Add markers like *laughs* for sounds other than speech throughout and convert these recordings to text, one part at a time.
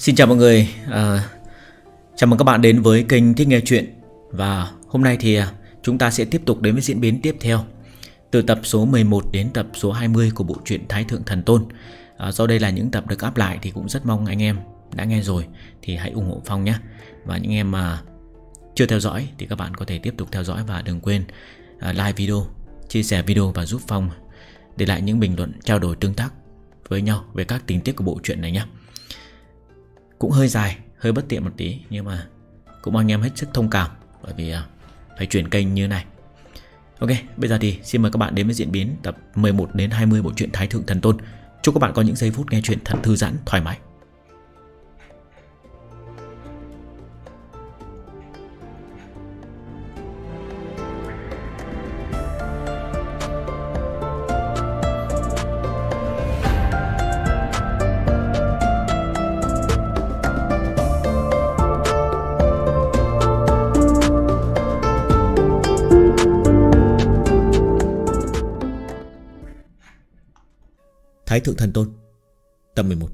Xin chào mọi người à, Chào mừng các bạn đến với kênh Thích Nghe Chuyện. Và hôm nay thì ờ, chúng ta sẽ tiếp tục đến với diễn biến tiếp theo Từ tập số 11 đến tập số 20 của bộ truyện Thái Thượng Thần Tôn. À, Do đây là những tập được áp lại thì cũng rất mong anh em đã nghe rồi Thì hãy ủng hộ Phong nhé. Và những em mà chưa theo dõi thì các bạn có thể tiếp tục theo dõi Và đừng quên à, like video, chia sẻ video và giúp Phong Để lại những bình luận trao đổi tương tác với nhau về các tình tiết của bộ truyện này nhé cũng hơi dài Hơi bất tiện một tí Nhưng mà cũng anh em hết sức thông cảm Bởi vì à, phải chuyển kênh như này. Ok bây giờ thì xin mời các bạn đến với diễn biến Tập 11 đến 20 bộ truyện Thái Thượng Thần Tôn. Chúc các bạn có những giây phút nghe chuyện thật thư giãn, thoải mái. Thượng Thần Tôn. Tập 11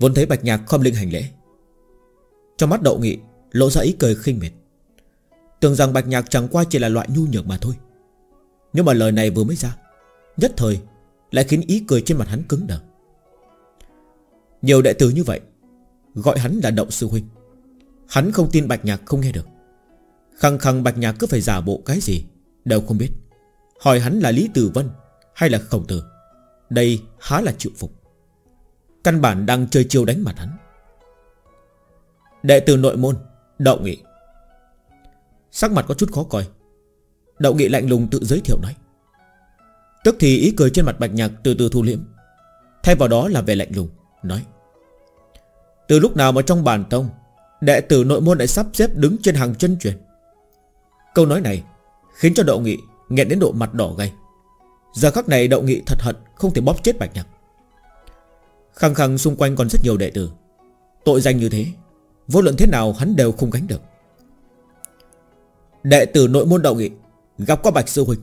Vốn thấy Bạch Nhạc khom linh hành lễ. Trong mắt đậu nghị, Lộ ra ý cười khinh miệt. Tưởng rằng Bạch Nhạc chẳng qua chỉ là loại nhu nhược mà thôi. Nhưng mà lời này vừa mới ra, Nhất thời Lại khiến ý cười trên mặt hắn cứng đờ. Nhiều đệ tử như vậy, Gọi hắn là Đậu Sư Huynh. Hắn không tin Bạch Nhạc không nghe được. Khăng khăng Bạch Nhạc cứ phải giả bộ cái gì, Đều không biết. Hỏi hắn là Lý Tử Vân Hay là Khổng Tử? Đây há là chịu phục. Căn bản đang chơi chiêu đánh mặt hắn. Đệ tử nội môn, Đậu Nghị. Sắc mặt có chút khó coi. Đậu Nghị lạnh lùng tự giới thiệu nói. Tức thì ý cười trên mặt Bạch Nhạc từ từ thu liễm. Thay vào đó là về lạnh lùng, Nói. Từ lúc nào mà trong bàn tông, Đệ tử nội môn lại sắp xếp đứng trên hàng chân truyền? Câu nói này Khiến cho Đậu Nghị Nghẹn đến độ mặt đỏ gay Giờ khắc này đậu nghị thật hận, Không thể bóp chết bạch nhạc. Khăng khăng xung quanh còn rất nhiều đệ tử. Tội danh như thế, Vô luận thế nào hắn đều không gánh được. Đệ tử nội môn đậu nghị, Gặp qua bạch sư huynh.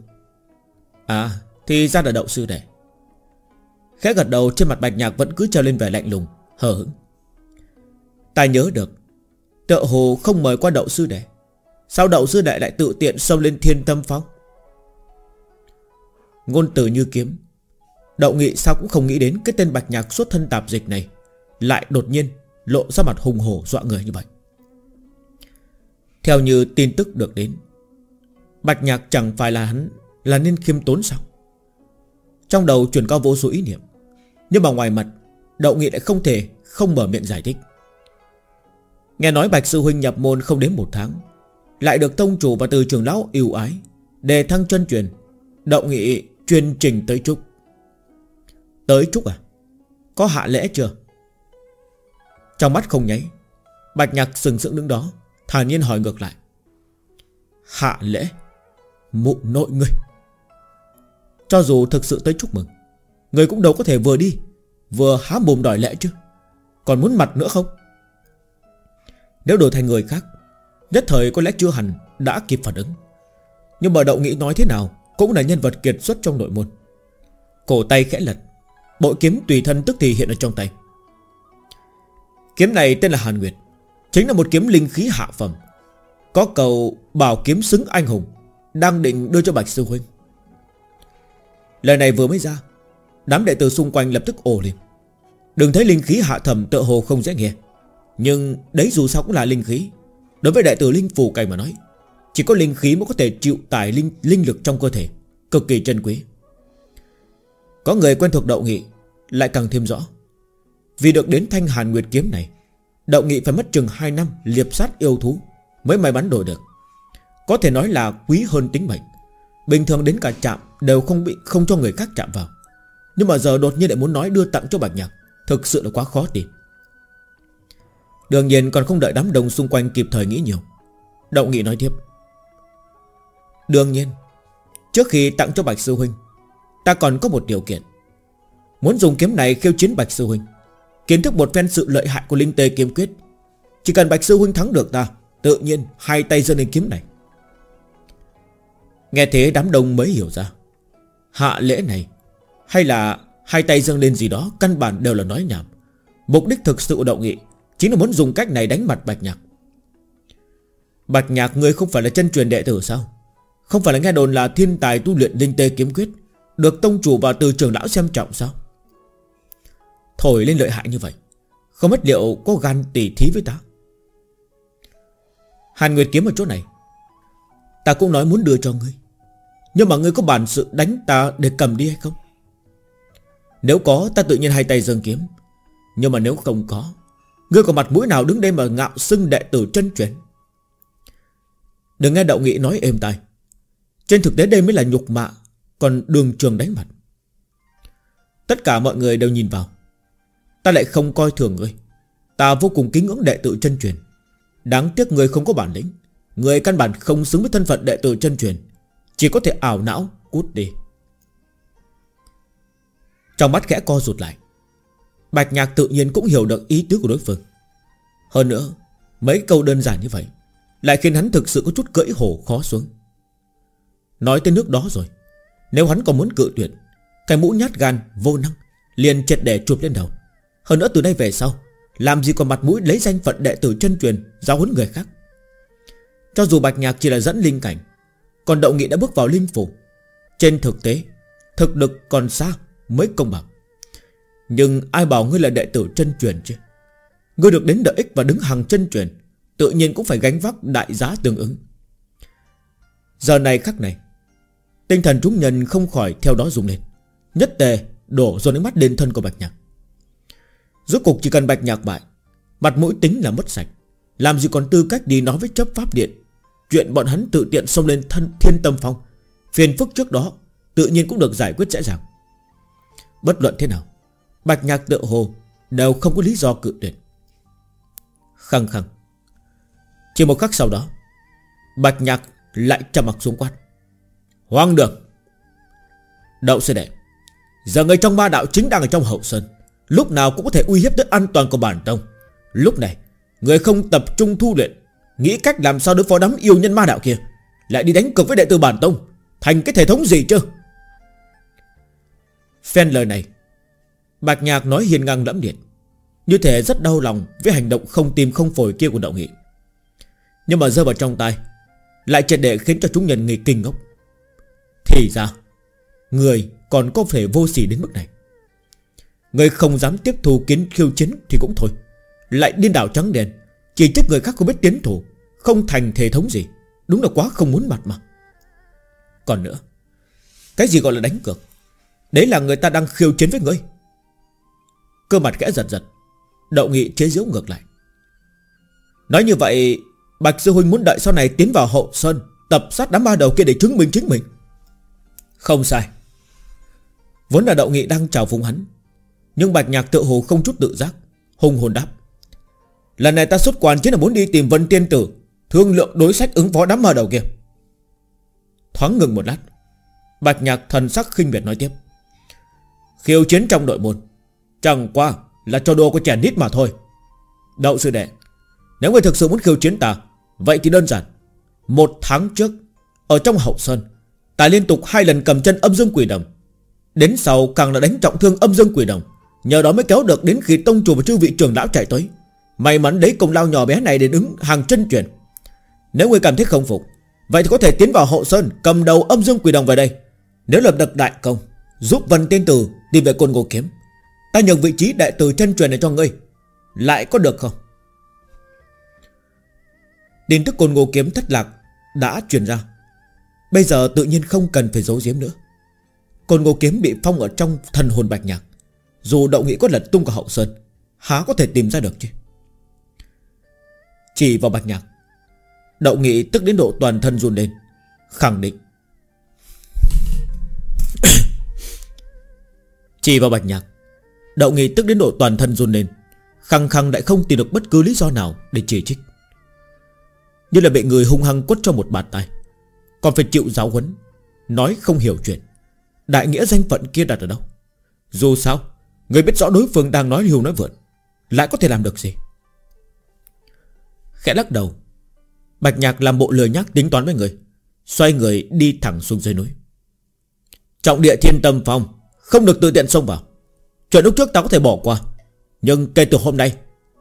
À thì ra là đậu sư đệ. Khẽ gật đầu, trên mặt bạch nhạc Vẫn cứ treo lên vẻ lạnh lùng, Hờ hững. Ta nhớ được Tợ hồ không mời qua đậu sư đệ. Sao đậu sư đệ lại tự tiện xông lên thiên tâm phong Ngôn từ như kiếm. Đậu nghị sao cũng không nghĩ đến Cái tên bạch nhạc xuất thân tạp dịch này Lại đột nhiên lộ ra mặt hùng hổ dọa người như vậy. Theo như tin tức được đến, Bạch nhạc chẳng phải là hắn, Là nên khiêm tốn sao? Trong đầu chuyển cao vô số ý niệm, Nhưng mà ngoài mặt, Đậu nghị lại không thể không mở miệng giải thích. Nghe nói Bạch Sư Huynh nhập môn không đến một tháng, Lại được tông chủ và từ trường lão yêu ái, Đề thăng chân truyền, Đậu nghị Chuyên trình tới Trúc. Tới Trúc à? Có hạ lễ chưa? Trong mắt không nháy, Bạch nhạc sừng sững đứng đó Thản nhiên hỏi ngược lại. Hạ lễ? Mụ nội ngươi. Cho dù thực sự tới chúc mừng, Người cũng đâu có thể vừa đi, Vừa há mồm đòi lễ chứ. Còn muốn mặt nữa không? Nếu đổi thành người khác, Nhất thời có lẽ chưa hẳn đã kịp phản ứng. Nhưng mà đậu nghĩ nói thế nào cũng là nhân vật kiệt xuất trong nội môn. Cổ tay khẽ lật, Bội kiếm tùy thân tức thì hiện ở trong tay. Kiếm này tên là Hàn Nguyệt, Chính là một kiếm linh khí hạ phẩm. Có cầu bảo kiếm xứng anh hùng, Đang định đưa cho Bạch Sư Huynh. Lời này vừa mới ra, Đám đệ tử xung quanh lập tức ồ lên. Đừng thấy linh khí hạ thầm tựa hồ không dễ nghe, Nhưng đấy dù sao cũng là linh khí. Đối với đệ tử linh phù cảnh mà nói chỉ có linh khí mới có thể chịu tải linh, linh lực trong cơ thể. Cực kỳ chân quý. Có người quen thuộc đậu nghị Lại càng thêm rõ. Vì được đến thanh hàn nguyệt kiếm này Đậu nghị phải mất chừng 2 năm liệp sát yêu thú Mới may mắn đổi được. Có thể nói là quý hơn tính mệnh. Bình thường đến cả chạm Đều không bị không cho người khác chạm vào. Nhưng mà giờ đột nhiên lại muốn nói đưa tặng cho bạch nhạc Thực sự là quá khó tìm. Đương nhiên còn không đợi đám đông xung quanh kịp thời nghĩ nhiều. Đậu nghị nói tiếp. Đương nhiên, Trước khi tặng cho Bạch Sư Huynh, Ta còn có một điều kiện. Muốn dùng kiếm này khiêu chiến Bạch Sư Huynh, Kiến thức một phen sự lợi hại của Linh Tê Kiếm Quyết, Chỉ cần Bạch Sư Huynh thắng được ta, Tự nhiên hai tay dâng lên kiếm này. Nghe thế đám đông mới hiểu ra, Hạ lễ này Hay là Hai tay dâng lên gì đó Căn bản đều là nói nhảm. Mục đích thực sự động nghị Chính là muốn dùng cách này đánh mặt Bạch Nhạc. Bạch Nhạc ngươi không phải là chân truyền đệ tử sao? Không phải là nghe đồn là thiên tài tu luyện linh tê kiếm quyết, Được tông chủ và từ trường lão xem trọng sao? Thổi lên lợi hại như vậy, Không biết liệu có gan tỉ thí với ta? Hàn Nguyệt kiếm ở chỗ này, Ta cũng nói muốn đưa cho ngươi. Nhưng mà ngươi có bản sự đánh ta để cầm đi hay không? Nếu có, ta tự nhiên hai tay dâng kiếm. Nhưng mà nếu không có, Ngươi có mặt mũi nào đứng đây mà ngạo xưng đệ tử chân truyền? Đừng nghe đậu nghị nói êm tai. Trên thực tế đây mới là nhục mạ, Còn đường trường đánh mặt. Tất cả mọi người đều nhìn vào. Ta lại không coi thường ngươi. Ta vô cùng kính ngưỡng đệ tử chân truyền. Đáng tiếc người không có bản lĩnh. Người căn bản không xứng với thân phận đệ tử chân truyền. Chỉ có thể ảo não, Cút đi. Trong mắt khẽ co rụt lại. Bạch nhạc tự nhiên cũng hiểu được ý tứ của đối phương. Hơn nữa, Mấy câu đơn giản như vậy Lại khiến hắn thực sự có chút cưỡi hổ khó xuống. Nói tới nước đó rồi. Nếu hắn còn muốn cự tuyệt, Cái mũ nhát gan vô năng Liền triệt để chụp lên đầu. Hơn nữa từ đây về sau, Làm gì còn mặt mũi lấy danh phận đệ tử chân truyền Giáo huấn người khác. Cho dù Bạch Nhạc chỉ là dẫn linh cảnh, Còn Đậu Nghị đã bước vào linh phủ. Trên thực tế, Thực lực còn xa mới công bằng. Nhưng ai bảo ngươi là đệ tử chân truyền chứ? Ngươi được đến lợi ích và đứng hàng chân truyền, Tự nhiên cũng phải gánh vác đại giá tương ứng. Giờ này khắc này Tinh thần chúng nhân không khỏi theo đó dùng lên. Nhất tề đổ dồn ánh mắt lên thân của Bạch Nhạc. Rốt cục chỉ cần Bạch Nhạc bại, Mặt mũi tính là mất sạch. Làm gì còn tư cách đi nói với chấp pháp điện. Chuyện bọn hắn tự tiện xông lên thân thiên tâm phong. Phiền phức trước đó, Tự nhiên cũng được giải quyết dễ dàng. Bất luận thế nào, Bạch Nhạc tự hồ Đều không có lý do cự tuyệt. Khăng khăng. Chỉ một khắc sau đó, Bạch Nhạc lại trầm mặt xuống quát. Hoang đường. Đậu sư đệ Giờ người trong ma đạo chính đang ở trong hậu sơn. Lúc nào cũng có thể uy hiếp tới an toàn của bản tông. Lúc này, Người không tập trung thu luyện, Nghĩ cách làm sao đối phó đám yêu nhân ma đạo kia, Lại đi đánh cực với đệ tử bản tông, Thành cái thể thống gì chứ? Phen lời này, Bạch Nhạc nói hiền ngang lẫm liệt. Như thể rất đau lòng Với hành động không tim không phổi kia của Đậu Nghị. Nhưng mà rơi vào trong tay Lại triệt để khiến cho chúng nhân nghỉ kinh ngốc. Thì ra, Người còn có thể vô sỉ đến mức này. Người không dám tiếp thu kiến khiêu chiến Thì cũng thôi. Lại điên đảo trắng đen, Chỉ trách người khác không biết tiến thủ, Không thành thể thống gì. Đúng là quá không muốn mặt mà. Còn nữa, Cái gì gọi là đánh cược? Đấy là người ta đang khiêu chiến với ngươi. Cơ mặt khẽ giật giật Đậu nghị chế giễu ngược lại. Nói như vậy, Bạch Sư Huynh muốn đợi sau này tiến vào hậu sơn, Tập sát đám ba đầu kia để chứng minh chính mình không sai. Vốn là đậu nghị đang chào phúng hắn, Nhưng Bạch Nhạc tự hồ không chút tự giác Hùng hồn đáp. Lần này ta xuất quan chính là muốn đi tìm Vân Tiên Tử, Thương lượng đối sách ứng phó đám mờ đầu kia. Thoáng ngừng một lát, Bạch Nhạc thần sắc khinh biệt nói tiếp. Khiêu chiến trong đội môn, Chẳng qua là cho đồ của trẻ nít mà thôi. Đậu sư đệ, Nếu người thực sự muốn khiêu chiến ta, Vậy thì đơn giản, Một tháng trước, Ở trong hậu sơn Ta liên tục hai lần cầm chân âm dương quỷ đồng. Đến sau càng là đánh trọng thương âm dương quỷ đồng. Nhờ đó mới kéo được đến khi tông chủ và chư vị trưởng lão chạy tới. May mắn đấy công lao nhỏ bé này để đứng hàng chân truyền. Nếu người cảm thấy không phục, Vậy thì có thể tiến vào hậu sơn, Cầm đầu âm dương quỷ đồng về đây. Nếu lập được đại công, Giúp Vân Tiên Tử đi về côn ngô kiếm, Ta nhường vị trí đại tử chân truyền này cho ngươi. Lại có được không? Tin tức côn ngô kiếm thất lạc Đã truyền ra. Bây giờ tự nhiên không cần phải giấu giếm nữa. Côn ngô kiếm bị phong ở trong thần hồn bạch nhạc. Dù đậu nghĩ có lật tung cả hậu sơn, Há có thể tìm ra được chứ? Chỉ vào bạch nhạc Đậu nghị tức đến độ toàn thân run lên, Khẳng định. *coughs* Chỉ vào bạch nhạc Đậu nghị tức đến độ toàn thân run lên, Khăng khăng lại không tìm được bất cứ lý do nào Để chỉ trích. Như là bị người hung hăng quất cho một bạt tay. Còn phải chịu giáo huấn, Nói không hiểu chuyện. Đại nghĩa danh phận kia đặt ở đâu? Dù sao, Người biết rõ đối phương đang nói liều nói vượn, Lại có thể làm được gì? Khẽ lắc đầu. Bạch nhạc làm bộ lừa nhắc tính toán với người, Xoay người đi thẳng xuống dưới núi. Trọng địa thiên tâm phong, Không được tự tiện xông vào. Chuyện lúc trước ta có thể bỏ qua, Nhưng kể từ hôm nay,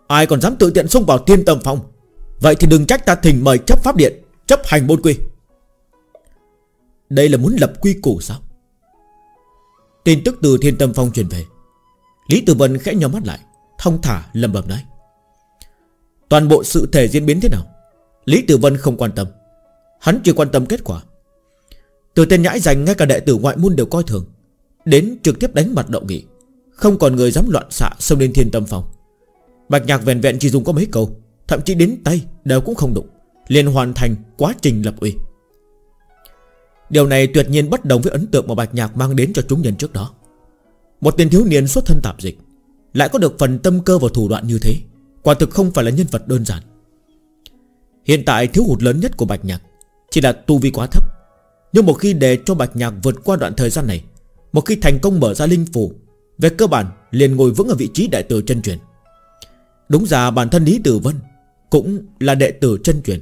Ai còn dám tự tiện xông vào thiên tâm phong? Vậy thì đừng trách ta thỉnh mời chấp pháp điện, Chấp hành môn quy. Đây là muốn lập quy củ sao? Tin tức từ thiên tâm phong truyền về. Lý Tử Vân khẽ nhắm mắt lại Thông thả lầm bầm nói. Toàn bộ sự thể diễn biến thế nào? Lý Tử Vân không quan tâm. Hắn chỉ quan tâm kết quả. Từ tên nhãi dành ngay cả đệ tử ngoại môn đều coi thường. Đến trực tiếp đánh mặt động nghị, Không còn người dám loạn xạ xông lên thiên tâm phòng Bạch nhạc vẹn vẹn chỉ dùng có mấy câu, Thậm chí đến tay đều cũng không đụng, liền hoàn thành quá trình lập uy. Điều này tuyệt nhiên bất đồng với ấn tượng mà Bạch Nhạc mang đến cho chúng nhân trước đó. Một tên thiếu niên xuất thân tạp dịch, Lại có được phần tâm cơ và thủ đoạn như thế, Quả thực không phải là nhân vật đơn giản. Hiện tại thiếu hụt lớn nhất của Bạch Nhạc Chỉ là tu vi quá thấp. Nhưng một khi để cho Bạch Nhạc vượt qua đoạn thời gian này, Một khi thành công mở ra linh phủ, Về cơ bản liền ngồi vững ở vị trí đại tử chân truyền. Đúng ra bản thân Lý Tử Vân Cũng là đệ tử chân truyền,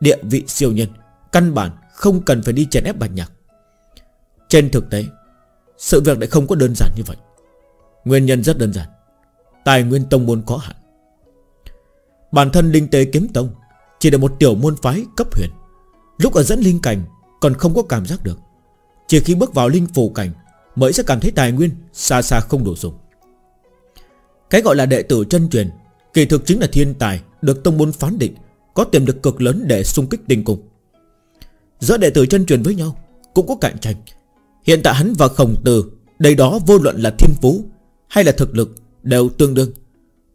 Địa vị siêu nhân, Căn bản không cần phải đi chèn ép Bạch Nhạc. Trên thực tế, Sự việc lại không có đơn giản như vậy. Nguyên nhân rất đơn giản. Tài nguyên tông môn có hạn. Bản thân linh tế kiếm tông Chỉ là một tiểu môn phái cấp huyền. Lúc ở dẫn linh cảnh Còn không có cảm giác được. Chỉ khi bước vào linh phù cảnh Mới sẽ cảm thấy tài nguyên xa xa không đủ dùng. Cái gọi là đệ tử chân truyền Kỳ thực chính là thiên tài Được tông môn phán định, Có tiềm lực cực lớn để xung kích tinh cung. Giữa đệ tử chân truyền với nhau, Cũng có cạnh tranh. Hiện tại hắn và khổng tử, Đây đó vô luận là thiên phú Hay là thực lực, đều tương đương.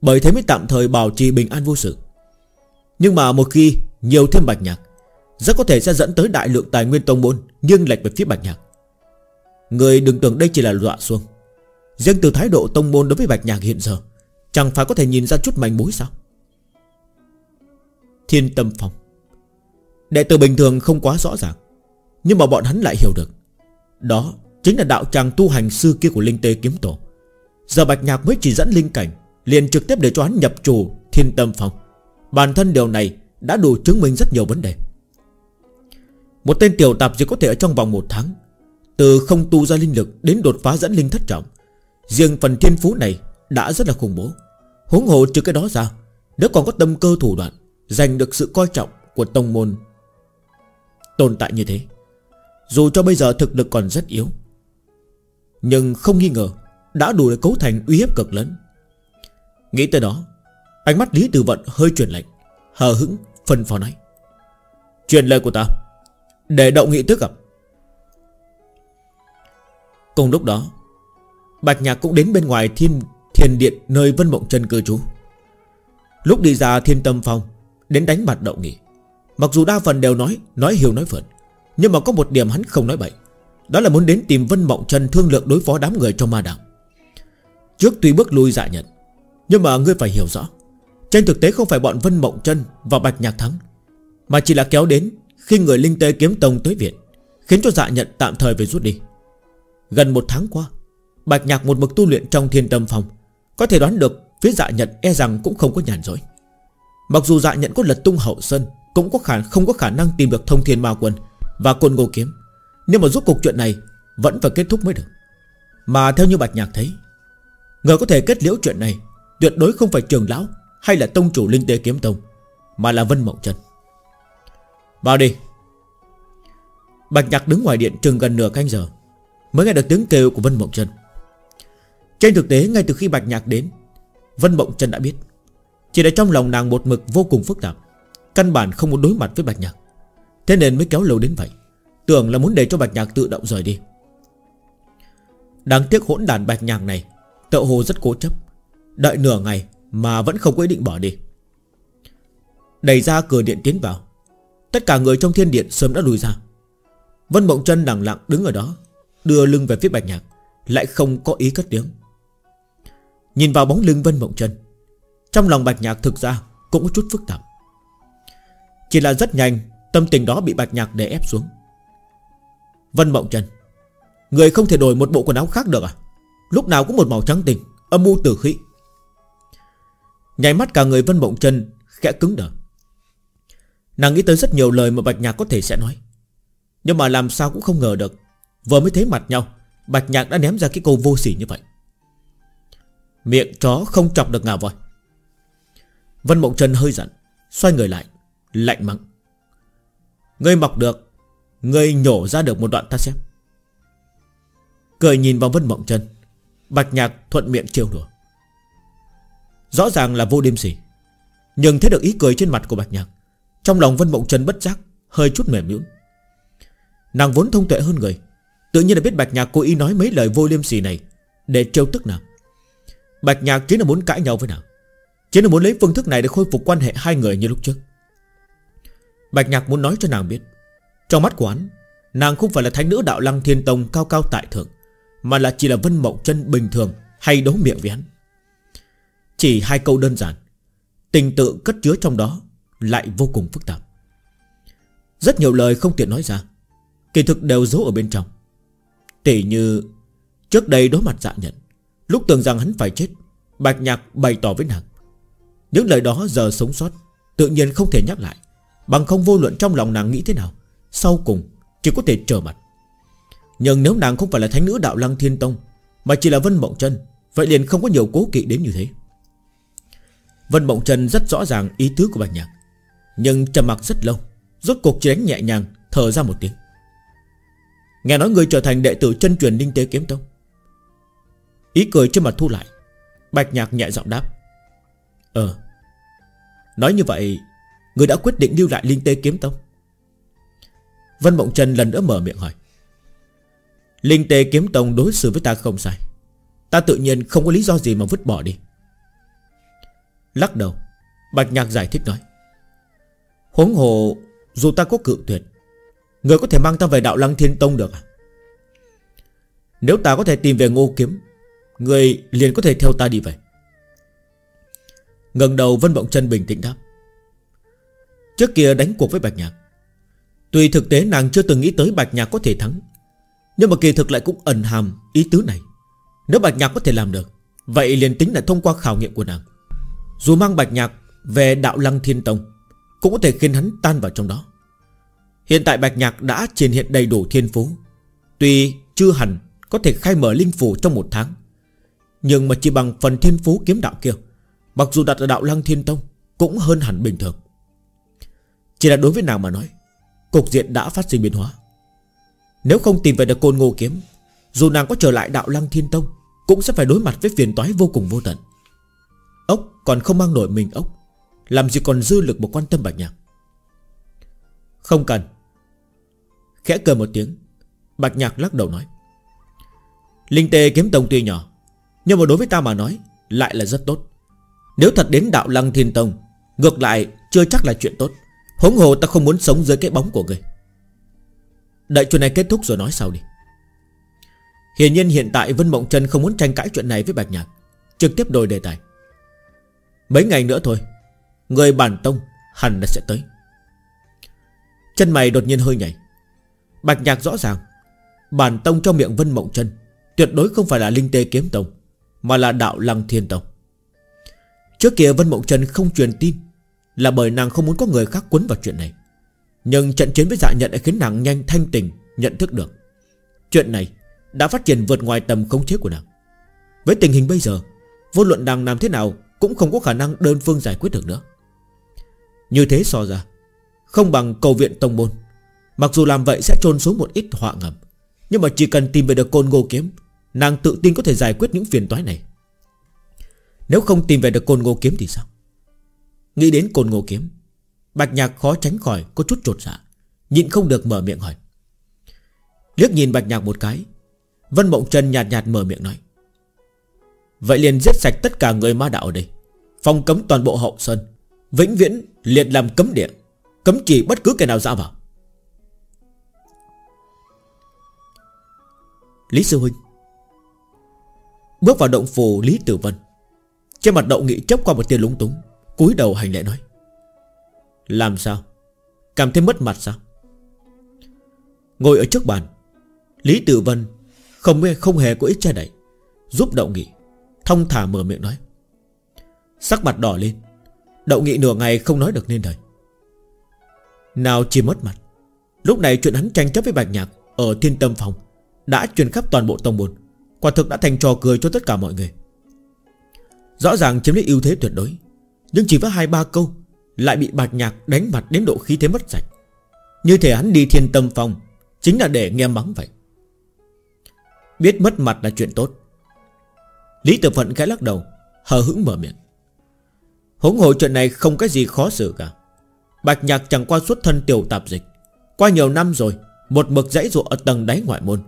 Bởi thế mới tạm thời bảo trì bình an vô sự. Nhưng mà một khi Nhiều thêm bạch nhạc, Rất có thể sẽ dẫn tới đại lượng tài nguyên tông môn Nhưng lệch về phía bạch nhạc. Người đừng tưởng đây chỉ là dọa xuông. Riêng từ thái độ tông môn đối với bạch nhạc hiện giờ, Chẳng phải có thể nhìn ra chút manh mối sao? Thiên tâm phòng Đệ tử bình thường không quá rõ ràng, Nhưng mà bọn hắn lại hiểu được. Đó chính là đạo tràng tu hành sư kia của Linh Tê Kiếm Tổ. Giờ Bạch Nhạc mới chỉ dẫn linh cảnh, Liền trực tiếp để cho hắn nhập chủ Thiên Tâm Phong. Bản thân điều này đã đủ chứng minh rất nhiều vấn đề. Một tên tiểu tạp chỉ có thể ở trong vòng một tháng, Từ không tu ra linh lực Đến đột phá dẫn linh thất trọng, Riêng phần thiên phú này đã rất là khủng bố. Huống hồ trừ cái đó ra, Nếu còn có tâm cơ thủ đoạn, Giành được sự coi trọng của tông môn Tồn tại như thế. Dù cho bây giờ thực lực còn rất yếu, Nhưng không nghi ngờ Đã đủ để cấu thành uy hiếp cực lớn. Nghĩ tới đó, Ánh mắt Lý Tử Vận hơi chuyển lạnh, Hờ hững, phân phó nói. Truyền lời của ta, Để động nghị tức gặp Cùng lúc đó, Bạch Nhạc cũng đến bên ngoài thiên, thiền điện Nơi Vân Mộng chân cư trú. Lúc đi ra thiên tâm phong Đến đánh mặt đậu nghị Mặc dù đa phần đều nói Nói hiểu nói vượt Nhưng mà có một điểm hắn không nói bậy. Đó là muốn đến tìm Vân Mộng Trần thương lượng đối phó đám người trong ma đạo Trước tuy bước lui dạ nhận, Nhưng mà ngươi phải hiểu rõ, Trên thực tế không phải bọn Vân Mộng Trân Và Bạch Nhạc thắng, Mà chỉ là kéo đến Khi người Linh Tê Kiếm Tông tới viện, Khiến cho dạ nhận tạm thời phải rút đi. Gần một tháng qua, Bạch Nhạc một mực tu luyện trong thiên tâm phòng, Có thể đoán được Phía dạ nhận e rằng cũng không có nhàn rỗi. Mặc dù dạ nhận có lật tung hậu sân cũng có khả, không có khả năng tìm được thông thiên ma quân Và côn ngô kiếm. Nhưng mà rốt cuộc chuyện này Vẫn phải kết thúc mới được. Mà theo như Bạch Nhạc thấy, Người có thể kết liễu chuyện này Tuyệt đối không phải trường lão Hay là tông chủ linh tế kiếm tông, Mà là Vân Mộng Trần. Vào đi. Bạch Nhạc đứng ngoài điện chừng gần nửa canh giờ, Mới nghe được tiếng kêu của Vân Mộng Trần. Trên thực tế, ngay từ khi Bạch Nhạc đến, Vân Mộng Trần đã biết. Chỉ là trong lòng nàng một mực vô cùng phức tạp. Căn bản không muốn đối mặt với Bạch Nhạc. Thế nên mới kéo lâu đến vậy. Tưởng là muốn để cho Bạch Nhạc tự động rời đi. Đáng tiếc hỗn đàn Bạch Nhạc này Tợ hồ rất cố chấp. Đợi nửa ngày mà vẫn không có ý định bỏ đi. Đẩy ra cửa điện tiến vào. Tất cả người trong thiên điện sớm đã lùi ra. Vân Mộng chân lặng lặng đứng ở đó, Đưa lưng về phía Bạch Nhạc, Lại không có ý cất tiếng. Nhìn vào bóng lưng Vân Mộng chân Trong lòng Bạch Nhạc thực ra Cũng có chút phức tạp chỉ là rất nhanh, Tâm tình đó bị bạch nhạc để ép xuống. Vân Mộng Trần, Người không thể đổi một bộ quần áo khác được à? Lúc nào cũng một màu trắng tình, Âm mưu tử khí. Nhảy mắt cả người Vân Mộng Trần Khẽ cứng đờ. Nàng nghĩ tới rất nhiều lời mà Bạch Nhạc có thể sẽ nói. Nhưng mà làm sao cũng không ngờ được, Vừa mới thấy mặt nhau, Bạch Nhạc đã ném ra cái câu vô sỉ như vậy. Miệng chó không chọc được ngà voi. Vân Mộng trần hơi giận, Xoay người lại. Lạnh mắng. Ngươi mọc được Ngươi nhổ ra được một đoạn ta xem. Cười nhìn vào Vân Mộng chân, Bạch Nhạc thuận miệng trêu đùa. Rõ ràng là vô đêm gì Nhưng thấy được ý cười trên mặt của Bạch Nhạc Trong lòng Vân Mộng chân bất giác Hơi chút mềm nhũn. Nàng vốn thông tuệ hơn người Tự nhiên là biết Bạch Nhạc cố ý nói mấy lời vô liêm sỉ này Để trêu tức nàng. Bạch Nhạc chính là muốn cãi nhau với nàng Chính là muốn lấy phương thức này để khôi phục quan hệ hai người như lúc trước. Bạch Nhạc muốn nói cho nàng biết. Trong mắt của hắn, Nàng không phải là thánh nữ đạo lăng thiên tông cao cao tại thượng, Mà là chỉ là vân mộng chân bình thường Hay đấu miệng với hắn. Chỉ hai câu đơn giản, Tình tự cất chứa trong đó Lại vô cùng phức tạp. Rất nhiều lời không tiện nói ra, Kỳ thực đều giấu ở bên trong. Tỉ như, Trước đây đối mặt dạ nhận, Lúc tưởng rằng hắn phải chết, Bạch nhạc bày tỏ với nàng. Những lời đó giờ sống sót, Tự nhiên không thể nhắc lại. Bằng không vô luận trong lòng nàng nghĩ thế nào, Sau cùng chỉ có thể trở mặt. Nhưng nếu nàng không phải là thánh nữ đạo lăng thiên tông, Mà chỉ là Vân Mộng chân Vậy liền không có nhiều cố kỵ đến như thế. Vân Mộng chân rất rõ ràng ý tứ của Bạch Nhạc, Nhưng trầm mặc rất lâu, Rốt cuộc chỉ đánh nhẹ nhàng, Thở ra một tiếng. Nghe nói người trở thành đệ tử chân truyền Ninh Tế Kiếm Tông. Ý cười trên mặt thu lại, Bạch Nhạc nhẹ giọng đáp Ờ Nói như vậy Người đã quyết định lưu lại Linh tê Kiếm Tông. Vân Mộng Trần lần nữa mở miệng hỏi. Linh tê Kiếm Tông đối xử với ta không sai. Ta tự nhiên không có lý do gì mà vứt bỏ đi. Lắc đầu, Bạch Nhạc giải thích nói. Huống hồ, Dù ta có cự tuyệt, Người có thể mang ta về đạo lăng thiên tông được à? Nếu ta có thể tìm về ngô kiếm, Người liền có thể theo ta đi về. Ngẩng đầu, Vân Vọng chân bình tĩnh đáp. Trước kia đánh cuộc với Bạch Nhạc. Tuy thực tế nàng chưa từng nghĩ tới Bạch Nhạc có thể thắng, Nhưng mà kỳ thực lại cũng ẩn hàm ý tứ này. Nếu Bạch Nhạc có thể làm được, Vậy liền tính là thông qua khảo nghiệm của nàng. Dù mang Bạch Nhạc về đạo lăng thiên tông, Cũng có thể khiến hắn tan vào trong đó. Hiện tại Bạch Nhạc đã triển hiện đầy đủ thiên phú. Tuy chưa hẳn có thể khai mở linh phủ trong một tháng, Nhưng mà chỉ bằng phần thiên phú kiếm đạo kia, Mặc dù đặt ở đạo lăng thiên tông Cũng hơn hẳn bình thường. Chỉ là đối với nàng mà nói, Cục diện đã phát sinh biến hóa. Nếu không tìm về được côn ngô kiếm, Dù nàng có trở lại đạo lăng thiên tông, Cũng sẽ phải đối mặt với phiền toái vô cùng vô tận. Ốc còn không mang nổi mình ốc, Làm gì còn dư lực một quan tâm bạch nhạc. Không cần. Khẽ cười một tiếng, Bạch nhạc lắc đầu nói, Linh tê kiếm tông tuy nhỏ, Nhưng mà đối với ta mà nói, Lại là rất tốt. Nếu thật đến đạo lăng thiên tông, Ngược lại chưa chắc là chuyện tốt. Hống hồ ta không muốn sống dưới cái bóng của ngươi. Đợi chuyện này kết thúc rồi nói sau đi. Hiển nhiên hiện tại Vân Mộng Trần không muốn tranh cãi chuyện này với Bạch Nhạc, Trực tiếp đổi đề tài. Mấy ngày nữa thôi, Người bản tông hẳn là sẽ tới. Chân mày đột nhiên hơi nhảy. Bạch Nhạc rõ ràng, Bản tông trong miệng Vân Mộng Trần Tuyệt đối không phải là Linh Tê Kiếm Tông, Mà là Đạo Lăng Thiên Tông. Trước kia Vân Mộng Trần không truyền tin là bởi nàng không muốn có người khác quấn vào chuyện này. Nhưng trận chiến với dạ nhận đã khiến nàng nhanh thanh tình Nhận thức được. Chuyện này đã phát triển vượt ngoài tầm khống chế của nàng. Với tình hình bây giờ, Vô luận nàng làm thế nào Cũng không có khả năng đơn phương giải quyết được nữa. Như thế so ra, Không bằng cầu viện tông môn. Mặc dù làm vậy sẽ trôn xuống một ít họa ngầm, Nhưng mà chỉ cần tìm về được côn ngô kiếm, Nàng tự tin có thể giải quyết những phiền toái này. Nếu không tìm về được côn ngô kiếm thì sao? Nghĩ đến côn ngô kiếm, Bạch nhạc khó tránh khỏi có chút trột dạ Nhịn không được mở miệng hỏi. Liếc nhìn bạch nhạc một cái, Vân Mộng Trần nhạt nhạt mở miệng nói, Vậy liền giết sạch tất cả người ma đạo ở đây, Phong cấm toàn bộ hậu sơn, Vĩnh viễn liệt làm cấm địa, Cấm chỉ bất cứ kẻ nào ra vào. Lý Sư Huynh Bước vào động phủ Lý Tử Vân. Trên mặt động nghị chớp qua một tia lúng túng cúi đầu hành lễ nói, Làm sao? Cảm thấy mất mặt sao? Ngồi ở trước bàn, Lý Tử Vân không không hề có ít che đậy, Giúp đậu nghị Thông thả mở miệng nói, Sắc mặt đỏ lên, Đậu nghị nửa ngày không nói được nên lời. Nào chỉ mất mặt, Lúc này chuyện hắn tranh chấp với Bạch Nhạc Ở thiên tâm phòng Đã truyền khắp toàn bộ tông môn, Quả thực đã thành trò cười cho tất cả mọi người. Rõ ràng chiếm lấy ưu thế tuyệt đối nhưng chỉ với hai ba câu, Lại bị bạch nhạc đánh mặt đến độ khí thế mất sạch. Như thể hắn đi thiên tâm phong, Chính là để nghe mắng vậy. Biết mất mặt là chuyện tốt. Lý Tử Phận khẽ lắc đầu, Hờ hững mở miệng. Hống hồ chuyện này không có gì khó xử cả. Bạch nhạc chẳng qua xuất thân tiểu tạp dịch. Qua nhiều năm rồi, Một mực dãy ruộng ở tầng đáy ngoại môn.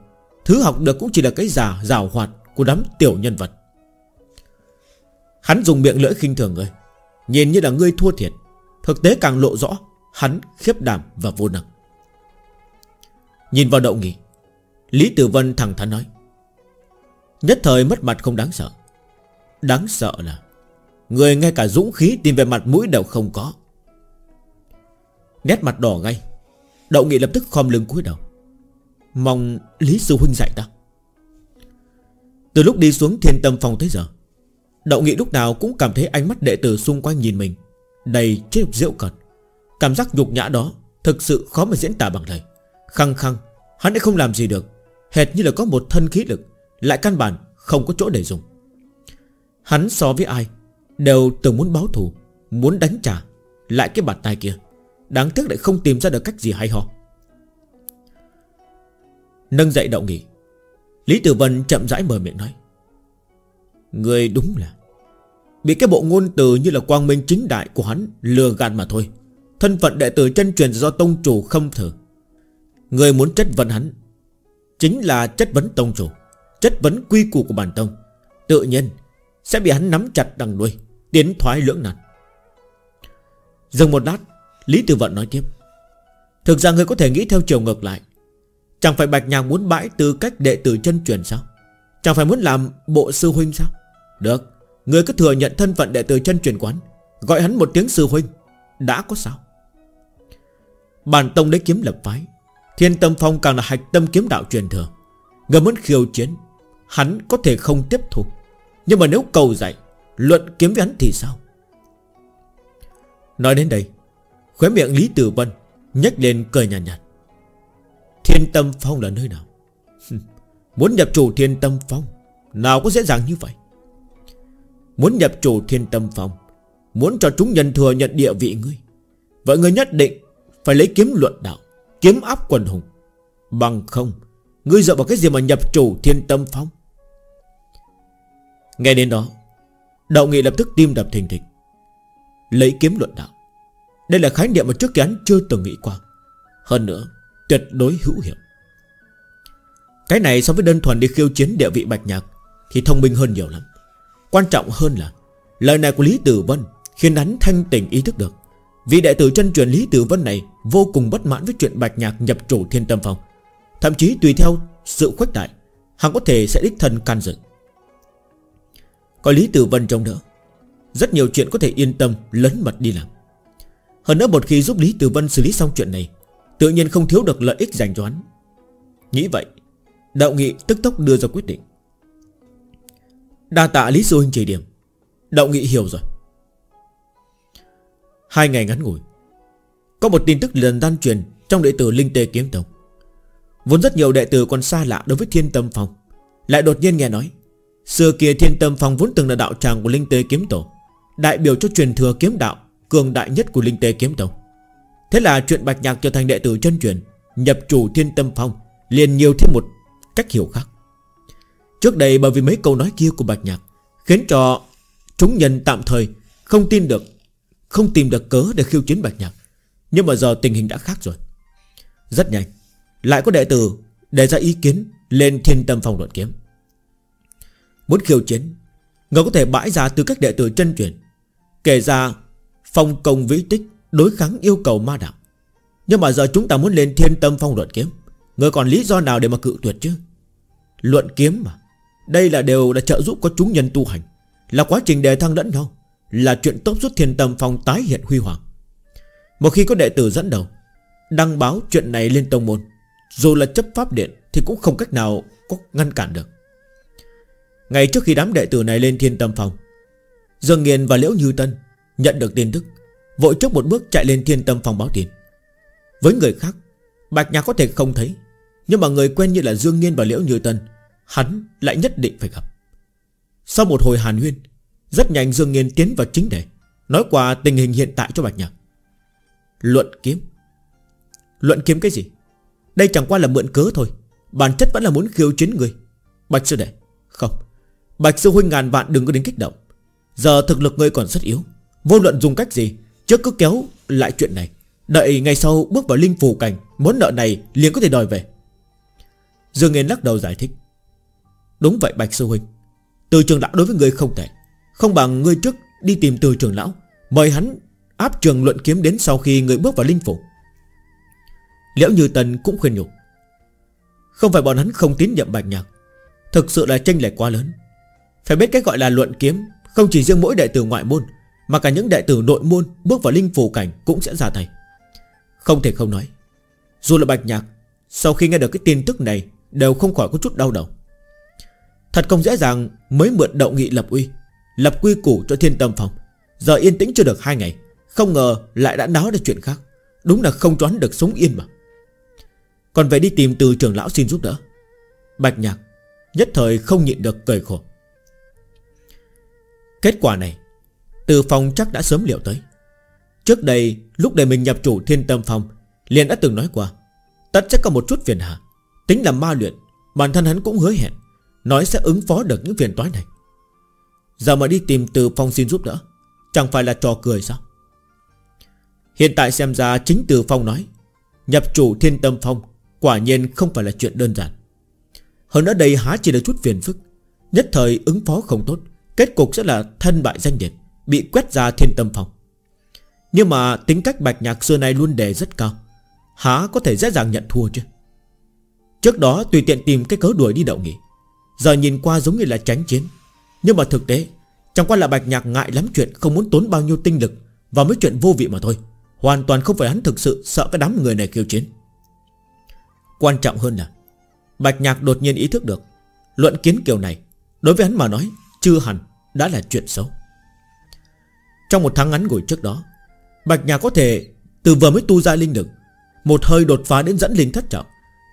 Thứ học được cũng chỉ là cái giả rào hoạt Của đám tiểu nhân vật. Hắn dùng miệng lưỡi khinh thường người Nhìn như là ngươi thua thiệt. Thực tế càng lộ rõ, Hắn khiếp đảm và vô năng. Nhìn vào đậu nghỉ, Lý Tử Vân thẳng thắn nói, Nhất thời mất mặt không đáng sợ. Đáng sợ là Người ngay cả dũng khí tìm về mặt mũi đều không có. Nét mặt đỏ ngay, Đậu nghị lập tức khom lưng cúi đầu. Mong Lý Sư Huynh dạy ta. Từ lúc đi xuống thiên tâm phòng tới giờ Đậu nghị lúc nào cũng cảm thấy ánh mắt đệ tử xung quanh nhìn mình. Đầy chết rượu cật Cảm giác nhục nhã đó Thực sự khó mà diễn tả bằng lời. Khăng khăng, Hắn đã không làm gì được. Hệt như là có một thân khí lực, Lại căn bản không có chỗ để dùng. Hắn so với ai, Đều từng muốn báo thù, Muốn đánh trả Lại cái bàn tay kia. Đáng tiếc lại không tìm ra được cách gì hay ho. Nâng dậy đậu nghỉ Lý Tử Vân chậm rãi mở miệng nói. Người đúng là. Bị cái bộ ngôn từ như là quang minh chính đại của hắn Lừa gạt mà thôi. Thân phận đệ tử chân truyền do tông chủ không thử. Người muốn chất vấn hắn Chính là chất vấn tông chủ, Chất vấn quy củ của bản tông. Tự nhiên, Sẽ bị hắn nắm chặt đằng đuôi, Tiến thoái lưỡng nan. Dừng một lát, Lý Tử Vận nói tiếp. Thực ra người có thể nghĩ theo chiều ngược lại. Chẳng phải Bạch Nhàng muốn bãi tư cách đệ tử chân truyền sao? Chẳng phải muốn làm bộ sư huynh sao? Được Người cứ thừa nhận thân phận đệ tử chân truyền quán Gọi hắn một tiếng sư huynh Đã có sao? Bản tông đấy kiếm lập phái Thiên tâm phong càng là hạch tâm kiếm đạo truyền thừa. Người muốn khiêu chiến Hắn có thể không tiếp thu. Nhưng mà nếu cầu dạy Luận kiếm với hắn thì sao? Nói đến đây Khóe miệng Lý Tử Vân nhếch lên cười nhạt, nhạt. Thiên tâm phong là nơi nào? Muốn nhập chủ thiên tâm phong Nào có dễ dàng như vậy? Muốn nhập chủ thiên tâm phong Muốn cho chúng nhân thừa nhận địa vị ngươi. Vậy ngươi nhất định Phải lấy kiếm luận đạo, Kiếm áp quần hùng. Bằng không, Ngươi dựa vào cái gì mà nhập chủ thiên tâm phong Nghe đến đó, đạo nghị lập tức tim đập thình thịch. Lấy kiếm luận đạo, Đây là khái niệm mà trước kia hắn chưa từng nghĩ qua. Hơn nữa, Tuyệt đối hữu hiệu. Cái này so với đơn thuần đi khiêu chiến địa vị bạch nhạc Thì thông minh hơn nhiều lắm. Quan trọng hơn là, Lời này của Lý Tử Vân Khiến hắn thanh tỉnh ý thức được. Vì đệ tử chân truyền Lý Tử Vân này Vô cùng bất mãn với chuyện bạch nhạc nhập chủ thiên tâm phòng Thậm chí tùy theo sự khuếch đại, Hắn có thể sẽ đích thân can dự. Có Lý Tử Vân trong đỡ, Rất nhiều chuyện có thể yên tâm, Lấn mật đi làm. Hơn nữa một khi giúp Lý Tử Vân xử lý xong chuyện này, Tự nhiên không thiếu được lợi ích dành cho hắn. Nghĩ vậy, Đạo nghị tức tốc đưa ra quyết định. Đa tạ Lý Sư Huynh chỉ điểm. Đạo nghị hiểu rồi. Hai ngày ngắn ngủi, Có một tin tức lần lan truyền Trong đệ tử Linh Tê Kiếm Tông. Vốn rất nhiều đệ tử còn xa lạ đối với Thiên Tâm Phong, Lại đột nhiên nghe nói, Xưa kia Thiên Tâm Phong vốn từng là đạo tràng của Linh Tê Kiếm Tổ, Đại biểu cho truyền thừa kiếm đạo Cường đại nhất của Linh Tê Kiếm Tông. Thế là chuyện Bạch Nhạc trở thành đệ tử chân truyền, Nhập chủ Thiên Tâm Phong, liền nhiều thêm một cách hiểu khác. Trước đây bởi vì mấy câu nói kia của Bạch Nhạc Khiến cho chúng nhân tạm thời Không tin được, Không tìm được cớ để khiêu chiến Bạch Nhạc. Nhưng mà giờ tình hình đã khác rồi. Rất nhanh, Lại có đệ tử đề ra ý kiến Lên thiên tâm phòng luận kiếm. Muốn khiêu chiến, Người có thể bãi ra từ các đệ tử chân truyền, Kể ra Phong công vĩ tích, Đối kháng yêu cầu ma đạo. Nhưng mà giờ chúng ta muốn lên thiên tâm phong luận kiếm, Người còn lý do nào để mà cự tuyệt chứ? Luận kiếm mà. Đây là đều là trợ giúp có chúng nhân tu hành. Là quá trình đề thăng lẫn nhau, Là chuyện tốt giúp thiên tâm phong tái hiện huy hoàng. Một khi có đệ tử dẫn đầu, Đăng báo chuyện này lên tông môn, Dù là chấp pháp điện Thì cũng không cách nào có ngăn cản được. Ngày trước khi đám đệ tử này lên thiên tâm phòng Dương Nghiên và Liễu Như Tân Nhận được tin tức, Vội trước một bước chạy lên thiên tâm phòng báo tin. Với người khác, Bạch Nhạc có thể không thấy, Nhưng mà người quen như là Dương Nghiên và Liễu Như Tân Hắn lại nhất định phải gặp. Sau một hồi hàn huyên, Rất nhanh Dương Nghiên tiến vào chính đề, Nói qua tình hình hiện tại cho Bạch Nhạc. Luận kiếm. Luận kiếm cái gì? Đây chẳng qua là mượn cớ thôi, Bản chất vẫn là muốn khiêu chiến người. Bạch sư đệ, Không. Bạch sư huynh ngàn vạn đừng có đến kích động. Giờ thực lực ngươi còn rất yếu, Vô luận dùng cách gì Trước cứ kéo lại chuyện này. Đợi ngày sau bước vào linh phù cảnh, Món nợ này liền có thể đòi về. Dương Nghiên lắc đầu giải thích. Đúng vậy, Bạch sư huynh. Từ trường lão đối với ngươi không tệ. Không bằng ngươi trước đi tìm từ trường lão. Mời hắn áp trường luận kiếm đến sau khi người bước vào linh phủ. Liễu Như Tần cũng khuyên nhủ. Không phải bọn hắn không tín nhiệm Bạch Nhạc. Thực sự là tranh lệch quá lớn. Phải biết cái gọi là luận kiếm Không chỉ riêng mỗi đệ tử ngoại môn, Mà cả những đệ tử nội môn Bước vào linh phủ cảnh cũng sẽ ra tay. Không thể không nói, Dù là Bạch Nhạc, Sau khi nghe được cái tin tức này, Đều không khỏi có chút đau đầu. Thật không dễ dàng mới mượn động nghị lập uy, Lập quy củ cho thiên tâm phòng. Giờ yên tĩnh chưa được hai ngày, Không ngờ lại đã nói được chuyện khác. Đúng là không choán được sống yên mà. Còn về đi tìm từ trưởng lão xin giúp đỡ. Bạch nhạc Nhất thời không nhịn được cười khổ. Kết quả này, Từ phòng chắc đã sớm liệu tới. Trước đây, lúc để mình nhập chủ thiên tâm phòng, Liền đã từng nói qua, Tất sẽ có một chút phiền hà. Tính là ma luyện, Bản thân hắn cũng hứa hẹn. Nói sẽ ứng phó được những phiền toái này. Giờ mà đi tìm từ phong xin giúp đỡ Chẳng phải là trò cười sao? Hiện tại xem ra chính từ phong nói Nhập chủ thiên tâm phong Quả nhiên không phải là chuyện đơn giản. Hơn nữa đây há chỉ là chút phiền phức. Nhất thời ứng phó không tốt Kết cục sẽ là thân bại danh liệt, Bị quét ra thiên tâm phong. Nhưng mà tính cách bạch nhạc xưa nay luôn đề rất cao Há có thể dễ dàng nhận thua chứ? Trước đó tùy tiện tìm cái cớ đuổi đi đậu nghỉ Giờ nhìn qua giống như là tránh chiến. Nhưng mà thực tế, Chẳng qua là bạch nhạc ngại lắm chuyện Không muốn tốn bao nhiêu tinh lực và mấy chuyện vô vị mà thôi. Hoàn toàn không phải hắn thực sự sợ cái đám người này kêu chiến. Quan trọng hơn là, Bạch nhạc đột nhiên ý thức được, Luận kiến kiểu này, Đối với hắn mà nói, Chưa hẳn đã là chuyện xấu. Trong một tháng ngắn ngủi trước đó, Bạch nhạc có thể Từ vừa mới tu ra linh lực, Một hơi đột phá đến dẫn linh thất trọng,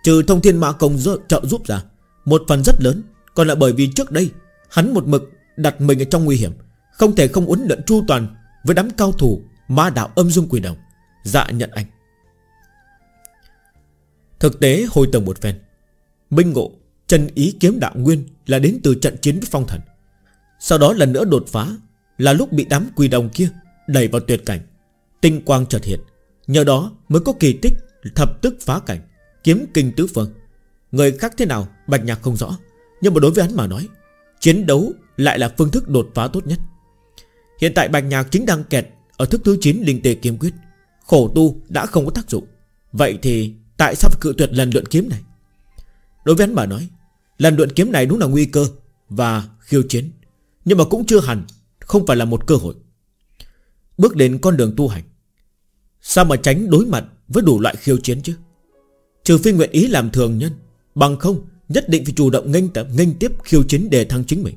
Trừ thông thiên mã công trợ giúp ra, Một phần rất lớn còn là bởi vì trước đây, Hắn một mực đặt mình ở trong nguy hiểm, Không thể không uốn lượn chu toàn Với đám cao thủ Ma đạo âm dung quỷ đồng. Dạ nhận anh. Thực tế hồi tầng một phen, Minh ngộ Chân ý kiếm đạo nguyên Là đến từ trận chiến với phong thần. Sau đó lần nữa đột phá Là lúc bị đám quỷ đồng kia Đẩy vào tuyệt cảnh. Tinh quang chợt hiện, Nhờ đó mới có kỳ tích Thập tức phá cảnh, Kiếm kinh tứ phương. Người khác thế nào, Bạch Nhạc không rõ. Nhưng mà đối với hắn mà nói, Chiến đấu lại là phương thức đột phá tốt nhất. Hiện tại Bạch Nhạc chính đang kẹt Ở thức thứ 9 linh tề kiếm quyết. Khổ tu đã không có tác dụng. Vậy thì tại sao phải cự tuyệt lần luyện kiếm này? Đối với hắn mà nói, Lần luyện kiếm này đúng là nguy cơ Và khiêu chiến, Nhưng mà cũng chưa hẳn Không phải là một cơ hội. Bước đến con đường tu hành, Sao mà tránh đối mặt với đủ loại khiêu chiến chứ? Trừ phi nguyện ý làm thường nhân, Bằng không Nhất định phải chủ động nghênh tập nghênh tiếp khiêu chiến để thăng chính mình.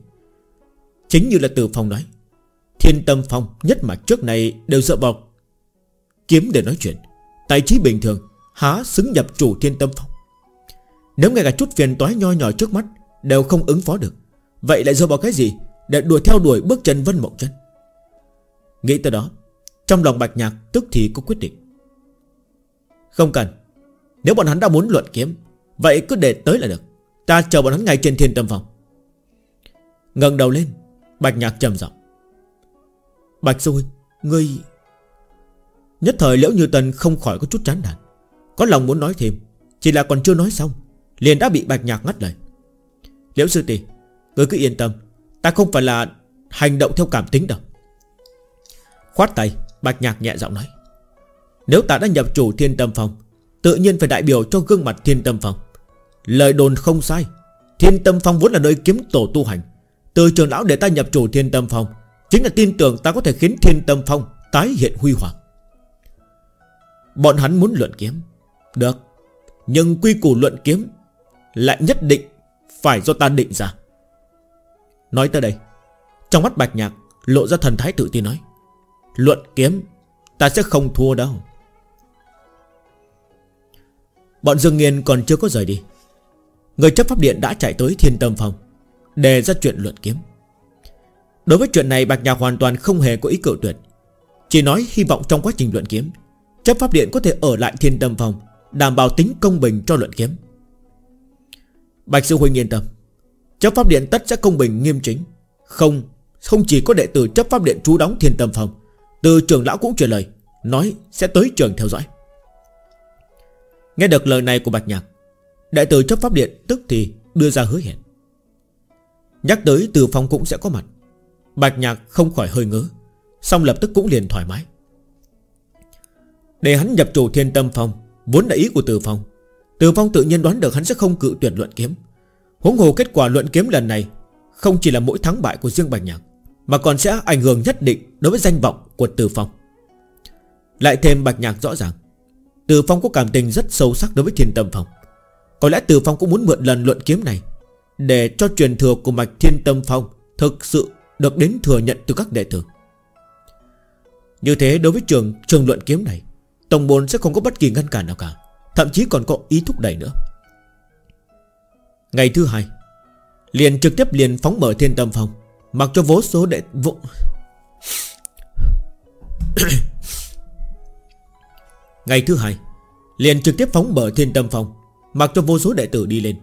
Chính như là từ phòng nói, Thiên tâm phong nhất mà trước này Đều dựa vào Kiếm để nói chuyện, Tài trí bình thường, Há xứng nhập chủ thiên tâm phong. Nếu ngay cả chút phiền toái nho nhỏ trước mắt Đều không ứng phó được, Vậy lại dựa vào cái gì Để đuổi theo đuổi bước chân Vân Mộng chân? Nghĩ tới đó, Trong lòng Bạch Nhạc tức thì có quyết định. Không cần, Nếu bọn hắn đã muốn luận kiếm, Vậy cứ để tới là được. Ta chờ bọn hắn ngay trên thiên tâm phòng. Ngẩng đầu lên, Bạch nhạc trầm giọng. Bạch sư huynh, Ngươi Nhất thời liễu như tần không khỏi có chút chán nản. Có lòng muốn nói thêm, Chỉ là còn chưa nói xong, Liền đã bị bạch nhạc ngắt lời. Liễu sư tỷ, Ngươi cứ yên tâm, Ta không phải là hành động theo cảm tính đâu. Khoát tay, Bạch nhạc nhẹ giọng nói. Nếu ta đã nhập chủ thiên tâm phòng, Tự nhiên phải đại biểu cho gương mặt thiên tâm phòng. Lời đồn không sai. Thiên tâm phong vốn là nơi kiếm tổ tu hành. Từ trường lão để ta nhập chủ thiên tâm phong, Chính là tin tưởng ta có thể khiến thiên tâm phong Tái hiện huy hoàng. Bọn hắn muốn luận kiếm. Được, Nhưng quy củ luận kiếm Lại nhất định Phải do ta định ra. Nói tới đây, Trong mắt bạch nhạc Lộ ra thần thái tự tin nói, Luận kiếm, Ta sẽ không thua đâu. Bọn Dương Nghiên còn chưa có rời đi Người chấp pháp điện đã chạy tới thiên tâm phòng Đề ra chuyện luận kiếm. Đối với chuyện này, Bạch Nhạc hoàn toàn không hề có ý cự tuyệt, Chỉ nói hy vọng trong quá trình luận kiếm, Chấp pháp điện có thể ở lại thiên tâm phòng Đảm bảo tính công bình cho luận kiếm. Bạch Sư Huynh yên tâm, Chấp pháp điện tất sẽ công bình nghiêm chính Không Không chỉ có đệ tử chấp pháp điện trú đóng thiên tâm phòng Từ trưởng lão cũng truyền lời, Nói sẽ tới trường theo dõi. Nghe được lời này của Bạch Nhạc đại tử chấp pháp điện tức thì đưa ra hứa hẹn. Nhắc tới từ phong cũng sẽ có mặt. Bạch Nhạc không khỏi hơi ngớ Xong lập tức cũng liền thoải mái. Để hắn nhập chủ thiên tâm phong, Vốn là ý của Từ Phong Từ Phong tự nhiên đoán được hắn sẽ không cự tuyệt luận kiếm. Huống hồ kết quả luận kiếm lần này Không chỉ là mỗi thắng bại của riêng Bạch Nhạc, Mà còn sẽ ảnh hưởng nhất định Đối với danh vọng của Từ Phong. Lại thêm Bạch Nhạc rõ ràng, Từ Phong có cảm tình rất sâu sắc đối với thiên tâm phong. Có lẽ Từ Phong cũng muốn mượn lần luận kiếm này Để cho truyền thừa của mạch thiên tâm phong Thực sự được đến thừa nhận từ các đệ tử. Như thế đối với trường trường luận kiếm này, Tổng bồn sẽ không có bất kỳ ngăn cản nào cả, Thậm chí còn có ý thúc đẩy nữa. Ngày thứ hai, Liền trực tiếp liền phóng mở thiên tâm phong, Mặc cho vô số đệ vụ *coughs* Ngày thứ hai, Liền trực tiếp phóng mở thiên tâm phong Mặc cho vô số đệ tử đi lên.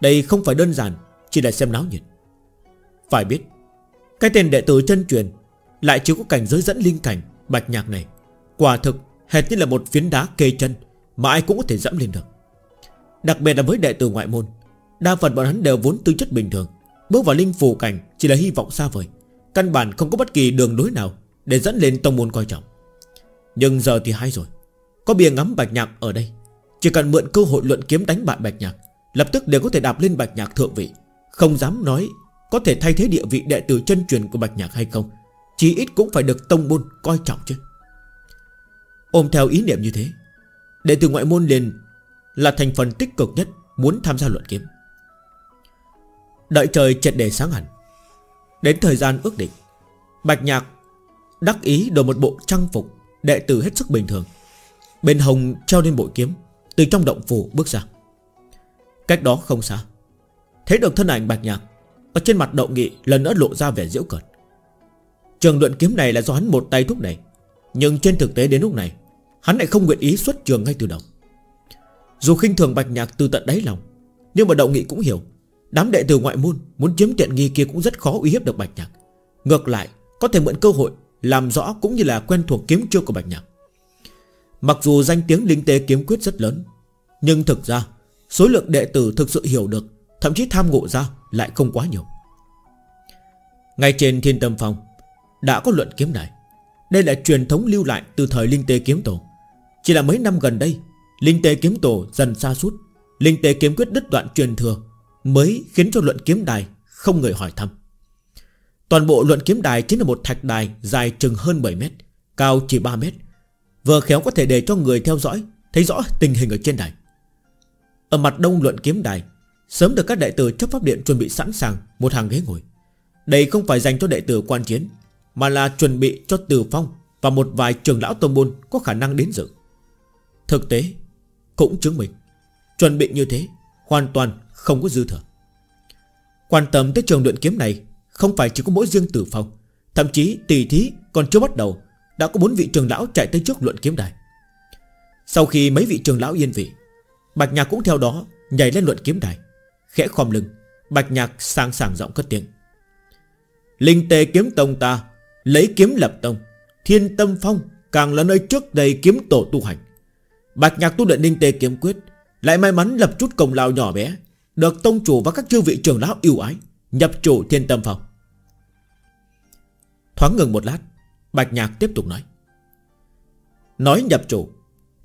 Đây không phải đơn giản, Chỉ là xem náo nhiệt. Phải biết, Cái tên đệ tử chân truyền Lại chỉ có cảnh giới dẫn linh cảnh Bạch nhạc này. Quả thực, Hệt như là một phiến đá kê chân Mà ai cũng có thể dẫm lên được. Đặc biệt là với đệ tử ngoại môn, Đa phần bọn hắn đều vốn tư chất bình thường. Bước vào linh phù cảnh chỉ là hy vọng xa vời, Căn bản không có bất kỳ đường đối nào Để dẫn lên tông môn coi trọng. Nhưng giờ thì hay rồi, Có bìa ngắm bạch nhạc ở đây. Chỉ cần mượn cơ hội luận kiếm đánh bại bạch nhạc, Lập tức đều có thể đạp lên bạch nhạc thượng vị. Không dám nói Có thể thay thế địa vị đệ tử chân truyền của bạch nhạc hay không Chỉ ít cũng phải được tông môn coi trọng chứ. Ôm theo ý niệm như thế, Đệ tử ngoại môn liền Là thành phần tích cực nhất Muốn tham gia luận kiếm. Đợi trời chật đề sáng hẳn, Đến thời gian ước định, Bạch nhạc Đắc ý đổi một bộ trang phục Đệ tử hết sức bình thường, Bên hồng treo lên bội kiếm. Từ trong động phủ bước ra. Cách đó không xa. Thấy được thân ảnh bạch nhạc, Ở trên mặt đậu nghị lần nữa lộ ra vẻ diễu cợt. Trường luận kiếm này là do hắn một tay thúc đẩy, Nhưng trên thực tế đến lúc này, Hắn lại không nguyện ý xuất trường ngay từ đầu. Dù khinh thường bạch nhạc từ tận đáy lòng, Nhưng mà đậu nghị cũng hiểu, Đám đệ tử ngoại môn Muốn chiếm tiện nghi kia cũng rất khó uy hiếp được bạch nhạc. Ngược lại, có thể mượn cơ hội Làm rõ cũng như là quen thuộc kiếm chiêu của bạch nhạc. Mặc dù danh tiếng linh tế kiếm quyết rất lớn, Nhưng thực ra, Số lượng đệ tử thực sự hiểu được, Thậm chí tham ngộ ra lại không quá nhiều. Ngay trên thiên tâm phòng Đã có luận kiếm này. Đây là truyền thống lưu lại từ thời Linh Tế Kiếm Tổ. Chỉ là mấy năm gần đây, Linh Tế Kiếm Tổ dần xa suốt Linh Tế Kiếm Quyết đứt đoạn truyền thừa Mới khiến cho luận kiếm đài Không người hỏi thăm. Toàn bộ luận kiếm đài chính là một thạch đài Dài chừng hơn 7 mét, Cao chỉ 3 mét Vừa khéo có thể để cho người theo dõi, Thấy rõ tình hình ở trên đài. Ở mặt đông luận kiếm đài, Sớm được các đệ tử chấp pháp điện chuẩn bị sẵn sàng, Một hàng ghế ngồi. Đây không phải dành cho đệ tử quan chiến, mà là chuẩn bị cho Từ Phong Và một vài trường lão tông môn Có khả năng đến dự. Thực tế, cũng chứng minh, Chuẩn bị như thế, Hoàn toàn không có dư thừa. Quan tâm tới trường luyện kiếm này Không phải chỉ có mỗi riêng tử Phong, Thậm chí tỷ thí còn chưa bắt đầu đã có bốn vị trường lão chạy tới trước luận kiếm đài. Sau khi mấy vị trường lão yên vị, Bạch Nhạc cũng theo đó Nhảy lên luận kiếm đài, Khẽ khom lưng. Bạch Nhạc sang sảng giọng cất tiếng. Linh tề kiếm tông ta, Lấy kiếm lập tông. Thiên tâm phong càng là nơi trước đây kiếm tổ tu hành. Bạch nhạc tu luyện linh tề kiếm quyết, Lại may mắn lập chút công lao nhỏ bé, Được tông chủ và các chư vị trưởng lão yêu ái, Nhập chủ thiên tâm phong. Thoáng ngừng một lát Bạch nhạc tiếp tục nói. Nói nhập chủ,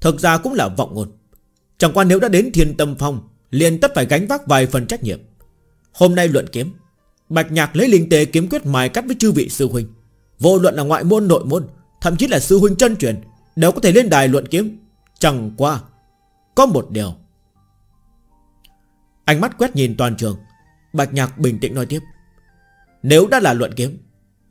Thực ra cũng là vọng ngôn. Chẳng qua nếu đã đến thiên tâm phong, liền tất phải gánh vác vài phần trách nhiệm. Hôm nay luận kiếm, Bạch nhạc lấy linh tề kiếm quyết mài cắt với chư vị sư huynh. Vô luận là ngoại môn, nội môn, Thậm chí là sư huynh chân truyền, Đều có thể lên đài luận kiếm. Chẳng qua, Có một điều. Ánh mắt quét nhìn toàn trường, Bạch Nhạc bình tĩnh nói tiếp. Nếu đã là luận kiếm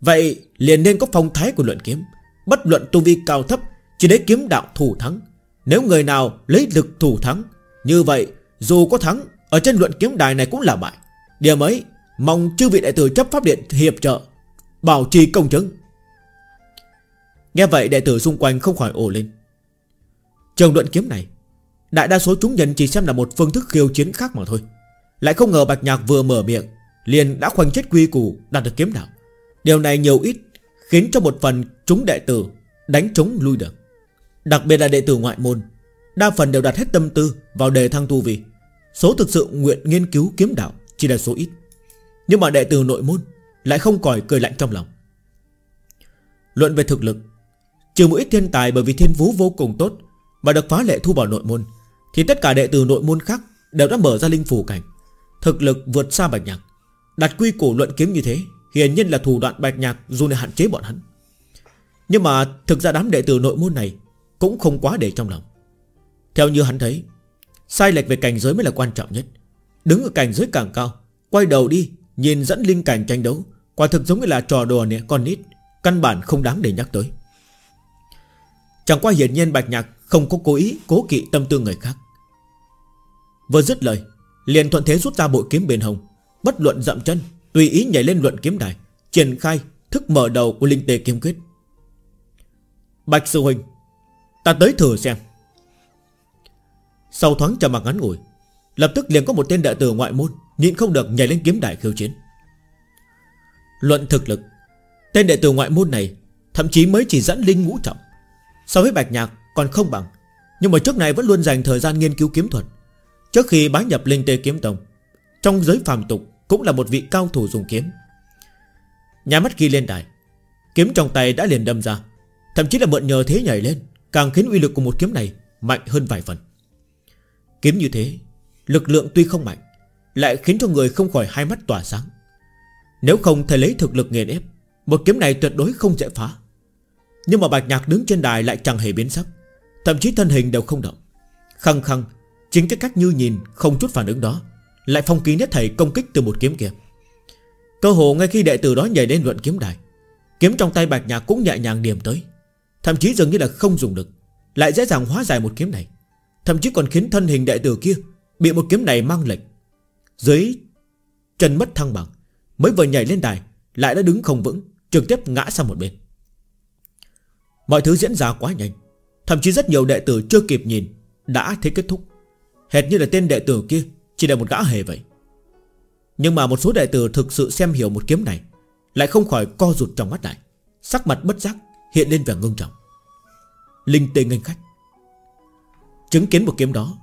Vậy liền nên có phong thái của luận kiếm. Bất luận tu vi cao thấp, Chỉ để kiếm đạo thủ thắng. Nếu người nào lấy lực thủ thắng, Như vậy dù có thắng, Ở trên luận kiếm đài này cũng là bại. Điểm ấy, Mong chư vị đại tử chấp pháp điện hiệp trợ, Bảo trì công chứng. Nghe vậy đệ tử xung quanh không khỏi ồ lên. Trường luận kiếm này, Đại đa số chúng nhân chỉ xem là một phương thức khiêu chiến khác mà thôi. Lại không ngờ Bạch Nhạc vừa mở miệng, Liền đã khoanh chết quy củ, đạt được kiếm đạo. Điều này nhiều ít Khiến cho một phần chúng đệ tử Đánh chúng lui được. Đặc biệt là đệ tử ngoại môn, Đa phần đều đặt hết tâm tư vào đề thăng tu vi. Số thực sự nguyện nghiên cứu kiếm đạo Chỉ là số ít. Nhưng mà đệ tử nội môn Lại không còi cười lạnh trong lòng. Luận về thực lực, Trừ một ít thiên tài bởi vì thiên phú vô cùng tốt Mà được phá lệ thu vào nội môn, Thì tất cả đệ tử nội môn khác Đều đã mở ra linh phủ cảnh. Thực lực vượt xa bạch nhạc, Đặt quy củ luận kiếm như thế Hiển nhiên là thủ đoạn bạch nhạc dù để hạn chế bọn hắn. Nhưng mà thực ra đám đệ tử nội môn này Cũng không quá để trong lòng. Theo như hắn thấy, Sai lệch về cảnh giới mới là quan trọng nhất. Đứng ở cảnh giới càng cao, Quay đầu đi, Nhìn dẫn linh cảnh tranh đấu, Quả thực giống như là trò đùa nè con nít, Căn bản không đáng để nhắc tới. Chẳng qua hiển nhiên Bạch Nhạc Không có cố ý cố kỵ tâm tư người khác. Vừa dứt lời, Liền thuận thế rút ra bội kiếm bền hồng Bất luận dậm chân Tùy ý nhảy lên luận kiếm đài, Triển khai thức mở đầu của linh tề kiếm quyết. Bạch sư huynh, Ta tới thử xem. Sau thoáng trầm mặc ngắn ngủi, Lập tức liền có một tên đệ tử ngoại môn Nhịn không được nhảy lên kiếm đài khiêu chiến. Luận thực lực, Tên đệ tử ngoại môn này Thậm chí mới chỉ dẫn linh ngũ trọng, So với Bạch Nhạc còn không bằng, Nhưng mà trước này vẫn luôn dành thời gian nghiên cứu kiếm thuật. Trước khi bái nhập linh tê kiếm tông, Trong giới phàm tục cũng là một vị cao thủ dùng kiếm. Nhà mắt ghi lên đài. Kiếm trong tay đã liền đâm ra. Thậm chí là mượn nhờ thế nhảy lên, Càng khiến uy lực của một kiếm này Mạnh hơn vài phần. Kiếm như thế, Lực lượng tuy không mạnh, Lại khiến cho người không khỏi hai mắt tỏa sáng. Nếu không thể lấy thực lực nghiền ép, Một kiếm này tuyệt đối không dễ phá. Nhưng mà bạch nhạc đứng trên đài lại chẳng hề biến sắc, Thậm chí thân hình đều không động. Khăng khăng, Chính cái cách như nhìn không chút phản ứng đó lại phong kín nhất thầy công kích từ một kiếm kia. Cơ hồ ngay khi đệ tử đó nhảy lên luận kiếm đài, Kiếm trong tay bạch nhạc cũng nhẹ nhàng điểm tới. Thậm chí dường như là không dùng được, Lại dễ dàng hóa giải một kiếm này. Thậm chí còn khiến thân hình đệ tử kia Bị một kiếm này mang lệch. Dưới chân mất thăng bằng, Mới vừa nhảy lên đài, Lại đã đứng không vững, Trực tiếp ngã sang một bên. Mọi thứ diễn ra quá nhanh, Thậm chí rất nhiều đệ tử chưa kịp nhìn, Đã thấy kết thúc. Hệt như là tên đệ tử kia chỉ là một gã hề vậy. Nhưng mà một số đệ tử thực sự xem hiểu một kiếm này, Lại không khỏi co rụt trong mắt lại. Sắc mặt bất giác hiện lên vẻ ngưng trọng. Linh tê ngân khách. Chứng kiến một kiếm đó,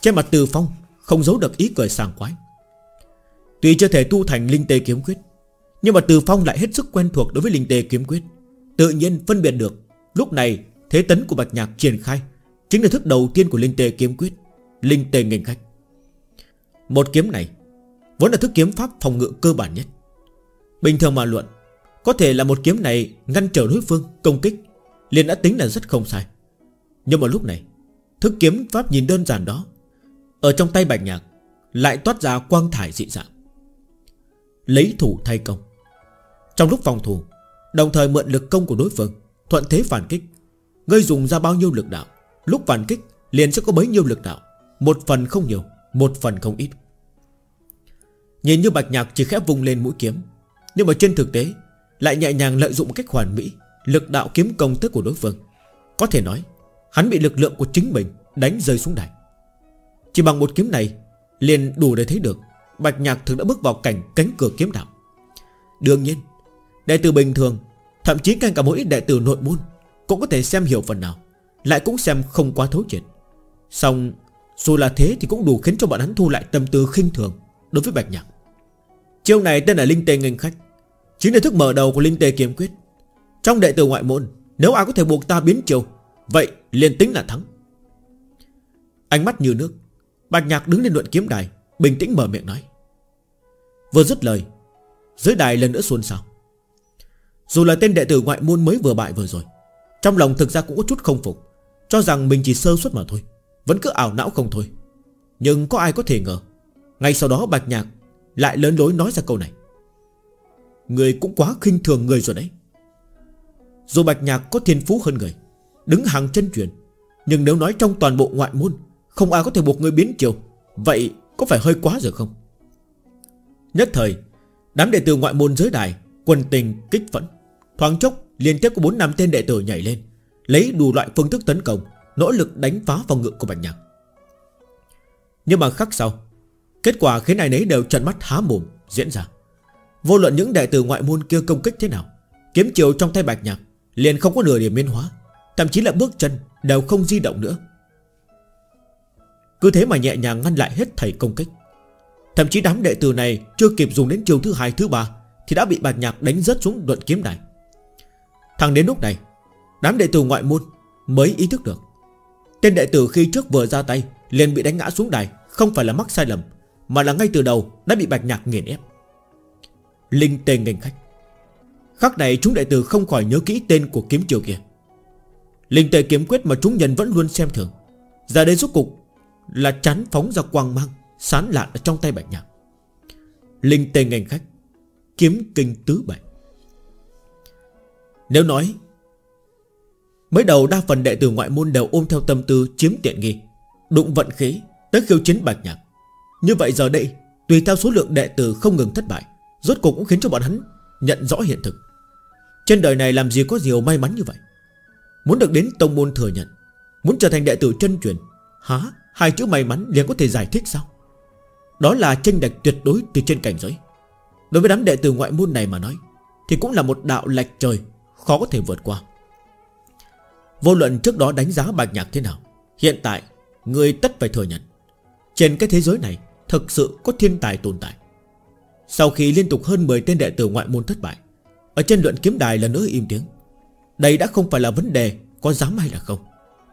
Trên mặt từ phong Không giấu được ý cười sàng quái Tuy chưa thể tu thành linh tê kiếm quyết, Nhưng mà từ phong lại hết sức quen thuộc Đối với linh tê kiếm quyết. Tự nhiên phân biệt được, Lúc này thế tấn của bạch nhạc triển khai, Chính là thức đầu tiên của linh tê kiếm quyết, Linh tê nghênh khách. Một kiếm này Vốn là thức kiếm pháp phòng ngự cơ bản nhất. Bình thường mà luận, Có thể là một kiếm này ngăn trở đối phương Công kích, liền đã tính là rất không sai. Nhưng mà lúc này Thức kiếm pháp nhìn đơn giản đó, Ở trong tay bạch nhạc Lại toát ra quang thải dị dạng. Lấy thủ thay công. Trong lúc phòng thủ, Đồng thời mượn lực công của đối phương, Thuận thế phản kích Ngươi dùng ra bao nhiêu lực đạo, Lúc phản kích liền sẽ có bấy nhiêu lực đạo, Một phần không nhiều, Một phần không ít. Nhìn như bạch nhạc chỉ khẽ vùng lên mũi kiếm. Nhưng mà trên thực tế, Lại nhẹ nhàng lợi dụng một cách hoàn mỹ Lực đạo kiếm công tức của đối phương. Có thể nói, Hắn bị lực lượng của chính mình đánh rơi xuống đài. Chỉ bằng một kiếm này, Liền đủ để thấy được Bạch nhạc thực đã bước vào cảnh cánh cửa kiếm đạo. Đương nhiên, Đệ tử bình thường, Thậm chí ngay cả mỗi đệ tử nội môn Cũng có thể xem hiểu phần nào, Lại cũng xem không quá thấu triệt. Xong, dù là thế thì cũng đủ khiến cho bọn hắn thu lại tâm tư khinh thường. Đối với Bạch Nhạc. Chiêu này tên là Linh Tê Nghênh Khách. Chính là thức mở đầu của Linh Tê Kiếm Quyết. Trong đệ tử ngoại môn, Nếu ai có thể buộc ta biến chiều Vậy liền tính là thắng. Ánh mắt như nước, Bạch Nhạc đứng lên luận kiếm đài, Bình tĩnh mở miệng nói. Vừa dứt lời, Dưới đài lần nữa xuôn xao. Dù là tên đệ tử ngoại môn mới vừa bại vừa rồi, Trong lòng thực ra cũng có chút không phục, Cho rằng mình chỉ sơ suất mà thôi, Vẫn cứ ảo não không thôi. Nhưng có ai có thể ngờ ngay sau đó Bạch Nhạc Lại lớn lối nói ra câu này. Người cũng quá khinh thường người rồi đấy. Dù Bạch Nhạc có thiên phú hơn người, Đứng hàng chân truyền, Nhưng nếu nói trong toàn bộ ngoại môn, Không ai có thể buộc người biến chiều. Vậy có phải hơi quá rồi không? Nhất thời, Đám đệ tử ngoại môn giới đài quần tình, kích phẫn, Thoáng chốc liên tiếp có 4 năm tên đệ tử nhảy lên, Lấy đủ loại phương thức tấn công, Nỗ lực đánh phá phòng ngự của Bạch Nhạc. Nhưng mà khắc sau Kết quả khiến ai nấy đều trận mắt há mồm, Diễn ra. Vô luận những đệ tử ngoại môn kia công kích thế nào, Kiếm chiều trong tay Bạch Nhạc Liền không có nửa điểm biến hóa, Thậm chí là bước chân đều không di động nữa. Cứ thế mà nhẹ nhàng ngăn lại hết thầy công kích. Thậm chí đám đệ tử này Chưa kịp dùng đến chiều thứ hai, thứ ba Thì đã bị Bạch Nhạc đánh rớt xuống đoạn kiếm này Thằng đến lúc này, Đám đệ tử ngoại môn mới ý thức được. Tên đệ tử khi trước vừa ra tay liền bị đánh ngã xuống đài, Không phải là mắc sai lầm mà là ngay từ đầu đã bị Bạch Nhạc nghiền ép. Linh tên ngành khách. Khắc này chúng đệ tử không khỏi nhớ kỹ tên của kiếm triều kia. Linh tề kiếm quyết mà chúng nhân vẫn luôn xem thường. Giờ đây rốt cục Là chắn phóng ra quang mang, Sán lạn ở trong tay bạch nhạc. Linh tề ngành khách. Kiếm kinh tứ bảy Nếu nói, Mới đầu đa phần đệ tử ngoại môn đều ôm theo tâm tư chiếm tiện nghi, Đụng vận khí, Tới khiêu chiến bạch nhạc. Như vậy giờ đây, Tùy theo số lượng đệ tử không ngừng thất bại, Rốt cuộc cũng khiến cho bọn hắn nhận rõ hiện thực. Trên đời này làm gì có nhiều may mắn như vậy? Muốn được đến tông môn thừa nhận, Muốn trở thành đệ tử chân truyền, Há hai chữ may mắn liền có thể giải thích sao? Đó là tranh đạch tuyệt đối từ trên cảnh giới. Đối với đám đệ tử ngoại môn này mà nói, Thì cũng là một đạo lệch trời, Khó có thể vượt qua. Vô luận trước đó đánh giá bạch nhạc thế nào, Hiện tại Người tất phải thừa nhận. Trên cái thế giới này Thực sự có thiên tài tồn tại. Sau khi liên tục hơn 10 tên đệ tử ngoại môn thất bại, Ở trên luận kiếm đài là nữa im tiếng. Đây đã không phải là vấn đề Có dám hay là không,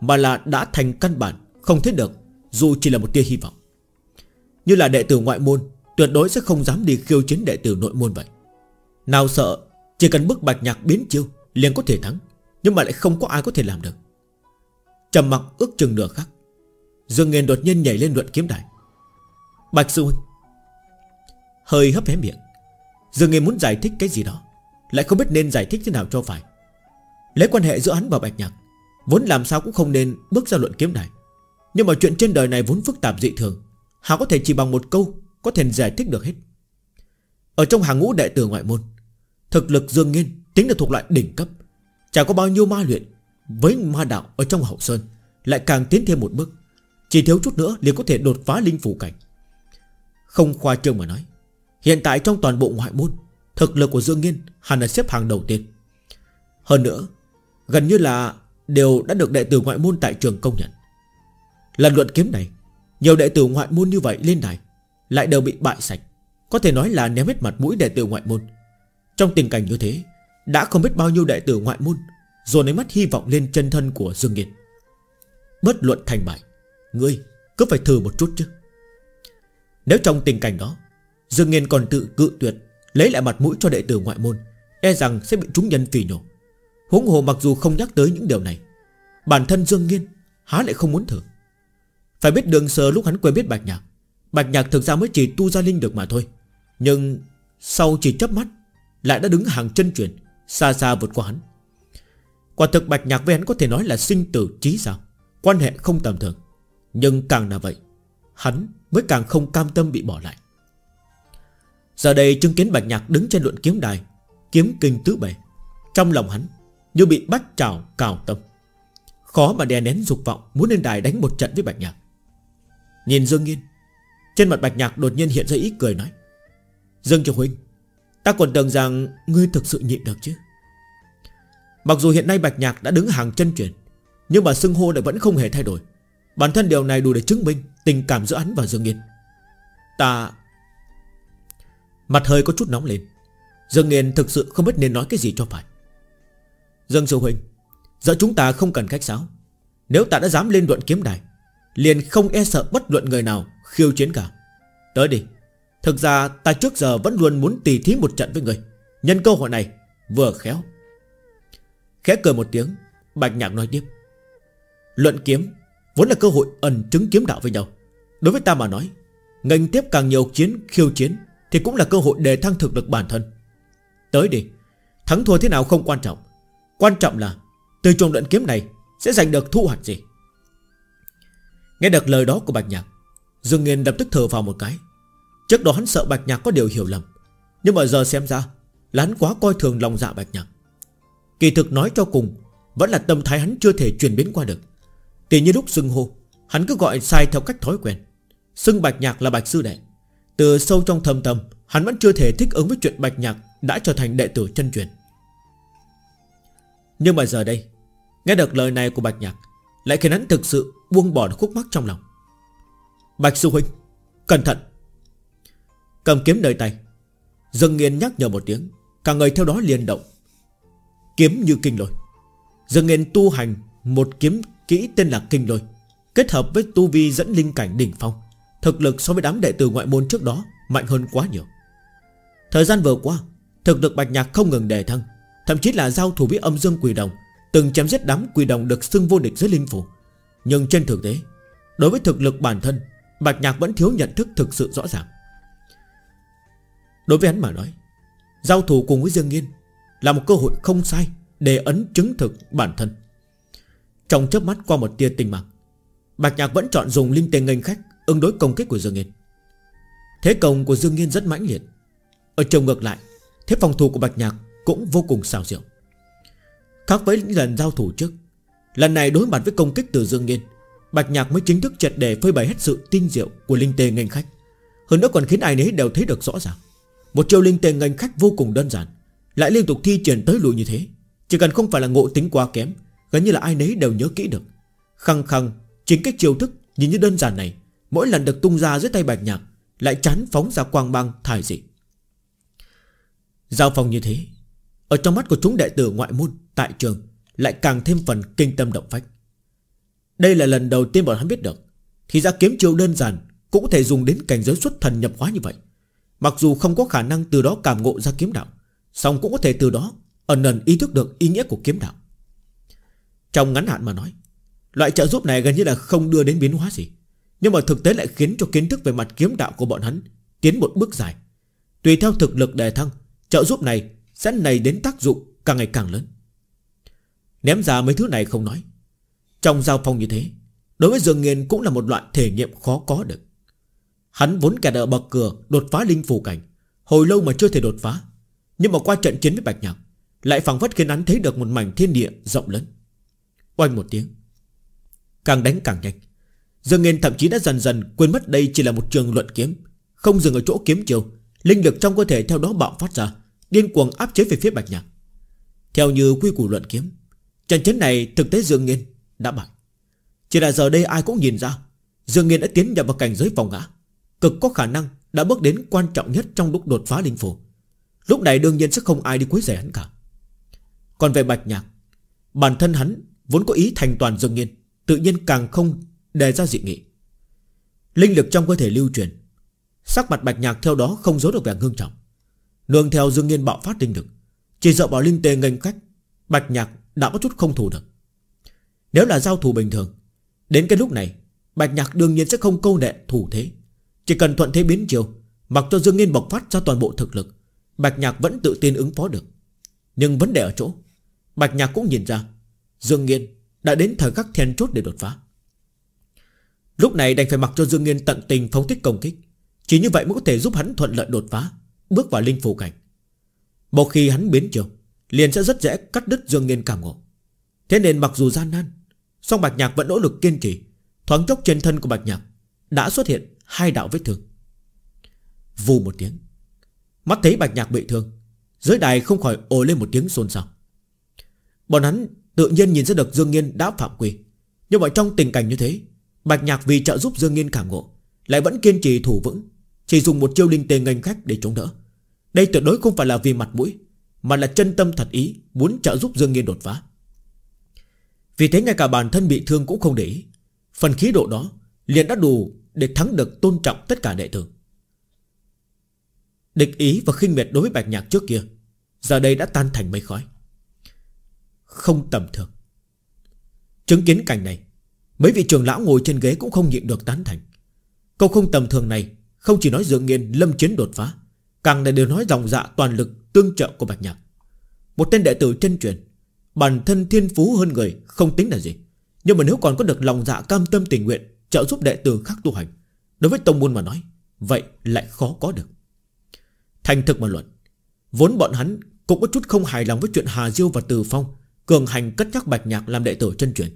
Mà là đã thành căn bản, Không thiết được, Dù chỉ là một tia hy vọng. Như là đệ tử ngoại môn, Tuyệt đối sẽ không dám đi khiêu chiến đệ tử nội môn vậy. Nào sợ, Chỉ cần bức bạch nhạc biến chiêu, liền có thể thắng, Nhưng mà lại không có ai có thể làm được. Trầm mặc ước chừng nửa khắc, Dương Nghiên đột nhiên nhảy lên luận kiếm đài. Bạch Sư Huynh. Hơi hấp hé miệng. Dương như muốn giải thích cái gì đó, Lại không biết nên giải thích thế nào cho phải. Lấy quan hệ giữa hắn và Bạch Nhạc, Vốn làm sao cũng không nên bước ra luận kiếm này. Nhưng mà chuyện trên đời này vốn phức tạp dị thường Hà có thể chỉ bằng một câu Có thể giải thích được hết. Ở trong hàng ngũ đệ tử ngoại môn, Thực lực dương nghiên tính là thuộc loại đỉnh cấp, Chả có bao nhiêu ma luyện. Với ma đạo ở trong hậu sơn, Lại càng tiến thêm một bước, Chỉ thiếu chút nữa liền có thể đột phá linh phủ cảnh. Không khoa trương mà nói. Hiện tại trong toàn bộ ngoại môn, Thực lực của Dương Nghiên hẳn là xếp hàng đầu tiên. Hơn nữa, Gần như là Đều đã được đệ tử ngoại môn tại trường công nhận. Lần luận kiếm này, Nhiều đệ tử ngoại môn như vậy lên đài Lại đều bị bại sạch. Có thể nói là ném hết mặt mũi đệ tử ngoại môn. Trong tình cảnh như thế, Đã không biết bao nhiêu đệ tử ngoại môn Rồi lấy mắt hy vọng lên chân thân của Dương Nghiên. Bất luận thành bại, Ngươi cứ phải thử một chút chứ. Nếu trong tình cảnh đó, Dương Nghiên còn tự cự tuyệt, Lấy lại mặt mũi cho đệ tử ngoại môn E rằng sẽ bị chúng nhân phỉ nhổ Huống hồ mặc dù không nhắc tới những điều này, Bản thân Dương Nghiên Há lại không muốn thử Phải biết đường sờ lúc hắn quen biết Bạch Nhạc Bạch Nhạc thực ra mới chỉ tu gia linh được mà thôi. Nhưng sau chỉ chấp mắt, Lại đã đứng hàng chân truyền, Xa xa vượt qua hắn. Quả thực Bạch Nhạc với hắn có thể nói là sinh tử trí sao Quan hệ không tầm thường. Nhưng càng là vậy, Hắn mới càng không cam tâm bị bỏ lại. Giờ đây chứng kiến Bạch Nhạc đứng trên luận kiếm đài, Kiếm kinh tứ bề. Trong lòng hắn, như bị bắt trào cào tâm. Khó mà đè nén dục vọng, Muốn lên đài đánh một trận với Bạch Nhạc. Nhìn Dương Nghiên, Trên mặt Bạch Nhạc đột nhiên hiện ra ý cười nói, Dương Trường Huynh, Ta còn tưởng rằng ngươi thực sự nhịn được chứ. Mặc dù hiện nay Bạch Nhạc đã đứng hàng chân truyền, Nhưng mà xưng hô lại vẫn không hề thay đổi. Bản thân điều này đủ để chứng minh Tình cảm giữa hắn và Dương Nghiên. Ta Mặt hơi có chút nóng lên. Dương Nghiên thực sự không biết nên nói cái gì cho phải. Dương Sư Huynh Giờ chúng ta không cần khách sáo. Nếu ta đã dám lên luận kiếm đài Liền không e sợ bất luận người nào khiêu chiến cả. Tới đi. Thực ra ta trước giờ vẫn luôn muốn tỉ thí một trận với người. Nhân cơ hội này Vừa khéo. Khẽ cười một tiếng, Bạch Nhạc nói tiếp. Luận kiếm Vốn là cơ hội ẩn chứng kiếm đạo với nhau. Đối với ta mà nói, Ngành tiếp càng nhiều chiến, khiêu chiến, Thì cũng là cơ hội để thăng thực lực bản thân. Tới đi, Thắng thua thế nào không quan trọng. Quan trọng là, Từ trong đận kiếm này, Sẽ giành được thu hoạch gì. Nghe được lời đó của Bạch Nhạc, Dương Nghiên lập tức thở vào một cái. Trước đó hắn sợ Bạch Nhạc có điều hiểu lầm, Nhưng mà giờ xem ra là hắn quá coi thường lòng dạ bạch nhạc. Kỳ thực nói cho cùng, Vẫn là tâm thái hắn chưa thể chuyển biến qua được. Tỷ như lúc xưng hô, Hắn cứ gọi sai theo cách thói quen. Xưng bạch nhạc là bạch sư đệ. Từ sâu trong thâm tâm, Hắn vẫn chưa thể thích ứng với chuyện bạch nhạc Đã trở thành đệ tử chân truyền. Nhưng mà giờ đây, Nghe được lời này của bạch nhạc, Lại khiến hắn thực sự buông bỏ khúc mắc trong lòng. Bạch sư huynh, Cẩn thận! Cầm kiếm nơi tay, Dương Nghiên nhắc nhở một tiếng, Cả người theo đó liền động. Kiếm như kinh lôi. Dương Nghiên tu hành một kiếm kỹ tên là kinh lôi, Kết hợp với tu vi dẫn linh cảnh đỉnh phong. Thực lực so với đám đệ tử ngoại môn trước đó Mạnh hơn quá nhiều. Thời gian vừa qua, Thực lực bạch nhạc không ngừng đề thăng, Thậm chí là giao thủ với âm dương quỷ đồng, Từng chém giết đám quỷ đồng được xưng vô địch dưới linh phủ. Nhưng trên thực tế, Đối với thực lực bản thân, Bạch nhạc vẫn thiếu nhận thức thực sự rõ ràng. Đối với hắn mà nói, Giao thủ cùng với Dương Nghiên Là một cơ hội không sai Để ấn chứng thực bản thân. Trong chớp mắt qua một tia tình mạng Bạch Nhạc vẫn chọn dùng linh tên nghênh khách Ứng đối công kích của Dương Nghiên Thế công của Dương Nghiên rất mãnh liệt. Ở chiều ngược lại, Thế phòng thủ của Bạch Nhạc cũng vô cùng xào diệu. Khác với những lần giao thủ trước, Lần này đối mặt với công kích từ Dương Nghiên Bạch Nhạc mới chính thức triệt đề phơi bày hết sự tinh diệu của linh tê nghênh khách. Hơn nữa còn khiến ai nấy đều thấy được rõ ràng, Một chiêu linh tê nghênh khách vô cùng đơn giản, Lại liên tục thi triển tới lùi như thế. Chỉ cần không phải là ngộ tính quá kém Gần như là ai nấy đều nhớ kỹ được. Khăng khăng, Chính cái chiêu thức nhìn như đơn giản này, Mỗi lần được tung ra dưới tay bạch nhạc, Lại chán phóng ra quang băng thải dị. Giao phòng như thế, Ở trong mắt của chúng đệ tử ngoại môn, Tại trường, Lại càng thêm phần kinh tâm động phách. Đây là lần đầu tiên bọn hắn biết được, Thì ra kiếm chiêu đơn giản Cũng có thể dùng đến cảnh giới xuất thần nhập hóa như vậy. Mặc dù không có khả năng từ đó cảm ngộ ra kiếm đạo, song cũng có thể từ đó Ẩn ẩn ý thức được ý nghĩa của kiếm đạo. Trong ngắn hạn mà nói, Loại trợ giúp này gần như là không đưa đến biến hóa gì. Nhưng mà thực tế lại khiến cho kiến thức về mặt kiếm đạo của bọn hắn Tiến một bước dài. Tùy theo thực lực đề thăng, Trợ giúp này sẽ nảy đến tác dụng càng ngày càng lớn. Ném ra mấy thứ này không nói, Trong giao phong như thế, Đối với Dương Nghiên cũng là một loại thể nghiệm khó có được. Hắn vốn kẹt ở bậc cửa, Đột phá linh phù cảnh, Hồi lâu mà chưa thể đột phá. Nhưng mà qua trận chiến với Bạch Nhạc, Lại phẳng phất khiến hắn thấy được một mảnh thiên địa rộng lớn. Oanh một tiếng. Càng đánh càng nhanh. Dương Nghiên thậm chí đã dần dần quên mất đây chỉ là một trường luận kiếm, Không dừng ở chỗ kiếm chiều Linh lực trong cơ thể theo đó bạo phát ra, Điên cuồng áp chế về phía Bạch Nhạc. Theo như quy củ luận kiếm, Trận chiến này thực tế Dương Nghiên đã bại. Chỉ là giờ đây ai cũng nhìn ra, Dương Nghiên đã tiến nhập vào cảnh giới vòng ngã. Cực có khả năng đã bước đến quan trọng nhất Trong lúc đột phá linh phủ. Lúc này đương nhiên sẽ không ai đi quấy rầy hắn cả. Còn về Bạch Nhạc, Bản thân hắn vốn có ý thành toàn Dương Nghiên, Tự nhiên càng không đề ra dị nghị. Linh lực trong cơ thể lưu truyền, Sắc mặt bạch nhạc theo đó không giấu được vẻ ngưng trọng. Nương theo dương nghiên bạo phát linh lực, Chỉ sợ bảo linh tề ngành cách Bạch nhạc đã có chút không thủ được. Nếu là giao thủ bình thường, Đến cái lúc này, Bạch nhạc đương nhiên sẽ không câu nệ thủ thế. Chỉ cần thuận thế biến chiều, Mặc cho dương nghiên bộc phát ra toàn bộ thực lực, Bạch nhạc vẫn tự tin ứng phó được. Nhưng vấn đề ở chỗ, Bạch nhạc cũng nhìn ra Dương nghiên đã đến thời khắc then chốt để đột phá. Lúc này đành phải mặc cho Dương Nghiên tận tình phóng thích công kích. Chỉ như vậy mới có thể giúp hắn thuận lợi đột phá, Bước vào linh phù cảnh. Một khi hắn biến chiều, Liền sẽ rất dễ cắt đứt Dương Nghiên cảm ngộ. Thế nên mặc dù gian nan, song Bạch Nhạc vẫn nỗ lực kiên trì. Thoáng chốc trên thân của Bạch Nhạc Đã xuất hiện hai đạo vết thương. Vù một tiếng, Mắt thấy Bạch Nhạc bị thương, Dưới đài không khỏi ồ lên một tiếng xôn xao. Bọn hắn Tự nhiên nhìn ra được Dương Nghiên đã phạm quy. Nhưng mà trong tình cảnh như thế, Bạch Nhạc vì trợ giúp Dương Nghiên cảm ngộ, Lại vẫn kiên trì thủ vững, Chỉ dùng một chiêu linh tề ngành khách để chống đỡ. Đây tuyệt đối không phải là vì mặt mũi, Mà là chân tâm thật ý Muốn trợ giúp Dương Nghiên đột phá. Vì thế ngay cả bản thân bị thương cũng không để ý. Phần khí độ đó liền đã đủ để thắng được tôn trọng tất cả đệ tử. Địch ý và khinh miệt đối với Bạch Nhạc trước kia, Giờ đây đã tan thành mây khói không tầm thường. Chứng kiến cảnh này, Mấy vị trưởng lão ngồi trên ghế cũng không nhịn được tán thành. Câu không tầm thường này Không chỉ nói dựa nghiên lâm chiến đột phá, Càng là đều nói dòng dạ toàn lực Tương trợ của Bạch Nhạc. Một tên đệ tử chân truyền, Bản thân thiên phú hơn người không tính là gì. Nhưng mà nếu còn có được lòng dạ cam tâm tình nguyện Trợ giúp đệ tử khác tu hành, Đối với tông môn mà nói, Vậy lại khó có được. Thành thực mà luận, Vốn bọn hắn cũng có chút không hài lòng với chuyện Hà Diêu và Từ Phong Cường hành cất nhắc Bạch Nhạc làm đệ tử chân truyền.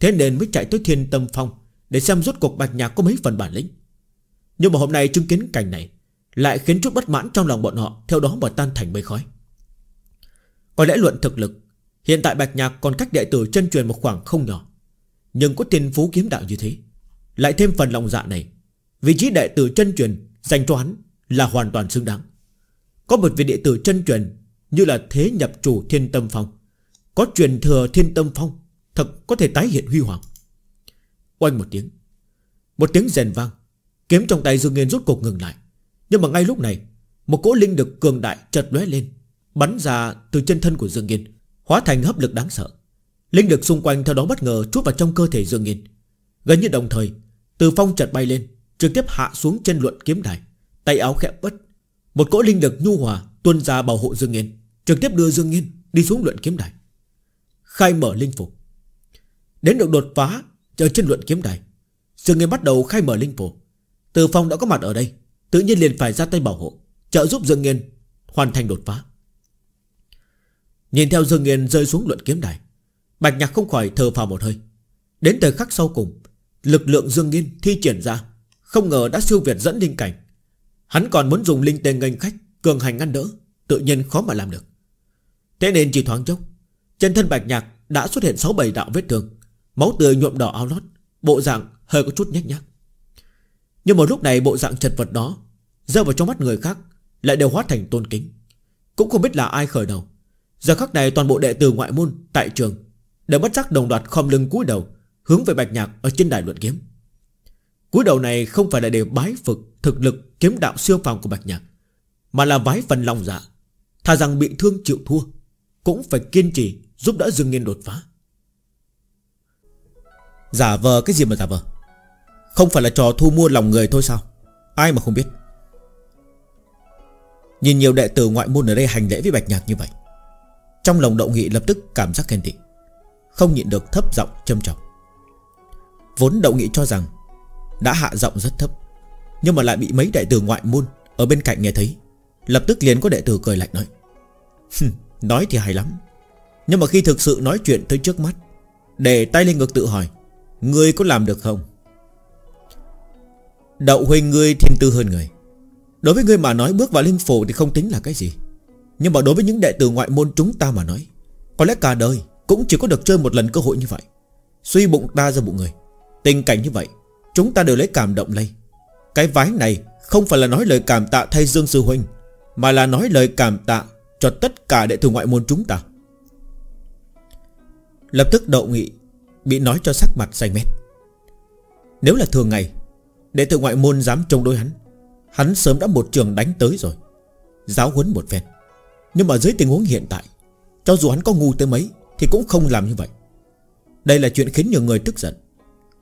Thế nên mới chạy tới Thiên Tâm Phong Để xem rốt cuộc Bạch Nhạc có mấy phần bản lĩnh. Nhưng mà hôm nay chứng kiến cảnh này Lại khiến chút bất mãn trong lòng bọn họ Theo đó mà tan thành mây khói. Có lẽ luận thực lực, Hiện tại Bạch Nhạc còn cách đệ tử chân truyền một khoảng không nhỏ. Nhưng có tiền phú kiếm đạo như thế, Lại thêm phần lòng dạ này, Vị trí đệ tử chân truyền dành cho hắn Là hoàn toàn xứng đáng. Có một vị đệ tử chân truyền Như là thế nhập chủ thiên tâm phong có truyền thừa thiên tâm phong, Thật có thể tái hiện huy hoàng. Oanh một tiếng. Một tiếng rèn vang. Kiếm trong tay Dương Nghiên rút cục ngừng lại. Nhưng mà ngay lúc này, Một cỗ linh lực cường đại chợt lóe lên, Bắn ra từ chân thân của Dương Nghiên, Hóa thành hấp lực đáng sợ. Linh lực xung quanh theo đó bất ngờ chút vào trong cơ thể Dương Nghiên. Gần như đồng thời, Từ phong chợt bay lên, Trực tiếp hạ xuống chân luận kiếm đài, Tay áo khẽ bất Một cỗ linh lực nhu hòa tuôn ra bảo hộ Dương Nghiên, Trực tiếp đưa Dương Nghiên đi xuống luận kiếm đài. Khai mở linh phục Đến được đột phá, chờ trên luận kiếm đài Dương Nghiên bắt đầu khai mở linh phục Từ phong đã có mặt ở đây, Tự nhiên liền phải ra tay bảo hộ, Trợ giúp Dương Nghiên hoàn thành đột phá. Nhìn theo Dương Nghiên rơi xuống luận kiếm đài, Bạch Nhạc không khỏi thở phào một hơi. Đến thời khắc sau cùng, Lực lượng Dương Nghiên thi triển ra, Không ngờ đã siêu việt dẫn linh cảnh. Hắn còn muốn dùng linh tên nghênh khách Cường hành ngăn đỡ, Tự nhiên khó mà làm được. Thế nên chỉ thoáng chốc trên thân Bạch Nhạc đã xuất hiện 6-7 đạo vết thương. Máu tươi nhuộm đỏ áo lót, Bộ dạng hơi có chút nhếch nhác. Nhưng một lúc này bộ dạng chật vật đó, Rơi vào trong mắt người khác, Lại đều hóa thành tôn kính. Cũng không biết là ai khởi đầu. Giờ khắc này toàn bộ đệ tử ngoại môn, Tại trường, Đều bất giác đồng loạt khom lưng cúi đầu, Hướng về bạch nhạc ở trên đài luận kiếm. Cúi đầu này không phải là để bái phục Thực lực kiếm đạo siêu phàm của bạch nhạc, Mà là vái phần lòng dạ Thà rằng bị thương chịu thua, Cũng phải kiên trì giúp đỡ Dương Nghiên đột phá. Giả vờ, cái gì mà giả vờ? Không phải là trò thu mua lòng người thôi sao? Ai mà không biết? Nhìn nhiều đệ tử ngoại môn ở đây hành lễ với Bạch Nhạc như vậy, trong lòng đậu nghị lập tức cảm giác khen tị, Không nhịn được thấp giọng châm trọng. Vốn đậu nghị cho rằng Đã hạ giọng rất thấp, Nhưng mà lại bị mấy đệ tử ngoại môn Ở bên cạnh nghe thấy, Lập tức liền có đệ tử cười lạnh nói Nói thì hay lắm nhưng mà khi thực sự nói chuyện tới trước mắt, Để tay lên ngực tự hỏi, Ngươi có làm được không? Đậu huynh ngươi thiên tư hơn người. Đối với ngươi mà nói, bước vào linh phủ Thì không tính là cái gì. Nhưng mà đối với những đệ tử ngoại môn chúng ta mà nói, Có lẽ cả đời Cũng chỉ có được chơi một lần cơ hội như vậy. Suy bụng ta ra bụng người. Tình cảnh như vậy, Chúng ta đều lấy cảm động lây. Cái vái này không phải là nói lời cảm tạ thay Dương Sư Huynh, Mà là nói lời cảm tạ Cho tất cả đệ tử ngoại môn chúng ta. Lập tức đậu nghị, Bị nói cho sắc mặt xanh mét. Nếu là thường ngày, Đệ tử ngoại môn dám chống đối hắn Hắn sớm đã một trường đánh tới rồi, Giáo huấn một phen. Nhưng mà dưới tình huống hiện tại, Cho dù hắn có ngu tới mấy Thì cũng không làm như vậy. Đây là chuyện khiến nhiều người tức giận.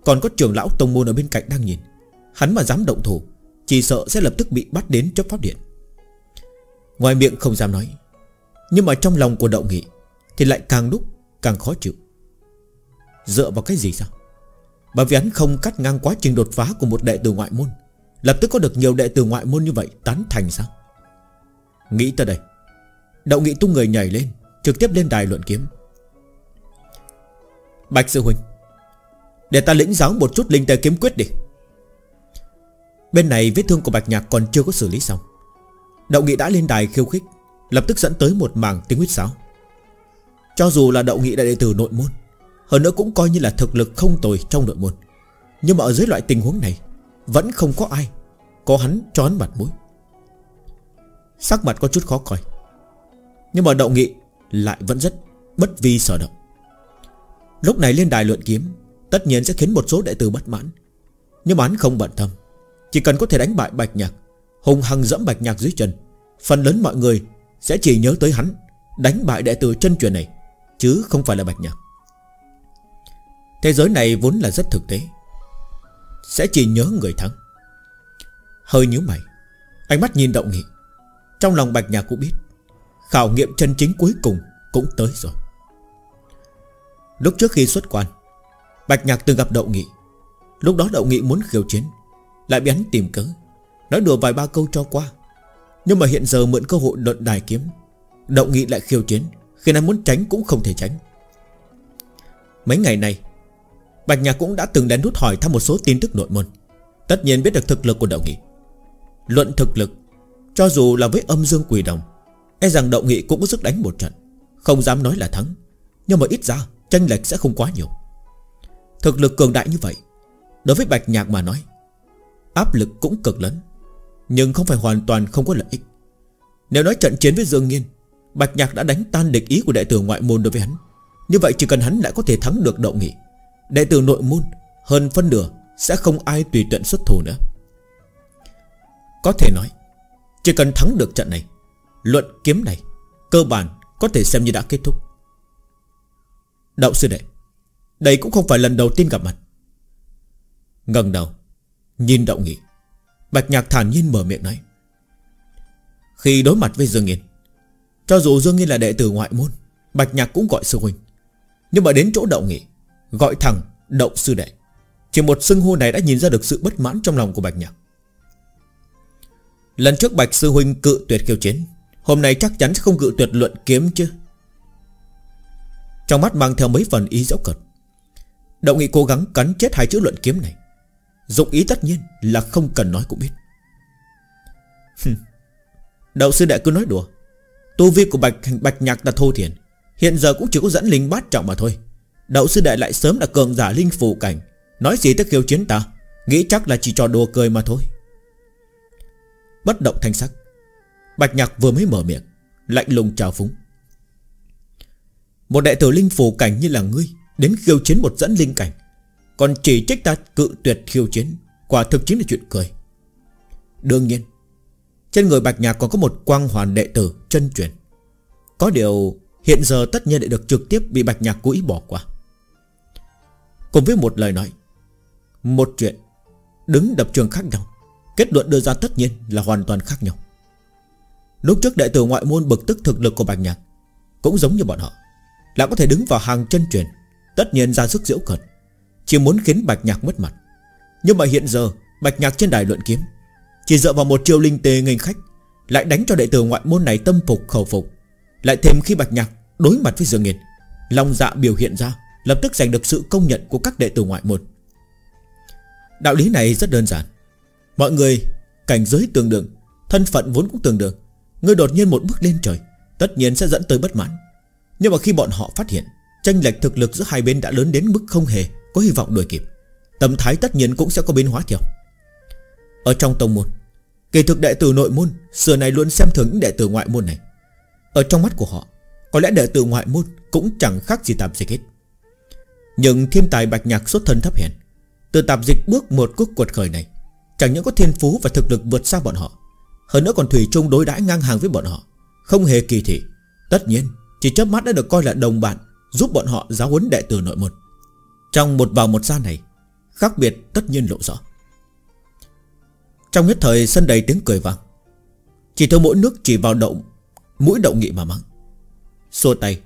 Còn có trưởng lão tông môn ở bên cạnh đang nhìn, Hắn mà dám động thủ, Chỉ sợ sẽ lập tức bị bắt đến chấp pháp điện. Ngoài miệng không dám nói, Nhưng mà trong lòng của đậu nghị Thì lại càng lúc càng khó chịu. Dựa vào cái gì sao? Bởi vì hắn không cắt ngang quá trình đột phá Của một đệ tử ngoại môn. Lập tức có được nhiều đệ tử ngoại môn như vậy Tán thành sao? Nghĩ tới đây, Đậu nghị tung người nhảy lên, Trực tiếp lên đài luận kiếm. Bạch sư huynh, Để ta lĩnh giáo một chút linh tề kiếm quyết đi. Bên này vết thương của Bạch Nhạc còn chưa có xử lý xong. Đậu nghị đã lên đài khiêu khích, Lập tức dẫn tới một mảng tiếng huyết sáo. Cho dù là đậu nghị đại đệ tử nội môn, Hơn nữa cũng coi như là thực lực không tồi trong nội môn. Nhưng mà ở dưới loại tình huống này, Vẫn không có ai Có hắn cho hắn mặt mũi. Sắc mặt có chút khó coi, nhưng mà đậu nghị lại vẫn rất bất vi sở động. Lúc này lên đài luận kiếm, Tất nhiên sẽ khiến một số đệ tử bất mãn. Nhưng mà hắn không bận tâm, Chỉ cần có thể đánh bại Bạch Nhạc, Hùng hăng dẫm Bạch Nhạc dưới chân, Phần lớn mọi người sẽ chỉ nhớ tới hắn Đánh bại đệ tử chân truyền này. Chứ không phải là Bạch Nhạc Thế giới này vốn là rất thực tế. Sẽ chỉ nhớ người thắng. Hơi nhíu mày, Ánh mắt nhìn động nghị. Trong lòng Bạch Nhạc cũng biết, Khảo nghiệm chân chính cuối cùng Cũng tới rồi. Lúc trước khi xuất quan, Bạch Nhạc từng gặp Đậu Nghị. Lúc đó Đậu Nghị muốn khiêu chiến, Lại bị hắn tìm cớ, Nói đùa vài ba câu cho qua. Nhưng mà hiện giờ mượn cơ hội luận đài kiếm đậu nghị lại khiêu chiến khi hắn muốn tránh cũng không thể tránh. Mấy ngày nay, Bạch Nhạc cũng đã từng đến rút hỏi thăm một số tin tức nội môn. Tất nhiên biết được thực lực của Động Nghị. Luận thực lực, Cho dù là với âm dương quỷ đồng E rằng Động Nghị cũng có sức đánh một trận. Không dám nói là thắng, Nhưng mà ít ra tranh lệch sẽ không quá nhiều. Thực lực cường đại như vậy, Đối với Bạch Nhạc mà nói, Áp lực cũng cực lớn, Nhưng không phải hoàn toàn không có lợi ích. Nếu nói trận chiến với Dương Nghiên Bạch Nhạc đã đánh tan địch ý của đệ tử ngoại môn đối với hắn. Như vậy chỉ cần hắn lại có thể thắng được Động Nghị, Đệ tử nội môn Hơn phân nửa Sẽ không ai tùy tiện xuất thủ nữa. Có thể nói, Chỉ cần thắng được trận này, Luận kiếm này, Cơ bản có thể xem như đã kết thúc. Đậu sư đệ, Đây cũng không phải lần đầu tiên gặp mặt. Ngẩng đầu, Nhìn Đậu Nghị, Bạch Nhạc thản nhiên mở miệng nói, Khi đối mặt với Dương Nghiên cho dù Dương Nghiên là đệ tử ngoại môn, Bạch Nhạc cũng gọi sư huynh. Nhưng mà đến chỗ Đậu Nghị, Gọi thẳng Đậu sư đệ. Chỉ một xưng hô này đã nhìn ra được sự bất mãn trong lòng của Bạch Nhạc. Lần trước Bạch sư huynh cự tuyệt khiêu chiến, Hôm nay chắc chắn sẽ không cự tuyệt luận kiếm chứ. Trong mắt mang theo mấy phần ý dẫu cợt Đậu Nghị cố gắng cắn chết hai chữ luận kiếm này. Dụng ý tất nhiên là không cần nói cũng biết. Đậu sư đệ cứ nói đùa Tu vi của Bạch Bạch Nhạc là thô thiền Hiện giờ cũng chỉ có dẫn linh bát trọng mà thôi. Đậu sư đệ lại sớm là cường giả linh phụ cảnh. Nói gì tới khiêu chiến ta? Nghĩ chắc là chỉ trò đùa cười mà thôi. Bất động thanh sắc, Bạch Nhạc vừa mới mở miệng, Lạnh lùng chào phúng. Một đệ tử linh phù cảnh như là ngươi Đến khiêu chiến một dẫn linh cảnh, Còn chỉ trách ta cự tuyệt khiêu chiến, Quả thực chính là chuyện cười. Đương nhiên trên người Bạch Nhạc còn có một quang hoàn đệ tử chân truyền. Có điều, Hiện giờ tất nhiên lại được trực tiếp bị Bạch Nhạc cố ý bỏ qua. Cùng với một lời nói, Một chuyện Đứng đập trường khác nhau, Kết luận đưa ra tất nhiên là hoàn toàn khác nhau. Lúc trước đệ tử ngoại môn bực tức thực lực của Bạch Nhạc Cũng giống như bọn họ Là có thể đứng vào hàng chân truyền, Tất nhiên ra sức diễu cợt, Chỉ muốn khiến Bạch Nhạc mất mặt. Nhưng mà hiện giờ, Bạch Nhạc trên đài luận kiếm chỉ dựa vào một chiêu linh tê nghênh khách, Lại đánh cho đệ tử ngoại môn này tâm phục khẩu phục. Lại thêm khi Bạch Nhạc đối mặt với Dương Nghiên, Long dạ biểu hiện ra, Lập tức giành được sự công nhận của các đệ tử ngoại môn. Đạo lý này rất đơn giản. Mọi người cảnh giới tương đương, Thân phận vốn cũng tương đương. Ngươi đột nhiên một bước lên trời, Tất nhiên sẽ dẫn tới bất mãn. Nhưng mà khi bọn họ phát hiện Tranh lệch thực lực giữa hai bên đã lớn đến mức không hề Có hy vọng đuổi kịp, Tâm thái tất nhiên cũng sẽ có biến hóa theo. Ở trong tông môn Kỳ thực đệ tử nội môn, Xưa này luôn xem thường những đệ tử ngoại môn này. Ở trong mắt của họ, Có lẽ đệ tử ngoại môn cũng chẳng khác gì tạp dịch hết. Nhưng thiên tài bạch nhạc xuất thân thấp hèn, Từ tạp dịch bước một cước quật khởi này, Chẳng những có thiên phú và thực lực vượt xa bọn họ, Hơn nữa còn Thủy chung đối đãi ngang hàng với bọn họ, Không hề kỳ thị. Tất nhiên, chỉ chớp mắt đã được coi là đồng bạn Giúp bọn họ giáo huấn đệ tử nội môn. Trong một vào một ra này, Khác biệt tất nhiên lộ rõ. Trong nhất thời sân đầy tiếng cười vang. Chỉ theo mỗi nước chỉ vào động, Mũi động nghị mà mắng. Xua tay.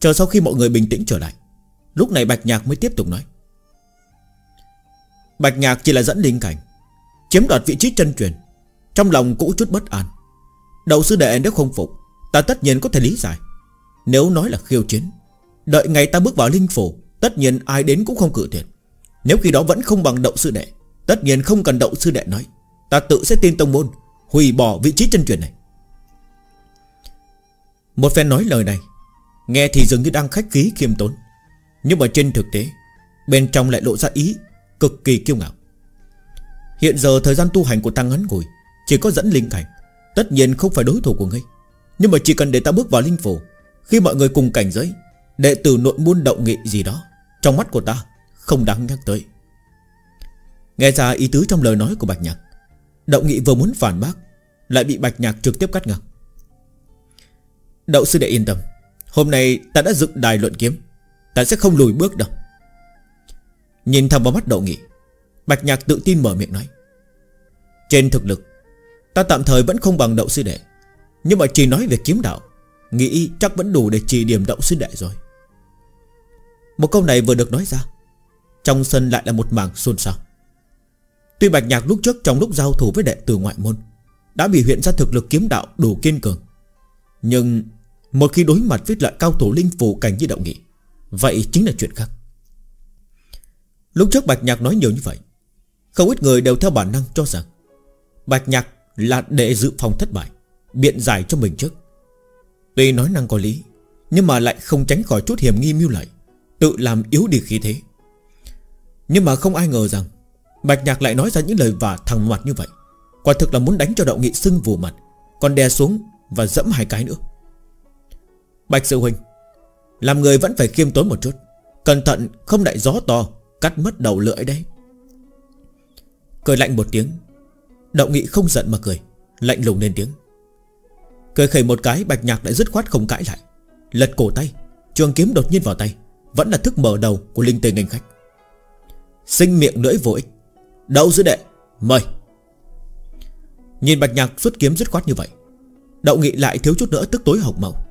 Chờ sau khi mọi người bình tĩnh trở lại, Lúc này Bạch Nhạc mới tiếp tục nói. Bạch Nhạc chỉ là dẫn linh cảnh, Chiếm đoạt vị trí chân truyền, Trong lòng cũng chút bất an. Đầu sư đệ nếu không phục, Ta tất nhiên có thể lý giải. Nếu nói là khiêu chiến, Đợi ngày ta bước vào linh phủ, Tất nhiên ai đến cũng không cự tuyệt. Nếu khi đó vẫn không bằng đậu sư đệ, Tất nhiên không cần đậu sư đệ nói. Ta tự sẽ tin tông môn, Hủy bỏ vị trí chân truyền này. Một phen nói lời này, Nghe thì dường như đang khách khí khiêm tốn. Nhưng mà trên thực tế, Bên trong lại lộ ra ý Cực kỳ kiêu ngạo. Hiện giờ thời gian tu hành của ta ngắn ngủi, Chỉ có dẫn linh cảnh. Tất nhiên không phải đối thủ của ngươi. Nhưng mà chỉ cần để ta bước vào linh phủ Khi mọi người cùng cảnh giới, Đệ tử nội môn động nghị gì đó, Trong mắt của ta không đáng nhắc tới. Nghe ra ý tứ trong lời nói của Bạch Nhạc đậu nghị vừa muốn phản bác, Lại bị Bạch Nhạc trực tiếp cắt ngang. Đậu sư đệ yên tâm, Hôm nay ta đã dựng đài luận kiếm, Ta sẽ không lùi bước đâu. Nhìn thầm vào mắt đậu nghị, Bạch Nhạc tự tin mở miệng nói, Trên thực lực, Ta tạm thời vẫn không bằng đậu sư đệ, Nhưng mà chỉ nói về kiếm đạo, Nghĩ chắc vẫn đủ để chỉ điểm đậu sư đệ rồi. Một câu này vừa được nói ra, Trong sân lại là một mảng xôn xao. Tuy Bạch Nhạc lúc trước trong lúc giao thủ với đệ tử ngoại môn, Đã bị hiện ra thực lực kiếm đạo đủ kiên cường. Nhưng Một khi đối mặt với lại cao thủ linh phù cảnh như động nghị, Vậy chính là chuyện khác. Lúc trước Bạch Nhạc nói nhiều như vậy, Không ít người đều theo bản năng cho rằng Bạch Nhạc là để dự phòng thất bại, Biện giải cho mình trước. Tuy nói năng có lý, Nhưng mà lại không tránh khỏi chút hiểm nghi mưu lợi Tự làm yếu đi khí thế. Nhưng mà không ai ngờ rằng Bạch Nhạc lại nói ra những lời và thằng mặt như vậy. Quả thực là muốn đánh cho đạo nghị sưng vù mặt, Còn đè xuống và dẫm hai cái nữa. Bạch Sự Huynh Làm người vẫn phải khiêm tốn một chút. Cẩn thận, không đại gió to, Cắt mất đầu lưỡi đấy. Cười lạnh một tiếng. Đạo nghị không giận mà cười, Lạnh lùng lên tiếng. Cười khẩy một cái, bạch nhạc lại dứt khoát không cãi lại. Lật cổ tay, Trường kiếm đột nhiên vào tay, Vẫn là thức mở đầu của linh tề ngành khách. Sinh miệng lưỡi vô ích. Đậu giữ đệ, Mời. Nhìn bạch nhạc xuất kiếm dứt khoát như vậy, Đậu nghị lại thiếu chút nữa tức tối hồng màu.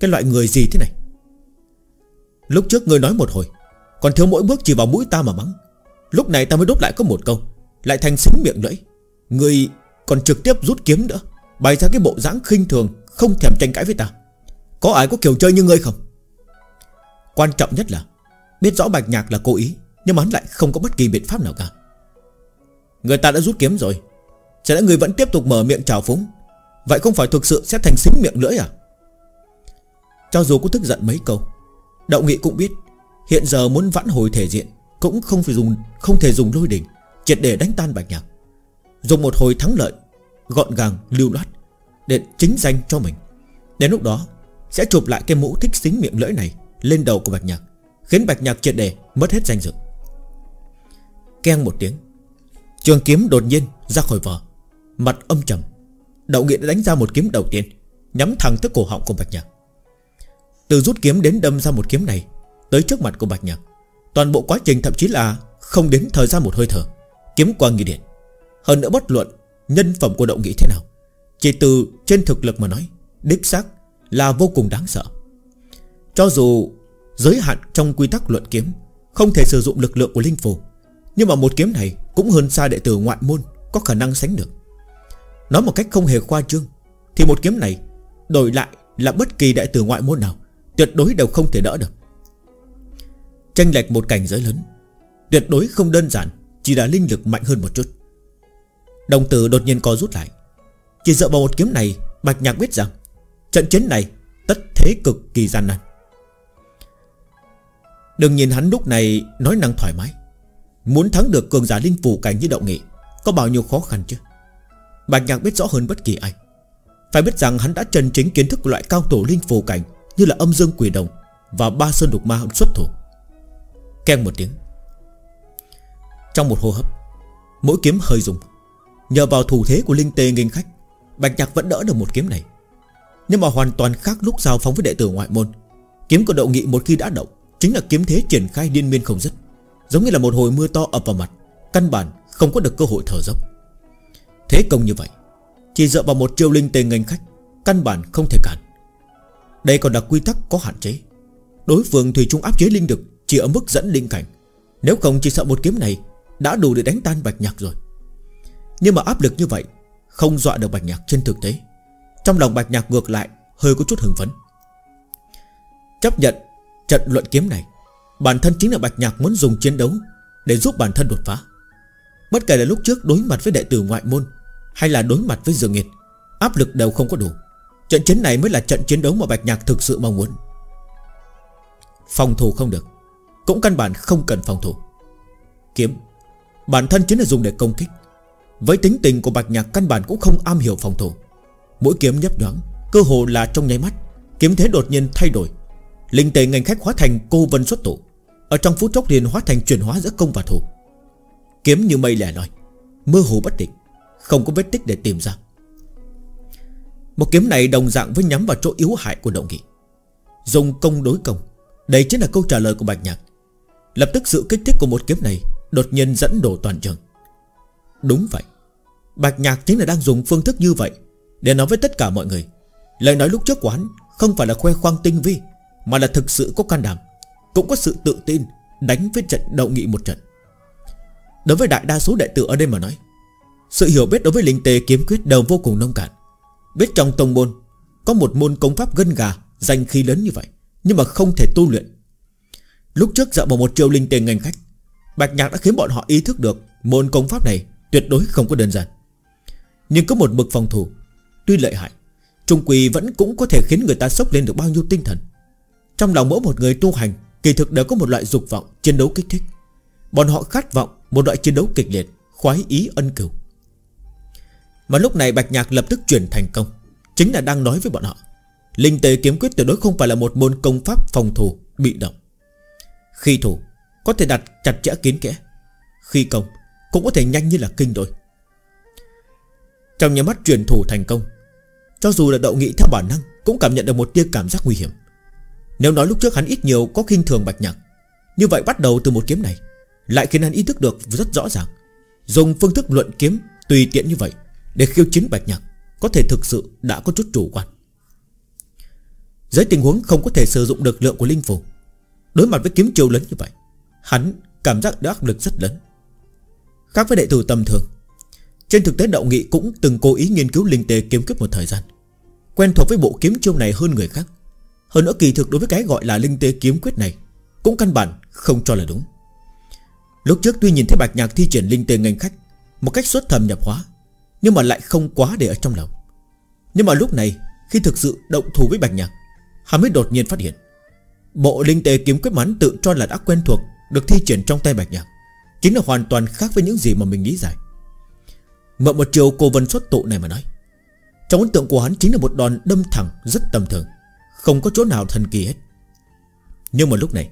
Cái loại người gì thế này? Lúc trước người nói một hồi, Còn thiếu mỗi bước chỉ vào mũi ta mà mắng. Lúc này ta mới đốt lại có một câu, Lại thành xính miệng lưỡi. Người còn trực tiếp rút kiếm nữa, Bày ra cái bộ dáng khinh thường, Không thèm tranh cãi với ta. Có ai có kiểu chơi như ngươi không? Quan trọng nhất là, Biết rõ Bạch Nhạc là cố ý, Nhưng mà hắn lại không có bất kỳ biện pháp nào cả. Người ta đã rút kiếm rồi. Chả lẽ người vẫn tiếp tục mở miệng trào phúng? Vậy không phải thực sự sẽ thành xính miệng lưỡi à? Cho dù có tức giận mấy câu, Đậu Nghị cũng biết Hiện giờ muốn vãn hồi thể diện Cũng không phải dùng, không thể dùng lôi đình, Triệt để đánh tan Bạch Nhạc. Dùng một hồi thắng lợi, Gọn gàng, lưu loát Để chính danh cho mình. Đến lúc đó, Sẽ chụp lại cái mũ thích xính miệng lưỡi này Lên đầu của Bạch Nhạc, Khiến Bạch Nhạc triệt đề mất hết danh dự. Keng một tiếng Trường kiếm đột nhiên ra khỏi vỏ. Mặt âm trầm. Đậu nghiện đã đánh ra một kiếm đầu tiên, Nhắm thẳng tới cổ họng của Bạch Nhạc. Từ rút kiếm đến đâm ra một kiếm này, Tới trước mặt của Bạch Nhạc, Toàn bộ quá trình thậm chí là Không đến thời gian một hơi thở, Kiếm quang như điện. Hơn nữa bất luận Nhân phẩm của Đậu Nghị thế nào, Chỉ từ trên thực lực mà nói, Đích xác là vô cùng đáng sợ. Cho dù giới hạn trong quy tắc luận kiếm, Không thể sử dụng lực lượng của linh phù nhưng mà một kiếm này Cũng hơn xa đệ tử ngoại môn Có khả năng sánh được. Nói một cách không hề khoa trương, Thì một kiếm này Đổi lại là bất kỳ đại tử ngoại môn nào Tuyệt đối đều không thể đỡ được. Tranh lệch một cảnh giới lớn, Tuyệt đối không đơn giản, Chỉ là linh lực mạnh hơn một chút. Đồng tử đột nhiên co rút lại, Chỉ dựa vào một kiếm này, Bạch Nhạc biết rằng Trận chiến này tất thế cực kỳ gian nan. Đừng nhìn hắn lúc này nói năng thoải mái Muốn thắng được cường giả linh phủ cảnh như động nghị, Có bao nhiêu khó khăn chứ? Bạch Nhạc biết rõ hơn bất kỳ ai. Phải biết rằng hắn đã chân chính kiến thức loại cao tổ linh phủ cảnh Như là âm dương quỷ đồng Và ba sơn đục ma xuất thủ. Keng một tiếng. Trong một hô hấp, Mỗi kiếm hơi dùng. Nhờ vào thủ thế của linh tê nghênh khách, Bạch Nhạc vẫn đỡ được một kiếm này. Nhưng mà hoàn toàn khác lúc giao phóng với đệ tử ngoại môn. Kiếm của đậu nghị một khi đã động, Chính là kiếm thế triển khai điên miên không dứt. Giống như là một hồi mưa to ập vào mặt, Căn bản không có được cơ hội thở dốc. Thế công như vậy, Chỉ dựa vào một chiêu linh tề nghênh khách, Căn bản không thể cản. Đây còn là quy tắc có hạn chế. Đối phương Thủy Trung áp chế linh lực Chỉ ở mức dẫn linh cảnh. Nếu không chỉ sợ một kiếm này Đã đủ để đánh tan bạch nhạc rồi. Nhưng mà áp lực như vậy Không dọa được bạch nhạc trên thực tế. Trong lòng bạch nhạc ngược lại Hơi có chút hưng phấn. Chấp nhận trận luận kiếm này Bản thân chính là bạch nhạc muốn dùng chiến đấu Để giúp bản thân đột phá. Bất kể là lúc trước đối mặt với đệ tử ngoại môn Hay là đối mặt với Dương Nghiệt, Áp lực đều không có đủ. Trận chiến này mới là trận chiến đấu mà Bạch Nhạc thực sự mong muốn. Phòng thủ không được, Cũng căn bản không cần phòng thủ. Kiếm, Bản thân chính là dùng để công kích. Với tính tình của Bạch Nhạc căn bản cũng không am hiểu phòng thủ. Mỗi kiếm nhấp nhoáng, Cơ hồ là trong nháy mắt, Kiếm thế đột nhiên thay đổi. Linh tề ngành khách hóa thành cô vân xuất tụ ở trong phút chốc liền hóa thành chuyển hóa giữa công và thủ Kiếm như mây lẻ loi, Mơ hồ bất định, Không có vết tích để tìm ra. Một kiếm này đồng dạng với nhắm vào chỗ yếu hại của động nghị. Dùng công đối công, Đây chính là câu trả lời của Bạch Nhạc. Lập tức sự kích thích của một kiếm này Đột nhiên dẫn đổ toàn trường. Đúng vậy, Bạch Nhạc chính là đang dùng phương thức như vậy Để nói với tất cả mọi người. Lời nói lúc trước của hắn Không phải là khoe khoang tinh vi, Mà là thực sự có can đảm. Cũng có sự tự tin Đánh với trận đậu nghị một trận. Đối với đại đa số đệ tử ở đây mà nói, Sự hiểu biết đối với linh tề kiếm quyết đều vô cùng nông cạn. Biết trong tông môn, Có một môn công pháp gân gà Danh khí lớn như vậy, Nhưng mà không thể tu luyện. Lúc trước dạo vào một triệu linh tề ngành khách, Bạch nhạc đã khiến bọn họ ý thức được Môn công pháp này tuyệt đối không có đơn giản. Nhưng có một bực phòng thủ, Tuy lợi hại, Trung quỳ vẫn cũng có thể khiến người ta sốc lên được bao nhiêu tinh thần. Trong lòng mỗi một người tu hành Kỳ thực đều có một loại dục vọng Chiến đấu kích thích. Bọn họ khát vọng một loại chiến đấu kịch liệt, Khoái ý ân cửu Mà lúc này Bạch Nhạc lập tức chuyển thành công, Chính là đang nói với bọn họ. Linh tế kiếm quyết tuyệt đối không phải là một môn công pháp phòng thủ Bị động. Khi thủ, có thể đặt chặt chẽ kín kẽ. Khi công, cũng có thể nhanh như là kinh đôi. Trong nhà mắt truyền thủ thành công, Cho dù là đậu nghị theo bản năng, Cũng cảm nhận được một tia cảm giác nguy hiểm. Nếu nói lúc trước hắn ít nhiều có khinh thường bạch nhạc, Như vậy bắt đầu từ một kiếm này, Lại khiến hắn ý thức được rất rõ ràng. Dùng phương thức luận kiếm tùy tiện như vậy Để khiêu chiến bạch nhạc Có thể thực sự đã có chút chủ quan. Dưới tình huống không có thể sử dụng được lượng của linh phù, Đối mặt với kiếm chiêu lớn như vậy, Hắn cảm giác đã áp lực rất lớn. Khác với đệ tử tầm thường, Trên thực tế Đậu Nghị cũng từng cố ý nghiên cứu linh tề kiếm kiếp một thời gian, Quen thuộc với bộ kiếm chiêu này hơn người khác. Hơn nữa kỳ thực đối với cái gọi là linh tê kiếm quyết này, Cũng căn bản không cho là đúng. Lúc trước tuy nhìn thấy Bạch Nhạc thi triển linh tê ngành khách Một cách xuất thầm nhập hóa, Nhưng mà lại không quá để ở trong lòng. Nhưng mà lúc này, Khi thực sự động thủ với Bạch Nhạc, Hắn mới đột nhiên phát hiện, Bộ linh tê kiếm quyết mắn tự cho là đã quen thuộc, Được thi triển trong tay Bạch Nhạc, Chính là hoàn toàn khác với những gì mà mình nghĩ giải. Mượn một chiều cô vân xuất tụ này mà nói, Trong ấn tượng của hắn chính là một đòn đâm thẳng Rất tầm thường. Không có chỗ nào thần kỳ hết. Nhưng mà lúc này,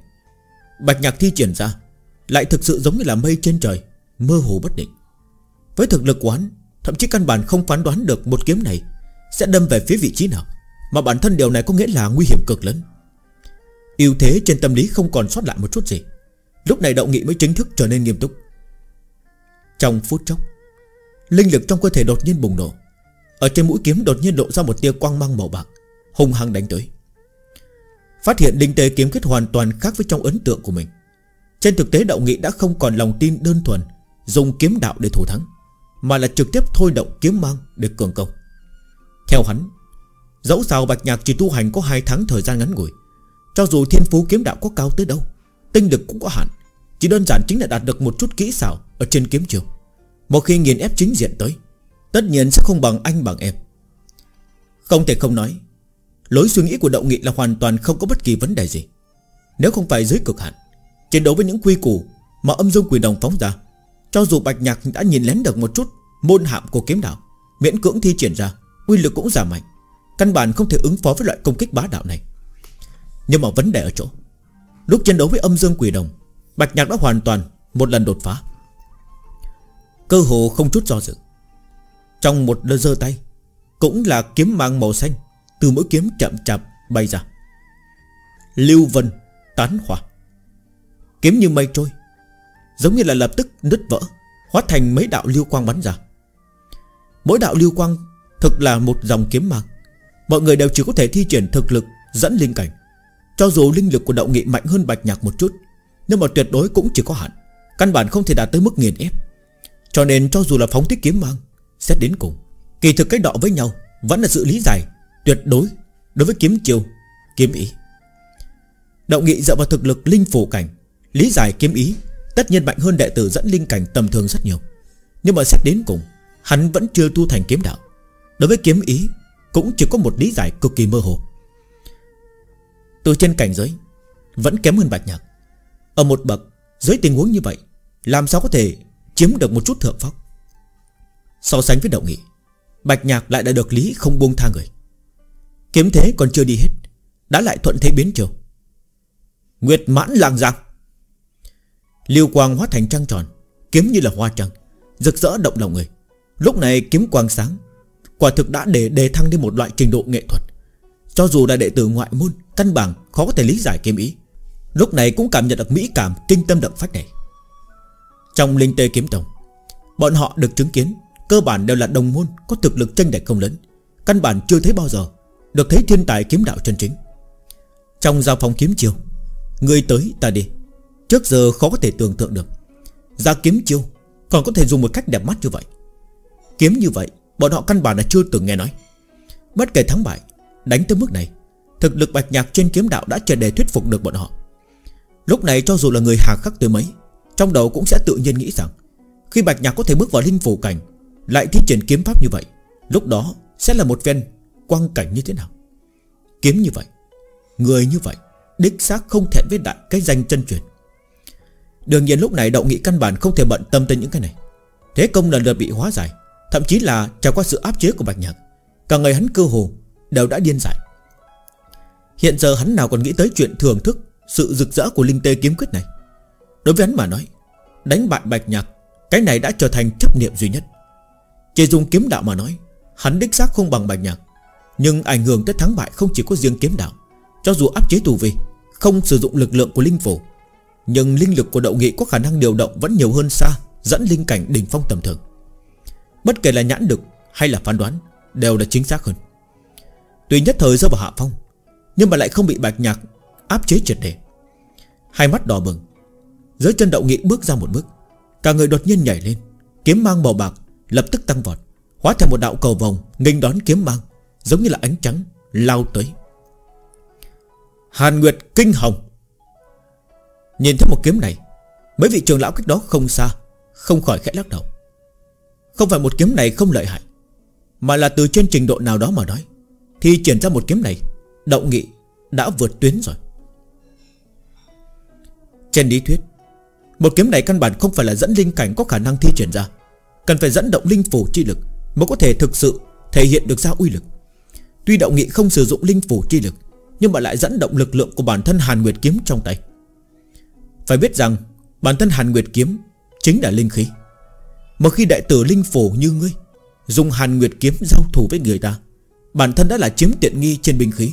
Bạch nhạc thi triển ra, Lại thực sự giống như là mây trên trời, Mơ hồ bất định. Với thực lực của hắn, Thậm chí căn bản không phán đoán được một kiếm này Sẽ đâm về phía vị trí nào, Mà bản thân điều này có nghĩa là nguy hiểm cực lớn. Ưu thế trên tâm lý không còn sót lại một chút gì. Lúc này đậu nghị mới chính thức trở nên nghiêm túc. Trong phút chốc, Linh lực trong cơ thể đột nhiên bùng nổ. Ở trên mũi kiếm đột nhiên lộ ra một tia quang mang màu bạc Hùng hăng đánh tới. Phát hiện linh tê kiếm kết hoàn toàn khác với trong ấn tượng của mình. Trên thực tế, đạo nghị đã không còn lòng tin đơn thuần Dùng kiếm đạo để thủ thắng, Mà là trực tiếp thôi động kiếm mang để cường công. Theo hắn, Dẫu sao Bạch Nhạc chỉ tu hành có 2 tháng thời gian ngắn ngủi, Cho dù thiên phú kiếm đạo có cao tới đâu, Tinh lực cũng có hạn, Chỉ đơn giản chính là đạt được một chút kỹ xảo Ở trên kiếm trường. Một khi nghiền ép chính diện tới, Tất nhiên sẽ không bằng anh bằng em. Không thể không nói Lối suy nghĩ của Đậu Nghị là hoàn toàn không có bất kỳ vấn đề gì. Nếu không phải dưới cực hạn, Chiến đấu với những quy củ Mà âm dương quỷ đồng phóng ra, Cho dù Bạch Nhạc đã nhìn lén được một chút Môn hạm của kiếm đạo, Miễn cưỡng thi triển ra Quy lực cũng giảm mạnh, Căn bản không thể ứng phó với loại công kích bá đạo này. Nhưng mà vấn đề ở chỗ, Lúc chiến đấu với âm dương quỷ đồng, Bạch nhạc đã hoàn toàn một lần đột phá. Cơ hồ không chút do dự. Trong một đợt giơ tay, Cũng là kiếm mang màu xanh từ mũi kiếm chậm chạp bay ra. Lưu vân tán hỏa. Kiếm như mây trôi, Giống như là lập tức nứt vỡ, Hóa thành mấy đạo lưu quang bắn ra. Mỗi đạo lưu quang Thực là một dòng kiếm mang. Mọi người đều chỉ có thể thi triển thực lực Dẫn linh cảnh. Cho dù linh lực của đạo nghị mạnh hơn bạch nhạc một chút, Nhưng mà tuyệt đối cũng chỉ có hạn, Căn bản không thể đạt tới mức nghiền ép. Cho nên cho dù là phóng thích kiếm mang Xét đến cùng. Kỳ thực cái đọ với nhau Vẫn là sự lý giải Tuyệt đối Đối với kiếm chiêu, Kiếm ý. Đạo nghị dựa vào thực lực linh phủ cảnh, Lý giải kiếm ý, Tất nhiên mạnh hơn đệ tử dẫn linh cảnh tầm thường rất nhiều. Nhưng mà xét đến cùng, Hắn vẫn chưa tu thành kiếm đạo. Đối với kiếm ý, Cũng chỉ có một lý giải cực kỳ mơ hồ. Từ trên cảnh giới, Vẫn kém hơn Bạch Nhạc. Ở một bậc, Dưới tình huống như vậy, Làm sao có thể chiếm được một chút thượng phong? So sánh với động nghị, Bạch Nhạc lại đã được lý không buông tha người. Kiếm thế còn chưa đi hết, Đã lại thuận thế biến chiều. Nguyệt mãn làng giang. Liêu quang hóa thành trăng tròn, Kiếm như là hoa trăng, Rực rỡ động lòng người. Lúc này kiếm quang sáng, Quả thực đã để đề thăng đến một loại trình độ nghệ thuật. Cho dù là đệ tử ngoại môn, Căn bản khó có thể lý giải kiếm ý. Lúc này cũng cảm nhận được mỹ cảm, kinh tâm động phách này. Trong linh tê kiếm tổng, Bọn họ được chứng kiến, Cơ bản đều là đồng môn, Có thực lực tranh đạch không lớn, Căn bản chưa thấy bao giờ được thấy thiên tài kiếm đạo chân chính. Trong giao phong kiếm chiêu, Người tới ta đi. Trước giờ khó có thể tưởng tượng được. Ra kiếm chiêu Còn có thể dùng một cách đẹp mắt như vậy. Kiếm như vậy, Bọn họ căn bản là chưa từng nghe nói. Bất kể thắng bại, Đánh tới mức này, Thực lực bạch nhạc trên kiếm đạo đã triệt đề thuyết phục được bọn họ. Lúc này cho dù là người hà khắc tới mấy, Trong đầu cũng sẽ tự nhiên nghĩ rằng, Khi bạch nhạc có thể bước vào linh phủ cảnh, Lại thi triển kiếm pháp như vậy, Lúc đó sẽ là một phen quang cảnh như thế nào? Kiếm như vậy, Người như vậy, Đích xác không thẹn với đại cái danh chân truyền. Đương nhiên lúc này đậu nghị căn bản không thể bận tâm tới những cái này. Thế công lần lượt bị hóa giải, Thậm chí là trải qua sự áp chế của Bạch Nhạc, Cả người hắn cơ hồ đều đã điên giải Hiện giờ hắn nào còn nghĩ tới chuyện thưởng thức Sự rực rỡ của linh tê kiếm quyết này? Đối với hắn mà nói, Đánh bại Bạch Nhạc, Cái này đã trở thành chấp niệm duy nhất. Chỉ dùng kiếm đạo mà nói, Hắn đích xác không bằng Bạch Nhạc. Nhưng ảnh hưởng tới thắng bại không chỉ có riêng kiếm đạo. Cho dù áp chế tù vi, Không sử dụng lực lượng của linh phủ Nhưng linh lực của đậu nghị có khả năng điều động Vẫn nhiều hơn xa Dẫn linh cảnh đỉnh phong tầm thường. Bất kể là nhãn lực hay là phán đoán, Đều là chính xác hơn. Tuy nhất thời rơi vào hạ phong, Nhưng mà lại không bị bạch nhạc áp chế triệt đề Hai mắt đỏ bừng, Dưới chân đậu nghị bước ra một bước, Cả người đột nhiên nhảy lên, Kiếm mang màu bạc lập tức tăng vọt, Hóa thành một đạo cầu vòng nghênh đón kiếm mang. Giống như là ánh trắng lao tới. Hàn Nguyệt Kinh Hồng. Nhìn thấy một kiếm này, Mấy vị trường lão cách đó không xa, Không khỏi khẽ lắc đầu. Không phải một kiếm này không lợi hại, Mà là từ trên trình độ nào đó mà nói, Thì triển ra một kiếm này, Động nghị đã vượt tuyến rồi. Trên lý thuyết, Một kiếm này căn bản không phải là dẫn linh cảnh Có khả năng thi triển ra, Cần phải dẫn động linh phủ chi lực Mới có thể thực sự thể hiện được ra uy lực. Tuy động nghị không sử dụng linh phủ chi lực, Nhưng mà lại dẫn động lực lượng của bản thân Hàn Nguyệt Kiếm trong tay. Phải biết rằng, Bản thân Hàn Nguyệt Kiếm Chính là linh khí. Mà khi đại tử linh phủ như ngươi, Dùng Hàn Nguyệt Kiếm giao thủ với người ta, Bản thân đã là chiếm tiện nghi trên binh khí.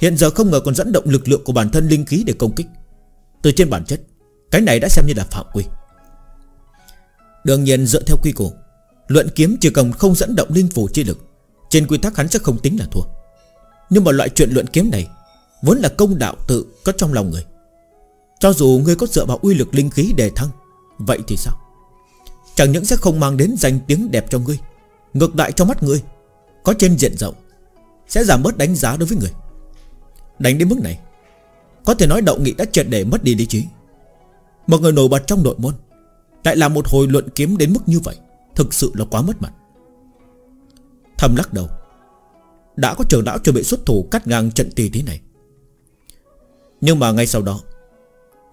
Hiện giờ không ngờ còn dẫn động lực lượng của bản thân linh khí để công kích. Từ trên bản chất, Cái này đã xem như là phạm quy. Đương nhiên, dựa theo quy củ, Luận kiếm chỉ cần không dẫn động linh phủ chi lực trên quy tắc hắn sẽ không tính là thua. Nhưng mà loại chuyện luận kiếm này Vốn là công đạo tự có trong lòng người. Cho dù ngươi có dựa vào uy lực linh khí đề thăng Vậy thì sao? Chẳng những sẽ không mang đến danh tiếng đẹp cho ngươi, Ngược lại trong mắt ngươi, Có trên diện rộng, Sẽ giảm bớt đánh giá đối với người. Đánh đến mức này, Có thể nói đậu nghị đã triệt để mất đi lý trí. Một người nổi bật trong nội môn Lại là một hồi luận kiếm đến mức như vậy, Thực sự là quá mất mặt. Thầm lắc đầu. Đã có trường lão chuẩn bị xuất thủ cắt ngang trận tỷ thế này. Nhưng mà ngay sau đó,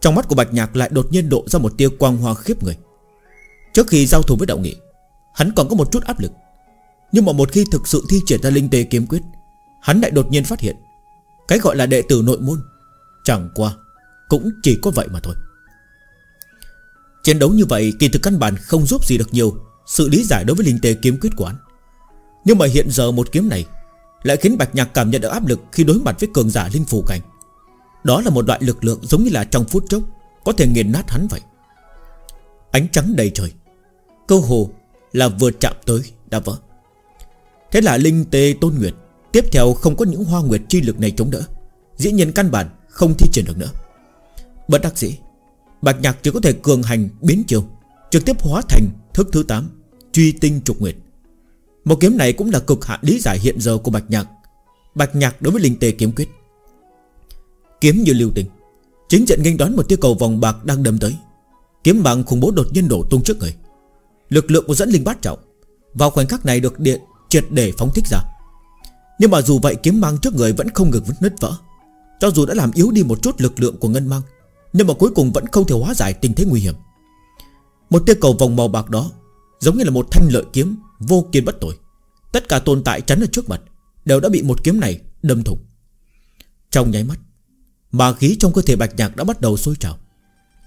Trong mắt của Bạch Nhạc lại đột nhiên độ ra một tia quang hoa khiếp người. Trước khi giao thủ với đạo nghị, Hắn còn có một chút áp lực. Nhưng mà một khi thực sự thi triển ra linh tê kiếm quyết, Hắn lại đột nhiên phát hiện, Cái gọi là đệ tử nội môn, Chẳng qua Cũng chỉ có vậy mà thôi. Chiến đấu như vậy kỳ thực căn bản không giúp gì được nhiều Sự lý giải đối với linh tê kiếm quyết của hắn. Nhưng mà hiện giờ một kiếm này Lại khiến Bạch Nhạc cảm nhận được áp lực Khi đối mặt với cường giả linh phù cảnh. Đó là một loại lực lượng giống như là trong phút chốc Có thể nghiền nát hắn vậy. Ánh trắng đầy trời, Cơ hồ là vừa chạm tới đã vỡ. Thế là Linh Tê Tôn Nguyệt Tiếp theo không có những hoa nguyệt chi lực này chống đỡ. Dĩ nhiên căn bản không thi triển được nữa. Bất đắc dĩ, Bạch Nhạc chỉ có thể cường hành biến chiều, Trực tiếp hóa thành thức thứ 8 Truy tinh trục nguyệt. Một kiếm này cũng là cực hạn lý giải hiện giờ của Bạch Nhạc. Bạch Nhạc đối với Linh Tê kiếm quyết. Kiếm như lưu tình. Chính trận nghênh đón một tia cầu vòng bạc đang đâm tới. Kiếm mạng khủng bố đột nhiên đổ tung trước người. Lực lượng của dẫn linh bát trọng. Vào khoảnh khắc này được điện triệt để phóng thích ra. Nhưng mà dù vậy kiếm mang trước người vẫn không ngừng nứt vỡ. Cho dù đã làm yếu đi một chút lực lượng của ngân mang, Nhưng mà cuối cùng vẫn không thể hóa giải tình thế nguy hiểm. Một tia cầu vòng màu bạc đó Giống như là một thanh lợi kiếm Vô kiên bất tội. Tất cả tồn tại chắn ở trước mặt Đều đã bị một kiếm này đâm thủng. Trong nháy mắt Mà khí trong cơ thể bạch nhạc đã bắt đầu sôi trào.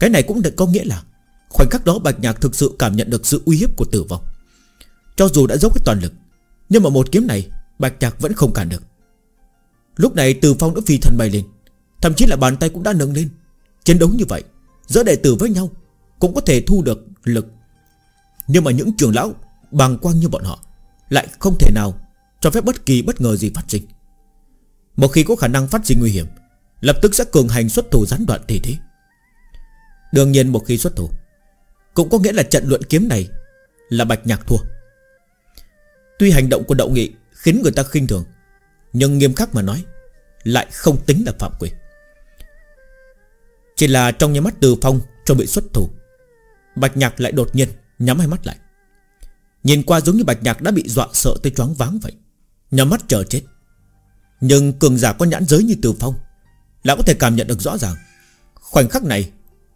Cái này cũng được có nghĩa là Khoảnh khắc đó Bạch Nhạc thực sự cảm nhận được sự uy hiếp của tử vong. Cho dù đã dốc hết toàn lực, Nhưng mà một kiếm này Bạch Nhạc vẫn không cản được. Lúc này Từ Phong đã phi thần bay lên, Thậm chí là bàn tay cũng đã nâng lên. Chiến đấu như vậy, Giữa đệ tử với nhau Cũng có thể thu được lực. Nhưng mà những trường lão Bàng quang như bọn họ Lại không thể nào Cho phép bất kỳ bất ngờ gì phát sinh. Một khi có khả năng phát sinh nguy hiểm, Lập tức sẽ cường hành xuất thủ gián đoạn tỷ thế. Đương nhiên một khi xuất thủ, cũng có nghĩa là trận luận kiếm này Là bạch nhạc thua. Tuy hành động của đậu nghị Khiến người ta khinh thường, Nhưng nghiêm khắc mà nói, Lại không tính là phạm quy. Chỉ là trong nhà mắt từ phong Cho bị xuất thủ, Bạch nhạc lại đột nhiên nhắm hai mắt lại. Nhìn qua giống như bạch nhạc đã bị dọa sợ tới choáng váng vậy. Nhắm mắt chờ chết. Nhưng cường giả có nhãn giới như từ phong Là có thể cảm nhận được rõ ràng. Khoảnh khắc này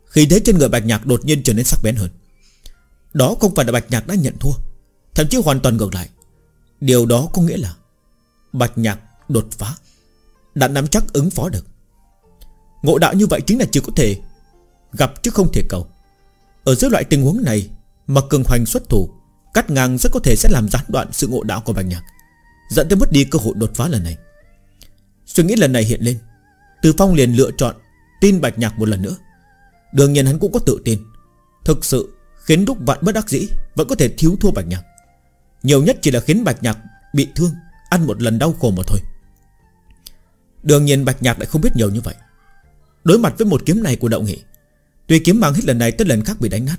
Khi thế trên người bạch nhạc đột nhiên trở nên sắc bén hơn. Đó không phải là bạch nhạc đã nhận thua, Thậm chí hoàn toàn ngược lại. Điều đó có nghĩa là Bạch nhạc đột phá, Đã nắm chắc ứng phó được. Ngộ đạo như vậy chính là chỉ có thể Gặp chứ không thể cầu. Ở dưới loại tình huống này Mà cường hoành xuất thủ Cắt ngang rất có thể sẽ làm gián đoạn sự ngộ đạo của Bạch Nhạc. Dẫn tới mất đi cơ hội đột phá lần này. Suy nghĩ lần này hiện lên. Từ Phong liền lựa chọn Tin Bạch Nhạc một lần nữa. Đương nhiên hắn cũng có tự tin. Thực sự, khiến đúc vạn bất đắc dĩ Vẫn có thể thiếu thua Bạch Nhạc. Nhiều nhất chỉ là khiến Bạch Nhạc bị thương, Ăn một lần đau khổ mà thôi. Đương nhiên Bạch Nhạc lại không biết nhiều như vậy. Đối mặt với một kiếm này của Đậu Nghị, Tuy kiếm mang hết lần này tới lần khác bị đánh nát,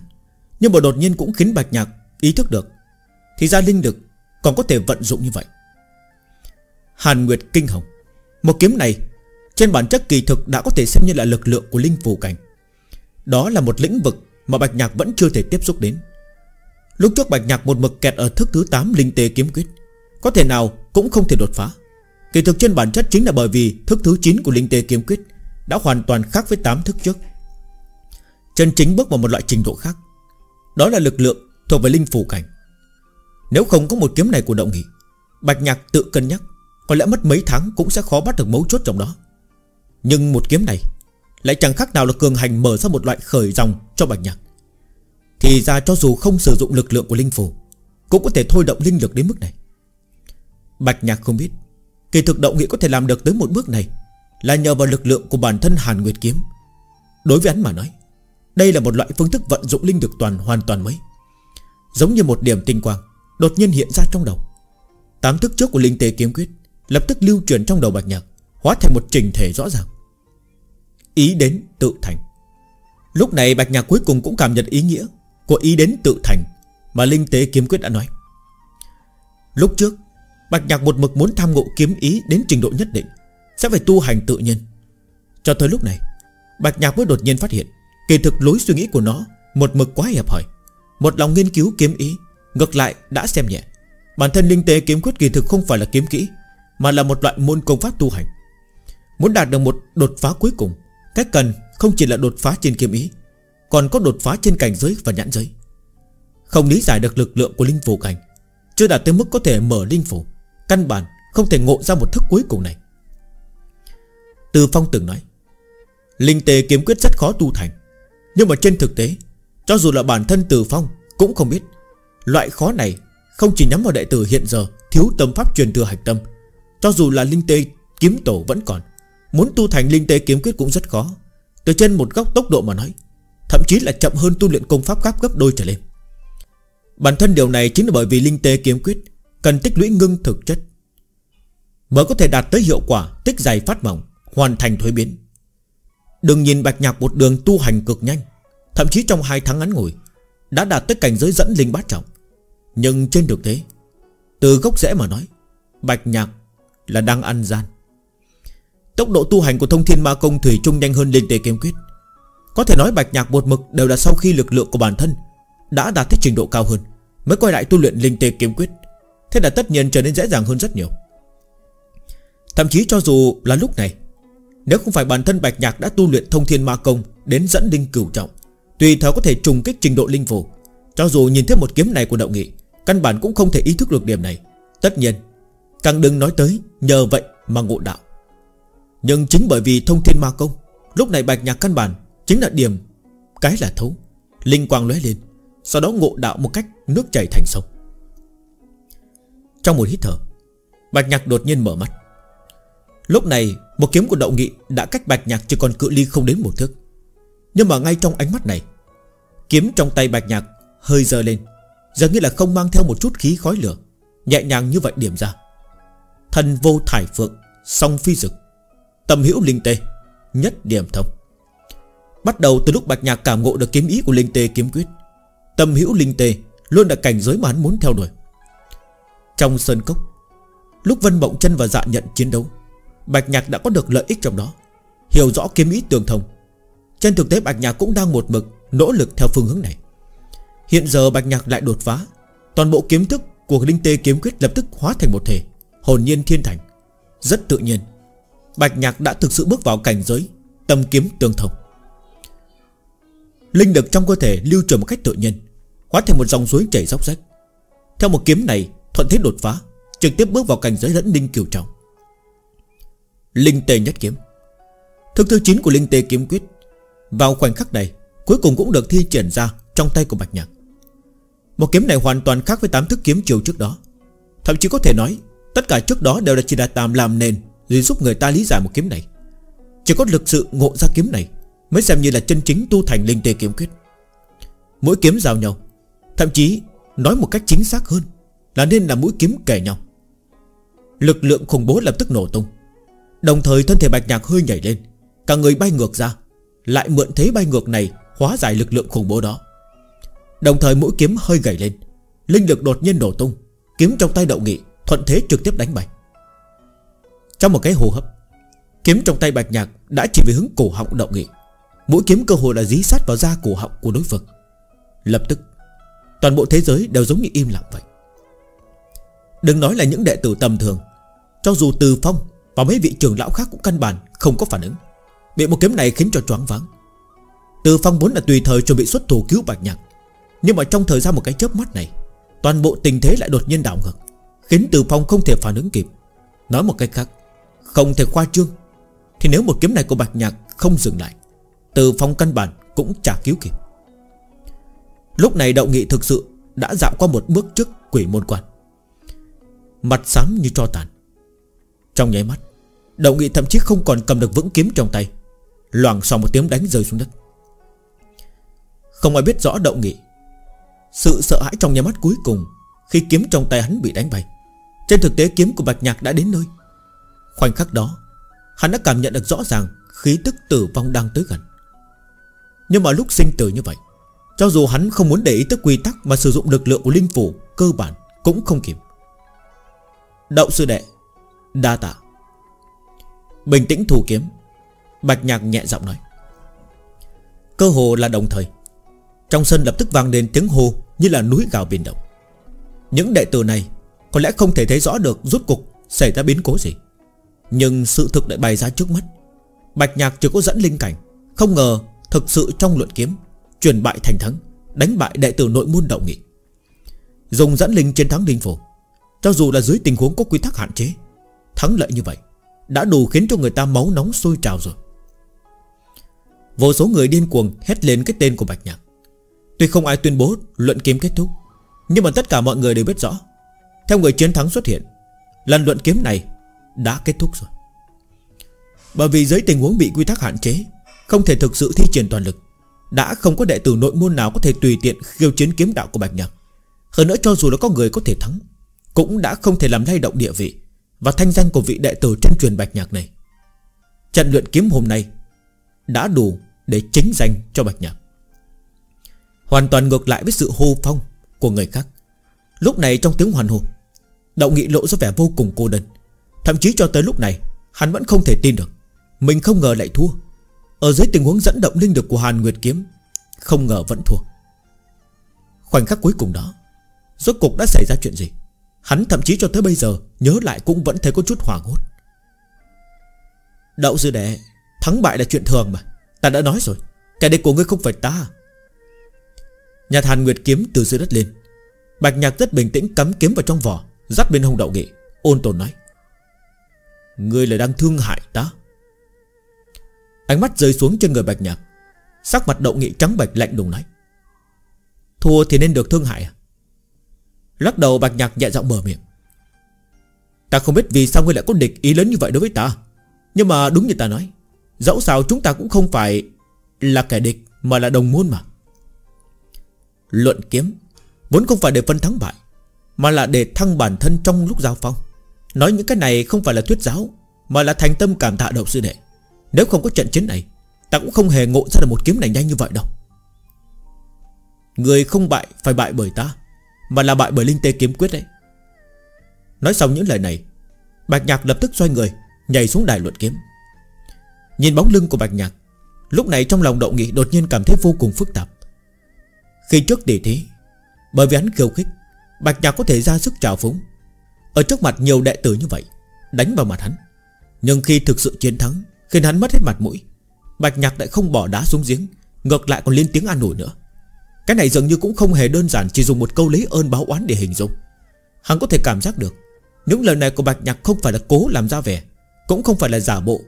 Nhưng mà đột nhiên cũng khiến Bạch Nhạc Ý thức được, Thì ra linh lực còn có thể vận dụng như vậy. Hàn Nguyệt Kinh Hồng, Một kiếm này Trên bản chất kỳ thực đã có thể xem như là lực lượng của linh phù cảnh. Đó là một lĩnh vực Mà Bạch Nhạc vẫn chưa thể tiếp xúc đến. Lúc trước Bạch Nhạc một mực kẹt ở thức thứ 8 Linh Tê Kiếm Quyết, Có thể nào cũng không thể đột phá. Kỳ thực trên bản chất chính là bởi vì Thức thứ 9 của Linh Tê Kiếm Quyết Đã hoàn toàn khác với 8 thức trước. Chân chính bước vào một loại trình độ khác. Đó là lực lượng Thuộc về linh phù cảnh. Nếu không có một kiếm này của động nghị Bạch nhạc tự cân nhắc, Có lẽ mất mấy tháng cũng sẽ khó bắt được mấu chốt trong đó. Nhưng một kiếm này Lại chẳng khác nào là cường hành mở ra một loại khởi dòng cho bạch nhạc. Thì ra cho dù không sử dụng lực lượng của linh phù Cũng có thể thôi động linh lực đến mức này. Bạch nhạc không biết, Kỳ thực động nghị có thể làm được tới một bước này Là nhờ vào lực lượng của bản thân Hàn Nguyệt Kiếm. Đối với hắn mà nói, Đây là một loại phương thức vận dụng linh lực toàn hoàn toàn mới. Giống như một điểm tinh quang, Đột nhiên hiện ra trong đầu. Tám thức trước của linh tế kiếm quyết Lập tức lưu truyền trong đầu bạch nhạc, Hóa thành một trình thể rõ ràng. Ý đến tự thành. Lúc này bạch nhạc cuối cùng cũng cảm nhận ý nghĩa Của ý đến tự thành Mà linh tế kiếm quyết đã nói. Lúc trước, Bạch nhạc một mực muốn tham ngộ kiếm ý Đến trình độ nhất định, Sẽ phải tu hành tự nhiên. Cho tới lúc này, Bạch nhạc mới đột nhiên phát hiện, Kỳ thực lối suy nghĩ của nó Một mực quá hẹp hòi một lòng nghiên cứu kiếm ý, Ngược lại đã xem nhẹ. Bản thân linh tế kiếm quyết kỳ thực không phải là kiếm kỹ, Mà là một loại môn công pháp tu hành. Muốn đạt được một đột phá cuối cùng, Cách cần không chỉ là đột phá trên kiếm ý, Còn có đột phá trên cảnh giới và nhãn giới. Không lý giải được lực lượng của linh phủ cảnh, Chưa đạt tới mức có thể mở linh phủ Căn bản không thể ngộ ra một thức cuối cùng này. Từ Phong từng nói, Linh tề kiếm quyết rất khó tu thành, Nhưng mà trên thực tế cho dù là bản thân Từ Phong Cũng không biết. Loại khó này không chỉ nhắm vào đệ tử hiện giờ Thiếu tâm pháp truyền thừa hạch tâm, Cho dù là linh tê kiếm tổ vẫn còn. Muốn tu thành linh tê kiếm quyết cũng rất khó. Từ trên một góc tốc độ mà nói, Thậm chí là chậm hơn tu luyện công pháp gấp gấp đôi trở lên. Bản thân điều này chính là bởi vì linh tê kiếm quyết Cần tích lũy ngưng thực chất, Mới có thể đạt tới hiệu quả Tích dày phát mỏng, Hoàn thành thuế biến. Đừng nhìn bạch nhạc một đường tu hành cực nhanh Thậm chí trong hai tháng ngắn ngủi, Đã đạt tới cảnh giới dẫn linh bát trọng. Nhưng trên thực tế, Từ gốc rễ mà nói, Bạch nhạc là đang ăn gian. Tốc độ tu hành của thông thiên ma công Thủy chung nhanh hơn linh tề kiếm quyết. Có thể nói bạch nhạc một mực đều là sau khi lực lượng của bản thân Đã đạt tới trình độ cao hơn, Mới quay lại tu luyện linh tề kiếm quyết. Thế là tất nhiên trở nên dễ dàng hơn rất nhiều. Thậm chí cho dù là lúc này, Nếu không phải bản thân bạch nhạc đã tu luyện thông thiên ma công Đến dẫn linh cửu trọng Tùy theo có thể trùng kích trình độ linh phù. Cho dù nhìn thấy một kiếm này của đậu nghị, Căn bản cũng không thể ý thức được điểm này. Tất nhiên, Càng đừng nói tới nhờ vậy mà ngộ đạo. Nhưng chính bởi vì thông thiên ma công, Lúc này bạch nhạc căn bản Chính là điểm, Cái là thấu. Linh quang lóe lên, Sau đó ngộ đạo một cách nước chảy thành sông. Trong một hít thở, Bạch nhạc đột nhiên mở mắt. Lúc này, một kiếm của đậu nghị Đã cách bạch nhạc chỉ còn cự ly không đến một thước. Nhưng mà ngay trong ánh mắt này Kiếm trong tay bạch nhạc, hơi dơ lên. Giờ như là không mang theo một chút khí khói lửa. Nhẹ nhàng như vậy điểm ra. Thần vô thải phượng, Song phi dực. Tâm hữu linh tê, Nhất điểm thông. Bắt đầu từ lúc bạch nhạc cảm ngộ được kiếm ý của linh tê kiếm quyết. Tâm hữu linh tê Luôn là cảnh giới mà hắn muốn theo đuổi. Trong sơn cốc, Lúc Vân Mộng chân và dạ nhận chiến đấu, Bạch Nhạc đã có được lợi ích trong đó. Hiểu rõ kiếm ý tường thông. Trên thực tế, Bạch Nhạc cũng đang một mực Nỗ lực theo phương hướng này. Hiện giờ Bạch Nhạc lại đột phá. Toàn bộ kiếm thức của Linh Tê kiếm quyết lập tức hóa thành một thể, Hồn nhiên thiên thành. Rất tự nhiên, Bạch Nhạc đã thực sự bước vào cảnh giới Tâm kiếm tương thông. Linh lực trong cơ thể lưu chuyển một cách tự nhiên, Hóa thành một dòng suối chảy dốc rách. Theo một kiếm này, thuận thế đột phá, Trực tiếp bước vào cảnh giới dẫn linh kiều trọng. Linh tê nhất kiếm. Thức thứ 9 của Linh tê kiếm quyết. Vào khoảnh khắc này Cuối cùng cũng được thi triển ra trong tay của Bạch Nhạc. Một kiếm này hoàn toàn khác với tám thức kiếm chiều trước đó. Thậm chí có thể nói, Tất cả trước đó đều là chỉ là tạm làm nền Để giúp người ta lý giải một kiếm này. Chỉ có lực sự ngộ ra kiếm này Mới xem như là chân chính tu thành linh tê kiếm quyết. Mỗi kiếm giao nhau, Thậm chí nói một cách chính xác hơn Là nên là mũi kiếm kề nhau. Lực lượng khủng bố lập tức nổ tung. Đồng thời thân thể bạch nhạc hơi nhảy lên, Cả người bay ngược ra, Lại mượn thế bay ngược này Hóa giải lực lượng khủng bố đó. Đồng thời mũi kiếm hơi gầy lên, Linh lực đột nhiên nổ tung, Kiếm trong tay đậu nghị Thuận thế trực tiếp đánh bạch Trong một cái hô hấp, Kiếm trong tay bạch nhạc đã chỉ về hướng cổ họng đậu nghị. Mũi kiếm cơ hội là dí sát vào da cổ họng của đối phương. Lập tức, Toàn bộ thế giới đều giống như im lặng vậy. Đừng nói là những đệ tử tầm thường, Cho dù Từ Phong Và mấy vị trưởng lão khác cũng căn bản Không có phản ứng. Bị một kiếm này khiến cho choáng váng. Từ Phong vốn là tùy thời chuẩn bị xuất thủ cứu Bạch Nhạc. Nhưng mà trong thời gian một cái chớp mắt này, Toàn bộ tình thế lại đột nhiên đảo ngược, Khiến Từ Phong không thể phản ứng kịp. Nói một cách khác, Không thể khoa trương, Thì nếu một kiếm này của Bạch Nhạc không dừng lại, Từ Phong căn bản cũng chả cứu kịp. Lúc này đậu nghị thực sự Đã dạo qua một bước trước quỷ môn quan. Mặt xám như cho tàn. Trong nháy mắt Đậu nghị thậm chí không còn cầm được vững kiếm trong tay, Loảng sau một tiếng đánh rơi xuống đất. Không ai biết rõ động nghị. Sự sợ hãi trong nhà mắt cuối cùng Khi kiếm trong tay hắn bị đánh bay. Trên thực tế, kiếm của Bạch Nhạc đã đến nơi. Khoảnh khắc đó, Hắn đã cảm nhận được rõ ràng Khí tức tử vong đang tới gần. Nhưng mà lúc sinh tử như vậy, cho dù hắn không muốn để ý tới quy tắc Mà sử dụng lực lượng của linh phủ, Cơ bản cũng không kịp. Đậu sư đệ, Đa tạ. Bình tĩnh thủ kiếm, Bạch nhạc nhẹ giọng nói. Cơ hồ là đồng thời trong sân lập tức vang lên tiếng hô Như là núi gào biển động. Những đệ tử này Có lẽ không thể thấy rõ được rút cục Xảy ra biến cố gì. Nhưng sự thực lại bày ra trước mắt. Bạch nhạc chưa có dẫn linh cảnh, Không ngờ thực sự trong luận kiếm Truyền bại thành thắng, Đánh bại đệ tử nội môn động nghị. Dùng dẫn linh chiến thắng linh phổ, Cho dù là dưới tình huống có quy tắc hạn chế, Thắng lợi như vậy, Đã đủ khiến cho người ta máu nóng sôi trào rồi. Vô số người điên cuồng hét lên cái tên của Bạch Nhạc. Tuy không ai tuyên bố luận kiếm kết thúc, Nhưng mà tất cả mọi người đều biết rõ, Theo người chiến thắng xuất hiện, Lần luận kiếm này đã kết thúc rồi. Bởi vì dưới tình huống bị quy tắc hạn chế, Không thể thực sự thi triển toàn lực, đã không có đệ tử nội môn nào có thể tùy tiện khiêu chiến kiếm đạo của Bạch Nhạc Hơn nữa cho dù là có người có thể thắng, Cũng đã không thể làm lay động địa vị Và thanh danh của vị đệ tử trên truyền Bạch Nhạc này. Trận luyện kiếm hôm nay Đã đủ để chính danh cho Bạch Nhạc. Hoàn toàn ngược lại với sự hô phong Của người khác. Lúc này trong tiếng hoàn hồn, Đậu nghị lộ ra vẻ vô cùng cô đơn. Thậm chí cho tới lúc này Hắn vẫn không thể tin được. Mình không ngờ lại thua. Ở dưới tình huống dẫn động linh lực của Hàn Nguyệt Kiếm Không ngờ vẫn thua. Khoảnh khắc cuối cùng đó Rốt cục đã xảy ra chuyện gì? Hắn thậm chí cho tới bây giờ Nhớ lại cũng vẫn thấy có chút hoảng hốt. Đậu sư đệ Thắng bại là chuyện thường mà. Ta đã nói rồi Kẻ địch của ngươi không phải ta. Nhặt Hàn Nguyệt kiếm từ dưới đất lên. Bạch Nhạc rất bình tĩnh cắm kiếm vào trong vỏ, Dắt bên hông đậu nghị Ôn tồn nói. Ngươi là đang thương hại ta. Ánh mắt rơi xuống trên người bạch nhạc, Sắc mặt đậu nghị trắng bạch lạnh đùng nói. Thua thì nên được thương hại à? Lắc đầu bạch nhạc nhẹ giọng mở miệng. Ta không biết vì sao ngươi lại có địch ý lớn như vậy đối với ta. Nhưng mà đúng như ta nói, Dẫu sao chúng ta cũng không phải Là kẻ địch mà là đồng môn mà. Luận kiếm. Vốn không phải để phân thắng bại, Mà là để thăng bản thân trong lúc giao phong. Nói những cái này không phải là thuyết giáo, Mà là thành tâm cảm tạ độc sư đệ. Nếu không có trận chiến này, Ta cũng không hề ngộ ra được một kiếm này nhanh như vậy đâu. Người không bại phải bại bởi ta, Mà là bại bởi linh tê kiếm quyết đấy. Nói xong những lời này, Bạch Nhạc lập tức xoay người, Nhảy xuống đài luận kiếm. Nhìn bóng lưng của Bạch Nhạc, Lúc này trong lòng Đậu Nghị đột nhiên cảm thấy vô cùng phức tạp. Khi trước tỷ thí Bởi vì hắn khiêu khích, Bạch Nhạc có thể ra sức trào phúng. Ở trước mặt nhiều đệ tử như vậy, Đánh vào mặt hắn. Nhưng khi thực sự chiến thắng, Khiến hắn mất hết mặt mũi, Bạch Nhạc lại không bỏ đá xuống giếng, Ngược lại còn lên tiếng an ủi nữa. Cái này dường như cũng không hề đơn giản Chỉ dùng một câu lấy ơn báo oán để hình dung. Hắn có thể cảm giác được, Những lời này của Bạch Nhạc không phải là cố làm ra vẻ, Cũng không phải là giả bộ.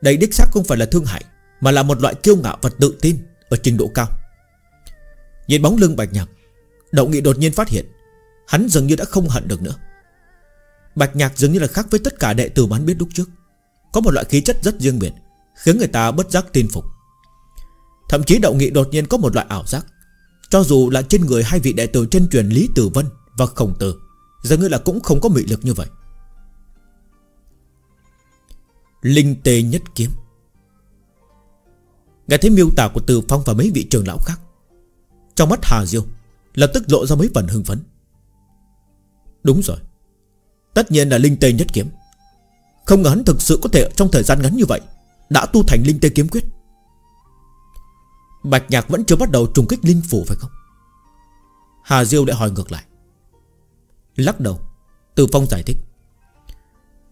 Đây đích xác không phải là thương hại, Mà là một loại kiêu ngạo và tự tin Ở trình độ cao. Nhìn bóng lưng Bạch Nhạc, Đậu Nghị đột nhiên phát hiện, Hắn dường như đã không hận được nữa. Bạch Nhạc dường như là khác với tất cả đệ tử bán biết lúc trước. Có một loại khí chất rất riêng biệt, Khiến người ta bất giác tin phục. Thậm chí Đậu Nghị đột nhiên có một loại ảo giác, Cho dù là trên người hai vị đệ tử chân truyền Lý Tử Vân và Khổng Tử, Dường như là cũng không có mị lực như vậy. Linh tê nhất kiếm. Nghe thấy miêu tả của Từ Phong và mấy vị trường lão khác trong mắt Hà Diêu, Lập tức lộ ra mấy phần hưng phấn. Đúng rồi, Tất nhiên là linh tê nhất kiếm. Không ngờ hắn thực sự có thể trong thời gian ngắn như vậy Đã tu thành linh tê kiếm quyết. Bạch Nhạc vẫn chưa bắt đầu trùng kích linh phủ phải không? Hà Diêu lại hỏi ngược lại. Lắc đầu, Từ Phong giải thích.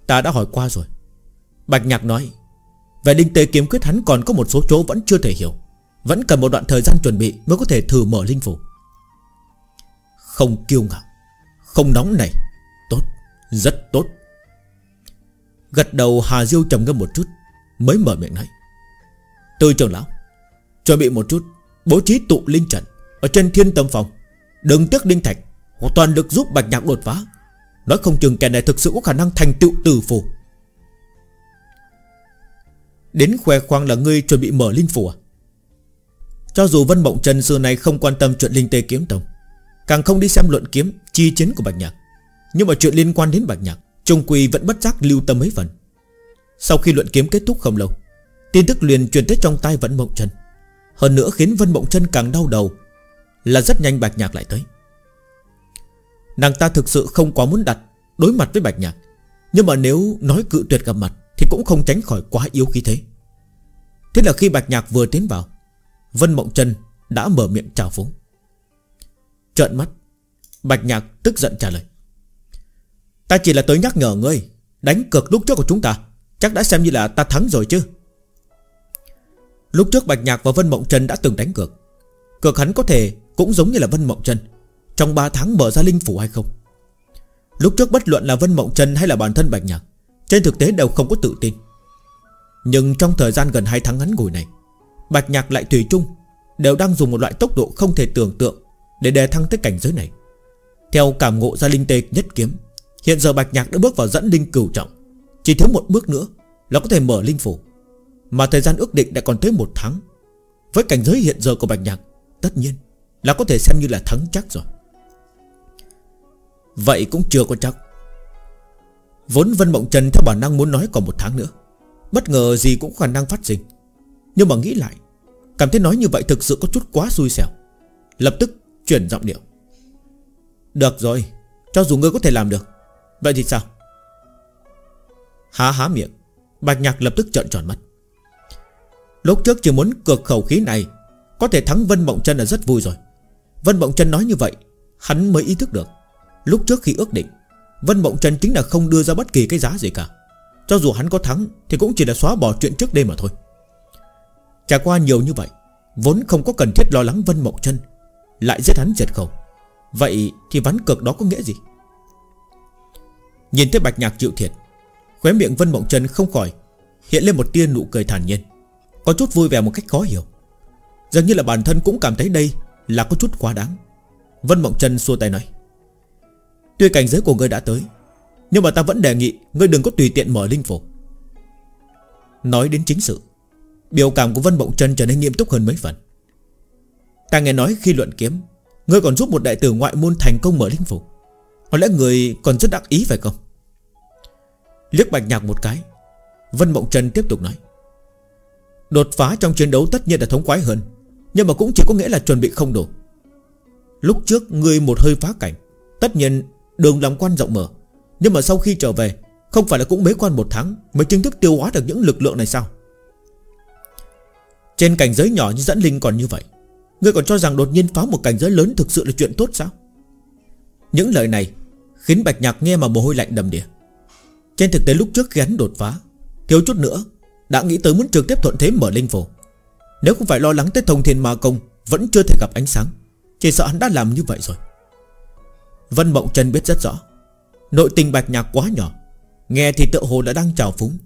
Ta đã hỏi qua rồi. Bạch Nhạc nói, Về linh tê kiếm quyết hắn còn có một số chỗ vẫn chưa thể hiểu. Vẫn cần một đoạn thời gian chuẩn bị Mới có thể thử mở linh phủ. Không kiêu ngạo, Không nóng này Tốt, Rất tốt. Gật đầu Hà Diêu trầm ngâm một chút, Mới mở miệng nói. Tư trưởng lão, Chuẩn bị một chút, Bố trí tụ linh trận Ở trên thiên tâm phòng. Đừng tiếc linh thạch Hoặc toàn lực giúp bạch nhạc đột phá. Nói không chừng kẻ này thực sự có khả năng thành tựu tử phù. Đến khoe khoang là ngươi chuẩn bị mở linh phủ à? Cho dù Vân Mộng Trần xưa này không quan tâm chuyện linh tê kiếm tông, Càng không đi xem luận kiếm, Chi chiến của Bạch Nhạc. Nhưng mà chuyện liên quan đến Bạch Nhạc, Trung Quỳ vẫn bất giác lưu tâm mấy phần. Sau khi luận kiếm kết thúc không lâu, Tin tức liền truyền tới trong tay Vân Mộng Trần. Hơn nữa khiến Vân Mộng Trần càng đau đầu Là rất nhanh Bạch Nhạc lại tới. Nàng ta thực sự không quá muốn đặt Đối mặt với Bạch Nhạc, Nhưng mà nếu nói cự tuyệt gặp mặt Thì cũng không tránh khỏi quá yếu khí thế. Thế là khi Bạch Nhạc vừa tiến vào Vân Mộng Trần đã mở miệng chào phúng. Trợn mắt, Bạch Nhạc tức giận trả lời. Ta chỉ là tới nhắc nhở ngươi, Đánh cược lúc trước của chúng ta, Chắc đã xem như là ta thắng rồi chứ. Lúc trước Bạch Nhạc và Vân Mộng Trần đã từng đánh cược. Cược hắn có thể cũng giống như là Vân Mộng Trần Trong 3 tháng mở ra linh phủ hay không. Lúc trước bất luận là Vân Mộng Trần hay là bản thân Bạch Nhạc, Trên thực tế đều không có tự tin. Nhưng trong thời gian gần 2 tháng ngắn ngủi này Bạch Nhạc lại tùy chung, Đều đang dùng một loại tốc độ không thể tưởng tượng Để đề thăng tới cảnh giới này. Theo cảm ngộ ra linh tê nhất kiếm, Hiện giờ Bạch Nhạc đã bước vào dẫn linh cửu trọng. Chỉ thiếu một bước nữa Là có thể mở linh phủ. Mà thời gian ước định đã còn tới một tháng. Với cảnh giới hiện giờ của Bạch Nhạc, Tất nhiên là có thể xem như là thắng chắc rồi. Vậy cũng chưa có chắc. Vốn Vân Mộng Trần theo bản năng muốn nói còn một tháng nữa, Bất ngờ gì cũng khả năng phát sinh. Nhưng mà nghĩ lại, Cảm thấy nói như vậy thực sự có chút quá xui xẻo. Lập tức chuyển giọng điệu. Được rồi, Cho dù ngươi có thể làm được. Vậy thì sao? Há há miệng, Bạch nhạc lập tức trợn tròn mắt. Lúc trước chỉ muốn cược khẩu khí này, Có thể thắng Vân Mộng Trân là rất vui rồi. Vân Mộng Trân nói như vậy, Hắn mới ý thức được. Lúc trước khi ước định, Vân Mộng chân chính là không đưa ra bất kỳ cái giá gì cả. Cho dù hắn có thắng, Thì cũng chỉ là xóa bỏ chuyện trước đây mà thôi. Trải qua nhiều như vậy, Vốn không có cần thiết lo lắng Vân Mộng chân, Lại giết hắn diệt khẩu. Vậy thì ván cược đó có nghĩa gì? Nhìn thấy Bạch Nhạc chịu thiệt, Khóe miệng Vân Mộng chân không khỏi Hiện lên một tia nụ cười thản nhiên, Có chút vui vẻ một cách khó hiểu. Dường như là bản thân cũng cảm thấy đây Là có chút quá đáng. Vân Mộng chân xua tay nói, Tuy cảnh giới của ngươi đã tới, Nhưng mà ta vẫn đề nghị Ngươi đừng có tùy tiện mở linh phủ Nói đến chính sự Biểu cảm của Vân Bộng Trân trở nên nghiêm túc hơn mấy phần. Ta nghe nói khi luận kiếm, Ngươi còn giúp một đại tử ngoại môn thành công mở linh phủ. Có lẽ người còn rất đắc ý phải không? Liếc bạch nhạc một cái, Vân Mộng Trần tiếp tục nói. Đột phá trong chiến đấu tất nhiên là thống khoái hơn, Nhưng mà cũng chỉ có nghĩa là chuẩn bị không đủ. Lúc trước ngươi một hơi phá cảnh, Tất nhiên đường làm quan rộng mở, Nhưng mà sau khi trở về, Không phải là cũng bế quan một tháng Mới chính thức tiêu hóa được những lực lượng này sao? Trên cảnh giới nhỏ như dẫn linh còn như vậy, Ngươi còn cho rằng đột nhiên phá một cảnh giới lớn Thực sự là chuyện tốt sao? Những lời này Khiến Bạch Nhạc nghe mà mồ hôi lạnh đầm đìa. Trên thực tế lúc trước khi hắn đột phá, Thiếu chút nữa Đã nghĩ tới muốn trực tiếp thuận thế mở linh phổ. Nếu không phải lo lắng tới thông thiên ma công, Vẫn chưa thể gặp ánh sáng, Chỉ sợ hắn đã làm như vậy rồi. Vân Mộng Trần biết rất rõ, Nội tình Bạch Nhạc quá nhỏ, Nghe thì tự hồ đã đang trào phúng,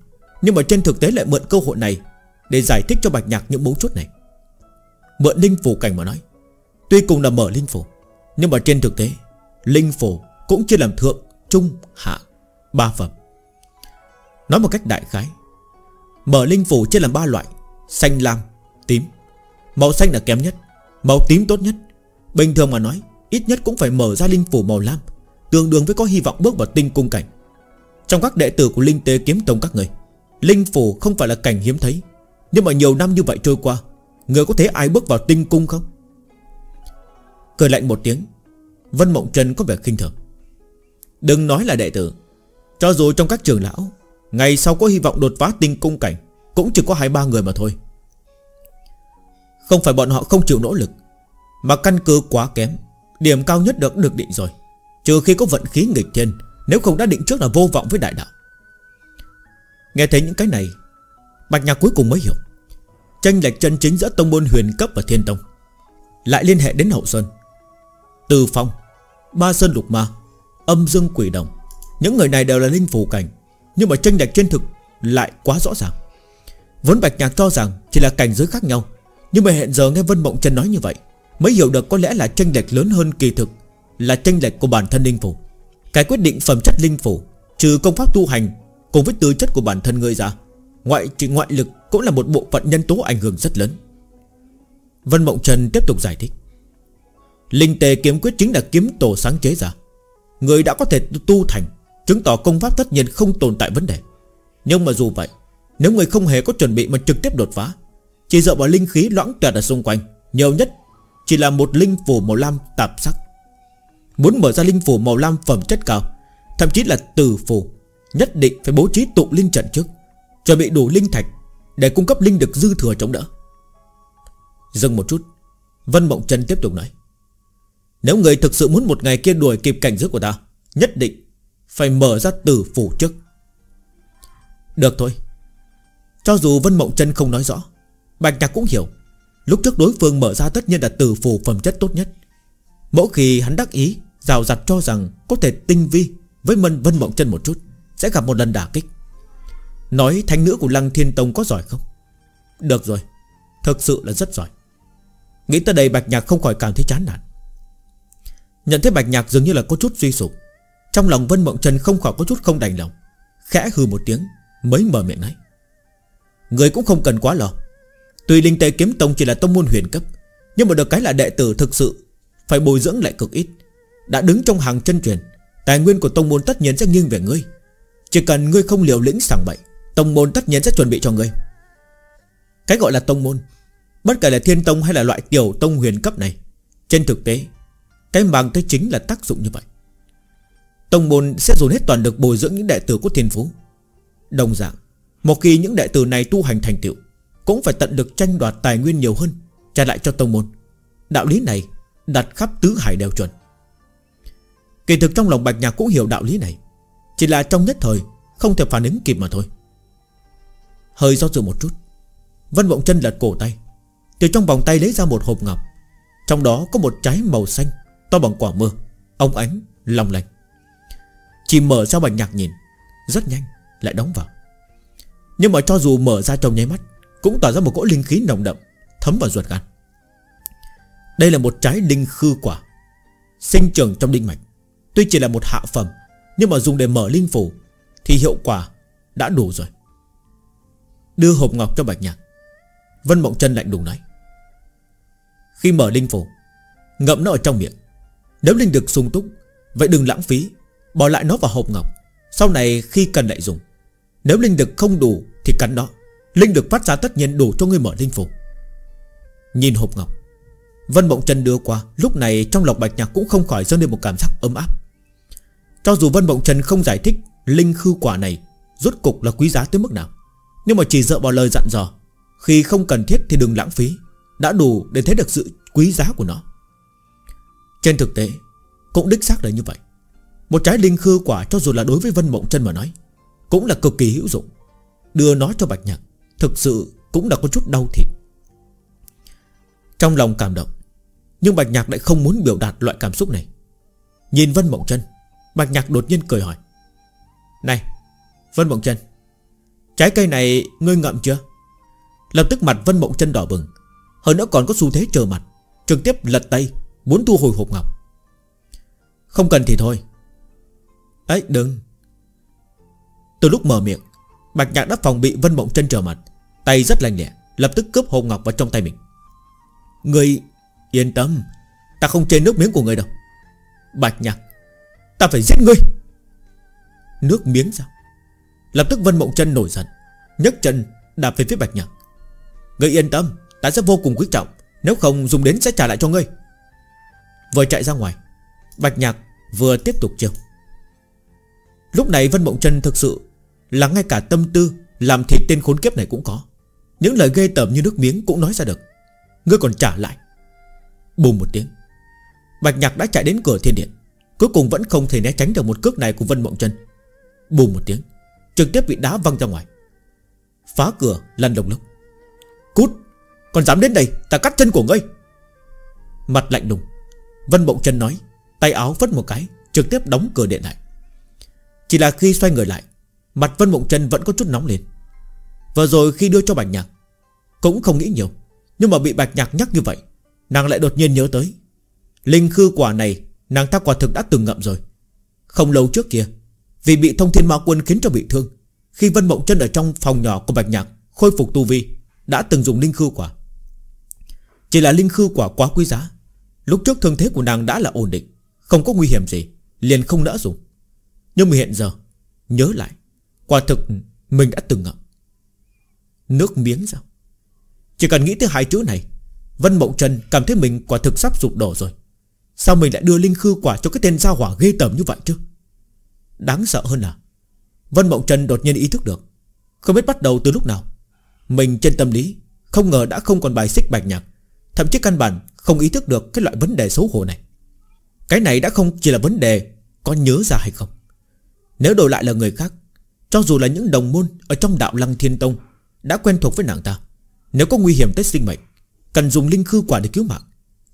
Nhưng mà trên thực tế lại mượn cơ hội này để giải thích cho Bạch Nhạc những mấu chốt này. Mượn linh phủ cảnh mà nói Tuy cùng là mở linh phủ Nhưng mà trên thực tế Linh phủ cũng chia làm thượng, trung, hạ Ba phẩm. Nói một cách đại khái Mở linh phủ chia làm ba loại Xanh lam, tím. Màu xanh là kém nhất Màu tím tốt nhất. Bình thường mà nói Ít nhất cũng phải mở ra linh phủ màu lam Tương đương với có hy vọng bước vào tinh cung cảnh. Trong các đệ tử của Linh Tế Kiếm Tông các người Linh phủ không phải là cảnh hiếm thấy nhưng mà nhiều năm như vậy trôi qua, Người có thấy ai bước vào tinh cung không? Cười lạnh một tiếng, Vân Mộng Trần có vẻ khinh thường. Đừng nói là đệ tử, Cho dù trong các trường lão, Ngày sau có hy vọng đột phá tinh cung cảnh, Cũng chỉ có hai ba người mà thôi. Không phải bọn họ không chịu nỗ lực, Mà căn cứ quá kém, Điểm cao nhất được được định rồi. Trừ khi có vận khí nghịch thiên, Nếu không đã định trước là vô vọng với đại đạo. Nghe thấy những cái này Bạch Nhạc cuối cùng mới hiểu. Tranh lệch chân chính giữa tông môn huyền cấp và thiên tông Lại liên hệ đến hậu sơn. Từ phong, Ba sơn lục ma, Âm dương quỷ đồng, Những người này đều là linh phù cảnh, Nhưng mà tranh lệch trên thực lại quá rõ ràng. Vốn Bạch Nhạc cho rằng Chỉ là cảnh giới khác nhau, Nhưng mà hiện giờ nghe Vân Mộng Trần nói như vậy, Mới hiểu được có lẽ là tranh lệch lớn hơn kỳ thực Là tranh lệch của bản thân linh phủ Cái quyết định phẩm chất linh phủ Trừ công pháp tu hành Cùng với tư chất của bản thân người ra Ngoại chỉ ngoại lực cũng là một bộ phận nhân tố ảnh hưởng rất lớn. Vân Mộng Trần tiếp tục giải thích. Linh tề kiếm quyết chính là kiếm tổ sáng chế ra Người đã có thể tu thành, Chứng tỏ công pháp tất nhiên không tồn tại vấn đề. Nhưng mà dù vậy, Nếu người không hề có chuẩn bị mà trực tiếp đột phá, Chỉ dựa vào linh khí loãng tuyệt ở xung quanh, Nhiều nhất chỉ là một linh phủ màu lam tạp sắc. Muốn mở ra linh phủ màu lam phẩm chất cao, Thậm chí là từ phủ Nhất định phải bố trí tụ linh trận trước. Chuẩn bị đủ linh thạch Để cung cấp linh được dư thừa chống đỡ. Dừng một chút, Vân Mộng Trần tiếp tục nói. Nếu người thực sự muốn một ngày kia đuổi kịp cảnh giới của ta, Nhất định Phải mở ra từ phủ trước. Được thôi. Cho dù Vân Mộng Trần không nói rõ, Bạch Nhạc cũng hiểu. Lúc trước đối phương mở ra tất nhiên là từ phủ phẩm chất tốt nhất. Mỗi khi hắn đắc ý, Rào rặt cho rằng có thể tinh vi Với Mân Vân Mộng chân một chút, Sẽ gặp một lần đả kích. Nói thánh nữ của Lăng Thiên Tông có giỏi không? Được rồi, Thực sự là rất giỏi. Nghĩ tới đây Bạch Nhạc không khỏi cảm thấy chán nản. Nhận thấy Bạch Nhạc dường như là có chút suy sụp, Trong lòng Vân Mộng Trần không khỏi có chút không đành lòng, Khẽ hư một tiếng, Mới mở miệng nói. Người cũng không cần quá lo. Tuy Linh Tê Kiếm Tông chỉ là tông môn huyền cấp, Nhưng mà được cái là đệ tử thực sự, Phải bồi dưỡng lại cực ít. Đã đứng trong hàng chân truyền, Tài nguyên của tông môn tất nhiên sẽ nghiêng về ngươi. Chỉ cần ngươi không liều lĩnh sảng bậy Tông môn tất nhiên sẽ chuẩn bị cho ngươi. Cái gọi là tông môn, Bất kể là thiên tông hay là loại tiểu tông huyền cấp này, Trên thực tế, Cái mang tới chính là tác dụng như vậy. Tông môn sẽ dồn hết toàn lực bồi dưỡng những đệ tử của thiên phú. Đồng dạng, Một khi những đệ tử này tu hành thành tựu, cũng phải tận lực tranh đoạt tài nguyên nhiều hơn, Trả lại cho tông môn. Đạo lý này đặt khắp tứ hải đều chuẩn. Kỳ thực trong lòng Bạch Nhạc cũng hiểu đạo lý này, Chỉ là trong nhất thời, Không thể phản ứng kịp mà thôi. Hơi do dự một chút. Vân Mộng chân lật cổ tay. Từ trong vòng tay lấy ra một hộp ngọc. Trong đó có một trái màu xanh To bằng quả mơ Ông ánh, lòng lành Chỉ mở ra Bạch Nhạc nhìn. Rất nhanh, lại đóng vào. Nhưng mà cho dù mở ra trong nháy mắt cũng tỏa ra một cỗ linh khí nồng đậm Thấm vào ruột gan. Đây là một trái linh khư quả Sinh trưởng trong đinh mạch. Tuy chỉ là một hạ phẩm Nhưng mà dùng để mở linh phủ Thì hiệu quả đã đủ rồi. Đưa hộp ngọc cho Bạch Nhạc. Vân Mộng chân lạnh đùng nói. Khi mở linh phủ, Ngậm nó ở trong miệng. Nếu linh được sung túc, Vậy đừng lãng phí, Bỏ lại nó vào hộp ngọc. Sau này khi cần lại dùng. Nếu linh được không đủ thì cắn nó. Linh được phát ra tất nhiên đủ cho người mở linh phủ. Nhìn hộp ngọc, Vân Mộng Trần đưa qua, Lúc này trong lòng Bạch Nhạc cũng không khỏi dâng lên một cảm giác ấm áp. Cho dù Vân Mộng Trần không giải thích Linh khư quả này Rốt cục là quý giá tới mức nào nhưng mà chỉ dựa vào lời dặn dò. Khi không cần thiết thì đừng lãng phí. Đã đủ để thấy được sự quý giá của nó. Trên thực tế, Cũng đích xác là như vậy. Một trái linh khư quả cho dù là đối với Vân Mộng chân mà nói, Cũng là cực kỳ hữu dụng. Đưa nó cho Bạch Nhạc, Thực sự cũng là có chút đau thịt. Trong lòng cảm động, Nhưng Bạch Nhạc lại không muốn biểu đạt loại cảm xúc này. Nhìn Vân Mộng chân, Bạch Nhạc đột nhiên cười hỏi, Này, Vân Mộng chân Trái cây này ngươi ngậm chưa? Lập tức mặt Vân Mộng chân đỏ bừng. Hơn nữa còn có xu thế chờ mặt, Trực tiếp lật tay, Muốn thu hồi hộp ngọc. Không cần thì thôi. Ấy, đừng. Từ lúc mở miệng, Bạch Nhạc đã phòng bị Vân Mộng chân trở mặt. Tay rất lành lẹ, Lập tức cướp hộp ngọc vào trong tay mình. Người yên tâm, Ta không chê nước miếng của người đâu. Bạch Nhạc, Ta phải giết ngươi. Nước miếng sao? Lập tức Vân Mộng Trân nổi giận, nhấc chân đạp về phía Bạch Nhạc. Ngươi yên tâm, Ta sẽ vô cùng quý trọng, Nếu không dùng đến sẽ trả lại cho ngươi. Vừa chạy ra ngoài, Bạch Nhạc vừa tiếp tục chiêu. Lúc này Vân Mộng Trân thực sự Là ngay cả tâm tư Làm thịt tên khốn kiếp này cũng có. Những lời ghê tởm như nước miếng cũng nói ra được. Ngươi còn trả lại. Bùm một tiếng, Bạch Nhạc đã chạy đến cửa thiên điện, Cuối cùng vẫn không thể né tránh được một cước này của Vân Mộng Trân Bùm một tiếng Trực tiếp bị đá văng ra ngoài. Phá cửa lăn đồng lốc Cút Còn dám đến đây ta cắt chân của ngươi. Mặt lạnh lùng, Vân Bộng chân nói Tay áo vất một cái Trực tiếp đóng cửa điện lại. Chỉ là khi xoay người lại Mặt Vân Mộng Trân vẫn có chút nóng lên. Vừa rồi khi đưa cho Bạch Nhạc Cũng không nghĩ nhiều Nhưng mà bị Bạch Nhạc nhắc như vậy Nàng lại đột nhiên nhớ tới. Linh khư quả này Nàng ta quả thực đã từng ngậm rồi. Không lâu trước kia vì bị thông thiên ma quân khiến cho bị thương. Khi Vân Mộng Trân ở trong phòng nhỏ của Bạch Nhạc Khôi phục tu vi, Đã từng dùng linh khư quả. Chỉ là linh khư quả quá quý giá. Lúc trước thương thế của nàng đã là ổn định, Không có nguy hiểm gì, Liền không nỡ dùng. Nhưng mà hiện giờ, Nhớ lại, Quả thực mình đã từng ngậm. Nước miếng sao? Chỉ cần nghĩ tới hai chữ này, Vân Mộng Trần cảm thấy mình quả thực sắp sụp đổ rồi. Sao mình lại đưa linh khư quả cho cái tên gia hỏa ghê tởm như vậy chứ? Đáng sợ hơn là Vân Mộng Trần đột nhiên ý thức được. Không biết bắt đầu từ lúc nào. Mình trên tâm lý Không ngờ đã không còn bài xích bạch nhạc. Thậm chí căn bản không ý thức được Cái loại vấn đề xấu hổ này. Cái này đã không chỉ là vấn đề Có nhớ ra hay không. Nếu đổi lại là người khác, Cho dù là những đồng môn Ở trong đạo lăng thiên tông Đã quen thuộc với nàng ta, Nếu có nguy hiểm tới sinh mệnh, Cần dùng linh khư quả để cứu mạng,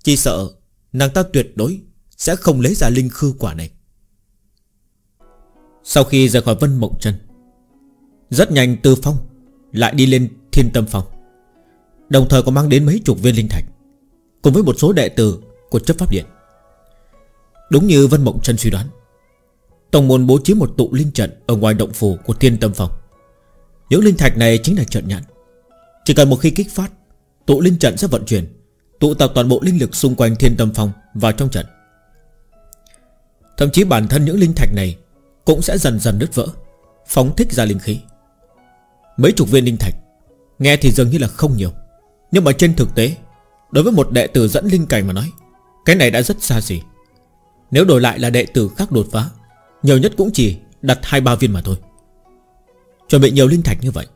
Chỉ sợ nàng ta tuyệt đối Sẽ không lấy ra linh khư quả này. Sau khi rời khỏi Vân Mộng Trân Rất nhanh Tư Phong Lại đi lên Thiên Tâm Phong Đồng thời còn mang đến mấy chục viên linh thạch Cùng với một số đệ tử của chấp pháp điện. Đúng như Vân Mộng Trân suy đoán Tổng môn bố trí một tụ linh trận Ở ngoài động phủ của Thiên Tâm Phong Những linh thạch này chính là trận nhãn. Chỉ cần một khi kích phát, Tụ linh trận sẽ vận chuyển, Tụ tập toàn bộ linh lực xung quanh thiên tâm phong Vào trong trận. Thậm chí bản thân những linh thạch này cũng sẽ dần dần đứt vỡ, Phóng thích ra linh khí. Mấy chục viên linh thạch, Nghe thì dường như là không nhiều, Nhưng mà trên thực tế, Đối với một đệ tử dẫn linh cảnh mà nói, Cái này đã rất xa xỉ. Nếu đổi lại là đệ tử khác đột phá, Nhiều nhất cũng chỉ đặt 2-3 viên mà thôi. Chuẩn bị nhiều linh thạch như vậy,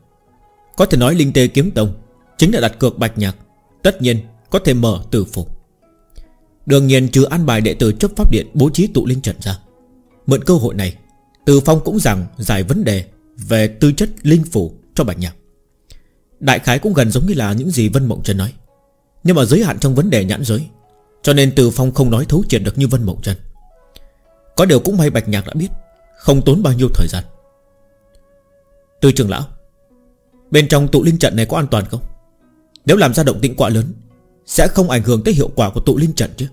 Có thể nói linh tê kiếm tông Chính là đặt cược bạch nhạc, Tất nhiên có thể mở tử phục. Đương nhiên, trừ an bài đệ tử chấp pháp điện Bố trí tụ linh trận ra, Mượn cơ hội này từ Phong cũng rằng giải vấn đề Về tư chất linh phủ cho bạch nhạc. Đại khái cũng gần giống như là những gì Vân Mộng Trân nói. Nhưng mà giới hạn trong vấn đề nhãn giới, Cho nên Từ Phong không nói thấu triệt được như Vân Mộng Trân Có điều cũng may Bạch Nhạc đã biết, Không tốn bao nhiêu thời gian. Từ trường lão, Bên trong tụ linh trận này có an toàn không? Nếu làm ra động tĩnh quá lớn, Sẽ không ảnh hưởng tới hiệu quả của tụ linh trận chứ.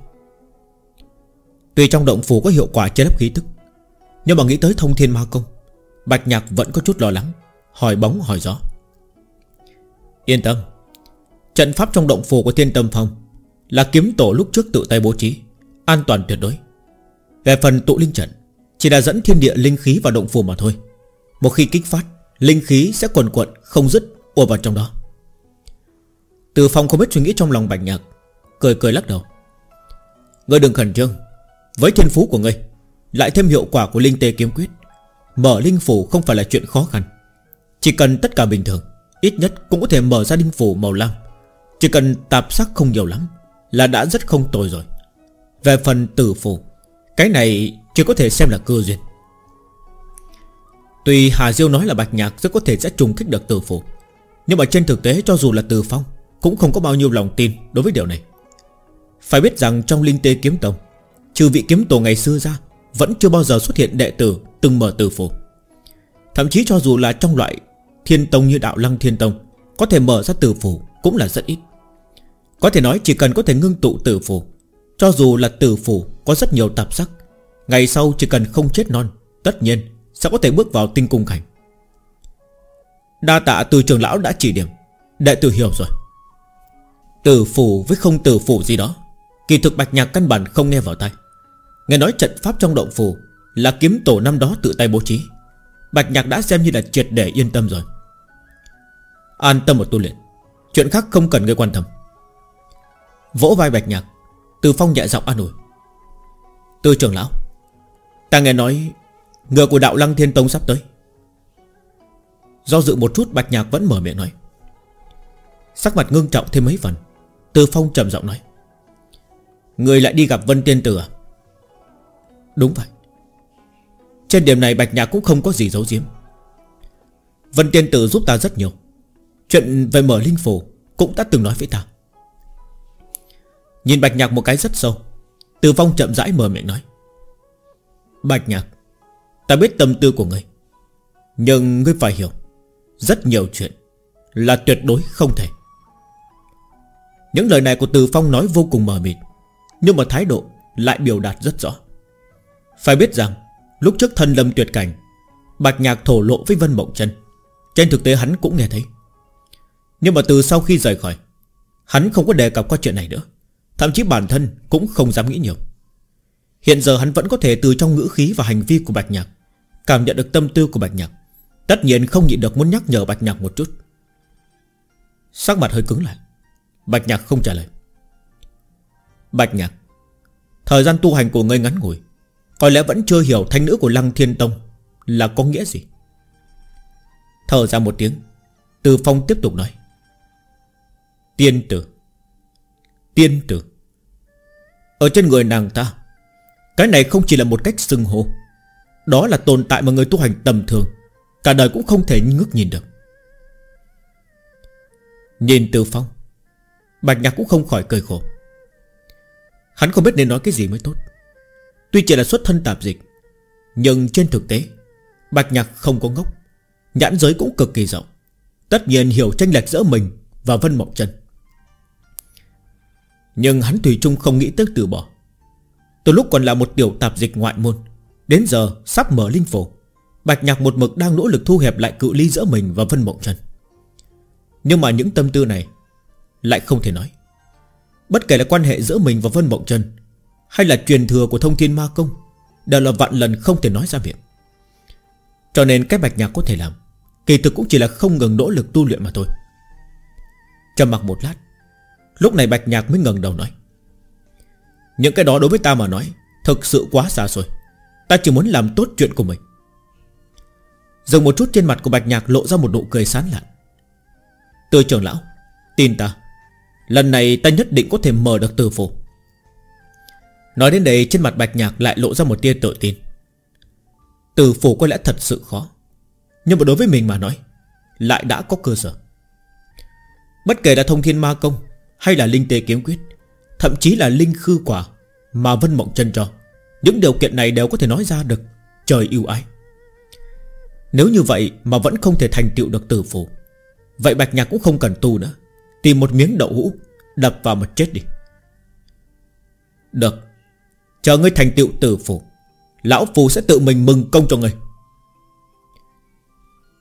Tuy trong động phủ có hiệu quả chế lấp khí tức nhưng mà nghĩ tới thông thiên ma công, Bạch Nhạc vẫn có chút lo lắng, Hỏi bóng hỏi gió. Yên tâm, Trận pháp trong động phủ của thiên tâm phong Là kiếm tổ lúc trước tự tay bố trí, An toàn tuyệt đối. Về phần tụ linh trận, Chỉ là dẫn thiên địa linh khí vào động phủ mà thôi. Một khi kích phát, Linh khí sẽ quần quận không dứt, ùa vào trong đó. Từ phòng không biết suy nghĩ trong lòng bạch nhạc, Cười cười lắc đầu. Ngươi đừng khẩn trương, Với thiên phú của ngươi lại thêm hiệu quả của linh tê kiếm quyết. Mở linh phủ không phải là chuyện khó khăn. Chỉ cần tất cả bình thường, Ít nhất cũng có thể mở ra linh phủ màu lam. Chỉ cần tạp sắc không nhiều lắm Là đã rất không tồi rồi. Về phần tử phủ Cái này chỉ có thể xem là cơ duyên. Tuy Hà Diêu nói là Bạch Nhạc rất có thể sẽ trùng kích được tử phủ Nhưng mà trên thực tế cho dù là từ phong Cũng không có bao nhiêu lòng tin đối với điều này. Phải biết rằng trong Linh Tê Kiếm Tông, Trừ vị kiếm tổ ngày xưa ra vẫn chưa bao giờ xuất hiện đệ tử Từng mở tử phủ. Thậm chí cho dù là trong loại Thiên Tông như Đạo Lăng Thiên Tông, Có thể mở ra tử phủ cũng là rất ít. Có thể nói chỉ cần có thể ngưng tụ tử phủ, Cho dù là tử phủ Có rất nhiều tạp sắc, Ngày sau chỉ cần không chết non, Tất nhiên sẽ có thể bước vào tinh cung cảnh. Đa tạ từ trường lão đã chỉ điểm, Đệ tử hiểu rồi. Tử phủ với không tử phủ gì đó, Kỳ thực bạch nhạc căn bản không nghe vào tay Nghe nói trận pháp trong động phủ Là kiếm tổ năm đó tự tay bố trí. Bạch nhạc đã xem như là triệt để yên tâm rồi. An tâm một tu luyện, Chuyện khác không cần ngươi quan tâm. Vỗ vai bạch nhạc, Từ phong nhẹ giọng an ủi. Tư trưởng lão, Ta nghe nói Ngựa của đạo lăng thiên tông sắp tới. Do dự một chút, bạch nhạc vẫn mở miệng nói. Sắc mặt ngưng trọng thêm mấy phần, Từ phong trầm giọng nói. Người lại đi gặp Vân Tiên Tử à? Đúng vậy. Trên điểm này Bạch Nhạc cũng không có gì giấu giếm. Vân Tiên Tử giúp ta rất nhiều. Chuyện về mở linh phủ Cũng đã từng nói với ta. Nhìn Bạch Nhạc một cái rất sâu. Từ phong chậm rãi mở miệng nói. Bạch Nhạc, Ta biết tâm tư của ngươi. Nhưng ngươi phải hiểu, Rất nhiều chuyện Là tuyệt đối không thể. Những lời này của Từ Phong nói vô cùng mờ mịt, Nhưng mà thái độ lại biểu đạt rất rõ. Phải biết rằng, Lúc trước thân lâm tuyệt cảnh, Bạch Nhạc thổ lộ với Vân Mộng chân, Trên thực tế hắn cũng nghe thấy. Nhưng mà từ sau khi rời khỏi, Hắn không có đề cập qua chuyện này nữa. Thậm chí bản thân cũng không dám nghĩ nhiều. Hiện giờ hắn vẫn có thể từ trong ngữ khí và hành vi của Bạch Nhạc, Cảm nhận được tâm tư của Bạch Nhạc. Tất nhiên không nhịn được muốn nhắc nhở Bạch Nhạc một chút. Sắc mặt hơi cứng lại. Bạch Nhạc không trả lời. Bạch Nhạc, Thời gian tu hành của ngươi ngắn ngủi có lẽ vẫn chưa hiểu thanh nữ của Lăng Thiên Tông Là có nghĩa gì. Thở ra một tiếng, Từ Phong tiếp tục nói. Tiên tử Tiên tử, Ở trên người nàng ta, Cái này không chỉ là một cách xưng hô, đó là tồn tại mà người tu hành tầm thường, Cả đời cũng không thể ngước nhìn được. Nhìn từ phong, Bạch nhạc cũng không khỏi cười khổ. Hắn không biết nên nói cái gì mới tốt. Tuy chỉ là xuất thân tạp dịch, Nhưng trên thực tế, Bạch nhạc không có ngốc. Nhãn giới cũng cực kỳ rộng. Tất nhiên hiểu tranh lệch giữa mình và Vân Mộng Trần. Nhưng hắn Thủy chung không nghĩ tới từ bỏ. Từ lúc còn là một tiểu tạp dịch ngoại môn, Đến giờ sắp mở linh phổ, Bạch Nhạc một mực đang nỗ lực thu hẹp lại cự ly giữa mình và Vân Mộng Trần. Nhưng mà những tâm tư này Lại không thể nói. Bất kể là quan hệ giữa mình và Vân Mộng Trần hay là truyền thừa của thông thiên ma công? Đều là vạn lần không thể nói ra miệng. Cho nên cái Bạch Nhạc có thể làm, Kỳ thực cũng chỉ là không ngừng nỗ lực tu luyện mà thôi. Trầm mặc một lát, Lúc này Bạch Nhạc mới ngẩng đầu nói, Những cái đó đối với ta mà nói, Thực sự quá xa xôi. Ta chỉ muốn làm tốt chuyện của mình. Dừng một chút trên mặt của Bạch Nhạc lộ ra một nụ cười sán lạn. Tư trưởng lão, Tin ta, Lần này ta nhất định có thể mở được từ phủ Nói đến đây, trên mặt Bạch Nhạc lại lộ ra một tia tự tin. Từ phủ có lẽ thật sự khó, Nhưng mà đối với mình mà nói, Lại đã có cơ sở. Bất kể là thông thiên ma công Hay là linh tê kiếm quyết, Thậm chí là linh khư quả Mà Vân Mộng chân cho, những điều kiện này đều có thể nói ra được Trời yêu ái Nếu như vậy mà vẫn không thể thành tựu được tử phủ, Vậy Bạch Nhạc cũng không cần tu nữa, Tìm một miếng đậu hũ Đập vào mà chết đi. Được. Chờ ngươi thành tựu tử phủ Lão Phù sẽ tự mình mừng công cho ngươi.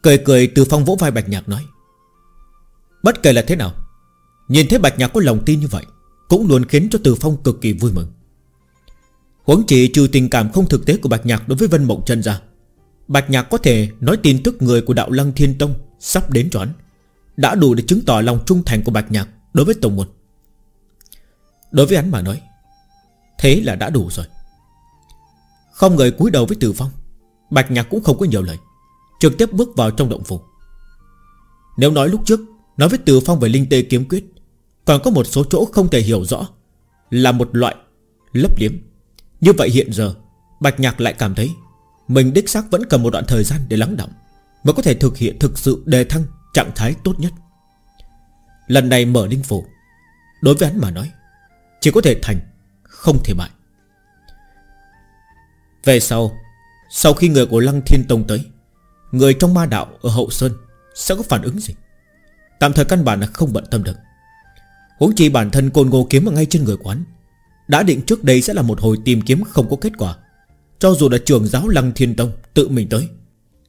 Cười cười từ phong vỗ vai Bạch Nhạc nói, Bất kể là thế nào, Nhìn thấy Bạch Nhạc có lòng tin như vậy, Cũng luôn khiến cho Từ Phong cực kỳ vui mừng. Huống chỉ trừ tình cảm không thực tế của Bạch Nhạc đối với Vân Mộng Trân ra, Bạch Nhạc có thể nói tin tức người của đạo Lăng Thiên Tông Sắp đến choán Đã đủ để chứng tỏ lòng trung thành của Bạch Nhạc Đối với Tổng Môn. Đối với hắn mà nói Thế là đã đủ rồi. Không người cúi đầu với Từ Phong, Bạch Nhạc cũng không có nhiều lời, Trực tiếp bước vào trong động phủ. Nếu nói lúc trước, Nói với Từ Phong về linh tê kiếm quyết, Còn có một số chỗ không thể hiểu rõ, Là một loại lấp liếm. Như vậy hiện giờ, Bạch Nhạc lại cảm thấy Mình đích xác vẫn cần một đoạn thời gian để lắng động Mới có thể thực hiện thực sự đề thăng Trạng thái tốt nhất. Lần này mở linh phủ, Đối với hắn mà nói, Chỉ có thể thành không thể bại. Về sau Sau khi người của Lăng Thiên Tông tới, Người trong ma đạo ở Hậu Sơn Sẽ có phản ứng gì? Tạm thời căn bản là không bận tâm được. Huống chi bản thân côn ngô kiếm ở ngay trên người quán, Đã định trước đây sẽ là một hồi tìm kiếm không có kết quả. Cho dù là trường giáo Lăng Thiên Tông Tự mình tới,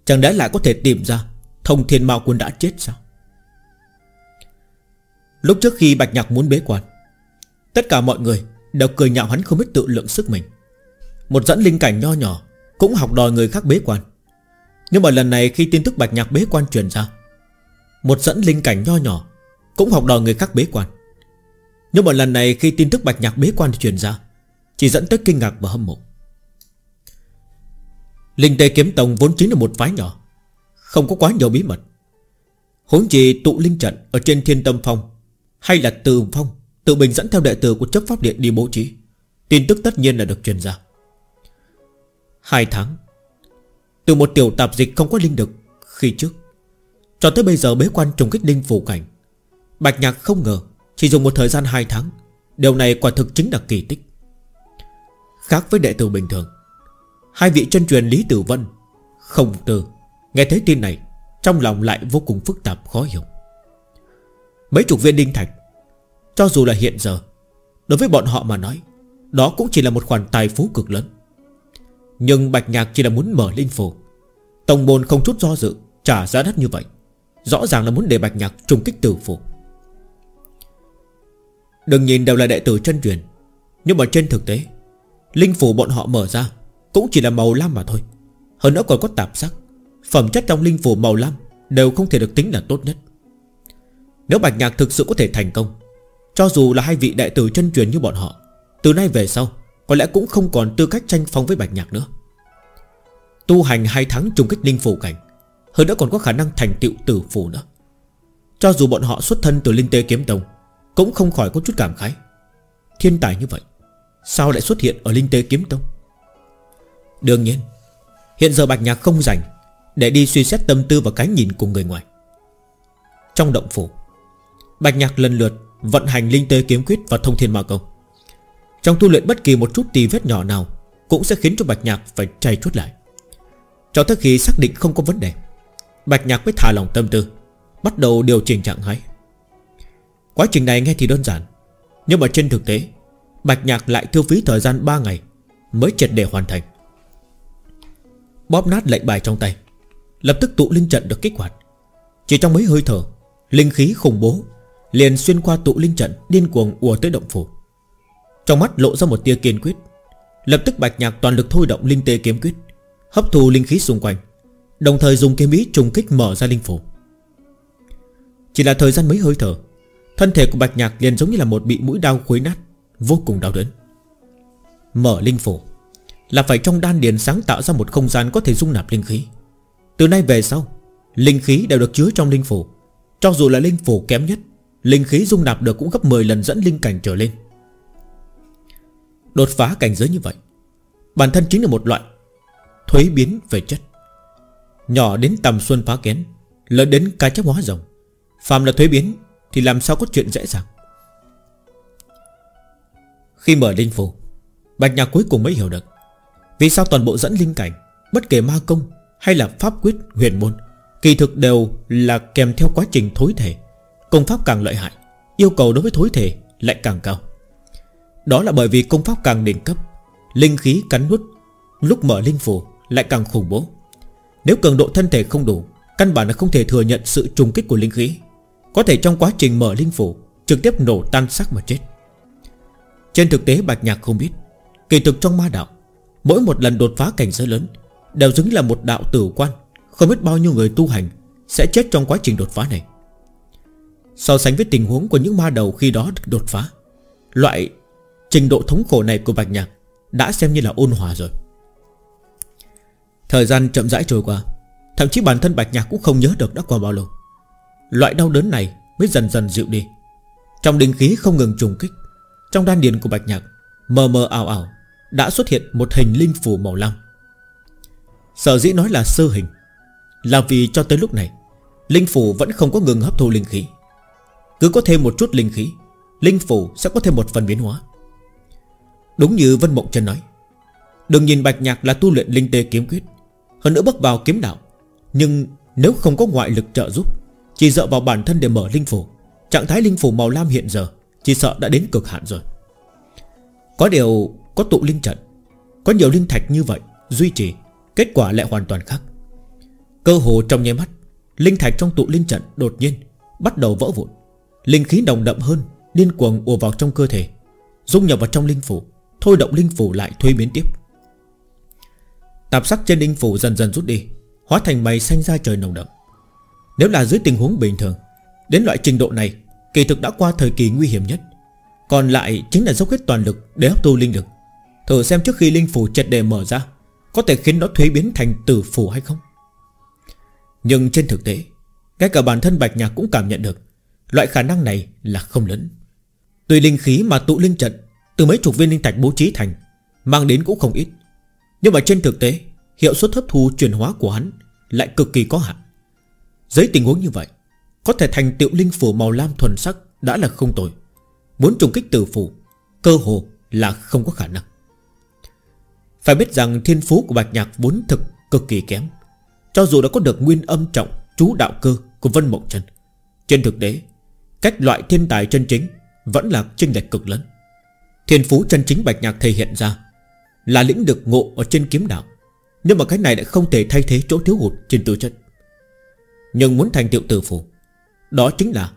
Chẳng lẽ lại có thể tìm ra Thông thiên Mao quân đã chết sao? Lúc trước khi Bạch Nhạc muốn bế quan, Tất cả mọi người Đều cười nhạo hắn không biết tự lượng sức mình. Một dẫn linh cảnh nho nhỏ Cũng học đòi người khác bế quan. Nhưng mà lần này khi tin tức Bạch Nhạc bế quan truyền ra, Một dẫn linh cảnh nho nhỏ Cũng học đòi người khác bế quan. Nhưng mà lần này khi tin tức Bạch Nhạc bế quan truyền ra, Chỉ dẫn tới kinh ngạc và hâm mộ. Linh Tê Kiếm Tông vốn chính là một phái nhỏ, Không có quá nhiều bí mật. Huống chi tụ linh trận Ở trên thiên tâm phong Hay là từ phong Tự mình dẫn theo đệ tử của chấp pháp điện đi bố trí. Tin tức tất nhiên là được truyền ra. Hai tháng, Từ một tiểu tạp dịch không có linh lực Khi trước, Cho tới bây giờ bế quan trùng kích linh phủ cảnh, Bạch Nhạc không ngờ Chỉ dùng một thời gian 2 tháng, Điều này quả thực chính là kỳ tích. Khác với đệ tử bình thường, Hai vị chân truyền Lý Tử Vân Không từ Nghe thấy tin này, Trong lòng lại vô cùng phức tạp khó hiểu. Mấy chục viên đinh thạch cho dù là hiện giờ, Đối với bọn họ mà nói, Đó cũng chỉ là một khoản tài phú cực lớn. Nhưng Bạch Nhạc chỉ là muốn mở linh phù. Tổng bồn không chút do dự, Trả giá đắt như vậy. Rõ ràng là muốn để Bạch Nhạc trùng kích tử phù. Đừng nhìn đều là đệ tử chân truyền, Nhưng mà trên thực tế, Linh phủ bọn họ mở ra Cũng chỉ là màu lam mà thôi. Hơn nữa còn có tạp sắc, Phẩm chất trong linh phủ màu lam Đều không thể được tính là tốt nhất. Nếu Bạch Nhạc thực sự có thể thành công cho dù là hai vị đại tử chân truyền như bọn họ, Từ nay về sau, Có lẽ cũng không còn tư cách tranh phong với Bạch Nhạc nữa. Tu hành hai tháng trùng kích linh phủ cảnh, Hơn nữa còn có khả năng thành tựu tử phủ nữa. Cho dù bọn họ xuất thân từ Linh Tê Kiếm Tông, Cũng không khỏi có chút cảm khái. Thiên tài như vậy, Sao lại xuất hiện ở Linh Tê Kiếm Tông? Đương nhiên, Hiện giờ Bạch Nhạc không rảnh Để đi suy xét tâm tư và cái nhìn của người ngoài. Trong động phủ, Bạch Nhạc lần lượt Vận hành Linh Tê Kiếm Quyết và Thông Thiên Ma Công. Trong tu luyện bất kỳ một chút tì vết nhỏ nào Cũng sẽ khiến cho Bạch Nhạc phải chay chút lại. Cho tới khi xác định không có vấn đề, Bạch Nhạc mới thả lòng tâm tư, Bắt đầu điều chỉnh trạng thái. Quá trình này nghe thì đơn giản, Nhưng mà trên thực tế, Bạch Nhạc lại tiêu phí thời gian 3 ngày Mới triệt để hoàn thành. Bóp nát lệnh bài trong tay, Lập tức tụ linh trận được kích hoạt. Chỉ trong mấy hơi thở, Linh khí khủng bố Liền xuyên qua tụ linh trận Điên cuồng ùa tới động phủ. Trong mắt lộ ra một tia kiên quyết. Lập tức bạch nhạc toàn lực thôi động linh tê kiếm quyết, Hấp thu linh khí xung quanh, Đồng thời dùng kiếm ý trùng kích mở ra linh phủ. Chỉ là thời gian mấy hơi thở, Thân thể của bạch nhạc liền giống như là một bị mũi đau khuấy nát, Vô cùng đau đớn. Mở linh phủ Là phải trong đan điền sáng tạo ra một không gian Có thể dung nạp linh khí. Từ nay về sau, Linh khí đều được chứa trong linh phủ, Cho dù là linh phủ kém nhất Linh khí dung nạp được cũng gấp 10 lần dẫn linh cảnh trở lên. Đột phá cảnh giới như vậy, Bản thân chính là một loại Thuế biến về chất. Nhỏ đến tầm xuân phá kén, Lớn đến cá chép hóa rồng. Phàm là thuế biến Thì làm sao có chuyện dễ dàng? Khi mở linh phù, Bạch nhạc cuối cùng mới hiểu được Vì sao toàn bộ dẫn linh cảnh, Bất kể ma công hay là pháp quyết, huyền môn, Kỳ thực đều là kèm theo quá trình thối thể. Công pháp càng lợi hại, Yêu cầu đối với thối thể lại càng cao. Đó là bởi vì công pháp càng đỉnh cấp, Linh khí cắn nuốt, Lúc mở linh phù lại càng khủng bố. Nếu cường độ thân thể không đủ, Căn bản là không thể thừa nhận sự trùng kích của linh khí. Có thể trong quá trình mở linh phủ, Trực tiếp nổ tan xác mà chết. Trên thực tế, Bạch Nhạc không biết, Kỳ thực trong ma đạo, Mỗi một lần đột phá cảnh giới lớn Đều giống là một đạo tử quan, Không biết bao nhiêu người tu hành Sẽ chết trong quá trình đột phá này. So sánh với tình huống của những ma đầu khi đó đột phá, Loại trình độ thống khổ này của Bạch Nhạc Đã xem như là ôn hòa rồi. Thời gian chậm rãi trôi qua, Thậm chí bản thân Bạch Nhạc cũng không nhớ được đã qua bao lâu. Loại đau đớn này mới dần dần dịu đi. Trong đình khí không ngừng trùng kích, Trong đan điền của Bạch Nhạc Mờ mờ ảo ảo Đã xuất hiện một hình linh phủ màu lam. Sở dĩ nói là sơ hình Là vì cho tới lúc này, Linh phủ vẫn không có ngừng hấp thu linh khí. Cứ có thêm một chút linh khí, Linh phủ sẽ có thêm một phần biến hóa. Đúng như Vân Mộng Trần nói, Đừng nhìn Bạch Nhạc là tu luyện linh tê kiếm quyết, Hơn nữa bước vào kiếm đạo. Nhưng nếu không có ngoại lực trợ giúp, Chỉ dựa vào bản thân để mở linh phủ, Trạng thái linh phủ màu lam hiện giờ, Chỉ sợ đã đến cực hạn rồi. Có điều có tụ linh trận, Có nhiều linh thạch như vậy, Duy trì, Kết quả lại hoàn toàn khác. Cơ hồ trong nháy mắt, Linh thạch trong tụ linh trận đột nhiên Bắt đầu vỡ vụn. Linh khí đồng đậm hơn, Điên cuồng ùa vào trong cơ thể. Dung nhập vào trong linh phủ, Thôi động linh phủ lại thuê biến tiếp. Tạp sắc trên linh phủ dần dần rút đi, Hóa thành mây xanh ra trời nồng đậm. Nếu là dưới tình huống bình thường, Đến loại trình độ này, Kỳ thực đã qua thời kỳ nguy hiểm nhất. Còn lại chính là dốc hết toàn lực Để hấp thu linh lực. Thử xem trước khi linh phủ triệt đề mở ra, Có thể khiến nó thuế biến thành tử phủ hay không? Nhưng trên thực tế, Ngay cả bản thân Bạch Nhạc cũng cảm nhận được Loại khả năng này là không lớn. Tuy linh khí mà tụ linh trận Từ mấy chục viên linh thạch bố trí thành, Mang đến cũng không ít. Nhưng mà trên thực tế, Hiệu suất hấp thu chuyển hóa của hắn Lại cực kỳ có hạn. Dưới tình huống như vậy, Có thể thành tựu linh phủ màu lam thuần sắc Đã là không tồi. Muốn trùng kích tử phủ, Cơ hồ là không có khả năng. Phải biết rằng thiên phú của Bạch Nhạc vốn thực cực kỳ kém. Cho dù đã có được nguyên âm trọng Chú đạo cơ của Vân Mộng Trần, Trên thực tế Cách loại thiên tài chân chính Vẫn là chênh lệch cực lớn. Thiên phú chân chính Bạch Nhạc thể hiện ra Là lĩnh được ngộ ở trên kiếm đạo, Nhưng mà cái này lại không thể thay thế chỗ thiếu hụt trên tư chất. Nhưng muốn thành tựu tử phủ Đó chính là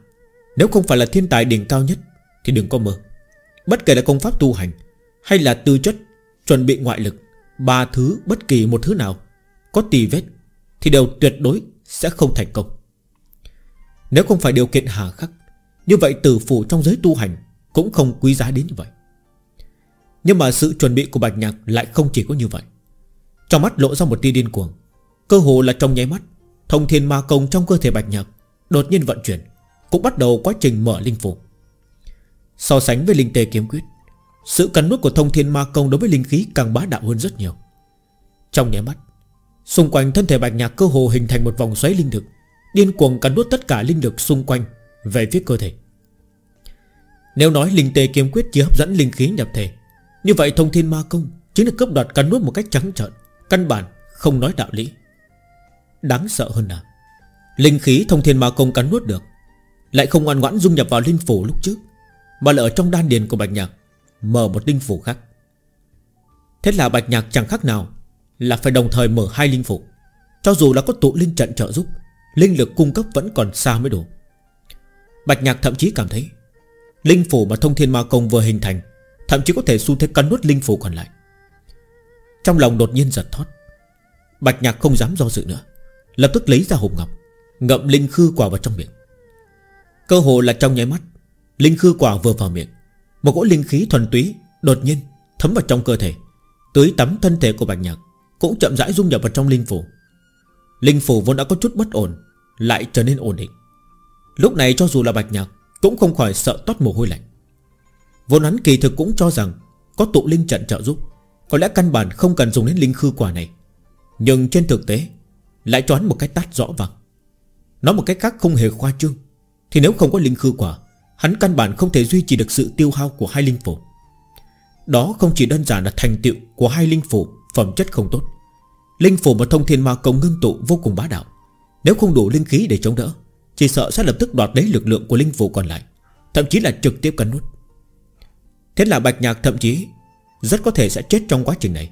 Nếu không phải là thiên tài đỉnh cao nhất Thì đừng có mơ. Bất kể là công pháp tu hành Hay là tư chất, Chuẩn bị ngoại lực, Ba thứ, bất kỳ một thứ nào Có tì vết Thì đều tuyệt đối sẽ không thành công. Nếu không phải điều kiện hà khắc như vậy tử phủ trong giới tu hành Cũng không quý giá đến như vậy. Nhưng mà sự chuẩn bị của Bạch Nhạc Lại không chỉ có như vậy. Trong mắt lộ ra một tia điên cuồng. Cơ hồ là trong nháy mắt, Thông thiên ma công trong cơ thể Bạch Nhạc Đột nhiên vận chuyển, Cũng bắt đầu quá trình mở linh phủ. So sánh với linh tê kiếm quyết, Sự cắn nuốt của thông thiên ma công đối với linh khí càng bá đạo hơn rất nhiều. Trong nháy mắt, Xung quanh thân thể bạch nhạc cơ hồ hình thành một vòng xoáy linh lực, Điên cuồng cắn nuốt tất cả linh lực xung quanh về phía cơ thể. Nếu nói linh tê kiếm quyết chỉ hấp dẫn linh khí nhập thể, Như vậy thông thiên ma công Chính là cướp đoạt cắn nuốt một cách trắng trợn, Căn bản không nói đạo lý. Đáng sợ hơn là, Linh khí thông thiên ma công cắn nuốt được, Lại không ngoan ngoãn dung nhập vào linh phủ lúc trước, Mà là ở trong đan điền của bạch nhạc, Mở một linh phủ khác. Thế là bạch nhạc chẳng khác nào Là phải đồng thời mở hai linh phủ. Cho dù là có tụ linh trận trợ giúp, Linh lực cung cấp vẫn còn xa mới đủ. Bạch nhạc thậm chí cảm thấy Linh phủ mà thông thiên ma công vừa hình thành, Thậm chí có thể xu thế cắn nuốt linh phủ còn lại. Trong lòng đột nhiên giật thoát, Bạch nhạc không dám do dự nữa, Lập tức lấy ra hộp ngọc, Ngậm linh khư quả vào trong miệng. Cơ hồ là trong nháy mắt, Linh khư quả vừa vào miệng, Một cỗ linh khí thuần túy Đột nhiên thấm vào trong cơ thể, Tưới tắm thân thể của Bạch Nhạc Cũng chậm rãi dung nhập vào trong linh phủ. Linh phủ vốn đã có chút bất ổn, Lại trở nên ổn định. Lúc này cho dù là Bạch Nhạc Cũng không khỏi sợ toát mồ hôi lạnh. Vốn hắn kỳ thực cũng cho rằng Có tụ linh trận trợ giúp, Có lẽ căn bản không cần dùng đến linh khư quả này. Nhưng trên thực tế, Lại cho hắn một cái tát rõ vàng. Nói một cách khác không hề khoa trương, Thì nếu không có linh khư quả, Hắn căn bản không thể duy trì được sự tiêu hao của hai linh phủ Đó không chỉ đơn giản là thành tựu Của hai linh phủ Phẩm chất không tốt. Linh phủ mà thông thiên ma công ngưng tụ vô cùng bá đạo, Nếu không đủ linh khí để chống đỡ chỉ sợ sẽ lập tức đoạt lấy lực lượng của linh phủ còn lại, Thậm chí là trực tiếp cắn nút. Thế là Bạch Nhạc thậm chí Rất có thể sẽ chết trong quá trình này,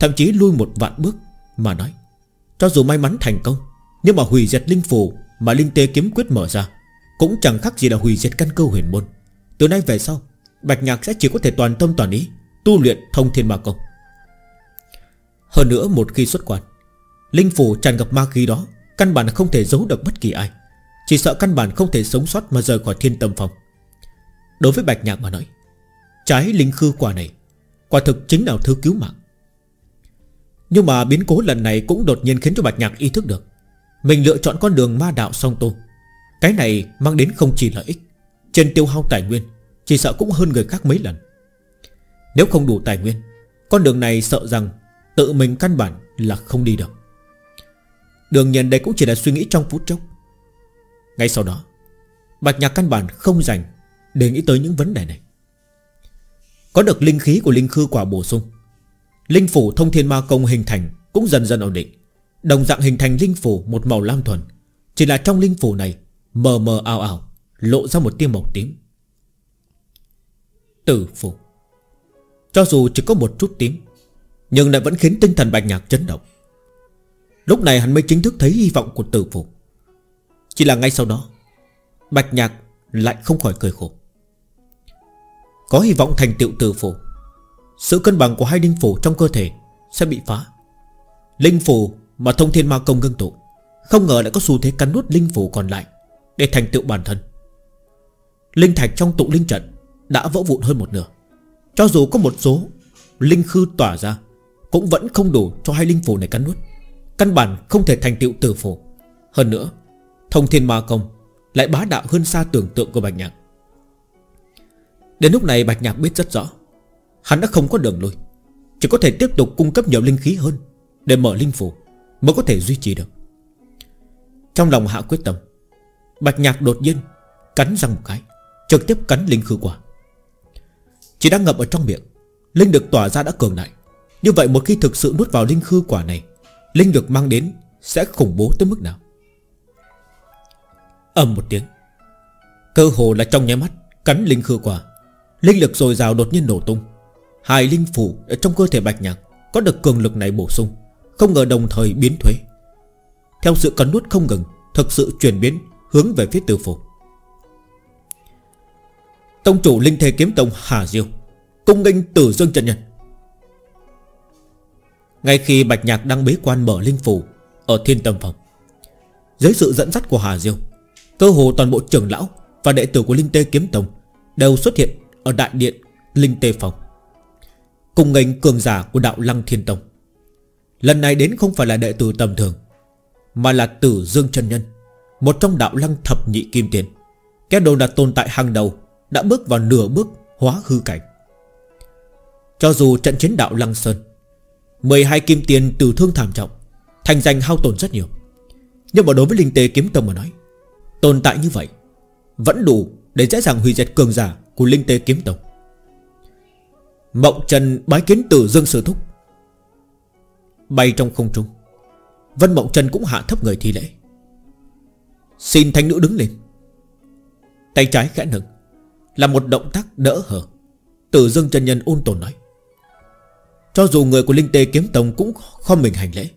Thậm chí lui một vạn bước Mà nói, Cho dù may mắn thành công, Nhưng mà hủy diệt linh phù Mà linh tê kiếm quyết mở ra Cũng chẳng khác gì là hủy diệt căn cơ huyền môn. Từ nay về sau, Bạch Nhạc sẽ chỉ có thể toàn tâm toàn ý Tu luyện thông thiên ma công. Hơn nữa một khi xuất quan, Linh phù tràn ngập ma khí đó Căn bản không thể giấu được bất kỳ ai. Chỉ sợ căn bản không thể sống sót mà rời khỏi thiên tâm phòng. Đối với Bạch Nhạc mà nói, Trái linh khư quả này, Quả thực chính là thứ cứu mạng. Nhưng mà biến cố lần này cũng đột nhiên khiến cho Bạch Nhạc ý thức được, Mình lựa chọn con đường ma đạo song tu. Cái này mang đến không chỉ lợi ích, Trên tiêu hao tài nguyên, Chỉ sợ cũng hơn người khác mấy lần. Nếu không đủ tài nguyên, Con đường này sợ rằng Tự mình căn bản là không đi được. Đường nhân đây cũng chỉ là suy nghĩ trong phút chốc ngay sau đó, Bạch Nhạc căn bản không dành Để nghĩ tới những vấn đề này. Có được linh khí của linh khư quả bổ sung, Linh phủ thông thiên ma công hình thành Cũng dần dần ổn định. Đồng dạng hình thành linh phủ một màu lam thuần, Chỉ là trong linh phủ này Mờ mờ ảo ảo Lộ ra một tia màu tím. Tử phủ. Cho dù chỉ có một chút tím, Nhưng lại vẫn khiến tinh thần bạch nhạc chấn động. Lúc này hắn mới chính thức thấy hy vọng của tử phủ. Chỉ là ngay sau đó, Bạch nhạc lại không khỏi cười khổ. Có hy vọng thành tựu tử phủ Sự cân bằng của hai linh phủ trong cơ thể Sẽ bị phá. Linh phủ mà thông thiên ma công ngưng tụ, Không ngờ lại có xu thế cắn nuốt linh phủ còn lại Để thành tựu bản thân. Linh thạch trong tụ linh trận Đã vỡ vụn hơn một nửa. Cho dù có một số Linh khư tỏa ra, Cũng vẫn không đủ cho hai linh phủ này cắn nuốt. Căn bản không thể thành tựu tử phủ Hơn nữa Thông thiên ma công Lại bá đạo hơn xa tưởng tượng của Bạch Nhạc. Đến lúc này Bạch Nhạc biết rất rõ, Hắn đã không có đường lui, Chỉ có thể tiếp tục cung cấp nhiều linh khí hơn Để mở linh phủ Mới có thể duy trì được. Trong lòng hạ quyết tâm, Bạch Nhạc đột nhiên Cắn răng một cái, Trực tiếp cắn linh khư quả. Chỉ đang ngập ở trong miệng, Linh được tỏa ra đã cường đại. Như vậy một khi thực sự nuốt vào linh khư quả này, Linh được mang đến Sẽ khủng bố tới mức nào? Ầm một tiếng. Cơ hồ là trong nháy mắt, Cắn linh khư quả Linh lực dồi dào đột nhiên nổ tung. Hai linh phủ ở trong cơ thể bạch nhạc Có được cường lực này bổ sung, Không ngờ đồng thời biến thuế. Theo sự cắn nuốt không ngừng, Thực sự chuyển biến hướng về phía tử phủ Tông chủ linh thể kiếm tông Hà Diêu, Cung nghênh tử dương trần nhân. Ngay khi Bạch Nhạc đang bế quan mở linh phủ Ở thiên tâm phòng, Dưới sự dẫn dắt của Hà Diêu Cơ hồ toàn bộ trưởng lão Và đệ tử của Linh Tê Kiếm Tông Đều xuất hiện ở đại điện Linh Tê Phòng. Cùng ngành cường giả của đạo Lăng Thiên Tông. Lần này đến không phải là đệ tử tầm thường, Mà là tử Dương chân Nhân, Một trong đạo Lăng Thập Nhị Kim Tiền. Kẻ đồ đặt tồn tại hàng đầu Đã bước vào nửa bước hóa hư cảnh. Cho dù trận chiến đạo Lăng Sơn 12 kim tiền từ thương thảm trọng, Thành danh hao tổn rất nhiều. Nhưng mà đối với linh tê kiếm tông mà nói Tồn tại như vậy, Vẫn đủ để dễ dàng hủy diệt cường giả Của linh tế kiếm tông. Mộng Trần bái kiến tử dương sử thúc. Bay trong không trung, Vân Mộng Trần cũng hạ thấp người thi lễ. Xin thanh nữ đứng lên. Tay trái khẽ nâng, Là một động tác đỡ hở. Tử dương chân nhân ôn tồn nói. Cho dù người của Linh Tê Kiếm Tông cũng không mình hành lễ,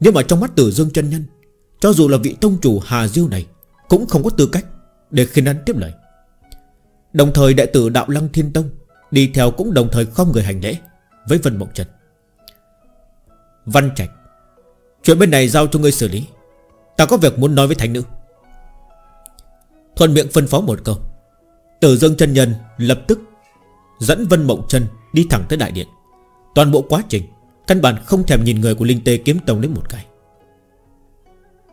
Nhưng mà trong mắt Tử Dương chân Nhân, Cho dù là vị tông chủ Hà Diêu này cũng không có tư cách Để khiến hắn tiếp lời. Đồng thời đại tử Đạo Lăng Thiên Tông Đi theo cũng đồng thời không người hành lễ Với Vân Mộng Trần. Văn Trạch, Chuyện bên này giao cho ngươi xử lý. Ta có việc muốn nói với thánh nữ. Thuần miệng phân phó một câu. Tử Dương chân Nhân lập tức Dẫn Vân Mộng Trần đi thẳng tới đại điện. Toàn bộ quá trình, Căn bản không thèm nhìn người của Linh Tê Kiếm Tông đến một cái.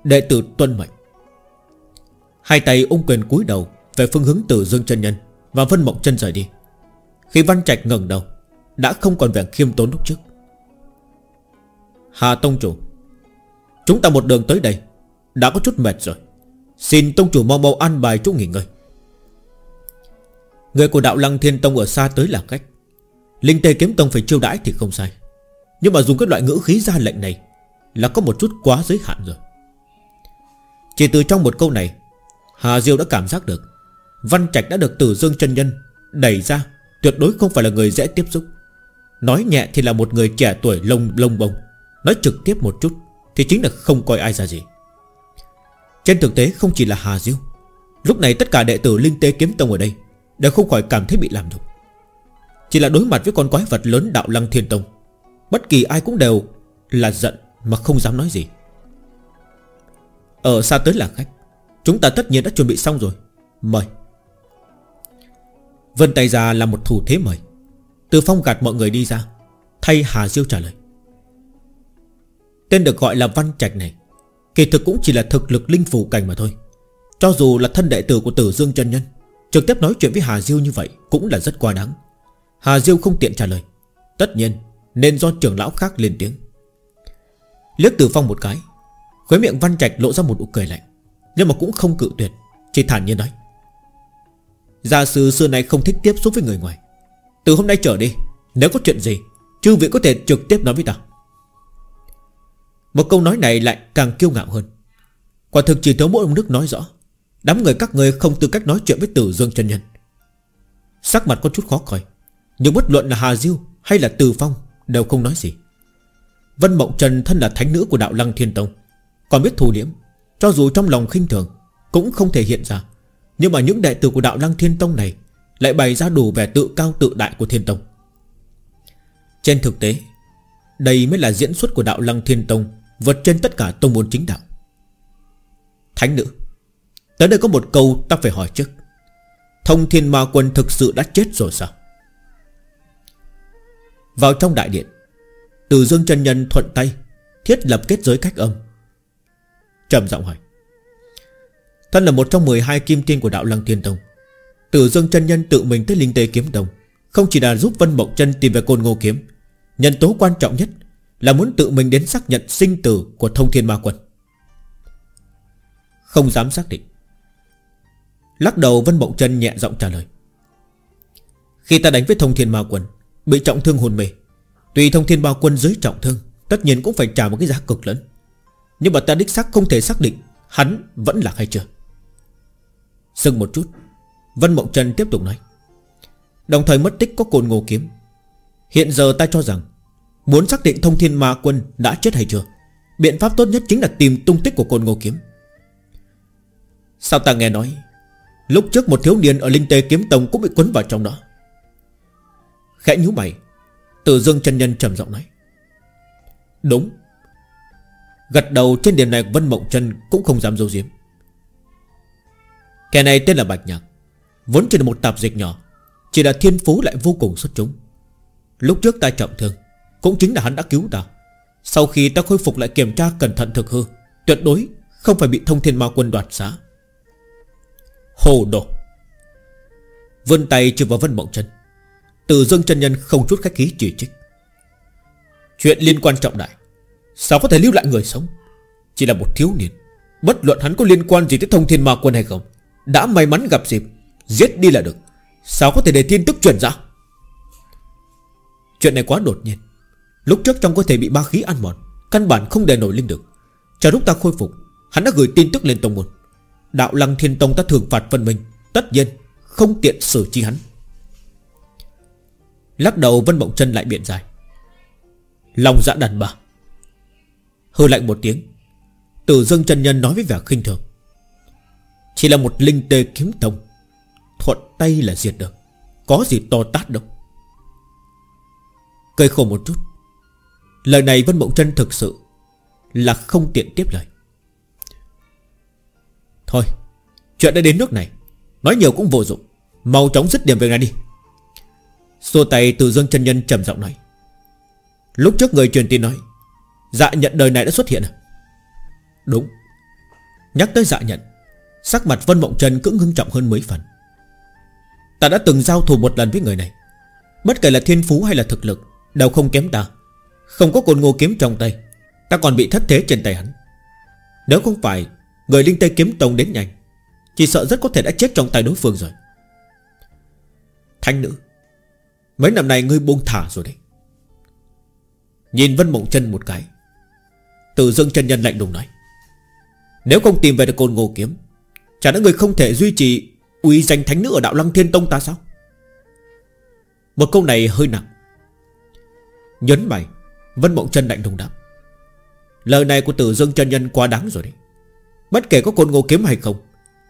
Đệ tử tuân mệnh. Hai tay ung quyền cúi đầu Về phương hướng từ Dương chân Nhân Và Vân Mộng chân rời đi. Khi Văn Trạch ngẩng đầu, Đã không còn vẻ khiêm tốn lúc trước. Hà Tông Chủ, Chúng ta một đường tới đây, Đã có chút mệt rồi. Xin Tông Chủ mau mau ăn bài chút nghỉ ngơi. Người của đạo Lăng Thiên Tông ở xa tới là cách Linh Tê Kiếm Tông phải chiêu đãi thì không sai. Nhưng mà dùng cái loại ngữ khí ra lệnh này Là có một chút quá giới hạn rồi. Chỉ từ trong một câu này Hà Diêu đã cảm giác được. Văn Trạch đã được Tử Dương chân Nhân Đẩy ra, Tuyệt đối không phải là người dễ tiếp xúc. Nói nhẹ thì là một người trẻ tuổi lông lông bông. Nói trực tiếp một chút Thì chính là không coi ai ra gì. Trên thực tế không chỉ là Hà Diêu. Lúc này tất cả đệ tử Linh Tê Kiếm Tông ở đây Đều không khỏi cảm thấy bị làm nhục. Chỉ là đối mặt với con quái vật lớn đạo lăng thiên tông, Bất kỳ ai cũng đều Là giận mà không dám nói gì. Ở xa tới là khách. Chúng ta tất nhiên đã chuẩn bị xong rồi. Mời. Vân tay ra là một thủ thế mời. Từ phong gạt mọi người đi ra. Thay Hà Diêu trả lời. Tên được gọi là Văn Trạch này, Kỳ thực cũng chỉ là thực lực linh phù cảnh mà thôi. Cho dù là thân đệ tử của tử Dương chân Nhân, Trực tiếp nói chuyện với Hà Diêu như vậy Cũng là rất quá đáng. Hà Diêu không tiện trả lời. Tất nhiên, nên do trưởng lão khác lên tiếng. Liếc Từ Phong một cái Khuế miệng Văn Trạch lộ ra một nụ cười lạnh. Nhưng mà cũng không cự tuyệt, Chỉ thản nhiên nói. Gia sư xưa nay không thích tiếp xúc với người ngoài. Từ hôm nay trở đi, Nếu có chuyện gì, Chư vị có thể trực tiếp nói với ta. Một câu nói này lại càng kiêu ngạo hơn. Quả thực chỉ thiếu mỗi ông Đức nói rõ, Đám người các người không tư cách nói chuyện với Tử Dương chân Nhân. Sắc mặt có chút khó coi, Nhưng bất luận là Hà Diêu hay là Từ Phong Đều không nói gì. Vân Mộng Trần thân là thánh nữ của đạo Lăng Thiên Tông, Còn biết thù liễm cho dù trong lòng khinh thường, Cũng không thể hiện ra. Nhưng mà những đệ tử của đạo Lăng Thiên Tông này Lại bày ra đủ vẻ tự cao tự đại của Thiên Tông. Trên thực tế, Đây mới là diễn xuất của đạo Lăng Thiên Tông Vượt trên tất cả tông môn chính đạo. Thánh nữ, Tới đây có một câu ta phải hỏi trước. Thông thiên ma quân thực sự đã chết rồi sao? Vào trong đại điện, Từ dương chân nhân thuận tay Thiết lập kết giới cách âm trầm giọng hỏi. Thân là một trong 12 kim tiên của đạo Lăng Thiên Tông. Tử dương chân nhân tự mình tới Linh Tê Kiếm Tông, Không chỉ là giúp Vân Mộng chân tìm về côn ngô kiếm, Nhân tố quan trọng nhất Là muốn tự mình đến xác nhận sinh tử Của thông thiên ma quân. Không dám xác định. Lắc đầu Vân Mộng chân nhẹ giọng trả lời. Khi ta đánh với thông thiên ma quân, Bị trọng thương hồn mê, tùy thông thiên ma quân dưới trọng thương, Tất nhiên cũng phải trả một cái giá cực lớn. Nhưng mà ta đích xác không thể xác định Hắn vẫn là hay chưa. Dừng một chút. Vân Mộng Trần tiếp tục nói. Đồng thời mất tích có cồn ngô kiếm. Hiện giờ ta cho rằng Muốn xác định thông thiên ma quân đã chết hay chưa, Biện pháp tốt nhất chính là tìm tung tích của cồn ngô kiếm. Sao ta nghe nói, Lúc trước một thiếu niên ở Linh Tê Kiếm Tông Cũng bị quấn vào trong đó. Khẽ nhú mày Từ dương chân nhân trầm giọng nói. Đúng Gật đầu trên điểm này, Vân Mộng chân Cũng không dám dấu diếm Kẻ này tên là Bạch Nhạc, Vốn chỉ là một tạp dịch nhỏ, Chỉ là thiên phú lại vô cùng xuất chúng. Lúc trước ta trọng thương, Cũng chính là hắn đã cứu ta. Sau khi ta khôi phục lại kiểm tra cẩn thận thực hư, Tuyệt đối không phải bị thông thiên ma quân đoạt xá. Hồ đồ. Vươn tay chụp vào Vân Mộng chân Từ dương chân nhân không chút khách khí chỉ trích. Chuyện liên quan trọng đại. Sao có thể lưu lại người sống? Chỉ là một thiếu niên. Bất luận hắn có liên quan gì tới thông thiên ma quân hay không, Đã may mắn gặp dịp, Giết đi là được. Sao có thể để tin tức truyền ra? Chuyện này quá đột nhiên. Lúc trước trong cơ thể bị ba khí ăn mòn, Căn bản không để nổi linh được Chờ lúc ta khôi phục, Hắn đã gửi tin tức lên tông môn. Đạo lăng thiên tông ta thường phạt phân minh, Tất nhiên không tiện xử chi hắn. Lắc đầu Vân Mộng chân lại biện dài Lòng dạ đàn bà Hư lạnh một tiếng. Tử dương chân nhân nói với vẻ khinh thường. Chỉ là một linh tê kiếm tông. Thuận tay là diệt được. Có gì to tát đâu. Cây khổ một chút. Lời này Vân Mộng chân thực sự Là không tiện tiếp lời. Thôi, Chuyện đã đến nước này. Nói nhiều cũng vô dụng. Mau chóng dứt điểm về ngay đi. Xô tay từ dương chân nhân trầm giọng nói. Lúc trước người truyền tin nói Dạ nhận đời này đã xuất hiện à? Đúng. Nhắc tới dạ nhận, Sắc mặt Vân Mộng Trần cũng ngưng trọng hơn mấy phần. Ta đã từng giao thủ một lần với người này. Bất kể là thiên phú hay là thực lực, Đều không kém ta. Không có cồn ngô kiếm trong tay, Ta còn bị thất thế trên tay hắn. Nếu không phải Người linh tây kiếm tông đến nhanh, Chỉ sợ rất có thể đã chết trong tay đối phương rồi. Thanh nữ, Mấy năm nay ngươi buông thả rồi đấy. Nhìn Vân Mộng chân một cái từ dương chân nhân lạnh lùng nói. Nếu không tìm về được côn ngô kiếm, Chả lẽ người không thể duy trì uy danh thánh nữ ở đạo lăng thiên tông ta sao? Một câu này hơi nặng. Nhấn mày, Vân Mộng chân lạnh lùng đáp. Lời này của tử dương chân nhân quá đáng rồi đấy. Bất kể có côn ngô kiếm hay không,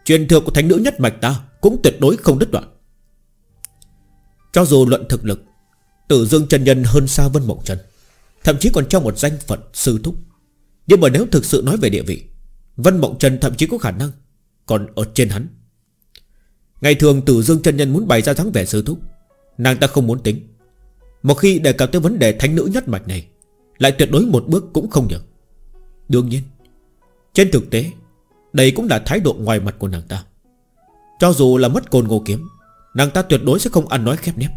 Truyền thừa của thánh nữ nhất mạch ta Cũng tuyệt đối không đứt đoạn. Cho dù luận thực lực Tử dương chân nhân hơn xa Vân Mộng Trần Thậm chí còn trong một danh phận sư thúc nhưng mà nếu thực sự nói về địa vị, Vân Mộng Trần thậm chí có khả năng Còn ở trên hắn. Ngày thường Tử Dương chân Nhân muốn bày ra dáng vẻ sư thúc, Nàng ta không muốn tính. Một khi đề cập tới vấn đề thánh nữ nhất mạch này, Lại tuyệt đối một bước cũng không được Đương nhiên, Trên thực tế, Đây cũng là thái độ ngoài mặt của nàng ta. Cho dù là mất cồn ngô kiếm, Nàng ta tuyệt đối sẽ không ăn nói khép nép,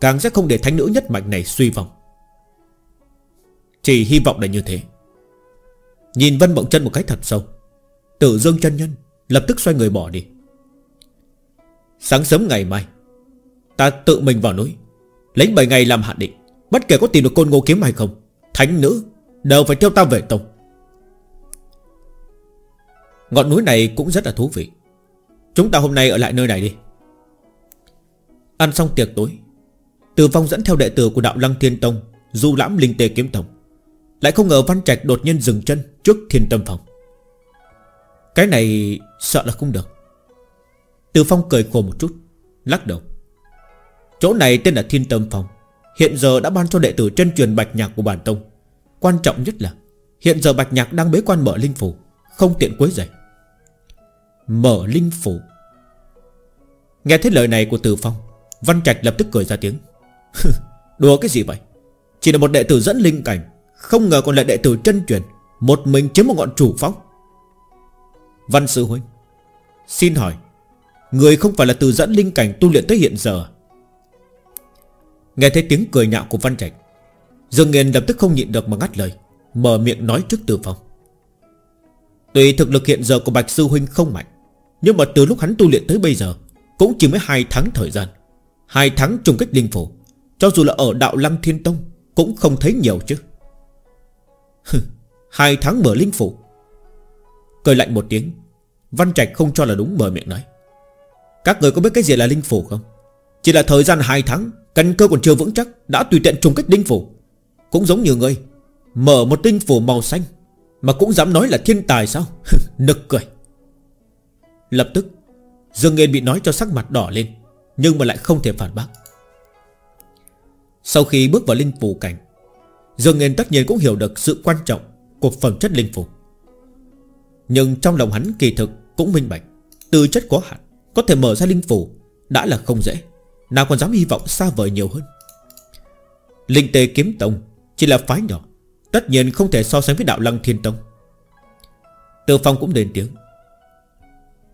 Càng sẽ không để thánh nữ nhất mạch này suy vong Chỉ hy vọng là như thế. Nhìn Vân Mộng chân một cái thật sâu. Tử Dương chân nhân, Lập tức xoay người bỏ đi. Sáng sớm ngày mai, Ta tự mình vào núi, Lấy 7 ngày làm hạn định. Bất kể có tìm được côn ngô kiếm hay không, Thánh nữ đều phải theo ta về tông. Ngọn núi này cũng rất là thú vị. Chúng ta hôm nay ở lại nơi này đi. Ăn xong tiệc tối, Từ phong dẫn theo đệ tử của đạo Lăng Thiên Tông Du lãm linh tề kiếm tổng lại không ngờ Văn Trạch đột nhiên dừng chân Trước thiên tâm phòng. Cái này sợ là không được. Từ phong cười khổ một chút, Lắc đầu. Chỗ này tên là thiên tâm phòng, Hiện giờ đã ban cho đệ tử chân truyền bạch nhạc của bản tông. Quan trọng nhất là, Hiện giờ bạch nhạc đang bế quan mở linh phủ, Không tiện quấy rầy. Mở linh phủ. Nghe thấy lời này của Từ Phong, Văn Trạch lập tức cười ra tiếng. *laughs* Đùa cái gì vậy? Chỉ là một đệ tử dẫn linh cảnh không ngờ còn là đệ tử chân truyền, Một mình chiếm một ngọn chủ phong Văn Sư Huynh, Xin hỏi, Người không phải là từ dẫn linh cảnh tu luyện tới hiện giờ? Nghe thấy tiếng cười nhạo của Văn Trạch, Dương Nghiên lập tức không nhịn được mà ngắt lời, Mở miệng nói trước Từ Phong. Tuy thực lực hiện giờ của Bạch Sư Huynh không mạnh, Nhưng mà từ lúc hắn tu luyện tới bây giờ, Cũng chỉ mới 2 tháng thời gian. Hai tháng trùng kích linh phủ, Cho dù là ở đạo lăng thiên tông Cũng không thấy nhiều chứ. *laughs* Hai tháng mở linh phủ. Cười lạnh một tiếng. Văn Trạch không cho là đúng mở miệng nói. Các người có biết cái gì là linh phủ không? Chỉ là thời gian hai tháng, Căn cơ còn chưa vững chắc, Đã tùy tiện trùng kích linh phủ. Cũng giống như ngươi, Mở một tinh phủ màu xanh, Mà cũng dám nói là thiên tài sao? *laughs* Nực cười. Lập tức, Dương Nghiên bị nói cho sắc mặt đỏ lên, nhưng mà lại không thể phản bác. Sau khi bước vào linh phủ cảnh Dương Nghiên tất nhiên cũng hiểu được sự quan trọng Của phẩm chất linh phù. Nhưng trong lòng hắn kỳ thực Cũng minh bạch, Tư chất có hạn Có thể mở ra linh phù Đã là không dễ, Nào còn dám hy vọng xa vời nhiều hơn. Linh tề kiếm tông Chỉ là phái nhỏ, Tất nhiên không thể so sánh với đạo lăng thiên tông. Từ phong cũng lên tiếng.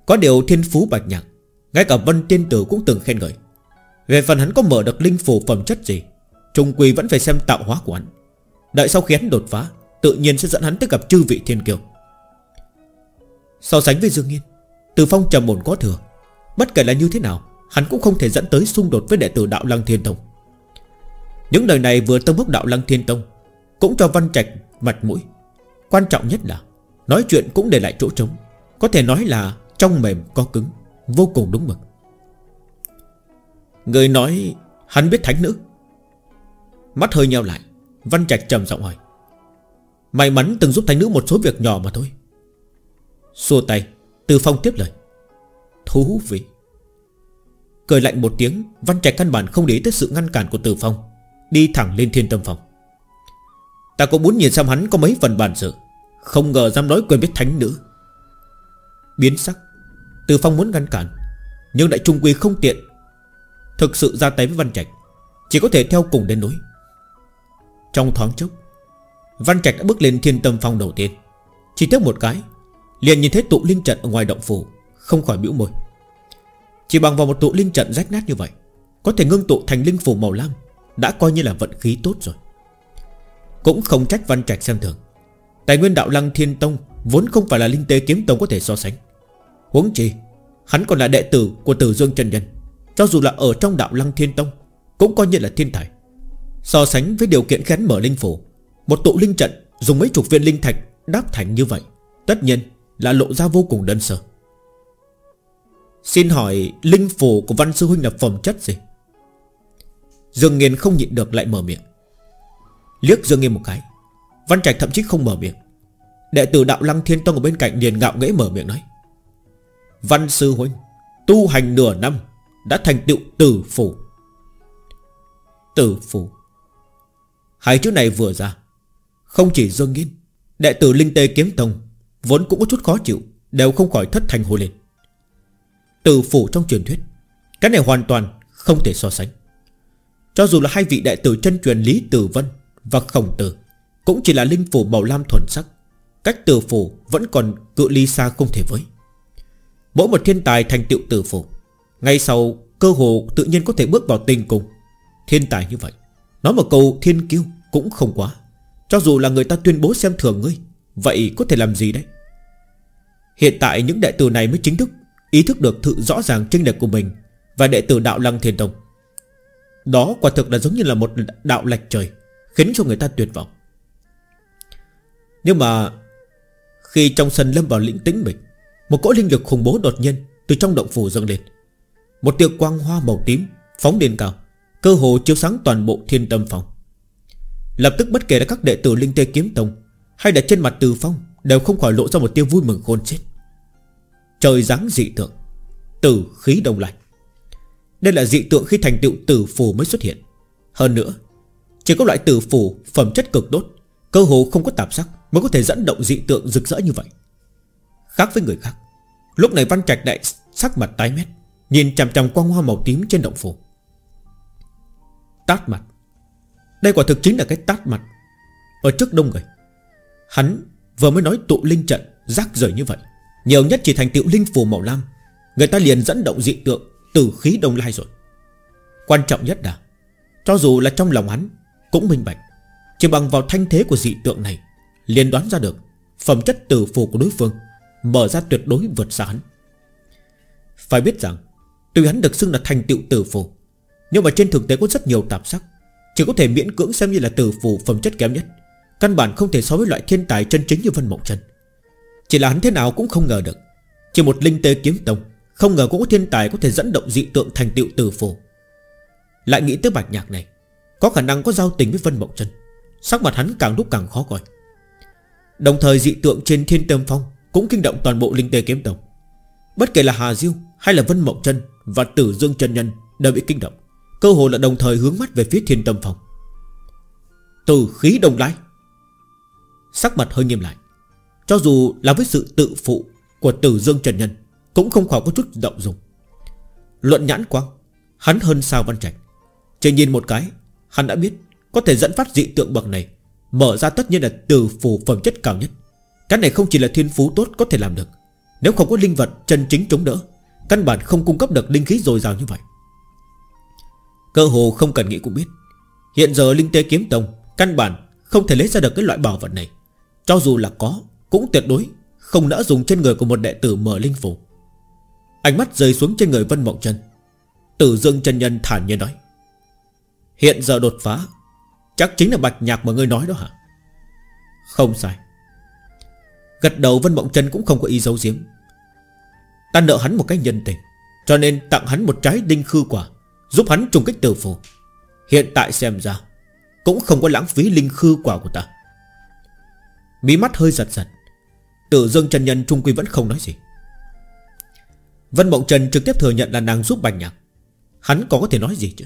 Có điều thiên phú bạch nhạc, ngay cả Vân Tiên Tử cũng từng khen ngợi. Về phần hắn có mở được linh phù phẩm chất gì, Trung quỳ vẫn phải xem tạo hóa của hắn. Đợi sau khi hắn đột phá, Tự nhiên sẽ dẫn hắn tới gặp chư vị thiên kiều So sánh với Dương Nghiên Từ phong trầm ổn có thừa. Bất kể là như thế nào, Hắn cũng không thể dẫn tới xung đột với đệ tử đạo Lăng Thiên Tông. Những lời này vừa tông bốc đạo Lăng Thiên Tông, Cũng cho Văn Trạch mặt mũi. Quan trọng nhất là, Nói chuyện cũng để lại chỗ trống, Có thể nói là trong mềm có cứng, Vô cùng đúng mực. Người nói hắn biết thánh nữ. Mắt hơi nheo lại. Văn Trạch trầm giọng hỏi. May mắn từng giúp thánh nữ một số việc nhỏ mà thôi. Xua tay, Từ phong tiếp lời. Thú vị. Cười lạnh một tiếng, Văn Trạch căn bản không để tới sự ngăn cản của Từ Phong, Đi thẳng lên thiên tâm phòng. Ta cũng muốn nhìn xem hắn có mấy phần bản sự, Không ngờ dám nói quên biết thánh nữ. Biến sắc, từ Phong muốn ngăn cản, Nhưng đại trung quy không tiện. Thực sự ra tay với Văn Trạch, Chỉ có thể theo cùng đến núi. Trong thoáng chốc, Văn Trạch đã bước lên thiên tâm phong đầu tiên. Chỉ tiếc một cái, Liền nhìn thấy tụ linh trận ở ngoài động phủ, Không khỏi bĩu môi. Chỉ bằng vào một tụ linh trận rách nát như vậy, Có thể ngưng tụ thành linh phủ màu lam, Đã coi như là vận khí tốt rồi. Cũng không trách Văn Trạch xem thường. Tài nguyên đạo lăng thiên tông Vốn không phải là linh tế kiếm tông có thể so sánh. Huống chi, Hắn còn là đệ tử của Tử Dương Trần Nhân, Cho dù là ở trong đạo Lăng Thiên Tông, Cũng coi như là thiên tài. So sánh với điều kiện khén mở linh phủ, Một tụ linh trận dùng mấy chục viên linh thạch Đáp thành như vậy, Tất nhiên là lộ ra vô cùng đơn sơ. Xin hỏi Linh phủ của Văn Sư Huynh là phẩm chất gì? Dương Nghiên không nhịn được lại mở miệng. Liếc Dương Nghiên một cái, Văn Trạch thậm chí không mở miệng. Đệ tử đạo Lăng Thiên Tông ở bên cạnh liền ngạo nghễ mở miệng nói, Văn sư huynh, Tu hành nửa năm Đã thành tựu tử phủ. Tử phủ. Hai chữ này vừa ra, Không chỉ Dương Nghiên, Đệ tử Linh Tê Kiếm Tông Vốn cũng có chút khó chịu, Đều không khỏi thất thành hồi lên. Từ phủ trong truyền thuyết, Cái này hoàn toàn không thể so sánh. Cho dù là hai vị đệ tử chân truyền Lý Tử Vân Và Khổng Tử, Cũng chỉ là linh phủ màu lam thuần sắc, Cách tử phủ vẫn còn cự ly xa không thể với. Mỗi một thiên tài thành tựu tử phủ, Ngay sau cơ hồ tự nhiên có thể bước vào tình cùng, Thiên tài như vậy. Nói một câu, thiên kiêu cũng không quá. Cho dù là người ta tuyên bố xem thường ngươi, Vậy có thể làm gì đấy? Hiện tại những đệ tử này mới chính thức Ý thức được sự rõ ràng chênh lệch của mình Và đệ tử đạo lăng thiên tông. Đó quả thực là giống như là một đạo lệch trời, Khiến cho người ta tuyệt vọng. Nhưng mà Khi trong sân lâm vào lĩnh tĩnh mình, Một cỗ linh lực khủng bố đột nhiên Từ trong động phủ dâng lên. Một tia quang hoa màu tím Phóng điên cao. Cơ hồ chiếu sáng toàn bộ thiên tâm phòng. Lập tức bất kể là các đệ tử Linh Tê Kiếm Tông, Hay là trên mặt Từ Phong, Đều không khỏi lộ ra một tia vui mừng khôn chết. Trời dáng dị tượng, Tử khí đông lạnh. Đây là dị tượng khi thành tựu tử phù mới xuất hiện. Hơn nữa, Chỉ có loại tử phù phẩm chất cực tốt Cơ hồ không có tạp sắc Mới có thể dẫn động dị tượng rực rỡ như vậy. Khác với người khác, Lúc này Văn Trạch đại sắc mặt tái mét, Nhìn chằm chằm quang hoa màu tím trên động phủ. Tát mặt. Đây quả thực chính là cái tát mặt Ở trước đông người. Hắn vừa mới nói tụ linh trận Rác rời như vậy. Nhiều nhất chỉ thành tựu linh phù màu lam. Người ta liền dẫn động dị tượng Từ khí đông lai rồi. Quan trọng nhất là, Cho dù là trong lòng hắn Cũng minh bạch, Chỉ bằng vào thanh thế của dị tượng này liền đoán ra được Phẩm chất từ phù của đối phương, Mở ra tuyệt đối vượt xa hắn. Phải biết rằng, Tuy hắn được xưng là thành tựu tử phù nhưng mà trên thực tế có rất nhiều tạp sắc. Chỉ có thể miễn cưỡng xem như là tử phù phẩm chất kém nhất. Căn bản không thể so với loại thiên tài chân chính như Vân Mộng Trần. Chỉ là hắn thế nào cũng không ngờ được. Chỉ một linh tê kiếm tông, Không ngờ cũng có thiên tài có thể dẫn động dị tượng thành tựu tử phù. Lại nghĩ tới bạch nhạc này, Có khả năng có giao tình với Vân Mộng Trần. Sắc mặt hắn càng lúc càng khó coi. Đồng thời dị tượng trên thiên tâm phong Cũng kinh động toàn bộ linh tê kiếm tông. Bất kể là Hà Diêu hay là Vân Mộng Trân Và Tử Dương chân Nhân đều bị kinh động. Cơ hồ là đồng thời hướng mắt về phía thiên tâm phòng. Tử khí đồng lai Sắc mặt hơi nghiêm lại. Cho dù là với sự tự phụ Của Tử Dương Trần Nhân, Cũng không khỏi có chút động dùng Luận nhãn quang, Hắn hơn sao văn trạch. Chỉ nhìn một cái, Hắn đã biết Có thể dẫn phát dị tượng bậc này, Mở ra tất nhiên là từ phù phẩm chất cao nhất. Cái này không chỉ là thiên phú tốt có thể làm được. Nếu không có linh vật chân chính chống đỡ, Căn bản không cung cấp được linh khí dồi dào như vậy. Cơ hồ không cần nghĩ cũng biết. Hiện giờ linh tế kiếm tông, Căn bản không thể lấy ra được cái loại bảo vật này. Cho dù là có, Cũng tuyệt đối không nỡ dùng trên người của một đệ tử mở linh phủ Ánh mắt rơi xuống trên người Vân Mộng Trân. Tử Dương chân Nhân thản nhiên nói, Hiện giờ đột phá, Chắc chính là bạch nhạc mà ngươi nói đó hả? Không sai. Gật đầu Vân Mộng Trân cũng không có ý giấu giếm. Ta nợ hắn một cái nhân tình, Cho nên tặng hắn một trái đinh khư quả. Giúp hắn trùng kích tử phù. Hiện tại xem ra, Cũng không có lãng phí linh khư quả của ta. Mí mắt hơi giật giật. Tử Dương Trần Nhân Trung Quy vẫn không nói gì. Vân Mộng Trần trực tiếp thừa nhận là nàng giúp Bạch Nhạc. Hắn có có thể nói gì chứ?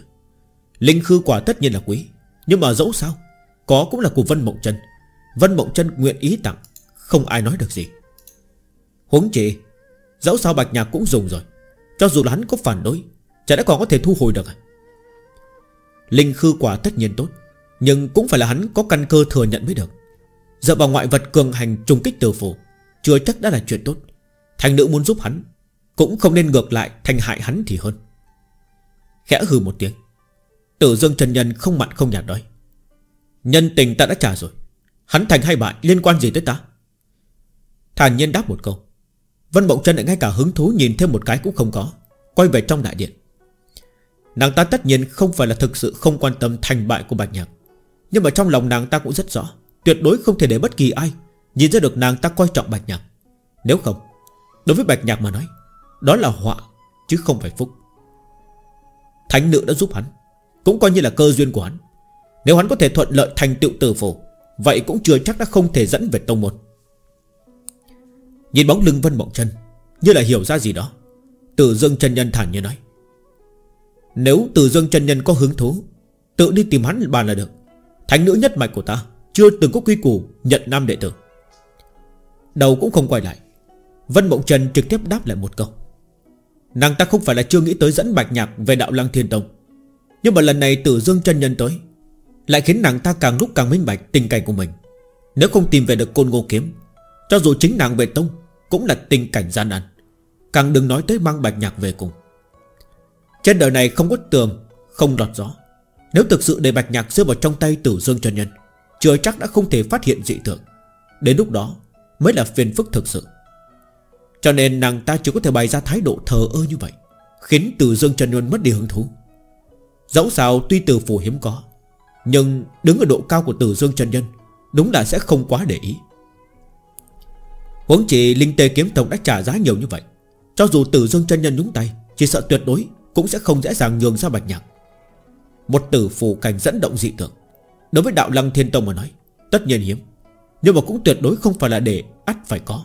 Linh khư quả tất nhiên là quý, Nhưng mà dẫu sao, Có cũng là của Vân Mộng Trần. Vân Mộng Trần nguyện ý tặng, Không ai nói được gì. Huống chị Dẫu sao Bạch Nhạc cũng dùng rồi, Cho dù là hắn có phản đối Chả đã còn có thể thu hồi được à? Linh khư quả tất nhiên tốt, Nhưng cũng phải là hắn có căn cơ thừa nhận mới được. Dựa vào ngoại vật cường hành trùng kích từ phủ Chưa chắc đã là chuyện tốt. Thành nữ muốn giúp hắn, Cũng không nên ngược lại thành hại hắn thì hơn. Khẽ hừ một tiếng. Tử Dương Trần Nhân không mặn không nhạt nói. Nhân tình ta đã trả rồi, Hắn thành hay bại liên quan gì tới ta? Thản nhiên đáp một câu. Vân Bộng Trân lại ngay cả hứng thú nhìn thêm một cái cũng không có, Quay về trong đại điện. Nàng ta tất nhiên không phải là thực sự không quan tâm thành bại của Bạch Nhạc. Nhưng mà trong lòng nàng ta cũng rất rõ, Tuyệt đối không thể để bất kỳ ai Nhìn ra được nàng ta coi trọng Bạch Nhạc. Nếu không, Đối với Bạch Nhạc mà nói, Đó là họa chứ không phải phúc. Thánh nữ đã giúp hắn, Cũng coi như là cơ duyên của hắn. Nếu hắn có thể thuận lợi thành tựu tử phổ Vậy cũng chưa chắc đã không thể dẫn về tông môn. Nhìn bóng lưng Vân Mộng chân Như là hiểu ra gì đó. Tử Dương chân Nhân thản như nói nếu Tử Dương chân Nhân có hứng thú, Tự đi tìm hắn bàn là được. Thánh nữ nhất mạch của ta Chưa từng có quy củ nhận nam đệ tử. Đầu cũng không quay lại. Vân Mộng Trần trực tiếp đáp lại một câu. Nàng ta không phải là chưa nghĩ tới dẫn Bạch Nhạc Về đạo lăng thiên tông. Nhưng mà lần này tử dương chân nhân tới, Lại khiến nàng ta càng lúc càng minh bạch tình cảnh của mình. Nếu không tìm về được côn ngô kiếm, Cho dù chính nàng về tông Cũng là tình cảnh gian nan. Càng đừng nói tới mang bạch nhạc về cùng. Trên đời này không có tường, Không lọt gió. Nếu thực sự để bạch nhạc rơi vào trong tay tử dương chân nhân, Chưa chắc đã không thể phát hiện dị tượng. Đến lúc đó, Mới là phiền phức thực sự. Cho nên nàng ta chỉ có thể bày ra thái độ thờ ơ như vậy, Khiến tử dương chân nhân mất đi hứng thú. Dẫu sao, tuy tử phù hiếm có, Nhưng đứng ở độ cao của tử dương chân nhân, Đúng là sẽ không quá để ý. Huống chỉ Linh Tê Kiếm Tông đã trả giá nhiều như vậy, Cho dù tử dương chân nhân nhúng tay, Chỉ sợ tuyệt đối cũng sẽ không dễ dàng nhường ra bạch nhạc. Một tử phù cảnh dẫn động dị tượng. Đối với đạo lăng thiên tông mà nói, Tất nhiên hiếm. Nhưng mà cũng tuyệt đối không phải là để ắt phải có.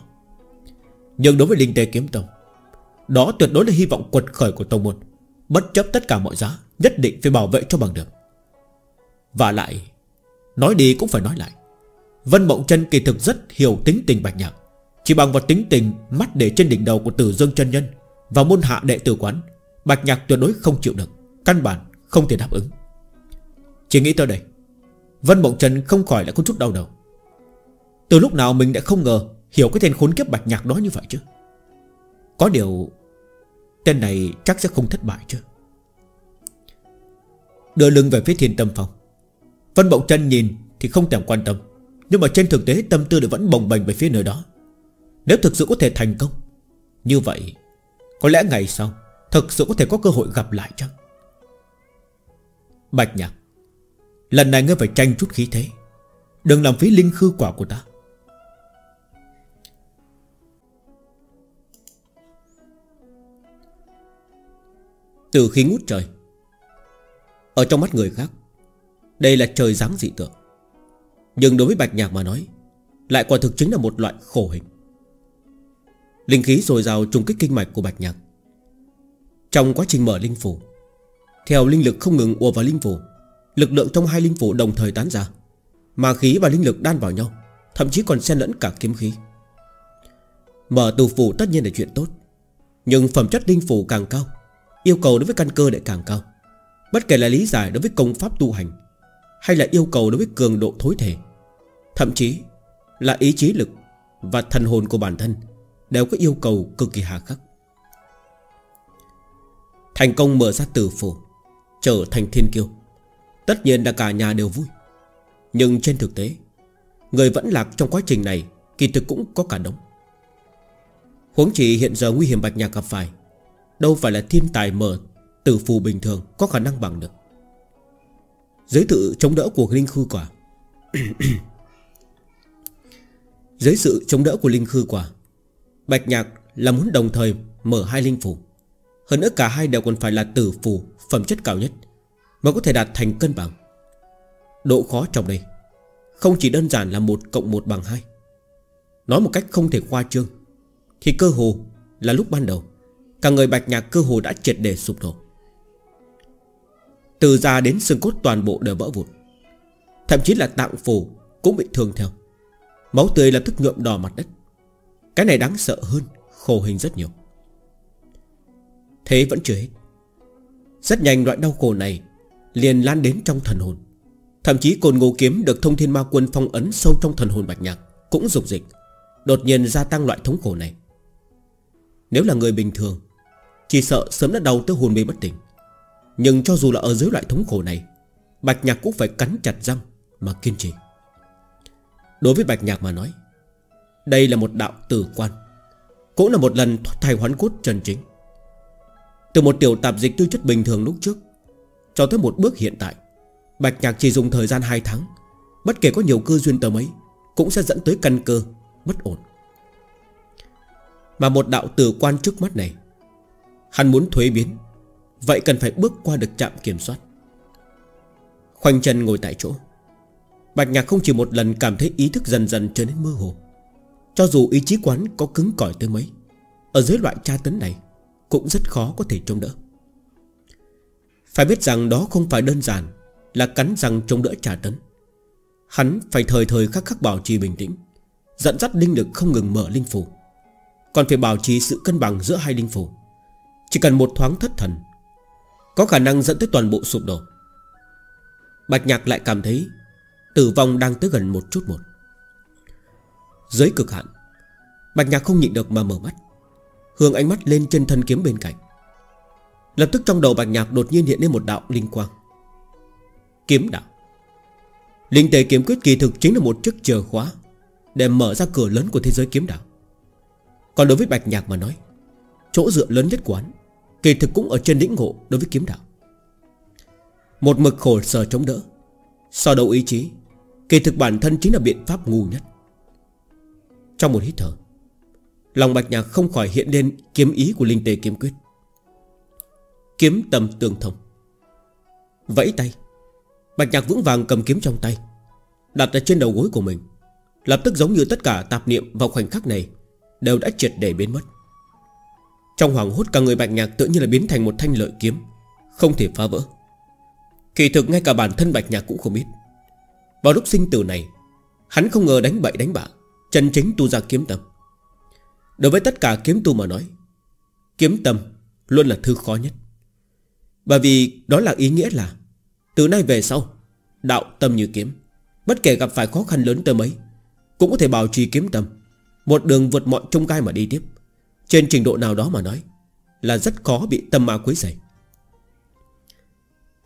Nhưng đối với Linh Tê Kiếm Tông, Đó tuyệt đối là hy vọng quật khởi của tông môn, Bất chấp tất cả mọi giá, Nhất định phải bảo vệ cho bằng được. Và lại, Nói đi cũng phải nói lại, Vân Mộng chân kỳ thực rất hiểu tính tình bạch nhạc. Chỉ bằng vào tính tình Mắt để trên đỉnh đầu của tử dương chân nhân Và môn hạ đệ tử quán Bạch nhạc tuyệt đối không chịu được, Căn bản không thể đáp ứng. Chỉ nghĩ tới đây, Vân Mộng Trần không khỏi lại có chút đau đầu. Từ lúc nào mình đã không ngờ Hiểu cái tên khốn kiếp bạch nhạc đó như vậy chứ? Có điều, Tên này chắc sẽ không thất bại chứ? Đưa lưng về phía thiên tâm phòng Vân Mộng Trần nhìn thì không thèm quan tâm, Nhưng mà trên thực tế tâm tư lại vẫn bồng bềnh về phía nơi đó. Nếu thực sự có thể thành công, Như vậy Có lẽ ngày sau Thực sự có thể có cơ hội gặp lại chăng Bạch nhạc, Lần này ngươi phải tranh chút khí thế. Đừng làm phí linh khư quả của ta. Từ khi ngút trời, Ở trong mắt người khác, Đây là trời dáng dị tượng. Nhưng đối với Bạch Nhạc mà nói, Lại quả thực chính là một loại khổ hình. Linh khí dồi dào trùng kích kinh mạch của Bạch Nhạc. Trong quá trình mở linh phủ. Theo linh lực không ngừng ùa vào linh phủ, Lực lượng trong hai linh phủ đồng thời tán ra. Mà khí và linh lực đan vào nhau, Thậm chí còn xen lẫn cả kiếm khí. Mở tù phủ tất nhiên là chuyện tốt, Nhưng phẩm chất linh phủ càng cao, Yêu cầu đối với căn cơ lại càng cao. Bất kể là lý giải đối với công pháp tu hành, Hay là yêu cầu đối với cường độ thối thể, Thậm chí là ý chí lực Và thần hồn của bản thân, Đều có yêu cầu cực kỳ hà khắc. Thành công mở ra tử phủ, Trở thành thiên kiêu. Tất nhiên là cả nhà đều vui. Nhưng trên thực tế, Người vẫn lạc trong quá trình này Kỳ thực cũng có cả đống. Huống chỉ hiện giờ nguy hiểm bạch nhạc gặp phải, Đâu phải là thiên tài mở Tử phù bình thường có khả năng bằng được. Giới tự chống đỡ của Linh Khư Quả. *coughs* Dưới sự chống đỡ của Linh Khư Quả, Bạch Nhạc là muốn đồng thời mở hai linh phù hơn nữa cả hai đều còn phải là tử phù, Phẩm chất cao nhất, Mà có thể đạt thành cân bằng. Độ khó trong đây Không chỉ đơn giản là một cộng một bằng hai. Nói một cách không thể khoa trương, Thì cơ hồ là lúc ban đầu, Cả người bạch nhạc cơ hồ đã triệt để sụp đổ. Từ da đến xương cốt toàn bộ đều vỡ vụn, Thậm chí là tạng phù Cũng bị thương theo. Máu tươi là thức nhuộm đỏ mặt đất. Cái này đáng sợ hơn Khổ hình rất nhiều. Thế vẫn chưa hết. Rất nhanh loại đau khổ này Liền lan đến trong thần hồn. Thậm chí cồn ngô kiếm được thông thiên ma quân phong ấn sâu trong thần hồn bạch nhạc Cũng dục dịch, Đột nhiên gia tăng loại thống khổ này. Nếu là người bình thường, chỉ sợ sớm đã đau tới hồn mê bất tỉnh. Nhưng cho dù là ở dưới loại thống khổ này, Bạch Nhạc cũng phải cắn chặt răng Mà kiên trì. Đối với Bạch Nhạc mà nói, Đây là một đạo tử quan, Cũng là một lần thay hoán cốt chân chính. Từ một tiểu tạp dịch tư chất bình thường lúc trước, Cho tới một bước hiện tại, Bạch Nhạc chỉ dùng thời gian 2 tháng. Bất kể có nhiều cơ duyên tờ mấy Cũng sẽ dẫn tới căn cơ Bất ổn. Mà một đạo tử quan trước mắt này, Hắn muốn thuế biến, Vậy cần phải bước qua được trạm kiểm soát. Khoanh chân ngồi tại chỗ, Bạch Nhạc không chỉ một lần cảm thấy ý thức dần dần trở nên mơ hồ, Cho dù ý chí quán có cứng cỏi tới mấy, Ở dưới loại tra tấn này cũng rất khó có thể chống đỡ. Phải biết rằng đó không phải đơn giản Là cắn răng chống đỡ trả tấn. Hắn phải thời thời khắc khắc bảo trì bình tĩnh, Dẫn dắt linh lực không ngừng mở linh phủ. Còn phải bảo trì sự cân bằng giữa hai linh phủ. Chỉ cần một thoáng thất thần, Có khả năng dẫn tới toàn bộ sụp đổ. Bạch Nhạc lại cảm thấy Tử vong đang tới gần một chút một. Dưới cực hạn, Bạch Nhạc không nhịn được mà mở mắt. Hướng ánh mắt lên trên thân kiếm bên cạnh. Lập tức trong đầu Bạch Nhạc đột nhiên hiện lên một đạo linh quang. Kiếm đạo. Linh tề kiếm quyết kỳ thực chính là một chiếc chìa khóa Để mở ra cửa lớn của thế giới kiếm đạo. Còn đối với Bạch Nhạc mà nói, Chỗ dựa lớn nhất của hắn Kỳ thực cũng ở trên lĩnh ngộ đối với kiếm đạo. Một mực khổ sở chống đỡ, So đấu ý chí, Kỳ thực bản thân chính là biện pháp ngu nhất. Trong một hít thở Lòng Bạch Nhạc không khỏi hiện lên Kiếm ý của Linh Tề Kiếm Quyết. Kiếm tầm tương thông. Vẫy tay, Bạch Nhạc vững vàng cầm kiếm trong tay, Đặt ở trên đầu gối của mình. Lập tức giống như tất cả tạp niệm vào khoảnh khắc này Đều đã triệt để biến mất. Trong hoàng hốt, cả người Bạch Nhạc tự nhiên là biến thành một thanh lợi kiếm, Không thể phá vỡ. Kỳ thực ngay cả bản thân Bạch Nhạc cũng không biết. Vào lúc sinh tử này, Hắn không ngờ đánh bậy đánh bạ, Chân chính tu ra kiếm tâm Đối với tất cả kiếm tu mà nói, Kiếm tâm luôn là thứ khó nhất. Bởi vì đó là ý nghĩa là, Từ nay về sau, Đạo tâm như kiếm, Bất kể gặp phải khó khăn lớn tới mấy, Cũng có thể bảo trì kiếm tâm. Một đường vượt mọi trông gai mà đi tiếp. Trên trình độ nào đó mà nói, Là rất khó bị tâm ma quấy rầy.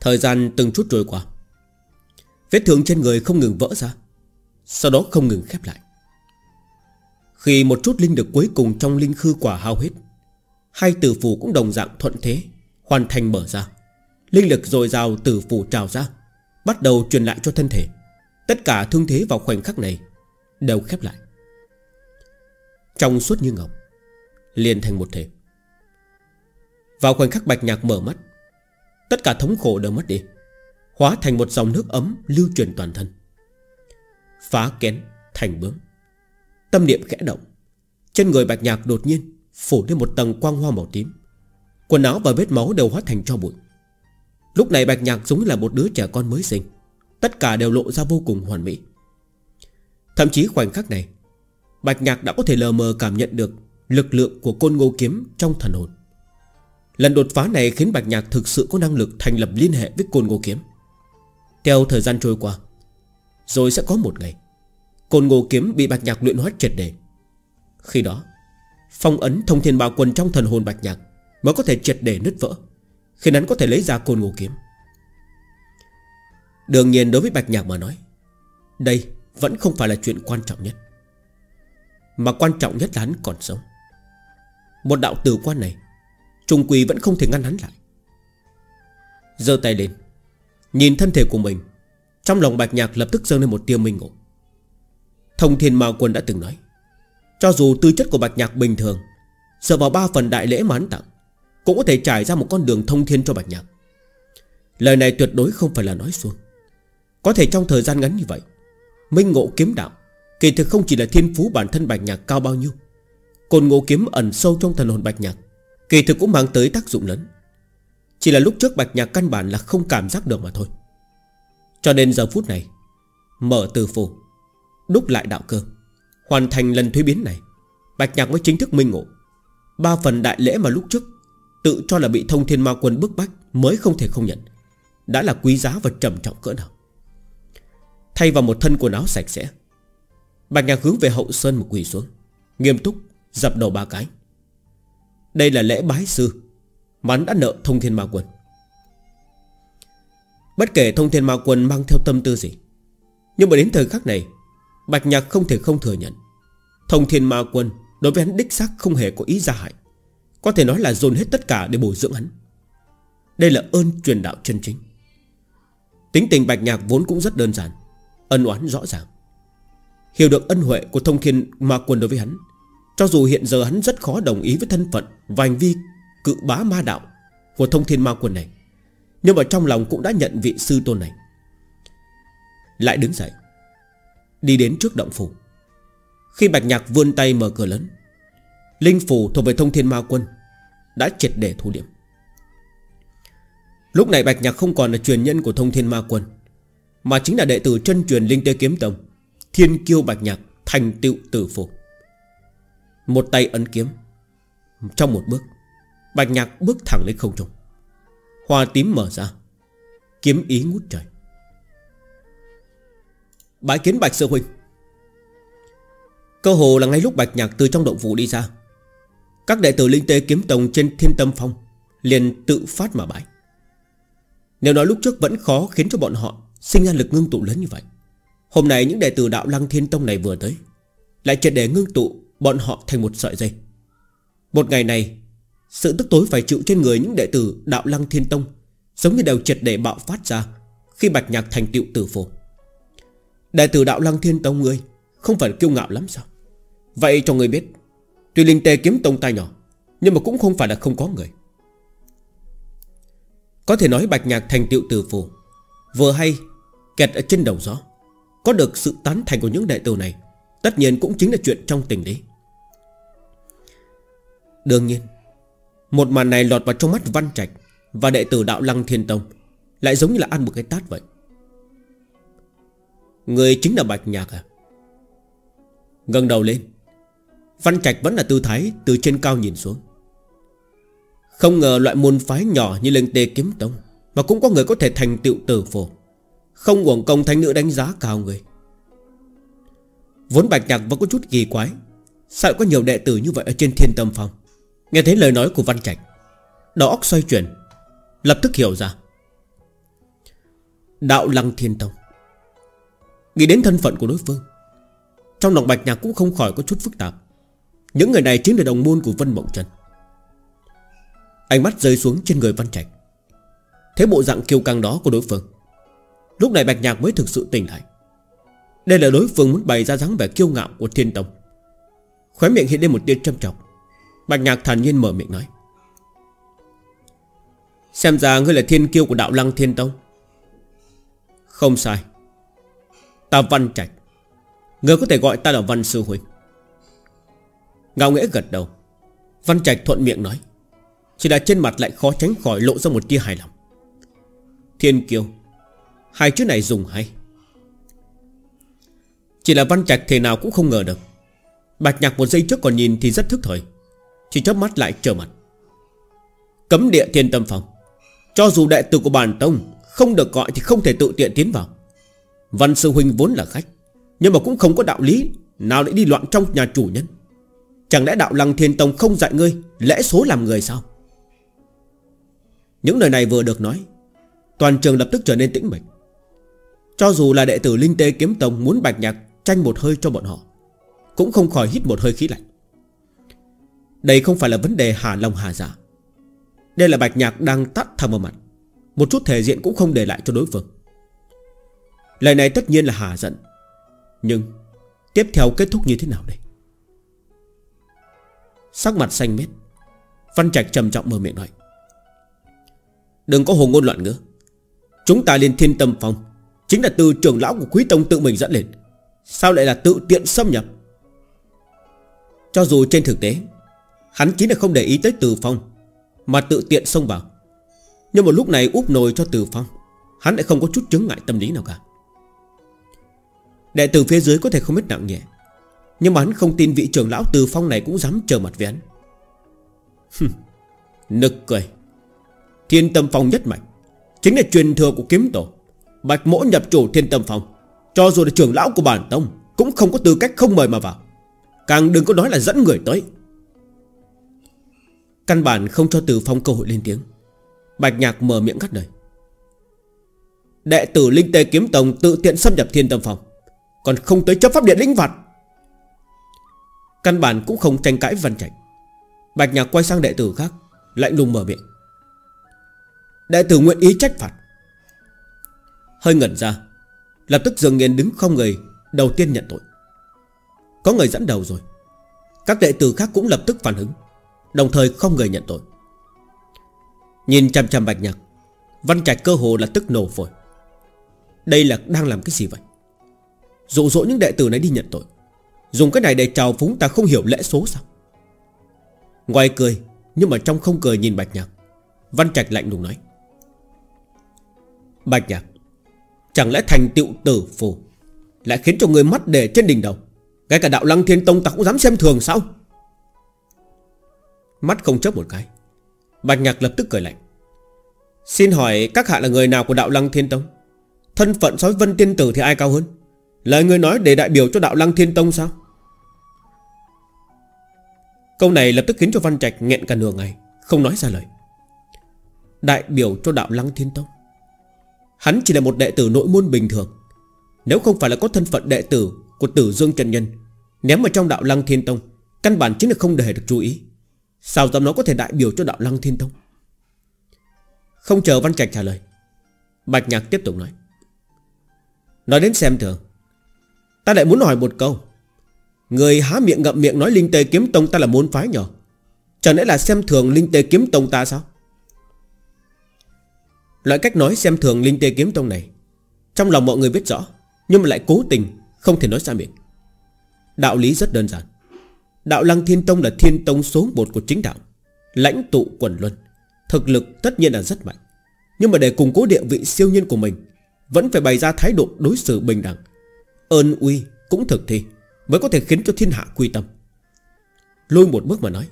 Thời gian từng chút trôi qua, Vết thương trên người không ngừng vỡ ra, Sau đó không ngừng khép lại. Khi một chút linh lực cuối cùng trong linh khư quả hao hết. Hai tử phù cũng đồng dạng thuận thế, Hoàn thành mở ra. Linh lực dồi dào tử phù trào ra, Bắt đầu truyền lại cho thân thể. Tất cả thương thế vào khoảnh khắc này Đều khép lại. Trong suốt như ngọc, liền thành một thể. Vào khoảnh khắc bạch nhạc mở mắt, Tất cả thống khổ đều mất đi, Hóa thành một dòng nước ấm lưu truyền toàn thân. Phá kén, thành bướm. Tâm niệm khẽ động. Trên người bạch nhạc đột nhiên Phủ lên một tầng quang hoa màu tím. Quần áo và vết máu đều hóa thành cho bụi. Lúc này bạch nhạc giống như là một đứa trẻ con mới sinh. Tất cả đều lộ ra vô cùng hoàn mỹ. Thậm chí khoảnh khắc này, Bạch nhạc đã có thể lờ mờ cảm nhận được Lực lượng của côn ngô kiếm trong thần hồn. Lần đột phá này khiến Bạch Nhạc thực sự có năng lực thành lập liên hệ với Côn Ngô Kiếm. Theo thời gian trôi qua, Rồi sẽ có một ngày Côn Ngô Kiếm bị Bạch Nhạc luyện hóa triệt đề Khi đó, Phong ấn thông thiên bảo quần trong thần hồn Bạch Nhạc Mới có thể triệt đề nứt vỡ, Khiến hắn có thể lấy ra Côn Ngô Kiếm. Đương nhiên đối với Bạch Nhạc mà nói, Đây vẫn không phải là chuyện quan trọng nhất, Mà quan trọng nhất là hắn còn sống. Một đạo tử quan này Trung quỳ vẫn không thể ngăn hắn lại. Giơ tay lên, Nhìn thân thể của mình, Trong lòng bạch nhạc lập tức dâng lên một tia minh ngộ. Thông thiên ma quân đã từng nói, Cho dù tư chất của bạch nhạc bình thường sợ vào ba phần đại lễ mà hắn tặng, Cũng có thể trải ra một con đường thông thiên cho bạch nhạc. Lời này tuyệt đối không phải là nói xuông Có thể trong thời gian ngắn như vậy, Minh ngộ kiếm đạo Kỳ thực không chỉ là thiên phú bản thân bạch nhạc cao bao nhiêu Cồn ngộ kiếm ẩn sâu trong thần hồn bạch nhạc Kỳ thực cũng mang tới tác dụng lớn. Chỉ là lúc trước bạch nhạc căn bản là không cảm giác được mà thôi. Cho nên giờ phút này, Mở từ phù. Đúc lại đạo cơ. Hoàn thành lần thuế biến này, Bạch nhạc mới chính thức minh ngộ. Ba phần đại lễ mà lúc trước Tự cho là bị thông thiên ma quân bức bách Mới không thể không nhận, Đã là quý giá và trầm trọng cỡ nào. Thay vào một thân quần áo sạch sẽ, Bạch nhạc hướng về hậu sơn một quỳ xuống, Nghiêm túc Dập đầu ba cái. Đây là lễ bái sư Mắn đã nợ thông thiên ma quân. Bất kể thông thiên ma quân mang theo tâm tư gì, Nhưng mà đến thời khắc này Bạch nhạc không thể không thừa nhận. Thông thiên ma quân Đối với hắn đích xác không hề có ý gia hại. Có thể nói là dồn hết tất cả để bồi dưỡng hắn. Đây là ơn truyền đạo chân chính. Tính tình bạch nhạc vốn cũng rất đơn giản, Ân oán rõ ràng. Hiểu được ân huệ của thông thiên ma quân đối với hắn, cho dù hiện giờ hắn rất khó đồng ý với thân phận Và hành vi cự bá ma đạo Của thông thiên ma quân này, Nhưng mà trong lòng cũng đã nhận vị sư tôn này. Lại đứng dậy Đi đến trước động phủ. Khi bạch nhạc vươn tay mở cửa lớn, Linh phủ thuộc về thông thiên ma quân Đã triệt để thu điểm. Lúc này bạch nhạc không còn là truyền nhân của thông thiên ma quân, Mà chính là đệ tử chân truyền linh tê kiếm tông, Thiên kiêu bạch nhạc thành tựu tử phủ một tay ấn kiếm, Trong một bước, Bạch nhạc bước thẳng lên không trung, Hoa tím mở ra, Kiếm ý ngút trời bái kiến Bạch Sư Huynh. Cơ hồ là ngay lúc Bạch Nhạc từ trong động phủ đi ra, Các đệ tử Linh Tê Kiếm Tông trên Thiên Tâm Phong liền tự phát mà bái. Nếu nói lúc trước vẫn khó khiến cho bọn họ Sinh ra lực ngưng tụ lớn như vậy, Hôm nay những đệ tử đạo Lăng Thiên Tông này vừa tới, Lại triệt để ngưng tụ Bọn họ thành một sợi dây. Một ngày này, Sự tức tối phải chịu trên người những đệ tử đạo Lăng Thiên Tông Giống như đều triệt để bạo phát ra Khi Bạch Nhạc thành tựu tử phổ đại tử đạo Lăng Thiên Tông ngươi Không phải kiêu ngạo lắm sao? Vậy cho người biết, Tuy linh tê kiếm tông tay nhỏ, Nhưng mà cũng không phải là không có người. Có thể nói Bạch Nhạc thành tựu tử phù, Vừa hay Kẹt ở trên đầu gió, Có được sự tán thành của những đại tử này, Tất nhiên cũng chính là chuyện trong tình lý. Đương nhiên, Một màn này lọt vào trong mắt Văn Trạch Và đệ tử đạo Lăng Thiên Tông Lại giống như là ăn một cái tát vậy. Người chính là Bạch Nhạc à? Ngẩng đầu lên. Văn Trạch vẫn là tư thái Từ trên cao nhìn xuống. Không ngờ loại môn phái nhỏ như linh tê kiếm tông Mà cũng có người có thể thành tựu tử phổ, Không uổng công thánh nữ đánh giá cao người. Vốn Bạch Nhạc vẫn có chút kỳ quái, Sao có nhiều đệ tử như vậy ở trên thiên tâm phòng Nghe thấy lời nói của Văn Trạch, Đầu óc xoay chuyển, Lập tức hiểu ra. Đạo Lăng Thiên Tông. Nghĩ đến thân phận của đối phương, Trong lòng Bạch Nhạc cũng không khỏi có chút phức tạp. Những người này chính là đồng môn của Vân Mộng Trần. Ánh mắt rơi xuống trên người Văn Trạch. Thế bộ dạng kiêu căng đó của đối phương. Lúc này Bạch Nhạc mới thực sự tỉnh lại. Đây là đối phương muốn bày ra dáng vẻ kiêu ngạo của Thiên Tông. Khóe miệng hiện lên một tia châm trọng. Bạch Nhạc thản nhiên mở miệng nói. Xem ra ngươi là thiên kiêu của đạo lăng thiên tông. Không sai. Ta văn trạch. Người có thể gọi ta là văn sư huynh. Ngạo nghễ gật đầu. Văn trạch thuận miệng nói. Chỉ là trên mặt lại khó tránh khỏi lộ ra một tia hài lòng. Thiên kiêu, Hai chữ này dùng hay. Chỉ là văn trạch thế nào cũng không ngờ được. Bạch nhạc một giây trước còn nhìn thì rất thức thời. Chỉ chớp mắt lại trở mặt. Cấm địa thiên tâm phòng. Cho dù đệ tử của bản tông Không được gọi thì không thể tự tiện tiến vào. Văn sư huynh vốn là khách, Nhưng mà cũng không có đạo lý Nào lại đi loạn trong nhà chủ nhân. Chẳng lẽ đạo lăng thiên tông không dạy ngươi Lẽ số làm người sao? Những lời này vừa được nói, Toàn trường lập tức trở nên tĩnh mịch. Cho dù là đệ tử Linh Tê Kiếm Tông Muốn bạch nhạc tranh một hơi cho bọn họ, Cũng không khỏi hít một hơi khí lạnh. Đây không phải là vấn đề hà lòng hà giả. Đây là bạch nhạc đang tắt thầm ở mặt. Một chút thể diện cũng không để lại cho đối phương. Lời này tất nhiên là hà giận. Nhưng Tiếp theo kết thúc như thế nào đây? Sắc mặt xanh mét. Văn Trạch trầm trọng mở miệng nói. Đừng có hồ ngôn loạn ngữ. Chúng ta lên thiên tâm phong. Chính là từ trưởng lão của quý tông tự mình dẫn lên. Sao lại là tự tiện xâm nhập? Cho dù trên thực tế, Hắn chính là không để ý tới từ phong, Mà tự tiện xông vào. Nhưng một lúc này úp nồi cho từ phong, Hắn lại không có chút chứng ngại tâm lý nào cả. Đệ tử phía dưới có thể không biết nặng nhẹ. Nhưng mà hắn không tin vị trưởng lão từ phong này Cũng dám chờ mặt với hắn. Nực cười. Thiên tâm phong nhất mạnh Chính là truyền thừa của kiếm tổ. Bạch mỗ nhập chủ thiên tâm phong. Cho dù là trưởng lão của bản tông, Cũng không có tư cách không mời mà vào. Càng đừng có nói là dẫn người tới. Căn bản không cho từ phong cơ hội lên tiếng. Bạch nhạc mở miệng cắt lời. Đệ tử Linh Tê Kiếm Tông tự tiện xâm nhập thiên tâm phòng còn không tới chấp pháp điện lĩnh phạt Căn bản cũng không tranh cãi văn trạch. Bạch nhạc quay sang đệ tử khác Lạnh lùng mở miệng. Đệ tử nguyện ý trách phạt. Hơi ngẩn ra, Lập tức dừng nghiền đứng không người, Đầu tiên nhận tội. Có người dẫn đầu rồi. Các đệ tử khác cũng lập tức phản ứng, Đồng thời không người nhận tội. Nhìn chằm chằm bạch nhạc, Văn trạch cơ hồ là tức nổ phổi. Đây là đang làm cái gì vậy? Dụ dỗ những đệ tử này đi nhận tội. Dùng cái này để chào phúng ta không hiểu lễ số sao? Ngoài cười, Nhưng mà trong không cười nhìn bạch nhạc. Văn trạch lạnh lùng nói. Bạch nhạc, Chẳng lẽ thành tựu tử phù Lại khiến cho người mắt để trên đỉnh đầu? Ngay cả đạo lăng thiên tông ta cũng dám xem thường sao? Mắt không chấp một cái, Bạch nhạc lập tức cười lạnh. Xin hỏi các hạ là người nào của đạo lăng thiên tông? Thân phận sói vân tiên tử thì ai cao hơn? Lời người nói để đại biểu cho đạo lăng thiên tông sao? Câu này lập tức khiến cho Văn Trạch nghẹn cả nửa ngày, Không nói ra lời. Đại biểu cho đạo Lăng Thiên Tông. Hắn chỉ là một đệ tử nội môn bình thường. Nếu không phải là có thân phận đệ tử Của tử Dương Trần Nhân, Ném vào trong đạo Lăng Thiên Tông, Căn bản chính là không để được chú ý. Sao dám nó có thể đại biểu cho đạo Lăng Thiên Tông? Không chờ Văn Trạch trả lời, Bạch Nhạc tiếp tục nói. Nói đến xem thường Ta lại muốn hỏi một câu. Người há miệng ngậm miệng nói Linh Tê Kiếm Tông ta là môn phái nhỏ Chẳng lẽ là xem thường Linh Tê Kiếm Tông ta sao? Loại cách nói xem thường Linh Tê Kiếm Tông này, Trong lòng mọi người biết rõ, Nhưng mà lại cố tình, Không thể nói ra miệng. Đạo lý rất đơn giản. Đạo Lăng Thiên Tông là thiên tông số một của chính đạo, Lãnh tụ quần luân. Thực lực tất nhiên là rất mạnh. Nhưng mà để củng cố địa vị siêu nhân của mình, Vẫn phải bày ra thái độ đối xử bình đẳng. Ơn uy cũng thực thi Mới có thể khiến cho thiên hạ quy tâm. Lôi một bước mà nói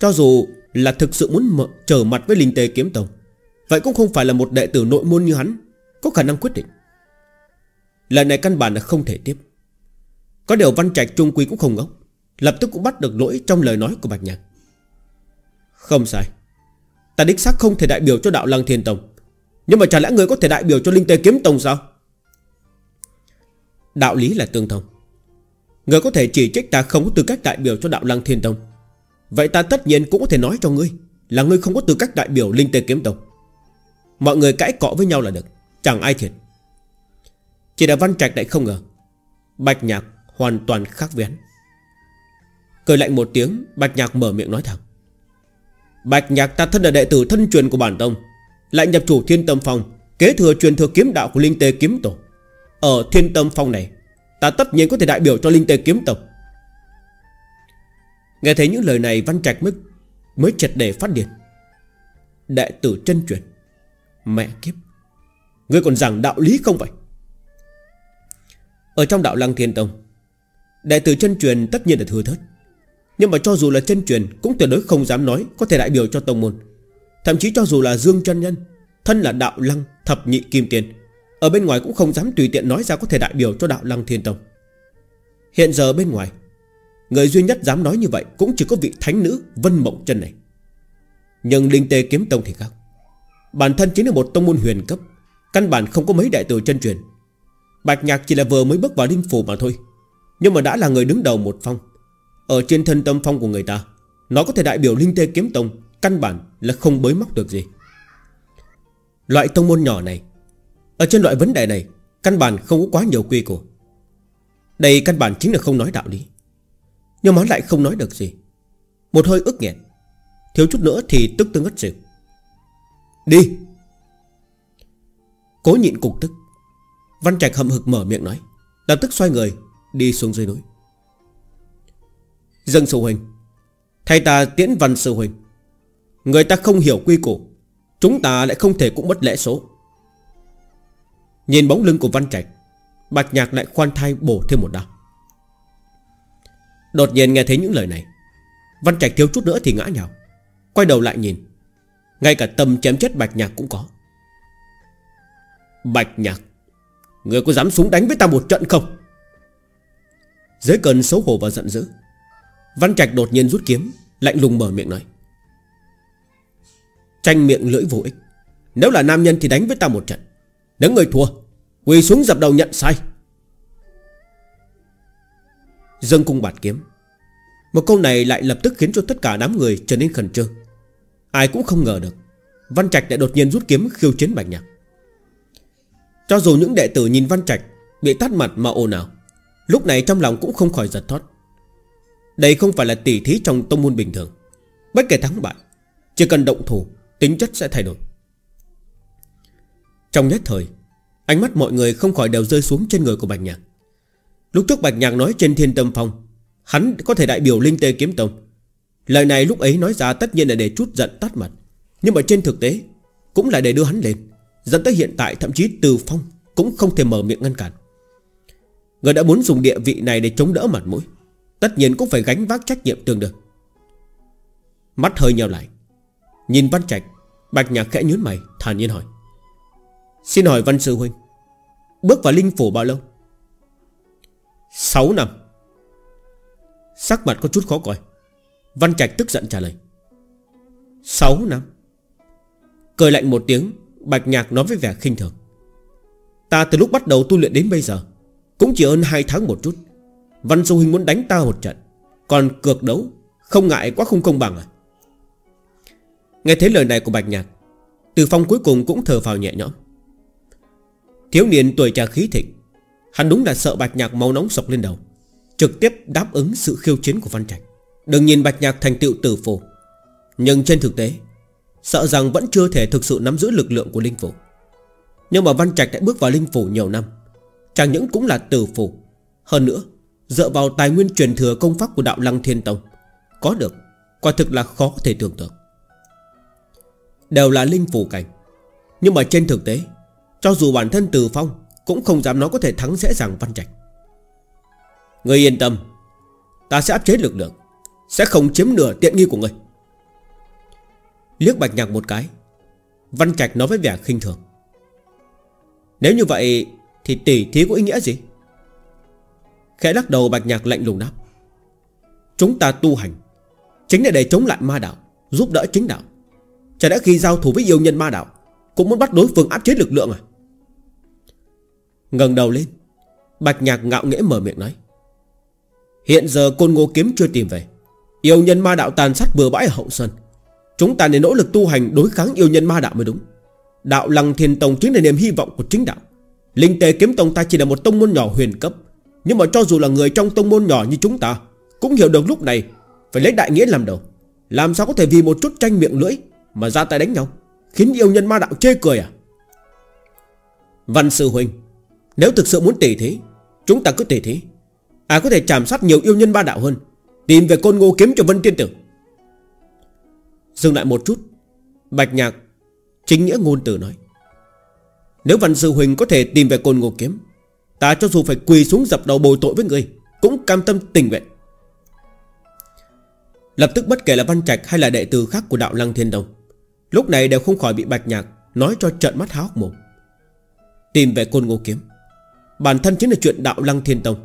Cho dù là thực sự muốn mở, trở mặt với Linh Tê Kiếm Tông Vậy cũng không phải là một đệ tử nội môn như hắn Có khả năng quyết định. Lần này căn bản là không thể tiếp. Có điều văn trạch trung quy cũng không ngốc Lập tức cũng bắt được lỗi trong lời nói của Bạch Nhạc. Không sai Ta đích xác không thể đại biểu cho đạo Lăng Thiên Tông Nhưng mà chả lẽ người có thể đại biểu cho Linh Tê Kiếm Tông sao? Đạo lý là tương thông. Người có thể chỉ trích ta không có tư cách đại biểu cho đạo Lăng Thiên Tông. Vậy ta tất nhiên cũng có thể nói cho ngươi Là ngươi không có tư cách đại biểu Linh Tê Kiếm Tông. Mọi người cãi cọ với nhau là được, Chẳng ai thiệt. Chỉ là Văn Trạch lại không ngờ, Bạch Nhạc hoàn toàn khác với hắn. Cười lạnh một tiếng, Bạch Nhạc mở miệng nói thẳng. Bạch Nhạc ta thân là đệ tử thân truyền của bản tông, Lại nhập chủ thiên tâm phong, Kế thừa truyền thừa kiếm đạo của Linh Tê Kiếm Tổ. Ở thiên tâm phong này, Ta tất nhiên có thể đại biểu cho Linh tề Kiếm tộc. Nghe thấy những lời này, Văn Trạch mới Mới chật để phát điên. Đệ tử chân truyền, Mẹ kiếp, Ngươi còn giảng đạo lý không vậy? Ở trong đạo Lăng Thiên Tông, Đệ tử chân truyền tất nhiên là thừa thớt. Nhưng mà cho dù là chân truyền, Cũng tuyệt đối không dám nói Có thể đại biểu cho tông môn. Thậm chí cho dù là Dương chân Nhân, Thân là đạo lăng, thập nhị kim tiền ở bên ngoài cũng không dám tùy tiện nói ra Có thể đại biểu cho đạo lăng thiên tông. Hiện giờ bên ngoài, Người duy nhất dám nói như vậy Cũng chỉ có vị thánh nữ Vân Mộng chân này. Nhưng Linh Tê Kiếm Tông thì khác. Bản thân chính là một tông môn huyền cấp, Căn bản không có mấy đại tử chân truyền. Bạch Nhạc chỉ là vừa mới bước vào linh phủ mà thôi, Nhưng mà đã là người đứng đầu một phong. Ở trên thân tâm phong của người ta, Nó có thể đại biểu Linh Tê Kiếm Tông, Căn bản là không bới móc được gì. Loại tông môn nhỏ này ở trên loại vấn đề này, Căn bản không có quá nhiều quy củ. Đây căn bản chính là không nói đạo lý. Nhưng mà lại không nói được gì. Một hơi ức nghẹn. Thiếu chút nữa thì tức tương ngất xỉu. Đi! Cố nhịn cục tức. Văn Trạch hậm hực mở miệng nói. Lập tức xoay người, Đi xuống dưới núi. Dân sư huynh Thầy ta tiễn văn sư huynh Người ta không hiểu quy củ. Chúng ta lại không thể cũng mất lễ số. Nhìn bóng lưng của Văn Trạch, Bạch Nhạc lại khoan thai bổ thêm một đao Đột nhiên nghe thấy những lời này, Văn Trạch thiếu chút nữa thì ngã nhào, Quay đầu lại nhìn. Ngay cả tâm chém chết Bạch Nhạc cũng có. Bạch Nhạc, Người có dám súng đánh với ta một trận không? Dưới cơn xấu hổ và giận dữ, Văn Trạch đột nhiên rút kiếm, Lạnh lùng mở miệng nói. Tranh miệng lưỡi vô ích, Nếu là nam nhân thì đánh với ta một trận. Nếu người thua. Quỳ xuống dập đầu nhận sai. Dâng cung bạt kiếm. Một câu này lại lập tức khiến cho tất cả đám người trở nên khẩn trương. Ai cũng không ngờ được, Văn Trạch lại đột nhiên rút kiếm khiêu chiến Bạch Nhạc. Cho dù những đệ tử nhìn Văn Trạch Bị tắt mặt mà ồn ào, Lúc này trong lòng cũng không khỏi giật thoát Đây không phải là tỷ thí trong tông môn bình thường. Bất kể thắng bại, Chỉ cần động thủ, Tính chất sẽ thay đổi. Trong nhất thời, Ánh mắt mọi người không khỏi đều rơi xuống trên người của Bạch Nhạc. Lúc trước Bạch Nhạc nói trên thiên tâm phong, Hắn có thể đại biểu Linh Tê Kiếm Tông. Lời này lúc ấy nói ra tất nhiên là để chút giận tắt mặt, Nhưng mà trên thực tế Cũng là để đưa hắn lên, Dẫn tới hiện tại thậm chí từ phong Cũng không thể mở miệng ngăn cản. Người đã muốn dùng địa vị này để chống đỡ mặt mũi, Tất nhiên cũng phải gánh vác trách nhiệm tương đương. Mắt hơi nhau lại, Nhìn Văn Trạch, Bạch Nhạc khẽ nhớn mày, thản nhiên hỏi. Xin hỏi Văn Sư Huynh, Bước vào linh phủ bao lâu? 6 năm. Sắc mặt có chút khó coi. Văn Trạch tức giận trả lời. 6 năm. Cười lạnh một tiếng, Bạch Nhạc nói với vẻ khinh thường. Ta từ lúc bắt đầu tu luyện đến bây giờ, Cũng chỉ hơn 2 tháng một chút. Văn Sư Huynh muốn đánh ta một trận, Còn cược đấu, Không ngại quá không công bằng à? Nghe thấy lời này của Bạch Nhạc, Từ Phong cuối cùng cũng thở vào nhẹ nhõm. Thiếu niên tuổi trà khí thịnh. Hắn đúng là sợ Bạch Nhạc máu nóng sọc lên đầu, Trực tiếp đáp ứng sự khiêu chiến của Văn Trạch. Đừng nhìn Bạch Nhạc thành tựu tử phổ Nhưng trên thực tế, Sợ rằng vẫn chưa thể thực sự nắm giữ lực lượng của Linh Phủ. Nhưng mà Văn Trạch đã bước vào Linh Phủ nhiều năm, Chẳng những cũng là tử phủ Hơn nữa, Dựa vào tài nguyên truyền thừa công pháp của đạo Lăng Thiên Tông, Có được, Quả thực là khó có thể tưởng tượng. Đều là Linh Phủ cảnh, Nhưng mà trên thực tế cho dù bản thân Từ Phong Cũng không dám nói có thể thắng dễ dàng Văn Trạch Người yên tâm, Ta sẽ áp chế lực lượng, Sẽ không chiếm nửa tiện nghi của người Liếc bạch nhạc một cái, Văn Trạch nói với vẻ khinh thường. Nếu như vậy Thì tỷ thí có ý nghĩa gì? Khẽ lắc đầu, bạch nhạc lạnh lùng đáp. Chúng ta tu hành, Chính là để chống lại ma đạo, Giúp đỡ chính đạo. Chả đã khi giao thủ với yêu nhân ma đạo, Cũng muốn bắt đối phương áp chế lực lượng à? Ngẩng đầu lên. Bạch nhạc ngạo nghễ mở miệng nói, Hiện giờ côn ngô kiếm chưa tìm về. Yêu nhân ma đạo tàn sát bừa bãi ở hậu sơn. Chúng ta nên nỗ lực tu hành đối kháng yêu nhân ma đạo mới đúng. Đạo lăng thiên tông chính là niềm hy vọng của chính đạo. Linh tề kiếm tông ta chỉ là một tông môn nhỏ huyền cấp. Nhưng mà cho dù là người trong tông môn nhỏ như chúng ta, Cũng hiểu được lúc này Phải lấy đại nghĩa làm đầu. Làm sao có thể vì một chút tranh miệng lưỡi Mà ra tay đánh nhau? Khiến yêu nhân ma đạo chê cười à? Văn sư huynh nếu thực sự muốn tỉ thí Chúng ta cứ tỉ thí Ai à, có thể chạm sát nhiều yêu nhân ba đạo hơn, Tìm về côn ngô kiếm cho Vân Tiên Tử. Dừng lại một chút, Bạch Nhạc Chính nghĩa ngôn tử nói, Nếu Văn Sư Huỳnh có thể tìm về côn ngô kiếm, Ta cho dù phải quỳ xuống dập đầu bồi tội với người, Cũng cam tâm tình nguyện. Lập tức bất kể là Văn Trạch hay là đệ tử khác của đạo Lăng Thiên Đông Lúc này đều không khỏi bị Bạch Nhạc Nói cho trận mắt háo mồm. Tìm về côn ngô kiếm Bản thân chính là chuyện đạo Lăng Thiên Tông.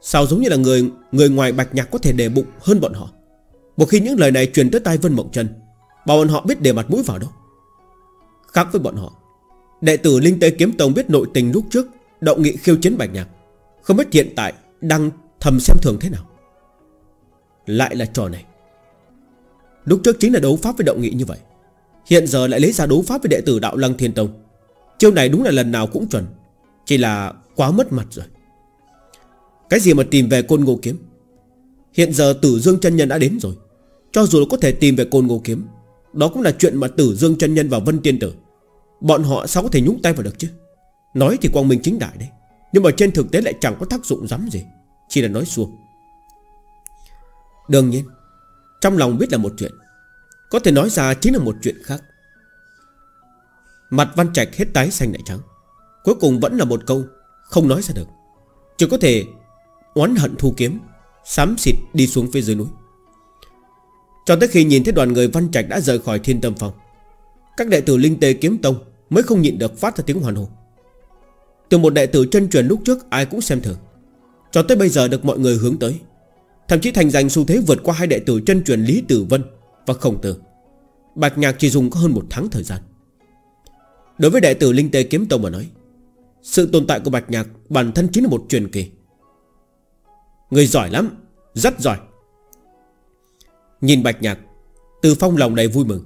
Sao giống như là người người ngoài Bạch Nhạc có thể đề bụng hơn bọn họ? Một khi những lời này truyền tới tai Vân Mộng Trần, Bảo bọn họ biết để mặt mũi vào đâu Khác với bọn họ, Đệ tử Linh tây Kiếm Tông biết nội tình lúc trước, Động nghị khiêu chiến Bạch Nhạc, Không biết hiện tại đang thầm xem thường thế nào. Lại là trò này. Lúc trước chính là đấu pháp với động nghị như vậy, Hiện giờ lại lấy ra đấu pháp với đệ tử Đạo Lăng Thiên Tông. Chiêu này đúng là lần nào cũng chuẩn. Chỉ là quá mất mặt rồi. Cái gì mà tìm về côn ngô kiếm? Hiện giờ tử dương chân nhân đã đến rồi. Cho dù có thể tìm về côn ngô kiếm, Đó cũng là chuyện mà tử dương chân nhân và vân tiên tử, Bọn họ sao có thể nhúng tay vào được chứ? Nói thì quang minh chính đại đấy, Nhưng mà trên thực tế lại chẳng có tác dụng dám gì, Chỉ là nói xuông Đương nhiên, Trong lòng biết là một chuyện, Có thể nói ra chính là một chuyện khác. Mặt văn trạch hết tái xanh lại trắng. Cuối cùng vẫn là một câu Không nói ra được. Chỉ có thể Oán hận thu kiếm, Xám xịt đi xuống phía dưới núi. Cho tới khi nhìn thấy đoàn người văn trạch đã rời khỏi thiên tâm phòng, Các đệ tử linh tê kiếm tông Mới không nhịn được phát ra tiếng hoàn hồ Từ một đệ tử chân truyền lúc trước Ai cũng xem thường, Cho tới bây giờ được mọi người hướng tới, Thậm chí thành giành xu thế vượt qua hai đệ tử chân truyền Lý Tử Vân và Khổng Tử. Bạch Nhạc chỉ dùng có hơn một tháng thời gian. Đối với đệ tử Linh Tê Kiếm Tông mà nói sự tồn tại của Bạch Nhạc Bản thân chính là một truyền kỳ. Người giỏi lắm, Rất giỏi. Nhìn Bạch Nhạc, Từ phong lòng đầy vui mừng.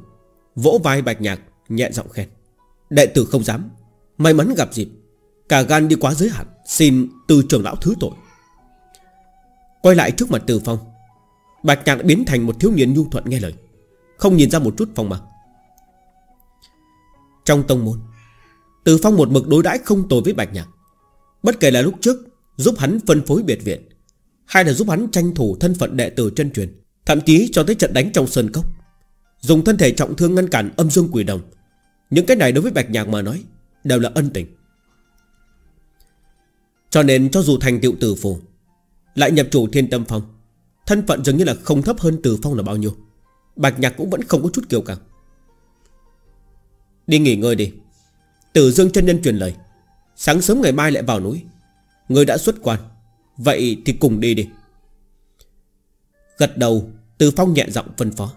Vỗ vai Bạch Nhạc, nhẹ giọng khen. Đệ tử không dám, May mắn gặp dịp. Cả gan đi quá giới hạn, Xin từ trưởng lão thứ tội. Quay lại trước mặt Từ Phong, Bạch Nhạc đã biến thành một thiếu niên nhu thuận nghe lời. Không nhìn ra một chút phong mặt Trong tông môn từ Phong một mực đối đãi không tồi với Bạch Nhạc. Bất kể là lúc trước, Giúp hắn phân phối biệt viện, hay là giúp hắn tranh thủ thân phận đệ tử chân truyền, Thậm chí cho tới trận đánh trong sơn cốc. Dùng thân thể trọng thương ngăn cản âm dương quỷ đồng, Những cái này đối với Bạch Nhạc mà nói, Đều là ân tình. Cho nên cho dù thành tựu tử phù, Lại nhập chủ thiên tâm phong, Thân phận dường như là không thấp hơn tử phong là bao nhiêu. Bạch Nhạc cũng vẫn không có chút kiêu căng. Đi nghỉ ngơi đi. Tử Dương chân nhân truyền lời. Sáng sớm ngày mai lại vào núi. Người đã xuất quan. Vậy thì cùng đi đi. Gật đầu, Từ Phong nhẹ giọng phân phó.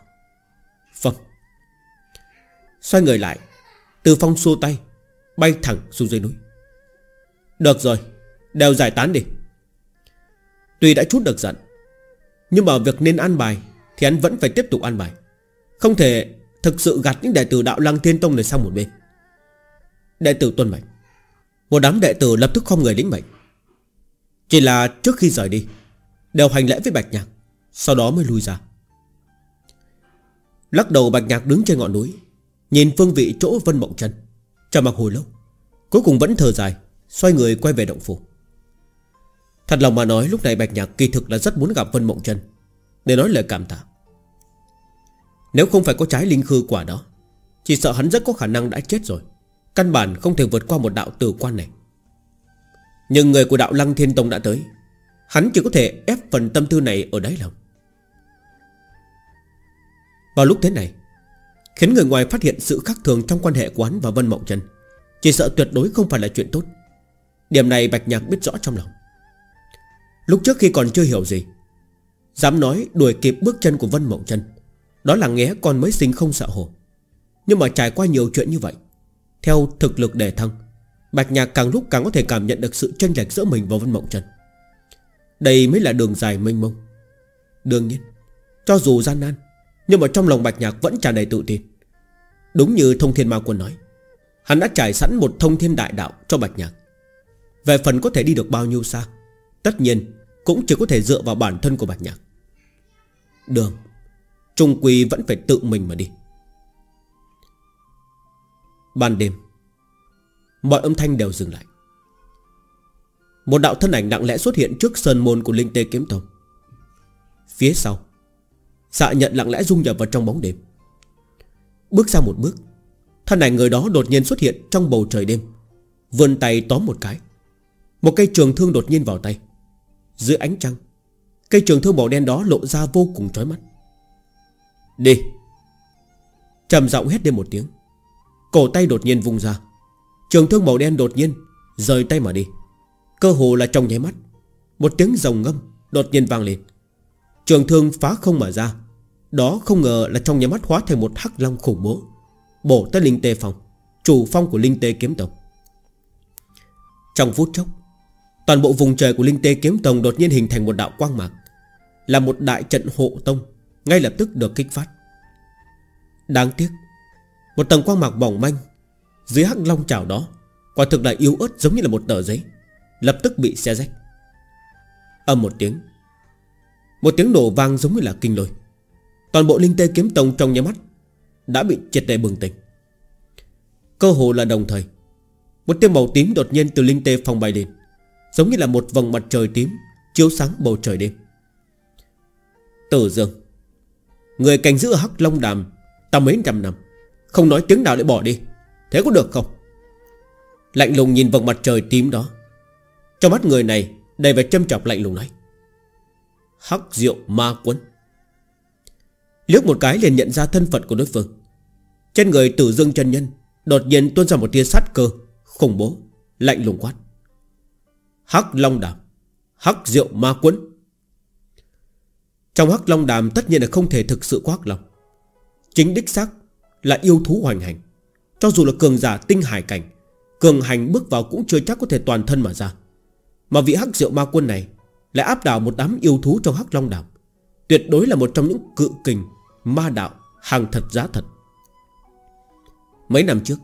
Phong Xoay người lại, Từ Phong xua tay, Bay thẳng xuống dưới núi. Được rồi, Đều giải tán đi. Tuy đã chút được giận, Nhưng mà việc nên ăn bài Thì anh vẫn phải tiếp tục ăn bài. Không thể thực sự gạt những đệ tử đạo lăng thiên tông này sang một bên. Đệ tử tuân mệnh. Một đám đệ tử lập tức không người lĩnh mệnh. Chỉ là trước khi rời đi, Đều hành lễ với Bạch Nhạc, Sau đó mới lui ra. Lắc đầu Bạch Nhạc đứng trên ngọn núi, Nhìn phương vị chỗ Vân Mộng Chân trầm mặc hồi lâu, Cuối cùng vẫn thở dài, Xoay người quay về động phủ. Thật lòng mà nói, lúc này Bạch Nhạc kỳ thực là rất muốn gặp Vân Mộng Chân Để nói lời cảm tạ. Nếu không phải có trái linh khư quả đó, Chỉ sợ hắn rất có khả năng đã chết rồi. Căn bản không thể vượt qua một đạo tử quan này. Nhưng người của đạo Lăng Thiên Tông đã tới. Hắn chỉ có thể ép phần tâm tư này ở đáy lòng. Vào lúc thế này, Khiến người ngoài phát hiện sự khác thường trong quan hệ của hắn và Vân Mộng Trần, Chỉ sợ tuyệt đối không phải là chuyện tốt. Điểm này Bạch Nhạc biết rõ trong lòng. Lúc trước khi còn chưa hiểu gì, Dám nói đuổi kịp bước chân của Vân Mộng Trần, Đó là nghe con mới sinh không sợ hổ. Nhưng mà trải qua nhiều chuyện như vậy theo thực lực đề thăng, Bạch Nhạc càng lúc càng có thể cảm nhận được sự chênh lệch giữa mình và Vân Mộng Trần. Đây mới là đường dài mênh mông. Đương nhiên, Cho dù gian nan, Nhưng mà trong lòng Bạch Nhạc vẫn tràn đầy tự tin. Đúng như Thông Thiên Ma Quân nói, Hắn đã trải sẵn một thông thiên đại đạo cho Bạch Nhạc. Về phần có thể đi được bao nhiêu xa, Tất nhiên Cũng chỉ có thể dựa vào bản thân của Bạch Nhạc. Đường, Trung Quy vẫn phải tự mình mà đi. Ban đêm, Mọi âm thanh đều dừng lại. Một đạo thân ảnh nặng lẽ xuất hiện trước sơn môn của Linh Tê Kiếm Tông. Phía sau, Xạ nhận lặng lẽ dung nhập vào trong bóng đêm. Bước ra một bước, Thân ảnh người đó đột nhiên xuất hiện trong bầu trời đêm, Vươn tay tóm một cái. Một cây trường thương đột nhiên vào tay. Dưới ánh trăng, Cây trường thương màu đen đó lộ ra vô cùng chói mắt. Đi! Trầm giọng hét lên một tiếng. Cổ tay đột nhiên vung ra. Trường thương màu đen đột nhiên Rời tay mà đi. Cơ hồ là trong nháy mắt Một tiếng rồng ngâm đột nhiên vang lên. Trường thương phá không mà ra. Đó không ngờ là trong nháy mắt hóa thành một hắc long khủng bố Bổ tới Linh Tê phòng Chủ phong của Linh Tê Kiếm tộc, Trong phút chốc Toàn bộ vùng trời của Linh Tê Kiếm Tông Đột nhiên hình thành một đạo quang mạc Là một đại trận hộ tông Ngay lập tức được kích phát. Đáng tiếc một tầng quang mạc bỏng manh, Dưới hắc long chảo đó, Quả thực là yếu ớt giống như là một tờ giấy, Lập tức bị xe rách. Âm một tiếng Một tiếng nổ vang giống như là kinh lôi. Toàn bộ linh tê kiếm tông trong nhà mắt Đã bị triệt để bừng tỉnh. Cơ hồ là đồng thời, Một tia màu tím đột nhiên từ linh tê phòng bay lên, Giống như là một vòng mặt trời tím Chiếu sáng bầu trời đêm. Tử Dương, Người cảnh giữ ở hắc long đàm Ta mấy trăm năm không nói tiếng nào để bỏ đi. Thế có được không? Lạnh lùng nhìn vầng mặt trời tím đó. Trong mắt người này, Đầy vẻ châm chọc lạnh lùng nói. Hắc diệu ma quấn. Liếc một cái liền nhận ra thân phận của đối phương. Trên người tử dương chân nhân, Đột nhiên tuôn ra một tia sát cơ, Khủng bố, Lạnh lùng quát. Hắc long đàm, Hắc diệu ma quấn. Trong hắc long đàm tất nhiên là không thể thực sự quát lòng Chính đích xác là yêu thú hoành hành. Cho dù là cường giả tinh hải cảnh, Cường hành bước vào cũng chưa chắc có thể toàn thân mà ra. Mà vị hắc diệu ma quân này Lại áp đảo một đám yêu thú trong hắc long đàm Tuyệt đối là một trong những cự kình, Ma đạo, hàng thật giá thật. Mấy năm trước,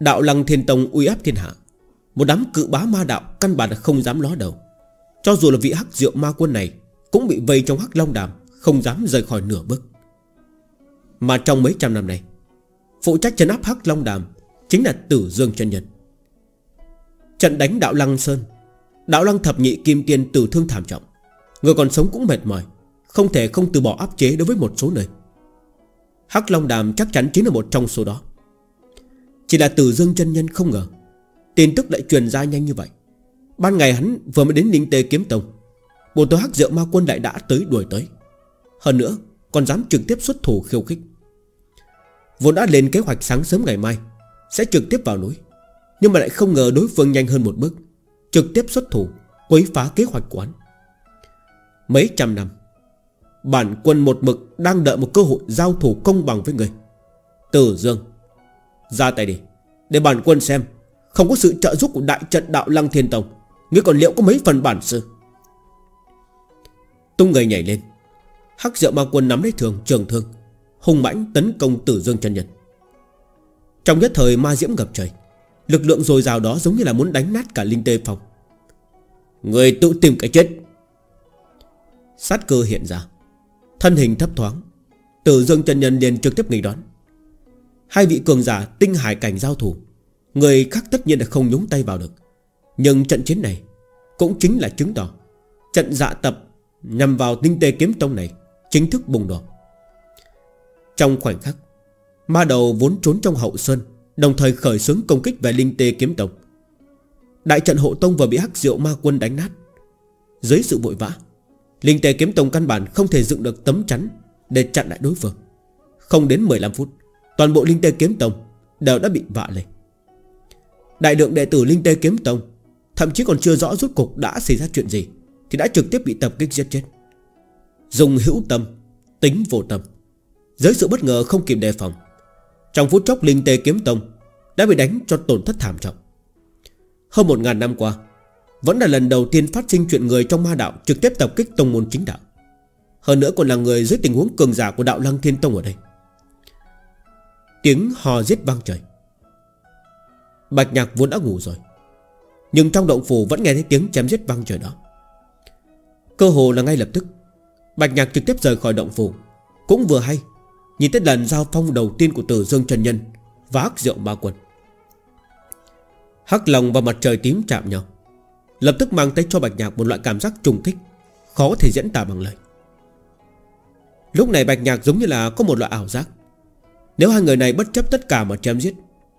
Đạo lăng thiên tông uy áp thiên hạ. Một đám cự bá ma đạo Căn bản là không dám ló đầu. Cho dù là vị hắc diệu ma quân này Cũng bị vây trong hắc long đàm Không dám rời khỏi nửa bước. Mà trong mấy trăm năm này Phụ trách trấn áp hắc long đàm Chính là tử dương chân nhân. Trận đánh đạo lăng sơn, Đạo lăng thập nhị kim tiên tử thương thảm trọng. Người còn sống cũng mệt mỏi, Không thể không từ bỏ áp chế đối với một số nơi. Hắc Long Đàm chắc chắn chính là một trong số đó. Chỉ là tử dương chân nhân không ngờ, Tin tức lại truyền ra nhanh như vậy. Ban ngày hắn vừa mới đến Ninh Tê Kiếm Tông Bộ tối hắc diệu ma quân lại đã tới đuổi tới. Hơn nữa, Còn dám trực tiếp xuất thủ khiêu khích. Vốn đã lên kế hoạch sáng sớm ngày mai, Sẽ trực tiếp vào núi. Nhưng mà lại không ngờ đối phương nhanh hơn một bước, Trực tiếp xuất thủ, Quấy phá kế hoạch của hắn. Mấy trăm năm, Bản quân một mực đang đợi một cơ hội giao thủ công bằng với người. Tử Dương, Ra tay đi, Để bản quân xem Không có sự trợ giúp của đại trận đạo Lăng Thiên Tông. Ngươi còn liệu có mấy phần bản sự? Tung người nhảy lên, Hắc diệu ma quân nắm lấy thường, trường thương. Hùng mãnh tấn công tử dương chân nhân. Trong nhất thời ma diễm ngập trời, Lực lượng dồi dào đó giống như là muốn đánh nát cả linh tê phòng Người tự tìm cái chết. Sát cơ hiện ra. Thân hình thấp thoáng, Tử dương chân nhân liền trực tiếp nghỉ đón. Hai vị cường giả tinh hải cảnh giao thủ, Người khác tất nhiên là không nhúng tay vào được. Nhưng trận chiến này Cũng chính là chứng tỏ Trận dạ tập Nhằm vào tinh tê kiếm tông này Chính thức bùng nổ. Trong khoảnh khắc. Ma đầu vốn trốn trong hậu sơn, Đồng thời khởi xướng công kích về linh tê kiếm tông. Đại trận hộ tông vừa bị hắc diệu ma quân đánh nát. Dưới sự vội vã, Linh tê kiếm tông căn bản không thể dựng được tấm chắn Để chặn lại đối phương. Không đến 15 phút, Toàn bộ linh tê kiếm tông Đều đã bị vạ lên Đại lượng đệ tử linh tê kiếm tông, Thậm chí còn chưa rõ rốt cục đã xảy ra chuyện gì, Thì đã trực tiếp bị tập kích giết chết. Dùng hữu tâm, Tính vô tâm. Dưới sự bất ngờ không kịp đề phòng, Trong phút chốc linh tê kiếm tông Đã bị đánh cho tổn thất thảm trọng. Hơn một ngàn năm qua, Vẫn là lần đầu tiên phát sinh chuyện người trong ma đạo Trực tiếp tập kích tông môn chính đạo. Hơn nữa còn là người dưới tình huống cường giả của đạo Lăng Thiên Tông ở đây. Tiếng hò giết vang trời. Bạch nhạc vốn đã ngủ rồi, Nhưng trong động phủ vẫn nghe thấy tiếng chém giết vang trời đó. Cơ hồ là ngay lập tức, Bạch nhạc trực tiếp rời khỏi động phủ, Cũng vừa hay Nhìn tới lần giao phong đầu tiên của tử Dương Trần Nhân, Và hắc rượu ma quân Hắc lòng và mặt trời tím chạm nhau, Lập tức mang tới cho Bạch Nhạc một loại cảm giác trùng thích, Khó thể diễn tả bằng lời. Lúc này Bạch Nhạc giống như là có một loại ảo giác. Nếu hai người này bất chấp tất cả mà chém giết,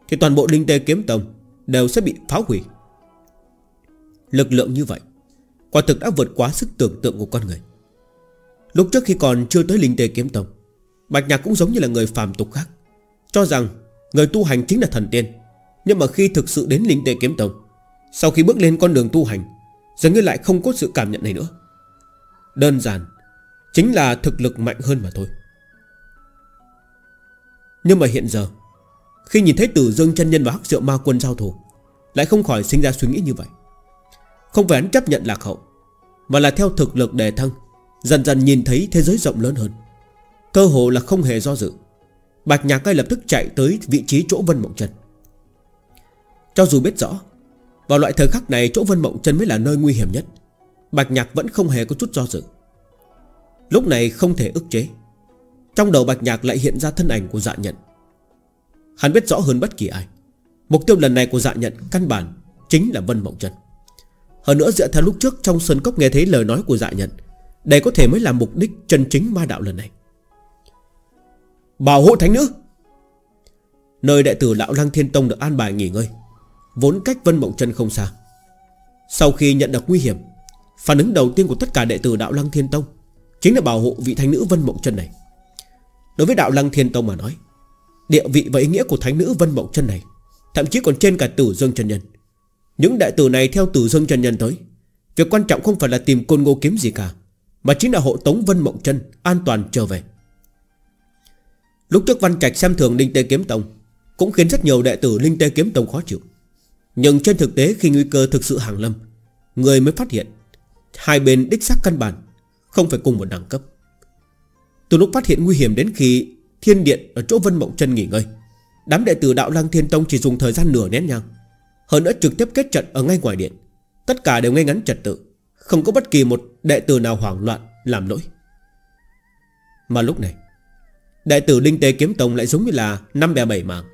Thì toàn bộ linh tê kiếm tông Đều sẽ bị phá hủy. Lực lượng như vậy, Quả thực đã vượt quá sức tưởng tượng của con người. Lúc trước khi còn chưa tới linh tê kiếm tông Bạch Nhạc cũng giống như là người phàm tục khác, Cho rằng người tu hành chính là thần tiên. Nhưng mà khi thực sự đến linh tệ kiếm tông, Sau khi bước lên con đường tu hành, Dường như lại không có sự cảm nhận này nữa. Đơn giản, Chính là thực lực mạnh hơn mà thôi. Nhưng mà hiện giờ, Khi nhìn thấy tử dương chân nhân và hắc rượu ma quân giao thủ, Lại không khỏi sinh ra suy nghĩ như vậy. Không phải hắn chấp nhận lạc hậu, Mà là theo thực lực đề thăng, Dần dần nhìn thấy thế giới rộng lớn hơn. Cơ hồ là không hề do dự. Bạch nhạc ngay lập tức chạy tới vị trí chỗ Vân Mộng Trần. Cho dù biết rõ, Vào loại thời khắc này chỗ Vân Mộng Trần mới là nơi nguy hiểm nhất, Bạch nhạc vẫn không hề có chút do dự. Lúc này không thể ức chế. Trong đầu Bạch nhạc lại hiện ra thân ảnh của dạ nhận. Hắn biết rõ hơn bất kỳ ai. Mục tiêu lần này của dạ nhận căn bản Chính là Vân Mộng Trần. Hơn nữa dựa theo lúc trước trong sân cốc nghe thấy lời nói của dạ nhận, đây có thể mới là mục đích chân chính ma đạo lần này. Bảo hộ thánh nữ. Nơi đệ tử lão lăng thiên tông được an bài nghỉ ngơi, Vốn cách Vân Mộng chân không xa. Sau khi nhận được nguy hiểm, Phản ứng đầu tiên của tất cả đệ tử đạo lăng thiên tông Chính là bảo hộ vị thánh nữ Vân Mộng chân này. Đối với đạo lăng thiên tông mà nói, Địa vị và ý nghĩa của thánh nữ Vân Mộng chân này, Thậm chí còn trên cả tử dương chân nhân. Những đại tử này theo tử dương chân nhân tới, Việc quan trọng không phải là tìm côn ngô kiếm gì cả, mà chính là hộ tống Vân Mộng chân An toàn trở về. Lúc trước Văn Trạch xem thường Linh Tê Kiếm Tông, Cũng khiến rất nhiều đệ tử Linh Tê Kiếm Tông khó chịu. Nhưng trên thực tế, khi nguy cơ thực sự hàng lâm, Người mới phát hiện Hai bên đích xác căn bản, Không phải cùng một đẳng cấp. Từ lúc phát hiện nguy hiểm đến khi Thiên Điện ở chỗ Vân Mộng chân nghỉ ngơi, Đám đệ tử Đạo Lăng Thiên Tông chỉ dùng thời gian nửa nén nhang, Hơn nữa trực tiếp kết trận ở ngay ngoài điện. Tất cả đều ngay ngắn trật tự, không có bất kỳ một đệ tử nào hoảng loạn, Làm lỗi. Mà lúc này Đệ tử Linh Tê Kiếm Tông lại giống như là năm bè bảy mảng.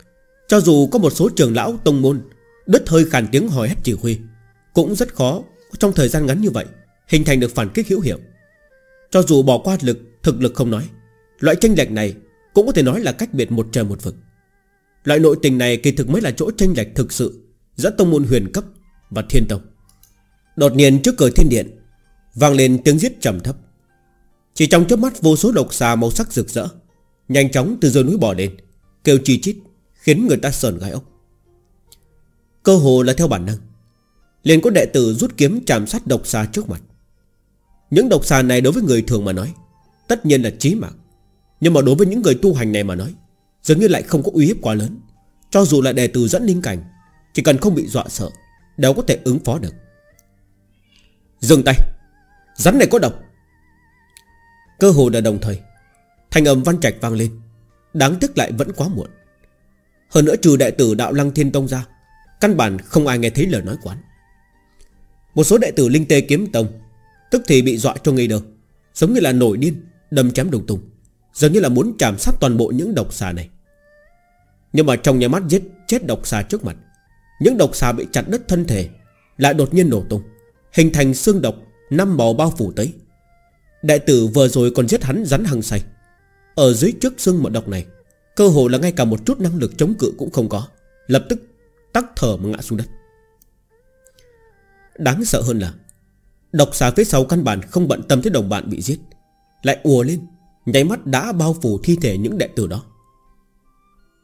Cho dù có một số trường lão, tông môn, Đứt hơi khàn tiếng hỏi hét chỉ huy, Cũng rất khó Trong thời gian ngắn như vậy Hình thành được phản kích hữu hiệu. Cho dù bỏ qua lực, Thực lực không nói, Loại tranh lệch này Cũng có thể nói là cách biệt một trời một vực. Loại nội tình này kỳ thực mới là chỗ tranh lệch thực sự Giữa tông môn huyền cấp và thiên tông. Đột nhiên trước cửa thiên điện, Vang lên tiếng giết trầm thấp. Chỉ trong chớp mắt, vô số độc xà màu sắc rực rỡ Nhanh chóng từ dưới núi bỏ lên, Kêu chi chít, Khiến người ta sờn gai ốc. Cơ hồ là theo bản năng, liền có đệ tử rút kiếm chạm sát độc xà trước mặt. Những độc xà này đối với người thường mà nói, Tất nhiên là chí mạng. Nhưng mà đối với những người tu hành này mà nói, Dường như lại không có uy hiếp quá lớn. Cho dù là đệ tử dẫn linh cảnh, Chỉ cần không bị dọa sợ, Đều có thể ứng phó được. Dừng tay, Rắn này có độc. Cơ hồ là đồng thời Thành âm văn trạch vang lên. Đáng tiếc lại vẫn quá muộn. Hơn nữa trừ đại tử đạo lăng thiên tông ra, Căn bản không ai nghe thấy lời nói quán. Một số đệ tử linh tê kiếm tông, Tức thì bị dọa cho ngây đơ, Giống như là nổi điên, Đâm chém đồng tùng Giống như là muốn chạm sát toàn bộ những độc xà này. Nhưng mà trong nhà mắt giết chết độc xà trước mặt, Những độc xà bị chặt đứt thân thể Lại đột nhiên nổ tung, Hình thành xương độc Năm màu bao phủ tới. Đại tử vừa rồi còn giết hắn rắn hăng say. Ở dưới trước xương một độc này, Cơ hồ là ngay cả một chút năng lực chống cự cũng không có. Lập tức, tắc thở mà ngã xuống đất. Đáng sợ hơn là, Độc xà phía sau căn bản không bận tâm tới đồng bạn bị giết. Lại ùa lên, Nháy mắt đã bao phủ thi thể những đệ tử đó.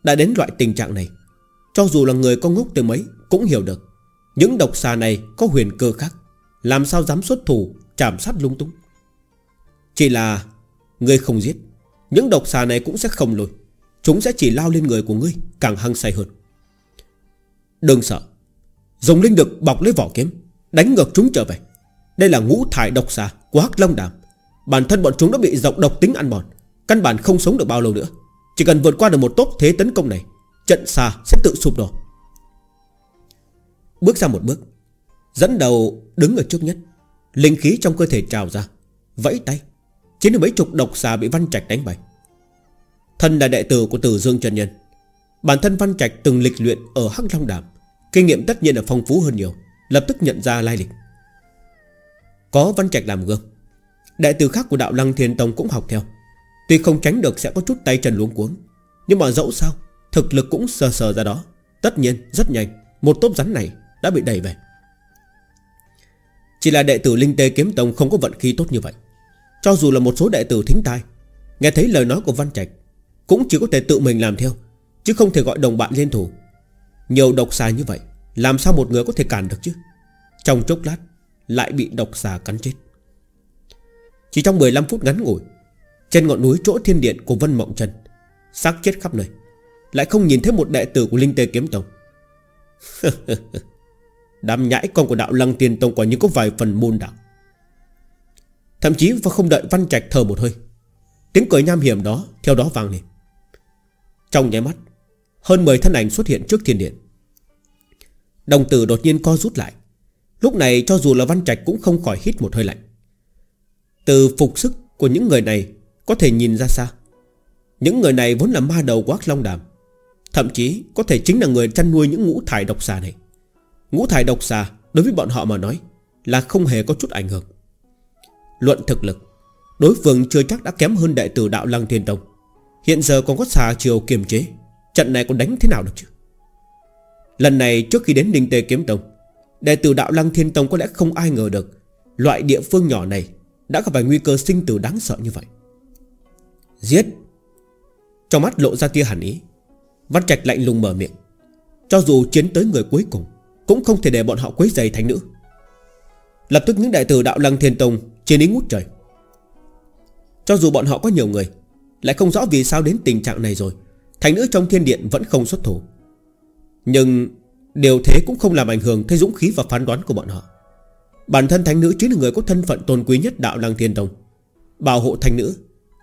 Đã đến loại tình trạng này, Cho dù là người có ngốc từ mấy Cũng hiểu được, Những độc xà này có huyền cơ khác, Làm sao dám xuất thủ Chảm sát lung tung. Chỉ là, người không giết. Những độc xà này cũng sẽ không lùi. Chúng sẽ chỉ lao lên người của ngươi, Càng hăng say hơn. Đừng sợ. Dùng linh lực bọc lấy vỏ kiếm, Đánh ngược chúng trở về. Đây là ngũ thải độc xà của Hắc Long Đàm. Bản thân bọn chúng đã bị dọc độc tính ăn mòn, Căn bản không sống được bao lâu nữa. Chỉ cần vượt qua được một tốt thế tấn công này, Trận xà sẽ tự sụp đổ. Bước ra một bước, Dẫn đầu đứng ở trước nhất. Linh khí trong cơ thể trào ra, Vẫy tay. Chính là mấy chục độc xà bị Văn Trạch đánh bại. Thân là đệ tử của Tử Dương Trần Nhân, Bản thân Văn Trạch từng lịch luyện ở Hắc Long Đàm, Kinh nghiệm tất nhiên là phong phú hơn nhiều, Lập tức nhận ra lai lịch. Có Văn Trạch làm gương, đệ tử khác của đạo Lăng Thiên Tông cũng học theo. Tuy không tránh được sẽ có chút tay chân luống cuống, Nhưng mà dẫu sao, Thực lực cũng sờ sờ ra đó. Tất nhiên, rất nhanh, Một tốp rắn này đã bị đẩy về. Chỉ là đệ tử Linh Tê Kiếm Tông không có vận khí tốt như vậy. Cho dù là một số đệ tử thính tai, Nghe thấy lời nói của Văn Trạch, Cũng chỉ có thể tự mình làm theo, Chứ không thể gọi đồng bạn liên thủ. Nhiều độc xà như vậy, Làm sao một người có thể cản được chứ? Trong chốc lát, Lại bị độc xà cắn chết. Chỉ trong 15 phút ngắn ngủi, Trên ngọn núi chỗ thiên điện của Vân Mộng Trần, xác chết khắp nơi, Lại không nhìn thấy một đệ tử của Linh Tê Kiếm Tông. *laughs* Đám nhãi con của đạo Lăng Tiên Tông Quả như có vài phần môn đạo. Thậm chí và không đợi Văn Trạch thở một hơi. Tiếng cười nham hiểm đó Theo đó vang lên. Trong nháy mắt, Hơn 10 thân ảnh xuất hiện trước thiên điện. Đồng tử đột nhiên co rút lại. Lúc này cho dù là Văn Trạch Cũng không khỏi hít một hơi lạnh. Từ phục sức của những người này Có thể nhìn ra xa Những người này vốn là ma đầu quát Long Đàm. Thậm chí có thể chính là người chăn nuôi những ngũ thải độc xà này. Ngũ thải độc xà Đối với bọn họ mà nói Là không hề có chút ảnh hưởng. Luận thực lực. Đối phương chưa chắc đã kém hơn đại tử đạo Lăng Thiên Tông. Hiện giờ còn có xà chiều kiềm chế. Trận này còn đánh thế nào được chứ? Lần này trước khi đến Ninh Tê Kiếm Tông, Đệ tử đạo Lăng Thiên Tông có lẽ không ai ngờ được Loại địa phương nhỏ này Đã gặp phải nguy cơ sinh tử đáng sợ như vậy. Giết! Trong mắt lộ ra tia hẳn ý. Văn Trạch lạnh lùng mở miệng. Cho dù chiến tới người cuối cùng, Cũng không thể để bọn họ quấy giày thánh nữ. Lập tức những đại tử đạo Lăng Thiên Tông Chiến ý ngút trời. Cho dù bọn họ có nhiều người, Lại không rõ vì sao đến tình trạng này rồi. Thánh nữ trong thiên điện vẫn không xuất thủ. Nhưng Điều thế cũng không làm ảnh hưởng tới dũng khí và phán đoán của bọn họ. Bản thân thánh nữ chính là người có thân phận tôn quý nhất đạo Lăng Thiên Tông. Bảo hộ thánh nữ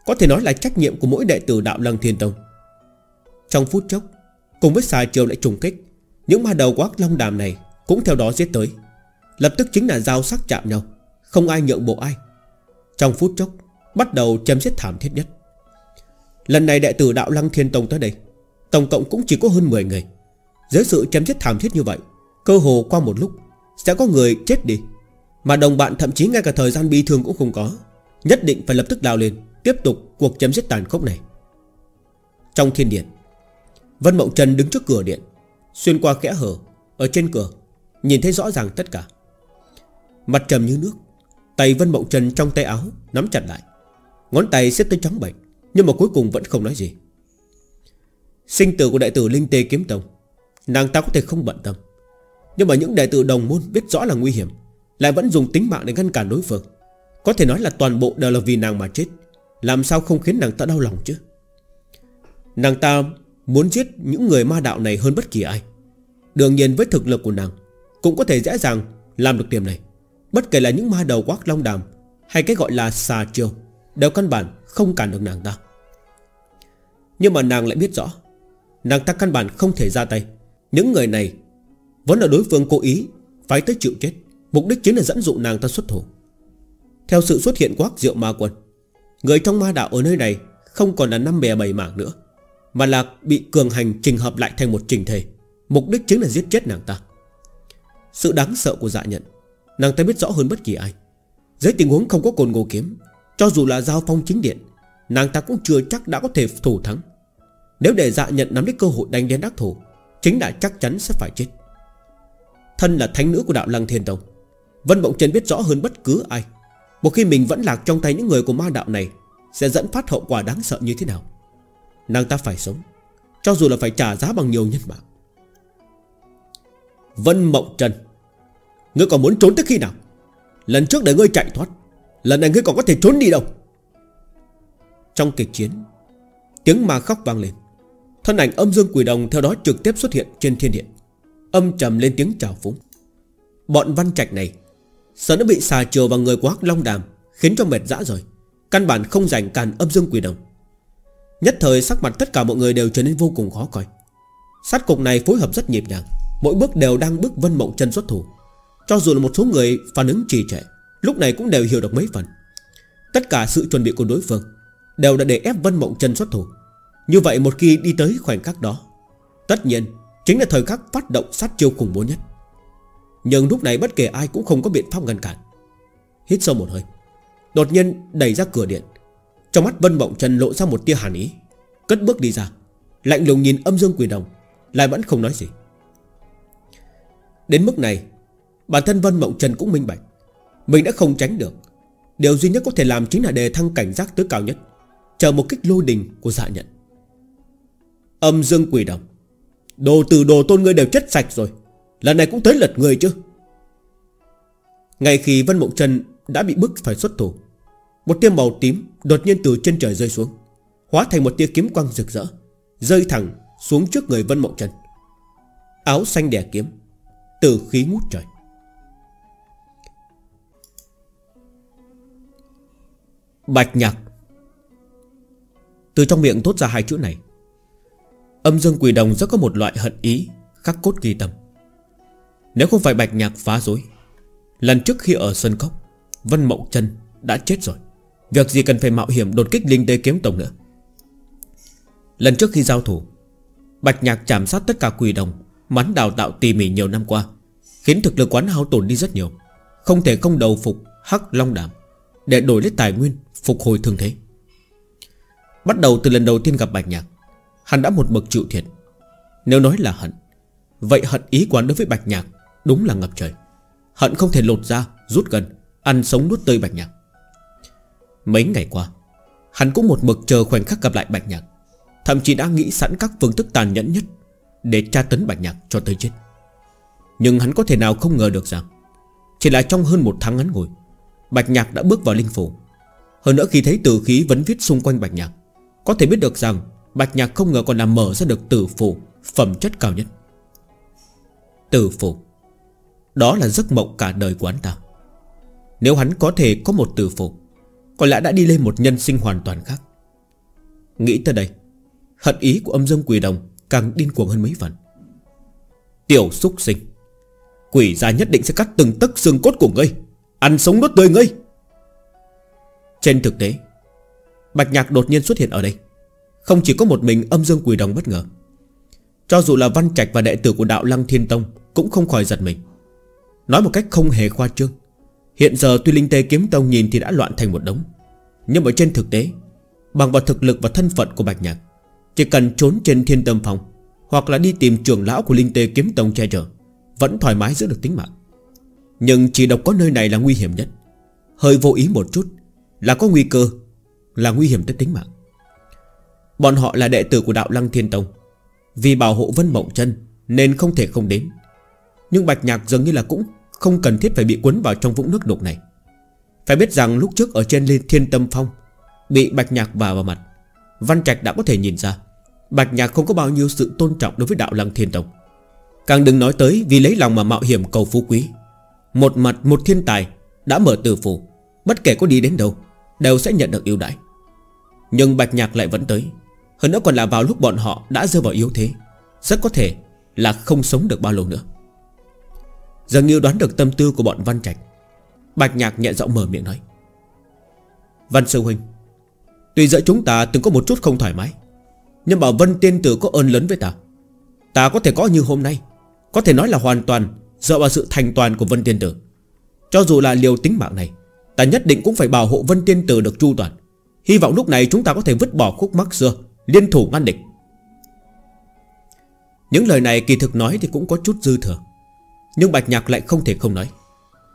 Có thể nói là trách nhiệm của mỗi đệ tử đạo Lăng Thiên Tông. Trong phút chốc, Cùng với xà chiều lại trùng kích, Những ma đầu quát long đàm này Cũng theo đó giết tới. Lập tức chính là giao sắc chạm nhau. Không ai nhượng bộ ai. Trong phút chốc, Bắt đầu chém giết thảm thiết nhất. Lần này đệ tử đạo Lăng Thiên Tông tới đây, Tổng cộng cũng chỉ có hơn 10 người. Dưới sự chém giết thảm thiết như vậy, Cơ hồ qua một lúc, Sẽ có người chết đi. Mà đồng bạn thậm chí ngay cả thời gian bi thương cũng không có, Nhất định phải lập tức đào lên, Tiếp tục cuộc chém giết tàn khốc này. Trong thiên điện, Vân Mộng Trần đứng trước cửa điện, Xuyên qua kẽ hở, Ở trên cửa, Nhìn thấy rõ ràng tất cả. Mặt trầm như nước Tay Vân Mộng Trần trong tay áo, Nắm chặt lại. Ngón tay xếp tới trắng bệnh, Nhưng mà cuối cùng vẫn không nói gì. Sinh tử của đại tử Linh Tê Kiếm Tông, Nàng ta có thể không bận tâm. Nhưng mà những đại tử đồng môn biết rõ là nguy hiểm, Lại vẫn dùng tính mạng để ngăn cản đối phương. Có thể nói là toàn bộ đều là vì nàng mà chết. Làm sao không khiến nàng ta đau lòng chứ? Nàng ta muốn giết những người ma đạo này hơn bất kỳ ai. Đương nhiên với thực lực của nàng, Cũng có thể dễ dàng làm được điểm này. Bất kể là những ma đầu quát long đàm Hay cái gọi là xà triều, Đều căn bản không cản được nàng ta. Nhưng mà nàng lại biết rõ, Nàng ta căn bản không thể ra tay. Những người này Vẫn là đối phương cố ý Phải tới chịu chết, Mục đích chính là dẫn dụ nàng ta xuất thủ. Theo sự xuất hiện quắc rượu diệu ma quân, Người trong ma đạo ở nơi này Không còn là năm bè bảy mảng nữa, Mà là bị cường hành trình hợp lại thành một trình thể. Mục đích chính là giết chết nàng ta. Sự đáng sợ của dạ nhận Nàng ta biết rõ hơn bất kỳ ai. Dưới tình huống không có cồn ngô kiếm, Cho dù là giao phong chính điện, Nàng ta cũng chưa chắc đã có thể thủ thắng. Nếu để dạ nhận nắm lấy cơ hội đánh đến đắc thủ Chính đã chắc chắn sẽ phải chết. Thân là thánh nữ của đạo lăng thiên tông, Vân Bộng Trần biết rõ hơn bất cứ ai. Một khi mình vẫn lạc trong tay những người của ma đạo này, Sẽ dẫn phát hậu quả đáng sợ như thế nào? Nàng ta phải sống, Cho dù là phải trả giá bằng nhiều nhân mạng. Vân Mộng Trần Ngươi còn muốn trốn tới khi nào? Lần trước để ngươi chạy thoát, Lần này ngươi còn có thể trốn đi đâu? Trong kịch chiến, Tiếng ma khóc vang lên. Thân ảnh âm dương quỷ đồng theo đó trực tiếp xuất hiện trên thiên điện Âm trầm lên tiếng chào phúng. Bọn văn trạch này, Sợ nó bị xà chiều vào người của Hắc Long Đàm, Khiến cho mệt dã rồi Căn bản không dành càn âm dương quỷ đồng. Nhất thời sắc mặt tất cả mọi người đều trở nên vô cùng khó coi. Sát cục này phối hợp rất nhịp nhàng. Mỗi bước đều đang bước vân mộng chân xuất thủ. Cho dù là một số người phản ứng trì trệ, Lúc này cũng đều hiểu được mấy phần. Tất cả sự chuẩn bị của đối phương Đều đã để ép vân mộng trần xuất thủ. Như vậy một khi đi tới khoảnh khắc đó, Tất nhiên Chính là thời khắc phát động sát chiêu khủng bố nhất. Nhưng lúc này bất kể ai cũng không có biện pháp ngăn cản. Hít sâu một hơi, Đột nhiên đẩy ra cửa điện. Trong mắt Vân Mộng Trần lộ ra một tia hàn ý, Cất bước đi ra, Lạnh lùng nhìn âm dương quỷ đồng, Lại vẫn không nói gì. Đến mức này Bản thân Vân Mộng Trần cũng minh bạch. Mình đã không tránh được. Điều duy nhất có thể làm chính là đề thăng cảnh giác tới cao nhất, Chờ một kích lô đình của dạ nhận. Âm dương quỷ đồng. Đồ từ đồ tôn ngươi đều chết sạch rồi. Lần này cũng tới lật người chứ. Ngay khi Vân Mộng Trần Đã bị bức phải xuất thủ, Một tia màu tím đột nhiên từ trên trời rơi xuống, Hóa thành một tia kiếm quang rực rỡ, Rơi thẳng xuống trước người Vân Mộng Trần. Áo xanh đè kiếm, Từ khí ngút trời. Bạch nhạc. Từ trong miệng thốt ra hai chữ này Âm dương quỷ đồng rất có một loại hận ý Khắc cốt ghi tâm Nếu không phải bạch nhạc phá rối, Lần trước khi ở Sơn Cốc Vân Mộng chân đã chết rồi. Việc gì cần phải mạo hiểm đột kích linh tê kiếm tổng nữa? Lần trước khi giao thủ Bạch nhạc chạm sát tất cả quỷ đồng Mắn đào tạo tỉ mỉ nhiều năm qua Khiến thực lực quán hao tổn đi rất nhiều. Không thể không đầu phục Hắc Long Đảm để đổi lấy tài nguyên Phục hồi thương thế. Bắt đầu từ lần đầu tiên gặp Bạch Nhạc Hắn đã một mực chịu thiệt. Nếu nói là hận Vậy hận ý quán đối với Bạch Nhạc Đúng là ngập trời. Hận không thể lột ra, rút gần Ăn sống nuốt tươi Bạch Nhạc. Mấy ngày qua Hắn cũng một mực chờ khoảnh khắc gặp lại Bạch Nhạc Thậm chí đã nghĩ sẵn các phương thức tàn nhẫn nhất Để tra tấn Bạch Nhạc cho tới chết. Nhưng hắn có thể nào không ngờ được rằng Chỉ là trong hơn một tháng ngắn ngủi Bạch Nhạc đã bước vào linh phủ. Hơn nữa khi thấy tử khí vấn viết xung quanh Bạch Nhạc, Có thể biết được rằng Bạch Nhạc không ngờ còn làm mở ra được tử phủ, Phẩm chất cao nhất. Tử phủ. Đó là giấc mộng cả đời của hắn ta. Nếu hắn có thể có một tử phủ, Có lẽ đã đi lên một nhân sinh hoàn toàn khác. Nghĩ tới đây, Hận ý của âm dương quỷ đồng Càng điên cuồng hơn mấy phần. Tiểu xúc sinh, Quỷ gia nhất định sẽ cắt từng tấc xương cốt của ngươi. Ăn sống nuốt tươi ngươi. Trên thực tế, Bạch Nhạc đột nhiên xuất hiện ở đây. Không chỉ có một mình âm dương quỷ đồng bất ngờ. Cho dù là Văn Trạch và đệ tử của đạo Lăng Thiên Tông Cũng không khỏi giật mình. Nói một cách không hề khoa trương, Hiện giờ tuy Linh Tê Kiếm Tông nhìn thì đã loạn thành một đống. Nhưng mà trên thực tế, Bằng vào thực lực và thân phận của Bạch Nhạc, Chỉ cần trốn trên thiên tâm phòng Hoặc là đi tìm trưởng lão của Linh Tê Kiếm Tông che chở, Vẫn thoải mái giữ được tính mạng. Nhưng chỉ độc có nơi này là nguy hiểm nhất. Hơi vô ý một chút Là có nguy cơ, Là nguy hiểm tới tính mạng. Bọn họ là đệ tử của đạo Lăng Thiên Tông. Vì bảo hộ Vân Mộng chân Nên không thể không đến. Nhưng Bạch Nhạc dường như là cũng Không cần thiết phải bị cuốn vào trong vũng nước đục này. Phải biết rằng lúc trước ở trên Thiên Tâm Phong, Bị Bạch Nhạc vào vào mặt, Văn Trạch đã có thể nhìn ra Bạch Nhạc không có bao nhiêu sự tôn trọng đối với đạo lăng thiên tông. Càng đừng nói tới Vì lấy lòng mà mạo hiểm cầu phú quý. Một mặt một thiên tài Đã mở từ phủ. Bất kể có đi đến đâu, Đều sẽ nhận được ưu đãi. Nhưng Bạch Nhạc lại vẫn tới. Hơn nữa còn là vào lúc bọn họ đã rơi vào yếu thế, Rất có thể là không sống được bao lâu nữa. Dường như đoán được tâm tư của bọn Văn Trạch, Bạch Nhạc nhẹ giọng mở miệng nói, Văn Sư Huynh, Tuy giữa chúng ta từng có một chút không thoải mái, Nhưng bảo Vân Tiên Tử có ơn lớn với ta. Ta có thể có như hôm nay, Có thể nói là hoàn toàn Dựa vào sự thành toàn của Vân Tiên Tử. Cho dù là liều tính mạng này, Ta nhất định cũng phải bảo hộ Vân Tiên Tử được chu toàn. Hy vọng lúc này chúng ta có thể vứt bỏ khúc mắc xưa, Liên thủ ngăn địch. Những lời này kỳ thực nói thì cũng có chút dư thừa, Nhưng Bạch Nhạc lại không thể không nói.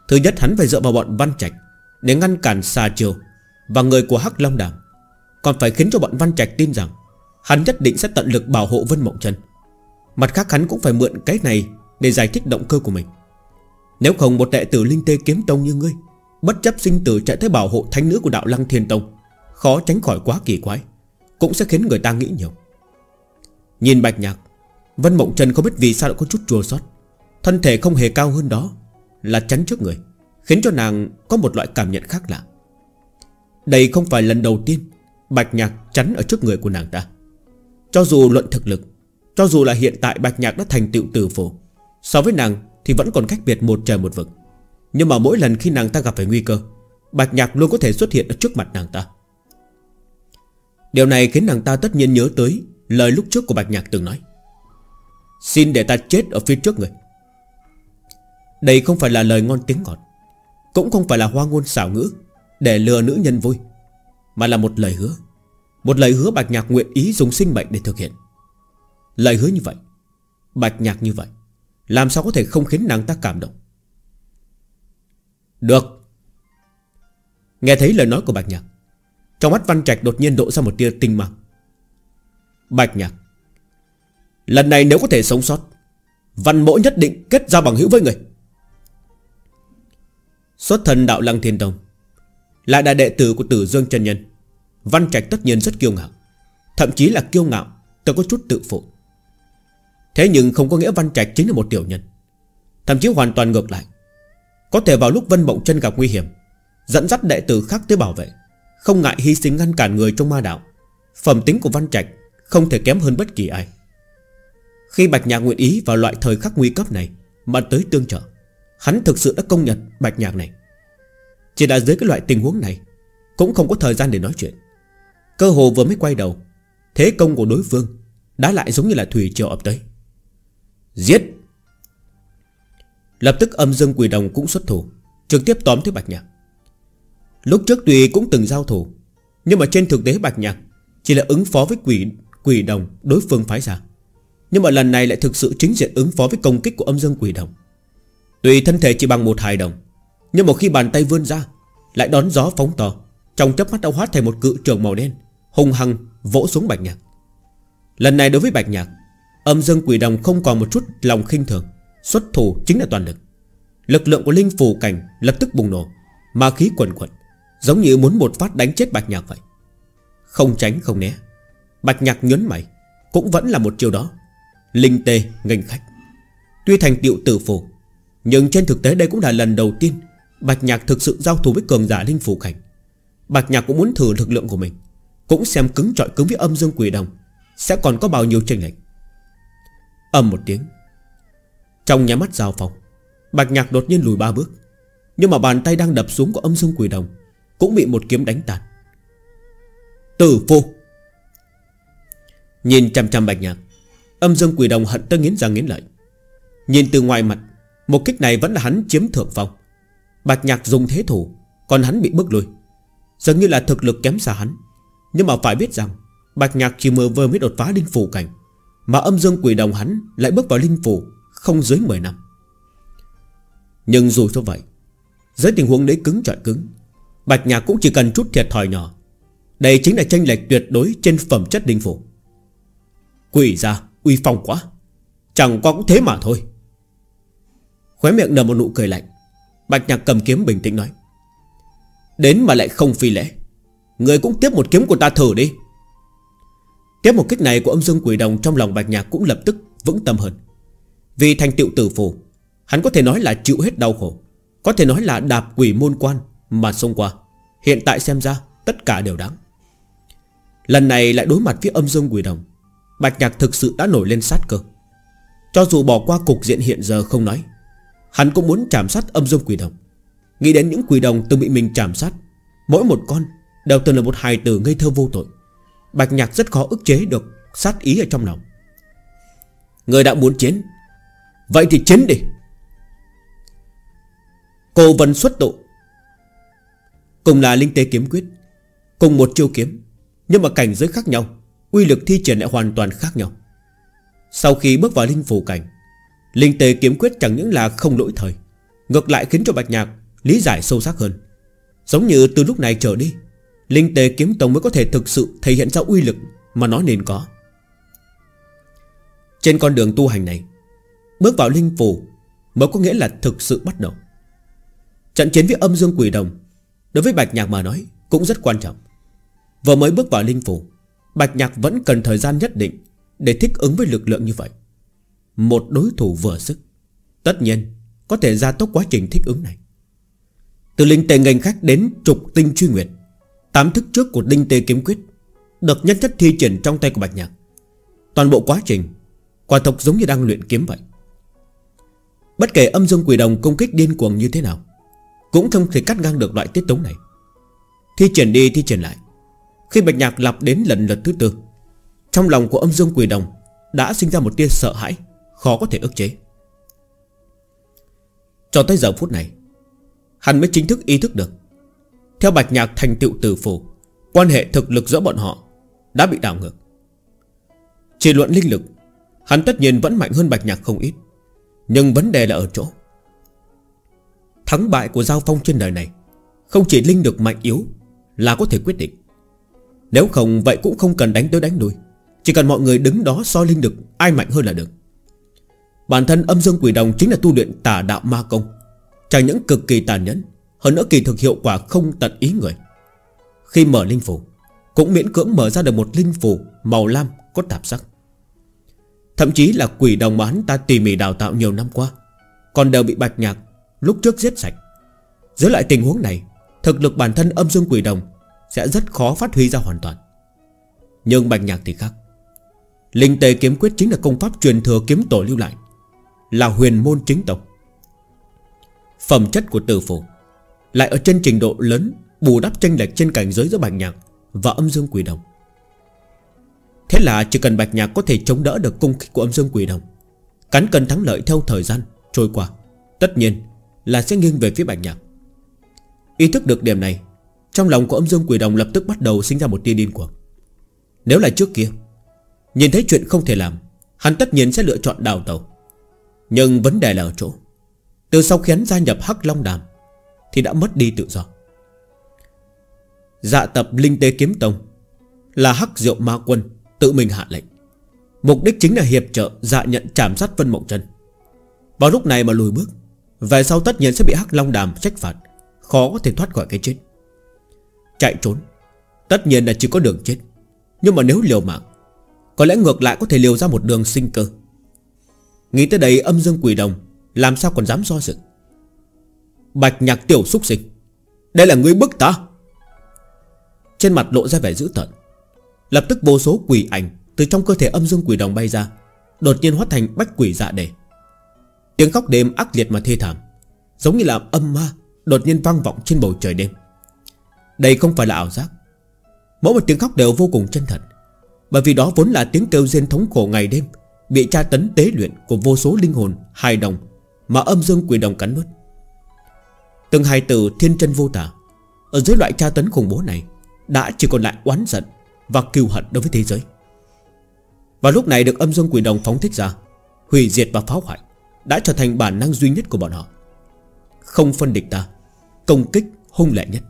Thứ nhất, hắn phải dựa vào bọn Văn Trạch Để ngăn cản xà chiều Và người của Hắc Long Đàm. Còn phải khiến cho bọn Văn Trạch tin rằng Hắn nhất định sẽ tận lực bảo hộ Vân Mộng Trần. Mặt khác, hắn cũng phải mượn cái này để giải thích động cơ của mình. Nếu không, một đệ tử Linh Tê Kiếm Tông như ngươi, Bất chấp sinh tử chạy tới bảo hộ thánh nữ của đạo Lăng Thiên Tông, Khó tránh khỏi quá kỳ quái, Cũng sẽ khiến người ta nghĩ nhiều. Nhìn bạch nhạc, Vân Mộng Trần không biết vì sao lại có chút chua xót. Thân thể không hề cao hơn đó Là chắn trước người, Khiến cho nàng có một loại cảm nhận khác lạ. Đây không phải lần đầu tiên Bạch Nhạc chắn ở trước người của nàng ta. Cho dù luận thực lực, Cho dù là hiện tại Bạch Nhạc đã thành tựu tử phổ So với nàng thì vẫn còn cách biệt một trời một vực. Nhưng mà mỗi lần khi nàng ta gặp phải nguy cơ, Bạch Nhạc luôn có thể xuất hiện ở trước mặt nàng ta. Điều này khiến nàng ta tất nhiên nhớ tới Lời lúc trước của Bạch Nhạc từng nói. Xin để ta chết ở phía trước người. Đây không phải là lời ngon tiếng ngọt, Cũng không phải là hoa ngôn xảo ngữ Để lừa nữ nhân vui, Mà là một lời hứa. Một lời hứa Bạch Nhạc nguyện ý dùng sinh mệnh để thực hiện. Lời hứa như vậy, Bạch Nhạc như vậy. Làm sao có thể không khiến nàng ta cảm động? Được. Nghe thấy lời nói của Bạch Nhạc, Trong mắt Văn Trạch đột nhiên độ ra một tia tinh mang. Bạch Nhạc, Lần này nếu có thể sống sót, Văn mỗ nhất định kết giao bằng hữu với người. Xuất thần đạo lăng thiên tông, Lại là đệ tử của tử Dương chân Nhân, Văn Trạch tất nhiên rất kiêu ngạo, Thậm chí là kiêu ngạo Tôi có chút tự phụ. Thế nhưng không có nghĩa Văn Trạch chính là một tiểu nhân. Thậm chí hoàn toàn ngược lại. Có thể vào lúc Vân Mộng chân gặp nguy hiểm, Dẫn dắt đệ tử khác tới bảo vệ, Không ngại hy sinh ngăn cản người trong ma đạo, Phẩm tính của Văn Trạch Không thể kém hơn bất kỳ ai. Khi Bạch Nhạc nguyện ý vào loại thời khắc nguy cấp này, Mà tới tương trợ, Hắn thực sự đã công nhận Bạch Nhạc này. Chỉ là dưới cái loại tình huống này, Cũng không có thời gian để nói chuyện. Cơ hồ vừa mới quay đầu, Thế công của đối phương Đã lại giống như là thủy triều ập tới. Giết. Lập tức âm dương quỷ đồng cũng xuất thủ, Trực tiếp tóm tới Bạch Nhạc. Lúc trước tuy cũng từng giao thủ, Nhưng mà trên thực tế Bạch Nhạc Chỉ là ứng phó với quỷ quỷ đồng Đối phương phái ra. Nhưng mà lần này lại thực sự chính diện ứng phó với công kích của âm dương quỷ đồng. Tuy thân thể chỉ bằng một hài đồng, Nhưng một khi bàn tay vươn ra, Lại đón gió phóng to, Trong chớp mắt đã hóa thành một cự trường màu đen Hùng hăng vỗ xuống Bạch Nhạc. Lần này đối với Bạch Nhạc Âm dương quỷ đồng không còn một chút lòng khinh thường. Xuất thủ chính là toàn lực. Lực lượng của linh phù cảnh lập tức bùng nổ Ma khí quần quẩn, Giống như muốn một phát đánh chết Bạch Nhạc vậy. Không tránh không né Bạch Nhạc nhấn mày Cũng vẫn là một chiều đó. Linh tê nghênh khách. Tuy thành tiệu tử phù Nhưng trên thực tế đây cũng là lần đầu tiên Bạch Nhạc thực sự giao thủ với cường giả linh phù cảnh. Bạch Nhạc cũng muốn thử lực lượng của mình Cũng xem cứng trọi cứng với âm dương quỷ đồng Sẽ còn có bao nhiêu tranh lệch. Âm một tiếng. Trong nhà mắt giao phòng, Bạch Nhạc đột nhiên lùi ba bước, Nhưng mà bàn tay đang đập xuống của âm dương quỷ đồng Cũng bị một kiếm đánh tàn. Tử phu! Nhìn chăm chăm Bạch Nhạc, Âm dương quỷ đồng hận tơ nghiến răng nghiến lợi. Nhìn từ ngoài mặt, Một kích này vẫn là hắn chiếm thượng phong. Bạch Nhạc dùng thế thủ, Còn hắn bị bước lùi Dường như là thực lực kém xa hắn, Nhưng mà phải biết rằng, Bạch Nhạc chỉ mơ vừa mới đột phá đến phủ cảnh. Mà âm dương quỷ đồng hắn lại bước vào linh phủ, Không dưới 10 năm. Nhưng dù cho vậy, Dưới tình huống đấy cứng trọi cứng, Bạch Nhạc cũng chỉ cần chút thiệt thòi nhỏ. Đây chính là tranh lệch tuyệt đối Trên phẩm chất linh phủ. Quỷ ra uy phong quá, Chẳng qua cũng thế mà thôi. Khóe miệng nở một nụ cười lạnh, Bạch Nhạc cầm kiếm bình tĩnh nói, Đến mà lại không phi lễ, Người cũng tiếp một kiếm của ta thử đi. Tiếp một kích này của âm dương quỷ đồng Trong lòng bạch nhạc cũng lập tức vững tâm hơn. Vì thành tựu tử phù, Hắn có thể nói là chịu hết đau khổ, Có thể nói là đạp quỷ môn quan Mà xông qua. Hiện tại xem ra, tất cả đều đáng. Lần này lại đối mặt với âm dương quỷ đồng, Bạch nhạc thực sự đã nổi lên sát cơ. Cho dù bỏ qua cục diện hiện giờ không nói, Hắn cũng muốn chạm sát âm dương quỷ đồng. Nghĩ đến những quỷ đồng từng bị mình chạm sát, Mỗi một con Đều từng là một hài tử ngây thơ vô tội. Bạch nhạc rất khó ức chế được Sát ý ở trong lòng. Người đã muốn chiến. Vậy thì chiến đi. Cô vân xuất tụ. Cùng là linh tế kiếm quyết. Cùng một chiêu kiếm. Nhưng mà cảnh giới khác nhau. Uy lực thi triển lại hoàn toàn khác nhau. Sau khi bước vào linh phủ cảnh, Linh tế kiếm quyết chẳng những là không lỗi thời, Ngược lại khiến cho Bạch Nhạc Lý giải sâu sắc hơn. Giống như từ lúc này trở đi Linh tế kiếm tông mới có thể thực sự thể hiện ra uy lực Mà nó nên có. Trên con đường tu hành này, Bước vào linh phủ Mới có nghĩa là thực sự bắt đầu. Trận chiến với âm dương quỷ đồng Đối với Bạch Nhạc mà nói Cũng rất quan trọng. Vừa mới bước vào linh phủ Bạch Nhạc vẫn cần thời gian nhất định Để thích ứng với lực lượng như vậy. Một đối thủ vừa sức, Tất nhiên Có thể gia tốc quá trình thích ứng này. Từ linh tề ngành khách đến trục tinh truy nguyệt Tám thức trước của đinh tê kiếm quyết, Được nhất chất thi triển trong tay của Bạch Nhạc. Toàn bộ quá trình, Quả thực giống như đang luyện kiếm vậy. Bất kể âm dương quỷ đồng công kích điên cuồng như thế nào, Cũng không thể cắt ngang được loại tiết tống này. Thi triển đi, thi triển lại. Khi Bạch Nhạc lặp đến lần lượt thứ tư, Trong lòng của âm dương quỷ đồng Đã sinh ra một tia sợ hãi, Khó có thể ức chế. Cho tới giờ phút này, Hắn mới chính thức ý thức được theo Bạch Nhạc thành tựu từ phủ Quan hệ thực lực giữa bọn họ Đã bị đảo ngược. Chỉ luận linh lực, Hắn tất nhiên vẫn mạnh hơn Bạch Nhạc không ít, Nhưng vấn đề là ở chỗ. Thắng bại của giao phong trên đời này Không chỉ linh lực mạnh yếu Là có thể quyết định. Nếu không, vậy cũng không cần đánh tới đánh đuôi Chỉ cần mọi người đứng đó so linh lực Ai mạnh hơn là được. Bản thân âm dương quỷ đồng chính là tu luyện tà đạo ma công, Chẳng những cực kỳ tàn nhẫn hơn nữa kỳ thực hiệu quả không tận ý người. Khi mở linh phủ, Cũng miễn cưỡng mở ra được một linh phủ Màu lam có tạp sắc. Thậm chí là quỷ đồng mà hắn ta tỉ mỉ đào tạo nhiều năm qua, Còn đều bị bạch nhạc Lúc trước giết sạch. Dưới lại tình huống này, Thực lực bản thân âm dương quỷ đồng Sẽ rất khó phát huy ra hoàn toàn. Nhưng bạch nhạc thì khác. Linh tề kiếm quyết chính là công pháp truyền thừa kiếm tổ lưu lại, Là huyền môn chính tộc. Phẩm chất của tử phủ lại ở trên trình độ lớn, Bù đắp tranh lệch trên cảnh giới giữa bạch nhạc Và âm dương quỷ đồng. Thế là chỉ cần bạch nhạc có thể chống đỡ được cung kích của âm dương quỷ đồng Cắn cân thắng lợi theo thời gian trôi qua, Tất nhiên là sẽ nghiêng về phía bạch nhạc. Ý thức được điểm này, Trong lòng của âm dương quỷ đồng lập tức bắt đầu sinh ra một tia điên cuồng. Nếu là trước kia, Nhìn thấy chuyện không thể làm, Hắn tất nhiên sẽ lựa chọn đào tàu Nhưng vấn đề là ở chỗ, Từ sau khi hắn gia nhập Hắc Long Đàm thì đã mất đi tự do. Dạ tập Linh Tế Kiếm Tông Là Hắc Diệu Ma Quân Tự mình hạ lệnh. Mục đích chính là hiệp trợ dạ nhận trảm sát Vân Mộng Trân Vào lúc này mà lùi bước, Về sau tất nhiên sẽ bị Hắc Long Đàm trách phạt, Khó có thể thoát khỏi cái chết. Chạy trốn, Tất nhiên là chỉ có đường chết. Nhưng mà nếu liều mạng, Có lẽ ngược lại có thể liều ra một đường sinh cơ. Nghĩ tới đây âm dương quỷ đồng, Làm sao còn dám do dự? Bạch nhạc tiểu xúc sinh. Đây là ngươi bức ta. Trên mặt lộ ra vẻ dữ tợn. Lập tức vô số quỷ ảnh Từ trong cơ thể âm dương quỷ đồng bay ra, Đột nhiên hóa thành bách quỷ dạ đề. Tiếng khóc đêm ác liệt mà thê thảm, Giống như là âm ma Đột nhiên vang vọng trên bầu trời đêm. Đây không phải là ảo giác. Mỗi một tiếng khóc đều vô cùng chân thật, Bởi vì đó vốn là tiếng kêu rên thống khổ ngày đêm, Bị tra tấn tế luyện Của vô số linh hồn hài đồng Mà âm dương quỷ đồng cắn nuốt. Từng hài tử thiên chân vô tả. Ở dưới loại tra tấn khủng bố này, Đã chỉ còn lại oán giận Và kiêu hận đối với thế giới. Và lúc này được âm dương quỷ đồng phóng thích ra, Hủy diệt và phá hoại, Đã trở thành bản năng duy nhất của bọn họ. Không phân địch ta, Công kích hung lệ nhất.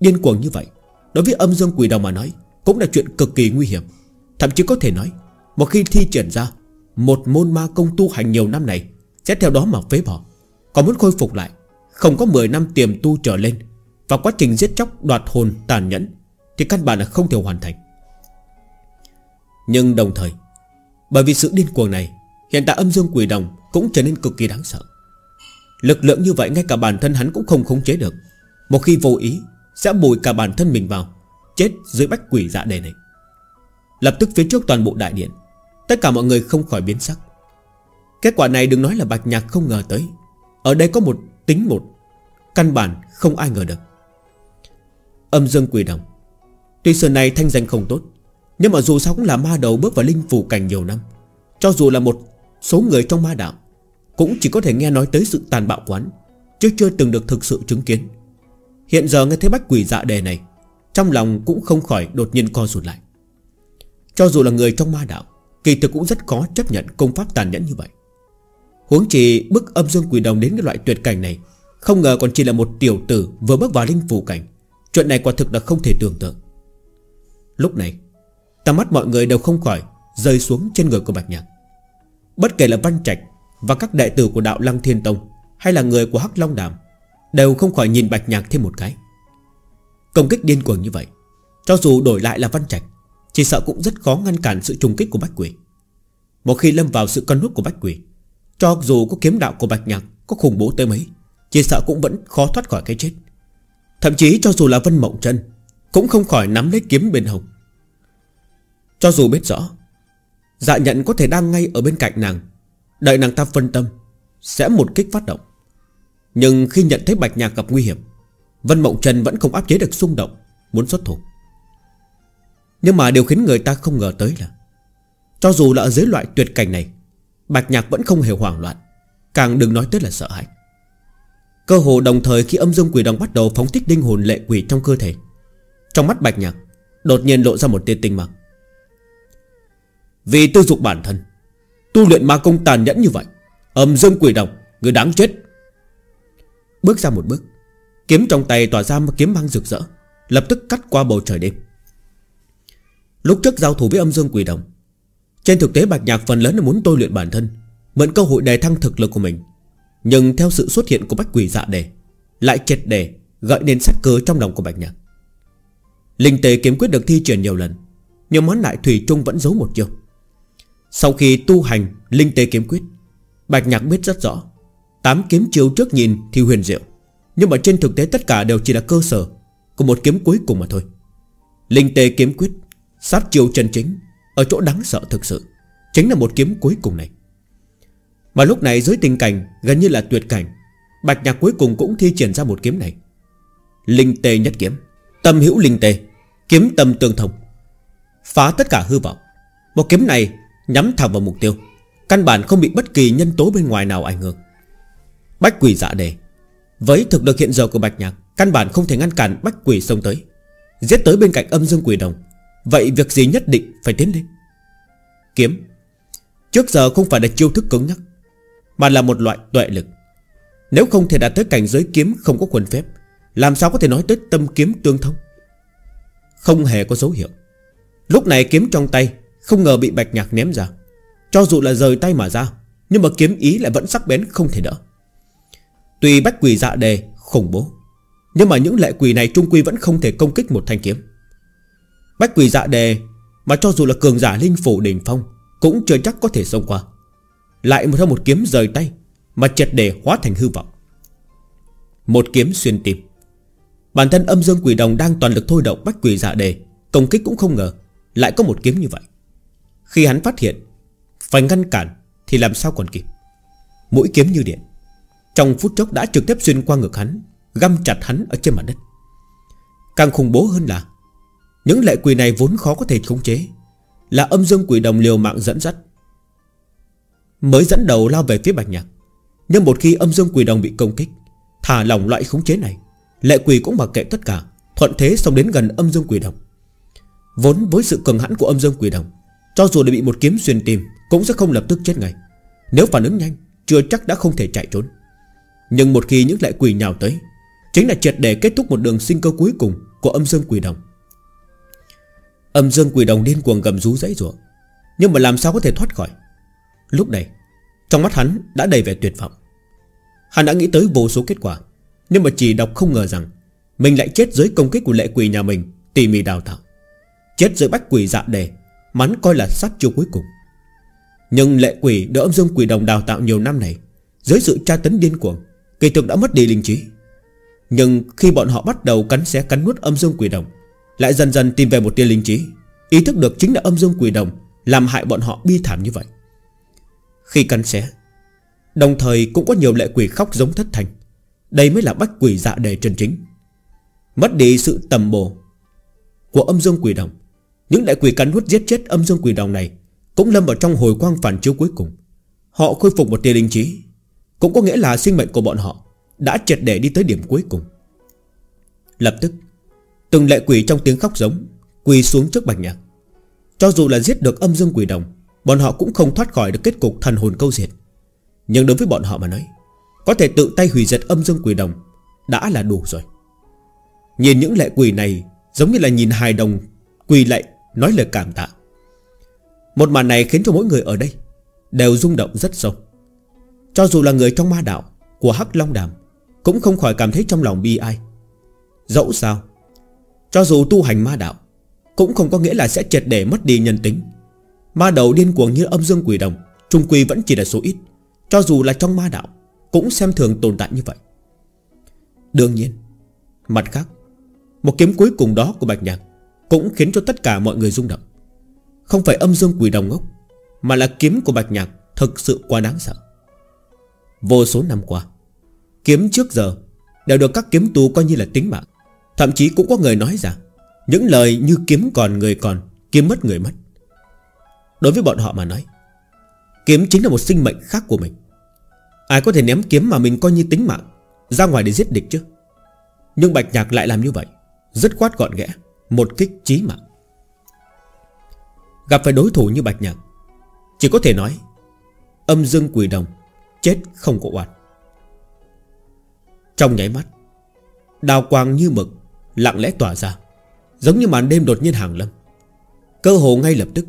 Điên cuồng như vậy, Đối với âm dương quỷ đồng mà nói, Cũng là chuyện cực kỳ nguy hiểm. Thậm chí có thể nói, Một khi thi triển ra, Một môn ma công tu hành nhiều năm này, Sẽ theo đó mà phế bỏ, Còn muốn khôi phục lại không có 10 năm tiềm tu trở lên Và quá trình giết chóc đoạt hồn tàn nhẫn Thì căn bản là không thể hoàn thành. Nhưng đồng thời, Bởi vì sự điên cuồng này, Hiện tại âm dương quỷ đồng cũng trở nên cực kỳ đáng sợ. Lực lượng như vậy ngay cả bản thân hắn cũng không khống chế được. Một khi vô ý, Sẽ bùi cả bản thân mình vào, Chết dưới bách quỷ dạ đề này. Lập tức phía trước toàn bộ đại điện, Tất cả mọi người không khỏi biến sắc. Kết quả này đừng nói là bạch nhạc không ngờ tới. Ở đây có một tính một, Căn bản không ai ngờ được. Âm dương quỷ đồng. Tuy sơn này thanh danh không tốt, Nhưng mà dù sao cũng là ma đầu bước vào linh phủ cảnh nhiều năm. Cho dù là một số người trong ma đạo, Cũng chỉ có thể nghe nói tới sự tàn bạo quán, Chứ chưa từng được thực sự chứng kiến. Hiện giờ nghe thấy bách quỷ dạ đề này, Trong lòng cũng không khỏi đột nhiên co rụt lại. Cho dù là người trong ma đạo, Kỳ thực cũng rất khó chấp nhận công pháp tàn nhẫn như vậy. Huống chỉ bức âm dương quỷ đồng đến cái loại tuyệt cảnh này, Không ngờ còn chỉ là một tiểu tử Vừa bước vào linh phủ cảnh. Chuyện này quả thực là không thể tưởng tượng. Lúc này Tầm mắt mọi người đều không khỏi Rơi xuống trên người của Bạch Nhạc. Bất kể là Văn Trạch Và các đệ tử của đạo Lăng Thiên Tông Hay là người của Hắc Long Đàm, Đều không khỏi nhìn Bạch Nhạc thêm một cái. Công kích điên cuồng như vậy, Cho dù đổi lại là Văn Trạch, Chỉ sợ cũng rất khó ngăn cản sự trùng kích của Bách Quỷ. Một khi lâm vào sự cân nút của Bách Quỷ cho dù có kiếm đạo của Bạch Nhạc, Có khủng bố tới mấy, Chỉ sợ cũng vẫn khó thoát khỏi cái chết. Thậm chí cho dù là Vân Mộng Trân, Cũng không khỏi nắm lấy kiếm bên hồng Cho dù biết rõ Dạ nhận có thể đang ngay ở bên cạnh nàng, Đợi nàng ta phân tâm, Sẽ một kích phát động. Nhưng khi nhận thấy Bạch Nhạc gặp nguy hiểm, Vân Mộng Trần vẫn không áp chế được xung động, Muốn xuất thủ. Nhưng mà điều khiến người ta không ngờ tới là, Cho dù là ở dưới loại tuyệt cảnh này Bạch Nhạc vẫn không hề hoảng loạn, Càng đừng nói tới là sợ hãi. Cơ hồ đồng thời khi âm dương quỷ đồng bắt đầu phóng thích linh hồn lệ quỷ trong cơ thể, Trong mắt Bạch Nhạc Đột nhiên lộ ra một tia tinh mang Vì tư dục bản thân, Tu luyện ma công tàn nhẫn như vậy, Âm dương quỷ đồng, Người đáng chết. Bước ra một bước, Kiếm trong tay tỏa ra một kiếm mang rực rỡ, Lập tức cắt qua bầu trời đêm. Lúc trước giao thủ với âm dương quỷ đồng trên thực tế Bạch Nhạc phần lớn là muốn tôi luyện bản thân, Mượn cơ hội đề thăng thực lực của mình. Nhưng theo sự xuất hiện của bách quỷ dạ đề, Lại triệt đề, Gợi nên sắc cơ trong lòng của Bạch Nhạc. Linh tế kiếm quyết được thi triển nhiều lần, Nhưng món lại Thủy Trung vẫn giấu một chiêu. Sau khi tu hành Linh tế kiếm quyết, Bạch Nhạc biết rất rõ, Tám kiếm chiêu trước nhìn thì huyền diệu, Nhưng mà trên thực tế tất cả đều chỉ là cơ sở Của một kiếm cuối cùng mà thôi. Linh tế kiếm quyết, Sát chiêu chân chính ở chỗ đáng sợ thực sự, Chính là một kiếm cuối cùng này. Mà lúc này dưới tình cảnh gần như là tuyệt cảnh, Bạch nhạc cuối cùng cũng thi triển ra một kiếm này. Linh tê nhất kiếm, Tâm hữu linh tê, Kiếm tâm tương thông, Phá tất cả hư vọng. Một kiếm này nhắm thẳng vào mục tiêu, Căn bản không bị bất kỳ nhân tố bên ngoài nào ảnh hưởng. Bách quỷ dạ đề, Với thực lực hiện giờ của Bạch Nhạc, Căn bản không thể ngăn cản bách quỷ xông tới, Giết tới bên cạnh âm dương quỷ đồng Vậy việc gì nhất định phải tiến lên? Kiếm. Trước giờ không phải là chiêu thức cứng nhắc, Mà là một loại tuệ lực. Nếu không thể đạt tới cảnh giới kiếm không có quần phép, Làm sao có thể nói tới tâm kiếm tương thông? Không hề có dấu hiệu. Lúc này kiếm trong tay Không ngờ bị bạch nhạc ném ra. Cho dù là rời tay mà ra, Nhưng mà kiếm ý lại vẫn sắc bén không thể đỡ. Tuy bách quỷ dạ đề khủng bố, Nhưng mà những lệ quỷ này trung quy vẫn không thể công kích một thanh kiếm. Bách quỷ dạ đề, Mà cho dù là cường giả linh phủ đỉnh phong, Cũng chưa chắc có thể xông qua. Lại một theo một kiếm rời tay, Mà triệt để hóa thành hư vọng. Một kiếm xuyên tim. Bản thân âm dương quỷ đồng đang toàn lực thôi động bách quỷ dạ đề, Công kích cũng không ngờ, Lại có một kiếm như vậy. Khi hắn phát hiện, Phải ngăn cản Thì làm sao còn kịp. Mũi kiếm như điện. Trong phút chốc đã trực tiếp xuyên qua ngực hắn, Găm chặt hắn ở trên mặt đất. Càng khủng bố hơn là những lệ quỷ này vốn khó có thể khống chế. Là âm dương quỷ đồng liều mạng dẫn dắt. Mới dẫn đầu lao về phía bạch nhạc. Nhưng một khi âm dương quỷ đồng bị công kích, Thả lỏng loại khống chế này, Lệ quỷ cũng mặc kệ tất cả, Thuận thế xông đến gần âm dương quỷ đồng. Vốn với sự cường hãn của âm dương quỷ đồng, Cho dù đã bị một kiếm xuyên tim, Cũng sẽ không lập tức chết ngay. Nếu phản ứng nhanh, Chưa chắc đã không thể chạy trốn. Nhưng một khi những lệ quỷ nhào tới, Chính là triệt để kết thúc một đường sinh cơ cuối cùng Của âm dương quỷ đồng. Âm dương quỷ đồng điên cuồng gầm rú dãy rủa. Nhưng mà làm sao có thể thoát khỏi? Lúc này, Trong mắt hắn đã đầy vẻ tuyệt vọng. Hắn đã nghĩ tới vô số kết quả, Nhưng mà chỉ đọc không ngờ rằng Mình lại chết dưới công kích của lệ quỷ nhà mình, Tỉ mỉ đào tạo Chết dưới bách quỷ dạ đề, Mắn coi là sát chiêu cuối cùng. Nhưng lệ quỷ đỡ âm dương quỷ đồng đào tạo nhiều năm này, Dưới sự tra tấn điên cuồng, Kỳ thực đã mất đi linh trí. Nhưng khi bọn họ bắt đầu cắn xé cắn nuốt âm dương quỷ đồng lại dần dần tìm về một tia linh trí. Ý thức được chính là âm dương quỷ đồng, Làm hại bọn họ bi thảm như vậy. Khi cắn xé, Đồng thời cũng có nhiều lệ quỷ khóc giống thất thành. Đây mới là bách quỷ dạ đề chân chính. Mất đi sự tầm bổ Của âm dương quỷ đồng, Những đại quỷ cắn nuốt giết chết âm dương quỷ đồng này Cũng lâm vào trong hồi quang phản chiếu cuối cùng. Họ khôi phục một tia linh trí, Cũng có nghĩa là sinh mệnh của bọn họ Đã triệt để đi tới điểm cuối cùng. Lập tức Từng lệ quỷ trong tiếng khóc giống, Quỳ xuống trước bạch nhạc. Cho dù là giết được âm dương quỷ đồng, Bọn họ cũng không thoát khỏi được kết cục thần hồn câu diệt. Nhưng đối với bọn họ mà nói, Có thể tự tay hủy diệt âm dương quỷ đồng Đã là đủ rồi. Nhìn những lệ quỷ này Giống như là nhìn hài đồng Quỳ lạy nói lời cảm tạ. Một màn này khiến cho mỗi người ở đây Đều rung động rất sâu. Cho dù là người trong ma đạo Của Hắc Long Đàm Cũng không khỏi cảm thấy trong lòng bi ai. Dẫu sao cho dù tu hành ma đạo, Cũng không có nghĩa là sẽ triệt để mất đi nhân tính. Ma đầu điên cuồng như âm dương quỷ đồng, Trung quy vẫn chỉ là số ít. Cho dù là trong ma đạo, Cũng xem thường tồn tại như vậy. Đương nhiên, Mặt khác, Một kiếm cuối cùng đó của Bạch Nhạc Cũng khiến cho tất cả mọi người rung động. Không phải âm dương quỷ đồng ngốc, Mà là kiếm của Bạch Nhạc Thực sự quá đáng sợ. Vô số năm qua, Kiếm trước giờ Đều được các kiếm tu coi như là tính mạng. Thậm chí cũng có người nói rằng, Những lời như kiếm còn người còn, Kiếm mất người mất. Đối với bọn họ mà nói, Kiếm chính là một sinh mệnh khác của mình. Ai có thể ném kiếm mà mình coi như tính mạng, Ra ngoài để giết địch chứ? Nhưng Bạch Nhạc lại làm như vậy Rất quát gọn ghẽ, Một kích chí mạng. Gặp phải đối thủ như Bạch Nhạc, Chỉ có thể nói, Âm dương quỷ đồng, Chết không có oan. Trong nháy mắt Đào quang như mực Lặng lẽ tỏa ra, Giống như màn đêm đột nhiên hàng lâm. Cơ hồ ngay lập tức,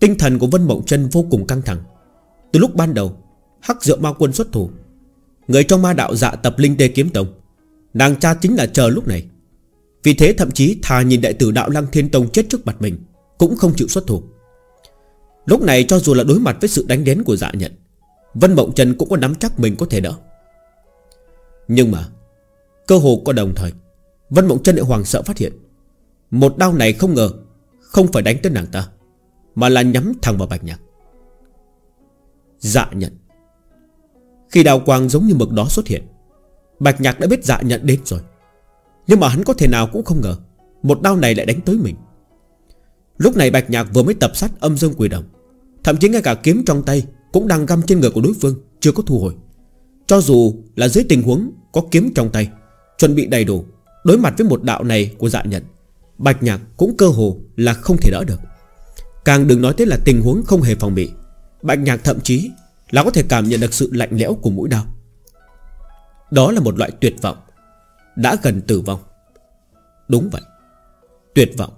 Tinh thần của Vân Mộng chân vô cùng căng thẳng. Từ lúc ban đầu, Hắc dựa ma quân xuất thủ, Người trong ma đạo dạ tập linh tê kiếm tông, Nàng cha chính là chờ lúc này. Vì thế thậm chí thà nhìn đại tử đạo lăng thiên tông chết trước mặt mình, Cũng không chịu xuất thủ. Lúc này cho dù là đối mặt với sự đánh đến của dạ nhận, Vân Mộng Trần cũng có nắm chắc mình có thể đỡ. Nhưng mà, Cơ hồ có đồng thời Vân Mộng Trân lại hoàng sợ phát hiện, Một đau này không ngờ Không phải đánh tới nàng ta, Mà là nhắm thẳng vào bạch nhạc. Dạ nhận. Khi đào quang giống như mực đó xuất hiện, Bạch nhạc đã biết dạ nhận đến rồi. Nhưng mà hắn có thể nào cũng không ngờ Một đau này lại đánh tới mình. Lúc này bạch nhạc vừa mới tập sát âm dương quỷ đồng, Thậm chí ngay cả kiếm trong tay Cũng đang găm trên người của đối phương, Chưa có thu hồi. Cho dù là dưới tình huống có kiếm trong tay, Chuẩn bị đầy đủ Đối mặt với một đạo này của dạ nhận, Bạch nhạc cũng cơ hồ là không thể đỡ được. Càng đừng nói tới là tình huống không hề phòng bị, Bạch nhạc thậm chí Là có thể cảm nhận được sự lạnh lẽo của mũi đao. Đó là một loại tuyệt vọng, Đã gần tử vong. Đúng vậy, Tuyệt vọng.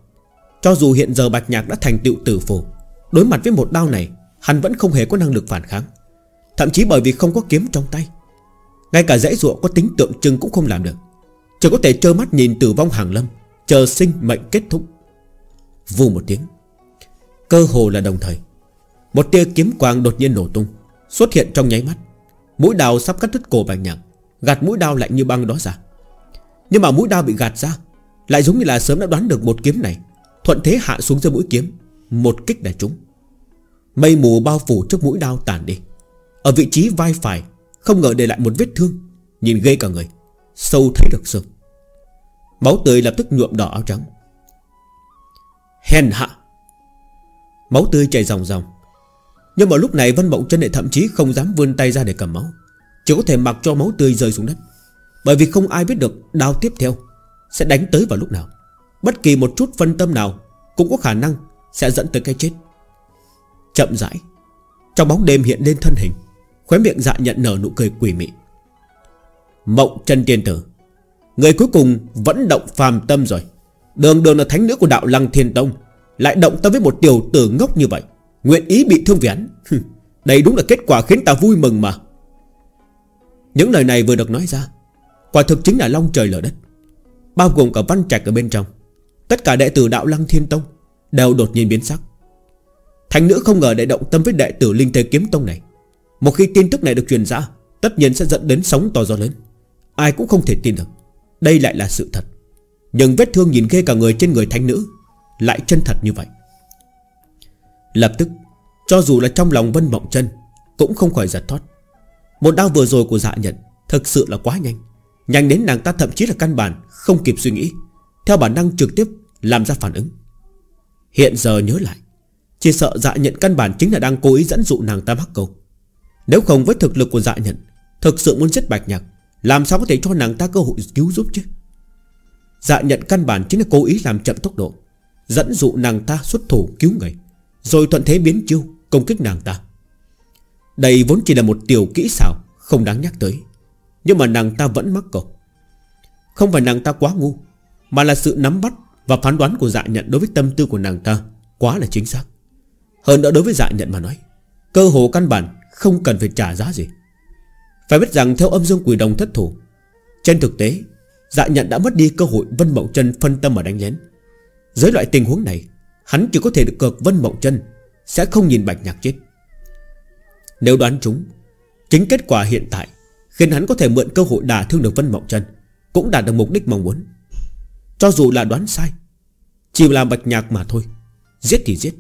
Cho dù hiện giờ Bạch Nhạc đã thành tựu tử phù, Đối mặt với một đao này, Hắn vẫn không hề có năng lực phản kháng. Thậm chí bởi vì không có kiếm trong tay, Ngay cả dãy ruộng có tính tượng trưng cũng không làm được chỉ có thể trơ mắt nhìn tử vong hàng lâm, Chờ sinh mệnh kết thúc. Vù một tiếng, Cơ hồ là đồng thời, Một tia kiếm quang đột nhiên nổ tung, Xuất hiện trong nháy mắt. Mũi đào sắp cắt đứt cổ bạch nhạc, Gạt mũi đao lạnh như băng đó ra. Nhưng mà mũi đao bị gạt ra, Lại giống như là sớm đã đoán được một kiếm này, Thuận thế hạ xuống dưới mũi kiếm, Một kích đã trúng. Mây mù bao phủ trước mũi đao tàn đi. Ở vị trí vai phải, Không ngờ để lại một vết thương, Nhìn ghê cả người. Sâu thấy được xương Máu tươi lập tức nhuộm đỏ áo trắng. Hèn hạ! Máu tươi chảy ròng ròng. Nhưng mà lúc này Vân Mộng chân lại thậm chí không dám vươn tay ra để cầm máu. Chỉ có thể mặc cho máu tươi rơi xuống đất. Bởi vì không ai biết được đao tiếp theo Sẽ đánh tới vào lúc nào. Bất kỳ một chút phân tâm nào Cũng có khả năng sẽ dẫn tới cái chết. Chậm rãi, Trong bóng đêm hiện lên thân hình, Khóe miệng dạ nhận nở nụ cười quỷ mị. Mộng chân tiên tử. Người cuối cùng vẫn động phàm tâm rồi. Đường đường là thánh nữ của đạo lăng thiên tông, Lại động tâm với một tiểu tử ngốc như vậy, Nguyện ý bị thương vén Đây đúng là kết quả khiến ta vui mừng mà. Những lời này vừa được nói ra, Quả thực chính là long trời lở đất, Bao gồm cả văn trạch ở bên trong. Tất cả đệ tử đạo lăng thiên tông Đều đột nhiên biến sắc. Thành nữ không ngờ lại động tâm với đệ tử linh thế kiếm tông này. Một khi tin tức này được truyền ra, Tất nhiên sẽ dẫn đến sóng to gió lớn. Ai cũng không thể tin được. Đây lại là sự thật. Nhưng vết thương nhìn ghê cả người trên người thánh nữ Lại chân thật như vậy. Lập tức, Cho dù là trong lòng Vân Mộng chân Cũng không khỏi giật thoát. Một đau vừa rồi của dạ nhận Thực sự là quá nhanh. Nhanh đến nàng ta thậm chí là căn bản Không kịp suy nghĩ, Theo bản năng trực tiếp làm ra phản ứng. Hiện giờ nhớ lại, Chỉ sợ dạ nhận căn bản chính là đang cố ý dẫn dụ nàng ta mắc câu. Nếu không với thực lực của dạ nhận, Thực sự muốn giết bạch nhạc làm sao có thể cho nàng ta cơ hội cứu giúp chứ? Dạ nhận căn bản chính là cố ý làm chậm tốc độ, Dẫn dụ nàng ta xuất thủ cứu người, Rồi thuận thế biến chiêu, Công kích nàng ta. Đây vốn chỉ là một tiểu kỹ xảo, Không đáng nhắc tới. Nhưng mà nàng ta vẫn mắc cầu Không phải nàng ta quá ngu, Mà là sự nắm bắt và phán đoán của dạ nhận đối với tâm tư của nàng ta Quá là chính xác. Hơn nữa đối với dạ nhận mà nói, Cơ hồ căn bản không cần phải trả giá gì. Phải biết rằng theo âm dương quỷ đồng thất thủ, Trên thực tế Dạ nhận đã mất đi cơ hội Vân Mộng chân phân tâm mà đánh lén. Dưới loại tình huống này, Hắn chỉ có thể được cược Vân Mộng chân, Sẽ không nhìn bạch nhạc chết. Nếu đoán chúng Chính kết quả hiện tại Khiến hắn có thể mượn cơ hội đả thương được Vân Mộng chân Cũng đạt được mục đích mong muốn. Cho dù là đoán sai, chỉ là bạch nhạc mà thôi, Giết thì giết,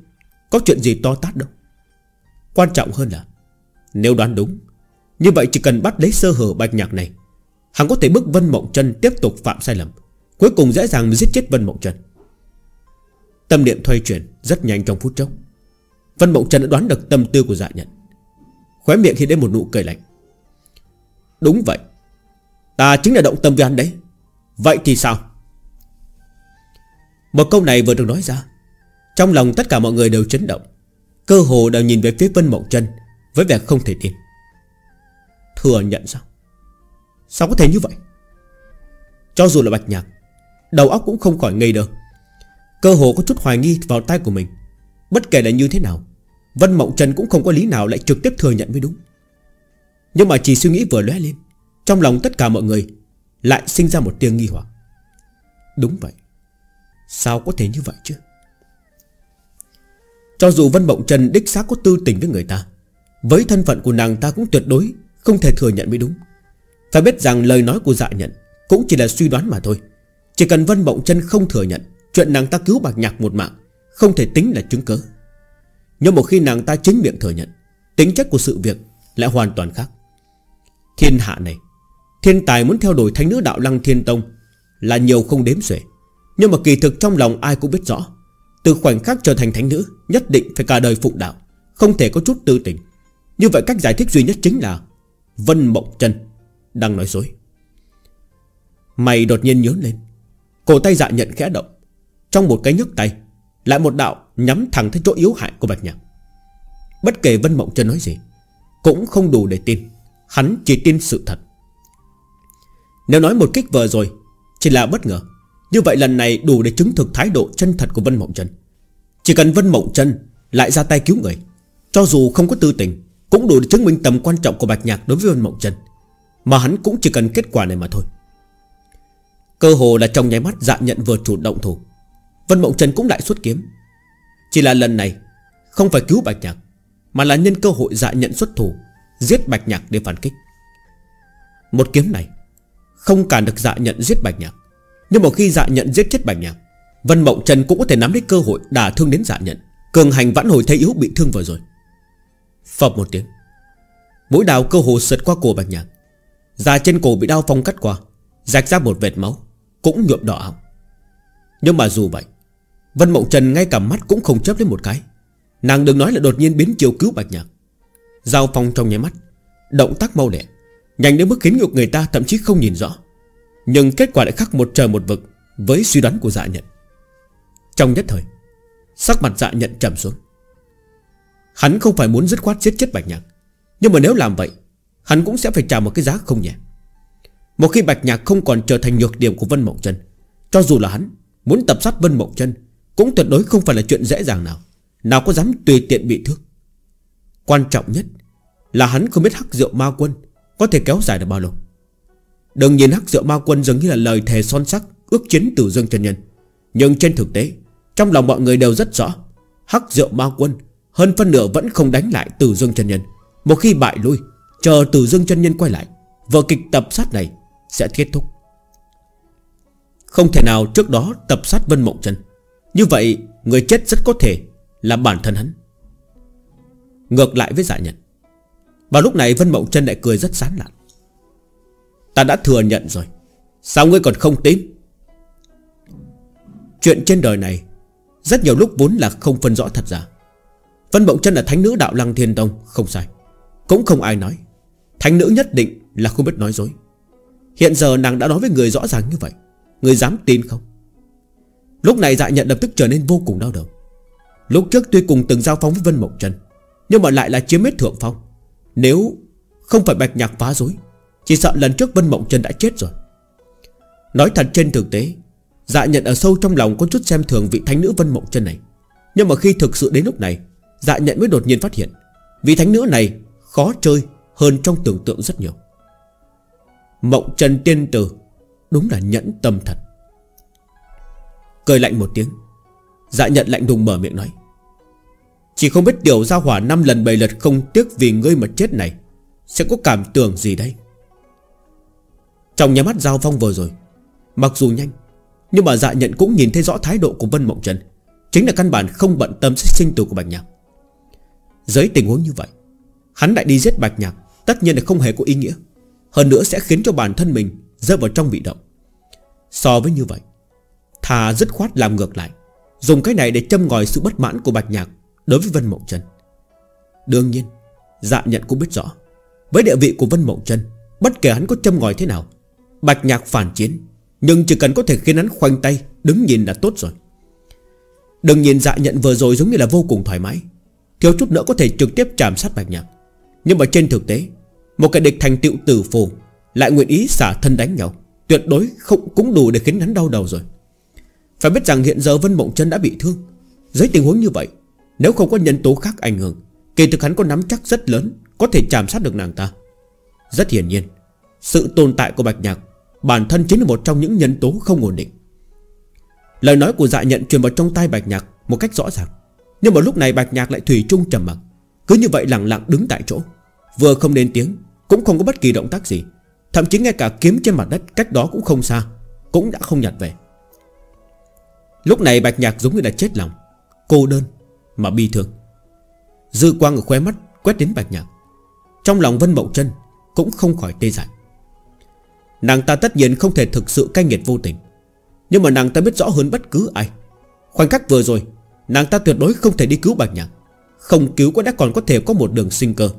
Có chuyện gì to tát đâu. Quan trọng hơn là, Nếu đoán đúng như vậy chỉ cần bắt lấy sơ hở bạch nhạc này, Hắn có thể bức Vân Mộng chân tiếp tục phạm sai lầm, Cuối cùng dễ dàng giết chết Vân Mộng chân. Tâm niệm thuê chuyển Rất nhanh trong phút chốc. Vân Mộng chân đã đoán được tâm tư của dạ nhận Khóe miệng khi đến một nụ cười lạnh. Đúng vậy, Ta chính là động tâm với hắn đấy. Vậy thì sao? Một câu này vừa được nói ra, Trong lòng tất cả mọi người đều chấn động. Cơ hồ đều nhìn về phía Vân Mộng chân Với vẻ không thể tin. Thừa nhận sao? Sao có thể như vậy? Cho dù là bạch nhạc, Đầu óc cũng không khỏi ngây đơ. Cơ hồ có chút hoài nghi vào tay của mình. Bất kể là như thế nào, Vân Mộng Trần cũng không có lý nào lại trực tiếp thừa nhận mới đúng. Nhưng mà chỉ suy nghĩ vừa lóe lên, Trong lòng tất cả mọi người Lại sinh ra một tiếng nghi hoặc. Đúng vậy, Sao có thể như vậy chứ? Cho dù Vân Mộng Trần đích xác có tư tình với người ta, Với thân phận của nàng ta cũng tuyệt đối không thể thừa nhận mới đúng. Phải biết rằng lời nói của dạ nhận Cũng chỉ là suy đoán mà thôi. Chỉ cần Vân Mộng chân không thừa nhận Chuyện nàng ta cứu bạc nhạc một mạng, Không thể tính là chứng cớ. Nhưng một khi nàng ta chính miệng thừa nhận, Tính chất của sự việc lại hoàn toàn khác. Thiên hạ này, Thiên tài muốn theo đuổi thánh nữ đạo lăng thiên tông Là nhiều không đếm xuể. Nhưng mà kỳ thực trong lòng ai cũng biết rõ, Từ khoảnh khắc trở thành thánh nữ Nhất định phải cả đời phụng đạo, Không thể có chút tư tình. Như vậy cách giải thích duy nhất chính là Vân Mộng Trần Đang nói dối. Mày đột nhiên nhớ lên, Cổ tay dạ nhận khẽ động, Trong một cái nhấc tay Lại một đạo nhắm thẳng tới chỗ yếu hại của Bạch Nhạc. Bất kể Vân Mộng Trần nói gì, Cũng không đủ để tin, Hắn chỉ tin sự thật. Nếu nói một kích vừa rồi Chỉ là bất ngờ, như vậy lần này đủ để chứng thực thái độ chân thật của Vân Mộng Trân Chỉ cần Vân Mộng Trân Lại ra tay cứu người, Cho dù không có tư tình cũng đủ để chứng minh tầm quan trọng của Bạch Nhạc đối với Vân Mộng trần. Mà hắn cũng chỉ cần kết quả này mà thôi. Cơ hồ là trong nháy mắt dạ nhận vừa chủ động thủ. Vân Mộng Trần cũng lại xuất kiếm. Chỉ là lần này, Không phải cứu Bạch Nhạc, Mà là nhân cơ hội dạ nhận xuất thủ, Giết Bạch Nhạc để phản kích. Một kiếm này, Không cản được dạ nhận giết Bạch Nhạc. Nhưng một khi dạ nhận giết chết bạch nhạc, Vân Mộng Trần cũng có thể nắm lấy cơ hội đả thương đến dạ nhận. Cường hành vãn hồi thấy yếu bị thương vừa rồi. Phập một tiếng. Mũi đào cơ hồ sượt qua cổ bạch nhạc. Da trên cổ bị đau phong cắt qua, Rạch ra một vệt máu, Cũng nhuộm đỏ áo. Nhưng mà dù vậy, Vân Mộng Trần ngay cả mắt cũng không chấp lên một cái. Nàng đừng nói là đột nhiên biến chiều cứu bạch nhạc. Giao phong trong nháy mắt, Động tác mau lẹ, Nhanh đến mức khiến ngược người ta thậm chí không nhìn rõ. Nhưng kết quả lại khác một trời một vực Với suy đoán của dạ nhận. Trong nhất thời, Sắc mặt dạ nhận trầm xuống. Hắn không phải muốn dứt khoát giết chết Bạch Nhạc. Nhưng mà nếu làm vậy, Hắn cũng sẽ phải trả một cái giá không nhẹ. Một khi Bạch Nhạc không còn trở thành nhược điểm của Vân Mộng Trân, Cho dù là hắn Muốn tập sát Vân Mộng Trân, Cũng tuyệt đối không phải là chuyện dễ dàng nào. Nào có dám tùy tiện bị thương. Quan trọng nhất Là hắn không biết hắc rượu ma quân Có thể kéo dài được bao lâu. Đừng nhìn hắc rượu ma quân giống như là lời thề son sắc, Ước chiến tử dương chân nhân. Nhưng trên thực tế, Trong lòng mọi người đều rất rõ, Hắc rượu ma quân hơn phân nửa vẫn không đánh lại từ dương chân nhân. Một khi bại lui, Chờ từ dương chân nhân quay lại, Vở kịch tập sát này sẽ kết thúc. Không thể nào trước đó tập sát Vân Mộng Trần. Như vậy, người chết rất có thể Là bản thân hắn. Ngược lại với dạ nhận Và lúc này Vân Mộng Trân lại cười rất sán lạn. Ta đã thừa nhận rồi. Sao ngươi còn không tin? Chuyện trên đời này, Rất nhiều lúc vốn là không phân rõ thật ra. Vân Mộng Trân là thánh nữ đạo lăng thiên tông, Không sai. Cũng không ai nói. Thánh nữ nhất định là không biết nói dối. Hiện giờ nàng đã nói với người rõ ràng như vậy. Người dám tin không? Lúc này dạ nhận lập tức trở nên vô cùng đau đầu. Lúc trước tuy cùng từng giao phóng với Vân Mộng Trân Nhưng mà lại là chiếm hết thượng phong. Nếu không phải bạch nhạc phá dối Chỉ sợ lần trước Vân Mộng Trân đã chết rồi. Nói thật trên thực tế Dạ nhận ở sâu trong lòng có chút xem thường vị thánh nữ Vân Mộng Trân này. Nhưng mà khi thực sự đến lúc này Dạ nhận mới đột nhiên phát hiện, Vị thánh nữ này khó chơi hơn trong tưởng tượng rất nhiều. Mộng Trần Tiên Tử Đúng là nhẫn tâm thật. Cười lạnh một tiếng Dạ nhận lạnh đùng mở miệng nói, Chỉ không biết tiểu gia hỏa năm lần bày lật không tiếc vì ngươi mà chết này, Sẽ có cảm tưởng gì đây? Trong nhà mắt giao phong vừa rồi, Mặc dù nhanh, Nhưng mà dạ nhận cũng nhìn thấy rõ thái độ của Vân Mộng Trần, Chính là căn bản không bận tâm sinh tử của Bạch Nhạc. Dưới tình huống như vậy, Hắn lại đi giết Bạch Nhạc, Tất nhiên là không hề có ý nghĩa. Hơn nữa sẽ khiến cho bản thân mình Rơi vào trong bị động. So với như vậy Thà dứt khoát làm ngược lại, Dùng cái này để châm ngòi sự bất mãn của Bạch Nhạc Đối với Vân Mộng Trân Đương nhiên Dạ nhận cũng biết rõ, Với địa vị của Vân Mộng Trân Bất kể hắn có châm ngòi thế nào, Bạch Nhạc phản chiến, Nhưng chỉ cần có thể khiến hắn khoanh tay, Đứng nhìn là tốt rồi. Đừng nhìn dạ nhận vừa rồi giống như là vô cùng thoải mái Thiếu chút nữa có thể trực tiếp chạm sát Bạch Nhạc. Nhưng mà trên thực tế, Một cái địch thành tựu tử phù Lại nguyện ý xả thân đánh nhau. Tuyệt đối không cũng đủ để khiến hắn đau đầu rồi. Phải biết rằng hiện giờ Vân Mộng chân đã bị thương. Dưới tình huống như vậy, Nếu không có nhân tố khác ảnh hưởng, Kỳ thực hắn có nắm chắc rất lớn Có thể chạm sát được nàng ta. Rất hiển nhiên, Sự tồn tại của Bạch Nhạc, Bản thân chính là một trong những nhân tố không ổn định. Lời nói của dạ nhận truyền vào trong tai Bạch Nhạc Một cách rõ ràng. Nhưng mà lúc này Bạch Nhạc lại thủy chung trầm mặc, Cứ như vậy lặng lặng đứng tại chỗ. Vừa không lên tiếng, Cũng không có bất kỳ động tác gì. Thậm chí ngay cả kiếm trên mặt đất cách đó cũng không xa, Cũng đã không nhặt về. Lúc này Bạch Nhạc giống như đã chết lòng, Cô đơn Mà bi thương. Dư quang ở khóe mắt quét đến Bạch Nhạc. Trong lòng Vân Mộng chân Cũng không khỏi tê dại. Nàng ta tất nhiên không thể thực sự cay nghiệt vô tình, Nhưng mà nàng ta biết rõ hơn bất cứ ai. Khoảnh khắc vừa rồi Nàng ta tuyệt đối không thể đi cứu Bạch Nhạc. Không cứu có đã còn có thể có một đường sinh cơ.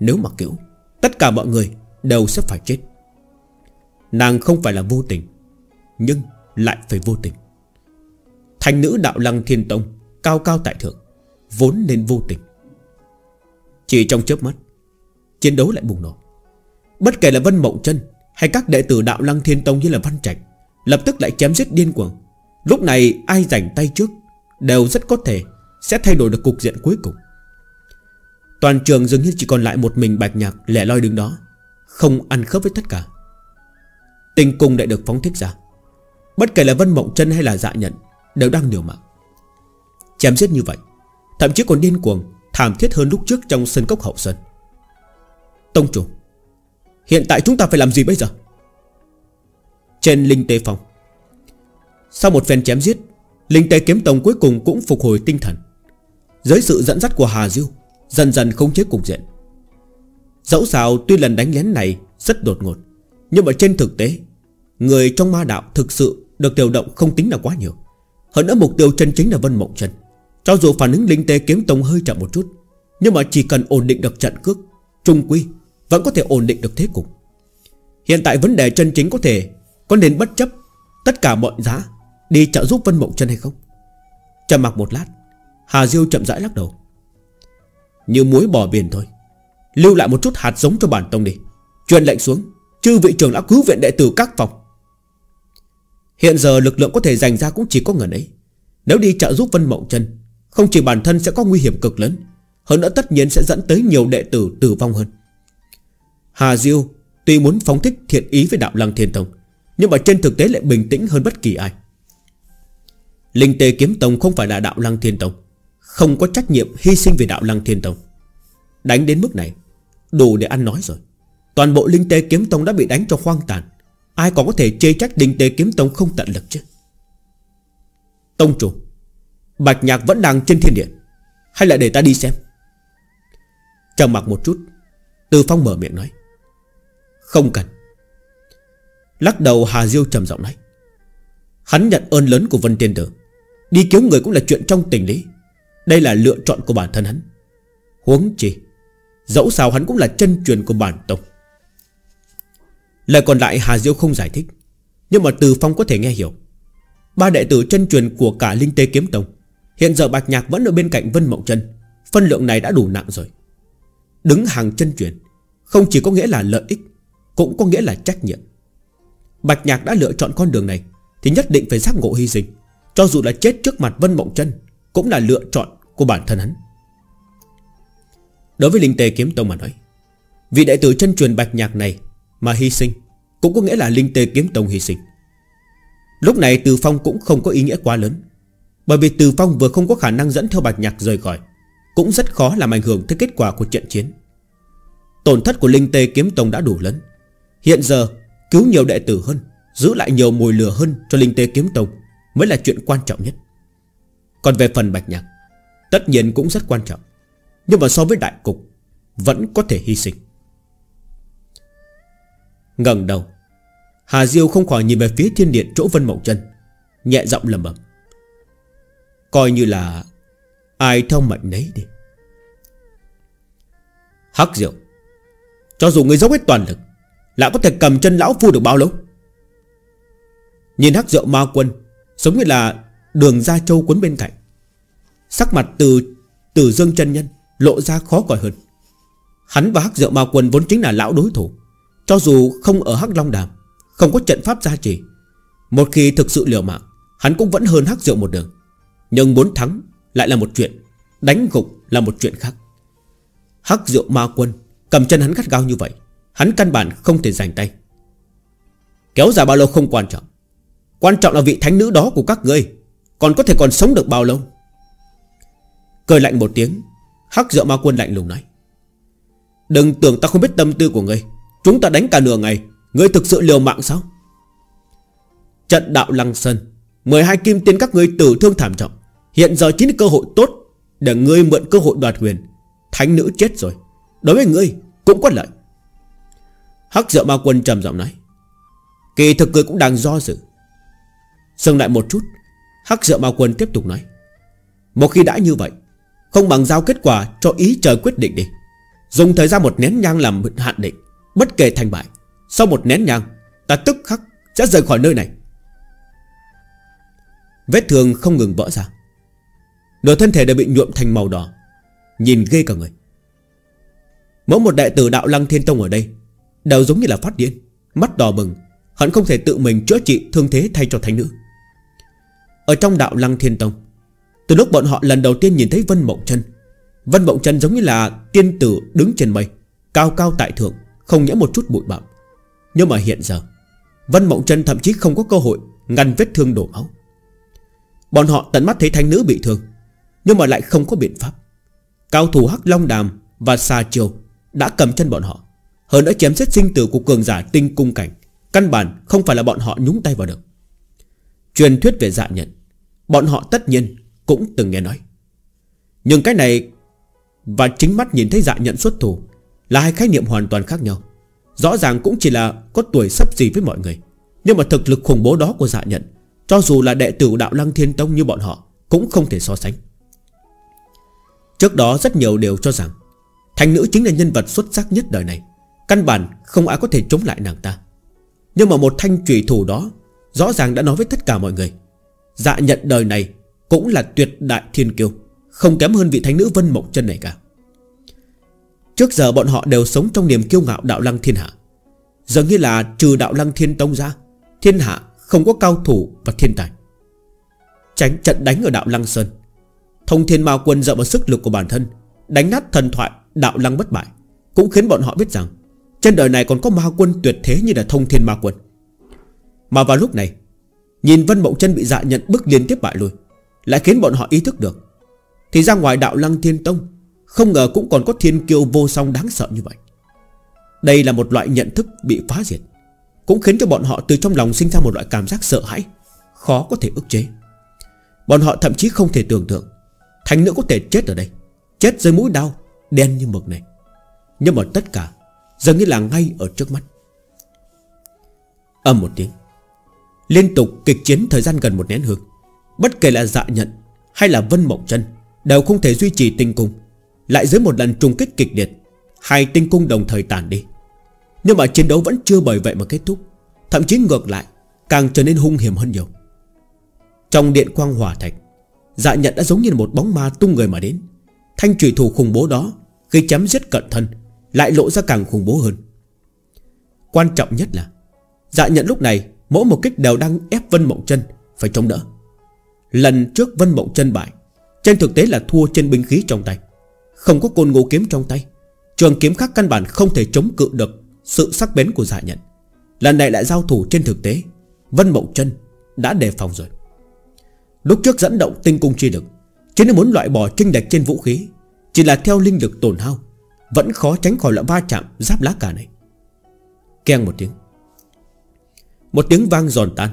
Nếu mà cứu, Tất cả mọi người đều sẽ phải chết. Nàng không phải là vô tình, Nhưng lại phải vô tình. Thành nữ đạo lăng thiên tông Cao cao tại thượng, Vốn nên vô tình. Chỉ trong chớp mắt, Chiến đấu lại bùng nổ. Bất kể là Vân Mộng chân Hay các đệ tử đạo lăng thiên tông như là Văn Trạch, Lập tức lại chém giết điên cuồng. Lúc này ai giành tay trước Đều rất có thể Sẽ thay đổi được cục diện cuối cùng. Toàn trường dường như chỉ còn lại một mình bạch nhạc lẻ loi đứng đó, Không ăn khớp với tất cả. Tình cung lại được phóng thích ra. Bất kể là Vân Mộng chân hay là dạ nhận Đều đang liều mạng. Chém giết như vậy, Thậm chí còn điên cuồng, Thảm thiết hơn lúc trước trong sân cốc hậu sân Tông chủ, Hiện tại chúng ta phải làm gì bây giờ? Trên linh tế phòng Sau một phen chém giết Linh tế kiếm tông cuối cùng cũng phục hồi tinh thần. Dưới sự dẫn dắt của Hà Diêu, Dần dần không chế cục diện. Dẫu sao, tuy lần đánh lén này Rất đột ngột, Nhưng mà trên thực tế, Người trong ma đạo thực sự được điều động không tính là quá nhiều. Hơn nữa mục tiêu chân chính là Vân Mộng Trần Cho dù phản ứng linh tế kiếm tông hơi chậm một chút, Nhưng mà chỉ cần ổn định được trận cước, Trung quy Vẫn có thể ổn định được thế cục. Hiện tại vấn đề chân chính có thể Có nên bất chấp Tất cả mọi giá Đi trợ giúp Vân Mộng Trân hay không? Trầm mặc một lát, Hà Diêu chậm rãi lắc đầu. Như muối bỏ biển thôi. Lưu lại một chút hạt giống cho bản tông đi. Truyền lệnh xuống, Chư vị trưởng lão cứu viện đệ tử các phòng. Hiện giờ lực lượng có thể dành ra cũng chỉ có người ấy. Nếu đi trợ giúp Vân Mộng Trân Không chỉ bản thân sẽ có nguy hiểm cực lớn, Hơn nữa tất nhiên sẽ dẫn tới nhiều đệ tử tử vong hơn. Hà Diêu Tuy muốn phóng thích thiện ý với đạo lăng thiên tông, Nhưng mà trên thực tế lại bình tĩnh hơn bất kỳ ai. Linh Tê Kiếm Tông không phải là đạo lăng thiên tông, Không có trách nhiệm hy sinh vì đạo lăng thiên tông. Đánh đến mức này, Đủ để ăn nói rồi. Toàn bộ Linh Tê Kiếm Tông đã bị đánh cho khoang tàn. Ai còn có thể chê trách Linh Tê Kiếm Tông không tận lực chứ? Tông chủ, Bạch Nhạc vẫn đang trên thiên điện Hay là để ta đi xem? Trầm mặc một chút Từ Phong mở miệng nói. Không cần. Lắc đầu Hà Diêu trầm giọng nói. Hắn nhận ơn lớn của Vân Tiên Tử. Đi cứu người cũng là chuyện trong tình lý. Đây là lựa chọn của bản thân hắn. Huống chi, Dẫu sao hắn cũng là chân truyền của bản tông. Lời còn lại Hà Diêu không giải thích, Nhưng mà Từ Phong có thể nghe hiểu. Ba đệ tử chân truyền của cả Linh Tê Kiếm Tông, Hiện giờ Bạch Nhạc vẫn ở bên cạnh Vân Mộng Trân, Phân lượng này đã đủ nặng rồi. Đứng hàng chân truyền Không chỉ có nghĩa là lợi ích, Cũng có nghĩa là trách nhiệm. Bạch Nhạc đã lựa chọn con đường này Thì nhất định phải giác ngộ hy sinh. Cho dù là chết trước mặt Vân Mộng Trân Cũng là lựa chọn của bản thân hắn. Đối với Linh tề Kiếm Tông mà nói, Vị đại tử chân truyền Bạch Nhạc này Mà hy sinh Cũng có nghĩa là Linh tề Kiếm Tông hy sinh. Lúc này Từ Phong cũng không có ý nghĩa quá lớn, Bởi vì Từ Phong vừa không có khả năng dẫn theo Bạch Nhạc rời khỏi, Cũng rất khó làm ảnh hưởng tới kết quả của trận chiến. Tổn thất của Linh tề Kiếm Tông đã đủ lớn. Hiện giờ, Cứu nhiều đệ tử hơn, Giữ lại nhiều mùi lửa hơn cho Linh tề Kiếm Tông. Mới là chuyện quan trọng nhất. Còn về phần Bạch Nhạc, Tất nhiên cũng rất quan trọng. Nhưng mà so với đại cục, Vẫn có thể hy sinh. Ngẩng đầu, Hà Diêu không khỏi nhìn về phía thiên điện chỗ Vân Mộng chân Nhẹ giọng lầm bầm Coi như là Ai theo mệnh nấy đi. Hắc Diệu, Cho dù người dốc hết toàn lực, Lại có thể cầm chân lão phu được bao lâu? Nhìn Hắc Diệu ma quân Giống như là đường gia châu cuốn bên cạnh. Sắc mặt từ Từ dương chân nhân Lộ ra khó coi hơn. Hắn và Hắc Diệu ma quân vốn chính là lão đối thủ. Cho dù không ở Hắc Long Đàm, không có trận pháp gia trì, Một khi thực sự liều mạng, Hắn cũng vẫn hơn hắc rượu một đường. Nhưng muốn thắng lại là một chuyện, Đánh gục là một chuyện khác. Hắc rượu ma quân Cầm chân hắn gắt gao như vậy, Hắn căn bản không thể giành tay. Kéo dài bao lâu không quan trọng. Quan trọng là vị thánh nữ đó của các ngươi. Còn có thể còn sống được bao lâu? Cười lạnh một tiếng. Hắc dựa ma quân lạnh lùng nói. Đừng tưởng ta không biết tâm tư của ngươi. Chúng ta đánh cả nửa ngày. Ngươi thực sự liều mạng sao? Trận đạo lăng sân 12 kim tiên các ngươi tử thương thảm trọng. Hiện giờ chính là cơ hội tốt Để ngươi mượn cơ hội đoạt huyền. Thánh nữ chết rồi. Đối với ngươi, cũng có lợi. Hắc dựa ma quân trầm giọng nói. Kỳ thực ngươi cũng đang do dự. Dừng lại một chút. Hắc dựa bao quân tiếp tục nói. Một khi đã như vậy, Không bằng giao kết quả cho ý trời quyết định đi. Dùng thời gian một nén nhang làm hạn định, Bất kể thành bại, sau một nén nhang, Ta tức khắc sẽ rời khỏi nơi này. Vết thương không ngừng vỡ ra. Nửa thân thể đã bị nhuộm thành màu đỏ, Nhìn ghê cả người. Mỗi một đại tử đạo lăng thiên tông ở đây Đều giống như là phát điên, Mắt đỏ bừng Hắn không thể tự mình chữa trị thương thế thay cho thánh nữ. Ở trong đạo lăng thiên tông, Từ lúc bọn họ lần đầu tiên nhìn thấy Vân Mộng chân, Vân Mộng chân giống như là tiên tử đứng trên mây, Cao cao tại thượng, Không nhẽ một chút bụi bặm. Nhưng mà hiện giờ, Vân Mộng Trân thậm chí không có cơ hội Ngăn vết thương đổ máu. Bọn họ tận mắt thấy thanh nữ bị thương, Nhưng mà lại không có biện pháp. Cao thủ Hắc Long Đàm và Sa Triều Đã cầm chân bọn họ, Hơn nữa chém giết sinh tử của cường giả tinh cung cảnh, Căn bản không phải là bọn họ nhúng tay vào được. Truyền thuyết về dạ nhận. Bọn họ tất nhiên cũng từng nghe nói. Nhưng cái này Và chính mắt nhìn thấy dạ nhận xuất thủ Là hai khái niệm hoàn toàn khác nhau. Rõ ràng cũng chỉ là có tuổi sắp gì với mọi người. Nhưng mà thực lực khủng bố đó của dạ nhận, Cho dù là đệ tử đạo lăng thiên tông như bọn họ, Cũng không thể so sánh. Trước đó rất nhiều đều cho rằng Thành nữ chính là nhân vật xuất sắc nhất đời này. Căn bản không ai có thể chống lại nàng ta. Nhưng mà một thanh trùy thủ đó, Rõ ràng đã nói với tất cả mọi người Dạ nhận đời này Cũng là tuyệt đại thiên kiêu, Không kém hơn vị thánh nữ Vân Mộng chân này cả. Trước giờ bọn họ đều sống trong niềm kiêu ngạo đạo lăng thiên hạ. Giờ như là trừ đạo lăng thiên tông ra, Thiên hạ không có cao thủ và thiên tài. Tránh trận đánh ở đạo lăng sơn, Thông thiên ma quân dựa vào sức lực của bản thân, Đánh nát thần thoại đạo lăng bất bại, Cũng khiến bọn họ biết rằng Trên đời này còn có ma quân tuyệt thế như là thông thiên ma quân. Mà vào lúc này Nhìn Vân Mộng chân bị dạ nhận bức liên tiếp bại lui, Lại khiến bọn họ ý thức được. Thì ra ngoài đạo lăng thiên tông, Không ngờ cũng còn có thiên kiêu vô song đáng sợ như vậy. Đây là một loại nhận thức bị phá diệt, Cũng khiến cho bọn họ từ trong lòng sinh ra một loại cảm giác sợ hãi, Khó có thể ức chế. Bọn họ thậm chí không thể tưởng tượng Thành nữ có thể chết ở đây, Chết dưới mũi đau Đen như mực này. Nhưng mà tất cả Dường như là ngay ở trước mắt. Âm một tiếng Liên tục kịch chiến thời gian gần một nén hương. Bất kể là dạ nhận Hay là vân mộng chân, Đều không thể duy trì tinh cung. Lại dưới một lần trùng kích kịch liệt, Hai tinh cung đồng thời tàn đi. Nhưng mà chiến đấu vẫn chưa bởi vậy mà kết thúc, Thậm chí ngược lại, Càng trở nên hung hiểm hơn nhiều. Trong điện quang hỏa thạch Dạ nhận đã giống như một bóng ma tung người mà đến. Thanh trùy thủ khủng bố đó, Khi chém giết cận thân, Lại lộ ra càng khủng bố hơn. Quan trọng nhất là Dạ nhận lúc này Mỗi một kích đều đang ép Vân Mộng chân Phải chống đỡ. Lần trước Vân Mộng chân bại, Trên thực tế là thua trên binh khí trong tay. Không có côn ngô kiếm trong tay, Trường kiếm khác căn bản không thể chống cự được Sự sắc bén của giả nhận. Lần này lại giao thủ trên thực tế, Vân Mộng chân đã đề phòng rồi. Lúc trước dẫn động tinh cung chi lực, Chính là muốn loại bỏ trinh đạch trên vũ khí, Chỉ là theo linh lực tổn hao, Vẫn khó tránh khỏi loại va chạm giáp lá cả này. Keng một tiếng một tiếng vang giòn tan.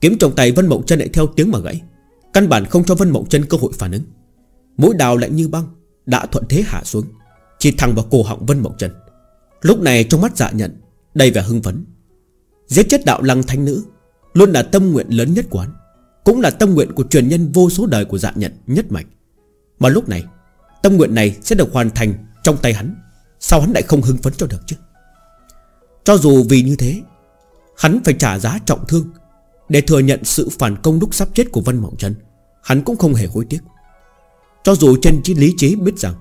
Kiếm trong tay Vân Mộng chân lại theo tiếng mà gãy. Căn bản không cho Vân Mộng chân cơ hội phản ứng. Mũi đào lạnh như băng, Đã thuận thế hạ xuống, Chỉ thẳng vào cổ họng Vân Mộng chân. Lúc này trong mắt dạ nhận, Đầy vẻ hưng phấn. Giết chết đạo lăng thanh nữ, Luôn là tâm nguyện lớn nhất của hắn cũng là tâm nguyện của truyền nhân vô số đời của dạ nhận nhất mạch. Mà lúc này, Tâm nguyện này sẽ được hoàn thành trong tay hắn, Sao hắn lại không hưng phấn cho được chứ? Cho dù vì như thế Hắn phải trả giá trọng thương. Để thừa nhận sự phản công lúc sắp chết của Vân Mộng Trân Hắn cũng không hề hối tiếc. Cho dù trên lý trí biết rằng,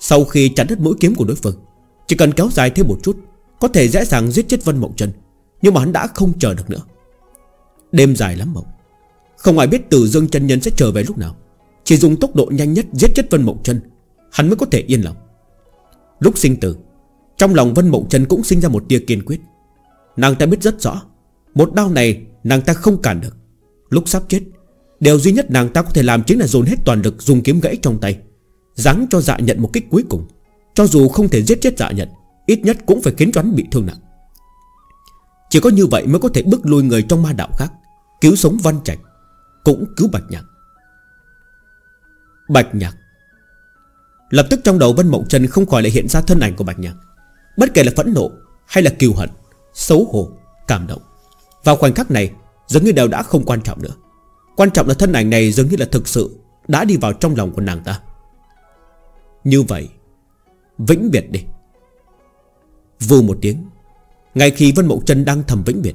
Sau khi chặn đứt mũi kiếm của đối phương, Chỉ cần kéo dài thêm một chút, Có thể dễ dàng giết chết Vân Mộng Trân Nhưng mà hắn đã không chờ được nữa. Đêm dài lắm mộng. Không ai biết Từ Dương chân Nhân sẽ trở về lúc nào. Chỉ dùng tốc độ nhanh nhất giết chết Vân Mộng Trần Hắn mới có thể yên lòng. Lúc sinh tử, Trong lòng Vân Mộng Trần cũng sinh ra một tia kiên quyết. Nàng ta biết rất rõ, Một đau này nàng ta không cản được. Lúc sắp chết, Điều duy nhất nàng ta có thể làm chính là dồn hết toàn lực Dùng kiếm gãy trong tay, Giáng cho dạ nhận một kích cuối cùng. Cho dù không thể giết chết dạ nhận, Ít nhất cũng phải khiến cho hắn bị thương nặng. Chỉ có như vậy mới có thể bức lui người trong ma đạo khác, Cứu sống Văn Trạch, cũng cứu Bạch Nhạc. Bạch Nhạc. Lập tức trong đầu Vân Mộng Trần không khỏi lại hiện ra thân ảnh của Bạch Nhạc, Bất kể là phẫn nộ hay là kiêu hận. Xấu hổ, cảm động. Vào khoảnh khắc này dường như đều đã không quan trọng nữa. Quan trọng là thân ảnh này dường như là thực sự Đã đi vào trong lòng của nàng ta. Như vậy Vĩnh biệt đi. Vù một tiếng Ngay khi Vân Mộng Trân đang thầm vĩnh biệt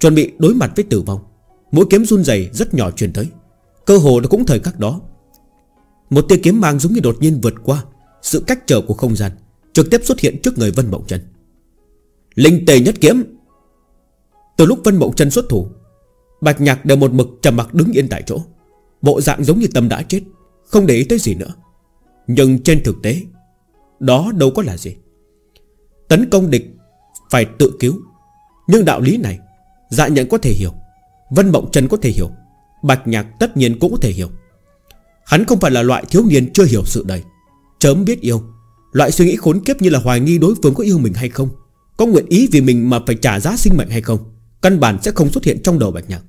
Chuẩn bị đối mặt với tử vong Mũi kiếm run dày rất nhỏ truyền tới. Cơ hồ nó cũng thời khắc đó Một tia kiếm mang giống như đột nhiên vượt qua Sự cách trở của không gian Trực tiếp xuất hiện trước người Vân Mộng Trần Linh tề nhất kiếm. Từ lúc Vân Mộng chân xuất thủ, Bạch Nhạc đều một mực trầm mặc đứng yên tại chỗ. Bộ dạng giống như tâm đã chết, Không để ý tới gì nữa. Nhưng trên thực tế, Đó đâu có là gì. Tấn công địch Phải tự cứu. Nhưng đạo lý này Dạ nhận có thể hiểu, Vân Mộng Trần có thể hiểu, Bạch Nhạc tất nhiên cũng có thể hiểu. Hắn không phải là loại thiếu niên chưa hiểu sự đời, Chớm biết yêu. Loại suy nghĩ khốn kiếp như là hoài nghi đối phương có yêu mình hay không. Có nguyện ý vì mình mà phải trả giá sinh mệnh hay không? Căn bản sẽ không xuất hiện trong đầu Bạch Nhạc.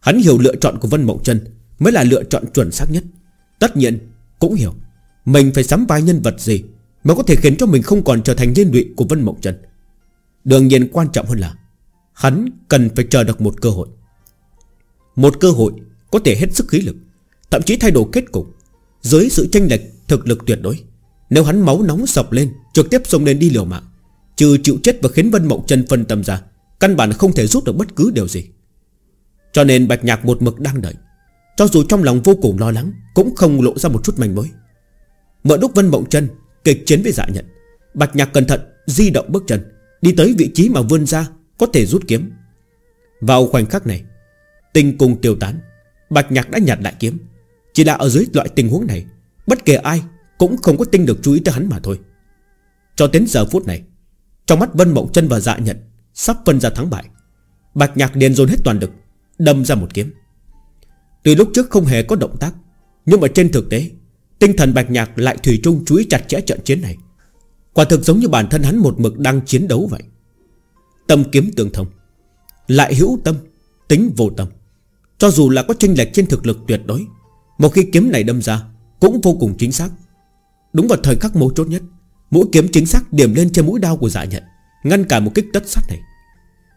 Hắn hiểu lựa chọn của Vân Mộng Trân Mới là lựa chọn chuẩn xác nhất. Tất nhiên, cũng hiểu Mình phải sắm vai nhân vật gì Mới có thể khiến cho mình không còn trở thành liên lụy của Vân Mộng Trân Đương nhiên quan trọng hơn là Hắn cần phải chờ được một cơ hội. Một cơ hội có thể hết sức khí lực, Thậm chí thay đổi kết cục Dưới sự tranh lệch thực lực tuyệt đối. Nếu hắn máu nóng sọc lên, Trực tiếp xông lên đi liều mạng Trừ chịu chết và khiến Vân Mộng Trần phân tâm ra, Căn bản không thể rút được bất cứ điều gì. Cho nên Bạch Nhạc một mực đang đợi. Cho dù trong lòng vô cùng lo lắng, Cũng không lộ ra một chút manh mối. Mở đúc Vân Mộng Trần Kịch chiến với dạ nhận, Bạch Nhạc cẩn thận di động bước chân, Đi tới vị trí mà vươn ra Có thể rút kiếm. Vào khoảnh khắc này Tinh cùng tiêu tán, Bạch nhạc đã nhặt lại kiếm. Chỉ là ở dưới loại tình huống này, Bất kể ai cũng không có tinh được chú ý tới hắn mà thôi. Cho đến giờ phút này trong mắt Vân Mộng chân và dạ nhận Sắp phân ra thắng bại. Bạch nhạc liền dồn hết toàn lực, Đâm ra một kiếm. Tuy lúc trước không hề có động tác, Nhưng mà trên thực tế, Tinh thần Bạch Nhạc lại thủy chung chú ý chặt chẽ trận chiến này. Quả thực giống như bản thân hắn một mực đang chiến đấu vậy. Tâm kiếm tương thông, Lại hữu tâm, Tính vô tâm. Cho dù là có chênh lệch trên thực lực tuyệt đối, Một khi kiếm này đâm ra Cũng vô cùng chính xác. Đúng vào thời khắc mấu chốt nhất Mũi kiếm chính xác điểm lên trên mũi đao của dạ nhận, Ngăn cả một kích tất sát này.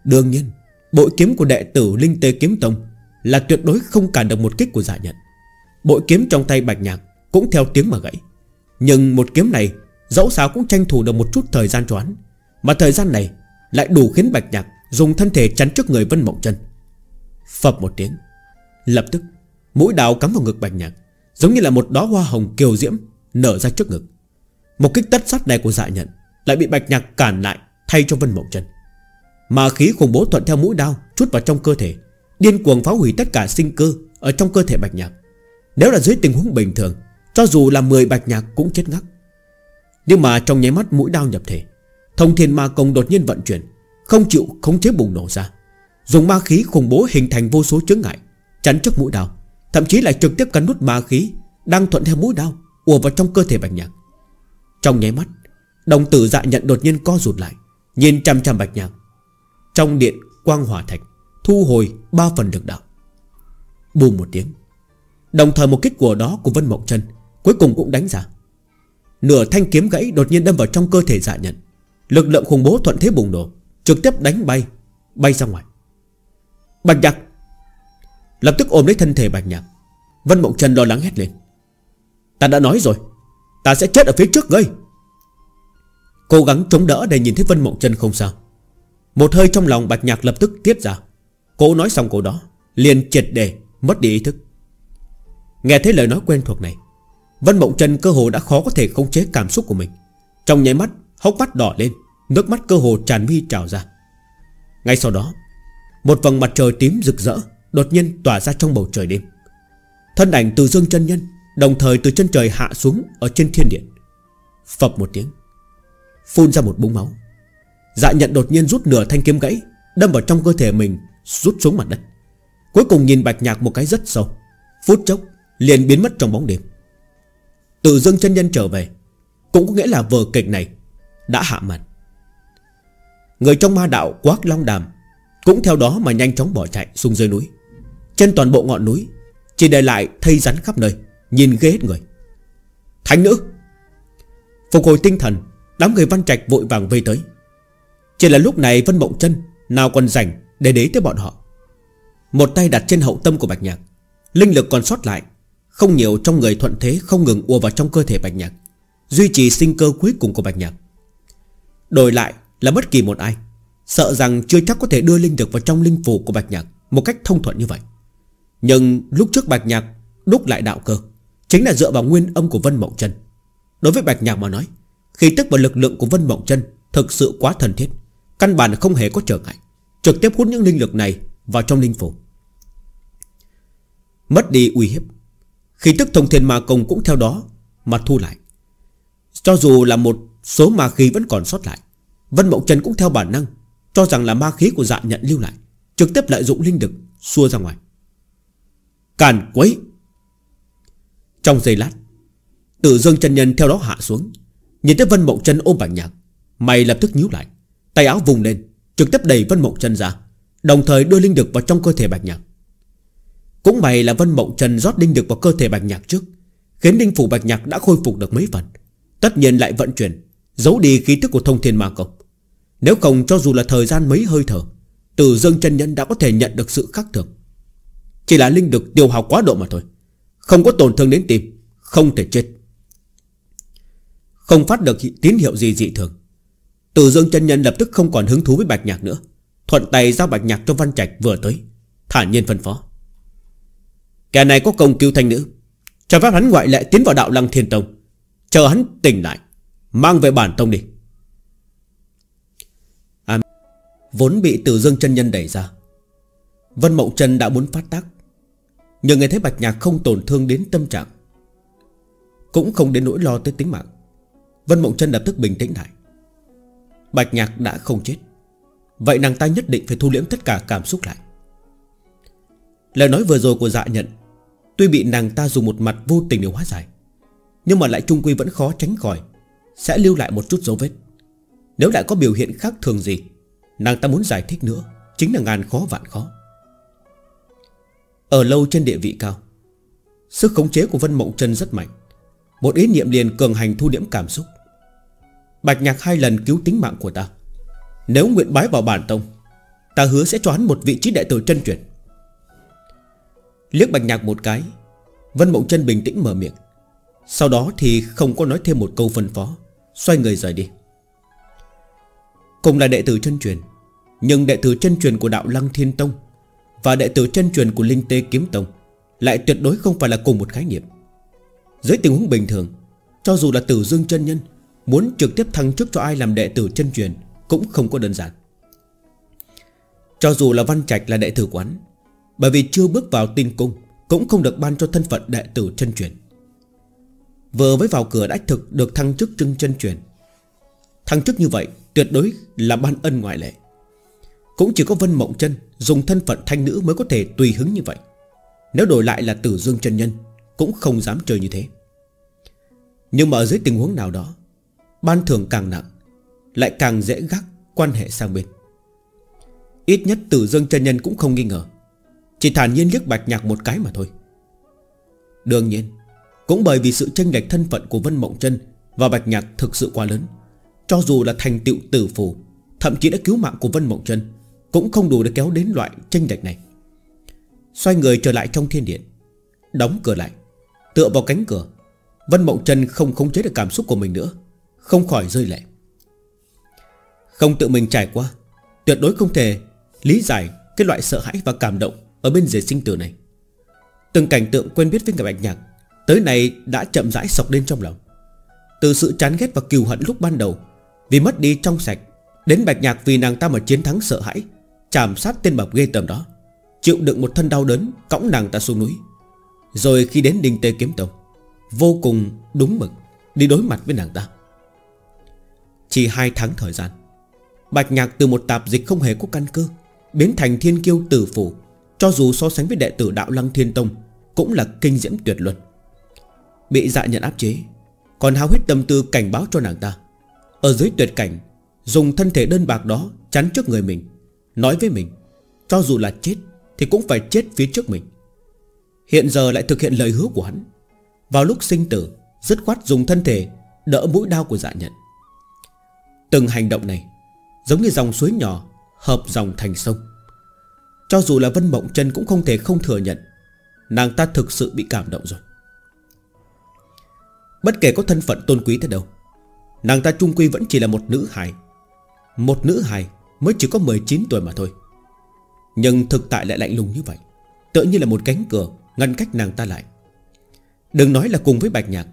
Đương nhiên Bội kiếm của đệ tử Linh Tê Kiếm Tông Là tuyệt đối không cản được một kích của dạ nhận. Bội kiếm trong tay bạch nhạc Cũng theo tiếng mà gãy. Nhưng một kiếm này, Dẫu sao cũng tranh thủ được một chút thời gian choán, Mà thời gian này Lại đủ khiến bạch nhạc Dùng thân thể chắn trước người Vân Mộng chân. Phập một tiếng, Lập tức Mũi đào cắm vào ngực bạch nhạc, Giống như là một đóa hoa hồng kiều diễm Nở ra trước ngực. Một kích tất sát này của dạ nhận Lại bị bạch nhạc cản lại Thay cho Vân Mộng chân Mà khí khủng bố thuận theo mũi đao Chút vào trong cơ thể, Điên cuồng phá hủy tất cả sinh cơ Ở trong cơ thể bạch nhạc. Nếu là dưới tình huống bình thường, Cho dù là 10 bạch nhạc cũng chết ngắc. Nhưng mà trong nháy mắt mũi đao nhập thể, Thông thiên ma công đột nhiên vận chuyển, Không chịu khống chế bùng nổ ra. Dùng ma khí khủng bố hình thành vô số chướng ngại, Chắn trước mũi đao, Thậm chí là trực tiếp cắn nút ma khí Đang thuận theo mũi đao ùa vào trong cơ thể bạch nhạc. Trong nháy mắt, Đồng tử dạ nhận đột nhiên co rụt lại, Nhìn chăm chăm bạch nhạc Trong điện quang hỏa thạch, Thu hồi ba phần lực đạo. Bùm một tiếng, Đồng thời một kích của đó của Vân Mộng chân Cuối cùng cũng đánh ra. Nửa thanh kiếm gãy đột nhiên đâm vào trong cơ thể dạ nhận. Lực lượng khủng bố thuận thế bùng nổ, Trực tiếp đánh bay Bay ra ngoài. Bạch nhạc Lập tức ôm lấy thân thể bạch nhạc Vân Mộng Trần lo lắng hét lên. Ta đã nói rồi Ta sẽ chết ở phía trước ngươi. Cố gắng chống đỡ để nhìn thấy Vân Mộng Trân không sao. Một hơi trong lòng bạch nhạc lập tức tiết ra. Cố nói xong câu đó, Liền triệt đề mất đi ý thức. Nghe thấy lời nói quen thuộc này, Vân Mộng Trần cơ hồ đã khó có thể khống chế cảm xúc của mình. Trong nháy mắt, Hốc mắt đỏ lên, Nước mắt cơ hồ tràn mi trào ra. Ngay sau đó, Một vầng mặt trời tím rực rỡ Đột nhiên tỏa ra trong bầu trời đêm. Thân ảnh từ dương chân nhân Đồng thời từ chân trời hạ xuống Ở trên thiên điện. Phập một tiếng, Phun ra một búng máu. Dạ nhận đột nhiên rút nửa thanh kiếm gãy, Đâm vào trong cơ thể mình, Rút xuống mặt đất. Cuối cùng nhìn bạch nhạc một cái rất sâu. Phút chốc, liền biến mất trong bóng đêm. Từ dương chân nhân trở về, Cũng có nghĩa là vở kịch này Đã hạ màn. Người trong ma đạo quát long đàm Cũng theo đó mà nhanh chóng bỏ chạy xuống dưới núi. Trên toàn bộ ngọn núi, Chỉ để lại thây rắn khắp nơi. Nhìn ghê hết người. Thánh nữ. Phục hồi tinh thần, Đám người văn trạch vội vàng vây tới. Chỉ là lúc này Vân Mộng chân, Nào còn rảnh để đế tới bọn họ. Một tay đặt trên hậu tâm của Bạch Nhạc, Linh lực còn sót lại, Không nhiều trong người thuận thế không ngừng ùa vào trong cơ thể Bạch Nhạc, Duy trì sinh cơ cuối cùng của Bạch Nhạc. Đổi lại là bất kỳ một ai, Sợ rằng chưa chắc có thể đưa linh lực vào trong linh phủ của Bạch Nhạc Một cách thông thuận như vậy. Nhưng lúc trước Bạch Nhạc đúc lại đạo cơ Chính là dựa vào nguyên âm của Vân Mộng Chân. Đối với Bạch Nhạc mà nói, Khi tức và lực lượng của Vân Mộng Chân Thực sự quá thần thiết, Căn bản không hề có trở ngại. Trực tiếp hút những linh lực này vào trong linh phủ Mất đi uy hiếp. Khi tức thông thiên ma công cũng theo đó Mà thu lại. Cho dù là một số ma khí vẫn còn sót lại, Vân Mộng Trần cũng theo bản năng Cho rằng là ma khí của dạ nhận lưu lại, Trực tiếp lợi dụng linh lực xua ra ngoài. Càn quấy trong giây lát, tự dương chân nhân theo đó hạ xuống, Nhìn thấy Vân Mộng Trân ôm bạch nhạc, Mày lập tức nhíu lại, Tay áo vùng lên, Trực tiếp đẩy Vân Mộng Trân ra, Đồng thời đưa linh lực vào trong cơ thể bạch nhạc. Cũng mày là Vân Mộng Trần rót linh lực vào cơ thể bạch nhạc trước, Khiến linh phủ bạch nhạc đã khôi phục được mấy phần, Tất nhiên lại vận chuyển, Giấu đi khí tức của thông thiên ma công. Nếu không, cho dù là thời gian mấy hơi thở Từ dương chân nhân đã có thể nhận được sự khác thường. Chỉ là linh lực tiêu hao quá độ mà thôi. Không có tổn thương đến tim Không thể chết. Không phát được tín hiệu gì dị thường. Từ dương chân nhân lập tức không còn hứng thú với bạch nhạc nữa. Thuận tay giao bạch nhạc cho văn trạch vừa tới Thản nhiên phân phó. Kẻ này có công cứu thanh nữ. Cho phép hắn ngoại lệ tiến vào đạo lăng thiên tông. Chờ hắn tỉnh lại Mang về bản tông đi. À, Vốn bị tử dương chân nhân đẩy ra Vân Mộng Trần đã muốn phát tác nhờ nghe thấy Bạch Nhạc không tổn thương đến tâm trạng, Cũng không đến nỗi lo tới tính mạng, Vân Mộng Trân lập tức bình tĩnh lại. Bạch Nhạc đã không chết. Vậy nàng ta nhất định phải thu liễm tất cả cảm xúc lại. Lời nói vừa rồi của dạ nhận, Tuy bị nàng ta dùng một mặt vô tình để hóa giải, Nhưng mà lại trung quy vẫn khó tránh khỏi, Sẽ lưu lại một chút dấu vết. Nếu lại có biểu hiện khác thường gì, Nàng ta muốn giải thích nữa, Chính là ngàn khó vạn khó. Ở lâu trên địa vị cao, Sức khống chế của Vân Mộng Trân rất mạnh. Một ý niệm liền cường hành thu điểm cảm xúc. Bạch nhạc hai lần cứu tính mạng của ta. Nếu nguyện bái vào bản tông, Ta hứa sẽ cho hắn một vị trí đệ tử chân truyền. Liếc bạch nhạc một cái, Vân Mộng Trân bình tĩnh mở miệng. Sau đó thì không có nói thêm một câu phân phó, Xoay người rời đi. Cùng là đệ tử chân truyền, Nhưng đệ tử chân truyền của đạo Lăng Thiên Tông và đệ tử chân truyền của Linh Tê Kiếm Tông Lại tuyệt đối không phải là cùng một khái niệm. Dưới tình huống bình thường, Cho dù là tử dương chân nhân, Muốn trực tiếp thăng chức cho ai làm đệ tử chân truyền Cũng không có đơn giản. Cho dù là Văn Trạch là đệ tử quán, Bởi vì chưa bước vào tinh cung Cũng không được ban cho thân phận đệ tử chân truyền. Vừa mới vào cửa đã thực được thăng chức trưng chân truyền. Thăng chức như vậy Tuyệt đối là ban ân ngoại lệ. Cũng chỉ có Vân Mộng chân Dùng thân phận thanh nữ mới có thể tùy hứng như vậy. Nếu đổi lại là tử dương chân nhân, Cũng không dám chơi như thế. Nhưng mà ở dưới tình huống nào đó, Ban thưởng càng nặng, Lại càng dễ gác quan hệ sang bên. Ít nhất tử dương chân nhân cũng không nghi ngờ, Chỉ thản nhiên liếc bạch nhạc một cái mà thôi. Đương nhiên, Cũng bởi vì sự tranh lệch thân phận của Vân Mộng chân Và bạch nhạc thực sự quá lớn, Cho dù là thành tựu tử phù, Thậm chí đã cứu mạng của Vân Mộng chân cũng không đủ để kéo đến loại tranh lệch này. Xoay người trở lại trong thiên điện, Đóng cửa lại, Tựa vào cánh cửa. Vân Mộng Trần không khống chế được cảm xúc của mình nữa, không khỏi rơi lệ. Không tự mình trải qua, Tuyệt đối không thể lý giải Cái loại sợ hãi và cảm động Ở bên dưới sinh tử này. Từng cảnh tượng quen biết với người bạch nhạc Tới này đã chậm rãi sọc lên trong lòng. Từ sự chán ghét và kiều hận lúc ban đầu, Vì mất đi trong sạch, Đến bạch nhạc vì nàng ta mà chiến thắng sợ hãi chạm sát tên bập ghê tầm đó, Chịu đựng một thân đau đớn Cõng nàng ta xuống núi. Rồi khi đến đình tê kiếm tông, Vô cùng đúng mực Đi đối mặt với nàng ta. Chỉ hai tháng thời gian, Bạch Nhạc từ một tạp dịch không hề có căn cơ, Biến thành thiên kiêu tử phủ, Cho dù so sánh với đệ tử đạo lăng thiên tông, Cũng là kinh diễm tuyệt luân. Bị dạ nhận áp chế, Còn hao hết tâm tư cảnh báo cho nàng ta. Ở dưới tuyệt cảnh, Dùng thân thể đơn bạc đó chắn trước người mình Nói với mình, Cho dù là chết Thì cũng phải chết phía trước mình. Hiện giờ lại thực hiện lời hứa của hắn. Vào lúc sinh tử, Dứt khoát dùng thân thể Đỡ mũi đau của dạ nhận Từng hành động này Giống như dòng suối nhỏ Hợp dòng thành sông. Cho dù là Vân Mộng chân cũng không thể không thừa nhận Nàng ta thực sự bị cảm động rồi. Bất kể có thân phận tôn quý thế đâu, Nàng ta trung quy vẫn chỉ là một nữ hài. Một nữ hài Mới chỉ có 19 tuổi mà thôi. Nhưng thực tại lại lạnh lùng như vậy, Tựa như là một cánh cửa Ngăn cách nàng ta lại. Đừng nói là cùng với Bạch Nhạc,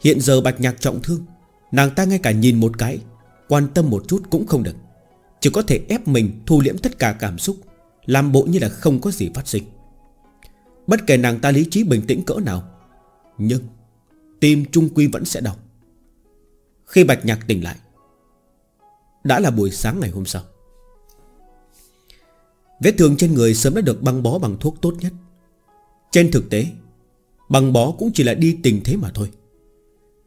Hiện giờ Bạch Nhạc trọng thương, Nàng ta ngay cả nhìn một cái, Quan tâm một chút cũng không được. Chỉ có thể ép mình thu liễm tất cả cảm xúc, Làm bộ như là không có gì phát sinh. Bất kể nàng ta lý trí bình tĩnh cỡ nào, Nhưng Tim trung quy vẫn sẽ đau. Khi Bạch Nhạc tỉnh lại, Đã là buổi sáng ngày hôm sau. Vết thương trên người sớm đã được băng bó bằng thuốc tốt nhất. Trên thực tế, Băng bó cũng chỉ là đi tình thế mà thôi.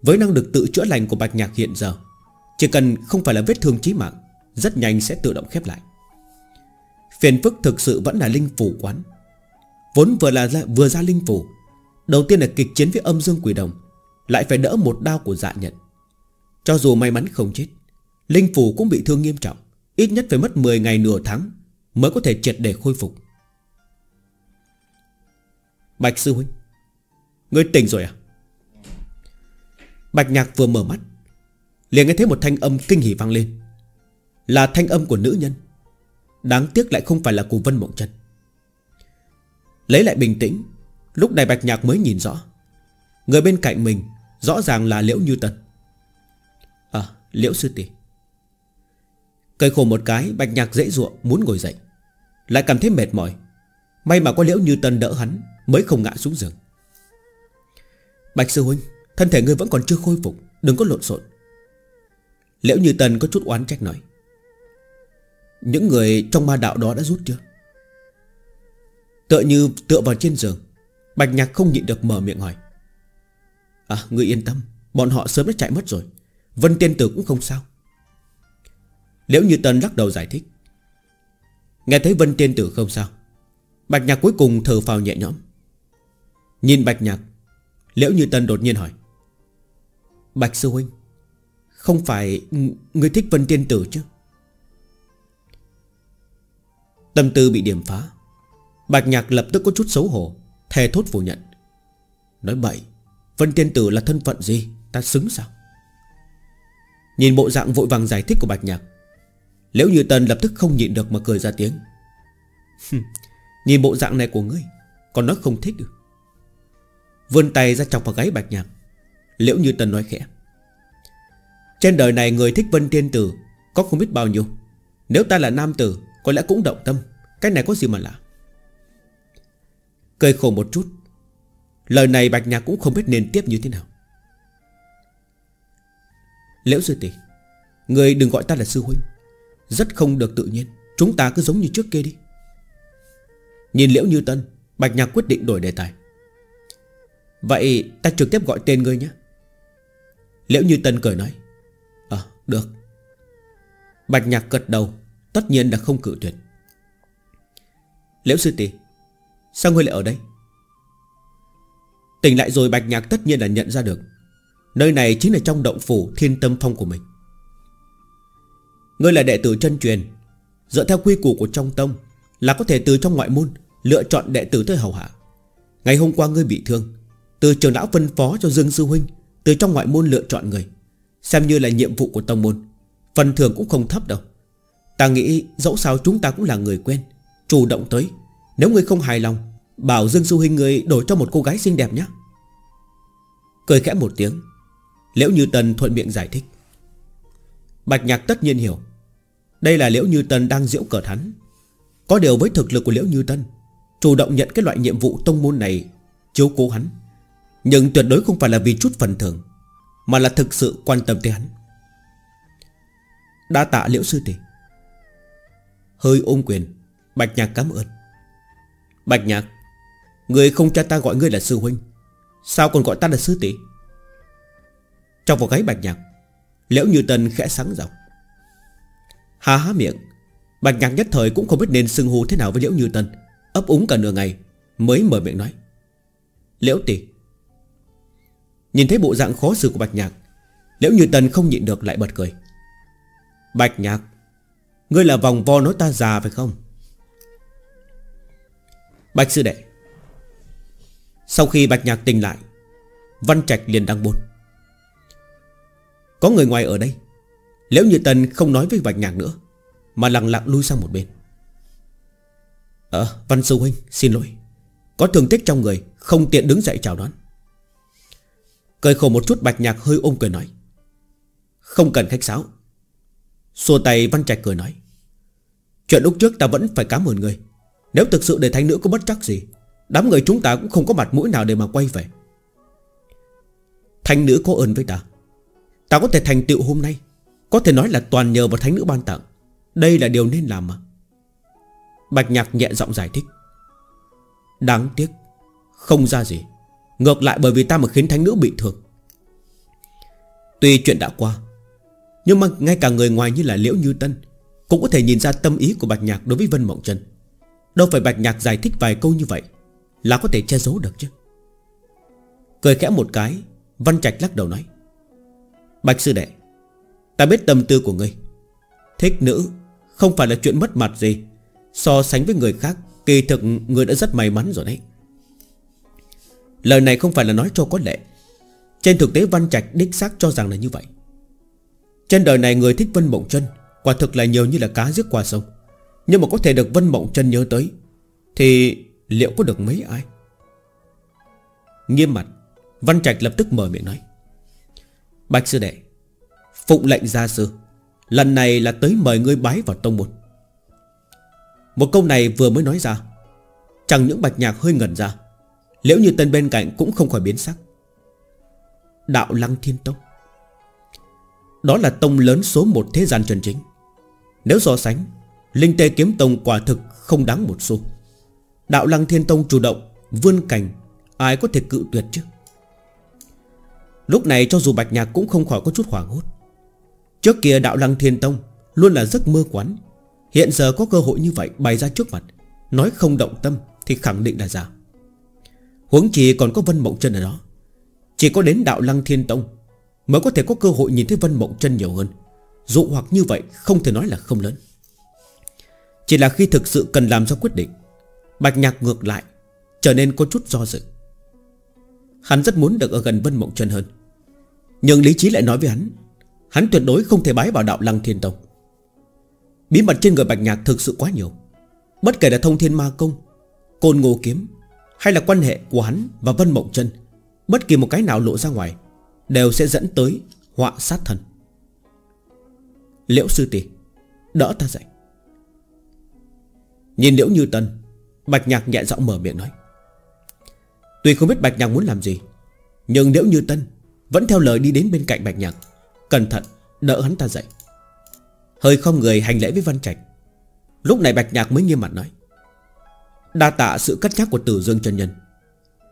Với năng lực tự chữa lành của Bạch Nhạc hiện giờ, chỉ cần không phải là vết thương chí mạng, Rất nhanh sẽ tự động khép lại. Phiền phức thực sự vẫn là linh phủ quán. Vốn vừa là vừa ra linh phủ, Đầu tiên là kịch chiến với âm dương quỷ đồng, Lại phải đỡ một đao của dạ nhận. Cho dù may mắn không chết, Linh phủ cũng bị thương nghiêm trọng, Ít nhất phải mất 10 ngày nửa tháng Mới có thể triệt để khôi phục. Bạch sư huynh, Ngươi tỉnh rồi à? Bạch nhạc vừa mở mắt, liền nghe thấy một thanh âm kinh hỉ vang lên. Là thanh âm của nữ nhân, Đáng tiếc lại không phải là của Vân Mộng Trân Lấy lại bình tĩnh, Lúc này Bạch Nhạc mới nhìn rõ. Người bên cạnh mình Rõ ràng là Liễu Như Tân À Liễu Sư Tỷ. Cây khổ một cái, Bạch Nhạc dễ dụa, muốn ngồi dậy. Lại cảm thấy mệt mỏi. May mà có Liễu Như Tân đỡ hắn, Mới không ngã xuống giường. Bạch Sư Huynh, Thân thể ngươi vẫn còn chưa khôi phục, Đừng có lộn xộn. Liễu Như Tân có chút oán trách nói. Những người trong ma đạo đó đã rút chưa? Tựa như tựa vào trên giường, Bạch nhạc không nhịn được mở miệng hỏi. À ngươi yên tâm, Bọn họ sớm đã chạy mất rồi, Vân tiên tử cũng không sao. Liễu Như Tân lắc đầu giải thích. Nghe thấy Vân tiên tử không sao? Bạch nhạc cuối cùng thở phào nhẹ nhõm. Nhìn Bạch nhạc, Liễu Như Tân đột nhiên hỏi. Bạch sư huynh, Không phải người thích Vân tiên tử chứ? Tâm tư bị điểm phá, Bạch nhạc lập tức có chút xấu hổ, Thề thốt phủ nhận. Nói bậy, Vân tiên tử là thân phận gì? Ta xứng sao? Nhìn bộ dạng vội vàng giải thích của Bạch nhạc Liễu Như Tân lập tức không nhịn được mà cười ra tiếng. Nhìn bộ dạng này của ngươi, Còn nói không thích được. Vươn tay ra chọc vào gáy Bạch nhạc. Liễu Như Tân nói khẽ. Trên đời này người thích Vân Tiên Tử Có không biết bao nhiêu. Nếu ta là nam tử, Có lẽ cũng động tâm. Cái này có gì mà lạ? Cười khổ một chút. Lời này Bạch Nhạc cũng không biết nên tiếp như thế nào. Liễu sư tỷ, Người đừng gọi ta là sư huynh. Rất không được tự nhiên. Chúng ta cứ giống như trước kia đi. Nhìn Liễu Như Tân, Bạch Nhạc quyết định đổi đề tài. Vậy ta trực tiếp gọi tên ngươi nhé. Liễu Như Tân cười nói Ờ được. Bạch Nhạc gật đầu, Tất nhiên là không cự tuyệt. Liễu sư tỷ, Sao ngươi lại ở đây? Tỉnh lại rồi Bạch Nhạc tất nhiên là nhận ra được. Nơi này chính là trong động phủ thiên tâm phong của mình. Ngươi là đệ tử chân truyền. Dựa theo quy củ của trong tông Là có thể từ trong ngoại môn Lựa chọn đệ tử tới hầu hạ. Ngày hôm qua ngươi bị thương, Từ trường lão phân phó cho Dương Sư Huynh Từ trong ngoại môn lựa chọn người, Xem như là nhiệm vụ của tông môn, Phần thưởng cũng không thấp đâu. Ta nghĩ dẫu sao chúng ta cũng là người quen, Chủ động tới, Nếu ngươi không hài lòng, Bảo Dương Sư Huynh người đổi cho một cô gái xinh đẹp nhé. Cười khẽ một tiếng, Liễu Như tần thuận miệng giải thích. Bạch Nhạc tất nhiên hiểu. Đây là Liễu Như Tân đang diễu cờ hắn. Có điều với thực lực của Liễu Như Tân, Chủ động nhận cái loại nhiệm vụ tông môn này Chiếu cố hắn. Nhưng tuyệt đối không phải là vì chút phần thưởng, Mà là thực sự quan tâm tới hắn. Đa tạ Liễu Sư Tỷ. Hơi ôm quyền, Bạch Nhạc cảm ơn. Bạch Nhạc, Người không cha ta gọi ngươi là sư huynh, Sao còn gọi ta là sư tỷ? Trong vào gáy Bạch Nhạc Liễu Như Tân khẽ sáng giọng. Há há miệng, Bạch Nhạc nhất thời cũng không biết nên xưng hô thế nào với Liễu Như Tân. Ấp úng cả nửa ngày Mới mở miệng nói. Liễu tỷ Nhìn thấy bộ dạng khó xử của Bạch Nhạc, Liễu Như Tân không nhịn được lại bật cười. Bạch Nhạc, Ngươi là vòng vo nói ta già phải không? Bạch sư đệ. Sau khi Bạch Nhạc tỉnh lại, Văn Trạch liền đăng buồn. Có người ngoài ở đây. Liễu Như Tân không nói với Bạch Nhạc nữa, Mà lặng lặng lui sang một bên. Ờ Văn Sư Huynh, xin lỗi. Có thương tích trong người, Không tiện đứng dậy chào đón. Cười khổ một chút, Bạch Nhạc hơi ôm cười nói. Không cần khách sáo. Xua tay, Văn Trạch cười nói. Chuyện lúc trước ta vẫn phải cảm ơn người. Nếu thực sự để thánh nữ có bất chắc gì, Đám người chúng ta cũng không có mặt mũi nào để mà quay về. Thanh nữ có ơn với ta. Ta có thể thành tựu hôm nay. Có thể nói là toàn nhờ vào thánh nữ ban tặng. Đây là điều nên làm mà. Bạch nhạc nhẹ giọng giải thích. Đáng tiếc, Không ra gì. Ngược lại bởi vì ta mà khiến thánh nữ bị thương. Tuy chuyện đã qua, Nhưng mà ngay cả người ngoài như là Liễu Như Tân Cũng có thể nhìn ra tâm ý của Bạch Nhạc đối với Vân Mộng Trần. Đâu phải Bạch Nhạc giải thích vài câu như vậy Là có thể che giấu được chứ. Cười khẽ một cái, Văn Trạch lắc đầu nói. Bạch Sư Đệ, Ta biết tâm tư của ngươi. Thích nữ Không phải là chuyện mất mặt gì. So sánh với người khác, Kỳ thực người đã rất may mắn rồi đấy. Lời này không phải là nói cho có lệ. Trên thực tế, Văn Trạch đích xác cho rằng là như vậy. Trên đời này người thích Vân Mộng chân, Quả thực là nhiều như là cá giết qua sông. Nhưng mà có thể được Vân Mộng chân nhớ tới, Thì liệu có được mấy ai? Nghiêm mặt, Văn Trạch lập tức mở miệng nói. Bạch sư đệ Phụng lệnh gia sư Lần này là tới mời ngươi bái vào tông môn. Một câu này vừa mới nói ra Chẳng những bạch nhạc hơi ngẩn ra Nếu như tên bên cạnh cũng không khỏi biến sắc. Đạo Lăng Thiên Tông Đó là tông lớn số một thế gian chân chính. Nếu so sánh Linh Tê Kiếm Tông quả thực không đáng một xu. Đạo Lăng Thiên Tông chủ động Vươn cảnh, Ai có thể cự tuyệt chứ? Lúc này cho dù Bạch Nhạc cũng không khỏi có chút hoảng hốt. Trước kia Đạo Lăng Thiên Tông Luôn là giấc mơ quán. Hiện giờ có cơ hội như vậy bày ra trước mặt, Nói không động tâm Thì khẳng định là giả. Huống chỉ còn có Vân Mộng chân ở đó. Chỉ có đến Đạo Lăng Thiên Tông Mới có thể có cơ hội nhìn thấy Vân Mộng chân nhiều hơn. Dụ hoặc như vậy không thể nói là không lớn. Chỉ là khi thực sự cần làm ra quyết định, Bạch Nhạc ngược lại Trở nên có chút do dự. Hắn rất muốn được ở gần Vân Mộng chân hơn. Nhưng lý trí lại nói với hắn Hắn tuyệt đối không thể bái vào đạo Lăng Thiên Tông. Bí mật trên người Bạch Nhạc thực sự quá nhiều. Bất kể là thông thiên ma công, Côn ngô kiếm, Hay là quan hệ của hắn và Vân Mộng chân Bất kỳ một cái nào lộ ra ngoài, Đều sẽ dẫn tới họa sát thần. Liễu sư tỷ, Đỡ ta dậy. Nhìn Liễu Như Tân, Bạch Nhạc nhẹ giọng mở miệng nói. Tuy không biết Bạch Nhạc muốn làm gì, Nhưng Liễu Như Tân Vẫn theo lời đi đến bên cạnh Bạch Nhạc, Cẩn thận đỡ hắn ta dậy. Hơi không người hành lễ với Văn Trạch. Lúc này Bạch Nhạc mới nghiêm mặt nói, Đa tạ sự cắt nhắc của Tử Dương chân Nhân.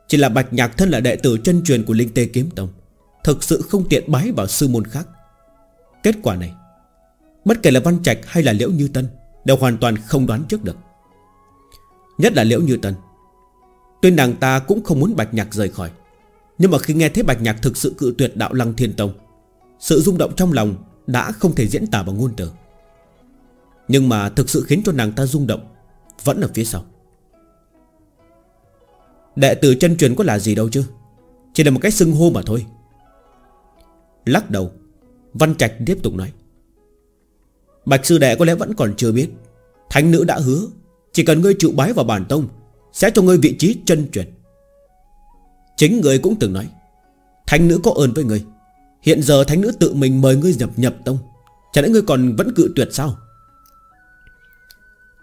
Chỉ là Bạch Nhạc thân là đệ tử chân truyền của Linh Tê Kiếm Tông, Thực sự không tiện bái vào sư môn khác. Kết quả này, Bất kể là Văn Trạch hay là Liễu Như Tân Đều hoàn toàn không đoán trước được. Nhất là Liễu Như Tân Tuy nàng ta cũng không muốn Bạch Nhạc rời khỏi. Nhưng mà khi nghe thấy Bạch Nhạc thực sự cự tuyệt đạo Lăng Thiên Tông, Sự rung động trong lòng Đã không thể diễn tả bằng ngôn từ. Nhưng mà thực sự khiến cho nàng ta rung động Vẫn ở phía sau. Đệ tử chân truyền có là gì đâu chứ? Chỉ là một cái xưng hô mà thôi. Lắc đầu, Văn Trạch tiếp tục nói. Bạch sư đệ có lẽ vẫn còn chưa biết, Thánh nữ đã hứa, Chỉ cần ngươi chịu bái vào bản tông sẽ cho ngươi vị trí chân truyền. Chính ngươi cũng từng nói, Thánh nữ có ơn với ngươi. Hiện giờ thánh nữ tự mình mời ngươi nhập nhập tông. Chả lẽ ngươi còn vẫn cự tuyệt sao?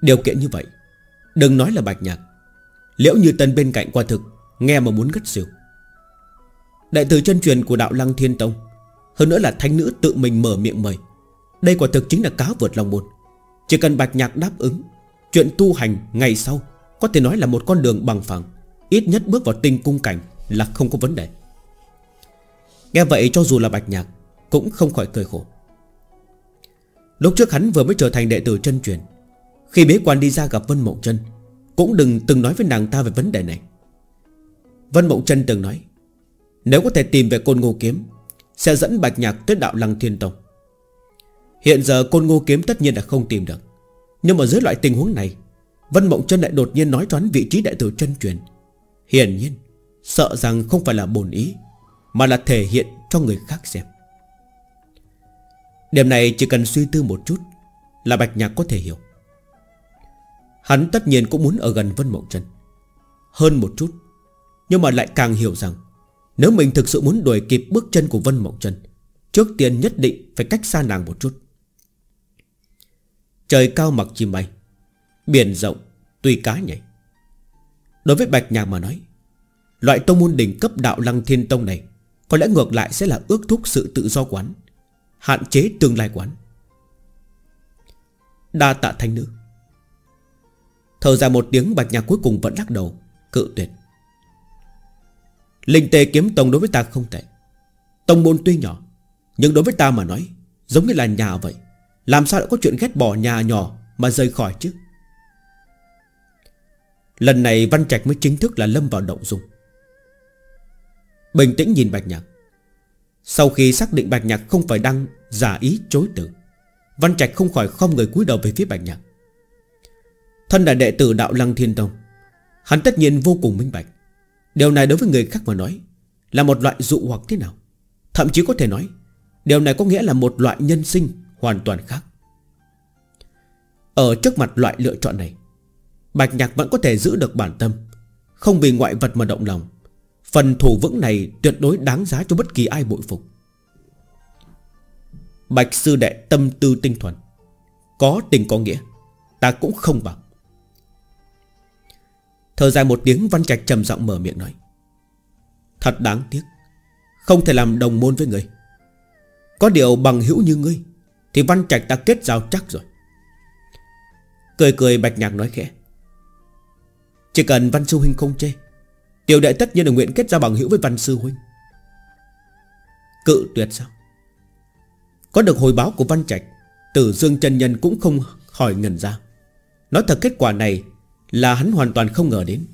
Điều kiện như vậy, Đừng nói là bạch nhạc. Liễu như tân bên cạnh qua thực Nghe mà muốn gất xỉu. Đại tử chân truyền của đạo lăng thiên tông, Hơn nữa là thánh nữ tự mình mở miệng mời. Đây quả thực chính là cá vượt lòng buồn. Chỉ cần bạch nhạc đáp ứng, Chuyện tu hành ngày sau có thể nói là một con đường bằng phẳng. Ít nhất bước vào tinh cung cảnh Là không có vấn đề. Nghe vậy, cho dù là bạch nhạc Cũng không khỏi cười khổ. Lúc trước hắn vừa mới trở thành đệ tử chân truyền, Khi bế quan đi ra gặp Vân Mộng chân, Cũng đừng từng nói với nàng ta về vấn đề này. Vân Mộng chân từng nói, Nếu có thể tìm về Côn Ngô Kiếm, Sẽ dẫn Bạch Nhạc tới đạo Lăng Thiên Tông. Hiện giờ Côn Ngô Kiếm tất nhiên là không tìm được, Nhưng mà dưới loại tình huống này Vân Mộng chân lại đột nhiên nói toán vị trí đại tử chân truyền. Hiển nhiên Sợ rằng không phải là bổn ý Mà là thể hiện cho người khác xem. Điểm này chỉ cần suy tư một chút Là Bạch Nhạc có thể hiểu. Hắn tất nhiên cũng muốn ở gần Vân Mộng Trân. Hơn một chút Nhưng mà lại càng hiểu rằng Nếu mình thực sự muốn đuổi kịp bước chân của Vân Mộng Trân, Trước tiên nhất định phải cách xa nàng một chút. Trời cao mặc chim bay Biển rộng Tùy cá nhảy. Đối với Bạch Nhạc mà nói, Loại tông môn đỉnh cấp đạo lăng thiên tông này Có lẽ ngược lại sẽ là ước thúc sự tự do quán, Hạn chế tương lai quán. Đa tạ thanh nữ. Thở ra một tiếng, bạch nhạc cuối cùng vẫn lắc đầu, Cự tuyệt. Linh tề kiếm tông đối với ta không tệ. Tông môn tuy nhỏ, Nhưng đối với ta mà nói, Giống như là nhà vậy. Làm sao lại có chuyện ghét bỏ nhà nhỏ Mà rời khỏi chứ? Lần này Văn Trạch mới chính thức là lâm vào động dung. Bình tĩnh nhìn Bạch Nhạc. Sau khi xác định Bạch Nhạc không phải đang giả ý chối từ, Văn Trạch không khỏi không người cúi đầu về phía Bạch Nhạc. Thân là đệ tử đạo Lăng Thiên Tông, Hắn tất nhiên vô cùng minh bạch. Điều này đối với người khác mà nói Là một loại dụ hoặc thế nào? Thậm chí có thể nói, Điều này có nghĩa là một loại nhân sinh hoàn toàn khác. Ở trước mặt loại lựa chọn này Bạch Nhạc vẫn có thể giữ được bản tâm. Không vì ngoại vật mà động lòng. Phần thủ vững này tuyệt đối đáng giá cho bất kỳ ai bội phục. Bạch sư đệ tâm tư tinh thuần. Có tình có nghĩa, Ta cũng không bằng. Thở dài một tiếng, Văn Trạch trầm giọng mở miệng nói. Thật đáng tiếc, Không thể làm đồng môn với người. Có điều bằng hữu như ngươi, Thì Văn Trạch ta kết giao chắc rồi. Cười cười Bạch Nhạc nói khẽ. Chỉ cần Văn Sư Huynh không chê, Tiểu đệ tất nhiên là nguyện kết ra bằng hữu với Văn Sư Huynh. Cự tuyệt sao? Có được hồi báo của Văn Trạch, Tử Dương chân Nhân cũng không hỏi ngần ra. Nói thật kết quả này Là hắn hoàn toàn không ngờ đến,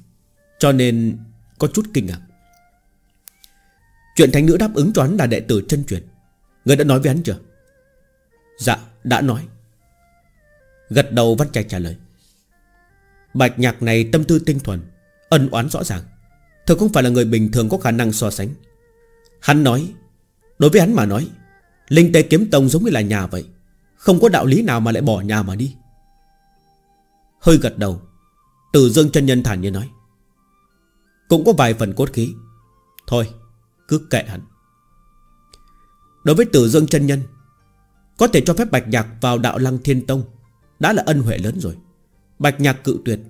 Cho nên có chút kinh ngạc. Chuyện thánh nữ đáp ứng cho hắn là đệ tử chân truyền, Người đã nói với hắn chưa? Dạ đã nói. Gật đầu Văn Trạch trả lời. Bạch nhạc này tâm tư tinh thuần, Ân oán rõ ràng. Thực không phải là người bình thường có khả năng so sánh. Hắn nói, Đối với hắn mà nói, Linh Tê Kiếm Tông giống như là nhà vậy, Không có đạo lý nào mà lại bỏ nhà mà đi. Hơi gật đầu, Từ dương chân nhân thản như nói, Cũng có vài phần cốt khí. Thôi, cứ kệ hắn. Đối với tử dương chân nhân, Có thể cho phép Bạch Nhạc vào đạo lăng thiên tông, Đã là ân huệ lớn rồi. Bạch Nhạc cự tuyệt.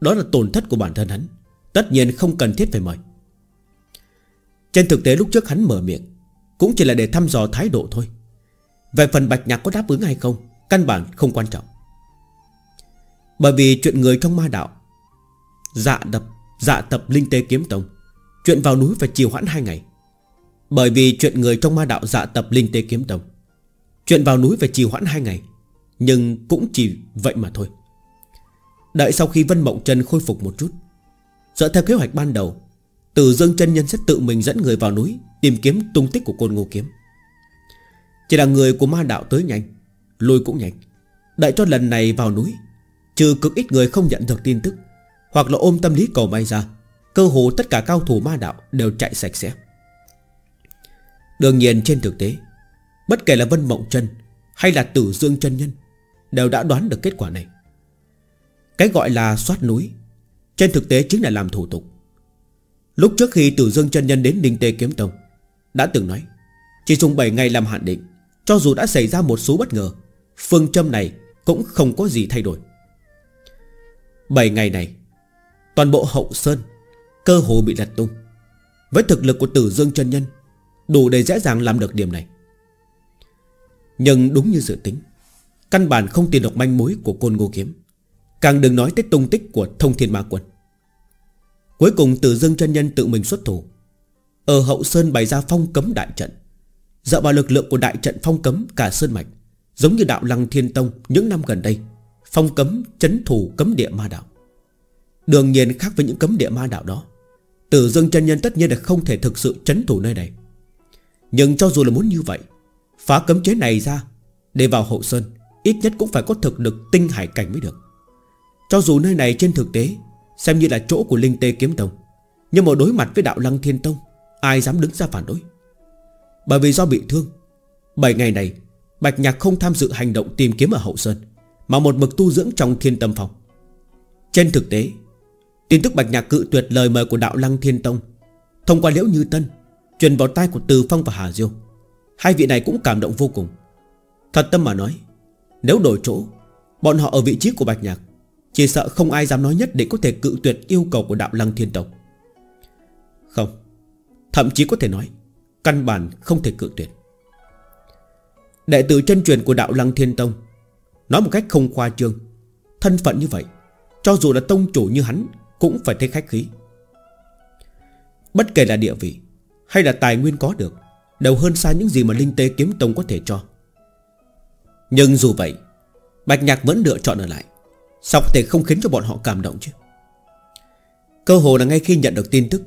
Đó là tổn thất của bản thân hắn. Tất nhiên không cần thiết phải mời. Trên thực tế lúc trước hắn mở miệng, Cũng chỉ là để thăm dò thái độ thôi. Về phần Bạch Nhạc có đáp ứng hay không, Căn bản không quan trọng. Bởi vì chuyện người trong ma đạo Dạ đập Dạ tập linh tê kiếm tông, Chuyện vào núi phải chiều hoãn hai ngày. Bởi vì chuyện người trong ma đạo dạ tập linh tê kiếm tông, Chuyện vào núi phải trì hoãn hai ngày, Nhưng cũng chỉ vậy mà thôi. Đợi sau khi Vân Mộng Trần khôi phục một chút. Dựa theo kế hoạch ban đầu, Từ Dương chân Nhân sẽ tự mình dẫn người vào núi Tìm kiếm tung tích của côn ngô kiếm. Chỉ là người của ma đạo tới nhanh lui cũng nhanh. Đợi cho lần này vào núi, Trừ cực ít người không nhận được tin tức, Hoặc là ôm tâm lý cầu may ra, Cơ hồ tất cả cao thủ ma đạo đều chạy sạch sẽ. Đương nhiên trên thực tế, Bất kể là Vân Mộng Trần Hay là Tử Dương chân Nhân, Đều đã đoán được kết quả này. Cái gọi là soát núi, Trên thực tế chính là làm thủ tục. Lúc trước khi Tử Dương chân Nhân đến Ninh Tê Kiếm Tông, Đã từng nói, Chỉ dùng 7 ngày làm hạn định, Cho dù đã xảy ra một số bất ngờ, Phương châm này cũng không có gì thay đổi. 7 ngày này, Toàn bộ hậu sơn, Cơ hồ bị lật tung. Với thực lực của tử dương chân nhân, Đủ để dễ dàng làm được điểm này. Nhưng đúng như dự tính, Căn bản không tìm được manh mối của côn ngô kiếm. Càng đừng nói tới tung tích của thông thiên ma quân. Cuối cùng tử dương chân nhân tự mình xuất thủ. Ở hậu sơn bày ra phong cấm đại trận. Dựa vào lực lượng của đại trận phong cấm cả sơn mạch, Giống như đạo lăng thiên tông những năm gần đây, Phong cấm chấn thủ cấm địa ma đạo. Đương nhiên khác với những cấm địa ma đạo đó, Tử dương chân nhân tất nhiên là không thể thực sự chấn thủ nơi này. Nhưng cho dù là muốn như vậy, Phá cấm chế này ra, Để vào hậu sơn, Ít nhất cũng phải có thực lực tinh hải cảnh mới được. Cho dù nơi này trên thực tế, Xem như là chỗ của Linh Tê Kiếm Tông, Nhưng mà đối mặt với đạo Lăng Thiên Tông, Ai dám đứng ra phản đối? Bởi vì do bị thương 7 ngày này, Bạch Nhạc không tham dự hành động tìm kiếm ở Hậu Sơn, Mà một mực tu dưỡng trong thiên tâm phòng. Trên thực tế, Tin tức Bạch Nhạc cự tuyệt lời mời của đạo Lăng Thiên Tông, Thông qua Liễu Như Tân, Truyền vào tai của Từ Phong và Hà Diêu, Hai vị này cũng cảm động vô cùng. Thật tâm mà nói, Nếu đổi chỗ, Bọn họ ở vị trí của Bạch Nhạc chỉ sợ không ai dám nói nhất định có thể cự tuyệt yêu cầu của đạo Lăng Thiên tộc. Không, Thậm chí có thể nói, Căn bản không thể cự tuyệt. Đệ tử chân truyền của đạo Lăng Thiên Tông Nói một cách không khoa trương, Thân phận như vậy, Cho dù là tông chủ như hắn cũng phải thấy khách khí. Bất kể là địa vị Hay là tài nguyên có được, Đều hơn xa những gì mà Linh Tế Kiếm Tông có thể cho. Nhưng dù vậy, Bạch Nhạc vẫn lựa chọn ở lại. Sao có thể không khiến cho bọn họ cảm động chứ? Cơ hồ là ngay khi nhận được tin tức,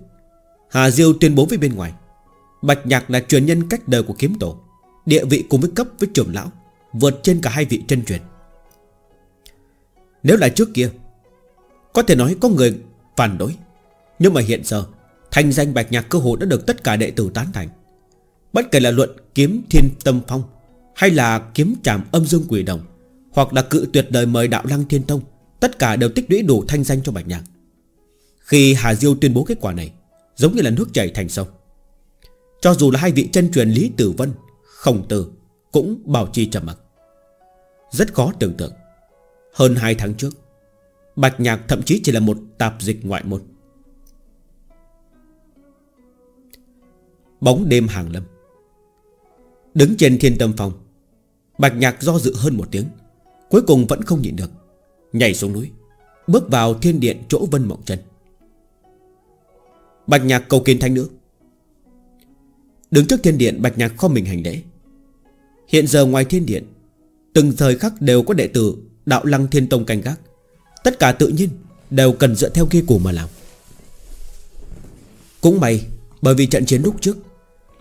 Hà Diêu tuyên bố với bên ngoài, Bạch Nhạc là truyền nhân cách đời của kiếm tổ, Địa vị cùng với cấp với trưởng lão, Vượt trên cả hai vị chân truyền. Nếu là trước kia, có thể nói có người phản đối, Nhưng mà hiện giờ Thành danh Bạch Nhạc cơ hồ đã được tất cả đệ tử tán thành. Bất kể là luận kiếm thiên tâm phong, Hay là kiếm tràm âm dương quỷ đồng hoặc là cự tuyệt đời mời đạo lăng thiên tông, Tất cả đều tích lũy đủ thanh danh cho Bạch Nhạc. Khi Hà Diêu tuyên bố kết quả này, Giống như là nước chảy thành sông. Cho dù là hai vị chân truyền Lý Tử Vân, Khổng Tử Cũng bảo trì trầm mặc. Rất khó tưởng tượng. Hơn hai tháng trước, Bạch Nhạc thậm chí chỉ là một tạp dịch ngoại môn. Bóng đêm hàng lâm. Đứng trên thiên tâm phòng, Bạch Nhạc do dự hơn một tiếng. Cuối cùng vẫn không nhịn được, Nhảy xuống núi, Bước vào thiên điện chỗ Vân Mộng Trần. Bạch nhạc cầu kiến thanh nữ. Đứng trước thiên điện, Bạch nhạc kho mình hành lễ. Hiện giờ ngoài thiên điện, Từng thời khắc đều có đệ tử, Đạo lăng thiên tông canh gác. Tất cả tự nhiên đều cần dựa theo kia củ mà làm. Cũng may, Bởi vì trận chiến lúc trước,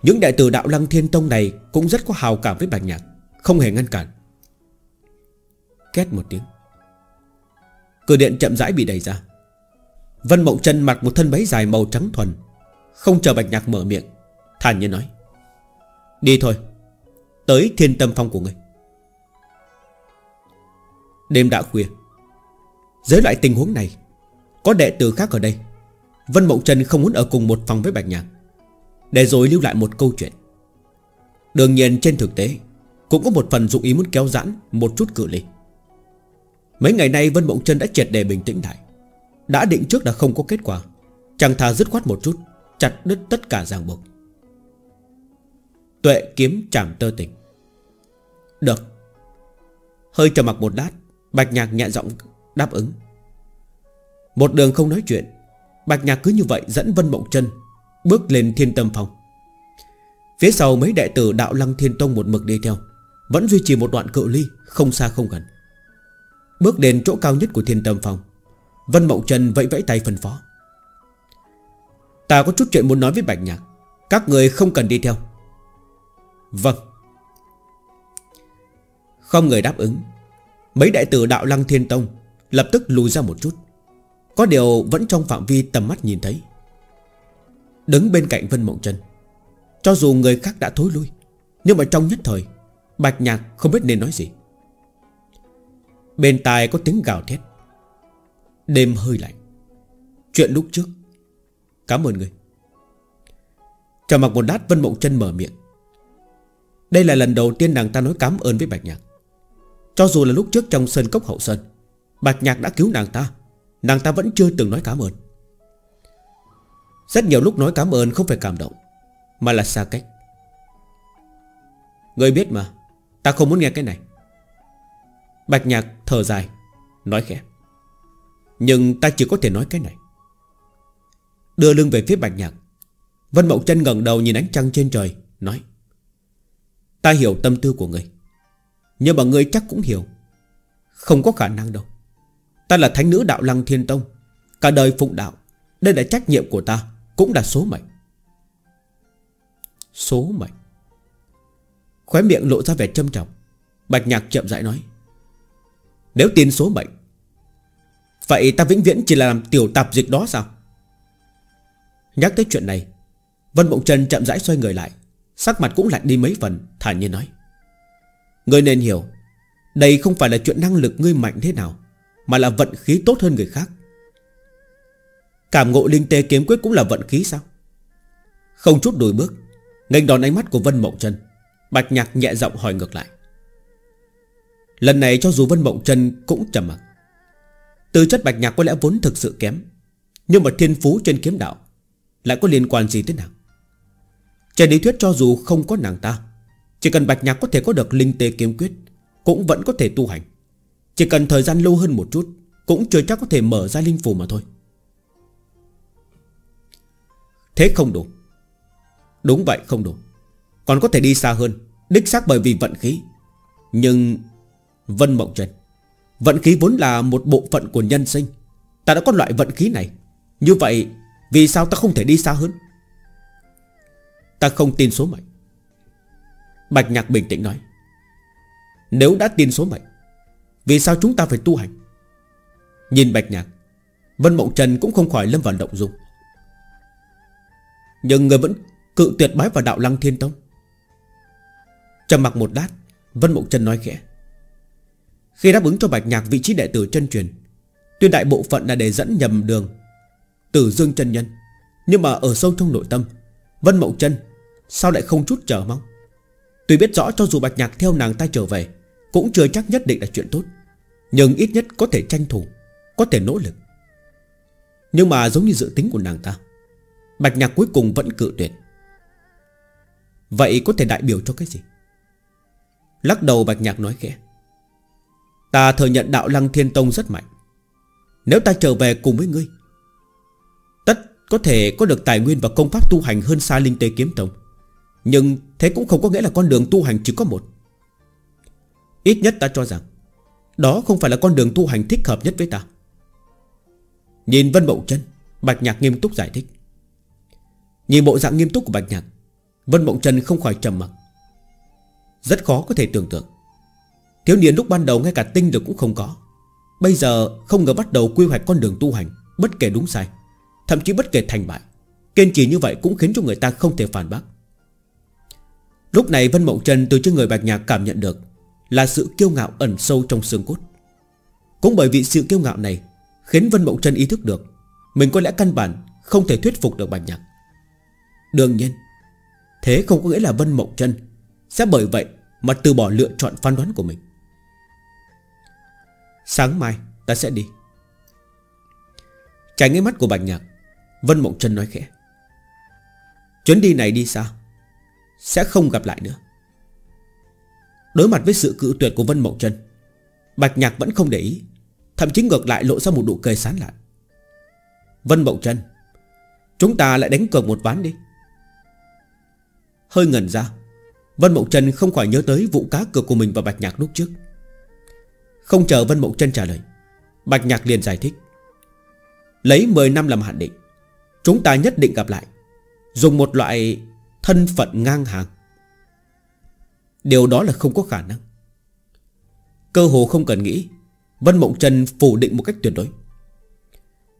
Những đệ tử đạo lăng thiên tông này Cũng rất có hào cảm với bạch nhạc, Không hề ngăn cản. Két một tiếng. Cửa điện chậm rãi bị đẩy ra. Vân Mộng chân mặc một thân váy dài màu trắng thuần, Không chờ Bạch Nhạc mở miệng, Thản nhiên nói, Đi thôi, Tới thiên tâm phong của ngươi. Đêm đã khuya. Dưới loại tình huống này, Có đệ tử khác ở đây, Vân Mộng Trần không muốn ở cùng một phòng với Bạch Nhạc, Để rồi lưu lại một câu chuyện. Đương nhiên trên thực tế, Cũng có một phần dụng ý muốn kéo giãn Một chút cự ly. Mấy ngày nay Vân Mộng Trân đã triệt đề bình tĩnh lại. Đã định trước là không có kết quả. Chẳng thà dứt khoát một chút, Chặt đứt tất cả ràng buộc. Tuệ kiếm chảm tơ tình. Được. Hơi trầm mặc một đát Bạch nhạc nhẹ giọng đáp ứng. Một đường không nói chuyện, Bạch nhạc cứ như vậy dẫn Vân Mộng chân Bước lên thiên tâm phòng. Phía sau mấy đệ tử đạo lăng thiên tông một mực đi theo, Vẫn duy trì một đoạn cự ly Không xa không gần. Bước đến chỗ cao nhất của thiên tâm phòng. Vân Mộng Trần vẫy vẫy tay phân phó. Ta có chút chuyện muốn nói với Bạch Nhạc. Các người không cần đi theo. Vâng. Không người đáp ứng, Mấy đại tử đạo lăng thiên tông Lập tức lùi ra một chút. Có điều vẫn trong phạm vi tầm mắt nhìn thấy. Đứng bên cạnh Vân Mộng trần, Cho dù người khác đã thối lui, Nhưng mà trong nhất thời, Bạch Nhạc không biết nên nói gì. Bên tai có tiếng gào thét. Đêm hơi lạnh. Chuyện lúc trước. Cảm ơn người. Chờ mặc một đát Vân Mộng chân mở miệng. Đây là lần đầu tiên nàng ta nói cảm ơn với Bạch Nhạc. Cho dù là lúc trước trong sân cốc hậu sơn, Bạch Nhạc đã cứu nàng ta. Nàng ta vẫn chưa từng nói cảm ơn. Rất nhiều lúc nói cảm ơn không phải cảm động, Mà là xa cách. Người biết mà, Ta không muốn nghe cái này. Bạch Nhạc thở dài, Nói khẽ. Nhưng ta chỉ có thể nói cái này. Đưa lưng về phía Bạch Nhạc. Vân Mộng chân ngẩng đầu nhìn ánh trăng trên trời, Nói, Ta hiểu tâm tư của người Nhưng mà người chắc cũng hiểu. Không có khả năng đâu. Ta là thánh nữ đạo lăng thiên tông. Cả đời phụng đạo, Đây là trách nhiệm của ta, Cũng là số mệnh. Số mệnh? Khóe miệng lộ ra vẻ châm trọng. Bạch nhạc chậm rãi nói nếu tin số mệnh, Vậy ta vĩnh viễn chỉ là làm tiểu tạp dịch đó sao? Nhắc tới chuyện này, Vân Mộng Trần chậm rãi xoay người lại, Sắc mặt cũng lạnh đi mấy phần, Thản nhiên nói. Ngươi nên hiểu, Đây không phải là chuyện năng lực ngươi mạnh thế nào, Mà là vận khí tốt hơn người khác. Cảm ngộ linh tê kiếm quyết cũng là vận khí sao? Không chút đùi bước, nghênh đòn ánh mắt của Vân Mộng Trần, Bạch Nhạc nhẹ giọng hỏi ngược lại. Lần này cho dù Vân Mộng Trần cũng trầm mặc. Tư chất Bạch Nhạc có lẽ vốn thực sự kém, Nhưng mà thiên phú trên kiếm đạo Lại có liên quan gì tới nàng? Trên lý thuyết cho dù không có nàng ta, Chỉ cần Bạch Nhạc có thể có được linh tê kiếm quyết Cũng vẫn có thể tu hành. Chỉ cần thời gian lâu hơn một chút Cũng chưa chắc có thể mở ra linh phù mà thôi. Thế không đủ. Đúng vậy không đủ. Còn có thể đi xa hơn, Đích xác bởi vì vận khí. Nhưng Vân Mộng Trần. Vận khí vốn là một bộ phận của nhân sinh. Ta đã có loại vận khí này. Như vậy, vì sao ta không thể đi xa hơn? Ta không tin số mệnh. Bạch Nhạc bình tĩnh nói. Nếu đã tin số mệnh, Vì sao chúng ta phải tu hành? Nhìn Bạch Nhạc, Vân Mộng Trần cũng không khỏi lâm vào động dung. Nhưng người vẫn cự tuyệt bái vào đạo Lăng Thiên Tông. Trầm mặc một đát Vân Mộng Trần nói khẽ khi đáp ứng cho Bạch Nhạc vị trí đệ tử chân truyền, Tuyên đại bộ phận là để dẫn nhầm đường Tử Dương chân nhân. Nhưng mà ở sâu trong nội tâm, Vân Mộng chân Sao lại không chút chờ mong? Tuy biết rõ cho dù Bạch Nhạc theo nàng ta trở về, Cũng chưa chắc nhất định là chuyện tốt, Nhưng ít nhất có thể tranh thủ, Có thể nỗ lực. Nhưng mà giống như dự tính của nàng ta, Bạch Nhạc cuối cùng vẫn cự tuyệt. Vậy có thể đại biểu cho cái gì? Lắc đầu Bạch Nhạc nói khẽ. Ta thừa nhận đạo lăng thiên tông rất mạnh. Nếu ta trở về cùng với ngươi, Tất Có thể có được tài nguyên và công pháp tu hành hơn xa Linh Tê Kiếm Tông. Nhưng thế cũng không có nghĩa là con đường tu hành chỉ có một. Ít nhất ta cho rằng, Đó không phải là con đường tu hành thích hợp nhất với ta. Nhìn Vân Mộng chân, Bạch Nhạc nghiêm túc giải thích. Nhìn bộ dạng nghiêm túc của Bạch Nhạc, Vân Mộng Trần không khỏi trầm mặc. Rất khó có thể tưởng tượng. Thiếu niên lúc ban đầu ngay cả tinh lực cũng không có. Bây giờ không ngờ bắt đầu quy hoạch con đường tu hành, Bất kể đúng sai, Thậm chí bất kể thành bại. Kiên trì như vậy cũng khiến cho người ta không thể phản bác. Lúc này Vân Mộng Trần từ trên người Bạch Nhạc cảm nhận được Là sự kiêu ngạo ẩn sâu trong xương cốt. Cũng bởi vì sự kiêu ngạo này Khiến Vân Mộng Trần ý thức được Mình có lẽ căn bản không thể thuyết phục được Bạch Nhạc. Đương nhiên, Thế không có nghĩa là Vân Mộng Trần Sẽ bởi vậy mà từ bỏ lựa chọn phán đoán của mình. Sáng mai, ta sẽ đi. Tránh ngay mắt của Bạch Nhạc, Vân Mộng Trân nói khẽ. Chuyến đi này đi sao Sẽ không gặp lại nữa. Đối mặt với sự cự tuyệt của Vân Mộng Trân, Bạch Nhạc vẫn không để ý, Thậm chí ngược lại lộ ra một nụ cười sán lạn. Vân Mộng Trân, Chúng ta lại đánh cược một ván đi. Hơi ngẩn ra, Vân Mộng Trân không khỏi nhớ tới vụ cá cược của mình và Bạch Nhạc lúc trước. Không chờ Vân Mộng Trân trả lời, Bạch Nhạc liền giải thích. Lấy 10 năm làm hạn định, Chúng ta nhất định gặp lại, Dùng một loại thân phận ngang hàng. Điều đó là không có khả năng. Cơ hồ không cần nghĩ, Vân Mộng Trần phủ định một cách tuyệt đối.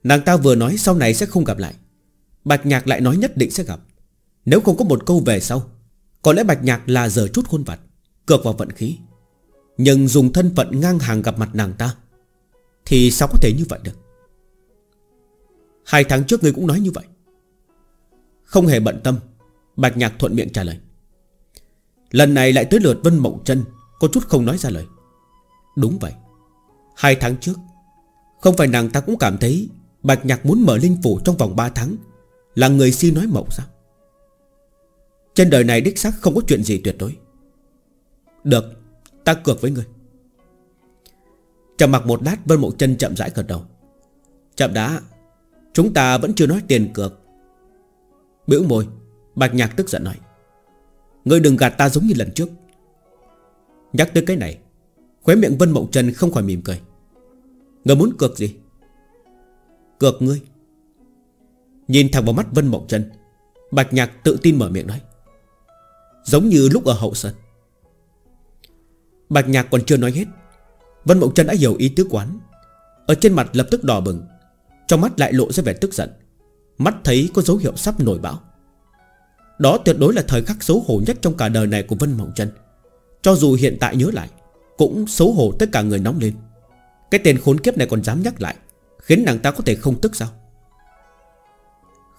Nàng ta vừa nói sau này sẽ không gặp lại, Bạch Nhạc lại nói nhất định sẽ gặp. Nếu không có một câu về sau, Có lẽ Bạch Nhạc là giờ chút khuôn vặt, Cược vào vận khí. Nhưng dùng thân phận ngang hàng gặp mặt nàng ta, Thì sao có thể như vậy được? Hai tháng trước ngươi cũng nói như vậy. Không hề bận tâm, Bạch Nhạc thuận miệng trả lời. Lần này lại tới lượt Vân Mộng chân Có chút không nói ra lời. Đúng vậy, Hai tháng trước, Không phải nàng ta cũng cảm thấy Bạch Nhạc muốn mở linh phủ trong vòng 3 tháng Là người si nói mộng sao? Trên đời này đích xác không có chuyện gì tuyệt đối. Được Ta cược với ngươi Trầm mặc một lát, Vân Mộng chân chậm rãi gật đầu. Chậm đã, Chúng ta vẫn chưa nói tiền cược. Biểu môi, Bạch Nhạc tức giận nói. Ngươi đừng gạt ta giống như lần trước. Nhắc tới cái này, Khóe miệng Vân Mộng Trần không khỏi mỉm cười. Ngươi muốn cược gì? Cược ngươi. Nhìn thẳng vào mắt Vân Mộng Trần Bạch Nhạc tự tin mở miệng nói. Giống như lúc ở hậu sân Bạch Nhạc còn chưa nói hết. Vân Mộng Trần đã hiểu ý tứ quán. Ở trên mặt lập tức đỏ bừng, Trong mắt lại lộ ra vẻ tức giận. Mắt thấy có dấu hiệu sắp nổi bão. Đó tuyệt đối là thời khắc xấu hổ nhất Trong cả đời này của Vân Mộng Trần Cho dù hiện tại nhớ lại, Cũng xấu hổ tất cả người nóng lên. Cái tên khốn kiếp này còn dám nhắc lại, Khiến nàng ta có thể không tức sao?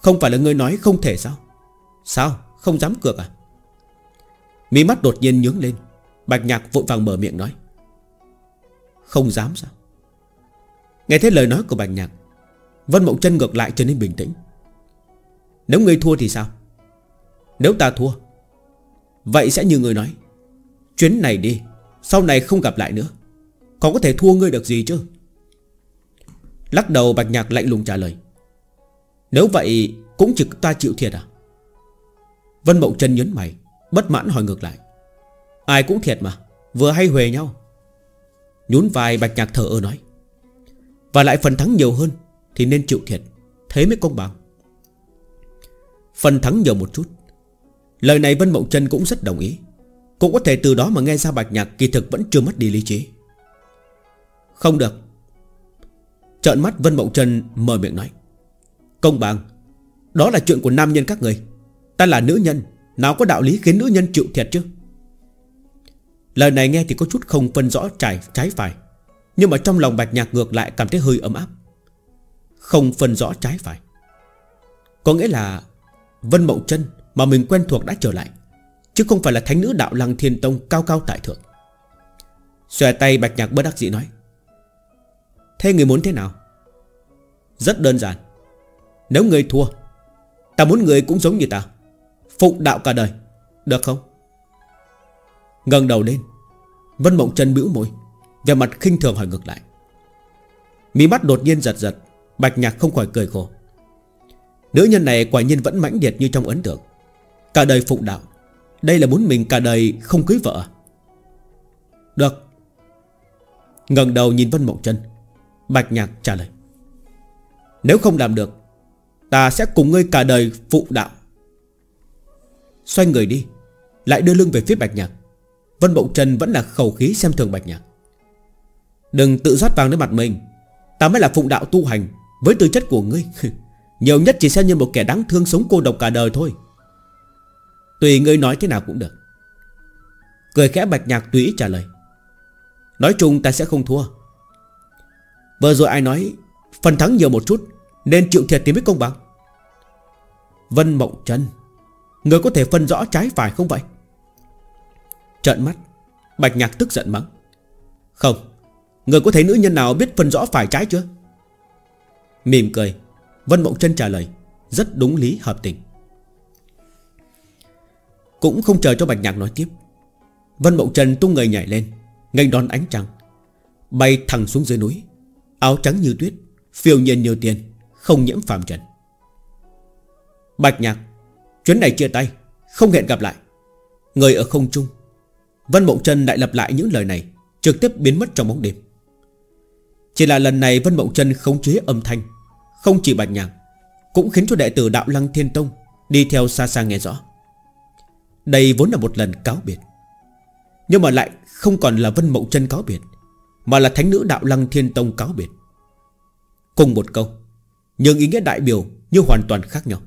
Không phải là người nói không thể sao? Sao? Không dám cược à? Mí mắt đột nhiên nhướng lên. Bạch nhạc vội vàng mở miệng nói. Không dám sao? Nghe thấy lời nói của bạch nhạc, Vân Mộng chân ngược lại trở nên bình tĩnh. Nếu ngươi thua thì sao? Nếu ta thua, Vậy sẽ như người nói. Chuyến này đi, Sau này không gặp lại nữa. Còn có thể thua ngươi được gì chứ? Lắc đầu bạch nhạc lạnh lùng trả lời. Nếu vậy Cũng chỉ ta chịu thiệt à? Vân Mộng chân nhấn mày, Bất mãn hỏi ngược lại. Ai cũng thiệt mà, Vừa hay huề nhau. Nhún vai bạch nhạc thở ơ nói, Và lại phần thắng nhiều hơn Thì nên chịu thiệt, Thế mới công bằng. Phần thắng nhiều một chút. Lời này Vân Mộng Trân cũng rất đồng ý. Cũng có thể từ đó mà nghe ra bạch nhạc Kỳ thực vẫn chưa mất đi lý trí. Không được. Trợn mắt Vân Mộng Trân mở miệng nói, Công bằng, Đó là chuyện của nam nhân các người. Ta là nữ nhân, Nào có đạo lý khiến nữ nhân chịu thiệt chứ? Lời này nghe thì có chút không phân rõ trái, trái phải. Nhưng mà trong lòng bạch nhạc ngược lại cảm thấy hơi ấm áp. Không phân rõ trái phải. Có nghĩa là Vân mậu chân mà mình quen thuộc đã trở lại Chứ không phải là thánh nữ đạo lăng thiên tông cao cao tại thượng. Xòe tay bạch nhạc bất đắc dĩ nói Thế người muốn thế nào? Rất đơn giản. Nếu người thua Ta muốn người cũng giống như ta Phụng đạo cả đời. Được không? Ngẩng đầu lên. Vân Mộng Trần bĩu môi Về mặt khinh thường hỏi ngược lại. Mí mắt đột nhiên giật giật, Bạch nhạc không khỏi cười khổ. Nữ nhân này quả nhiên vẫn mãnh liệt như trong ấn tượng. Cả đời phụng đạo, Đây là muốn mình cả đời không cưới vợ? À? Được. Ngẩng đầu nhìn Vân Mộng chân Bạch Nhạc trả lời. Nếu không làm được, Ta sẽ cùng ngươi cả đời phụ đạo. Xoay người đi, Lại đưa lưng về phía Bạch Nhạc. Vân Mộng Trần vẫn là khẩu khí xem thường Bạch Nhạc. Đừng tự rót vàng đến mặt mình. Ta mới là phụng đạo tu hành, Với tư chất của ngươi. *laughs* Nhiều nhất chỉ xem như một kẻ đáng thương sống cô độc cả đời thôi. Tùy ngươi nói thế nào cũng được. Cười khẽ Bạch Nhạc tùy trả lời. Nói chung ta sẽ không thua. Vừa rồi ai nói Phần thắng nhiều một chút, Nên chịu thiệt thì mới công bằng. Vân Mộng Trân Người có thể phân rõ trái phải không vậy? Trợn mắt. Bạch Nhạc tức giận mắng. Không, Người có thấy nữ nhân nào biết phân rõ phải trái chưa? Mỉm cười. Vân Mộng Trân trả lời. Rất đúng lý, hợp tình. Cũng không chờ cho Bạch Nhạc nói tiếp. Vân Mộng Trần tung người nhảy lên Ngành đón ánh trăng. Bay thẳng xuống dưới núi. Áo trắng như tuyết, Phiêu nhiên nhiều tiền Không nhiễm phàm trần. Bạch nhạc, Chuyến này chia tay, Không hẹn gặp lại. Người ở không trung Vân Mộng Trân lại lặp lại những lời này, Trực tiếp biến mất trong bóng đêm. Chỉ là lần này Vân Mộng Trân khống chế âm thanh, Không chỉ bạch nhạc, Cũng khiến cho đệ tử Đạo Lăng Thiên Tông Đi theo xa xa nghe rõ. Đây vốn là một lần cáo biệt, Nhưng mà lại không còn là Vân Mộng Trân cáo biệt, Mà là thánh nữ Đạo Lăng Thiên Tông cáo biệt. Cùng một câu Nhưng ý nghĩa đại biểu như hoàn toàn khác nhau.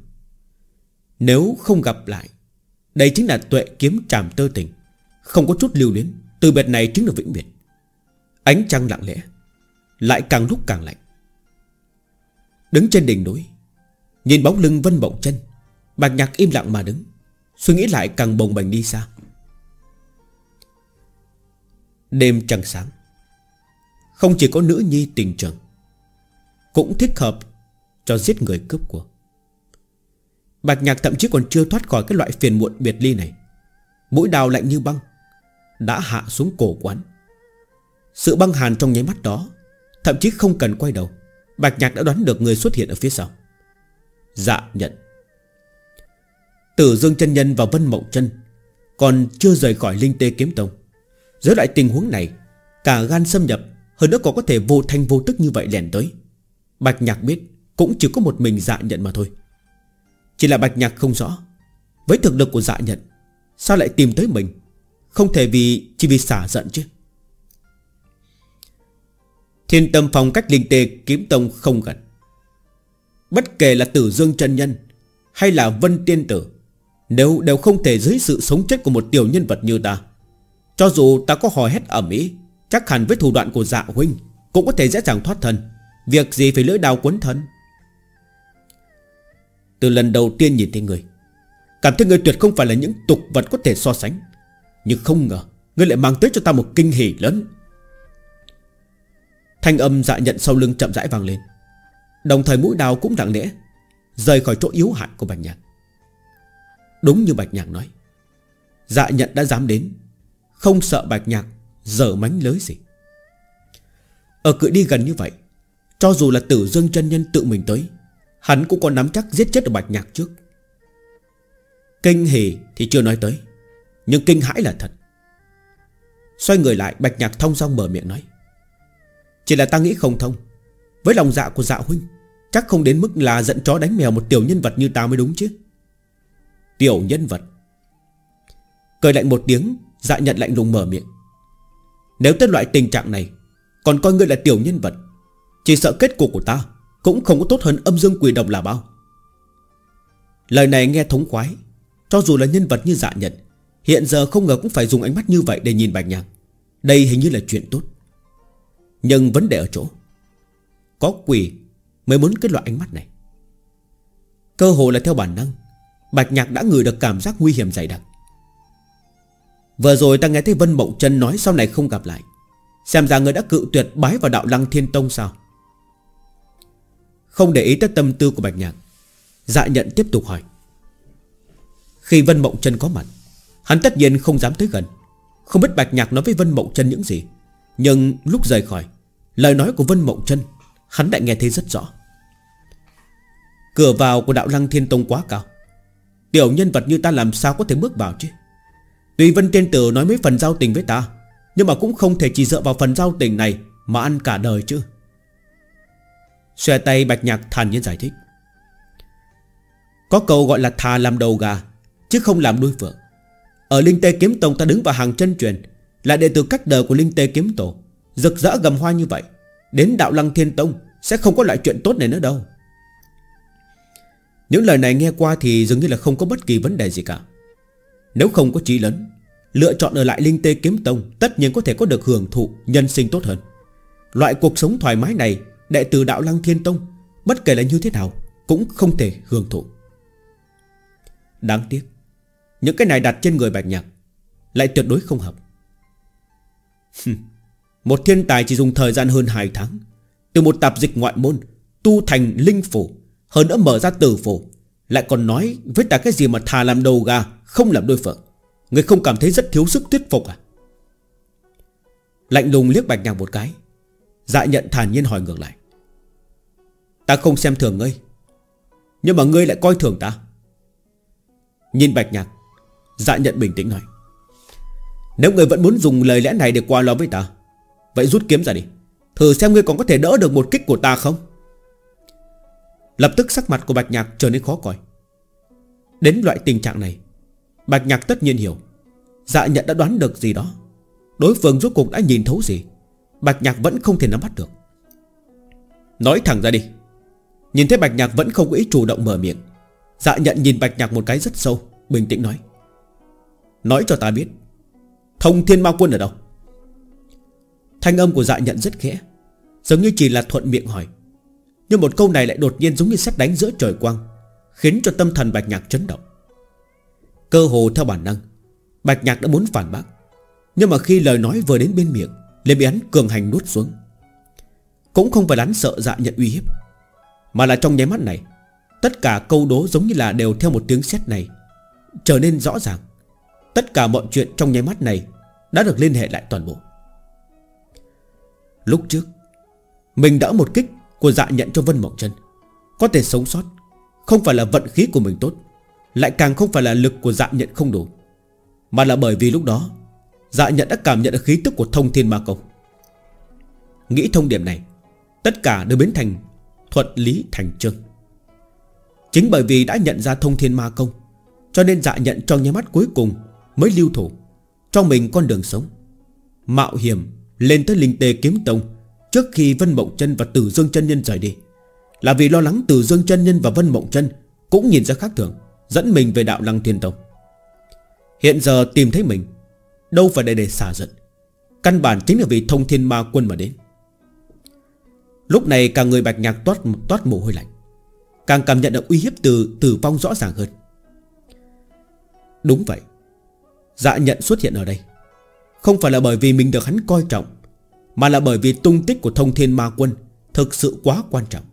Nếu không gặp lại, Đây chính là tuệ kiếm tràm tơ tình. Không có chút lưu luyến, Từ biệt này chính là vĩnh biệt. Ánh trăng lặng lẽ, Lại càng lúc càng lạnh. Đứng trên đỉnh núi, Nhìn bóng lưng Vân bộng chân, Bạch nhạc im lặng mà đứng, Suy nghĩ lại càng bồng bềnh đi xa. Đêm trăng sáng, Không chỉ có nữ nhi tình trường, Cũng thích hợp Cho giết người cướp của. Bạch nhạc thậm chí còn chưa thoát khỏi Cái loại phiền muộn biệt ly này. Mũi đào lạnh như băng đã hạ xuống cổ quán. Sự băng hàn trong nháy mắt đó, Thậm chí không cần quay đầu, Bạch nhạc đã đoán được người xuất hiện ở phía sau. Dạ nhận. Tử Dương chân Nhân và Vân Mộng chân Còn chưa rời khỏi Linh Tê Kiếm Tông. Dưới lại tình huống này, Cả gan xâm nhập Hơn nữa còn có thể vô thanh vô tức như vậy lèn tới. Bạch nhạc biết Cũng chỉ có một mình dạ nhận mà thôi. Chỉ là bạch nhạc không rõ, Với thực lực của dạ nhận, Sao lại tìm tới mình? Không thể vì, chỉ vì xả giận chứ. Thiên tâm phòng cách linh tê kiếm tông không gần. Bất kể là tử dương chân nhân Hay là vân tiên tử, Nếu, đều không thể dưới sự sống chết của một tiểu nhân vật như ta. Cho dù ta có hò hét ẩm ý, Chắc hẳn với thủ đoạn của dạ huynh Cũng có thể dễ dàng thoát thân. Việc gì phải lưỡi đào quấn thân? Từ lần đầu tiên nhìn thấy người, Cảm thấy người tuyệt không phải là những tục vật có thể so sánh. Nhưng không ngờ, Ngươi lại mang tới cho ta một kinh hỉ lớn. Thanh âm dạ nhận sau lưng chậm rãi vang lên. Đồng thời mũi đào cũng lặng lẽ Rời khỏi chỗ yếu hại của Bạch Nhạc. Đúng như Bạch Nhạc nói Dạ nhận đã dám đến, Không sợ Bạch Nhạc Dở mánh lới gì. Ở cự đi gần như vậy, Cho dù là tử dương chân nhân tự mình tới, Hắn cũng có nắm chắc giết chết được Bạch Nhạc trước. Kinh hỉ thì chưa nói tới. Nhưng kinh hãi là thật. Xoay người lại, Bạch Nhạc thông song mở miệng nói, Chỉ là ta nghĩ không thông. Với lòng dạ của dạ huynh, Chắc không đến mức là giận chó đánh mèo Một tiểu nhân vật như ta mới đúng chứ. Tiểu nhân vật? Cười lạnh một tiếng Dạ nhận lạnh lùng mở miệng, Nếu tới loại tình trạng này, Còn coi ngươi là tiểu nhân vật, Chỉ sợ kết cục của ta Cũng không có tốt hơn âm dương quỷ độc là bao. Lời này nghe thống khoái, Cho dù là nhân vật như dạ nhận Hiện giờ không ngờ cũng phải dùng ánh mắt như vậy Để nhìn bạch nhạc. Đây hình như là chuyện tốt. Nhưng vấn đề ở chỗ, Có quỷ Mới muốn cái loại ánh mắt này. Cơ hội là theo bản năng, Bạch nhạc đã ngửi được cảm giác nguy hiểm dày đặc. Vừa rồi ta nghe thấy Vân Mộng Trân nói sau này không gặp lại. Xem ra người đã cự tuyệt bái vào đạo lăng thiên tông sao? Không để ý tới tâm tư của Bạch Nhạc Dạ nhận tiếp tục hỏi. Khi Vân Mộng Trân có mặt Hắn tất nhiên không dám tới gần. Không biết Bạch Nhạc nói với Vân Mộng Trân những gì. Nhưng lúc rời khỏi, Lời nói của Vân Mộng Trân Hắn đã nghe thấy rất rõ. Cửa vào của đạo lăng thiên tông quá cao. Tiểu nhân vật như ta làm sao có thể bước vào chứ? Tuy Vân Tiên Tử nói mấy phần giao tình với ta, Nhưng mà cũng không thể chỉ dựa vào phần giao tình này Mà ăn cả đời chứ. Xòe tay Bạch Nhạc thản nhiên giải thích. Có câu gọi là thà làm đầu gà, Chứ không làm đuôi phượng. Ở Linh Tê Kiếm Tông ta đứng vào hàng chân truyền, Là đệ tử cách đời của Linh Tê Kiếm Tổ. Rực rỡ gầm hoa như vậy, Đến đạo lăng thiên tông Sẽ không có loại chuyện tốt này nữa đâu. Những lời này nghe qua thì dường như là không có bất kỳ vấn đề gì cả. Nếu không có trí lớn, Lựa chọn ở lại Linh Tê Kiếm Tông Tất nhiên có thể có được hưởng thụ Nhân sinh tốt hơn. Loại cuộc sống thoải mái này, Đệ tử đạo lăng thiên tông, Bất kể là như thế nào, Cũng không thể hưởng thụ. Đáng tiếc những cái này đặt trên người bạch nhạc Lại tuyệt đối không hợp. Một thiên tài chỉ dùng thời gian hơn 2 tháng, Từ một tạp dịch ngoại môn, Tu thành linh phủ Hơn nữa mở ra tử phủ Lại còn nói với ta cái gì mà thà làm đầu gà, Không làm đôi phượng. Người không cảm thấy rất thiếu sức thuyết phục à? Lạnh lùng liếc bạch nhạc một cái Dạ nhận thản nhiên hỏi ngược lại. Ta không xem thường ngươi, Nhưng mà ngươi lại coi thường ta. Nhìn bạch nhạc Dạ nhận bình tĩnh nói Nếu người vẫn muốn dùng lời lẽ này để qua lo với ta, Vậy rút kiếm ra đi. Thử xem ngươi còn có thể đỡ được một kích của ta không? Lập tức sắc mặt của Bạch Nhạc trở nên khó coi. Đến loại tình trạng này, Bạch Nhạc tất nhiên hiểu. Dạ nhận đã đoán được gì đó. Đối phương rốt cuộc đã nhìn thấu gì, Bạch Nhạc vẫn không thể nắm bắt được. Nói thẳng ra đi. Nhìn thấy Bạch Nhạc vẫn không có ý chủ động mở miệng. Dạ nhận nhìn Bạch Nhạc một cái rất sâu, Bình tĩnh nói. Nói cho ta biết, Thông thiên ma quân ở đâu? Thanh âm của dạ nhận rất khẽ, Giống như chỉ là thuận miệng hỏi. Nhưng một câu này lại đột nhiên giống như xét đánh giữa trời quang, Khiến cho tâm thần Bạch Nhạc chấn động. Cơ hồ theo bản năng, Bạch Nhạc đã muốn phản bác, Nhưng mà khi lời nói vừa đến bên miệng, liền bị hắn cường hành nuốt xuống. Cũng không phải hắn sợ dạ nhận uy hiếp, Mà là trong nháy mắt này, Tất cả câu đố giống như là đều theo một tiếng sét này, Trở nên rõ ràng. Tất cả mọi chuyện trong nháy mắt này Đã được liên hệ lại toàn bộ. Lúc trước, Mình đỡ một kích của dạ nhận cho Vân Mộng Trân. Có thể sống sót, Không phải là vận khí của mình tốt, Lại càng không phải là lực của dạ nhận không đủ. Mà là bởi vì lúc đó Dạ nhận đã cảm nhận được khí tức của thông thiên ma công. Nghĩ thông điểm này, Tất cả đều biến thành Thuận lý thành trương Chính bởi vì đã nhận ra thông thiên ma công, Cho nên dạ nhận trong nháy mắt cuối cùng Mới lưu thủ, Cho mình con đường sống. Mạo hiểm lên tới linh tê kiếm tông Trước khi Vân Mộng chân và Tử Dương chân Nhân rời đi. Là vì lo lắng Tử Dương chân Nhân và Vân Mộng chân Cũng nhìn ra khác thường, Dẫn mình về đạo lăng thiên tông. Hiện giờ tìm thấy mình, Đâu phải để để xả giận. Căn bản chính là vì thông thiên ma quân mà đến. Lúc này cả người bạch nhạc toát toát mồ hôi lạnh, Càng cảm nhận được uy hiếp từ tử vong rõ ràng hơn. Đúng vậy Dạ nhận xuất hiện ở đây. Không phải là bởi vì mình được hắn coi trọng, Mà là bởi vì tung tích của thông thiên ma quân Thực sự quá quan trọng,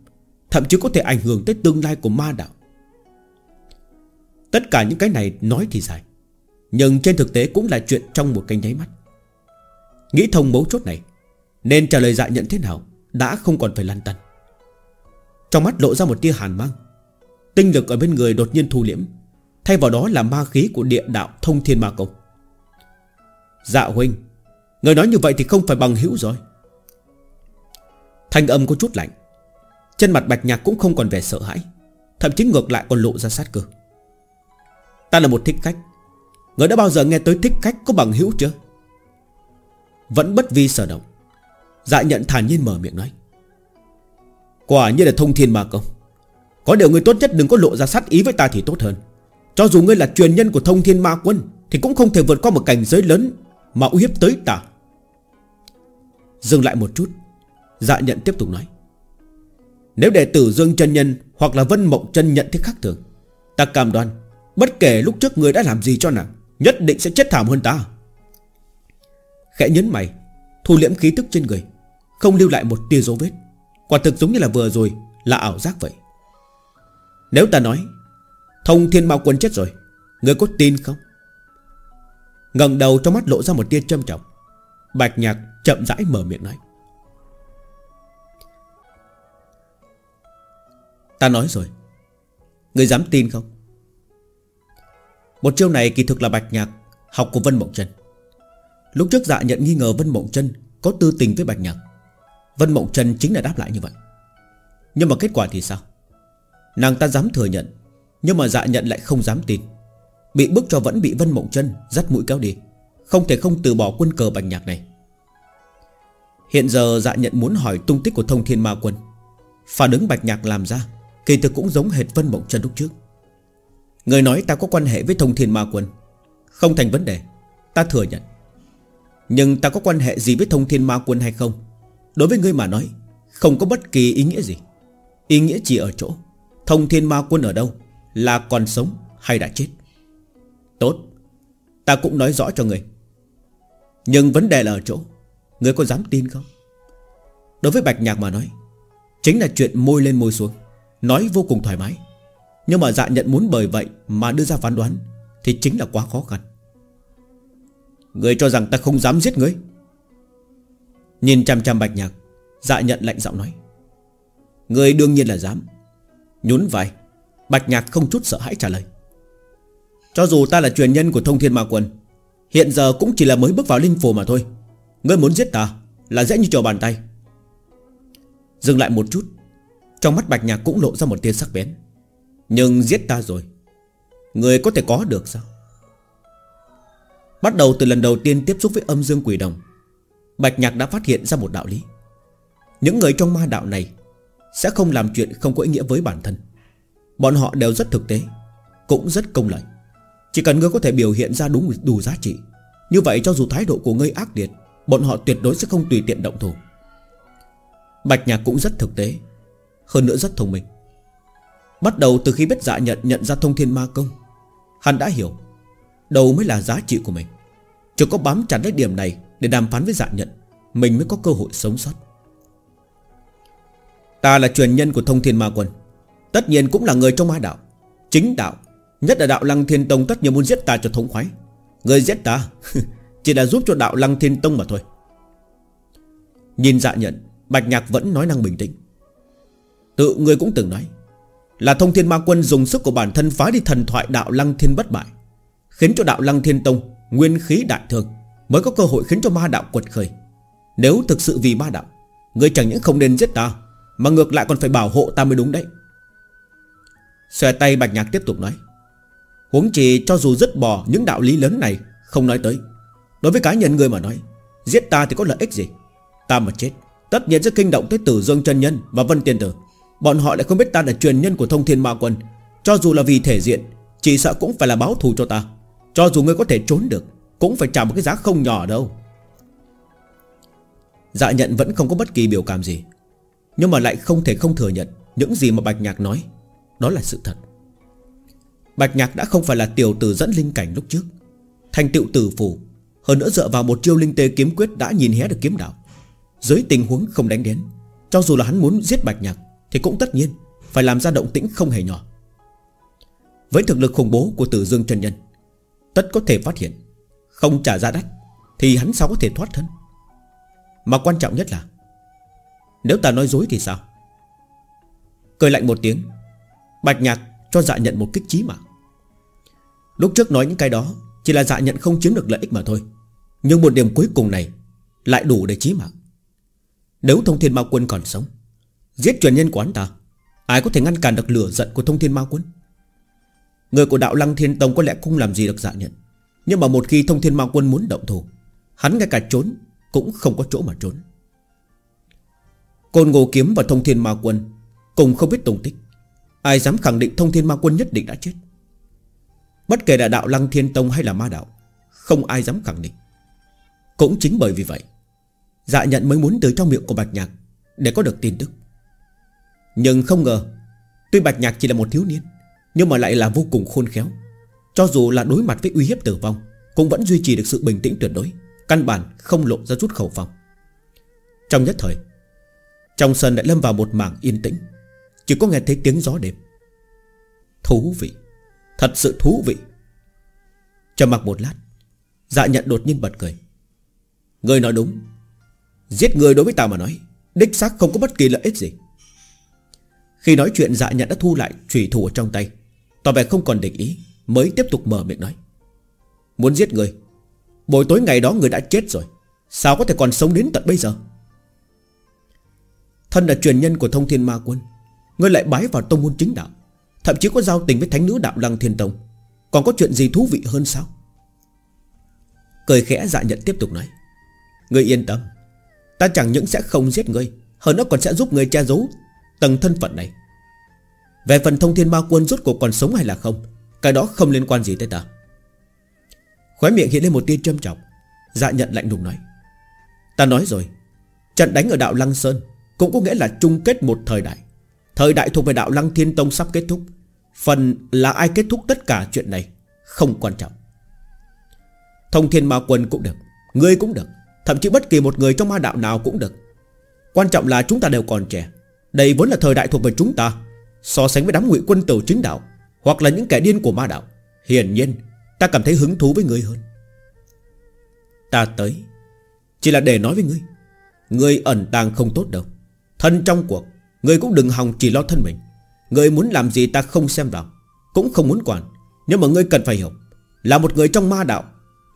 Thậm chí có thể ảnh hưởng tới tương lai của ma đạo. Tất cả những cái này nói thì dài, Nhưng trên thực tế cũng là chuyện trong một cái nháy mắt. Nghĩ thông mấu chốt này, Nên trả lời dạ nhận thế nào Đã không còn phải lăn tăn. Trong mắt lộ ra một tia hàn mang, Tinh lực ở bên người đột nhiên thu liễm, Thay vào đó là ma khí của địa đạo thông thiên ma công. Dạ huynh, Người nói như vậy thì không phải bằng hữu rồi. Thanh âm có chút lạnh Chân mặt bạch nhạc cũng không còn vẻ sợ hãi, Thậm chí ngược lại còn lộ ra sát cơ. Ta là một thích khách, Người đã bao giờ nghe tới thích khách có bằng hữu chưa? Vẫn bất vi sở động Dạ nhận thản nhiên mở miệng nói. Quả như là thông thiên ma công, Có điều người tốt nhất đừng có lộ ra sát ý với ta thì tốt hơn. Cho dù ngươi là truyền nhân của thông thiên ma quân Thì cũng không thể vượt qua một cảnh giới lớn mà uy hiếp tới ta. Dừng lại một chút Dạ nhận tiếp tục nói. Nếu đệ tử Dương chân Nhân Hoặc là Vân Mộng chân nhận thức khác thường, Ta cam đoan Bất kể lúc trước người đã làm gì cho nàng, Nhất định sẽ chết thảm hơn ta. Khẽ nhấn mày, Thu liễm khí tức trên người, Không lưu lại một tia dấu vết. Quả thực giống như là vừa rồi Là ảo giác vậy. Nếu ta nói, Thông thiên mạo quân chết rồi Người có tin không? Ngẩng đầu trong mắt lộ ra một tia châm trọng. Bạch nhạc chậm rãi mở miệng nói. Ta nói rồi. Người dám tin không? Một chiêu này kỳ thực là bạch nhạc Học của Vân Mộng Trân Lúc trước dạ nhận nghi ngờ Vân Mộng Trân Có tư tình với bạch nhạc, Vân Mộng Trân chính là đáp lại như vậy. Nhưng mà kết quả thì sao? Nàng ta dám thừa nhận, Nhưng mà dạ nhận lại không dám tin. Bị bức cho vẫn bị Vân Mộng chân Dắt mũi kéo đi. Không thể không từ bỏ quân cờ bạch nhạc này. Hiện giờ dạ nhận muốn hỏi tung tích của thông thiên ma quân. Phản ứng bạch nhạc làm ra, Kỳ thực cũng giống hệt Vân Mộng chân lúc trước. Người nói ta có quan hệ với thông thiên ma quân. Không thành vấn đề, Ta thừa nhận. Nhưng ta có quan hệ gì với thông thiên ma quân hay không? Đối với ngươi mà nói, Không có bất kỳ ý nghĩa gì. Ý nghĩa chỉ ở chỗ, Thông thiên ma quân ở đâu, Là còn sống hay đã chết. Tốt. Ta cũng nói rõ cho người. Nhưng vấn đề là ở chỗ, Người có dám tin không? Đối với Bạch Nhạc mà nói, Chính là chuyện môi lên môi xuống, Nói vô cùng thoải mái. Nhưng mà dạ nhận muốn bởi vậy mà đưa ra phán đoán Thì chính là quá khó khăn. Người cho rằng ta không dám giết người? Nhìn chăm chăm Bạch Nhạc Dạ nhận lạnh giọng nói. Người đương nhiên là dám. Nhún vai, Bạch Nhạc không chút sợ hãi trả lời. Cho dù ta là truyền nhân của thông thiên ma quân, Hiện giờ cũng chỉ là mới bước vào linh phủ mà thôi. Ngươi muốn giết ta Là dễ như trò bàn tay. Dừng lại một chút, Trong mắt Bạch Nhạc cũng lộ ra một tia sắc bén. Nhưng giết ta rồi, Người có thể có được sao? Bắt đầu từ lần đầu tiên tiếp xúc với âm dương quỷ đồng, Bạch Nhạc đã phát hiện ra một đạo lý. Những người trong ma đạo này Sẽ không làm chuyện không có ý nghĩa với bản thân. Bọn họ đều rất thực tế, Cũng rất công lợi. Chỉ cần ngươi có thể biểu hiện ra đúng đủ giá trị. Như vậy cho dù thái độ của ngươi ác liệt, Bọn họ tuyệt đối sẽ không tùy tiện động thủ. Bạch Nhạc cũng rất thực tế, Hơn nữa rất thông minh. Bắt đầu từ khi biết dạ nhận nhận ra thông thiên ma công, Hắn đã hiểu đầu mới là giá trị của mình. Chỉ có bám chặt lấy điểm này Để đàm phán với dạ nhận, Mình mới có cơ hội sống sót. Ta là truyền nhân của thông thiên ma quân, Tất nhiên cũng là người trong ma đạo, Chính đạo Nhất là đạo lăng thiên tông tất nhiều muốn giết ta cho thống khoái. Người giết ta, *laughs* Chỉ là giúp cho đạo lăng thiên tông mà thôi. Nhìn dạ nhận, Bạch Nhạc vẫn nói năng bình tĩnh. Tự người cũng từng nói, Là thông thiên ma quân dùng sức của bản thân phá đi thần thoại đạo lăng thiên bất bại, Khiến cho đạo lăng thiên tông Nguyên khí đại thương, Mới có cơ hội khiến cho ma đạo quật khởi. Nếu thực sự vì ma đạo, Người chẳng những không nên giết ta, Mà ngược lại còn phải bảo hộ ta mới đúng đấy. Xòe tay Bạch Nhạc tiếp tục nói Huống chỉ cho dù dứt bỏ những đạo lý lớn này, Không nói tới. Đối với cá nhân người mà nói, Giết ta thì có lợi ích gì? Ta mà chết, Tất nhiên sẽ kinh động tới Tử Dương chân Nhân và Vân Tiên Tử. Bọn họ lại không biết ta là truyền nhân của thông thiên ma quân. Cho dù là vì thể diện, Chỉ sợ cũng phải là báo thù cho ta. Cho dù ngươi có thể trốn được, Cũng phải trả một cái giá không nhỏ đâu. Dạ nhận vẫn không có bất kỳ biểu cảm gì, Nhưng mà lại không thể không thừa nhận Những gì mà Bạch Nhạc nói. Đó là sự thật. Bạch Nhạc đã không phải là tiểu tử dẫn linh cảnh lúc trước. Thành tựu tử phủ Hơn nữa dựa vào một chiêu linh tê kiếm quyết Đã nhìn hé được kiếm đạo. Dưới tình huống không đánh đến, Cho dù là hắn muốn giết Bạch Nhạc Thì cũng tất nhiên Phải làm ra động tĩnh không hề nhỏ. Với thực lực khủng bố của tử dương chân nhân, Tất có thể phát hiện, Không trả ra đắt Thì hắn sao có thể thoát thân? Mà quan trọng nhất là, Nếu ta nói dối thì sao? Cười lạnh một tiếng, Bạch Nhạc cho dạ nhận một kích chí mạng. Lúc trước nói những cái đó, Chỉ là dạ nhận không chiếm được lợi ích mà thôi. Nhưng một điểm cuối cùng này Lại đủ để chí mạng. Nếu thông thiên ma quân còn sống, Giết truyền nhân của hắn ta, Ai có thể ngăn cản được lửa giận của thông thiên ma quân? Người của đạo lăng thiên tông có lẽ không làm gì được dạ nhận. Nhưng mà một khi thông thiên ma quân muốn động thủ, Hắn ngay cả trốn Cũng không có chỗ mà trốn. Côn ngô kiếm và thông thiên ma quân Cùng không biết tung tích. Ai dám khẳng định thông thiên ma quân nhất định đã chết? Bất kể là đạo lăng thiên tông hay là ma đạo, Không ai dám khẳng định. Cũng chính bởi vì vậy Dạ nhận mới muốn từ trong miệng của Bạch Nhạc Để có được tin tức. Nhưng không ngờ, Tuy Bạch Nhạc chỉ là một thiếu niên, Nhưng mà lại là vô cùng khôn khéo. Cho dù là đối mặt với uy hiếp tử vong, Cũng vẫn duy trì được sự bình tĩnh tuyệt đối, Căn bản không lộ ra chút khẩu phòng Trong nhất thời, Trong sân lại lâm vào một mảng yên tĩnh, Chỉ có nghe thấy tiếng gió đêm. Thú vị. Thật sự thú vị. Trầm mặc một lát Dạ nhận đột nhiên bật cười. Người nói đúng. Giết người đối với ta mà nói, Đích xác không có bất kỳ lợi ích gì. Khi nói chuyện dạ nhận đã thu lại Trùy thủ ở trong tay. Tỏ vẻ không còn định ý, Mới tiếp tục mở miệng nói. Muốn giết người? Buổi tối ngày đó người đã chết rồi. Sao có thể còn sống đến tận bây giờ? Thân là truyền nhân của thông thiên ma quân Ngươi lại bái vào tông môn chính đạo. Thậm chí có giao tình với thánh nữ đạo lăng thiên tông. Còn có chuyện gì thú vị hơn sao? Cười khẽ dạ nhận tiếp tục nói. Ngươi yên tâm. Ta chẳng những sẽ không giết ngươi, Hơn nữa còn sẽ giúp ngươi che giấu Tầng thân phận này. Về phần thông thiên ma quân rốt cuộc còn sống hay là không, Cái đó không liên quan gì tới ta. Khóe miệng hiện lên một tia châm trọng. Dạ nhận lạnh lùng nói. Ta nói rồi, Trận đánh ở đạo Lăng Sơn Cũng có nghĩa là chung kết một thời đại. Thời đại thuộc về đạo Lăng Thiên Tông sắp kết thúc. Phần là ai kết thúc tất cả chuyện này Không quan trọng. Thông thiên ma quân cũng được, Ngươi cũng được, Thậm chí bất kỳ một người trong ma đạo nào cũng được. Quan trọng là chúng ta đều còn trẻ. Đây vốn là thời đại thuộc về chúng ta, So sánh với đám ngụy quân tử chính đạo Hoặc là những kẻ điên của ma đạo, Hiển nhiên, ta cảm thấy hứng thú với ngươi hơn. Ta tới, Chỉ là để nói với ngươi Ngươi ẩn tàng không tốt đâu. Thân trong cuộc người cũng đừng hòng chỉ lo thân mình. Người muốn làm gì ta không xem vào, Cũng không muốn quản. Nhưng mà ngươi cần phải hiểu, Là một người trong ma đạo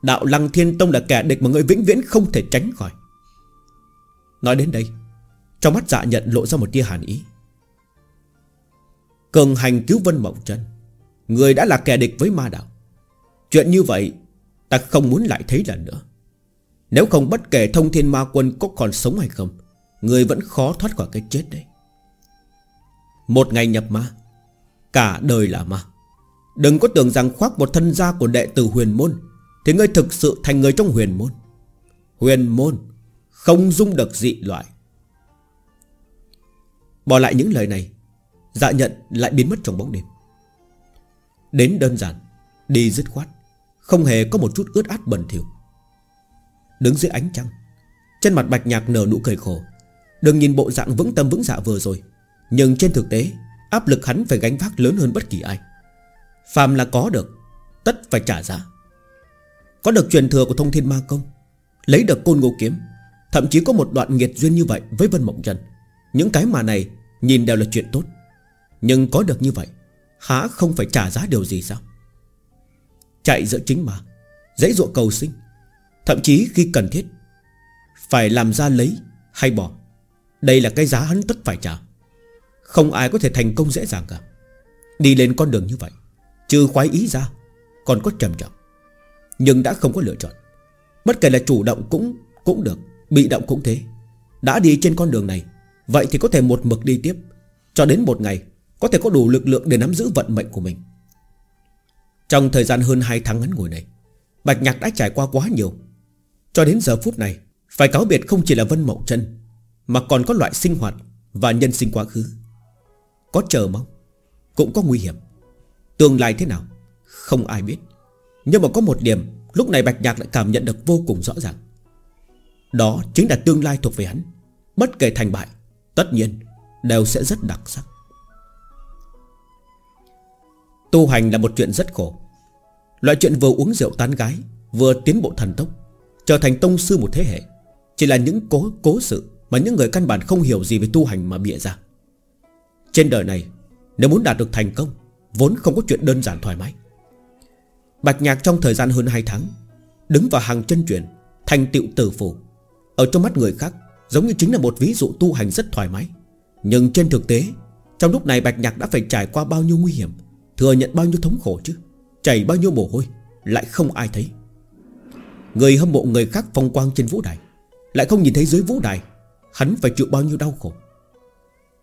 Đạo Lăng Thiên Tông là kẻ địch mà người vĩnh viễn không thể tránh khỏi. Nói đến đây, Trong mắt dạ nhận lộ ra một tia hàn ý. Cường hành cứu Vân Mộng chân Người đã là kẻ địch với ma đạo. Chuyện như vậy, Ta không muốn lại thấy lần nữa. Nếu không bất kể thông thiên ma quân có còn sống hay không, Người vẫn khó thoát khỏi cái chết đấy. Một ngày nhập ma. Cả đời là ma. Đừng có tưởng rằng khoác một thân gia của đệ tử huyền môn, Thì ngươi thực sự thành người trong huyền môn. Huyền môn Không dung được dị loại. Bỏ lại những lời này Dạ nhận lại biến mất trong bóng đêm. Đến đơn giản, Đi dứt khoát, Không hề có một chút ướt át bẩn thỉu. Đứng dưới ánh trăng, Trên mặt bạch nhạc nở nụ cười khổ. Đừng nhìn bộ dạng vững tâm vững dạ vừa rồi. Nhưng trên thực tế, Áp lực hắn phải gánh vác lớn hơn bất kỳ ai. Phàm là có được, Tất phải trả giá. Có được truyền thừa của thông thiên ma công, Lấy được côn ngô kiếm, Thậm chí có một đoạn nghiệt duyên như vậy với Vân Mộng Trần, Những cái mà này Nhìn đều là chuyện tốt. Nhưng có được như vậy, Há không phải trả giá điều gì sao? Chạy giữa chính mà dễ dụa cầu sinh, Thậm chí khi cần thiết, Phải làm ra lấy hay bỏ. Đây là cái giá hắn tất phải trả. Không ai có thể thành công dễ dàng cả. Đi lên con đường như vậy, Trừ khoái ý ra, Còn có trầm trọng. Nhưng đã không có lựa chọn. Bất kể là chủ động cũng cũng được, Bị động cũng thế. Đã đi trên con đường này, Vậy thì có thể một mực đi tiếp. Cho đến một ngày, Có thể có đủ lực lượng để nắm giữ vận mệnh của mình. Trong thời gian hơn 2 tháng ngắn ngủi này, Bạch Nhạc đã trải qua quá nhiều. Cho đến giờ phút này, Phải cáo biệt không chỉ là Vân Mộng chân Mà còn có loại sinh hoạt Và nhân sinh quá khứ. Có chờ mong, Cũng có nguy hiểm. Tương lai thế nào, Không ai biết. Nhưng mà có một điểm, Lúc này Bạch Nhạc lại cảm nhận được vô cùng rõ ràng. Đó chính là tương lai thuộc về hắn. Bất kể thành bại, Tất nhiên đều sẽ rất đặc sắc. Tu hành là một chuyện rất khổ. Loại chuyện vừa uống rượu tán gái, Vừa tiến bộ thần tốc, Trở thành tông sư một thế hệ, Chỉ là những cố cố sự Mà những người căn bản không hiểu gì về tu hành mà bịa ra. Trên đời này, Nếu muốn đạt được thành công, Vốn không có chuyện đơn giản thoải mái. Bạch Nhạc trong thời gian hơn 2 tháng, Đứng vào hàng chân truyền, Thành tựu tử phủ Ở trong mắt người khác, Giống như chính là một ví dụ tu hành rất thoải mái. Nhưng trên thực tế, Trong lúc này Bạch Nhạc đã phải trải qua bao nhiêu nguy hiểm, Thừa nhận bao nhiêu thống khổ chứ, Chảy bao nhiêu mồ hôi, Lại không ai thấy. Người hâm mộ người khác phong quang trên vũ đài, Lại không nhìn thấy dưới vũ đài, Hắn phải chịu bao nhiêu đau khổ.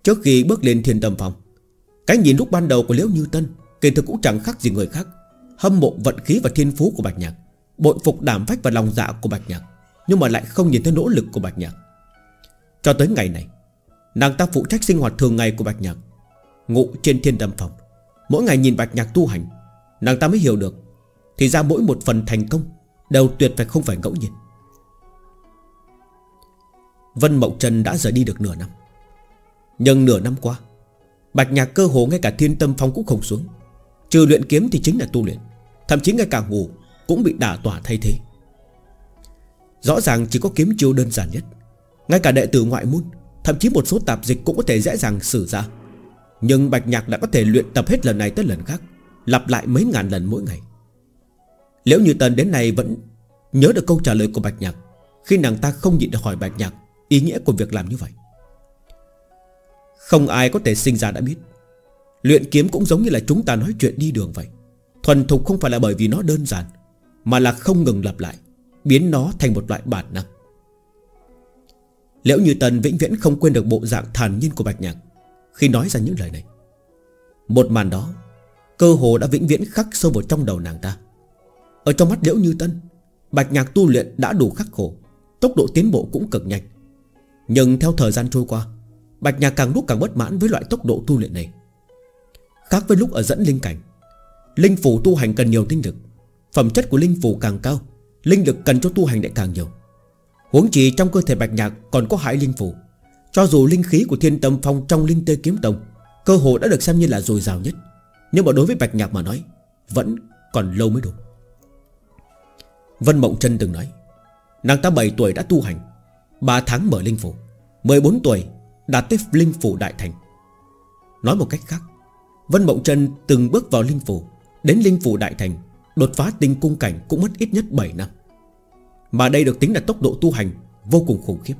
Trước khi bước lên thiên tâm phòng, Cái nhìn lúc ban đầu của Liễu Như Tân Kỳ thực cũng chẳng khác gì người khác, Hâm mộ vận khí và thiên phú của Bạch Nhạc, Bội phục đảm phách và lòng dạ của Bạch Nhạc, Nhưng mà lại không nhìn thấy nỗ lực của Bạch Nhạc. Cho tới ngày này, Nàng ta phụ trách sinh hoạt thường ngày của Bạch Nhạc, Ngụ trên thiên tâm phòng. Mỗi ngày nhìn Bạch Nhạc tu hành, Nàng ta mới hiểu được, Thì ra mỗi một phần thành công Đều tuyệt phải không phải ngẫu nhiên. Vân Mậu Trần đã rời đi được nửa năm. Nhưng nửa năm qua, Bạch Nhạc cơ hồ ngay cả thiên tâm phong cũng không xuống. Trừ luyện kiếm thì chính là tu luyện, Thậm chí ngay cả ngủ Cũng bị đả tỏa thay thế. Rõ ràng chỉ có kiếm chiêu đơn giản nhất, Ngay cả đệ tử ngoại môn, Thậm chí một số tạp dịch cũng có thể dễ dàng xử ra. Nhưng Bạch Nhạc đã có thể luyện tập hết lần này tới lần khác, Lặp lại mấy ngàn lần mỗi ngày. Liễu Như Tần đến nay vẫn Nhớ được câu trả lời của Bạch Nhạc, Khi nàng ta không nhịn được hỏi Bạch Nhạc Ý nghĩa của việc làm như vậy không ai có thể sinh ra đã biết. Luyện kiếm cũng giống như là chúng ta nói chuyện đi đường vậy. Thuần thục không phải là bởi vì nó đơn giản, Mà là không ngừng lặp lại, Biến nó thành một loại bản năng. Liễu Như Tần vĩnh viễn không quên được bộ dạng thản nhiên của Bạch Nhạc Khi nói ra những lời này. Một màn đó, Cơ hồ đã vĩnh viễn khắc sâu vào trong đầu nàng ta. Ở trong mắt Liễu Như Tân, Bạch Nhạc tu luyện đã đủ khắc khổ, Tốc độ tiến bộ cũng cực nhanh. Nhưng theo thời gian trôi qua Bạch Nhạc càng lúc càng bất mãn với loại tốc độ tu luyện này. Khác với lúc ở dẫn linh cảnh, Linh phủ tu hành cần nhiều tinh lực, Phẩm chất của linh phủ càng cao, Linh lực cần cho tu hành lại càng nhiều. Huống chỉ trong cơ thể Bạch Nhạc còn có hải linh phủ Cho dù linh khí của thiên tâm phong trong linh tê kiếm tông, Cơ hội đã được xem như là dồi dào nhất. Nhưng mà đối với Bạch Nhạc mà nói, Vẫn còn lâu mới đủ. Vân Mộng Trân từng nói, Nàng ta 7 tuổi đã tu hành 3 tháng mở linh phủ 14 tuổi đạt tới linh phủ đại thành. Nói một cách khác, Vân Mộng chân từng bước vào linh phủ, Đến linh phủ đại thành, Đột phá tinh cung cảnh cũng mất ít nhất 7 năm. Mà đây được tính là tốc độ tu hành Vô cùng khủng khiếp.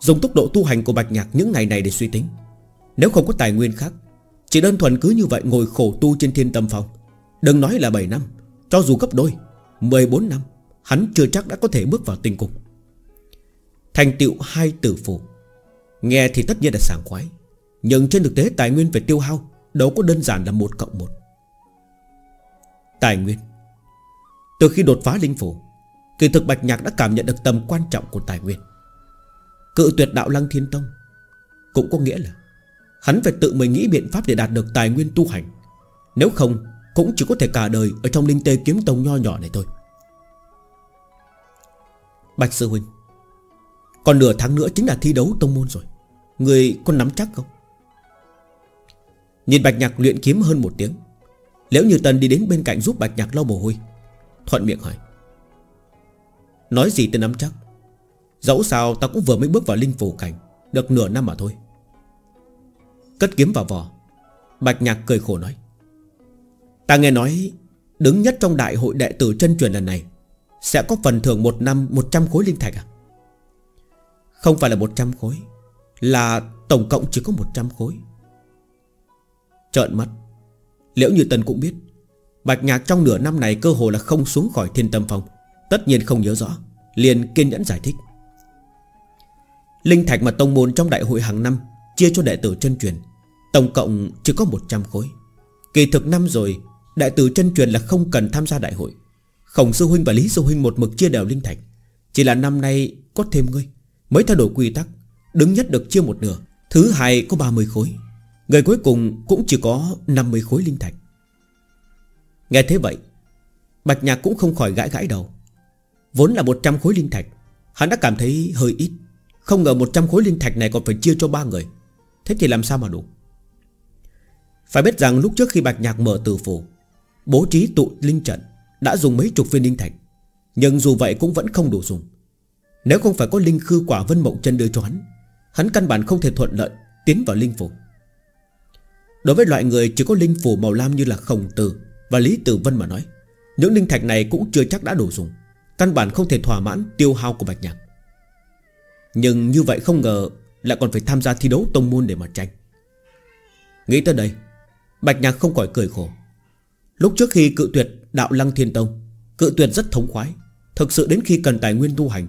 Dùng tốc độ tu hành của Bạch Nhạc những ngày này để suy tính, Nếu không có tài nguyên khác, Chỉ đơn thuần cứ như vậy ngồi khổ tu trên thiên tâm phong. Đừng nói là 7 năm, Cho dù gấp đôi 14 năm, Hắn chưa chắc đã có thể bước vào tinh cung. Thành tựu hai tử phù Nghe thì tất nhiên là sảng khoái. Nhưng trên thực tế, tài nguyên về tiêu hao, Đâu có đơn giản là một cộng một. Tài nguyên. Từ khi đột phá linh phủ, Kỳ thực Bạch Nhạc đã cảm nhận được tầm quan trọng của tài nguyên. Cự tuyệt đạo Lăng Thiên Tông Cũng có nghĩa là Hắn phải tự mình nghĩ biện pháp để đạt được tài nguyên tu hành. Nếu không, Cũng chỉ có thể cả đời Ở trong linh tê kiếm tông nho nhỏ này thôi. Bạch Sư Huynh, Còn nửa tháng nữa chính là thi đấu tông môn rồi. Người có nắm chắc không? Nhìn Bạch Nhạc luyện kiếm hơn một tiếng. Liễu Như Tần đi đến bên cạnh giúp Bạch Nhạc lau mồ hôi, Thuận miệng hỏi. Nói gì tên nắm chắc? Dẫu sao ta cũng vừa mới bước vào linh phủ cảnh, Được nửa năm mà thôi. Cất kiếm vào vò Bạch Nhạc cười khổ nói. Ta nghe nói, Đứng nhất trong đại hội đệ tử chân truyền lần này, Sẽ có phần thưởng một năm 100 khối linh thạch à? Không phải là 100 khối là tổng cộng chỉ có 100 khối. Trợn mắt. Liễu Như Tân cũng biết, Bạch Nhạc trong nửa năm này cơ hồ là không xuống khỏi thiên tâm phòng. Tất nhiên không nhớ rõ, Liền kiên nhẫn giải thích. Linh thạch mà tông môn trong đại hội hàng năm Chia cho đệ tử chân truyền, Tổng cộng chỉ có 100 khối. Kỳ thực năm rồi Đại tử chân truyền là không cần tham gia đại hội. Khổng sư huynh và Lý sư huynh một mực chia đều linh thạch. Chỉ là năm nay có thêm ngươi, Mới thay đổi quy tắc. Đứng nhất được chia một nửa, Thứ hai có 30 khối. Người cuối cùng cũng chỉ có 50 khối linh thạch. Nghe thế vậy, Bạch Nhạc cũng không khỏi gãi gãi đầu. Vốn là 100 khối linh thạch, Hắn đã cảm thấy hơi ít. Không ngờ 100 khối linh thạch này còn phải chia cho ba người. Thế thì làm sao mà đủ? Phải biết rằng lúc trước khi Bạch Nhạc mở từ phủ, Bố trí tụ linh trận Đã dùng mấy chục viên linh thạch. Nhưng dù vậy cũng vẫn không đủ dùng. Nếu không phải có linh khư quả vân mộng chân đưa cho hắn Hắn căn bản không thể thuận lợi Tiến vào linh phủ. Đối với loại người chỉ có linh phủ màu lam như là Khổng Tử Và Lý Tử Vân mà nói, Những linh thạch này cũng chưa chắc đã đủ dùng, Căn bản không thể thỏa mãn tiêu hao của Bạch Nhạc. Nhưng như vậy không ngờ Lại còn phải tham gia thi đấu tông môn để mà tranh. Nghĩ tới đây, Bạch Nhạc không khỏi cười khổ. Lúc trước khi cự tuyệt đạo lăng thiên tông, Cự tuyệt rất thống khoái, Thực sự đến khi cần tài nguyên tu hành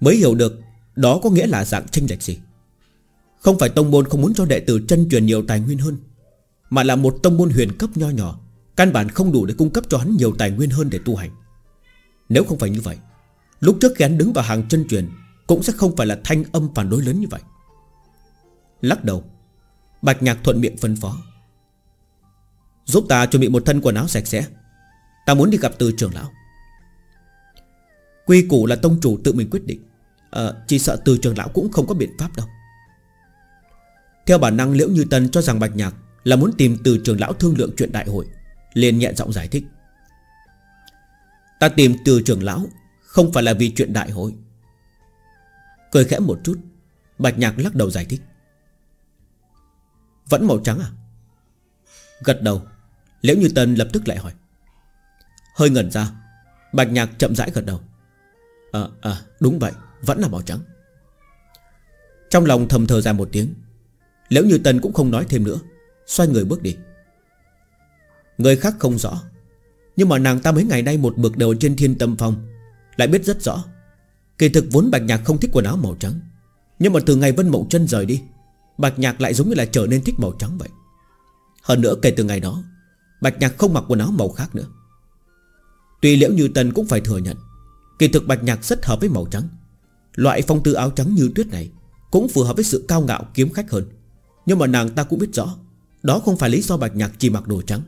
Mới hiểu được đó có nghĩa là dạng tranh lệch gì. Không phải tông môn không muốn cho đệ tử chân truyền nhiều tài nguyên hơn mà là một tông môn huyền cấp nho nhỏ Căn bản không đủ để cung cấp cho hắn nhiều tài nguyên hơn để tu hành. Nếu không phải như vậy Lúc trước khi hắn đứng vào hàng chân truyền Cũng sẽ không phải là thanh âm phản đối lớn như vậy. Lắc đầu Bạch nhạc thuận miệng phân phó. Giúp ta chuẩn bị một thân quần áo sạch sẽ. Ta muốn đi gặp từ trưởng lão. Quy củ là tông chủ tự mình quyết định. À, Chỉ sợ từ trưởng lão cũng không có biện pháp đâu. Theo bản năng Liễu Như Tân cho rằng Bạch Nhạc là muốn tìm từ trường lão thương lượng chuyện đại hội liền nhẹ giọng giải thích. Ta tìm từ trường lão Không phải là vì chuyện đại hội. Cười khẽ một chút Bạch nhạc lắc đầu giải thích. Vẫn màu trắng à? Gật đầu Liễu Như Tân lập tức lại hỏi. Hơi ngẩn ra Bạch Nhạc chậm rãi gật đầu. À, à đúng vậy Vẫn là màu trắng. Trong lòng thầm thờ ra một tiếng Liễu Như Tân cũng không nói thêm nữa, Xoay người bước đi. Người khác không rõ, Nhưng mà nàng ta mấy ngày nay một bực đầu trên thiên tâm phong, Lại biết rất rõ. Kỳ thực vốn Bạch Nhạc không thích quần áo màu trắng, Nhưng mà từ ngày Vân Mộng chân rời đi, Bạch Nhạc lại giống như là trở nên thích màu trắng vậy. Hơn nữa kể từ ngày đó, Bạch Nhạc không mặc quần áo màu khác nữa. Tuy Liễu Như Tân cũng phải thừa nhận, Kỳ thực Bạch Nhạc rất hợp với màu trắng. Loại phong tư áo trắng như tuyết này Cũng phù hợp với sự cao ngạo, kiếm khách hơn. Nhưng mà nàng ta cũng biết rõ, Đó không phải lý do Bạch Nhạc chỉ mặc đồ trắng.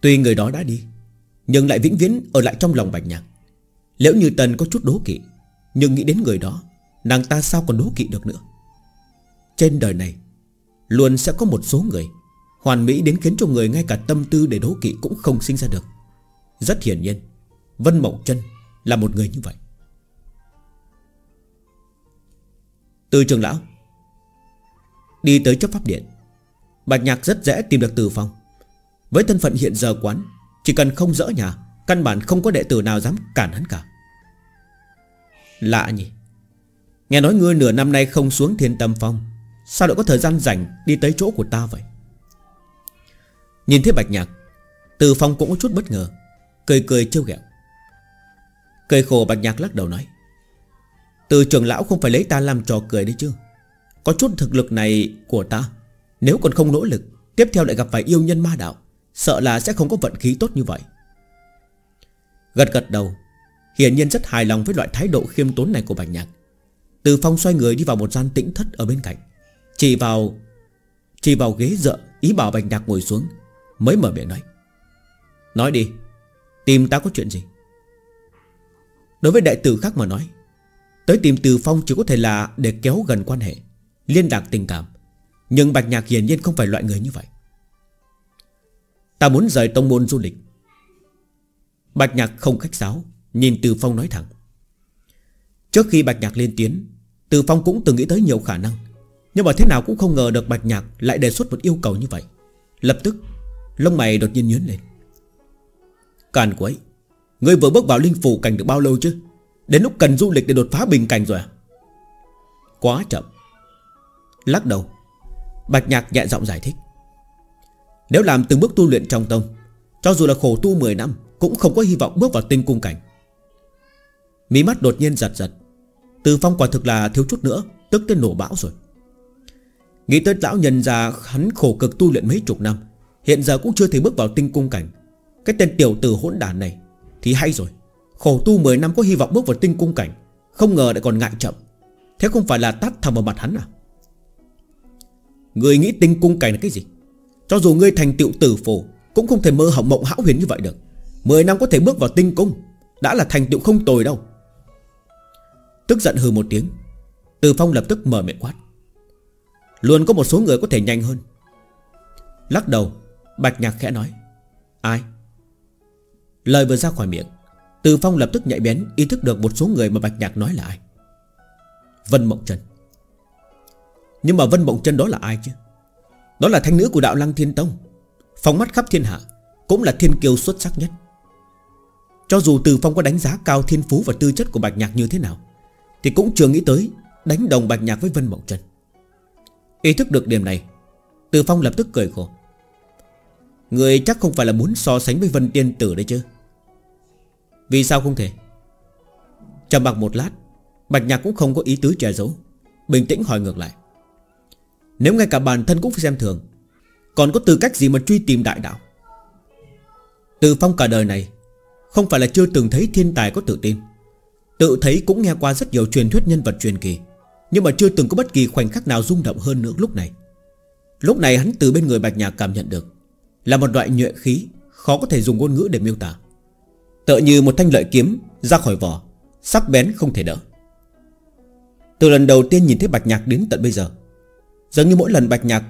Tuy người đó đã đi, Nhưng lại vĩnh viễn ở lại trong lòng Bạch Nhạc. Liễu Như tần có chút đố kỵ, Nhưng nghĩ đến người đó, Nàng ta sao còn đố kỵ được nữa? Trên đời này, Luôn sẽ có một số người Hoàn mỹ đến khiến cho người ngay cả tâm tư để đố kỵ cũng không sinh ra được. Rất hiển nhiên, Vân Mộng chân là một người như vậy. Từ trường lão Đi tới chấp pháp điện. Bạch Nhạc rất dễ tìm được từ phong. Với thân phận hiện giờ quán, Chỉ cần không dỡ nhà, Căn bản không có đệ tử nào dám cản hắn cả. Lạ nhỉ. Nghe nói ngươi nửa năm nay không xuống thiên tâm phong, Sao lại có thời gian rảnh Đi tới chỗ của ta vậy? Nhìn thấy Bạch Nhạc, Từ phong cũng có chút bất ngờ, Cười cười trêu ghẹo. Cười khổ Bạch Nhạc lắc đầu nói, Từ trưởng lão không phải lấy ta làm trò cười đấy chứ. Có chút thực lực này của ta. Nếu còn không nỗ lực, Tiếp theo lại gặp phải yêu nhân ma đạo. Sợ là sẽ không có vận khí tốt như vậy. Gật gật đầu. Hiển nhiên rất hài lòng với loại thái độ khiêm tốn này của Bạch Nhạc. Từ phong xoay người đi vào một gian tĩnh thất ở bên cạnh. Chỉ vào Chỉ vào ghế dựa, Ý bảo Bạch Nhạc ngồi xuống, Mới mở miệng nói. Nói đi, Tìm ta có chuyện gì? Đối với đại tử khác mà nói, Tới tìm Từ Phong chỉ có thể là Để kéo gần quan hệ. Liên lạc tình cảm. Nhưng Bạch Nhạc hiển nhiên không phải loại người như vậy. Ta muốn rời tông môn du lịch. Bạch Nhạc không khách sáo, Nhìn Từ Phong nói thẳng. Trước khi Bạch Nhạc lên tiếng, Từ Phong cũng từng nghĩ tới nhiều khả năng. Nhưng mà thế nào cũng không ngờ được Bạch Nhạc Lại đề xuất một yêu cầu như vậy. Lập tức, Lông mày đột nhiên nhớn lên. Càn quấy, Ngươi vừa bước vào linh phủ cảnh được bao lâu chứ? Đến lúc cần du lịch để đột phá bình cảnh rồi à? Quá chậm. Lắc đầu. Bạch Nhạc nhẹ giọng giải thích. Nếu làm từng bước tu luyện trong tông, Cho dù là khổ tu 10 năm, Cũng không có hy vọng bước vào tinh cung cảnh. Mí mắt đột nhiên giật giật. Từ phong quả thực là thiếu chút nữa, Tức tới nổ bão rồi. Nghĩ tới lão nhân già hắn khổ cực tu luyện mấy chục năm, Hiện giờ cũng chưa thể bước vào tinh cung cảnh. Cái tên tiểu tử hỗn đản này, Thì hay rồi. Khổ tu 10 năm có hy vọng bước vào tinh cung cảnh, Không ngờ lại còn ngại chậm. Thế không phải là tắt thầm vào mặt hắn à? Người nghĩ tinh cung cảnh là cái gì? Cho dù ngươi thành tựu tử phổ Cũng không thể mơ hỏng mộng hão huyền như vậy được. 10 năm có thể bước vào tinh cung, Đã là thành tựu không tồi đâu. Tức giận hừ một tiếng, Từ phong lập tức mở miệng quát. Luôn có một số người có thể nhanh hơn. Lắc đầu, Bạch nhạc khẽ nói, Ai? Lời vừa ra khỏi miệng, Từ phong lập tức nhạy bén Ý thức được một số người mà Bạch nhạc nói là ai. Vân Mộng Trần. Nhưng mà Vân Mộng chân đó là ai chứ? Đó là thanh nữ của đạo Lăng Thiên Tông. Phóng mắt khắp thiên hạ, Cũng là thiên kiêu xuất sắc nhất. Cho dù Từ Phong có đánh giá cao thiên phú và tư chất của Bạch Nhạc như thế nào, Thì cũng chưa nghĩ tới Đánh đồng Bạch Nhạc với Vân Mộng Trần Ý thức được điểm này, Từ Phong lập tức cười khổ. Người chắc không phải là muốn so sánh với Vân Tiên Tử đấy chứ? Vì sao không thể? Trầm mặc một lát, Bạch Nhạc cũng không có ý tứ che giấu, Bình tĩnh hỏi ngược lại. Nếu ngay cả bản thân cũng phải xem thường. Còn có tư cách gì mà truy tìm đại đạo? Từ phong cả đời này, Không phải là chưa từng thấy thiên tài có tự tin. Tự thấy cũng nghe qua rất nhiều truyền thuyết nhân vật truyền kỳ, Nhưng mà chưa từng có bất kỳ khoảnh khắc nào rung động hơn nữa lúc này. Lúc này hắn từ bên người Bạch Nhạc cảm nhận được Là một loại nhuệ khí Khó có thể dùng ngôn ngữ để miêu tả. Tựa như một thanh lợi kiếm ra khỏi vỏ, Sắc bén không thể đỡ. Từ lần đầu tiên nhìn thấy Bạch Nhạc đến tận bây giờ Dường như mỗi lần Bạch Nhạc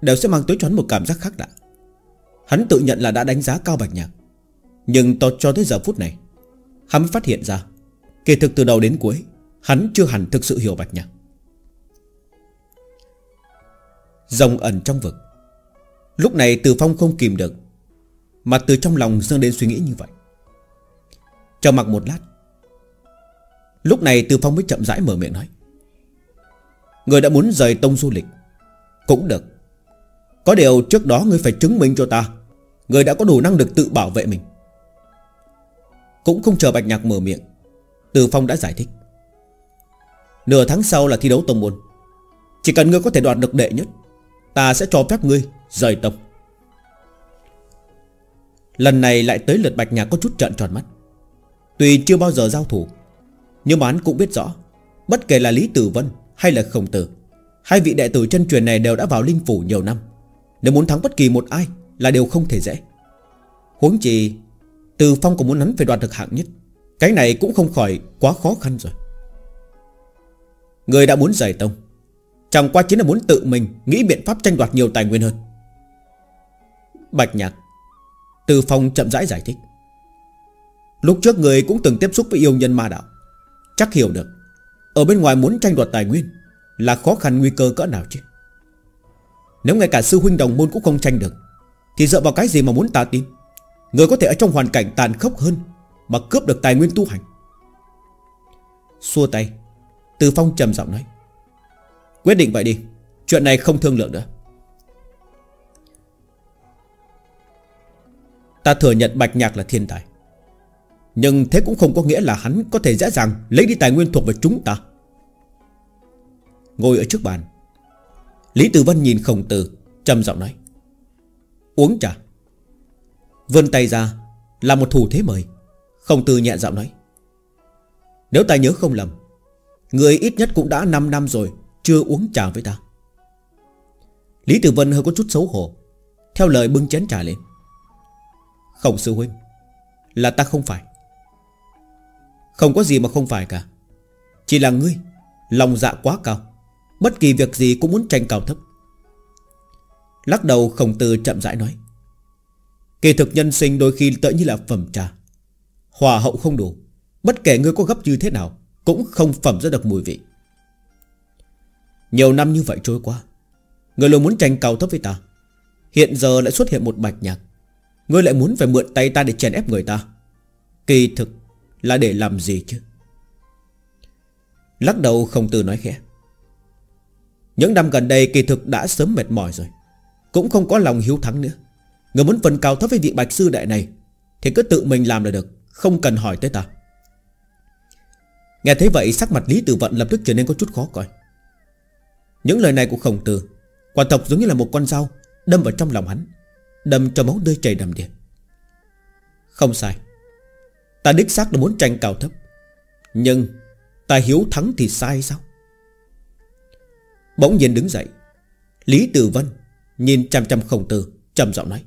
Đều sẽ mang tới cho hắn một cảm giác khác lạ. Hắn tự nhận là đã đánh giá cao Bạch Nhạc. Nhưng to cho tới giờ phút này, Hắn mới phát hiện ra, Kỳ thực từ đầu đến cuối, Hắn chưa hẳn thực sự hiểu Bạch Nhạc. Rồng ẩn trong vực. Lúc này Từ Phong không kìm được, Mà từ trong lòng dâng đến suy nghĩ như vậy. Chờ mặc một lát. Lúc này Từ Phong mới chậm rãi mở miệng nói, Người đã muốn rời tông du lịch cũng được. Có điều trước đó người phải chứng minh cho ta, Người đã có đủ năng lực tự bảo vệ mình. Cũng không chờ Bạch Nhạc mở miệng, Từ Phong đã giải thích. Nửa tháng sau là thi đấu tông môn. Chỉ cần ngươi có thể đoạt được đệ nhất, Ta sẽ cho phép ngươi rời tông. Lần này lại tới lượt Bạch Nhạc có chút trợn tròn mắt. Tuy chưa bao giờ giao thủ, Nhưng mà hắn cũng biết rõ, Bất kể là Lý Tử Vân hay là Khổng Tử Hai vị đệ tử chân truyền này đều đã vào linh phủ nhiều năm. Nếu muốn thắng bất kỳ một ai Là điều không thể dễ. Huống chi, Từ Phong cũng muốn hắn phải đoạt được hạng nhất. Cái này cũng không khỏi quá khó khăn rồi. Người đã muốn giải tông, Chẳng qua chính là muốn tự mình Nghĩ biện pháp tranh đoạt nhiều tài nguyên hơn. Bạch Nhạc, Từ Phong chậm rãi giải thích. Lúc trước người cũng từng tiếp xúc với yêu nhân ma đạo, Chắc hiểu được, Ở bên ngoài muốn tranh đoạt tài nguyên là khó khăn nguy cơ cỡ nào chứ? Nếu ngay cả sư huynh đồng môn cũng không tranh được, Thì dựa vào cái gì mà muốn ta tin? Người có thể ở trong hoàn cảnh tàn khốc hơn Mà cướp được tài nguyên tu hành. Xua tay, Từ Phong trầm giọng nói. Quyết định vậy đi, Chuyện này không thương lượng nữa. Ta thừa nhận Bạch Nhạc là thiên tài, Nhưng thế cũng không có nghĩa là hắn Có thể dễ dàng lấy đi tài nguyên thuộc về chúng ta. Ngồi ở trước bàn. Lý Tử Vân nhìn khổng tử, trầm giọng nói, Uống trà. Vươn tay ra, Là một thủ thế mời. Khổng tử nhẹ giọng nói, Nếu ta nhớ không lầm, Người ít nhất cũng đã 5 năm rồi Chưa uống trà với ta. Lý Tử Vân hơi có chút xấu hổ, Theo lời bưng chén trà lên. Khổng sư huynh, Là ta không phải. Không có gì mà không phải cả. Chỉ là ngươi, Lòng dạ quá cao. Bất kỳ việc gì cũng muốn tranh cao thấp. Lắc đầu khổng tử chậm rãi nói, Kỳ thực nhân sinh đôi khi tự như là phẩm trà. Hòa hậu không đủ, Bất kể ngươi có gấp như thế nào, Cũng không phẩm ra được mùi vị. Nhiều năm như vậy trôi qua Ngươi luôn muốn tranh cao thấp với ta. Hiện giờ lại xuất hiện một bạch nhạc. Ngươi lại muốn phải mượn tay ta để chèn ép người ta. Kỳ thực Là để làm gì chứ? Lắc đầu không từ nói khẽ những năm gần đây kỳ thực đã sớm mệt mỏi rồi. Cũng không có lòng hiếu thắng nữa. Người muốn phần cao thấp với vị bạch sư đại này, Thì cứ tự mình làm là được, Không cần hỏi tới ta. Nghe thấy vậy, sắc mặt Lý Tử Vận lập tức trở nên có chút khó coi. Những lời này của khổng tử, Quả thật giống như là một con dao Đâm vào trong lòng hắn, Đâm cho máu tươi chảy đầm đìa. Không sai. Ta đích xác là muốn tranh cao thấp, Nhưng Ta hiếu thắng thì sai sao? Bỗng nhiên đứng dậy. Lý Tử Vân Nhìn chăm chăm khổng tử, trầm giọng nói.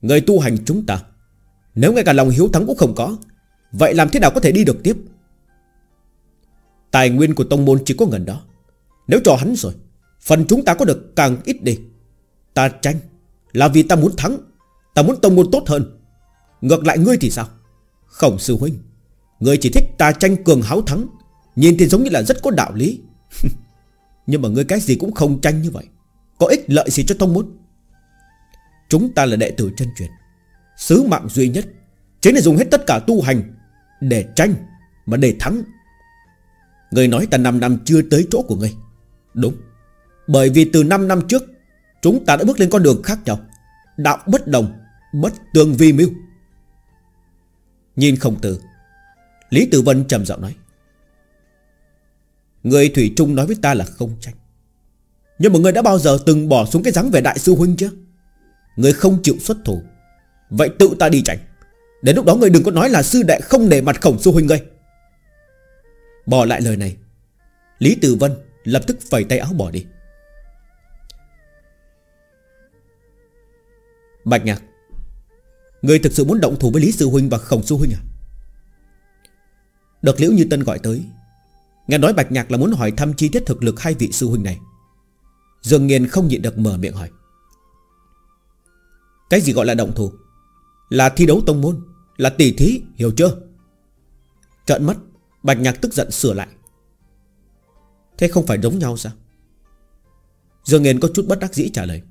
Người tu hành chúng ta, Nếu ngay cả lòng hiếu thắng cũng không có, Vậy làm thế nào có thể đi được tiếp? Tài nguyên của tông môn chỉ có ngần đó. Nếu cho hắn rồi, Phần chúng ta có được càng ít đi. Ta tranh Là vì ta muốn thắng, Ta muốn tông môn tốt hơn. Ngược lại ngươi thì sao? Khổng sư huynh, Ngươi chỉ thích ta tranh cường háo thắng, Nhìn thì giống như là rất có đạo lý. *laughs* Nhưng mà ngươi cái gì cũng không tranh như vậy. Có ích lợi gì cho tông môn? Chúng ta là đệ tử chân truyền. Sứ mạng duy nhất. Chính là dùng hết tất cả tu hành Để tranh Mà để thắng. Người nói ta 5 năm chưa tới chỗ của ngươi. Đúng. Bởi vì từ 5 năm trước, Chúng ta đã bước lên con đường khác nhau. Đạo bất đồng, Bất tương vi mưu. Nhìn không tử, Lý Tử Vân trầm giọng nói Người Thủy Trung nói với ta là không tranh Nhưng mà người đã bao giờ từng bỏ xuống cái dáng về đại sư huynh chưa? Người không chịu xuất thủ. Vậy tự ta đi tránh Đến lúc đó người đừng có nói là sư đệ không nể mặt khổng sư huynh ngươi. Bỏ lại lời này. Lý Tử Vân lập tức phẩy tay áo bỏ đi. Bạch Nhạc, Người thực sự muốn động thủ với Lý Sư Huynh và Khổng Sư Huynh à? Được Liễu Như Tân gọi tới Nghe nói Bạch Nhạc là muốn hỏi thăm chi tiết thực lực hai vị Sư Huynh này. Dương Nghiên không nhịn được mở miệng hỏi. Cái gì gọi là động thủ? Là thi đấu tông môn? Là tỷ thí? Hiểu chưa? Trợn mắt, Bạch Nhạc tức giận sửa lại. Thế không phải giống nhau sao? Dương Nghiên có chút bất đắc dĩ trả lời.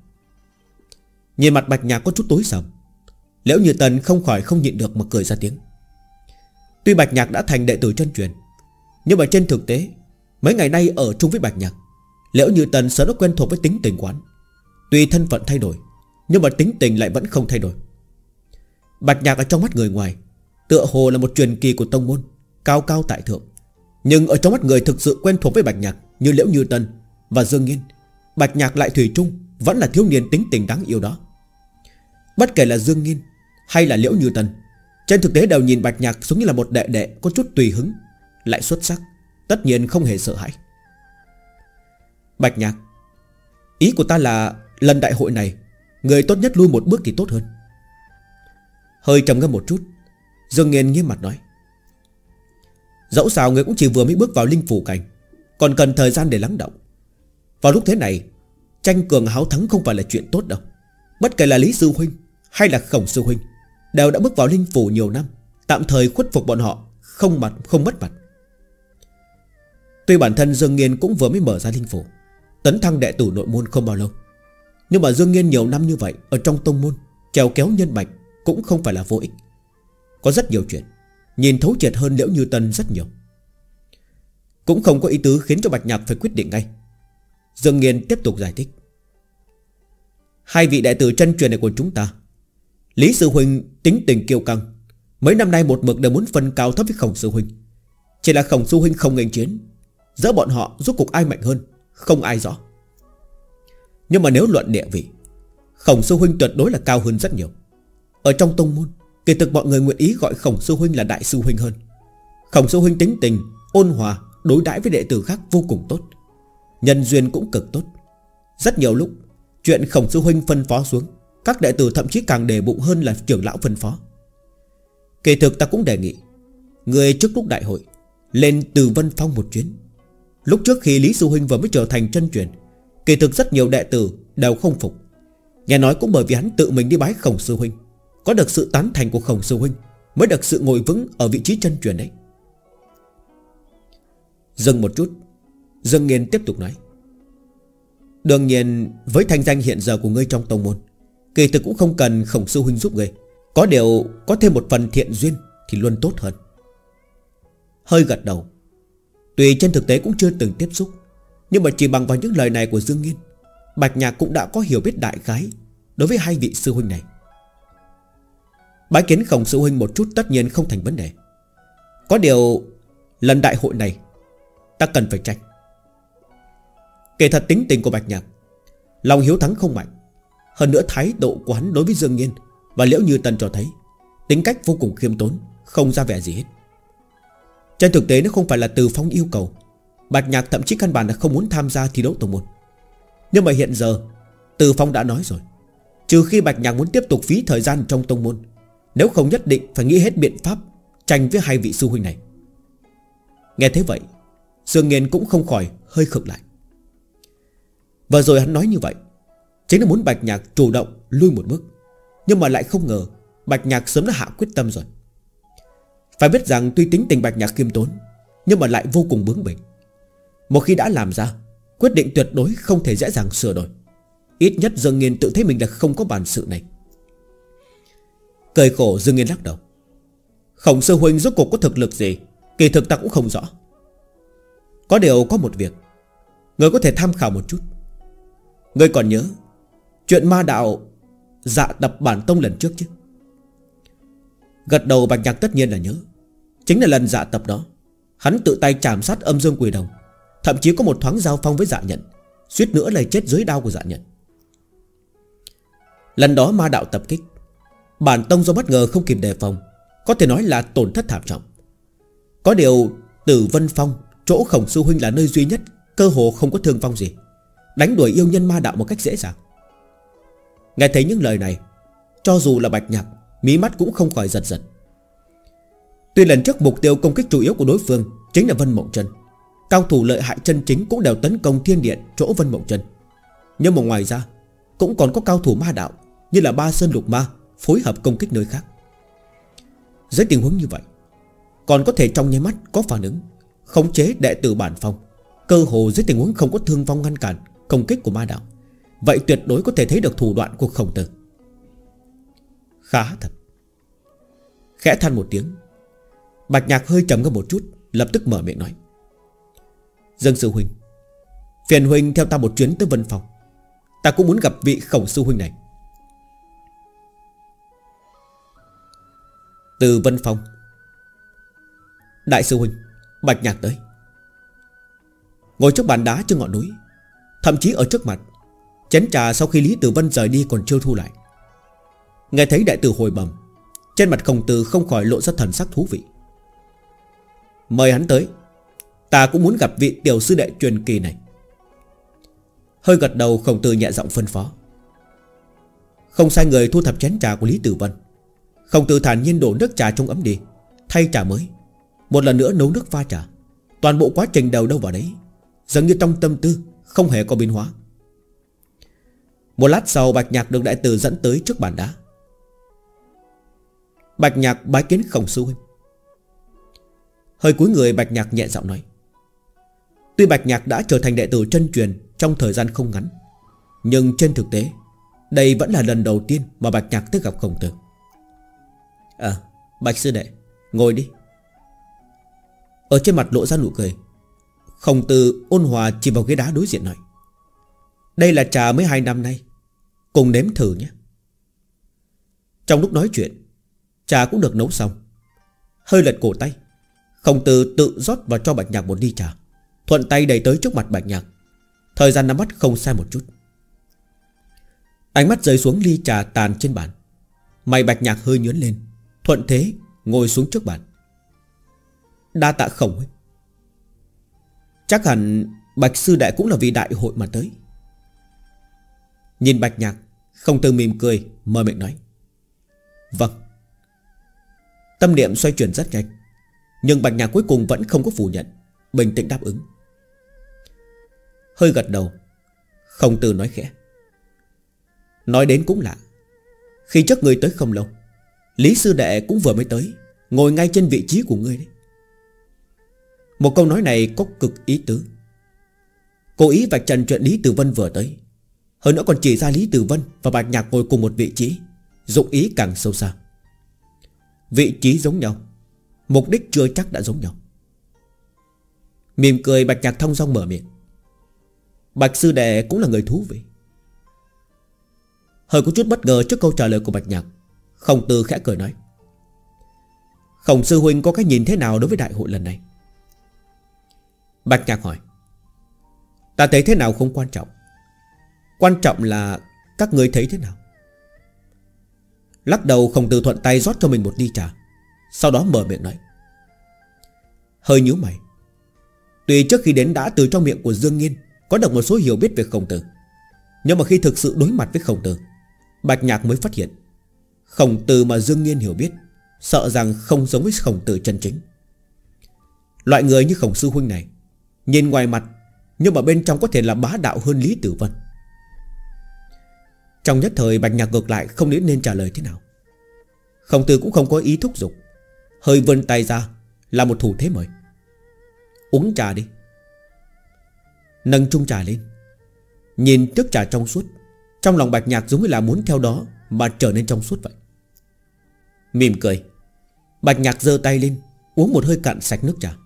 Nhìn mặt Bạch Nhạc có chút tối sầm. Liễu Như Tần không khỏi không nhịn được mà cười ra tiếng. Tuy Bạch Nhạc đã thành đệ tử chân truyền nhưng mà trên thực tế, Mấy ngày nay ở chung với Bạch Nhạc Liễu Như Tần sớm đã quen thuộc với tính tình quán Tuy thân phận thay đổi, Nhưng mà tính tình lại vẫn không thay đổi. Bạch Nhạc ở trong mắt người ngoài, Tựa hồ là một truyền kỳ của tông môn, Cao cao tại thượng. Nhưng ở trong mắt người thực sự quen thuộc với Bạch Nhạc Như Liễu Như tần và Dương Nghiên Bạch Nhạc lại Thủy chung, Vẫn là thiếu niên tính tình đáng yêu đó. Bất kể là Dương Nghiên hay là Liễu Như tần Trên thực tế đều nhìn Bạch Nhạc giống như là một đệ đệ Có chút tùy hứng. Lại xuất sắc, Tất nhiên không hề sợ hãi. Bạch Nhạc, Ý của ta là lần đại hội này, Người tốt nhất lui một bước thì tốt hơn. Hơi trầm ngâm một chút, Dương Nghiên nghiêm mặt nói. Dẫu sao người cũng chỉ vừa mới bước vào linh phủ cảnh, Còn cần thời gian để lắng động. Vào lúc thế này, Tranh cường háo thắng không phải là chuyện tốt đâu. Bất kể là Lý Sư Huynh Hay là Khổng Sư Huynh, Đều đã bước vào linh phủ nhiều năm, Tạm thời khuất phục bọn họ, Không mặt, không mất mặt. Tuy bản thân Dương Nghiên cũng vừa mới mở ra linh phủ Tấn thăng đệ tử nội môn không bao lâu. Nhưng mà Dương Nghiên nhiều năm như vậy Ở trong tông môn, Trèo kéo nhân mạch Cũng không phải là vô ích. Có rất nhiều chuyện, Nhìn thấu triệt hơn Liễu Như Tân rất nhiều. Cũng không có ý tứ khiến cho Bạch Nhạc phải quyết định ngay. Dương Nghiên tiếp tục giải thích. Hai vị đại tử chân truyền này của chúng ta, Lý Sư Huynh, tính tình kiêu căng, Mấy năm nay một mực đều muốn phân cao thấp với Khổng Sư Huynh. Chỉ là Khổng Sư Huynh không ngành chiến Giữa bọn họ, rốt cuộc ai mạnh hơn? Không ai rõ. Nhưng mà nếu luận địa vị, Khổng Sư Huynh tuyệt đối là cao hơn rất nhiều. Ở trong tông môn, Kỳ thực mọi người nguyện ý gọi Khổng Sư Huynh là Đại Sư Huynh hơn. Khổng Sư Huynh tính tình, Ôn hòa, Đối đãi với đệ tử khác vô cùng tốt. Nhân duyên cũng cực tốt. Rất nhiều lúc, Chuyện Khổng Sư Huynh phân phó xuống, Các đệ tử thậm chí càng đề bụng hơn là trưởng lão phân phó. Kỳ thực ta cũng đề nghị, Người trước lúc đại hội, Lên từ Vân Phong một chuyến. Lúc trước khi Lý Sư Huynh vừa mới trở thành chân truyền, Kỳ thực rất nhiều đệ tử đều không phục. Nghe nói cũng bởi vì hắn tự mình đi bái Khổng Sư Huynh, Có được sự tán thành của Khổng Sư Huynh Mới được sự ngồi vững ở vị trí chân truyền đấy Dừng một chút, Dương Nghiên tiếp tục nói. Đương nhiên, với thanh danh hiện giờ của ngươi trong tông môn, Kỳ thực cũng không cần khổng sư huynh giúp ngươi. Có điều có thêm một phần thiện duyên Thì luôn tốt hơn. Hơi gật đầu. Tuy trên thực tế cũng chưa từng tiếp xúc, Nhưng mà chỉ bằng vào những lời này của Dương Nghiên, Bạch Nhạc cũng đã có hiểu biết đại khái Đối với hai vị sư huynh này. Bái kiến khổng sư huynh một chút tất nhiên không thành vấn đề. Có điều, Lần đại hội này, Ta cần phải tránh Kể thật tính tình của Bạch Nhạc, Lòng hiếu thắng không mạnh. Hơn nữa thái độ của hắn đối với Dương Nghiên Và Liễu Như Tân cho thấy, Tính cách vô cùng khiêm tốn, Không ra vẻ gì hết. Trên thực tế nó không phải là từ phong yêu cầu. Bạch Nhạc thậm chí căn bản là không muốn tham gia thi đấu tổng môn. Nhưng mà hiện giờ, Từ phong đã nói rồi. Trừ khi Bạch Nhạc muốn tiếp tục phí thời gian trong tông môn, Nếu không nhất định phải nghĩ hết biện pháp Tranh với hai vị sư huynh này. Nghe thế vậy, Dương Nghiên cũng không khỏi hơi khực lại. Và rồi hắn nói như vậy, Chính là muốn Bạch Nhạc chủ động lui một bước. Nhưng mà lại không ngờ Bạch Nhạc sớm đã hạ quyết tâm rồi. Phải biết rằng tuy tính tình Bạch Nhạc khiêm tốn, Nhưng mà lại vô cùng bướng bỉnh. Một khi đã làm ra, Quyết định tuyệt đối không thể dễ dàng sửa đổi. Ít nhất Dương Nghiên tự thấy mình là không có bản sự này. Cười khổ, Dương Nghiên lắc đầu. Khổng sư huynh rốt cuộc có thực lực gì? Kỳ thực ta cũng không rõ. Có điều có một việc. Người có thể tham khảo một chút. Người còn nhớ Chuyện ma đạo Dạ tập bản tông lần trước chứ? Gật đầu bạch nhạc tất nhiên là nhớ. Chính là lần dạ tập đó, Hắn tự tay chạm sát âm dương quỷ đồng, Thậm chí có một thoáng giao phong với dạ nhận, Suýt nữa là chết dưới đau của dạ nhận. Lần đó ma đạo tập kích, Bản tông do bất ngờ không kịp đề phòng, Có thể nói là tổn thất thảm trọng. Có điều Từ Vân Phong, Chỗ khổng sư huynh là nơi duy nhất, Cơ hồ không có thương vong gì, Đánh đuổi yêu nhân ma đạo một cách dễ dàng. Nghe thấy những lời này, Cho dù là bạch nhạc Mí mắt cũng không khỏi giật giật. Tuy lần trước mục tiêu công kích chủ yếu của đối phương Chính là Vân Mộng Trân Cao thủ lợi hại chân chính cũng đều tấn công thiên điện Chỗ Vân Mộng Trân Nhưng mà ngoài ra, Cũng còn có cao thủ ma đạo Như là Ba Sơn Lục Ma Phối hợp công kích nơi khác. Dưới tình huống như vậy, Còn có thể trong nháy mắt có phản ứng, Khống chế đệ tử bản phong. Cơ hồ dưới tình huống không có thương vong ngăn cản Công kích của ma đạo, Vậy tuyệt đối có thể thấy được thủ đoạn của khổng tử. Khá thật. Khẽ than một tiếng. Bạch nhạc hơi trầm ngâm một chút, Lập tức mở miệng nói. Dương sư huynh, Phiền huynh theo ta một chuyến tới Vân Phòng. Ta cũng muốn gặp vị khổng sư huynh này. Từ Vân phòng. Đại sư huynh, Bạch nhạc tới. Ngồi trước bàn đá trên ngọn núi, Thậm chí ở trước mặt, Chén trà sau khi Lý Tử Vân rời đi còn chưa thu lại. Nghe thấy đại tử hồi bầm Trên mặt khổng tử không khỏi lộ ra thần sắc thú vị. Mời hắn tới, Ta cũng muốn gặp vị tiểu sư đệ truyền kỳ này. Hơi gật đầu, khổng tử nhẹ giọng phân phó. Không sai người thu thập chén trà của Lý Tử Vân. Khổng tử thản nhiên đổ nước trà trong ấm đi, Thay trà mới. Một lần nữa nấu nước pha trà. Toàn bộ quá trình đầu đâu vào đấy. Dường như trong tâm tư, Không hề có biến hóa. Một lát sau, Bạch Nhạc được đại tử dẫn tới trước bàn đá. Bạch Nhạc bái kiến khổng sư huynh. Hơi cuối người, Bạch Nhạc nhẹ giọng nói. Tuy Bạch Nhạc đã trở thành đệ tử chân truyền Trong thời gian không ngắn, Nhưng trên thực tế, Đây vẫn là lần đầu tiên mà Bạch Nhạc tới gặp khổng tử. À Bạch sư đệ, Ngồi đi. Ở trên mặt lộ ra nụ cười, Khổng tử ôn hòa chỉ vào ghế đá đối diện nói. Đây là trà mới hai năm nay, Cùng nếm thử nhé. Trong lúc nói chuyện Trà cũng được nấu xong. Hơi lật cổ tay. Khổng tử tự rót vào cho Bạch Nhạc một ly trà. Thuận tay đầy tới trước mặt Bạch Nhạc. Thời gian nắm bắt không sai một chút. Ánh mắt rơi xuống ly trà tàn trên bàn. Mày Bạch Nhạc hơi nhướn lên. Thuận thế ngồi xuống trước bàn. Đa tạ khổng ấy. Chắc hẳn Bạch Sư Đại cũng là vị đại hội mà tới. Nhìn Bạch Nhạc Không từ mỉm cười Mơ miệng nói. Vâng. Tâm niệm xoay chuyển rất nhanh. Nhưng Bạch Nhạc cuối cùng vẫn không có phủ nhận, Bình tĩnh đáp ứng. Hơi gật đầu Không từ nói khẽ. Nói đến cũng lạ. Khi trước người tới không lâu, Lý Sư Đệ cũng vừa mới tới, Ngồi ngay trên vị trí của ngươi đấy. Một câu nói này có cực ý tứ. Cố ý vạch trần chuyện Lý Tử Vân vừa tới. Hơn nữa còn chỉ ra Lý Tử Vân Và Bạch Nhạc ngồi cùng một vị trí, Dụng ý càng sâu xa. Vị trí giống nhau. Mục đích chưa chắc đã giống nhau. Mỉm cười Bạch Nhạc thông dong mở miệng. Bạch Sư Đệ cũng là người thú vị. Hơi có chút bất ngờ trước câu trả lời của Bạch Nhạc. Không từ khẽ cười nói. Khổng Sư Huynh có cái nhìn thế nào đối với đại hội lần này? Bạch Nhạc hỏi. Ta thấy thế nào không quan trọng. Quan trọng là Các người thấy thế nào? Lắc đầu không từ thuận tay rót cho mình một ly trà. Sau đó mở miệng nói. Hơi nhíu mày. Tuy trước khi đến đã từ trong miệng của Dương Nghiên Có được một số hiểu biết về khổng tử, Nhưng mà khi thực sự đối mặt với khổng tử, Bạch Nhạc mới phát hiện, Khổng tử mà Dương Nghiên hiểu biết, Sợ rằng không giống với khổng tử chân chính. Loại người như khổng sư huynh này, Nhìn ngoài mặt, Nhưng mà bên trong có thể là bá đạo hơn Lý Tử Vân trong nhất thời Bạch Nhạc ngược lại không biết nên trả lời thế nào. Khổng tử cũng không có ý thúc giục. Hơi vươn tay ra, Là một thủ thế mời. Uống trà đi. Nâng chung trà lên. Nhìn trước trà trong suốt, Trong lòng Bạch Nhạc giống như là muốn theo đó Mà trở nên trong suốt vậy. Mỉm cười. Bạch Nhạc giơ tay lên, Uống một hơi cạn sạch nước trà.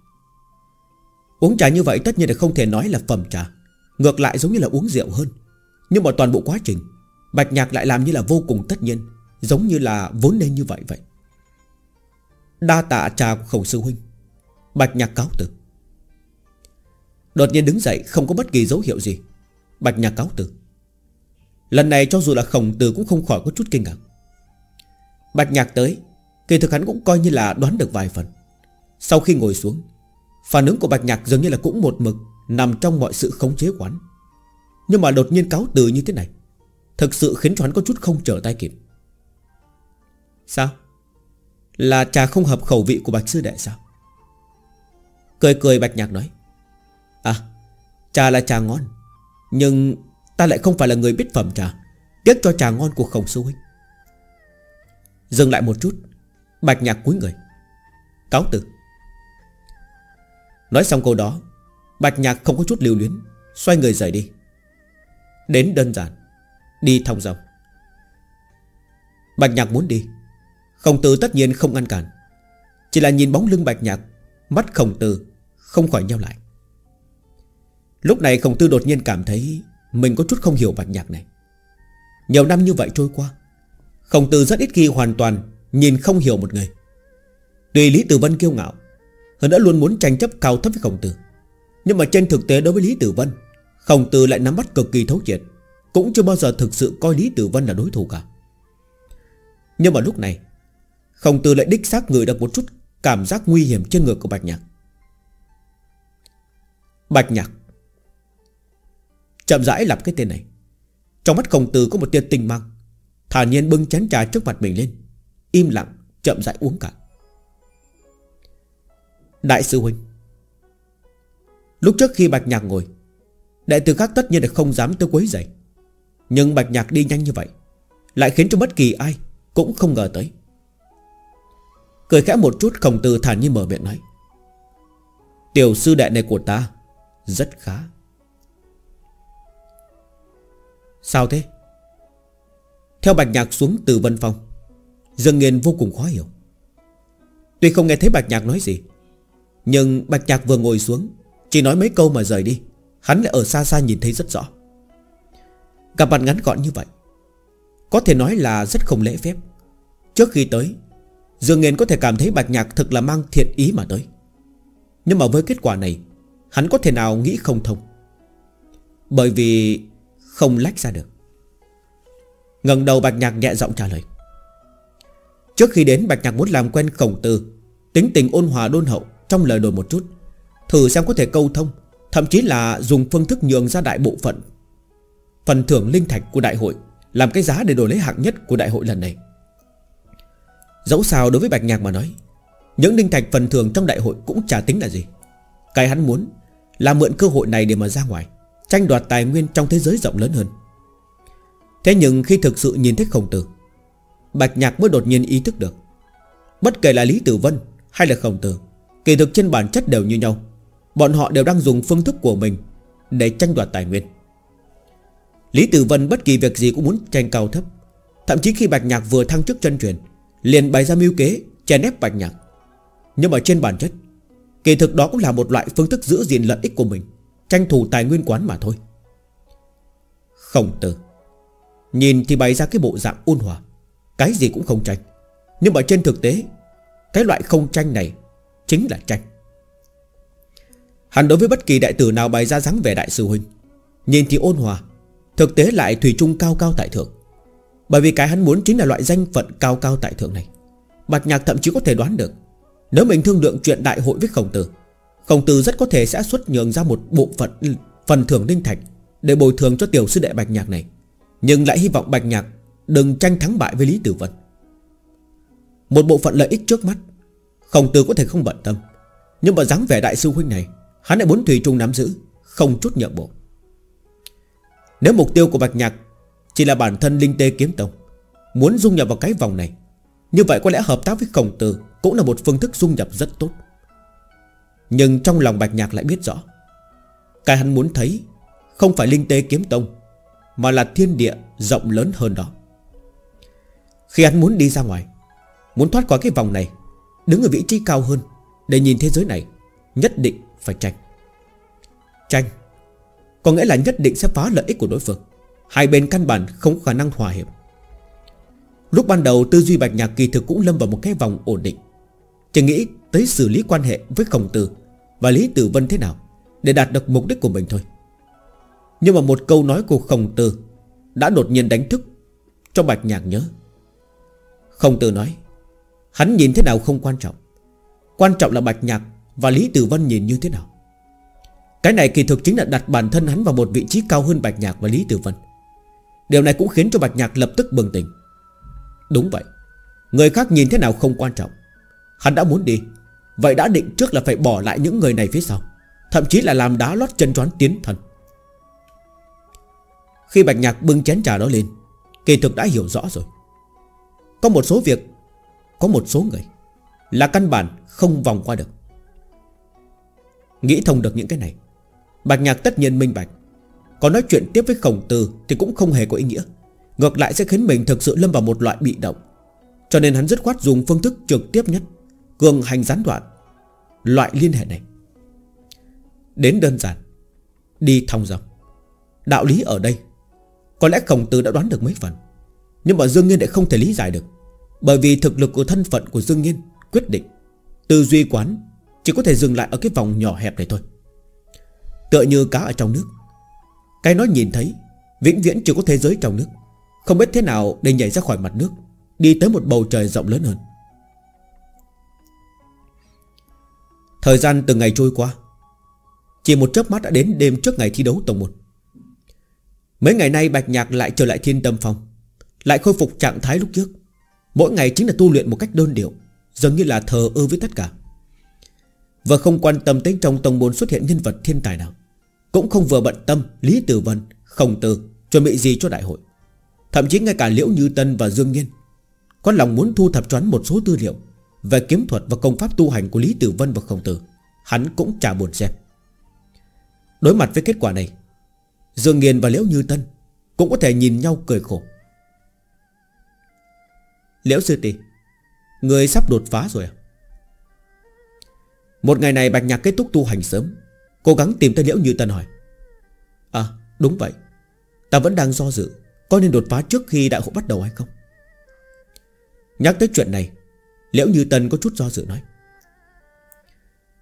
Uống trà như vậy tất nhiên là không thể nói là phẩm trà. Ngược lại giống như là uống rượu hơn. Nhưng mà toàn bộ quá trình Bạch Nhạc lại làm như là vô cùng tất nhiên, Giống như là vốn nên như vậy vậy. Đa tạ trà của khổng sư huynh, Bạch Nhạc cáo từ. Đột nhiên đứng dậy, không có bất kỳ dấu hiệu gì. Bạch Nhạc cáo từ. Lần này cho dù là khổng tử cũng không khỏi có chút kinh ngạc. Bạch Nhạc tới, Kỳ thực hắn cũng coi như là đoán được vài phần. Sau khi ngồi xuống, Phản ứng của Bạch Nhạc dường như là cũng một mực Nằm trong mọi sự khống chế quán. Nhưng mà đột nhiên cáo từ như thế này Thực sự khiến cho hắn có chút không trở tay kịp. Sao? Là trà không hợp khẩu vị của Bạch Sư Đệ sao? Cười cười Bạch Nhạc nói. À Trà là trà ngon, Nhưng ta lại không phải là người biết phẩm trà. Tiếc cho trà ngon của khổng sư huynh. Dừng lại một chút, Bạch Nhạc cúi người. Cáo từ. Nói xong câu đó, Bạch Nhạc không có chút lưu luyến, Xoay người rời đi. Đến đơn giản. Đi thong dòng Bạch Nhạc muốn đi. Khổng tử tất nhiên không ngăn cản. Chỉ là nhìn bóng lưng Bạch Nhạc, Mắt khổng tử không khỏi nhau lại. Lúc này khổng tử đột nhiên cảm thấy Mình có chút không hiểu Bạch Nhạc này. Nhiều năm như vậy trôi qua, Khổng tử rất ít khi hoàn toàn Nhìn không hiểu một người. Tùy Lý Tử Vân kiêu ngạo, Hắn đã luôn muốn tranh chấp cao thấp với khổng tử. Nhưng mà trên thực tế đối với Lý Tử Vân, Khổng tử lại nắm bắt cực kỳ thấu triệt. Cũng chưa bao giờ thực sự coi Lý Tử Vân là đối thủ cả. Nhưng mà lúc này, Khổng tử lại đích xác người được một chút Cảm giác nguy hiểm trên người của Bạch Nhạc. Bạch Nhạc Chậm rãi lặp cái tên này. Trong mắt khổng tử có một tia tình mang. Thả nhiên bưng chén trà trước mặt mình lên, Im lặng, chậm rãi uống cả. Đại sư Huynh, Lúc trước khi Bạch Nhạc ngồi Đại tử khác tất nhiên là không dám tới quấy rầy. Nhưng Bạch Nhạc đi nhanh như vậy Lại khiến cho bất kỳ ai Cũng không ngờ tới. Cười khẽ một chút, khổng tử thản nhiên mở miệng nói, Tiểu sư đệ này của ta Rất khá. Sao thế? Theo Bạch Nhạc xuống từ Vân Phong, Dương Nghiên vô cùng khó hiểu. Tuy không nghe thấy Bạch Nhạc nói gì, Nhưng Bạch Nhạc vừa ngồi xuống, Chỉ nói mấy câu mà rời đi, Hắn lại ở xa xa nhìn thấy rất rõ. Gặp mặt ngắn gọn như vậy. Có thể nói là rất không lễ phép. Trước khi tới, Dương Nghiên có thể cảm thấy Bạch Nhạc thực là mang thiện ý mà tới. Nhưng mà với kết quả này, Hắn có thể nào nghĩ không thông? Bởi vì Không lách ra được. Ngẩng đầu Bạch Nhạc nhẹ giọng trả lời. Trước khi đến, Bạch Nhạc muốn làm quen khổng tử, Tính tình ôn hòa đôn hậu Trong lời đổi một chút, Thử xem có thể câu thông, Thậm chí là dùng phương thức nhường ra đại bộ phận Phần thưởng linh thạch của đại hội, Làm cái giá để đổi lấy hạng nhất của đại hội lần này. Dẫu sao đối với Bạch Nhạc mà nói, Những linh thạch phần thưởng trong đại hội cũng chả tính là gì. Cái hắn muốn Là mượn cơ hội này để mà ra ngoài, Tranh đoạt tài nguyên trong thế giới rộng lớn hơn. Thế nhưng khi thực sự nhìn thấy khổng tử, Bạch Nhạc mới đột nhiên ý thức được, Bất kể là Lý Tử Vân hay là khổng tử, Kỳ thực trên bản chất đều như nhau. Bọn họ đều đang dùng phương thức của mình Để tranh đoạt tài nguyên. Lý Tử Vân bất kỳ việc gì cũng muốn tranh cao thấp. Thậm chí khi Bạch Nhạc vừa thăng chức chân truyền, Liền bày ra mưu kế, chèn ép Bạch Nhạc. Nhưng mà trên bản chất, Kỳ thực đó cũng là một loại phương thức giữ gìn lợi ích của mình, Tranh thủ tài nguyên quán mà thôi. Khổng tử. Nhìn thì bày ra cái bộ dạng ôn hòa, Cái gì cũng không tranh. Nhưng mà trên thực tế, Cái loại không tranh này Chính là tranh. Hắn đối với bất kỳ đại tử nào bày ra dáng vẻ đại sư huynh, Nhìn thì ôn hòa Thực tế lại thủy chung cao cao tại thượng. Bởi vì cái hắn muốn chính là loại danh phận cao cao tại thượng này. Bạch nhạc thậm chí có thể đoán được. Nếu mình thương lượng chuyện đại hội với khổng tử Khổng tử rất có thể sẽ xuất nhường ra một bộ phận, Phần thưởng linh thạch Để bồi thường cho tiểu sư đệ bạch nhạc này. Nhưng lại hy vọng bạch nhạc Đừng tranh thắng bại với Lý Tử Vân. Một bộ phận lợi ích trước mắt, Khổng tử có thể không bận tâm. Nhưng mà dáng vẻ đại sư huynh này, Hắn lại muốn Thủy Trung nắm giữ, Không chút nhượng bộ. Nếu mục tiêu của Bạch Nhạc Chỉ là bản thân Linh Tê Kiếm Tông, Muốn dung nhập vào cái vòng này, Như vậy có lẽ hợp tác với Khổng Tử Cũng là một phương thức dung nhập rất tốt. Nhưng trong lòng Bạch Nhạc lại biết rõ, Cái hắn muốn thấy Không phải Linh Tê Kiếm Tông, Mà là thiên địa rộng lớn hơn đó. Khi hắn muốn đi ra ngoài, Muốn thoát khỏi cái vòng này, Đứng ở vị trí cao hơn Để nhìn thế giới này, Nhất định phải tranh. Tranh. Có nghĩa là nhất định sẽ phá lợi ích của đối phương. Hai bên căn bản không có khả năng hòa hiệp. Lúc ban đầu, tư duy Bạch Nhạc kỳ thực cũng lâm vào một cái vòng ổn định. Chỉ nghĩ tới xử lý quan hệ với Khổng Tử Và Lý Tử Vân thế nào Để đạt được mục đích của mình thôi. Nhưng mà một câu nói của Khổng Tử Đã đột nhiên đánh thức Cho Bạch Nhạc nhớ. Khổng Tử nói, Hắn nhìn thế nào không quan trọng. Quan trọng là Bạch Nhạc và Lý Tử Vân nhìn như thế nào. Cái này kỳ thực chính là đặt bản thân hắn vào một vị trí cao hơn Bạch Nhạc và Lý Tử Vân. Điều này cũng khiến cho Bạch Nhạc lập tức bừng tỉnh. Đúng vậy, Người khác nhìn thế nào không quan trọng. Hắn đã muốn đi, Vậy đã định trước là phải bỏ lại những người này phía sau, Thậm chí là làm đá lót chân choán tiến thần. Khi Bạch Nhạc bưng chén trà đó lên, Kỳ thực đã hiểu rõ rồi. Có một số việc, Có một số người Là căn bản không vòng qua được. Nghĩ thông được những cái này Bạch Nhạc tất nhiên minh bạch. Còn nói chuyện tiếp với khổng tử Thì cũng không hề có ý nghĩa. Ngược lại sẽ khiến mình thực sự lâm vào một loại bị động. Cho nên hắn dứt khoát dùng phương thức trực tiếp nhất, Cường hành gián đoạn Loại liên hệ này. Đến đơn giản, Đi thong dòng Đạo lý ở đây, Có lẽ khổng tử đã đoán được mấy phần, Nhưng mà Dương nhiên lại không thể lý giải được. Bởi vì thực lực của thân phận của Dương nhiên Quyết định, Tư duy quán Chỉ có thể dừng lại ở cái vòng nhỏ hẹp này thôi. Tựa như cá ở trong nước. Cái nó nhìn thấy Vĩnh viễn chỉ có thế giới trong nước. Không biết thế nào để nhảy ra khỏi mặt nước Đi tới một bầu trời rộng lớn hơn. Thời gian từng ngày trôi qua Chỉ một chớp mắt đã đến đêm trước ngày thi đấu tổng một. Mấy ngày nay Bạch Nhạc lại trở lại thiên tâm phòng, Lại khôi phục trạng thái lúc trước. Mỗi ngày chính là tu luyện một cách đơn điệu Dường như là thờ ơ với tất cả. Và không quan tâm tới trong tông môn xuất hiện nhân vật thiên tài nào. Cũng không vừa bận tâm Lý Tử Vân, Khổng Tử Chuẩn bị gì cho đại hội. Thậm chí ngay cả Liễu Như Tân và Dương Nhiên Có lòng muốn thu thập choán một số tư liệu Về kiếm thuật và công pháp tu hành của Lý Tử Vân và Khổng Tử. Hắn cũng chả buồn xem. Đối mặt với kết quả này Dương Nhiên và Liễu Như Tân Cũng có thể nhìn nhau cười khổ. Liễu Sư Tỷ Người sắp đột phá rồi à? Một ngày này Bạch Nhạc kết thúc tu hành sớm. Cố gắng tìm tới Liễu Như Tân hỏi. À đúng vậy. Ta vẫn đang do dự, Có nên đột phá trước khi đại hội bắt đầu hay không? Nhắc tới chuyện này, Liễu Như Tân có chút do dự nói.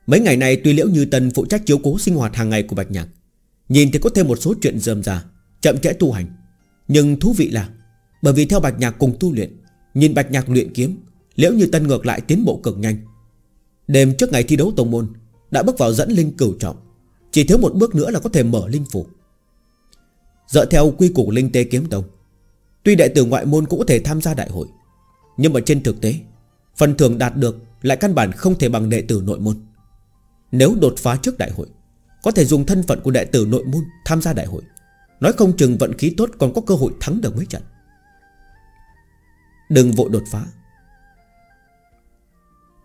Mấy ngày này tuy Liễu Như Tân phụ trách chiếu cố sinh hoạt hàng ngày của Bạch Nhạc, Nhìn thì có thêm một số chuyện dườm già Chậm trễ tu hành. Nhưng thú vị là, Bởi vì theo Bạch Nhạc cùng tu luyện, Nhìn Bạch Nhạc luyện kiếm, Liễu Như Tân ngược lại tiến bộ cực nhanh. Đêm trước ngày thi đấu tổng môn, Đã bước vào dẫn linh cửu trọng. Chỉ thiếu một bước nữa là có thể mở linh phủ. Dựa theo quy củ linh tê kiếm tông, Tuy đệ tử ngoại môn cũng có thể tham gia đại hội, Nhưng mà trên thực tế, Phần thưởng đạt được lại căn bản không thể bằng đệ tử nội môn. Nếu đột phá trước đại hội, Có thể dùng thân phận của đệ tử nội môn tham gia đại hội. Nói không chừng vận khí tốt còn có cơ hội thắng được mấy trận. Đừng vội đột phá.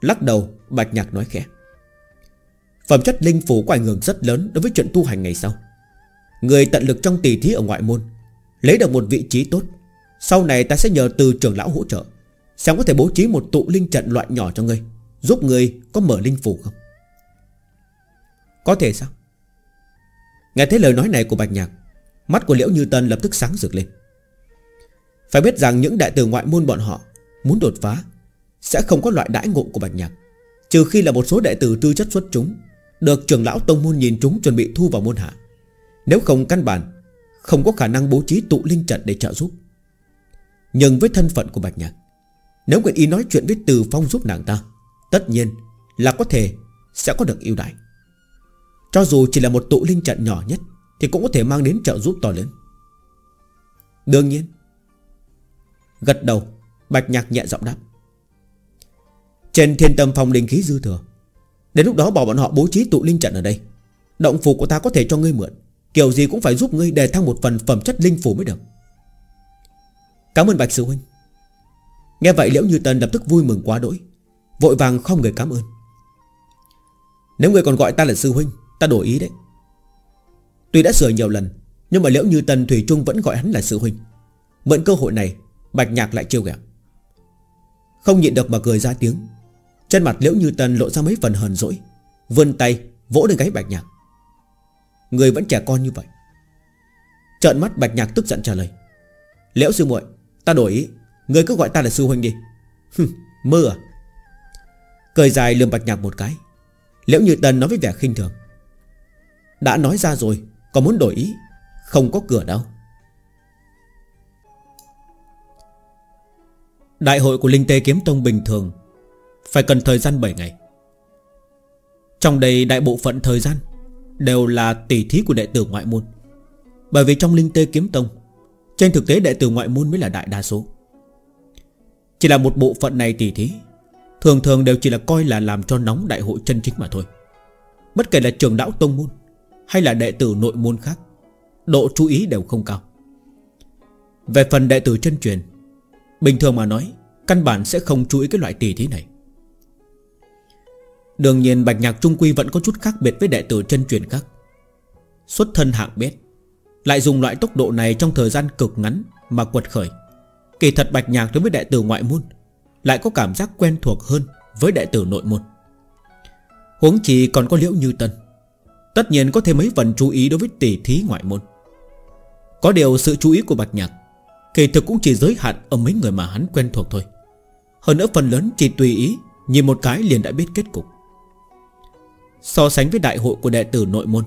Lắc đầu Bạch Nhạc nói khẽ. Phẩm chất linh phủ có ảnh hưởng rất lớn Đối với chuyện tu hành ngày sau. Người tận lực trong tỷ thí ở ngoại môn, Lấy được một vị trí tốt, Sau này ta sẽ nhờ từ trưởng lão hỗ trợ, Xem có thể bố trí một tụ linh trận loại nhỏ cho ngươi, Giúp ngươi có mở linh phủ không? Có thể sao? Nghe thấy lời nói này của Bạch Nhạc, Mắt của Liễu Như Tân lập tức sáng rực lên. Phải biết rằng những đại tử ngoại môn bọn họ Muốn đột phá Sẽ không có loại đãi ngộ của Bạch Nhạc. Trừ khi là một số đệ tử tư chất xuất chúng, Được trưởng lão tông môn nhìn chúng chuẩn bị thu vào môn hạ. Nếu không căn bản, Không có khả năng bố trí tụ linh trận để trợ giúp. Nhưng với thân phận của Bạch Nhạc, Nếu nguyện ý nói chuyện với Từ Phong giúp nàng ta, Tất nhiên là có thể Sẽ có được ưu đại Cho dù chỉ là một tụ linh trận nhỏ nhất, Thì cũng có thể mang đến trợ giúp to lớn. Đương nhiên, Gật đầu, Bạch Nhạc nhẹ giọng đáp. Trên thiên tâm phòng linh khí dư thừa. Đến lúc đó bảo bọn họ bố trí tụ linh trận ở đây. Động phủ của ta có thể cho ngươi mượn. Kiểu gì cũng phải giúp ngươi đề thăng một phần phẩm chất linh phủ mới được. Cảm ơn Bạch Sư Huynh. Nghe vậy Liễu Như Tân lập tức vui mừng quá đỗi. Vội vàng không người cảm ơn. Nếu người còn gọi ta là Sư Huynh, Ta đổi ý đấy. Tuy đã sửa nhiều lần, Nhưng mà Liễu Như Tân Thủy Trung vẫn gọi hắn là Sư Huynh. Mượn cơ hội này, Bạch Nhạc lại trêu ghẹo. Không nhịn được mà cười ra tiếng trên mặt Liễu Như Tân lộ ra mấy phần hờn dỗi. Vươn tay, vỗ lên gáy Bạch Nhạc. Người vẫn trẻ con như vậy. Trợn mắt, Bạch Nhạc tức giận trả lời. Liễu sư muội, Ta đổi ý. Người cứ gọi ta là sư huynh đi. Mơ à? Cười dài lườm Bạch Nhạc một cái. Liễu Như Tân nói với vẻ khinh thường. Đã nói ra rồi Còn muốn đổi ý? Không có cửa đâu. Đại hội của Linh Tê Kiếm Tông bình thường phải cần thời gian 7 ngày. Trong đây đại bộ phận thời gian Đều là tỷ thí của đệ tử ngoại môn. Bởi vì trong Linh Tê Kiếm Tông, Trên thực tế đệ tử ngoại môn mới là đại đa số. Chỉ là một bộ phận này tỷ thí, Thường thường đều chỉ là coi là làm cho nóng đại hội chân chính mà thôi. Bất kể là trường đạo tông môn Hay là đệ tử nội môn khác, Độ chú ý đều không cao. Về phần đệ tử chân truyền, Bình thường mà nói, Căn bản sẽ không chú ý cái loại tỷ thí này. Đương nhiên Bạch Nhạc Trung Quy vẫn có chút khác biệt với đệ tử chân truyền khác. Xuất thân hạng biết Lại dùng loại tốc độ này trong thời gian cực ngắn Mà quật khởi. Kỳ thật Bạch Nhạc đối với đệ tử ngoại môn Lại có cảm giác quen thuộc hơn Với đệ tử nội môn. Huống chỉ còn có liễu như tân, Tất nhiên có thêm mấy phần chú ý đối với tỷ thí ngoại môn. Có điều sự chú ý của Bạch Nhạc Kỳ thực cũng chỉ giới hạn ở mấy người mà hắn quen thuộc thôi. Hơn nữa phần lớn chỉ tùy ý, Nhìn một cái liền đã biết kết cục. So sánh với đại hội của đệ tử nội môn,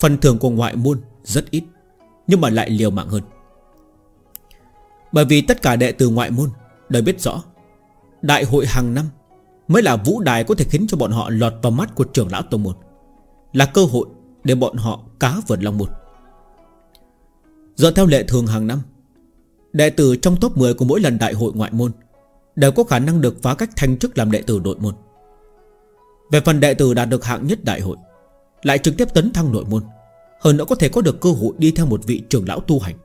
Phần thưởng của ngoại môn rất ít, Nhưng mà lại liều mạng hơn. Bởi vì tất cả đệ tử ngoại môn Đều biết rõ, Đại hội hàng năm Mới là vũ đài có thể khiến cho bọn họ lọt vào mắt của trưởng lão tông môn, Là cơ hội để bọn họ cá vượt lòng môn. Dựa theo lệ thường hàng năm, Đệ tử trong top 10 của mỗi lần đại hội ngoại môn Đều có khả năng được phá cách thanh chức làm đệ tử nội môn. Về phần đệ tử đạt được hạng nhất đại hội, Lại trực tiếp tấn thăng nội môn, Hơn nữa có thể có được cơ hội đi theo một vị trưởng lão tu hành.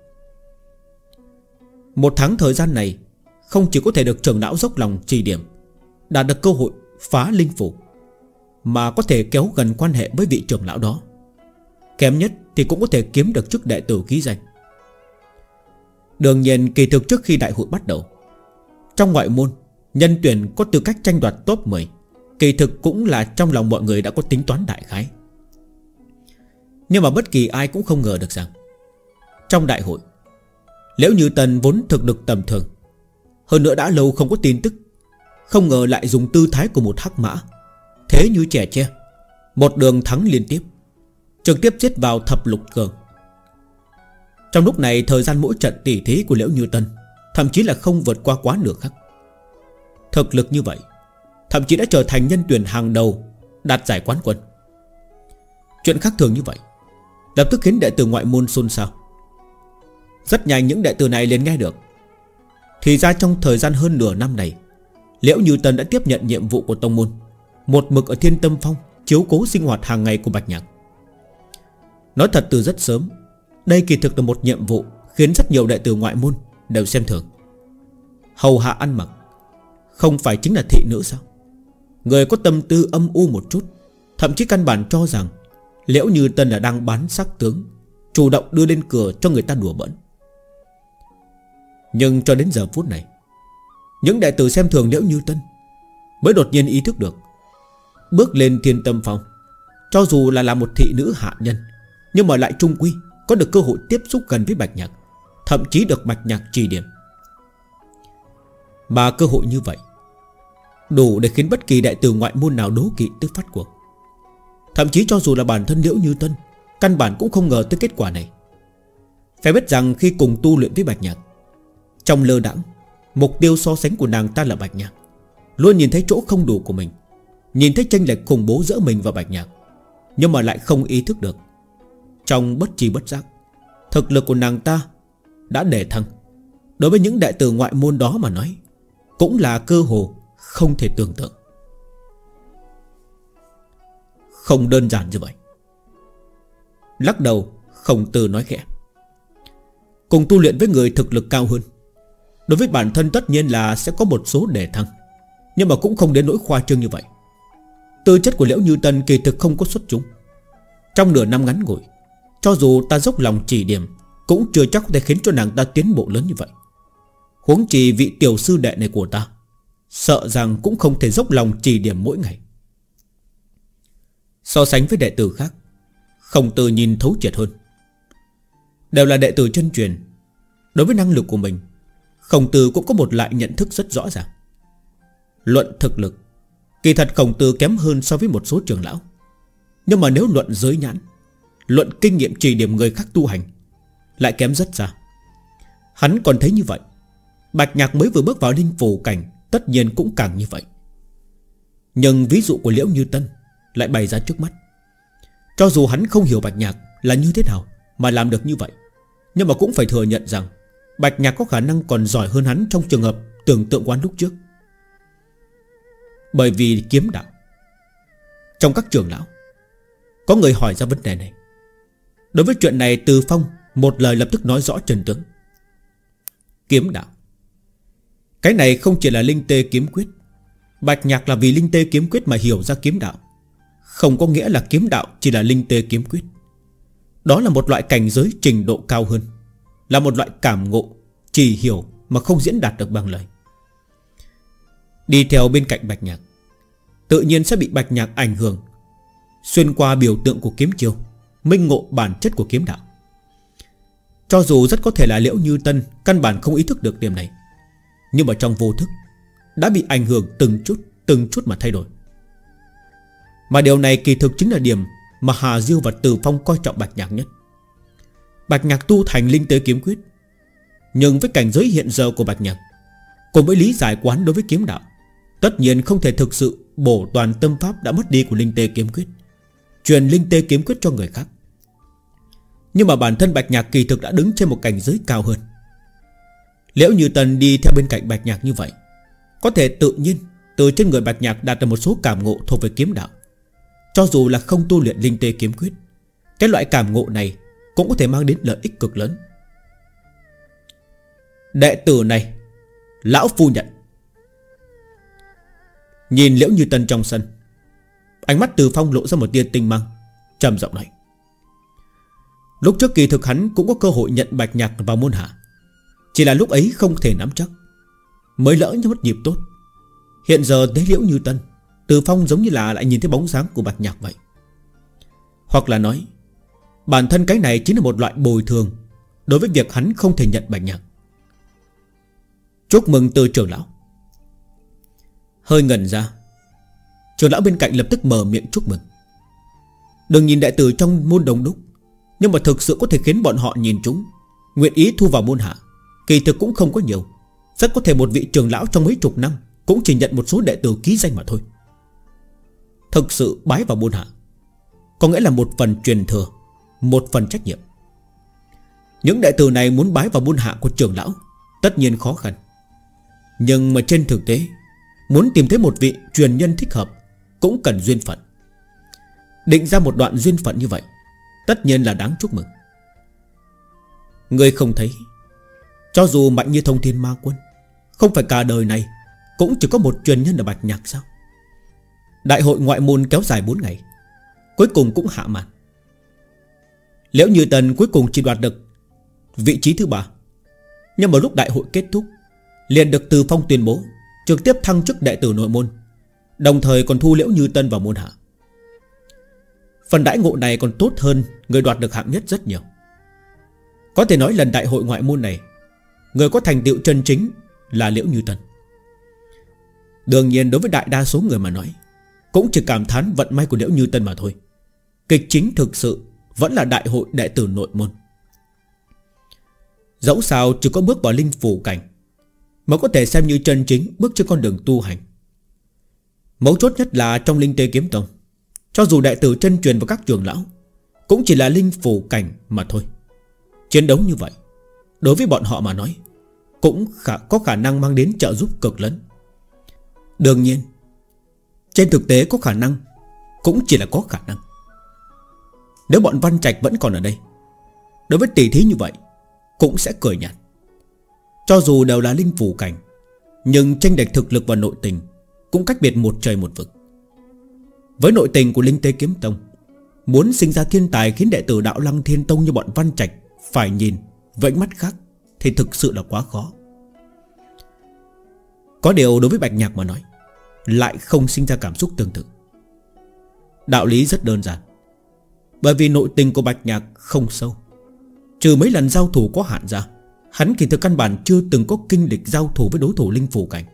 Một tháng thời gian này, Không chỉ có thể được trưởng lão dốc lòng trì điểm, Đạt được cơ hội phá linh phủ, Mà có thể kéo gần quan hệ với vị trưởng lão đó. Kém nhất thì cũng có thể kiếm được chức đệ tử ký danh. Đương nhiên, kỳ thực trước khi đại hội bắt đầu, Trong ngoại môn, Nhân tuyển có tư cách tranh đoạt top 10 Kỳ thực cũng là trong lòng mọi người đã có tính toán đại khái. Nhưng mà bất kỳ ai cũng không ngờ được rằng, Trong đại hội liễu như Tần vốn thực lực tầm thường, Hơn nữa đã lâu không có tin tức, Không ngờ lại dùng tư thái của một hắc mã, Thế như trẻ tre, Một đường thắng liên tiếp, Trực tiếp giết vào thập lục cường. Trong lúc này, thời gian mỗi trận tỉ thí của Liễu Như Tân Thậm chí là không vượt qua quá nửa khắc. Thực lực như vậy Thậm chí đã trở thành nhân tuyển hàng đầu Đạt giải quán quân. Chuyện khác thường như vậy, Lập tức khiến đệ tử ngoại môn xôn xao. Rất nhanh những đệ tử này liền nghe được. Thì ra trong thời gian hơn nửa năm này, Liễu Như Tân đã tiếp nhận nhiệm vụ của Tông Môn, Một mực ở Thiên Tâm Phong Chiếu cố sinh hoạt hàng ngày của Bạch Nhạc. Nói thật từ rất sớm, đây kỳ thực là một nhiệm vụ Khiến rất nhiều đệ tử ngoại môn đều xem thường. Hầu hạ ăn mặc, Không phải chính là thị nữ sao? Người có tâm tư âm u một chút, Thậm chí căn bản cho rằng Liễu Như Tân là đang bán sắc tướng, Chủ động đưa lên cửa cho người ta đùa bỡn. Nhưng cho đến giờ phút này, Những đại tử xem thường Liễu Như Tân Mới đột nhiên ý thức được, Bước lên thiên tâm phòng. Cho dù là là một thị nữ hạ nhân, Nhưng mà lại trung quy có được cơ hội tiếp xúc gần với Bạch Nhạc, Thậm chí được Bạch Nhạc trì điểm. Mà cơ hội như vậy Đủ để khiến bất kỳ đại tử ngoại môn nào đố kỵ tức phát cuộc. Thậm chí cho dù là bản thân Liễu Như Tân, Căn bản cũng không ngờ tới kết quả này. Phải biết rằng khi cùng tu luyện với Bạch Nhạc, Trong lơ đãng, Mục tiêu so sánh của nàng ta là Bạch Nhạc. Luôn nhìn thấy chỗ không đủ của mình, Nhìn thấy tranh lệch khủng bố giữa mình và Bạch Nhạc, Nhưng mà lại không ý thức được. Trong bất chi bất giác, Thực lực của nàng ta Đã để thăng. Đối với những đại tử ngoại môn đó mà nói, Cũng là cơ hồ không thể tưởng tượng. Không đơn giản như vậy. Lắc đầu, Khổng tử nói khẽ. Cùng tu luyện với người thực lực cao hơn, Đối với bản thân tất nhiên là Sẽ có một số đề thăng, Nhưng mà cũng không đến nỗi khoa trương như vậy. Tư chất của Liễu Như Tân kỳ thực không có xuất chúng. Trong nửa năm ngắn ngủi, cho dù ta dốc lòng chỉ điểm, Cũng chưa chắc có thể khiến cho nàng ta tiến bộ lớn như vậy. Huống chỉ vị tiểu sư đệ này của ta Sợ rằng cũng không thể dốc lòng chỉ điểm mỗi ngày. So sánh với đệ tử khác Không từ nhìn thấu triệt hơn. Đều là đệ tử chân truyền. Đối với năng lực của mình, Khổng tử cũng có một loại nhận thức rất rõ ràng. Luận thực lực, Kỳ thật khổng tử kém hơn so với một số trường lão. Nhưng mà nếu luận giới nhãn, Luận kinh nghiệm chỉ điểm người khác tu hành, Lại kém rất xa. Hắn còn thấy như vậy. Bạch Nhạc mới vừa bước vào linh phù cảnh Tất nhiên cũng càng như vậy. Nhưng ví dụ của Liễu Như Tân Lại bày ra trước mắt. Cho dù hắn không hiểu Bạch Nhạc là như thế nào Mà làm được như vậy, Nhưng mà cũng phải thừa nhận rằng Bạch Nhạc có khả năng còn giỏi hơn hắn Trong trường hợp tưởng tượng quán lúc trước. Bởi vì kiếm đạo, Trong các trường lão, Có người hỏi ra vấn đề này. Đối với chuyện này, Từ Phong Một lời lập tức nói rõ trần tướng. Kiếm đạo cái này không chỉ là linh tê kiếm quyết. Bạch nhạc là vì linh tê kiếm quyết mà hiểu ra kiếm đạo. Không có nghĩa là kiếm đạo Chỉ là linh tê kiếm quyết. Đó là một loại cảnh giới trình độ cao hơn, Là một loại cảm ngộ, Chỉ hiểu mà không diễn đạt được bằng lời. Đi theo bên cạnh Bạch Nhạc, Tự nhiên sẽ bị Bạch Nhạc ảnh hưởng, Xuyên qua biểu tượng của kiếm chiêu, Minh ngộ bản chất của kiếm đạo. Cho dù rất có thể là Liễu Như Tân, Căn bản không ý thức được điểm này. Nhưng mà trong vô thức, Đã bị ảnh hưởng từng chút Từng chút mà thay đổi. Mà điều này kỳ thực chính là điểm Mà Hà Diêu và Từ Phong coi trọng Bạch Nhạc nhất. Bạch Nhạc tu thành linh tế kiếm quyết, Nhưng với cảnh giới hiện giờ của Bạch Nhạc, Cùng với lý giải quán đối với kiếm đạo, Tất nhiên không thể thực sự bổ toàn tâm pháp đã mất đi của linh tế kiếm quyết, Truyền linh tê kiếm quyết cho người khác. Nhưng mà bản thân Bạch Nhạc kỳ thực đã đứng trên một cảnh giới cao hơn liễu như Tần đi theo bên cạnh Bạch Nhạc như vậy, Có thể tự nhiên Từ trên người Bạch Nhạc đạt được một số cảm ngộ thuộc về kiếm đạo. Cho dù là không tu luyện linh tê kiếm quyết, Cái loại cảm ngộ này Cũng có thể mang đến lợi ích cực lớn. Đệ tử này, Lão phu nhận Nhìn Liễu Như Tân trong sân, Ánh mắt từ phong lộ ra một tia tinh mang, trầm giọng nói. Lúc trước kỳ thực hắn cũng có cơ hội nhận bạch nhạc vào môn hạ chỉ là lúc ấy không thể nắm chắc. Mới lỡ như mất nhịp tốt. Hiện giờ thế liễu như tân, Từ phong giống như là lại nhìn thấy bóng dáng của bạch nhạc vậy. Hoặc là nói, Bản thân cái này chính là một loại bồi thường Đối với việc hắn không thể nhận bạch nhạc. Chúc mừng từ trưởng lão. Hơi ngẩn ra, Trưởng lão bên cạnh lập tức mở miệng chúc mừng. Đừng nhìn đại tử trong môn đồng đúc, Nhưng mà thực sự có thể khiến bọn họ nhìn chúng, Nguyện ý thu vào môn hạ. Kỳ thực cũng không có nhiều. Rất có thể một vị trường lão trong mấy chục năm Cũng chỉ nhận một số đệ tử ký danh mà thôi. Thực sự bái vào môn hạ, Có nghĩa là một phần truyền thừa, Một phần trách nhiệm. Những đệ tử này muốn bái vào môn hạ của trường lão, Tất nhiên khó khăn. Nhưng mà trên thực tế, Muốn tìm thấy một vị truyền nhân thích hợp cũng cần duyên phận. Định ra một đoạn duyên phận như vậy, Tất nhiên là đáng chúc mừng. Người không thấy cho dù mạnh như thông thiên ma quân, Không phải cả đời này Cũng chỉ có một truyền nhân ở Bạch Nhạc sao? Đại hội ngoại môn kéo dài 4 ngày, Cuối cùng cũng hạ màn. Liễu Như Tần cuối cùng chỉ đoạt được Vị trí thứ ba, Nhưng mà lúc đại hội kết thúc, Liền được Từ Phong tuyên bố Trực tiếp thăng chức đệ tử nội môn, Đồng thời còn thu liễu như tân vào môn hạ. Phần đãi ngộ này còn tốt hơn Người đoạt được hạng nhất rất nhiều. Có thể nói lần đại hội ngoại môn này Người có thành tựu chân chính Là liễu như tân Đương nhiên đối với đại đa số người mà nói, Cũng chỉ cảm thán vận may của liễu như tân mà thôi. Kịch chính thực sự Vẫn là đại hội đệ tử nội môn. Dẫu sao chỉ có bước vào linh phủ cảnh, Mà có thể xem như chân chính Bước trên con đường tu hành. Mấu chốt nhất là trong linh tê kiếm tông. Cho dù đại tử chân truyền vào các trường lão, Cũng chỉ là linh phủ cảnh mà thôi. Chiến đấu như vậy Đối với bọn họ mà nói Cũng khả, có khả năng mang đến trợ giúp cực lớn. Đương nhiên Trên thực tế có khả năng Cũng chỉ là có khả năng. Nếu bọn Văn Trạch vẫn còn ở đây Đối với tỷ thí như vậy Cũng sẽ cười nhạt. Cho dù đều là linh phủ cảnh Nhưng tranh đạch thực lực và nội tình cũng cách biệt một trời một vực. Với nội tình của Linh Tê Kiếm Tông Muốn sinh ra thiên tài khiến đệ tử đạo Lăng Thiên Tông như bọn Văn Trạch Phải nhìn với ánh mắt khác Thì thực sự là quá khó. Có điều đối với Bạch Nhạc mà nói, Lại không sinh ra cảm xúc tương tự. Đạo lý rất đơn giản. Bởi vì nội tình của Bạch Nhạc không sâu. Trừ mấy lần giao thủ có hạn ra, Hắn kỳ thực căn bản chưa từng có kinh lịch giao thủ với đối thủ linh phủ cảnh.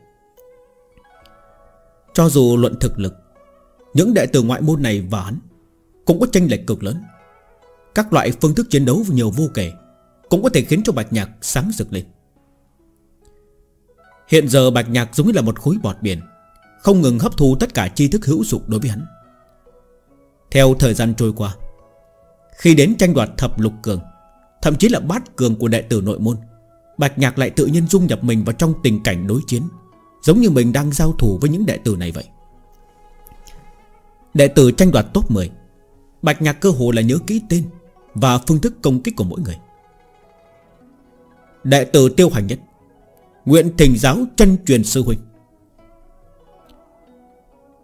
Cho dù luận thực lực, Những đệ tử ngoại môn này và hắn Cũng có tranh lệch cực lớn. Các loại phương thức chiến đấu nhiều vô kể cũng có thể khiến cho Bạch Nhạc sáng rực lên. Hiện giờ Bạch Nhạc giống như là một khối bọt biển, Không ngừng hấp thu tất cả tri thức hữu dụng đối với hắn. Theo thời gian trôi qua, Khi đến tranh đoạt thập lục cường, Thậm chí là bát cường của đệ tử nội môn, Bạch Nhạc lại tự nhiên dung nhập mình vào trong tình cảnh đối chiến, Giống như mình đang giao thủ với những đệ tử này vậy. Đệ tử tranh đoạt top 10 Bạch Nhạc cơ hồ là nhớ kỹ tên Và phương thức công kích của mỗi người. Đệ tử tiêu hành nhất, Nguyện thỉnh giáo chân truyền sư huynh.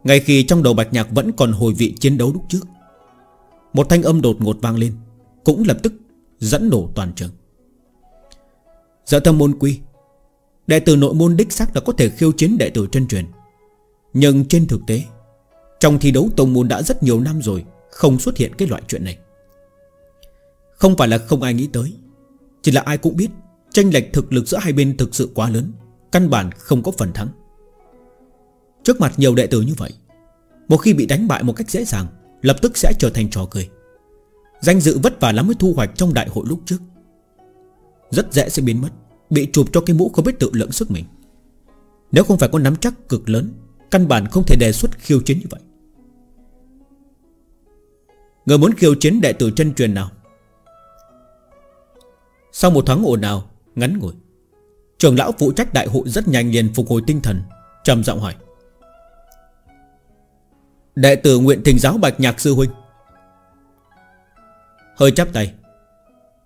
Ngay khi trong đầu Bạch Nhạc vẫn còn hồi vị chiến đấu lúc trước, Một thanh âm đột ngột vang lên, Cũng lập tức dẫn nổ toàn trường. Dạ thâm môn quy, Đệ tử nội môn đích xác là có thể khiêu chiến đệ tử chân truyền, Nhưng trên thực tế, Trong thi đấu tông môn đã rất nhiều năm rồi Không xuất hiện cái loại chuyện này. Không phải là không ai nghĩ tới, Chỉ là ai cũng biết Tranh lệch thực lực giữa hai bên thực sự quá lớn, Căn bản không có phần thắng. Trước mặt nhiều đệ tử như vậy, Một khi bị đánh bại một cách dễ dàng, Lập tức sẽ trở thành trò cười. Danh dự vất vả lắm mới thu hoạch trong đại hội lúc trước. Rất dễ sẽ biến mất, Bị chụp cho cái mũ không biết tự lượng sức mình. Nếu không phải có nắm chắc cực lớn, Căn bản không thể đề xuất khiêu chiến như vậy. Người muốn khiêu chiến đệ tử chân truyền nào? Sau một thoáng ồn ào Ngắn ngủi. Trưởng lão phụ trách đại hội rất nhanh liền phục hồi tinh thần, trầm giọng hỏi. Đệ tử nguyện thỉnh giáo bạch nhạc sư huynh. Hơi chắp tay.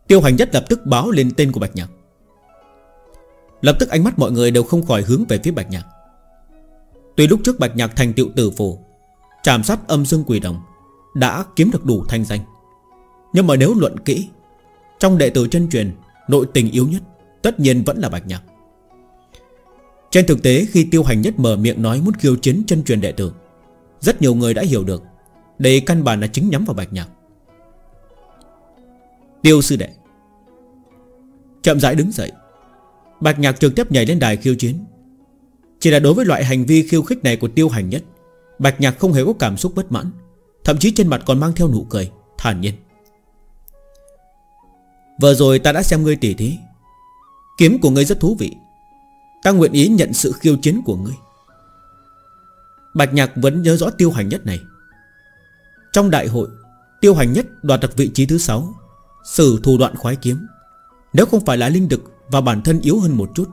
Tiêu hành nhất lập tức báo lên tên của bạch nhạc. Lập tức ánh mắt mọi người đều không khỏi hướng về phía bạch nhạc. Tuy lúc trước bạch nhạc thành tựu tử phù Tràm sát âm dương quỷ đồng Đã kiếm được đủ thanh danh. Nhưng mà nếu luận kỹ, Trong đệ tử chân truyền, Nội tình yếu nhất Tất nhiên vẫn là bạch nhạc. Trên thực tế, khi tiêu hành nhất mở miệng nói Muốn khiêu chiến chân truyền đệ tử, Rất nhiều người đã hiểu được Đây căn bản là chính nhắm vào bạch nhạc. Tiêu sư đệ, Chậm rãi đứng dậy. Bạch nhạc trực tiếp nhảy lên đài khiêu chiến. Chỉ là đối với loại hành vi khiêu khích này của tiêu hành nhất, Bạch nhạc không hề có cảm xúc bất mãn, Thậm chí trên mặt còn mang theo nụ cười Thản nhiên. Vừa rồi ta đã xem ngươi tỉ thí Kiếm của ngươi rất thú vị. Ta nguyện ý nhận sự khiêu chiến của ngươi. Bạch nhạc vẫn nhớ rõ tiêu hành nhất này. Trong đại hội, Tiêu hành nhất đoạt được vị trí thứ 6 Sử thủ đoạn khoái kiếm. Nếu không phải là linh lực Và bản thân yếu hơn một chút,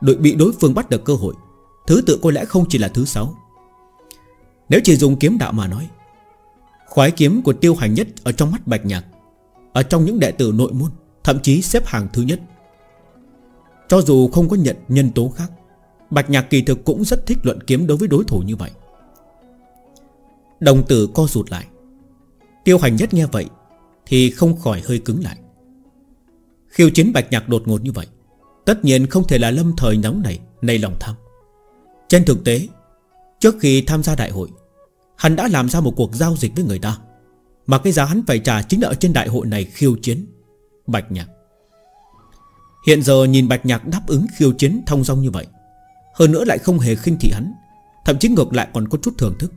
Đội bị đối phương bắt được cơ hội, Thứ tự có lẽ không chỉ là thứ 6 Nếu chỉ dùng kiếm đạo mà nói, Khoái kiếm của tiêu hành nhất Ở trong mắt bạch nhạc, Ở trong những đệ tử nội môn, Thậm chí xếp hàng thứ nhất cho dù không có nhận nhân tố khác, Bạch nhạc kỳ thực cũng rất thích luận kiếm đối với đối thủ như vậy. Đồng tử co rụt lại. Tiêu hành nhất nghe vậy Thì không khỏi hơi cứng lại. Khiêu chiến bạch nhạc đột ngột như vậy, Tất nhiên không thể là lâm thời nóng này Này lòng tham. Trên thực tế, Trước khi tham gia đại hội, Hắn đã làm ra một cuộc giao dịch với người ta, Mà cái giá hắn phải trả chính là ở trên đại hội này khiêu chiến Bạch nhạc. Hiện giờ nhìn bạch nhạc đáp ứng khiêu chiến thông dong như vậy, Hơn nữa lại không hề khinh thị hắn, Thậm chí ngược lại còn có chút thưởng thức,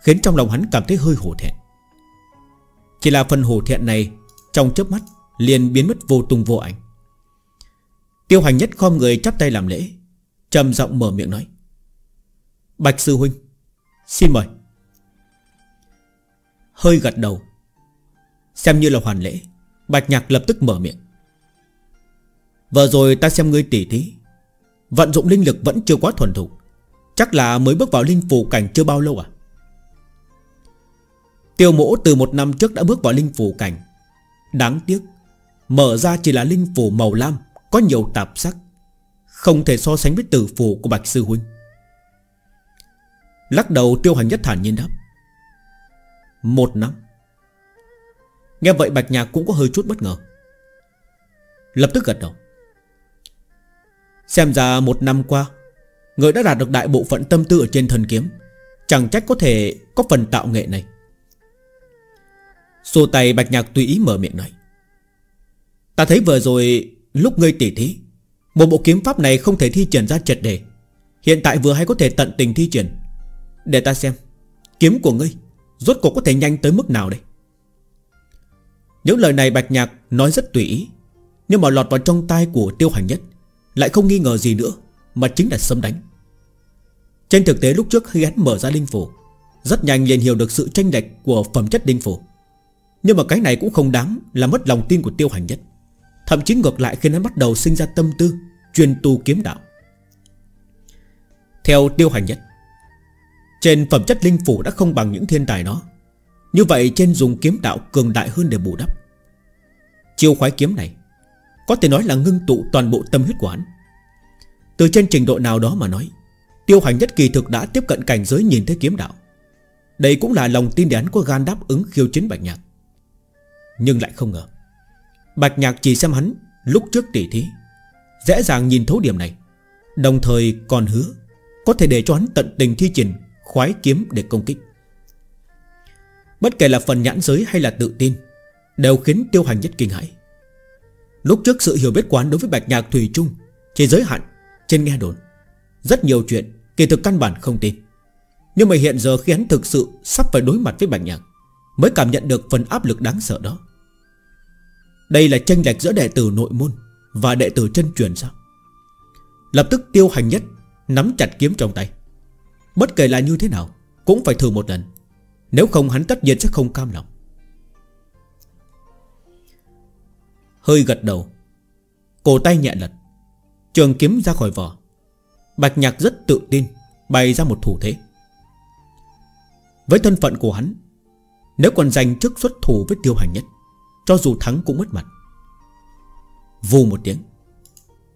Khiến trong lòng hắn cảm thấy hơi hổ thẹn. Chỉ là phần hổ thẹn này, Trong chớp mắt, liền biến mất vô tung vô ảnh. Tiêu hành nhất khom người chắp tay làm lễ, trầm giọng mở miệng nói, Bạch sư huynh, Xin mời. Hơi gật đầu. Xem như là hoàn lễ, Bạch nhạc lập tức mở miệng. Vừa rồi ta xem ngươi tỉ thí. Vận dụng linh lực vẫn chưa quá thuần thục. Chắc là mới bước vào linh phù cảnh chưa bao lâu à? Tiêu mỗ từ một năm trước đã bước vào linh phù cảnh. Đáng tiếc, Mở ra chỉ là linh phù màu lam, Có nhiều tạp sắc, Không thể so sánh với tử phù của Bạch Sư Huynh. Lắc đầu tiêu hành nhất thản nhiên đáp. Một năm. Nghe vậy Bạch Nhạc cũng có hơi chút bất ngờ. Lập tức gật đầu. Xem ra một năm qua, Người đã đạt được đại bộ phận tâm tư ở trên thần kiếm, Chẳng trách có thể có phần tạo nghệ này. Xô tay Bạch Nhạc tùy ý mở miệng nói, Ta thấy vừa rồi Lúc ngươi tỉ thí, Một bộ kiếm pháp này không thể thi triển ra trật đề Hiện tại vừa hay có thể tận tình thi triển. Để ta xem, Kiếm của ngươi Rốt cuộc có thể nhanh tới mức nào đây? Những lời này Bạch Nhạc nói rất tùy ý, Nhưng mà lọt vào trong tai của tiêu hành nhất. Lại không nghi ngờ gì nữa, Mà chính là sấm đánh. Trên thực tế, lúc trước khi hắn mở ra linh phủ, Rất nhanh liền hiểu được sự tranh lệch Của phẩm chất linh phủ. Nhưng mà cái này cũng không đáng Là mất lòng tin của tiêu hành nhất. Thậm chí ngược lại khi hắn bắt đầu sinh ra tâm tư Chuyên tu kiếm đạo. Theo tiêu hành nhất, Trên phẩm chất linh phủ đã không bằng những thiên tài đó. Như vậy, trên dùng kiếm đạo cường đại hơn để bù đắp. Chiêu khoái kiếm này có thể nói là ngưng tụ toàn bộ tâm huyết của hắn. Từ trên trình độ nào đó mà nói, Tiêu hành nhất kỳ thực đã tiếp cận cảnh giới nhìn thấy kiếm đạo. Đây cũng là lòng tin để hắn có gan đáp ứng khiêu chiến bạch nhạc. Nhưng lại không ngờ, Bạch nhạc chỉ xem hắn lúc trước tỉ thí, Dễ dàng nhìn thấu điểm này, Đồng thời còn hứa Có thể để cho hắn tận tình thi triển Khoái kiếm để công kích. Bất kể là phần nhãn giới hay là tự tin, Đều khiến tiêu hành nhất kinh hãi. Lúc trước sự hiểu biết quán đối với bạch nhạc Thủy Trung, Chỉ giới hạn trên nghe đồn. Rất nhiều chuyện kỳ thực căn bản không tin. Nhưng mà hiện giờ khi hắn thực sự Sắp phải đối mặt với bạch nhạc, Mới cảm nhận được phần áp lực đáng sợ đó. Đây là tranh lệch giữa đệ tử nội môn Và đệ tử chân truyền sao? Lập tức tiêu hành nhất Nắm chặt kiếm trong tay. Bất kể là như thế nào, Cũng phải thử một lần. Nếu không, hắn tất nhiên sẽ không cam lòng. Hơi gật đầu. Cổ tay nhẹ lật. Trường kiếm ra khỏi vỏ. Bạch nhạc rất tự tin Bày ra một thủ thế. Với thân phận của hắn Nếu còn giành chức xuất thủ với tiêu hành nhất Cho dù thắng cũng mất mặt. Vù một tiếng.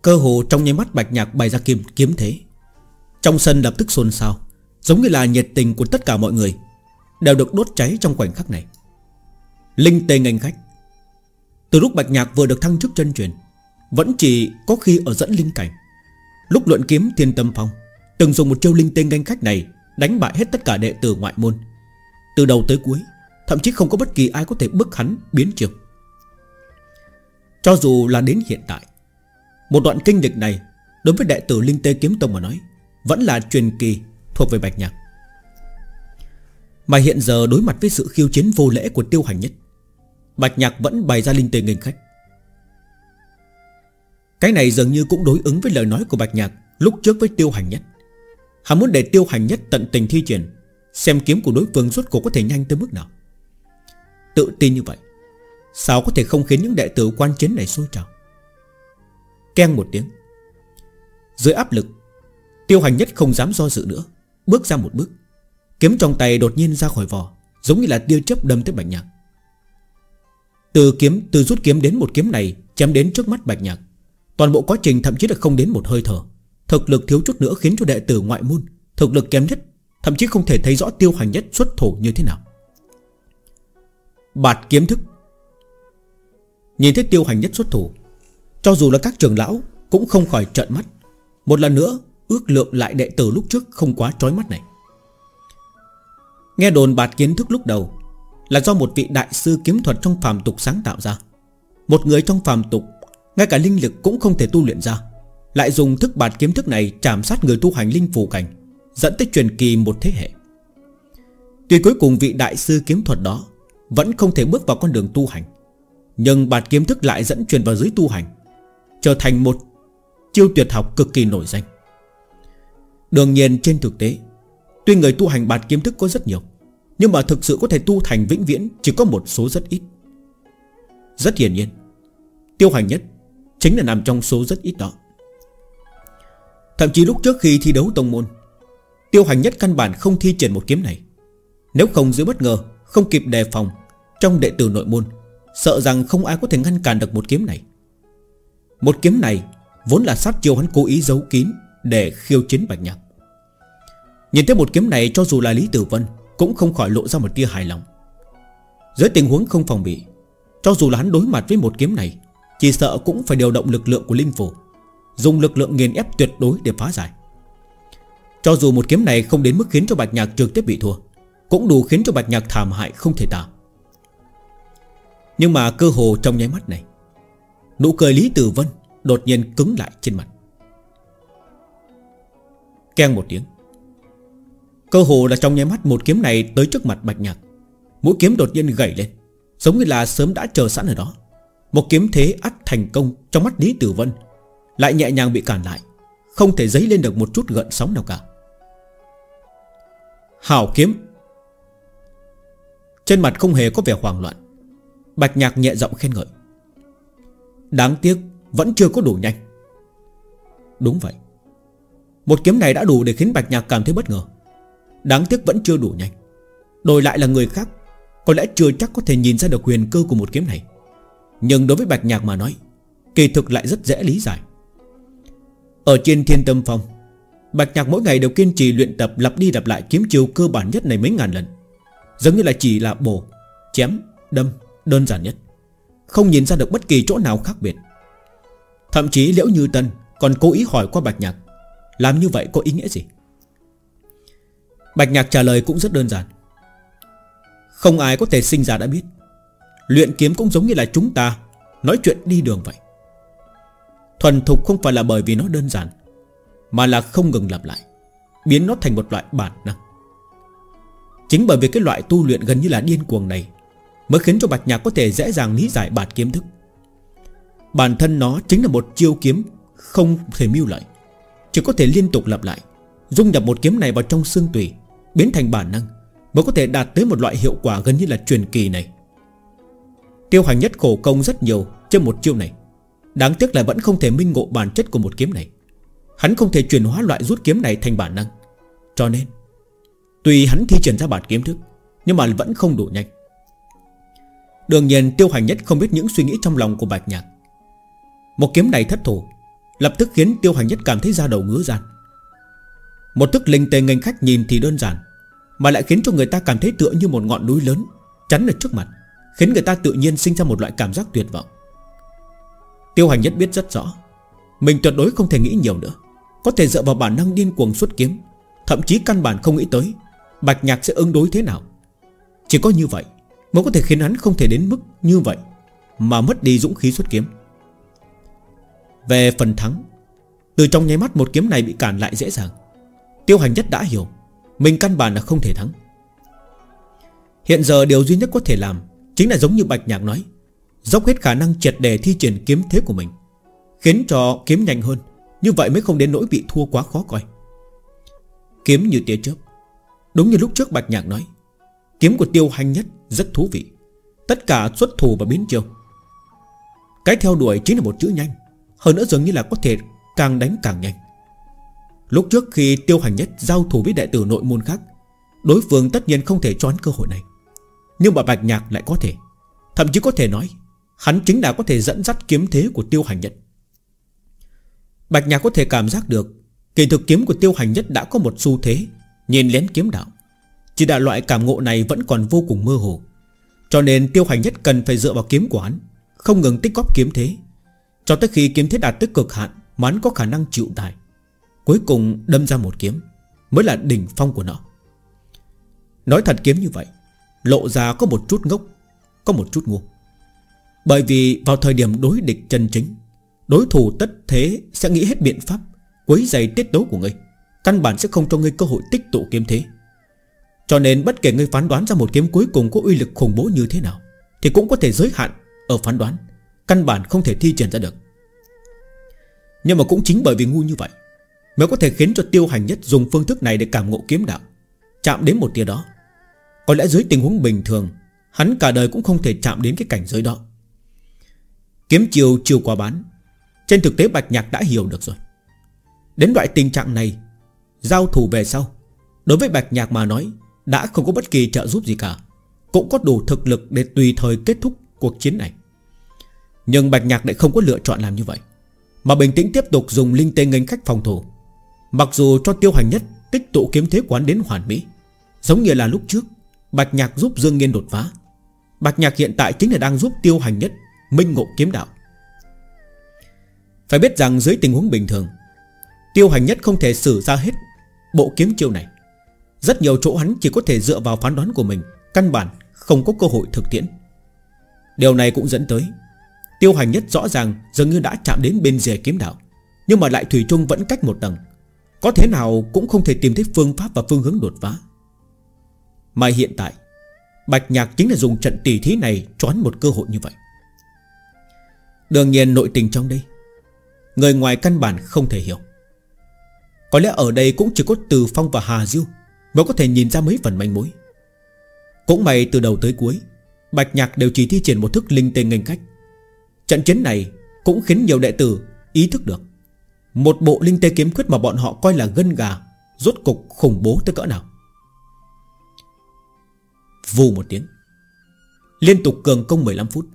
Cơ hồ trong nháy mắt bạch nhạc bày ra kiếm, kiếm thế. Trong sân lập tức xôn xao Giống như là nhiệt tình của tất cả mọi người Đều được đốt cháy trong khoảnh khắc này. Linh tê ngành khách từ lúc bạch nhạc vừa được thăng chức chân truyền, Vẫn chỉ có khi ở dẫn linh cảnh. Lúc luận kiếm thiên tâm phong, Từng dùng một chiêu linh tên ganh khách này Đánh bại hết tất cả đệ tử ngoại môn. Từ đầu tới cuối, Thậm chí không có bất kỳ ai có thể bức hắn biến chiều. Cho dù là đến hiện tại, Một đoạn kinh lịch này Đối với đệ tử Linh Tê Kiếm Tông mà nói Vẫn là truyền kỳ thuộc về Bạch Nhạc. Mà hiện giờ đối mặt với sự khiêu chiến vô lễ của tiêu hành nhất Bạch Nhạc vẫn bày ra Linh Tê nghênh khách. Cái này dường như cũng đối ứng với lời nói của Bạch Nhạc Lúc trước với tiêu hành nhất. Hắn muốn để tiêu hành nhất tận tình thi triển Xem kiếm của đối phương rốt cuộc có thể nhanh tới mức nào. Tự tin như vậy Sao có thể không khiến những đệ tử quan chiến này sôi trào? Keng một tiếng. Dưới áp lực Tiêu hành nhất không dám do dự nữa Bước ra một bước. Kiếm trong tay đột nhiên ra khỏi vỏ, Giống như là tia chớp đâm tới bạch nhạc. Từ kiếm, từ rút kiếm đến một kiếm này, Chém đến trước mắt bạch nhạc. Toàn bộ quá trình thậm chí là không đến một hơi thở. Thực lực thiếu chút nữa khiến cho đệ tử ngoại môn, Thực lực kém nhất, Thậm chí không thể thấy rõ tiêu hành nhất xuất thủ như thế nào. Bạt kiếm thức. Nhìn thấy tiêu hành nhất xuất thủ, Cho dù là các trường lão Cũng không khỏi trợn mắt. Một lần nữa, ước lượng lại đệ tử lúc trước Không quá trói mắt này. Nghe đồn bạt kiến thức lúc đầu là do một vị đại sư kiếm thuật trong phàm tục sáng tạo ra. Một người trong phàm tục, ngay cả linh lực cũng không thể tu luyện ra, Lại dùng thức bạt kiếm thức này Chạm sát người tu hành linh phù cảnh, Dẫn tới truyền kỳ một thế hệ. Tuy cuối cùng vị đại sư kiếm thuật đó Vẫn không thể bước vào con đường tu hành, Nhưng bạt kiếm thức lại dẫn truyền vào dưới tu hành, Trở thành một Chiêu tuyệt học cực kỳ nổi danh. Đương nhiên trên thực tế, Tuy người tu hành bạt kiếm thức có rất nhiều nhưng mà thực sự có thể tu thành vĩnh viễn Chỉ có một số rất ít. Rất hiển nhiên, Tiêu hành nhất Chính là nằm trong số rất ít đó. Thậm chí lúc trước khi thi đấu tông môn, Tiêu hành nhất căn bản không thi triển một kiếm này. Nếu không giữ bất ngờ, Không kịp đề phòng Trong đệ tử nội môn, Sợ rằng không ai có thể ngăn cản được một kiếm này. Một kiếm này Vốn là sát chiêu hắn cố ý giấu kín Để khiêu chiến bạch nhạc. Nhìn thấy một kiếm này cho dù là Lý Tử Vân cũng không khỏi lộ ra một tia hài lòng. Dưới tình huống không phòng bị, Cho dù là hắn đối mặt với một kiếm này, chỉ sợ cũng phải điều động lực lượng của linh phủ, Dùng lực lượng nghiền ép tuyệt đối để phá giải. Cho dù một kiếm này không đến mức khiến cho Bạch Nhạc trực tiếp bị thua, Cũng đủ khiến cho Bạch Nhạc thảm hại không thể tả. Nhưng mà cơ hồ trong nháy mắt này, Nụ cười Lý Tử Vân Đột nhiên cứng lại trên mặt. Keng một tiếng. Cơ hồ là trong nháy mắt một kiếm này Tới trước mặt Bạch Nhạc. Mũi kiếm đột nhiên gãy lên, Giống như là sớm đã chờ sẵn ở đó. Một kiếm thế ắt thành công Trong mắt Lý Tử Vân, Lại nhẹ nhàng bị cản lại, Không thể dấy lên được một chút gợn sóng nào cả. Hảo kiếm. Trên mặt không hề có vẻ hoảng loạn. Bạch nhạc nhẹ giọng khen ngợi. Đáng tiếc, Vẫn chưa có đủ nhanh. Đúng vậy. Một kiếm này đã đủ để khiến Bạch nhạc cảm thấy bất ngờ. Đáng tiếc vẫn chưa đủ nhanh. Đổi lại là người khác Có lẽ chưa chắc có thể nhìn ra được huyền cơ của một kiếm này. Nhưng đối với Bạch Nhạc mà nói Kỳ thực lại rất dễ lý giải. Ở trên thiên tâm phong Bạch Nhạc mỗi ngày đều kiên trì luyện tập Lặp đi lặp lại kiếm chiêu cơ bản nhất này mấy ngàn lần. Giống như là chỉ là bổ Chém, đâm, đơn giản nhất. Không nhìn ra được bất kỳ chỗ nào khác biệt. Thậm chí Liễu Như Tân Còn cố ý hỏi qua Bạch Nhạc Làm như vậy có ý nghĩa gì? Bạch Nhạc trả lời cũng rất đơn giản. Không ai có thể sinh ra đã biết. Luyện kiếm cũng giống như là chúng ta, Nói chuyện đi đường vậy. Thuần thục không phải là bởi vì nó đơn giản, Mà là không ngừng lặp lại, Biến nó thành một loại bản năng. Chính bởi vì cái loại tu luyện gần như là điên cuồng này Mới khiến cho Bạch Nhạc có thể dễ dàng lý giải bản kiếm thức. Bản thân nó chính là một chiêu kiếm Không thể mưu lợi, Chỉ có thể liên tục lặp lại, Dung nhập một kiếm này vào trong xương tùy Biến thành bản năng Mới có thể đạt tới một loại hiệu quả gần như là truyền kỳ này. Tiêu hành nhất khổ công rất nhiều Trên một chiêu này. Đáng tiếc là vẫn không thể minh ngộ bản chất của một kiếm này. Hắn không thể chuyển hóa loại rút kiếm này thành bản năng. Cho nên Tuy hắn thi triển ra bản kiếm thức, Nhưng mà vẫn không đủ nhanh. Đương nhiên, tiêu hành nhất không biết những suy nghĩ trong lòng của Bạch Nhạc. Một kiếm này thất thủ, Lập tức khiến tiêu hành nhất cảm thấy da đầu ngứa gian một thức linh tề ngành khách nhìn thì đơn giản, Mà lại khiến cho người ta cảm thấy tựa như một ngọn núi lớn, Chắn ở trước mặt, Khiến người ta tự nhiên sinh ra một loại cảm giác tuyệt vọng. Tiêu hành nhất biết rất rõ, Mình tuyệt đối không thể nghĩ nhiều nữa. Có thể dựa vào bản năng điên cuồng xuất kiếm, Thậm chí căn bản không nghĩ tới Bạch nhạc sẽ ứng đối thế nào. Chỉ có như vậy Mới có thể khiến hắn không thể đến mức như vậy Mà mất đi dũng khí xuất kiếm. Về phần thắng, Từ trong nháy mắt một kiếm này bị cản lại dễ dàng. Tiêu hành nhất đã hiểu, Mình căn bản là không thể thắng. Hiện giờ điều duy nhất có thể làm Chính là giống như Bạch Nhạc nói, Dốc hết khả năng triệt đề thi triển kiếm thế của mình, Khiến cho kiếm nhanh hơn, Như vậy mới không đến nỗi bị thua quá khó coi. Kiếm như tia chớp, Đúng như lúc trước Bạch Nhạc nói, Kiếm của tiêu hành nhất rất thú vị, Tất cả xuất thủ và biến chiêu. Cái theo đuổi chính là một chữ nhanh, Hơn nữa dường như là có thể càng đánh càng nhanh. Lúc trước khi tiêu hành nhất giao thủ với đệ tử nội môn khác, Đối phương tất nhiên không thể choán cơ hội này. Nhưng mà Bạch Nhạc lại có thể. Thậm chí có thể nói, Hắn chính là có thể dẫn dắt kiếm thế của tiêu hành nhất. Bạch Nhạc có thể cảm giác được, Kỳ thực kiếm của tiêu hành nhất đã có một xu thế, Nhìn lén kiếm đạo. Chỉ là loại cảm ngộ này vẫn còn vô cùng mơ hồ. Cho nên tiêu hành nhất cần phải dựa vào kiếm của hắn, Không ngừng tích góp kiếm thế. Cho tới khi kiếm thế đạt tới cực hạn Mà hắn có khả năng chịu đài. Cuối cùng đâm ra một kiếm, Mới là đỉnh phong của nó. Nói thật kiếm như vậy, Lộ ra có một chút ngốc, Có một chút ngu. Bởi vì vào thời điểm đối địch chân chính, Đối thủ tất thế sẽ nghĩ hết biện pháp, Quấy giày tiết đấu của ngươi, Căn bản sẽ không cho ngươi cơ hội tích tụ kiếm thế. Cho nên bất kể ngươi phán đoán ra một kiếm cuối cùng có uy lực khủng bố như thế nào, Thì cũng có thể giới hạn ở phán đoán, Căn bản không thể thi triển ra được. Nhưng mà cũng chính bởi vì ngu như vậy Mới có thể khiến cho tiêu hành nhất dùng phương thức này để cảm ngộ kiếm đạo. Chạm đến một tia đó, Có lẽ dưới tình huống bình thường, Hắn cả đời cũng không thể chạm đến cái cảnh giới đó. Kiếm chiều chiều qua bán, Trên thực tế Bạch Nhạc đã hiểu được rồi. Đến loại tình trạng này, Giao thủ về sau, Đối với Bạch Nhạc mà nói, Đã không có bất kỳ trợ giúp gì cả, Cũng có đủ thực lực để tùy thời kết thúc cuộc chiến này. Nhưng Bạch Nhạc lại không có lựa chọn làm như vậy, Mà bình tĩnh tiếp tục dùng linh tê nghênh khách phòng thủ. Mặc dù cho tiêu hành nhất Tích tụ kiếm thế quán đến hoàn mỹ, Giống như là lúc trước, Bạch Nhạc giúp Dương Nghiên đột phá. Bạch Nhạc hiện tại chính là đang giúp tiêu hành nhất Minh ngộ kiếm đạo. Phải biết rằng dưới tình huống bình thường, Tiêu hành nhất không thể sử ra hết Bộ kiếm chiêu này. Rất nhiều chỗ hắn chỉ có thể dựa vào phán đoán của mình, Căn bản không có cơ hội thực tiễn. Điều này cũng dẫn tới, Tiêu hành nhất rõ ràng dường như đã chạm đến bên rìa kiếm đạo, Nhưng mà lại Thủy chung vẫn cách một tầng. Có thế nào cũng không thể tìm thấy phương pháp và phương hướng đột phá. Mà hiện tại, Bạch Nhạc chính là dùng trận tỷ thí này Choán một cơ hội như vậy. Đương nhiên nội tình trong đây, Người ngoài căn bản không thể hiểu. Có lẽ ở đây cũng chỉ có Từ Phong và Hà Diêu Mới có thể nhìn ra mấy phần manh mối. Cũng may từ đầu tới cuối, Bạch Nhạc đều chỉ thi triển một thức linh tên ngành cách. Trận chiến này Cũng khiến nhiều đệ tử ý thức được. Một bộ linh tê kiếm quyết mà bọn họ coi là gân gà, Rốt cục khủng bố tới cỡ nào? Vù một tiếng. Liên tục cường công 15 phút.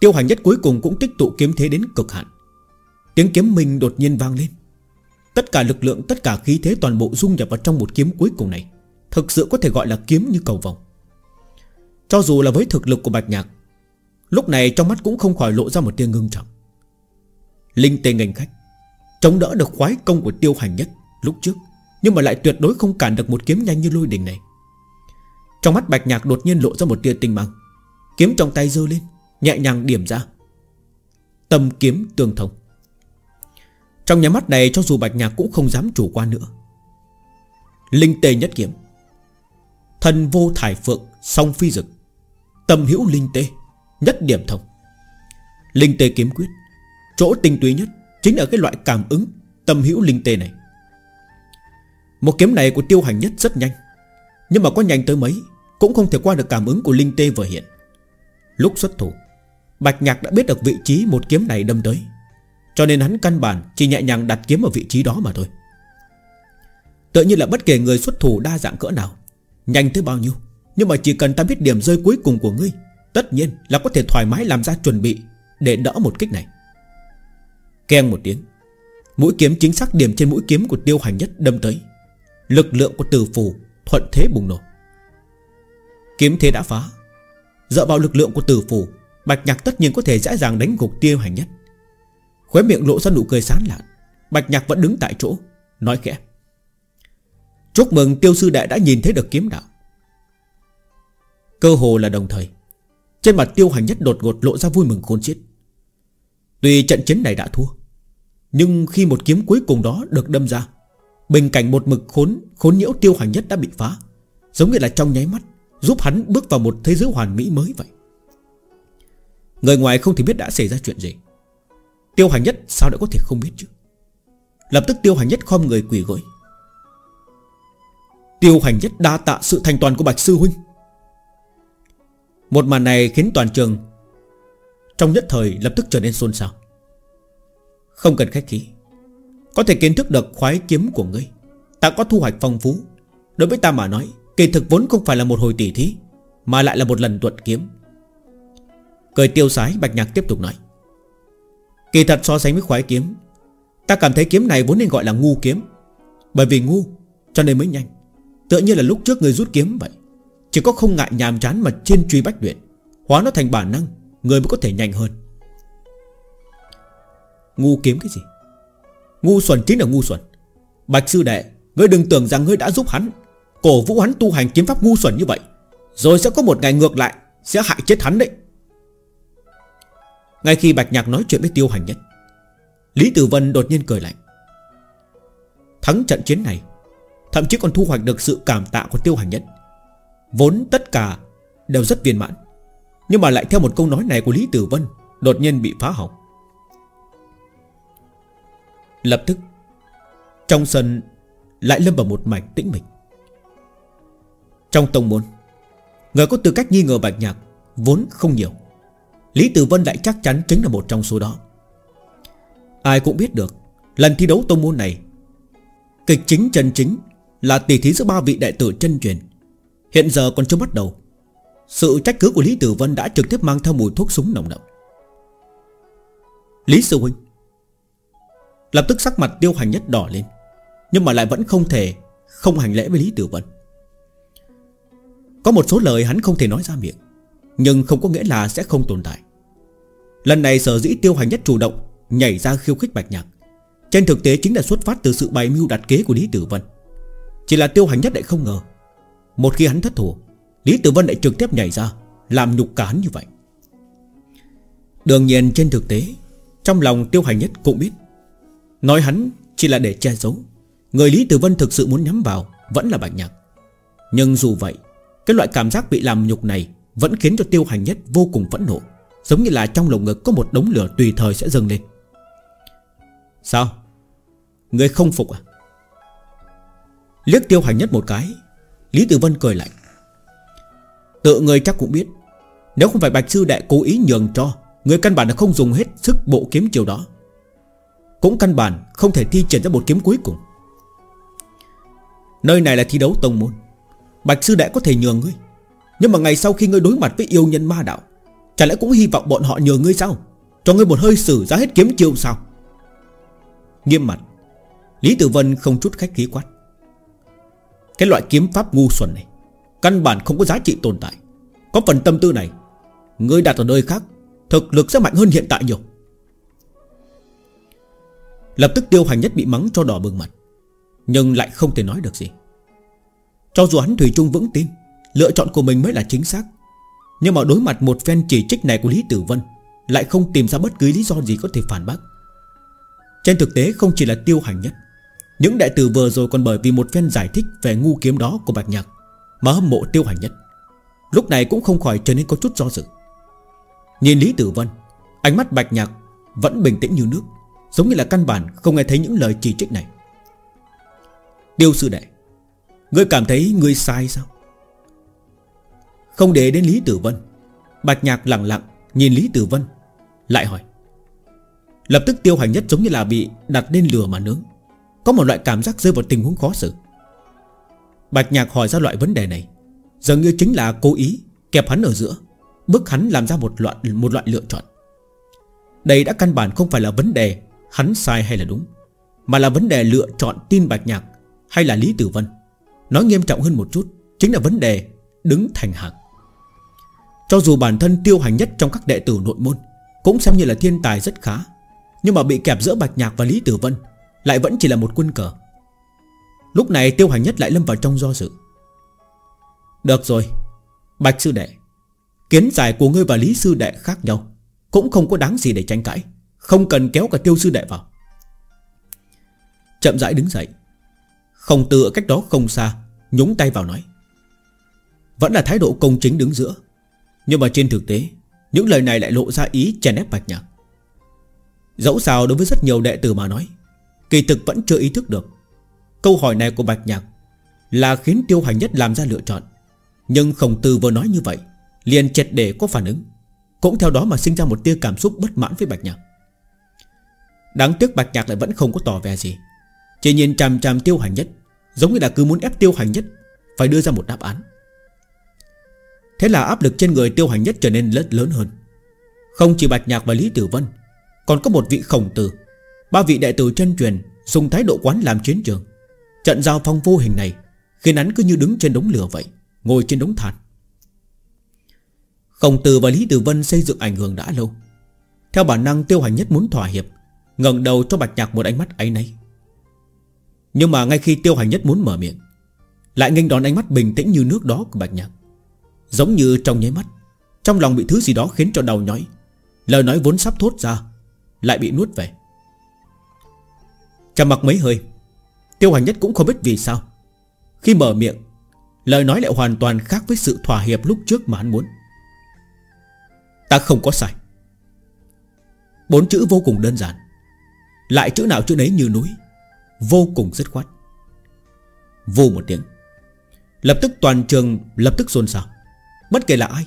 Tiêu hành nhất cuối cùng cũng tích tụ kiếm thế đến cực hạn. Tiếng kiếm mình đột nhiên vang lên. Tất cả lực lượng, Tất cả khí thế toàn bộ dung nhập vào trong một kiếm cuối cùng này. Thực sự có thể gọi là kiếm như cầu vòng Cho dù là với thực lực của Bạch Nhạc, Lúc này trong mắt cũng không khỏi lộ ra một tia ngưng trọng. Linh tê ngành khách. Chống đỡ được khoái công của tiêu hành nhất Lúc trước, Nhưng mà lại tuyệt đối không cản được một kiếm nhanh như lôi đình này. Trong mắt bạch nhạc đột nhiên lộ ra một tia tinh mang. Kiếm trong tay dơ lên, Nhẹ nhàng điểm ra. Tâm kiếm tương thông. Trong nhà mắt này, cho dù bạch nhạc cũng không dám chủ quan nữa. Linh tê nhất kiếm. Thần vô thải phượng, Song phi dực. Tâm hữu linh tê, Nhất điểm thông. Linh tê kiếm quyết. Chỗ tinh túy nhất Chính là cái loại cảm ứng Tâm hữu linh tê này. Một kiếm này của tiêu hành nhất rất nhanh, Nhưng mà có nhanh tới mấy Cũng không thể qua được cảm ứng của linh tê vừa hiện. Lúc xuất thủ, Bạch Nhạc đã biết được vị trí một kiếm này đâm tới, Cho nên hắn căn bản Chỉ nhẹ nhàng đặt kiếm ở vị trí đó mà thôi. Tự nhiên là bất kể người xuất thủ đa dạng cỡ nào, Nhanh tới bao nhiêu, Nhưng mà chỉ cần ta biết điểm rơi cuối cùng của ngươi, Tất nhiên là có thể thoải mái làm ra chuẩn bị Để đỡ một kích này. Keng một tiếng. Mũi kiếm chính xác điểm trên mũi kiếm của tiêu hành nhất đâm tới. Lực lượng của tử phù Thuận thế bùng nổ. Kiếm thế đã phá. Dựa vào lực lượng của tử phù, Bạch nhạc tất nhiên có thể dễ dàng đánh gục tiêu hành nhất. Khóe miệng lộ ra nụ cười sán lạn. Bạch nhạc vẫn đứng tại chỗ, Nói khẽ. Chúc mừng tiêu sư đệ đã nhìn thấy được kiếm đạo. Cơ hồ là đồng thời, Trên mặt tiêu hành nhất đột ngột lộ ra vui mừng khôn xiết. Tuy trận chiến này đã thua nhưng khi một kiếm cuối cùng đó được đâm ra Bình cảnh một mực khốn Khốn nhiễu tiêu hành nhất đã bị phá, Giống như là trong nháy mắt, Giúp hắn bước vào một thế giới hoàn mỹ mới vậy. Người ngoài không thể biết đã xảy ra chuyện gì. Tiêu hành nhất sao đã có thể không biết chứ? Lập tức tiêu hành nhất khom người quỳ gối. Tiêu hành nhất đa tạ sự thành toàn của Bạch Sư Huynh. Một màn này khiến toàn trường Trong nhất thời lập tức trở nên xôn xao. Không cần khách khí. Có thể kiến thức được khoái kiếm của ngươi. Ta có thu hoạch phong phú. Đối với ta mà nói, Kỳ thực vốn không phải là một hồi tỷ thí, Mà lại là một lần tuận kiếm. Cười tiêu sái, Bạch Nhạc tiếp tục nói. Kỳ thật so sánh với khoái kiếm, Ta cảm thấy kiếm này vốn nên gọi là ngu kiếm. Bởi vì ngu, cho nên mới nhanh. Tựa như là lúc trước người rút kiếm vậy. Chỉ có không ngại nhàm chán mà trên truy bách luyện, Hóa nó thành bản năng, Người mới có thể nhanh hơn. Ngu kiếm cái gì? Ngu xuẩn chính là ngu xuẩn. Bạch sư đệ, Ngươi đừng tưởng rằng ngươi đã giúp hắn. Cổ vũ hắn tu hành kiếm pháp ngu xuẩn như vậy, Rồi sẽ có một ngày ngược lại, Sẽ hại chết hắn đấy. Ngay khi Bạch Nhạc nói chuyện với Tiêu Hành Nhất, Lý Tử Vân đột nhiên cười lạnh. Thắng trận chiến này, Thậm chí còn thu hoạch được sự cảm tạ của Tiêu Hành Nhất. Vốn tất cả đều rất viên mãn, Nhưng mà lại theo một câu nói này của Lý Tử Vân, Đột nhiên bị phá hỏng. Lập tức, Trong sân Lại lâm vào một mảnh tĩnh mịch. Trong tông môn, Người có tư cách nghi ngờ Bạch Nhạc Vốn không nhiều. Lý Tử Vân lại chắc chắn chính là một trong số đó. Ai cũng biết được, Lần thi đấu tông môn này, Kịch chính chân chính Là tỷ thí giữa ba vị đại tử chân truyền. Hiện giờ còn chưa bắt đầu, Sự trách cứ của Lý Tử Vân đã trực tiếp mang theo mùi thuốc súng nồng đậm. Lý Sư Huynh Lập tức sắc mặt tiêu hành nhất đỏ lên, Nhưng mà lại vẫn không thể Không hành lễ với Lý Tử Vân. Có một số lời hắn không thể nói ra miệng, Nhưng không có nghĩa là sẽ không tồn tại. Lần này sở dĩ tiêu hành nhất chủ động Nhảy ra khiêu khích bạch nhạc, Trên thực tế chính là xuất phát từ sự bày mưu đặt kế của Lý Tử Vân. Chỉ là tiêu hành nhất lại không ngờ, Một khi hắn thất thủ, Lý Tử Vân lại trực tiếp nhảy ra, Làm nhục cả hắn như vậy. Đương nhiên trên thực tế, Trong lòng tiêu hành nhất cũng biết Nói hắn chỉ là để che giấu. Người Lý Tử Vân thực sự muốn nhắm vào Vẫn là bạch nhạc. Nhưng dù vậy, Cái loại cảm giác bị làm nhục này Vẫn khiến cho tiêu hành nhất vô cùng phẫn nộ, Giống như là trong lồng ngực có một đống lửa tùy thời sẽ dâng lên. Sao? Người không phục à? Liếc tiêu hành nhất một cái, Lý Tử Vân cười lạnh. Tự người chắc cũng biết, Nếu không phải Bạch Sư Đệ cố ý nhường cho, Người căn bản là không dùng hết sức bộ kiếm chiều đó. Cũng căn bản Không thể thi triển ra một kiếm cuối cùng. Nơi này là thi đấu tông môn. Bạch Sư Đệ có thể nhường ngươi. Nhưng mà ngày sau khi ngươi đối mặt với yêu nhân ma đạo, Chả lẽ cũng hy vọng bọn họ nhường ngươi sao? Cho ngươi một hơi xử ra hết kiếm chiêu sao? Nghiêm mặt, Lý Tử Vân không chút khách khí quát. Cái loại kiếm pháp ngu xuẩn này, Căn bản không có giá trị tồn tại. Có phần tâm tư này, Ngươi đặt ở nơi khác, Thực lực sẽ mạnh hơn hiện tại nhiều. Lập tức tiêu hành nhất bị mắng cho đỏ bừng mặt, Nhưng lại không thể nói được gì. Cho dù hắn Thủy Trung vững tin, Lựa chọn của mình mới là chính xác, Nhưng mà đối mặt một phen chỉ trích này của Lý Tử Vân, Lại không tìm ra bất cứ lý do gì có thể phản bác. Trên thực tế, không chỉ là tiêu hành nhất, Những đại tử vừa rồi còn bởi vì một phen giải thích Về ngu kiếm đó của Bạch Nhạc Mà hâm mộ tiêu hành nhất. Lúc này cũng không khỏi trở nên có chút do dự. Nhìn Lý Tử Vân, Ánh mắt Bạch Nhạc vẫn bình tĩnh như nước. Giống như là căn bản không nghe thấy những lời chỉ trích này. Tiêu sư đệ Ngươi cảm thấy ngươi sai sao? Không để đến Lý Tử Vân Bạch Nhạc lặng lặng Nhìn Lý Tử Vân Lại hỏi. Lập tức tiêu hành nhất giống như là bị đặt lên lửa mà nướng. Có một loại cảm giác rơi vào tình huống khó xử. Bạch Nhạc hỏi ra loại vấn đề này Dường như chính là cố ý Kẹp hắn ở giữa Bức hắn làm ra một loại, một loại lựa chọn. Đây đã căn bản không phải là vấn đề Hắn sai hay là đúng? Mà là vấn đề lựa chọn tin Bạch Nhạc Hay là Lý Tử Vân? Nói nghiêm trọng hơn một chút, Chính là vấn đề đứng thành hàng. Cho dù bản thân tiêu hành nhất trong các đệ tử nội môn, Cũng xem như là thiên tài rất khá, Nhưng mà bị kẹp giữa Bạch Nhạc và Lý Tử Vân Lại vẫn chỉ là một quân cờ. Lúc này tiêu hành nhất lại lâm vào trong do dự. Được rồi, Bạch sư đệ, Kiến giải của ngươi và Lý sư đệ khác nhau, Cũng không có đáng gì để tranh cãi. Không cần kéo cả tiêu sư đệ vào. Chậm rãi đứng dậy. Không từ ở cách đó không xa, Nhúng tay vào nói. Vẫn là thái độ công chính đứng giữa. Nhưng mà trên thực tế, Những lời này lại lộ ra ý chèn ép bạch nhạc. Dẫu sao đối với rất nhiều đệ tử mà nói, Kỳ thực vẫn chưa ý thức được. Câu hỏi này của bạch nhạc Là khiến tiêu hành nhất làm ra lựa chọn. Nhưng khổng tư vừa nói như vậy, Liền chẹt để có phản ứng. Cũng theo đó mà sinh ra một tia cảm xúc bất mãn với bạch nhạc. Đáng tiếc bạch nhạc lại vẫn không có tỏ vẻ gì. Chỉ nhìn chằm chằm tiêu hành nhất, Giống như là cứ muốn ép tiêu hành nhất Phải đưa ra một đáp án. Thế là áp lực trên người tiêu hành nhất trở nên lớn lớn hơn. Không chỉ bạch nhạc và Lý Tử Vân, Còn có một vị khổng tử, Ba vị đệ tử chân truyền Dùng thái độ quán làm chiến trường. Trận giao phong vô hình này Khiến hắn cứ như đứng trên đống lửa vậy, Ngồi trên đống than. Khổng tử và Lý Tử Vân xây dựng ảnh hưởng đã lâu. Theo bản năng tiêu hành nhất muốn thỏa hiệp ngẩng đầu cho bạch nhạc một ánh mắt ấy nấy Nhưng mà ngay khi tiêu hành nhất muốn mở miệng, Lại nghênh đón ánh mắt bình tĩnh như nước đó của bạch nhạc. Giống như trong nháy mắt, Trong lòng bị thứ gì đó khiến cho đầu nhói, Lời nói vốn sắp thốt ra, Lại bị nuốt về. Trầm mặc mấy hơi, Tiêu hành nhất cũng không biết vì sao, Khi mở miệng, Lời nói lại hoàn toàn khác với sự thỏa hiệp lúc trước mà hắn muốn. Ta không có sai. Bốn chữ vô cùng đơn giản. Lại chữ nào chữ nấy như núi. Vô cùng dứt khoát. Vô một tiếng. Lập tức toàn trường lập tức xôn xao. Bất kể là ai,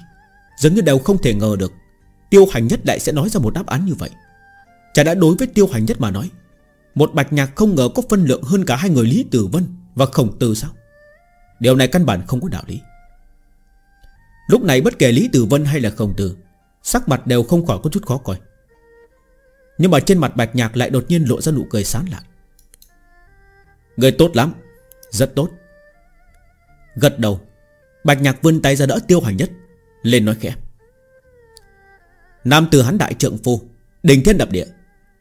Dường như đều không thể ngờ được Tiêu hành nhất lại sẽ nói ra một đáp án như vậy. Chả đã đối với tiêu hành nhất mà nói, Một bạch nhạc không ngờ có phân lượng hơn cả hai người Lý Tử Vân Và Khổng Tử sao? Điều này căn bản không có đạo lý. Lúc này bất kể Lý Tử Vân hay là Khổng Tử, Sắc mặt đều không khỏi có chút khó coi. Nhưng mà trên mặt bạch nhạc lại đột nhiên lộ ra nụ cười sán lạ Người tốt lắm, Rất tốt. Gật đầu, Bạch nhạc vươn tay ra đỡ tiêu hành nhất, Lên nói khẽ. Nam từ hắn đại trượng phu, Đình thiên đập địa,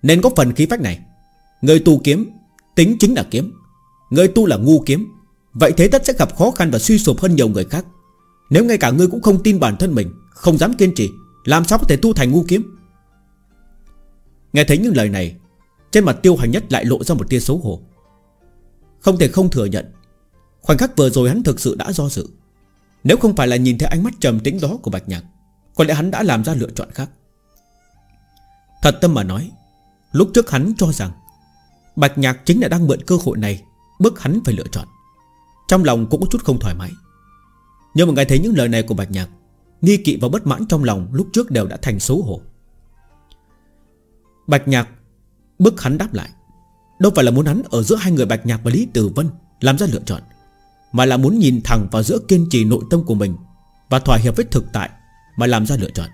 Nên có phần khí phách này. Người tu kiếm, Tính chính là kiếm. Người tu là ngu kiếm, Vậy thế tất sẽ gặp khó khăn và suy sụp hơn nhiều người khác. Nếu ngay cả ngươi cũng không tin bản thân mình, Không dám kiên trì, làm sao có thể tu thành ngu kiếm? Nghe thấy những lời này, Trên mặt tiêu hành nhất lại lộ ra một tia xấu hổ. Không thể không thừa nhận, Khoảnh khắc vừa rồi hắn thực sự đã do dự. Nếu không phải là nhìn thấy ánh mắt trầm tĩnh đó của Bạch Nhạc, Có lẽ hắn đã làm ra lựa chọn khác. Thật tâm mà nói, Lúc trước hắn cho rằng Bạch Nhạc chính là đang mượn cơ hội này, bước hắn phải lựa chọn. Trong lòng cũng có chút không thoải mái. Nhưng mà nghe thấy những lời này của Bạch Nhạc, Nghi kỵ và bất mãn trong lòng lúc trước đều đã thành xấu hổ. Bạch Nhạc Bức hắn đáp lại. Đâu phải là muốn hắn ở giữa hai người Bạch Nhạc và Lý Tử Vân Làm ra lựa chọn, Mà là muốn nhìn thẳng vào giữa kiên trì nội tâm của mình Và thỏa hiệp với thực tại Mà làm ra lựa chọn.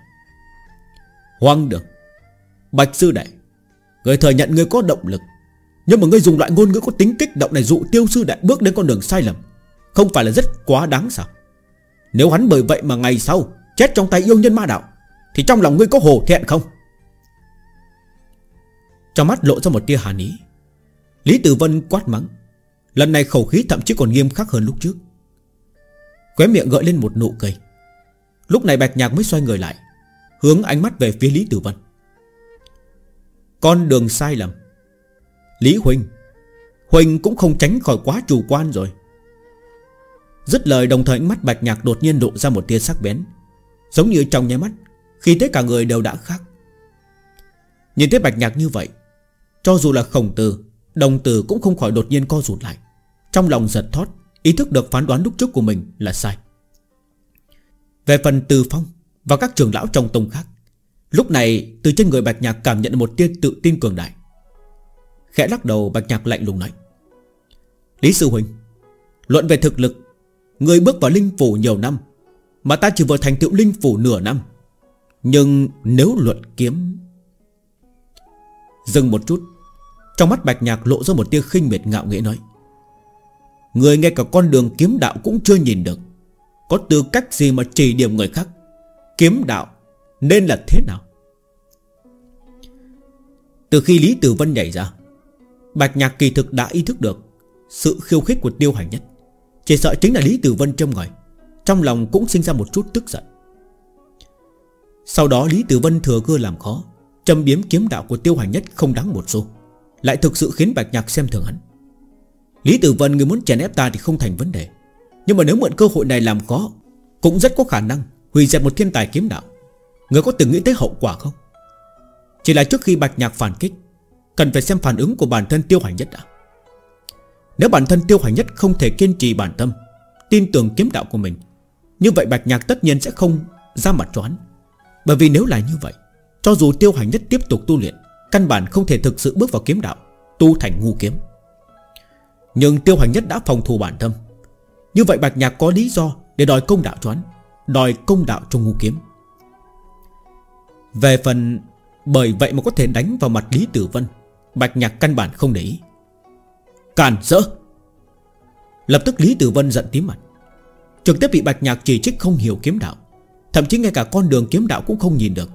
Hoang được Bạch Sư Đại Người thừa nhận người có động lực, Nhưng mà người dùng loại ngôn ngữ có tính kích động này dụ tiêu sư đại bước đến con đường sai lầm, Không phải là rất quá đáng sao? Nếu hắn bởi vậy mà ngày sau Chết trong tay yêu nhân ma đạo, Thì trong lòng ngươi có hồ thẹn không? Trong mắt lộ ra một tia hàn ý Lý Tử Vân quát mắng. Lần này khẩu khí thậm chí còn nghiêm khắc hơn lúc trước. Khóe miệng gợi lên một nụ cười. Lúc này Bạch Nhạc mới xoay người lại, Hướng ánh mắt về phía Lý Tử Vân. Con đường sai lầm. Lý Huynh Huynh cũng không tránh khỏi quá chủ quan rồi. Dứt lời đồng thời ánh mắt Bạch Nhạc đột nhiên lộ ra một tia sắc bén, Giống như trong nháy mắt, Khi thấy cả người đều đã khác. Nhìn thấy Bạch Nhạc như vậy cho dù là khổng tử, Đồng tử cũng không khỏi đột nhiên co rụt lại. Trong lòng giật thót, Ý thức được phán đoán lúc trước của mình là sai. Về phần Từ Phong Và các trưởng lão trong tông khác, Lúc này từ trên người Bạch Nhạc cảm nhận một tia tự tin cường đại. Khẽ lắc đầu, Bạch Nhạc lạnh lùng nói, Lý Sư Huynh, Luận về thực lực, Người bước vào linh phủ nhiều năm, Mà ta chỉ vừa thành tựu linh phủ nửa năm. Nhưng nếu luận kiếm Dừng một chút. Trong mắt Bạch Nhạc lộ ra một tia khinh miệt ngạo nghĩa nói. Người ngay cả con đường kiếm đạo cũng chưa nhìn được. Có tư cách gì mà chỉ điểm người khác? Kiếm đạo Nên là thế nào? Từ khi Lý Tử Vân nhảy ra, Bạch Nhạc kỳ thực đã ý thức được Sự khiêu khích của tiêu hành nhất. Chỉ sợ chính là Lý Tử Vân trong ngòi, Trong lòng cũng sinh ra một chút tức giận. Sau đó Lý Tử Vân thừa cơ làm khó Châm biếm kiếm đạo của tiêu hành nhất không đáng một xu. Lại thực sự khiến Bạch Nhạc xem thường hắn. Lý Tử Vân, người muốn chèn ép ta thì không thành vấn đề. Nhưng mà nếu mượn cơ hội này làm khó, Cũng rất có khả năng Hủy diệt một thiên tài kiếm đạo. Người có từng nghĩ tới hậu quả không? Chỉ là trước khi Bạch Nhạc phản kích, Cần phải xem phản ứng của bản thân tiêu hành nhất đã. Nếu bản thân tiêu hành nhất không thể kiên trì bản tâm, Tin tưởng kiếm đạo của mình, Như vậy Bạch Nhạc tất nhiên sẽ không ra mặt cho hắn. Bởi vì nếu là như vậy cho dù tiêu hành nhất tiếp tục tu luyện, Căn bản không thể thực sự bước vào kiếm đạo, Tu thành ngu kiếm. Nhưng tiêu hành nhất đã phòng thủ bản tâm Như vậy Bạch Nhạc có lý do Để đòi công đạo cho hắn, Đòi công đạo cho ngu kiếm. Về phần Bởi vậy mà có thể đánh vào mặt Lý Tử Vân, Bạch Nhạc căn bản không để ý. Càn rỡ! Lập tức Lý Tử Vân giận tím mặt. Trực tiếp bị Bạch Nhạc chỉ trích không hiểu kiếm đạo, Thậm chí ngay cả con đường kiếm đạo cũng không nhìn được.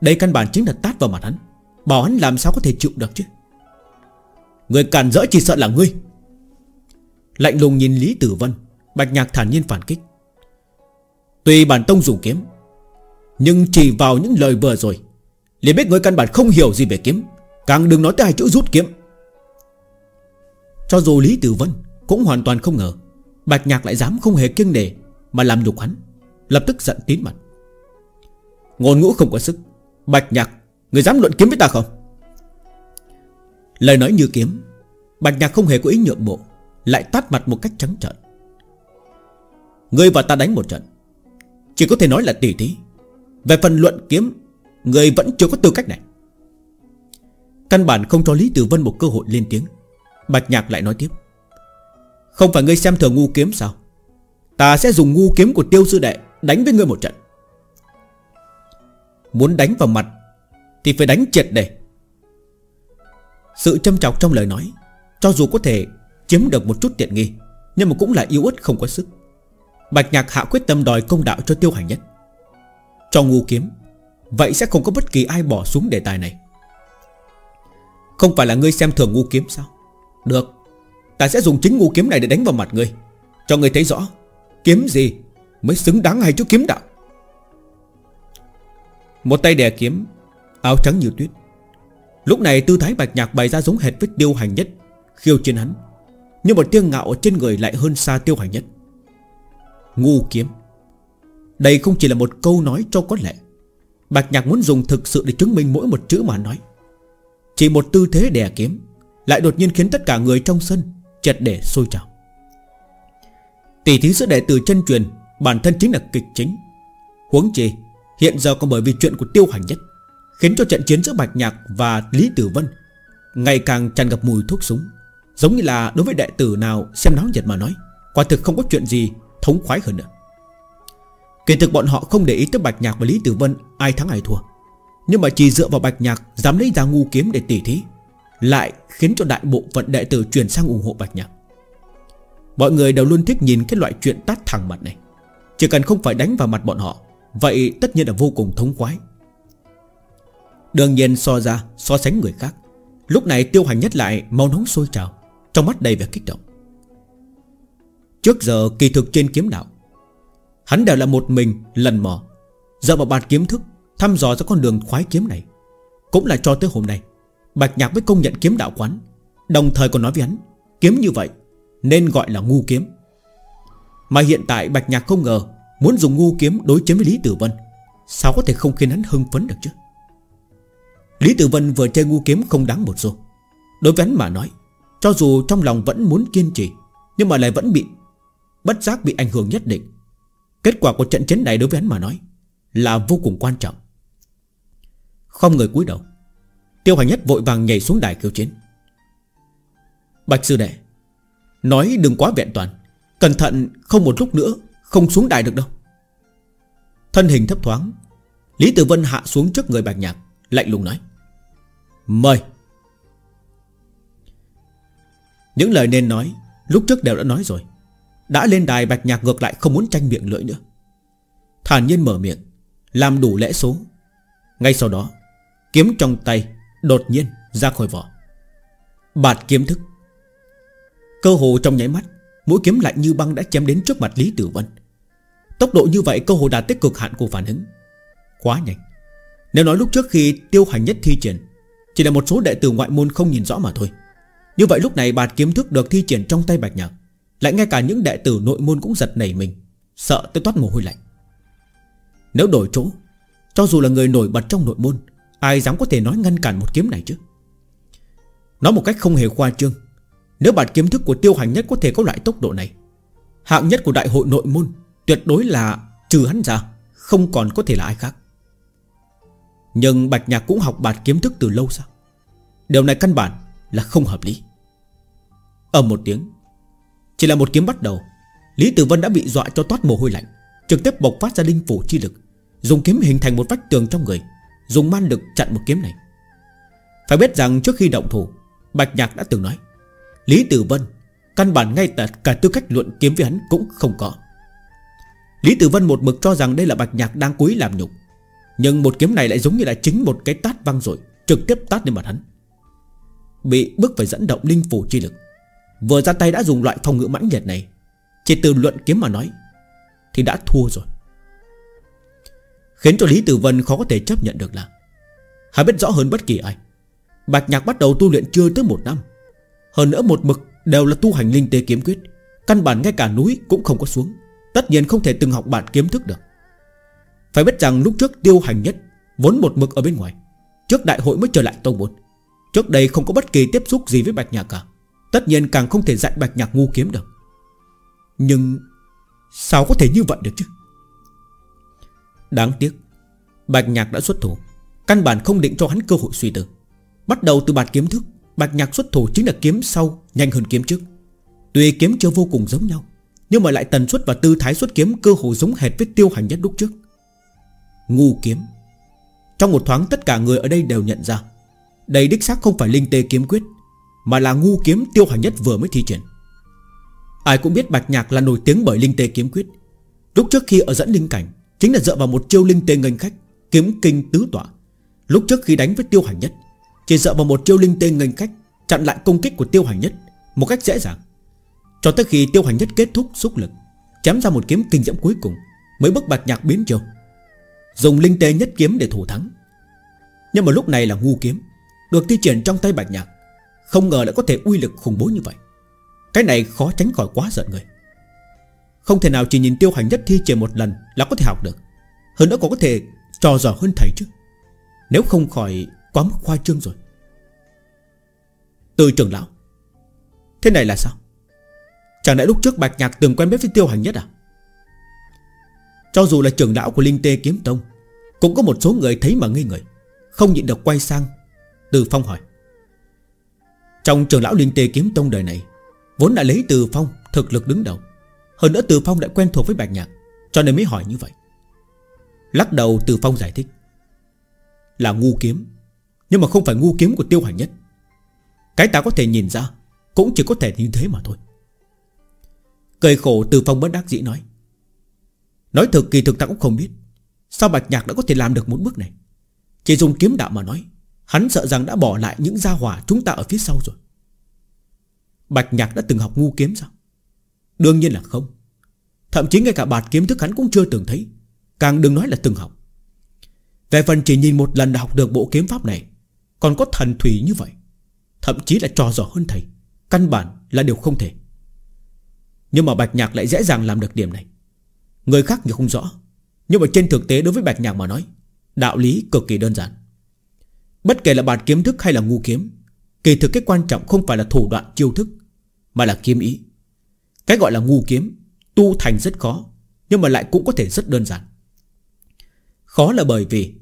Đây căn bản chính là tát vào mặt hắn. Bảo hắn làm sao có thể chịu được chứ? Người càn rỡ chỉ sợ là ngươi. Lạnh lùng nhìn Lý Tử Vân, Bạch Nhạc thản nhiên phản kích. Tuy bản tông dùng kiếm, Nhưng chỉ vào những lời vừa rồi, liền biết người căn bản không hiểu gì về kiếm, Càng đừng nói tới hai chữ rút kiếm. Cho dù Lý Tử Vân Cũng hoàn toàn không ngờ, Bạch Nhạc lại dám không hề kiêng đề Mà làm nhục hắn, Lập tức giận tín mặt. Ngôn ngữ không có sức. Bạch Nhạc, Người dám luận kiếm với ta không? Lời nói như kiếm, Bạch Nhạc không hề có ý nhượng bộ, Lại tát mặt một cách trắng trợn. Ngươi và ta đánh một trận, Chỉ có thể nói là tỉ thí. Về phần luận kiếm Người vẫn chưa có tư cách này. Căn bản không cho Lý Tử Vân một cơ hội lên tiếng. Bạch Nhạc lại nói tiếp. Không phải ngươi xem thường ngu kiếm sao? Ta sẽ dùng ngu kiếm của tiêu sư đệ Đánh với ngươi một trận. Muốn đánh vào mặt Thì phải đánh triệt để. Sự châm chọc trong lời nói, Cho dù có thể chiếm được một chút tiện nghi, Nhưng mà cũng là yếu ớt không có sức. Bạch Nhạc hạ quyết tâm đòi công đạo cho tiêu hành nhất. Cho ngu kiếm, Vậy sẽ không có bất kỳ ai bỏ xuống đề tài này. Không phải là ngươi xem thường ngu kiếm sao? Được, Ta sẽ dùng chính ngu kiếm này để đánh vào mặt ngươi, Cho ngươi thấy rõ Kiếm gì mới xứng đáng hay chú kiếm đạo. Một tay đè kiếm, Áo trắng như tuyết. Lúc này tư thái bạch nhạc bày ra giống hệt với tiêu hành nhất, Khiêu trên hắn. Nhưng một tiếng ngạo trên người lại hơn xa tiêu hành nhất. Ngu kiếm. Đây không chỉ là một câu nói cho có lẽ Bạch nhạc muốn dùng thực sự để chứng minh mỗi một chữ mà nói. Chỉ một tư thế đè kiếm, Lại đột nhiên khiến tất cả người trong sân Chật để sôi trào. Tỷ thí giữa đệ tử chân truyền, Bản thân chính là kịch chính. Huống chi Hiện giờ còn bởi vì chuyện của tiêu hành nhất, Khiến cho trận chiến giữa Bạch Nhạc và Lý Tử Vân Ngày càng tràn ngập mùi thuốc súng. Giống như là đối với đệ tử nào Xem náo nhiệt mà nói, Quả thực không có chuyện gì thống khoái hơn nữa. Kỳ thực bọn họ không để ý tới Bạch Nhạc và Lý Tử Vân Ai thắng ai thua. Nhưng mà chỉ dựa vào bạch nhạc Dám lấy ra ngu kiếm để tỉ thí, Lại khiến cho đại bộ phận đệ tử chuyển sang ủng hộ bạch nhạc. Mọi người đều luôn thích nhìn cái loại chuyện tát thẳng mặt này. Chỉ cần không phải đánh vào mặt bọn họ Vậy tất nhiên là vô cùng thống khoái. Đương nhiên so ra, So sánh người khác. Lúc này tiêu hành nhất lại, mau nóng sôi trào, Trong mắt đầy vẻ kích động. Trước giờ kỳ thực trên kiếm đạo, Hắn đều là một mình lần mò, giờ vào bàn kiếm thức, Thăm dò ra con đường khoái kiếm này, Cũng là cho tới hôm nay, Bạch Nhạc mới công nhận kiếm đạo quán, Đồng thời còn nói với hắn, Kiếm như vậy, nên gọi là ngu kiếm. Mà hiện tại Bạch Nhạc không ngờ Muốn dùng ngu kiếm đối chiến với Lý Tử Vân, Sao có thể không khiến hắn hưng phấn được chứ? Lý Tử Vân vừa chơi ngu kiếm không đáng một xu. Đối với hắn mà nói, Cho dù trong lòng vẫn muốn kiên trì, Nhưng mà lại vẫn bị Bất giác bị ảnh hưởng nhất định. Kết quả của trận chiến này đối với hắn mà nói Là vô cùng quan trọng. Không người cúi đầu, Tiêu hành nhất vội vàng nhảy xuống đài kêu chiến. Bạch sư đệ, Nói đừng quá vẹn toàn, Cẩn thận không một lúc nữa không xuống đài được đâu. Thân hình thấp thoáng, Lý Tử Vân hạ xuống trước người bạch nhạc, Lạnh lùng nói, Mời. Những lời nên nói, Lúc trước đều đã nói rồi. Đã lên đài, bạch nhạc ngược lại không muốn tranh miệng lưỡi nữa. Thản nhiên mở miệng, Làm đủ lễ số. Ngay sau đó, Kiếm trong tay Đột nhiên ra khỏi vỏ. Bạt kiếm thức. Cơ hồ trong nháy mắt, Mũi kiếm lạnh như băng đã chém đến trước mặt Lý Tử Vân. Tốc độ như vậy cơ hồ đạt tới cực hạn của phản ứng. Quá nhanh. Nếu nói lúc trước khi tiêu hành nhất thi triển, Chỉ là một số đệ tử ngoại môn không nhìn rõ mà thôi. Như vậy lúc này bạt kiếm thức được thi triển trong tay bạch nhạc, Lại ngay cả những đệ tử nội môn cũng giật nảy mình, Sợ tới toát mồ hôi lạnh. Nếu đổi chỗ, Cho dù là người nổi bật trong nội môn, Ai dám có thể nói ngăn cản một kiếm này chứ? Nói một cách không hề khoa trương, Nếu bản kiếm thức của tiêu hành nhất có thể có loại tốc độ này, Hạng nhất của đại hội nội môn Tuyệt đối là trừ hắn ra Không còn có thể là ai khác. Nhưng Bạch Nhạc cũng học bạt kiếm thức từ lâu sao? Điều này căn bản là không hợp lý. Ở một tiếng Chỉ là một kiếm bắt đầu Lý Tử Vân đã bị dọa cho toát mồ hôi lạnh Trực tiếp bộc phát ra linh phủ chi lực Dùng kiếm hình thành một vách tường trong người Dùng man lực chặn một kiếm này. Phải biết rằng trước khi động thủ Bạch Nhạc đã từng nói Lý Tử Vân Căn bản ngay cả, cả tư cách luận kiếm với hắn cũng không có. Lý Tử Vân một mực cho rằng đây là Bạch Nhạc đang cố ý làm nhục. Nhưng một kiếm này lại giống như là chính một cái tát văng rồi, Trực tiếp tát lên mặt hắn. Bị bức phải dẫn động linh phủ chi lực. Vừa ra tay đã dùng loại phòng ngự mãnh liệt này. Chỉ từ luận kiếm mà nói, Thì đã thua rồi. Khiến cho Lý Tử Vân khó có thể chấp nhận được là, Hắn biết rõ hơn bất kỳ ai. Bạch Nhạc bắt đầu tu luyện chưa tới một năm. Hơn nữa một mực đều là tu hành linh tê kiếm quyết, Căn bản ngay cả núi cũng không có xuống. Tất nhiên không thể từng học bản kiếm thức được. Phải biết rằng lúc trước tiêu hành nhất Vốn một mực ở bên ngoài, Trước đại hội mới trở lại tông môn. Trước đây không có bất kỳ tiếp xúc gì với Bạch Nhạc cả. Tất nhiên càng không thể dạy Bạch Nhạc ngu kiếm được. Nhưng Sao có thể như vậy được chứ? Đáng tiếc, Bạch Nhạc đã xuất thủ. Căn bản không định cho hắn cơ hội suy tư. Bắt đầu từ bản kiếm thức, Bạch Nhạc xuất thủ chính là kiếm sau, Nhanh hơn kiếm trước. Tuy kiếm chưa vô cùng giống nhau nhưng mà lại tần suất và tư thái xuất kiếm Cơ hồ giống hệt với tiêu hành nhất lúc trước. Ngu kiếm. Trong một thoáng tất cả người ở đây đều nhận ra, Đây đích xác không phải linh tê kiếm quyết, Mà là ngu kiếm tiêu hành nhất vừa mới thi triển. Ai cũng biết Bạch Nhạc là nổi tiếng bởi linh tê kiếm quyết. Lúc trước khi ở dẫn linh cảnh, Chính là dựa vào một chiêu linh tê ngành khách, Kiếm kinh tứ tọa. Lúc trước khi đánh với tiêu hành nhất, Chỉ dựa vào một chiêu linh tê ngành khách, Chặn lại công kích của tiêu hành nhất Một cách dễ dàng. Cho tới khi tiêu hành nhất kết thúc xúc lực, Chém ra một kiếm kinh diễm cuối cùng, Mới bức bạch nhạc biến chiêu. Dùng linh tê nhất kiếm để thủ thắng. Nhưng mà lúc này là ngu kiếm, Được thi triển trong tay bạch nhạc, Không ngờ lại có thể uy lực khủng bố như vậy. Cái này khó tránh khỏi quá giận người. Không thể nào chỉ nhìn tiêu hành nhất thi triển một lần Là có thể học được. Hơn nữa còn có thể trò giỏi hơn thầy chứ. Nếu không khỏi quá mức khoa trương rồi. Từ trưởng lão, Thế này là sao? Chẳng lẽ lúc trước Bạch Nhạc từng quen biết với tiêu hành nhất à? Cho dù là trưởng lão của Linh Tê Kiếm Tông, Cũng có một số người thấy mà nghi người Không nhịn được quay sang Từ Phong hỏi. Trong trưởng lão Linh Tê Kiếm Tông đời này, Vốn đã lấy Từ Phong thực lực đứng đầu, Hơn nữa Từ Phong đã quen thuộc với Bạch Nhạc, Cho nên mới hỏi như vậy. Lắc đầu, Từ Phong giải thích. Là ngu kiếm, Nhưng mà không phải ngu kiếm của tiêu hành nhất. Cái ta có thể nhìn ra, Cũng chỉ có thể như thế mà thôi. Cười khổ Từ Phong bất đắc dĩ nói. Nói thực kỳ thực ta cũng không biết. Sao Bạch Nhạc đã có thể làm được một bước này? Chỉ dùng kiếm đạo mà nói, Hắn sợ rằng đã bỏ lại những gia hỏa chúng ta ở phía sau rồi. Bạch Nhạc đã từng học ngu kiếm sao? Đương nhiên là không. Thậm chí ngay cả bạt kiếm thức hắn cũng chưa từng thấy. Càng đừng nói là từng học. Về phần chỉ nhìn một lần đã học được bộ kiếm pháp này, Còn có thần thủy như vậy, Thậm chí là trò giỏi hơn thầy, Căn bản là điều không thể. Nhưng mà Bạch Nhạc lại dễ dàng làm được điểm này. Người khác thì không rõ, Nhưng mà trên thực tế đối với Bạch Nhạc mà nói, Đạo lý cực kỳ đơn giản. Bất kể là bạt kiếm thức hay là ngu kiếm, Kỳ thực cái quan trọng không phải là thủ đoạn chiêu thức, Mà là kiếm ý. Cái gọi là ngu kiếm, Tu thành rất khó, Nhưng mà lại cũng có thể rất đơn giản. Khó là bởi vì,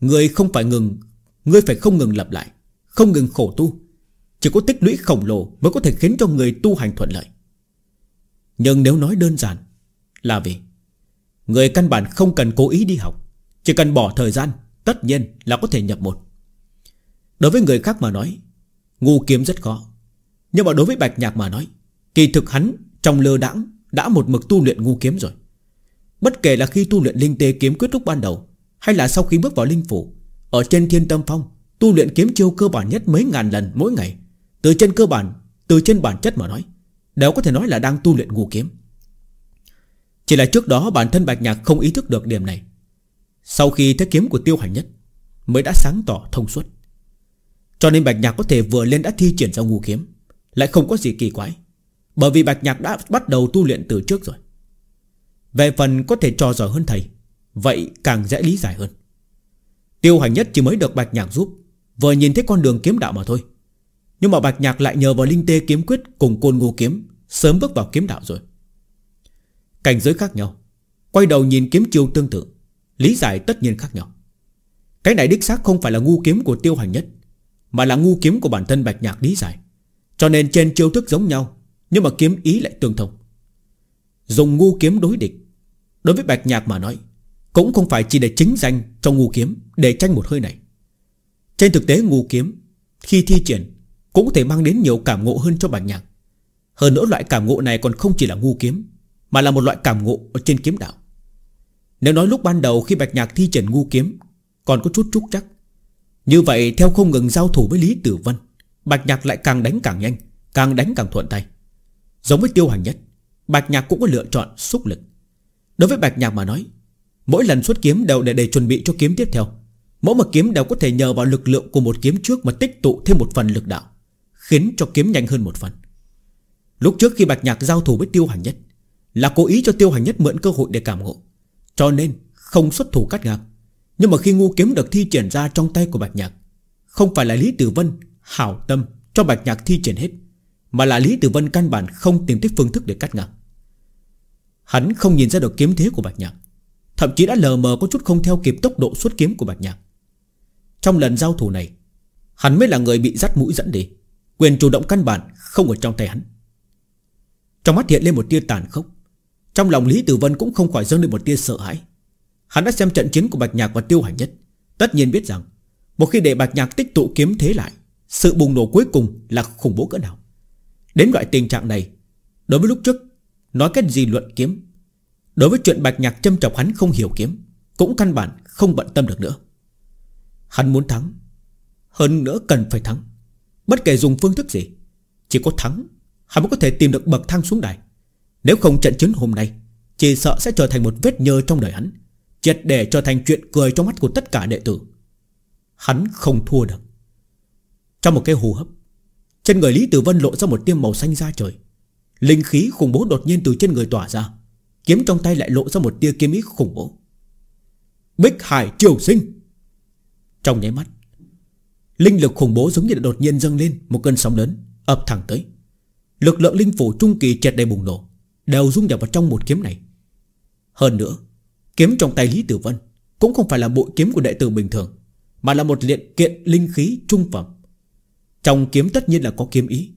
Người không phải ngừng, Người phải không ngừng lặp lại, Không ngừng khổ tu. Chỉ có tích lũy khổng lồ Mới có thể khiến cho người tu hành thuận lợi. Nhưng nếu nói đơn giản Là vì Người căn bản không cần cố ý đi học, Chỉ cần bỏ thời gian, Tất nhiên là có thể nhập một Đối với người khác mà nói, Ngu kiếm rất khó. Nhưng mà đối với Bạch Nhạc mà nói, Kỳ thực hắn trong lơ đãng Đã một mực tu luyện ngu kiếm rồi. Bất kể là khi tu luyện linh tê kiếm quyết lúc ban đầu, Hay là sau khi bước vào linh phủ, Ở trên thiên tâm phong, Tu luyện kiếm chiêu cơ bản nhất mấy ngàn lần mỗi ngày, Từ trên cơ bản, Từ trên bản chất mà nói Đều có thể nói là đang tu luyện ngũ kiếm. Chỉ là trước đó bản thân Bạch Nhạc không ý thức được điểm này. Sau khi thấy kiếm của tiêu hành nhất, Mới đã sáng tỏ thông suốt. Cho nên Bạch Nhạc có thể vừa lên đã thi triển ra ngũ kiếm, Lại không có gì kỳ quái, Bởi vì Bạch Nhạc đã bắt đầu tu luyện từ trước rồi. Về phần có thể trò giỏi hơn thầy, Vậy càng dễ lý giải hơn. Tiêu hành nhất chỉ mới được Bạch Nhạc giúp, Vừa nhìn thấy con đường kiếm đạo mà thôi. Nhưng mà Bạch Nhạc lại nhờ vào linh tê kiếm quyết Cùng côn ngô kiếm, Sớm bước vào kiếm đạo rồi. Cảnh giới khác nhau. Quay đầu nhìn kiếm chiêu tương tự, Lý giải tất nhiên khác nhau. Cái này đích xác không phải là ngu kiếm của tiêu hành nhất, mà là ngu kiếm của bản thân Bạch Nhạc lý giải. Cho nên trên chiêu thức giống nhau, Nhưng mà kiếm ý lại tương thông. Dùng ngu kiếm đối địch, Đối với Bạch Nhạc mà nói, Cũng không phải chỉ để chính danh trong ngu kiếm, Để tranh một hơi này. Trên thực tế ngu kiếm, Khi thi triển cũng có thể mang đến nhiều cảm ngộ hơn cho Bạch Nhạc. Hơn nữa loại cảm ngộ này còn không chỉ là ngu kiếm Mà là một loại cảm ngộ ở trên kiếm đạo. Nếu nói lúc ban đầu khi Bạch Nhạc thi triển ngu kiếm Còn có chút trúc chắc. Như vậy theo không ngừng giao thủ với Lý Tử Vân Bạch Nhạc lại càng đánh càng nhanh Càng đánh càng thuận tay. Giống với tiêu hành nhất Bạch Nhạc cũng có lựa chọn xúc lực. Đối với Bạch Nhạc mà nói Mỗi lần xuất kiếm đều để, để chuẩn bị cho kiếm tiếp theo. Mỗi một kiếm đều có thể nhờ vào lực lượng của một kiếm trước Mà tích tụ thêm một phần lực đạo. Khiến cho kiếm nhanh hơn một phần. Lúc trước khi Bạch Nhạc giao thủ với tiêu hành nhất, Là cố ý cho tiêu hành nhất mượn cơ hội để cảm ngộ, Cho nên không xuất thủ cắt ngang. Nhưng mà khi ngu kiếm được thi triển ra trong tay của Bạch Nhạc, Không phải là Lý Tử Vân Hảo tâm cho Bạch Nhạc thi triển hết, Mà là Lý Tử Vân căn bản không tìm thấy phương thức để cắt ngang. Hắn không nhìn ra được kiếm thế của Bạch Nhạc, Thậm chí đã lờ mờ có chút không theo kịp tốc độ xuất kiếm của Bạch Nhạc. Trong lần giao thủ này, Hắn mới là người bị dắt mũi dẫn đi. Quyền chủ động căn bản không ở trong tay hắn. Trong mắt hiện lên một tia tàn khốc. Trong lòng Lý Tử Vân cũng không khỏi dâng lên một tia sợ hãi. Hắn đã xem trận chiến của Bạch Nhạc và Tiêu Hành Nhất. Tất nhiên biết rằng, Một khi để Bạch Nhạc tích tụ kiếm thế lại, Sự bùng nổ cuối cùng là khủng bố cỡ nào. Đến loại tình trạng này, Đối với lúc trước, Nói cái gì luận kiếm? Đối với chuyện Bạch Nhạc châm chọc hắn không hiểu kiếm, Cũng căn bản không bận tâm được nữa. Hắn muốn thắng, Hơn nữa cần phải thắng. Bất kể dùng phương thức gì, Chỉ có thắng, Hắn mới có thể tìm được bậc thang xuống đài. Nếu không trận chiến hôm nay, Chỉ sợ sẽ trở thành một vết nhơ trong đời hắn, Triệt để trở thành chuyện cười trong mắt của tất cả đệ tử. Hắn không thua được. Trong một cái hù hấp, Trên người Lý Tử Vân lộ ra một tiêm màu xanh da trời. Linh khí khủng bố đột nhiên từ trên người tỏa ra, Kiếm trong tay lại lộ ra một tia kiếm ý khủng bố. Bích Hải triều sinh! Trong nháy mắt Linh lực khủng bố giống như đột nhiên dâng lên, Một cơn sóng lớn ập thẳng tới. Lực lượng linh phủ trung kỳ triệt đầy bùng nổ, Đều dung nhập vào trong một kiếm này. Hơn nữa, Kiếm trong tay Lý Tử Vân Cũng không phải là bộ kiếm của đệ tử bình thường, Mà là một liện kiện linh khí trung phẩm. Trong kiếm tất nhiên là có kiếm ý,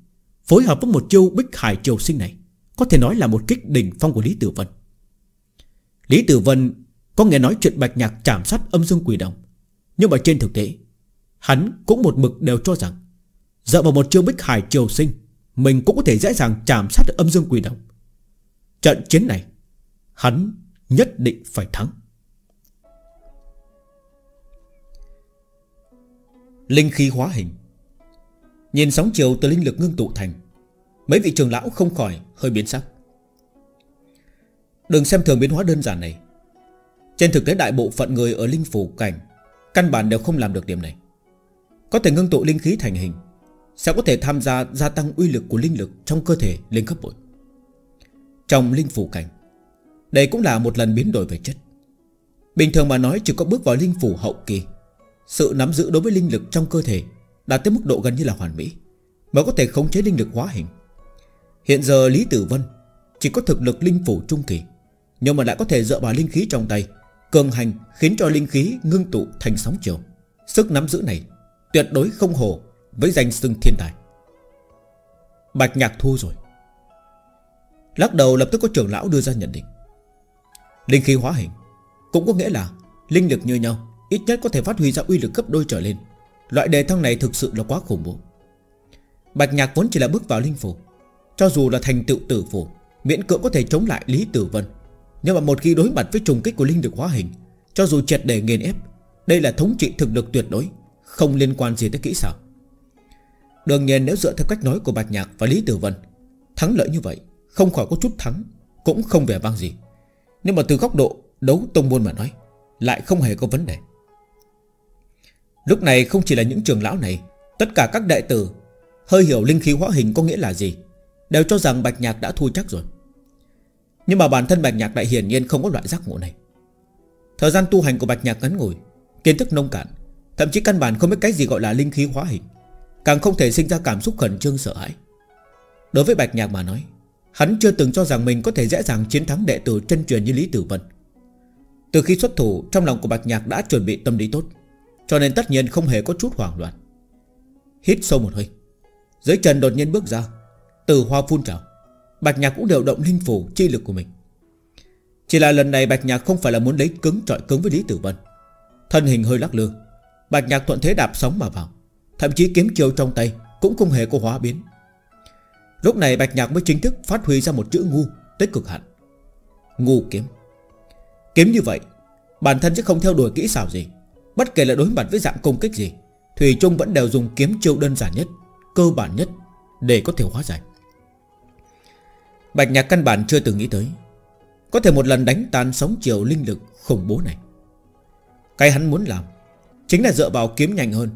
Phối hợp với một chiêu bích hải triều sinh này, Có thể nói là một kích đỉnh phong của Lý Tử Vân. Lý Tử Vân Có nghe nói chuyện bạch nhạc chạm sát âm dương quỷ đồng, Nhưng mà trên thực tế Hắn cũng một mực đều cho rằng, Dựa vào một chiêu bích hải triều sinh, Mình cũng có thể dễ dàng chạm sát âm dương quỷ đồng. Trận chiến này, Hắn Nhất định phải thắng. Linh khí hóa hình. Nhìn sóng chiều từ linh lực ngưng tụ thành, Mấy vị trường lão không khỏi hơi biến sắc. Đừng xem thường biến hóa đơn giản này. Trên thực tế đại bộ phận người ở linh phủ cảnh, Căn bản đều không làm được điểm này. Có thể ngưng tụ linh khí thành hình. Sẽ có thể tham gia gia tăng uy lực của linh lực Trong cơ thể lên gấp bội. Trong linh phủ cảnh, Đây cũng là một lần biến đổi về chất. Bình thường mà nói, chỉ có bước vào linh phủ hậu kỳ, Sự nắm giữ đối với linh lực trong cơ thể Đạt tới mức độ gần như là hoàn mỹ Mới có thể khống chế linh lực hóa hình. Hiện giờ Lý Tử Vân Chỉ có thực lực linh phủ trung kỳ, Nhưng mà lại có thể dựa vào linh khí trong tay, Cường hành khiến cho linh khí ngưng tụ thành sóng chiều. Sức nắm giữ này Tuyệt đối không hổ Với danh xưng thiên tài. Bạch nhạc thu rồi. Lắc đầu lập tức có trưởng lão đưa ra nhận định. Linh khí hóa hình Cũng có nghĩa là Linh lực như nhau, Ít nhất có thể phát huy ra uy lực gấp đôi trở lên. Loại đề thăng này thực sự là quá khủng bố. Bạch nhạc vốn chỉ là bước vào linh phủ, Cho dù là thành tựu tử phủ, Miễn cưỡng có thể chống lại Lý Tử Vân. Nhưng mà một khi đối mặt với trùng kích của linh lực hóa hình, Cho dù triệt để nghiền ép, Đây là thống trị thực lực tuyệt đối. Không liên quan gì tới kỹ xảo. Đương nhiên nếu dựa theo cách nói của Bạch Nhạc và Lý Tử Vân, Thắng lợi như vậy, Không khỏi có chút thắng, Cũng không vẻ vang gì. Nhưng mà từ góc độ đấu tông môn mà nói, Lại không hề có vấn đề. Lúc này không chỉ là những trường lão này, Tất cả các đại tử, Hơi hiểu linh khí hóa hình có nghĩa là gì, Đều cho rằng Bạch Nhạc đã thua chắc rồi. Nhưng mà bản thân Bạch Nhạc lại hiển nhiên không có loại giác ngộ này. Thời gian tu hành của Bạch Nhạc ngắn ngủi, Kiến thức nông cạn Thậm chí căn bản không biết cái gì gọi là linh khí hóa hình. Càng không thể sinh ra cảm xúc khẩn trương sợ hãi. Đối với Bạch Nhạc mà nói, Hắn chưa từng cho rằng mình có thể dễ dàng chiến thắng đệ tử chân truyền như Lý Tử Vân. Từ khi xuất thủ, Trong lòng của Bạch Nhạc đã chuẩn bị tâm lý tốt, Cho nên tất nhiên không hề có chút hoảng loạn. Hít sâu một hơi, Dưới chân đột nhiên bước ra, Từ hoa phun trào, Bạch Nhạc cũng điều động linh phủ chi lực của mình. Chỉ là lần này Bạch Nhạc không phải là muốn lấy cứng trọi cứng với Lý Tử Vân. Thân hình hơi lắc lư Bạch Nhạc thuận thế đạp sóng mà vào. Thậm chí kiếm chiêu trong tay Cũng không hề có hóa biến. Lúc này Bạch Nhạc mới chính thức phát huy ra một chữ ngu Tới cực hạn. Ngu kiếm. Kiếm như vậy, Bản thân sẽ không theo đuổi kỹ xảo gì. Bất kể là đối mặt với dạng công kích gì, Thủy Trung vẫn đều dùng kiếm chiêu đơn giản nhất, Cơ bản nhất Để có thể hóa giải. Bạch Nhạc căn bản chưa từng nghĩ tới, Có thể một lần đánh tan sóng chiều linh lực khủng bố này. Cái hắn muốn làm Chính là dựa vào kiếm nhanh hơn,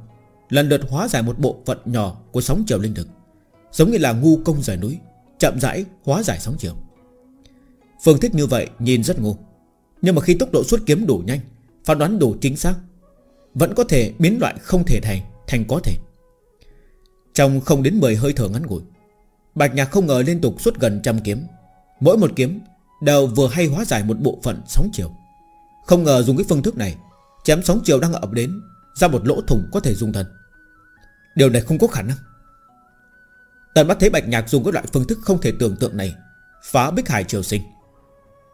Lần lượt hóa giải một bộ phận nhỏ Của sóng chiều linh lực Giống như là ngu công giải núi, Chậm rãi hóa giải sóng chiều. Phương thức như vậy nhìn rất ngu, Nhưng mà khi tốc độ xuất kiếm đủ nhanh, Phán đoán đủ chính xác, Vẫn có thể biến loại không thể thành Thành có thể. Trong không đến 10 hơi thở ngắn ngủi, Bạch Nhạc không ngờ liên tục xuất gần trăm kiếm. Mỗi một kiếm Đều vừa hay hóa giải một bộ phận sóng chiều. Không ngờ dùng cái phương thức này Chém sóng chiều đang ập đến, Ra một lỗ thủng có thể dùng thần. Điều này không có khả năng. Tần mắt thấy Bạch Nhạc dùng các loại phương thức không thể tưởng tượng này, Phá bích hải triều sinh.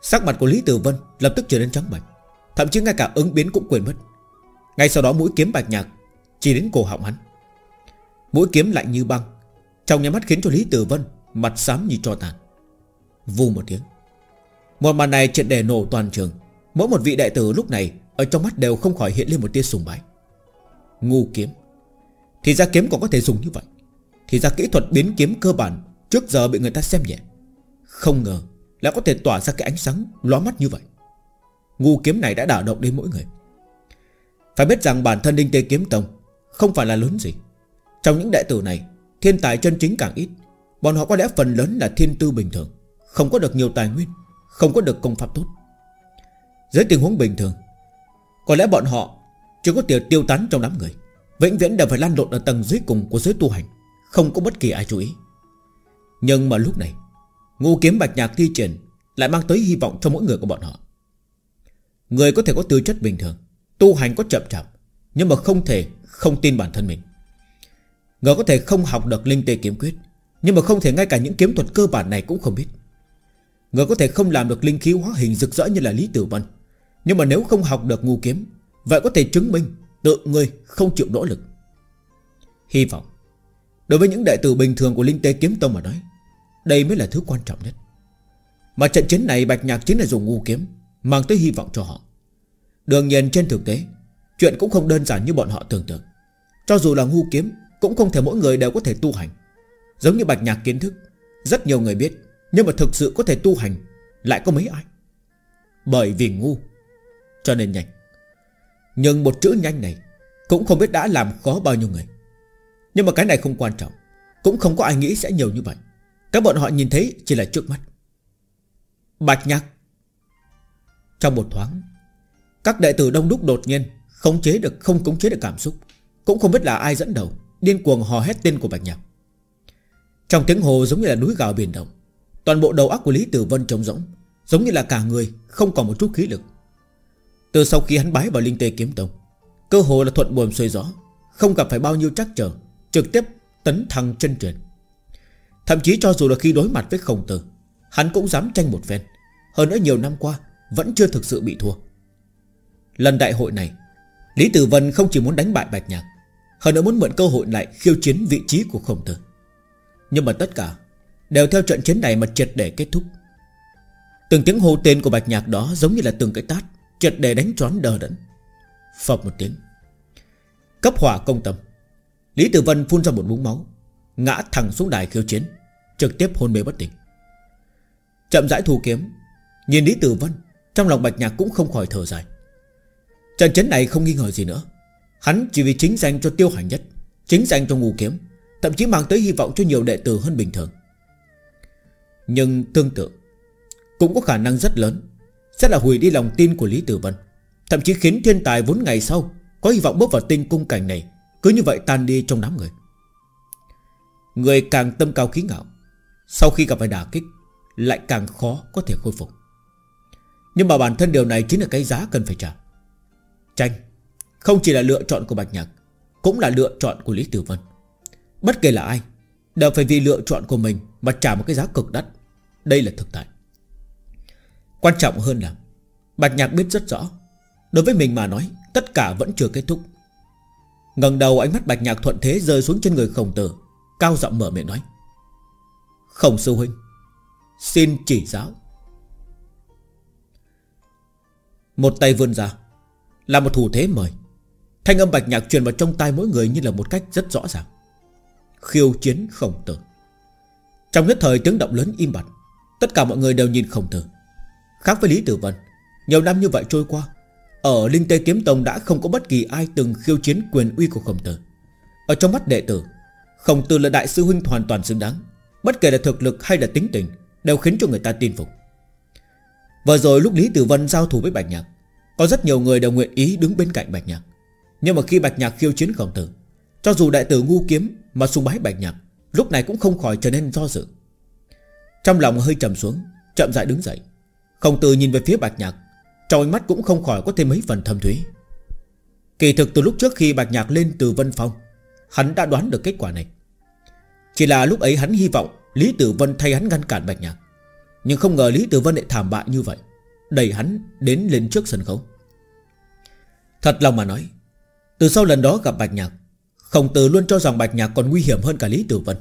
Sắc mặt của Lý Tử Vân lập tức trở nên trắng bạch, Thậm chí ngay cả ứng biến cũng quên mất. Ngay sau đó mũi kiếm Bạch Nhạc Chỉ đến cổ họng hắn. Mũi kiếm lạnh như băng, Trong nhà mắt khiến cho Lý Tử Vân Mặt xám như cho tàn. Vù một tiếng. Một màn này triệt đề nổ toàn trường. Mỗi một vị đại tử lúc này ở trong mắt đều không khỏi hiện lên một tia sùng bái. Ngu kiếm. Thì ra kiếm còn có thể dùng như vậy. Thì ra kỹ thuật biến kiếm cơ bản Trước giờ bị người ta xem nhẹ. Không ngờ lại có thể tỏa ra cái ánh sáng lóa mắt như vậy. Ngu kiếm này đã đả động đến mỗi người. Phải biết rằng bản thân Đinh Tê Kiếm Tông Không phải là lớn gì. Trong những đệ tử này, Thiên tài chân chính càng ít. Bọn họ có lẽ phần lớn là thiên tư bình thường. Không có được nhiều tài nguyên, Không có được công pháp tốt. Dưới tình huống bình thường có lẽ bọn họ chưa có tiền tiêu tán trong đám người, Vĩnh viễn đều phải lan lộn ở tầng dưới cùng của giới tu hành, Không có bất kỳ ai chú ý. Nhưng mà lúc này ngô kiếm bạch nhạc thi triển Lại mang tới hy vọng cho mỗi người của bọn họ. Người có thể có tư chất bình thường, Tu hành có chậm chạp, Nhưng mà không thể không tin bản thân mình. Người có thể không học được linh tê kiếm quyết, Nhưng mà không thể ngay cả những kiếm thuật cơ bản này cũng không biết. Người có thể không làm được linh khí hóa hình rực rỡ như là Lý Tử Vân nhưng mà nếu không học được ngu kiếm, Vậy có thể chứng minh Tự người không chịu nỗ lực. Hy vọng, Đối với những đại tử bình thường của Linh Tê Kiếm Tông mà nói, Đây mới là thứ quan trọng nhất. Mà trận chiến này Bạch Nhạc chính là dùng ngu kiếm, Mang tới hy vọng cho họ. Đương nhiên trên thực tế, Chuyện cũng không đơn giản như bọn họ tưởng tượng. Cho dù là ngu kiếm, Cũng không thể mỗi người đều có thể tu hành. Giống như Bạch Nhạc kiến thức, Rất nhiều người biết, Nhưng mà thực sự có thể tu hành Lại có mấy ai? Bởi vì ngu cho nên nhanh. Nhưng một chữ nhanh này Cũng không biết đã làm khó bao nhiêu người. Nhưng mà cái này không quan trọng. Cũng không có ai nghĩ sẽ nhiều như vậy. Các bọn họ nhìn thấy chỉ là trước mắt. Bạch nhạc. Trong một thoáng, Các đệ tử đông đúc đột nhiên Không chế được, không cống chế được cảm xúc. Cũng không biết là ai dẫn đầu, Điên cuồng hò hét tên của Bạch Nhạc. Trong tiếng hồ giống như là núi gào biển động. Toàn bộ đầu óc của Lý Tử Vân trống rỗng, Giống như là cả người Không còn một chút khí lực. Từ sau khi hắn bái vào Linh Tê Kiếm Tông, Cơ hồ là thuận buồm xuôi gió, Không gặp phải bao nhiêu trắc trở, Trực tiếp tấn thăng chân truyền. Thậm chí cho dù là khi đối mặt với khổng tử, Hắn cũng dám tranh một phen, Hơn nữa nhiều năm qua Vẫn chưa thực sự bị thua. Lần đại hội này, Lý Tử Vân không chỉ muốn đánh bại Bạch Nhạc, Hơn nữa muốn mượn cơ hội lại khiêu chiến vị trí của khổng tử. Nhưng mà tất cả Đều theo trận chiến này mà triệt để kết thúc. Từng tiếng hô tên của Bạch Nhạc đó Giống như là từng cái tát Triệt để đánh choán đờ đẫn. Phập một tiếng. Cấp hỏa công tâm. Lý Tử Vân phun ra một búng máu, Ngã thẳng xuống đài khiêu chiến, Trực tiếp hôn mê bất tỉnh. Chậm rãi thu kiếm, Nhìn Lý Tử Vân, Trong lòng Bạch Nhạc cũng không khỏi thở dài. Trận chiến này không nghi ngờ gì nữa. Hắn chỉ vì chính danh cho tiêu hành nhất, Chính danh cho ngù kiếm, Thậm chí mang tới hy vọng cho nhiều đệ tử hơn bình thường. Nhưng tương tự, Cũng có khả năng rất lớn sẽ là hủy đi lòng tin của Lý Tử Vân. Thậm chí khiến thiên tài vốn ngày sau Có hy vọng bước vào tinh cung cảnh này, Cứ như vậy tan đi trong đám người. Người càng tâm cao khí ngạo, Sau khi gặp phải đả kích, Lại càng khó có thể khôi phục. Nhưng mà bản thân điều này chính là cái giá cần phải trả. Tranh Không chỉ là lựa chọn của Bạch Nhạc, Cũng là lựa chọn của Lý Tử Vân. Bất kể là ai, Đều phải vì lựa chọn của mình Mà trả một cái giá cực đắt. Đây là thực tại. Quan trọng hơn là, Bạch Nhạc biết rất rõ, Đối với mình mà nói, Tất cả vẫn chưa kết thúc. Ngẩng đầu, ánh mắt Bạch Nhạc thuận thế rơi xuống trên người khổng tử, Cao giọng mở miệng nói, Khổng sư huynh, Xin chỉ giáo. Một tay vươn ra, Là một thủ thế mời. Thanh âm bạch nhạc truyền vào trong tai mỗi người Như là một cách rất rõ ràng. Khiêu chiến khổng tử. Trong nhất thời tiếng động lớn im bặt, Tất cả mọi người đều nhìn khổng tử. Khác với Lý Tử Vân, Nhiều năm như vậy trôi qua, Ở Linh Tây Kiếm Tông đã không có bất kỳ ai từng khiêu chiến quyền uy của khổng tử. Ở trong mắt đệ tử, Khổng tử là đại sư huynh hoàn toàn xứng đáng, Bất kể là thực lực hay là tính tình, Đều khiến cho người ta tin phục. Vừa rồi lúc Lý Tử Vân giao thủ với Bạch Nhạc, Có rất nhiều người đều nguyện ý đứng bên cạnh Bạch Nhạc. Nhưng mà khi Bạch Nhạc khiêu chiến khổng tử, Cho dù đại tử ngu kiếm Mà sung bái Bạch Nhạc, Lúc này cũng không khỏi trở nên do dự. Trong lòng hơi trầm xuống, Chậm rãi đứng dậy. Không tử nhìn về phía Bạch Nhạc, Trong ánh mắt cũng không khỏi có thêm mấy phần thâm thúy. Kỳ thực từ lúc trước khi Bạch Nhạc lên từ Vân Phong, Hắn đã đoán được kết quả này. Chỉ là lúc ấy hắn hy vọng Lý Tử Vân thay hắn ngăn cản Bạch Nhạc, Nhưng không ngờ Lý Tử Vân lại thảm bại như vậy, Đẩy hắn đến lên trước sân khấu. Thật lòng mà nói, Từ sau lần đó gặp Bạch Nhạc, Khổng tử luôn cho rằng Bạch Nhạc còn nguy hiểm hơn cả Lý Tử Vân.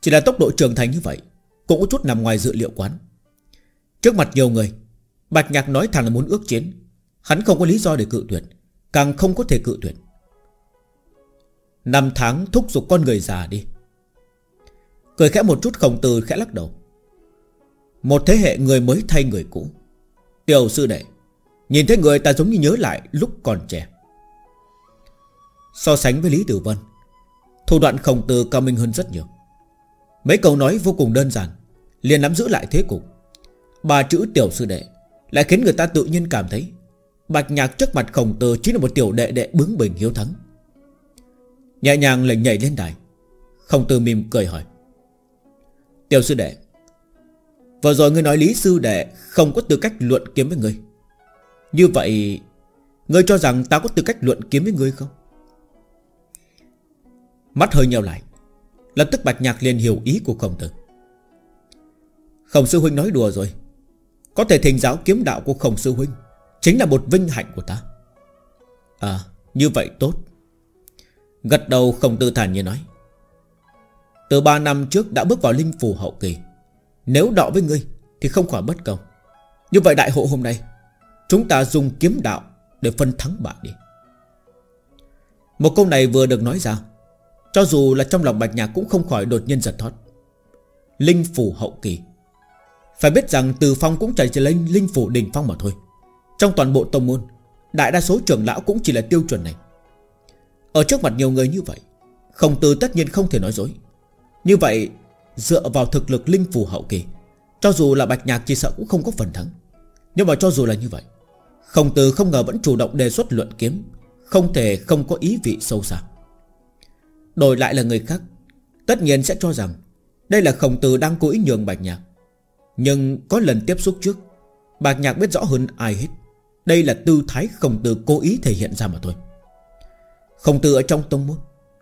Chỉ là tốc độ trưởng thành như vậy, Cũng có chút nằm ngoài dự liệu quán. Trước mặt nhiều người, Bạch Nhạc nói thẳng là muốn ước chiến. Hắn không có lý do để cự tuyệt, Càng không có thể cự tuyệt. Năm tháng thúc giục con người già đi. Cười khẽ một chút, khổng từ khẽ lắc đầu. Một thế hệ người mới thay người cũ. Tiểu sư đệ, Nhìn thấy người ta giống như nhớ lại lúc còn trẻ. So sánh với Lý Tử Vân, Thủ đoạn khổng từ cao minh hơn rất nhiều. Mấy câu nói vô cùng đơn giản, liền nắm giữ lại thế cục. Ba chữ tiểu sư đệ Lại khiến người ta tự nhiên cảm thấy Bạch nhạc trước mặt khổng tử Chính là một tiểu đệ đệ bướng bỉnh hiếu thắng. Nhẹ nhàng lệnh nhảy lên đài. Khổng tử mỉm cười hỏi. Tiểu sư đệ, Vừa rồi ngươi nói lý sư đệ Không có tư cách luận kiếm với ngươi. Như vậy, Ngươi cho rằng ta có tư cách luận kiếm với ngươi không? Mắt hơi nhau lại. Lập tức bạch nhạc liền hiểu ý của khổng tử. Khổng sư huynh nói đùa rồi. Có thể thỉnh giáo kiếm đạo của khổng sư huynh. Chính là một vinh hạnh của ta. À như vậy tốt. Gật đầu khổng tư thản như nói. Từ 3 năm trước đã bước vào linh phù hậu kỳ. Nếu đọ với ngươi Thì không khỏi bất công. Như vậy đại hội hôm nay, Chúng ta dùng kiếm đạo Để phân thắng bại đi. Một câu này vừa được nói ra, Cho dù là trong lòng bạch nhạc Cũng không khỏi đột nhiên giật thoát Linh phù hậu kỳ. Phải biết rằng Từ Phong cũng chỉ lên linh phủ đỉnh phong mà thôi. Trong toàn bộ tông môn, Đại đa số trưởng lão cũng chỉ là tiêu chuẩn này. Ở trước mặt nhiều người như vậy, khổng từ tất nhiên không thể nói dối. Như vậy, Dựa vào thực lực linh phủ hậu kỳ, Cho dù là bạch nhạc chỉ sợ cũng không có phần thắng. Nhưng mà cho dù là như vậy, khổng từ không ngờ vẫn chủ động đề xuất luận kiếm, Không thể không có ý vị sâu xa. Đổi lại là người khác, Tất nhiên sẽ cho rằng Đây là khổng tử đang cố ý nhường bạch nhạc. Nhưng có lần tiếp xúc trước Bạch nhạc biết rõ hơn ai hết. Đây là tư thái khổng tử cố ý thể hiện ra mà thôi. Khổng tử ở trong tông môn,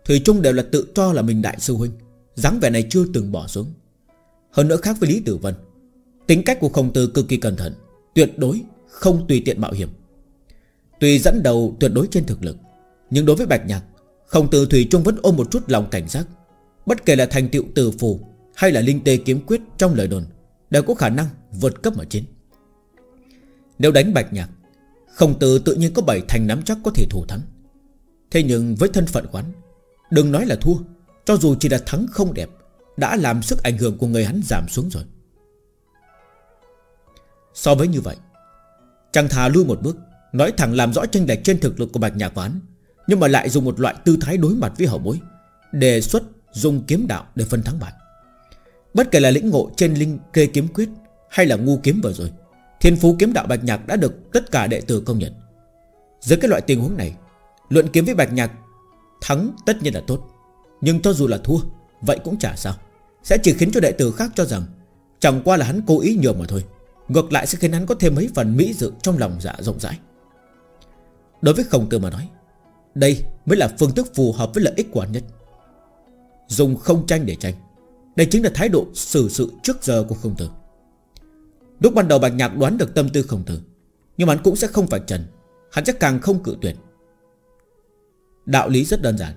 Thủy chung đều là tự cho là mình đại sư huynh. dáng vẻ này chưa từng bỏ xuống. Hơn nữa khác với Lý Tử Vân, Tính cách của khổng tử cực kỳ cẩn thận, Tuyệt đối không tùy tiện mạo hiểm. Tuy dẫn đầu tuyệt đối trên thực lực, Nhưng đối với Bạch Nhạc, Khổng tử Thủy Trung vẫn ôm một chút lòng cảnh giác, Bất kể là thành tựu từ phù Hay là linh tê kiếm quyết trong lời đồn Đều có khả năng vượt cấp mà chiến. Nếu đánh Bạch Nhạc, Khổng tử tự nhiên có bảy thành nắm chắc có thể thủ thắng. Thế nhưng với thân phận quán, Đừng nói là thua, Cho dù chỉ là thắng không đẹp, Đã làm sức ảnh hưởng của người hắn giảm xuống rồi. So với như vậy, Chàng thà lui một bước, Nói thẳng làm rõ tranh lệch trên thực lực của Bạch Nhạc Ván Nhưng mà lại dùng một loại tư thái đối mặt với hậu bối, Đề xuất dùng kiếm đạo để phân thắng bại Bất kể là lĩnh ngộ trên linh kê kiếm quyết Hay là ngu kiếm vừa rồi, Thiên phú kiếm đạo Bạch Nhạc đã được tất cả đệ tử công nhận. Dưới cái loại tình huống này, Luận kiếm với Bạch Nhạc Thắng tất nhiên là tốt. Nhưng cho dù là thua, Vậy cũng chả sao. Sẽ chỉ khiến cho đệ tử khác cho rằng Chẳng qua là hắn cố ý nhường mà thôi. Ngược lại sẽ khiến hắn có thêm mấy phần mỹ dự Trong lòng dạ rộng rãi. Đối với khổng tử mà nói, Đây mới là phương thức phù hợp với lợi ích của hắn nhất. Dùng không tranh để tranh. Đây chính là thái độ xử sự trước giờ của khổng tử. Lúc ban đầu Bạch Nhạc đoán được tâm tư khổng tử, Nhưng hắn cũng sẽ không phải trần. Hắn chắc càng không cự tuyệt. Đạo lý rất đơn giản.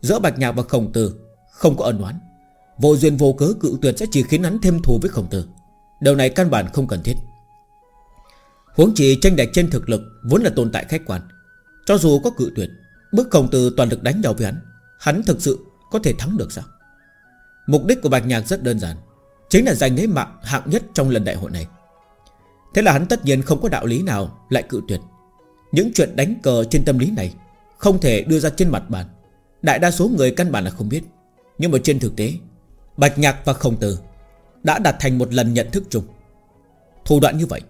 Giữa Bạch Nhạc và khổng tử Không có ẩn đoán Vô duyên vô cớ cự tuyệt sẽ chỉ khiến hắn thêm thù với khổng tử. Điều này căn bản không cần thiết. Huống chỉ tranh đạch trên thực lực Vốn là tồn tại khách quan. Cho dù có cự tuyệt, Bước khổng tử toàn lực đánh nhau với hắn Hắn thực sự có thể thắng được sao? Mục đích của Bạch Nhạc rất đơn giản. Chính là giành lấy mạng hạng nhất trong lần đại hội này. Thế là hắn tất nhiên không có đạo lý nào Lại cự tuyệt. Những chuyện đánh cờ trên tâm lý này Không thể đưa ra trên mặt bàn. Đại đa số người căn bản là không biết. Nhưng mà trên thực tế, Bạch Nhạc và Khổng Tử Đã đạt thành một lần nhận thức chung. Thủ đoạn như vậy,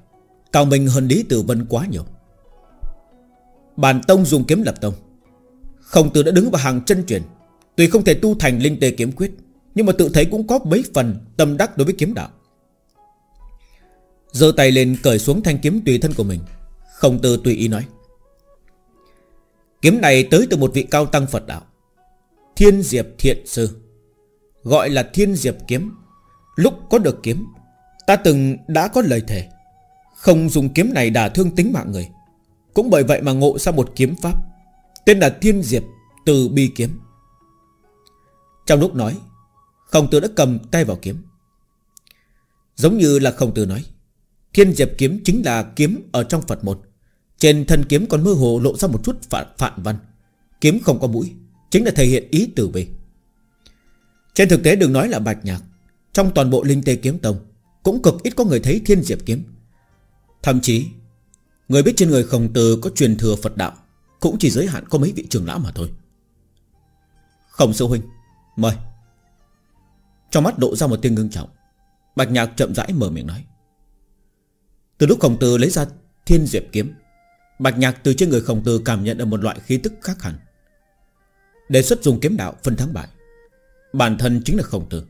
Cao Minh hơn Lý Tử Vân quá nhiều. Bản Tông dùng kiếm lập tông. Khổng Tử đã đứng vào hàng chân truyền. Tuy không thể tu thành linh tề kiếm quyết nhưng mà tự thấy cũng có mấy phần tâm đắc đối với kiếm đạo. Giơ tay lên cởi xuống thanh kiếm tùy thân của mình. Không từ tùy ý nói, Kiếm này tới từ một vị cao tăng Phật đạo, Thiên Diệp Thiện Sư, Gọi là Thiên Diệp Kiếm. Lúc có được kiếm, Ta từng đã có lời thề, Không dùng kiếm này đả thương tính mạng người. Cũng bởi vậy mà ngộ ra một kiếm pháp, Tên là Thiên Diệp Từ Bi Kiếm. Trong lúc nói Khổng tử đã cầm tay vào kiếm. Giống như là khổng tử nói Thiên diệp kiếm chính là kiếm ở trong Phật môn Trên thân kiếm còn mơ hồ lộ ra một chút phản, phản văn. Kiếm không có mũi Chính là thể hiện ý tử bề Trên thực tế đừng nói là bạch nhạc Trong toàn bộ linh tê kiếm tông Cũng cực ít có người thấy thiên diệp kiếm. Thậm chí Người biết trên người khổng tử có truyền thừa Phật đạo Cũng chỉ giới hạn có mấy vị trưởng lão mà thôi. Khổng sư huynh Mời. Trong mắt lộ ra một tiếng ngưng trọng. Bạch nhạc chậm rãi mở miệng nói. Từ lúc khổng tử lấy ra thiên diệp kiếm, Bạch nhạc từ trên người khổng tử cảm nhận được một loại khí tức khác hẳn. Đề xuất dùng kiếm đạo phân thắng bại. Bản thân chính là khổng tử.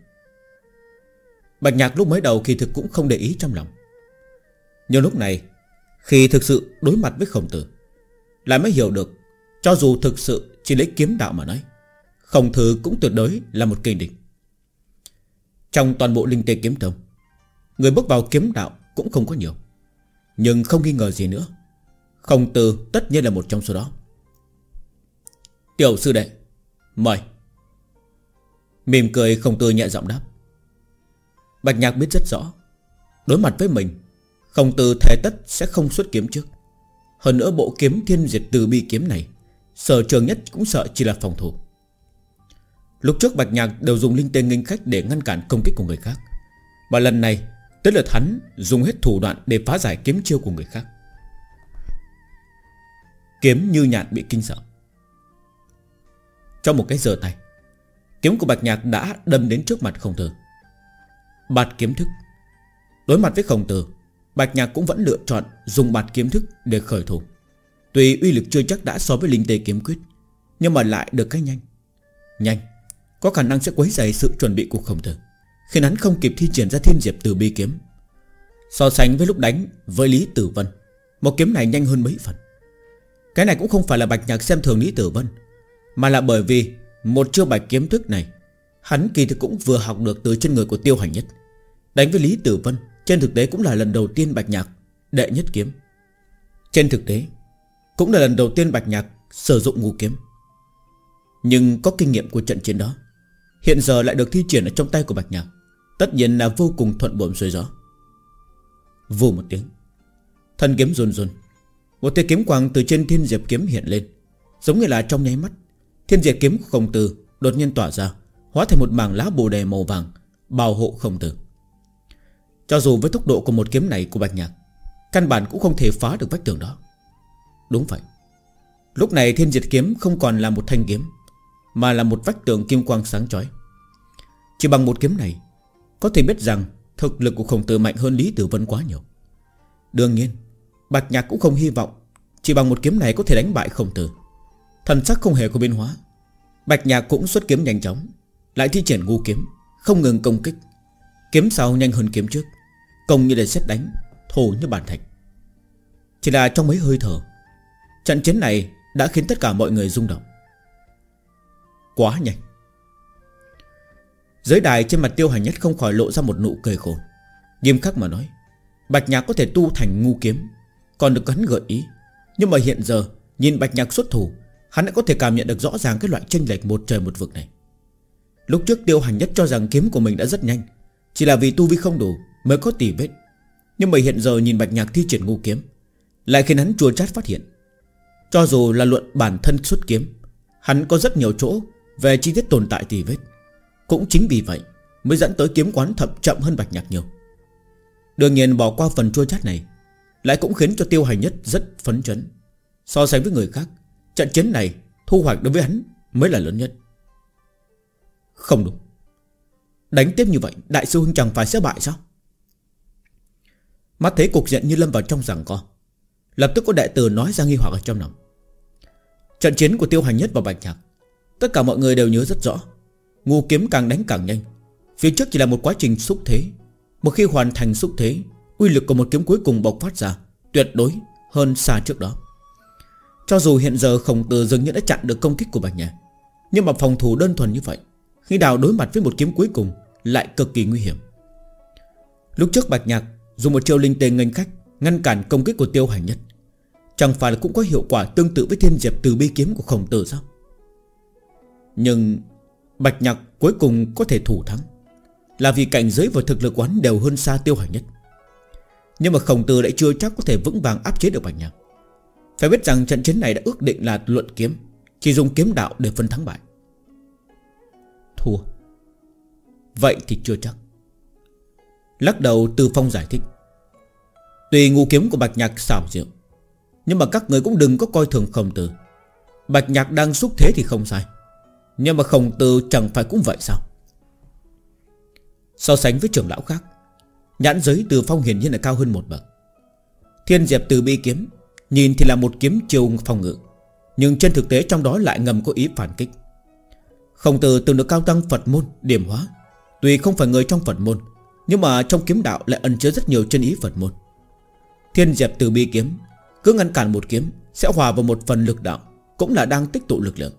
Bạch nhạc lúc mới đầu khi thực cũng không để ý trong lòng. Nhưng lúc này, Khi thực sự đối mặt với khổng tử, Lại mới hiểu được, Cho dù thực sự chỉ lấy kiếm đạo mà nói, Khổng tử cũng tuyệt đối là một kỳ địch. Trong toàn bộ linh tê kiếm tông, Người bước vào kiếm đạo cũng không có nhiều. Nhưng không nghi ngờ gì nữa, Khổng tử tất nhiên là một trong số đó. Tiểu sư đệ, Mời. Mỉm cười khổng tử nhẹ giọng đáp. Bạch nhạc biết rất rõ, Đối mặt với mình, Khổng tử thề tất sẽ không xuất kiếm trước. Hơn nữa bộ kiếm thiên diệt từ bi kiếm này, Sở trường nhất cũng sợ chỉ là phòng thủ. Lúc trước Bạch Nhạc đều dùng linh tên nghênh khách Để ngăn cản công kích của người khác. Và lần này, Tới lượt hắn dùng hết thủ đoạn Để phá giải kiếm chiêu của người khác. Kiếm như nhạn bị kinh sợ. Trong một cái giờ tay Kiếm của Bạch Nhạc đã đâm đến trước mặt khổng tử. Bạt kiếm thức. Đối mặt với khổng tử, Bạch Nhạc cũng vẫn lựa chọn dùng bạt kiếm thức để khởi thủ. Tuy uy lực chưa chắc đã so với linh tê kiếm quyết, Nhưng mà lại được cái nhanh. Nhanh. Có khả năng sẽ quấy rầy sự chuẩn bị của khổng tử, Khiến hắn không kịp thi triển ra thiên diệp từ bi kiếm. So sánh với lúc đánh Với Lý Tử Vân, Một kiếm này nhanh hơn mấy phần. Cái này cũng không phải là Bạch Nhạc xem thường Lý Tử Vân, Mà là bởi vì Một chiêu bạch kiếm thức này, Hắn kỳ thực cũng vừa học được từ chân người của Tiêu Hành Nhất. Đánh với Lý Tử Vân, Trên thực tế cũng là lần đầu tiên Bạch Nhạc Đệ nhất kiếm. Trên thực tế, Cũng là lần đầu tiên Bạch Nhạc sử dụng ngũ kiếm. Nhưng có kinh nghiệm của trận chiến đó Hiện giờ lại được thi triển ở trong tay của Bạch Nhạc. Tất nhiên là vô cùng thuận buồm xuôi gió. Vù một tiếng. Thân kiếm run run. Một tia kiếm quang từ trên thiên diệp kiếm hiện lên. Giống như là trong nháy mắt, Thiên diệp kiếm của khổng tử đột nhiên tỏa ra, Hóa thành một mảng lá bồ đề màu vàng, Bảo hộ khổng tử. Cho dù với tốc độ của một kiếm này của Bạch Nhạc, Căn bản cũng không thể phá được vách tường đó. Đúng vậy. Lúc này thiên diệt kiếm không còn là một thanh kiếm mà là một vách tường kim quang sáng chói. Chỉ bằng một kiếm này, Có thể biết rằng Thực lực của khổng tử mạnh hơn Lý Tử Vân quá nhiều. Đương nhiên, Bạch Nhạc cũng không hy vọng Chỉ bằng một kiếm này có thể đánh bại khổng tử. Thần sắc không hề có biến hóa. Bạch Nhạc cũng xuất kiếm nhanh chóng, Lại thi triển ngu kiếm, Không ngừng công kích. Kiếm sau nhanh hơn kiếm trước, Công như để xét đánh, Thổ như bàn thạch. Chỉ là trong mấy hơi thở, Trận chiến này đã khiến tất cả mọi người rung động. Quá nhanh. Giới đài trên mặt tiêu hành nhất không khỏi lộ ra một nụ cười khổ. Nghiêm khắc mà nói, Bạch nhạc có thể tu thành ngu kiếm, Còn được hắn gợi ý. Nhưng mà hiện giờ, Nhìn bạch nhạc xuất thủ, Hắn đã có thể cảm nhận được rõ ràng cái loại tranh lệch một trời một vực này. Lúc trước tiêu hành nhất cho rằng kiếm của mình đã rất nhanh, Chỉ là vì tu vi không đủ Mới có tỉ vết. Nhưng mà hiện giờ nhìn bạch nhạc thi triển ngu kiếm, Lại khiến hắn chua chát phát hiện. Cho dù là luận bản thân xuất kiếm, Hắn có rất nhiều chỗ về chi tiết tồn tại tỉ vết. Cũng chính vì vậy Mới dẫn tới kiếm quán thậm chậm hơn Bạch Nhạc nhiều. Đương nhiên bỏ qua phần chua chát này Lại cũng khiến cho tiêu hành nhất rất phấn chấn. So sánh với người khác, Trận chiến này thu hoạch đối với hắn Mới là lớn nhất. Không đúng. Đánh tiếp như vậy, Đại sư Huynh chẳng phải sẽ bại sao? Mắt thấy cục diện như lâm vào trong rằng co, Lập tức có đại tử nói ra nghi hoặc ở trong lòng. Trận chiến của tiêu hành nhất và bạch nhạc Tất cả mọi người đều nhớ rất rõ. Ngu kiếm càng đánh càng nhanh. Phía trước chỉ là một quá trình xúc thế. Một khi hoàn thành xúc thế, Uy lực của một kiếm cuối cùng bộc phát ra, Tuyệt đối hơn xa trước đó. Cho dù hiện giờ khổng tử dường như đã chặn được công kích của Bạch Nhạc Nhưng mà phòng thủ đơn thuần như vậy, Khi đào đối mặt với một kiếm cuối cùng Lại cực kỳ nguy hiểm. Lúc trước Bạch Nhạc dùng một chiêu linh tê ngân khách Ngăn cản công kích của tiêu hành nhất, Chẳng phải là cũng có hiệu quả tương tự với thiên diệp từ bi kiếm của khổng tử sao? Nhưng Bạch Nhạc cuối cùng có thể thủ thắng. Là vì cảnh giới và thực lực quán đều hơn xa tiêu hành nhất. Nhưng mà khổng tử lại chưa chắc có thể vững vàng áp chế được Bạch Nhạc. Phải biết rằng trận chiến này đã ước định là luận kiếm, Chỉ dùng kiếm đạo để phân thắng bại. Thua. Vậy thì chưa chắc. Lắc đầu, từ phong giải thích. Tùy ngu kiếm của Bạch Nhạc xảo diệu, Nhưng mà các người cũng đừng có coi thường khổng tử. Bạch Nhạc đang xúc thế thì không sai nhưng mà khổng tử chẳng phải cũng vậy sao? So sánh với trưởng lão khác, Nhãn giới từ phong hiển nhiên là cao hơn một bậc. Thiên diệp từ bi kiếm, Nhìn thì là một kiếm chiều phòng ngự, Nhưng trên thực tế trong đó lại ngầm có ý phản kích. Khổng tử từng được cao tăng Phật môn Điểm hóa, Tuy không phải người trong Phật môn, Nhưng mà trong kiếm đạo lại ẩn chứa rất nhiều chân ý Phật môn. Thiên diệp từ bi kiếm, Cứ ngăn cản một kiếm Sẽ hòa vào một phần lực đạo, Cũng là đang tích tụ lực lượng.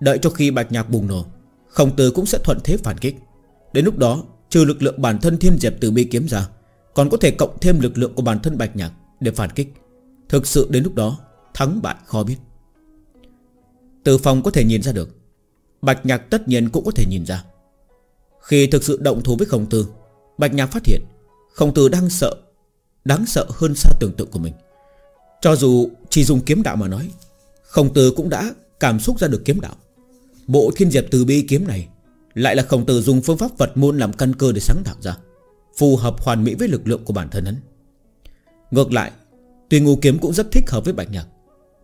Đợi cho khi bạch nhạc bùng nổ, Khổng tử cũng sẽ thuận thế phản kích. Đến lúc đó, trừ lực lượng bản thân thiên diệp từ bi kiếm ra, Còn có thể cộng thêm lực lượng của bản thân bạch nhạc Để phản kích. Thực sự đến lúc đó, Thắng bại khó biết. Từ phòng có thể nhìn ra được, Bạch nhạc tất nhiên cũng có thể nhìn ra. Khi thực sự động thủ với khổng tử, Bạch nhạc phát hiện Khổng tử đang sợ, Đáng sợ hơn xa tưởng tượng của mình. Cho dù chỉ dùng kiếm đạo mà nói, Khổng tử cũng đã cảm xúc ra được kiếm đạo. Bộ thiên diệp từ bi kiếm này Lại là khổng tử dùng phương pháp Phật môn làm căn cơ để sáng tạo ra, Phù hợp hoàn mỹ với lực lượng của bản thân hắn. Ngược lại, Tuy ngu kiếm cũng rất thích hợp với bạch nhạc,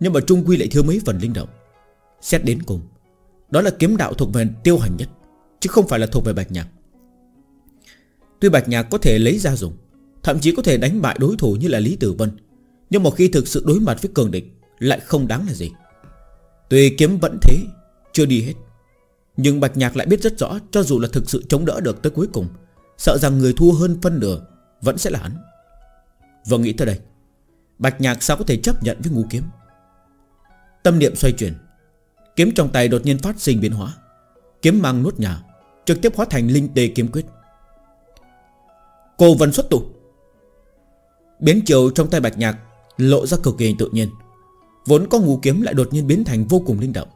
Nhưng mà trung quy lại thiếu mấy phần linh động. Xét đến cùng, Đó là kiếm đạo thuộc về tiêu hành nhất, Chứ không phải là thuộc về bạch nhạc. Tuy bạch nhạc có thể lấy ra dùng, Thậm chí có thể đánh bại đối thủ như là Lý Tử Vân, Nhưng mà khi thực sự đối mặt với cường địch Lại không đáng là gì. Tuy kiếm vẫn thế chưa đi hết. Nhưng Bạch Nhạc lại biết rất rõ, Cho dù là thực sự chống đỡ được tới cuối cùng, Sợ rằng người thua hơn phân nửa Vẫn sẽ là hắn. Vừa nghĩ tới đây, Bạch Nhạc sao có thể chấp nhận với ngu kiếm? Tâm niệm xoay chuyển, Kiếm trong tay đột nhiên phát sinh biến hóa. Kiếm mang nuốt nhà, Trực tiếp hóa thành linh tê kiếm quyết. Cô vân xuất tụ Biến chiều trong tay Bạch Nhạc Lộ ra cực kỳ tự nhiên. Vốn có ngu kiếm lại đột nhiên biến thành vô cùng linh động.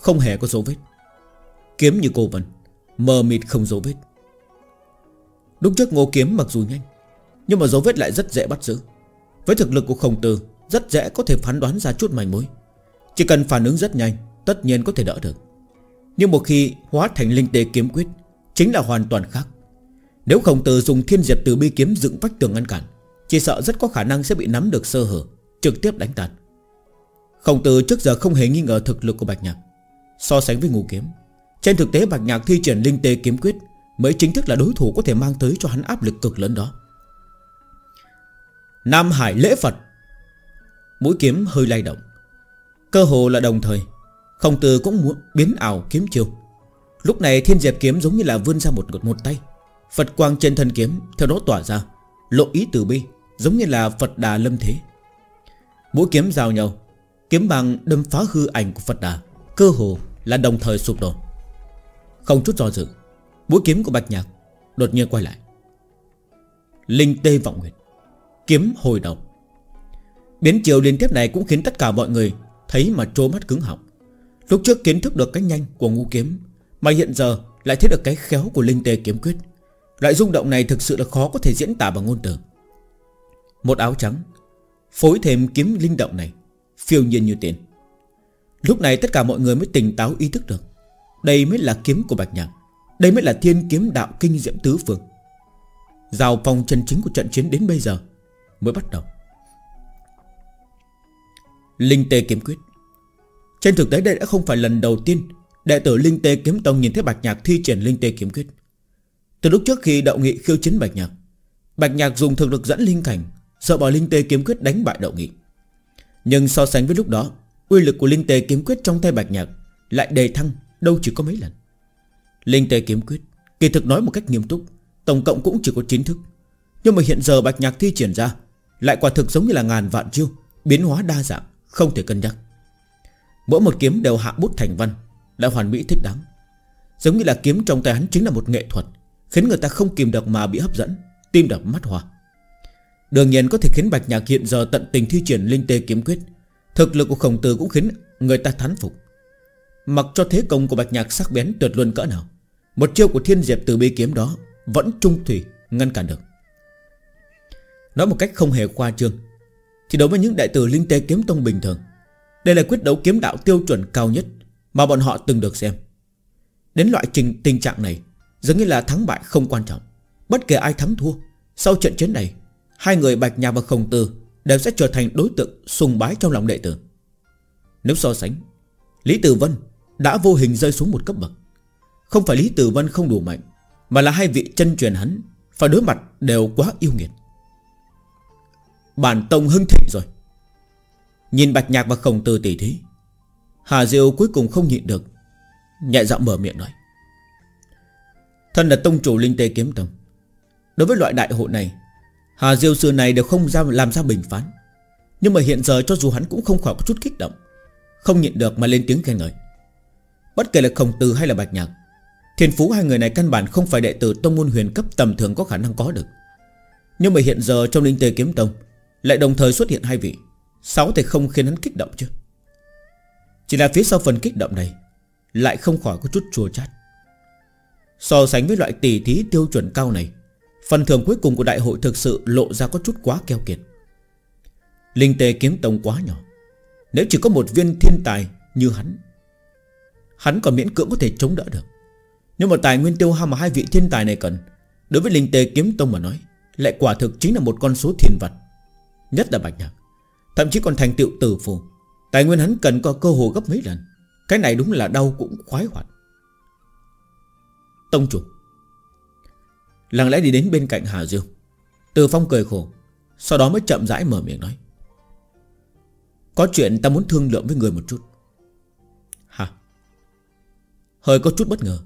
Không hề có dấu vết. Kiếm như cô Vân, Mờ mịt không dấu vết. Lúc trước ngô kiếm mặc dù nhanh, Nhưng mà dấu vết lại rất dễ bắt giữ. Với thực lực của khổng tử, Rất dễ có thể phán đoán ra chút manh mối. Chỉ cần phản ứng rất nhanh, Tất nhiên có thể đỡ được. Nhưng một khi hóa thành linh tê kiếm quyết, Chính là hoàn toàn khác. Nếu khổng tử dùng thiên diệp từ bi kiếm dựng vách tường ngăn cản, Chỉ sợ rất có khả năng sẽ bị nắm được sơ hở, Trực tiếp đánh tàn Khổng tử trước giờ không hề nghi ngờ thực lực của Bạch Nhạc. So sánh với ngũ kiếm. Trên thực tế, Bạch Nhạc thi triển linh tê kiếm quyết Mới chính thức là đối thủ có thể mang tới cho hắn áp lực cực lớn đó. Nam Hải lễ Phật. Mũi kiếm hơi lay động. Cơ hồ là đồng thời, Khổng tử cũng muốn biến ảo kiếm chiêu. Lúc này thiên diệp kiếm giống như là vươn ra một một tay. Phật quang trên thân kiếm Theo đó tỏa ra, Lộ ý từ bi, Giống như là Phật đà lâm thế. Mũi kiếm giao nhau, Kiếm bằng đâm phá hư ảnh của Phật Đà, Cơ hồ là đồng thời sụp đổ. Không chút do dự, Mũi kiếm của Bạch Nhạc Đột nhiên quay lại. Linh tê vọng nguyệt, Kiếm hồi đầu. Biến chiều liên tiếp này cũng khiến tất cả mọi người Thấy mà trố mắt cứng họng. Lúc trước kiến thức được cái nhanh của ngu kiếm, Mà hiện giờ lại thấy được cái khéo của linh tê kiếm quyết. Loại rung động này thực sự là khó có thể diễn tả bằng ngôn từ. Một áo trắng, Phối thêm kiếm linh động này, Phiêu nhiên như tiền. Lúc này tất cả mọi người mới tỉnh táo ý thức được. Đây mới là kiếm của Bạch Nhạc. Đây mới là thiên kiếm đạo kinh diệm tứ phương. Giao phong chân chính của trận chiến đến bây giờ Mới bắt đầu. Linh tê kiếm quyết. Trên thực tế đây đã không phải lần đầu tiên Đệ tử Linh tê kiếm tông nhìn thấy Bạch Nhạc thi triển Linh tê kiếm quyết. Từ lúc trước khi đậu nghị khiêu chiến Bạch Nhạc Bạch Nhạc dùng thực lực dẫn linh cảnh Sợ bỏ Linh tê kiếm quyết đánh bại đậu nghị. Nhưng so sánh với lúc đó Uy lực của Linh Tề Kiếm Quyết trong tay Bạch Nhạc Lại đề thăng đâu chỉ có mấy lần. Linh Tề Kiếm Quyết, Kỳ thực nói một cách nghiêm túc, Tổng cộng cũng chỉ có 9 thức. Nhưng mà hiện giờ Bạch Nhạc thi triển ra, Lại quả thực giống như là ngàn vạn chiêu, Biến hóa đa dạng, Không thể cân nhắc. Mỗi một kiếm đều hạ bút thành văn, Đã hoàn mỹ thích đáng. Giống như là kiếm trong tay hắn chính là một nghệ thuật, Khiến người ta không kìm được mà bị hấp dẫn, Tim đập mắt hòa Đương nhiên có thể khiến Bạch Nhạc hiện giờ tận tình thi triển linh tê kiếm quyết Thực lực của khổng tử cũng khiến người ta thán phục. Mặc cho thế công của Bạch Nhạc sắc bén tuyệt luân cỡ nào, Một chiêu của thiên diệp từ bi kiếm đó Vẫn trung thủy, ngăn cản được. Nói một cách không hề khoa trương, Thì đối với những đại tử linh tê kiếm tông bình thường, Đây là quyết đấu kiếm đạo tiêu chuẩn cao nhất Mà bọn họ từng được xem. Đến loại trình, tình trạng này, Dường như là thắng bại không quan trọng. Bất kể ai thắng thua, Sau trận chiến này, Hai người Bạch Nhạc và Khổng Tử Đều sẽ trở thành đối tượng sùng bái trong lòng đệ tử. Nếu so sánh, Lý Tử Vân đã vô hình rơi xuống một cấp bậc. Không phải Lý Tử Vân không đủ mạnh, Mà là hai vị chân truyền hắn Phải đối mặt đều quá yêu nghiệt. Bản tông hưng thịnh rồi. Nhìn Bạch Nhạc và Khổng Tử tỉ thí, Hà Diêu cuối cùng không nhịn được, Nhẹ giọng mở miệng nói, Thân là tông chủ Linh Tê Kiếm Tông, Đối với loại đại hội này Hà Diêu xưa này đều không ra làm ra bình phán. Nhưng mà hiện giờ cho dù hắn cũng không khỏi có chút kích động. Không nhịn được mà lên tiếng khen ngợi. Bất kể là Khổng Tử hay là Bạch Nhạc Thiên phú hai người này căn bản không phải đệ tử Tông môn huyền cấp tầm thường có khả năng có được. Nhưng mà hiện giờ trong linh tê kiếm tông Lại đồng thời xuất hiện hai vị, Sáu thì không khiến hắn kích động chứ. Chỉ là phía sau phần kích động này Lại không khỏi có chút chua chát. So sánh với loại tỷ thí tiêu chuẩn cao này Phần thưởng cuối cùng của đại hội thực sự lộ ra có chút quá keo kiệt. Linh tê kiếm tông quá nhỏ. Nếu chỉ có một viên thiên tài như hắn Hắn còn miễn cưỡng có thể chống đỡ được. Nhưng mà tài nguyên tiêu hao mà hai vị thiên tài này cần, Đối với linh tê kiếm tông mà nói, Lại quả thực chính là một con số thiên vật, Nhất là bạch nhạc. Thậm chí còn thành tựu tử phù. Tài nguyên hắn cần có cơ hồ gấp mấy lần. Cái này đúng là đau cũng khoái hoạt. Tông chủ Lặng lẽ đi đến bên cạnh Hà Dương. Từ phong cười khổ, Sau đó mới chậm rãi mở miệng nói. Có chuyện ta muốn thương lượng với người một chút. Hả Hơi có chút bất ngờ.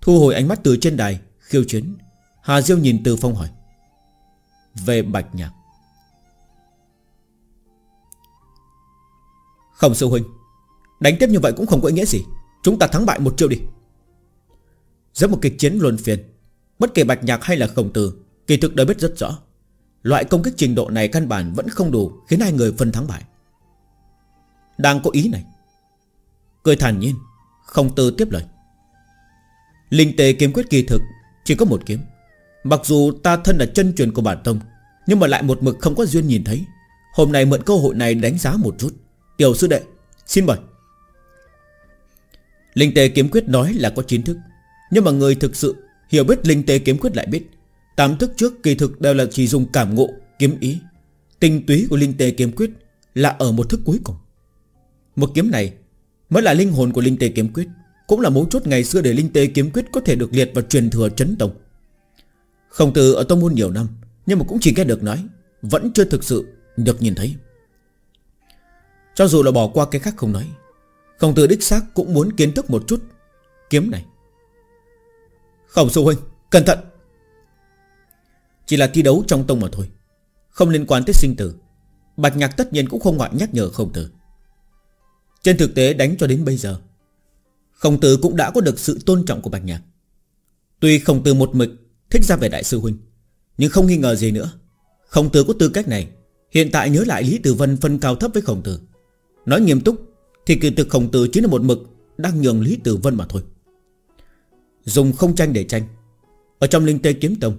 Thu hồi ánh mắt từ trên đài, Khiêu chiến. Hà Diêu nhìn từ phong hỏi. Về bạch nhạc. Không sư huynh, Đánh tiếp như vậy cũng không có ý nghĩa gì. Chúng ta thắng bại một triệu đi. Giữa một kịch chiến luân phiền Bất kể bạch nhạc hay là khổng tử, Kỳ thực đều biết rất rõ. Loại công kích trình độ này căn bản vẫn không đủ Khiến hai người phân thắng bại. Đang có ý này. Cười thản nhiên Không tư tiếp lời. Linh tề kiếm quyết kỳ thực Chỉ có một kiếm. Mặc dù ta thân là chân truyền của bản tông, Nhưng mà lại một mực không có duyên nhìn thấy. Hôm nay mượn cơ hội này đánh giá một chút. Tiểu sư đệ, Xin mời. Linh tề kiếm quyết nói là có chính thức, Nhưng mà người thực sự hiểu biết linh tế kiếm quyết lại biết. Tám thức trước kỳ thực đều là chỉ dùng cảm ngộ, Kiếm ý. Tinh túy của linh tế kiếm quyết Là ở một thức cuối cùng. Một kiếm này Mới là linh hồn của linh tế kiếm quyết, Cũng là mấu chốt ngày xưa để linh tế kiếm quyết Có thể được liệt vào truyền thừa chấn tông. Không từ ở tông môn nhiều năm, Nhưng mà cũng chỉ nghe được nói, Vẫn chưa thực sự được nhìn thấy. Cho dù là bỏ qua cái khác không nói Không từ đích xác cũng muốn kiến thức một chút Kiếm này. Khổng sư huynh, Cẩn thận. Chỉ là thi đấu trong tông mà thôi, Không liên quan tới sinh tử. Bạch nhạc tất nhiên cũng không ngoại nhắc nhở không tử. Trên thực tế đánh cho đến bây giờ, Khổng tử cũng đã có được sự tôn trọng của bạch nhạc. Tuy khổng tử một mực Thích ra về đại sư huynh, Nhưng không nghi ngờ gì nữa. Khổng tử có tư cách này, Hiện tại nhớ lại Lý Tử Vân phân cao thấp với khổng tử. Nói nghiêm túc, Thì kỳ thực khổng tử chính là một mực Đang nhường Lý Tử Vân mà thôi. Dùng không tranh để tranh. Ở trong linh tê kiếm tông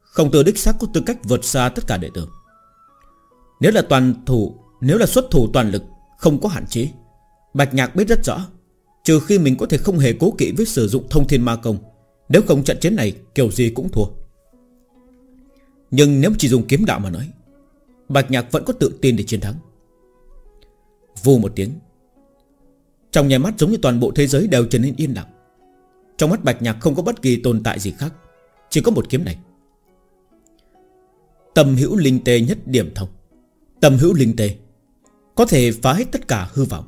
Không từ đích xác có tư cách vượt xa tất cả đệ tử. Nếu là toàn thủ, Nếu là xuất thủ toàn lực, Không có hạn chế. Bạch Nhạc biết rất rõ, Trừ khi mình có thể không hề cố kỵ với sử dụng thông thiên ma công, Nếu không trận chiến này Kiểu gì cũng thua. Nhưng nếu chỉ dùng kiếm đạo mà nói, Bạch Nhạc vẫn có tự tin để chiến thắng. Vù một tiếng, Trong nhà mắt giống như toàn bộ thế giới đều trở nên yên lặng trong mắt Bạch Nhạc không có bất kỳ tồn tại gì khác, Chỉ có một kiếm này. Tầm hữu linh tê nhất điểm thông. Tầm hữu linh tê Có thể phá hết tất cả hư vọng.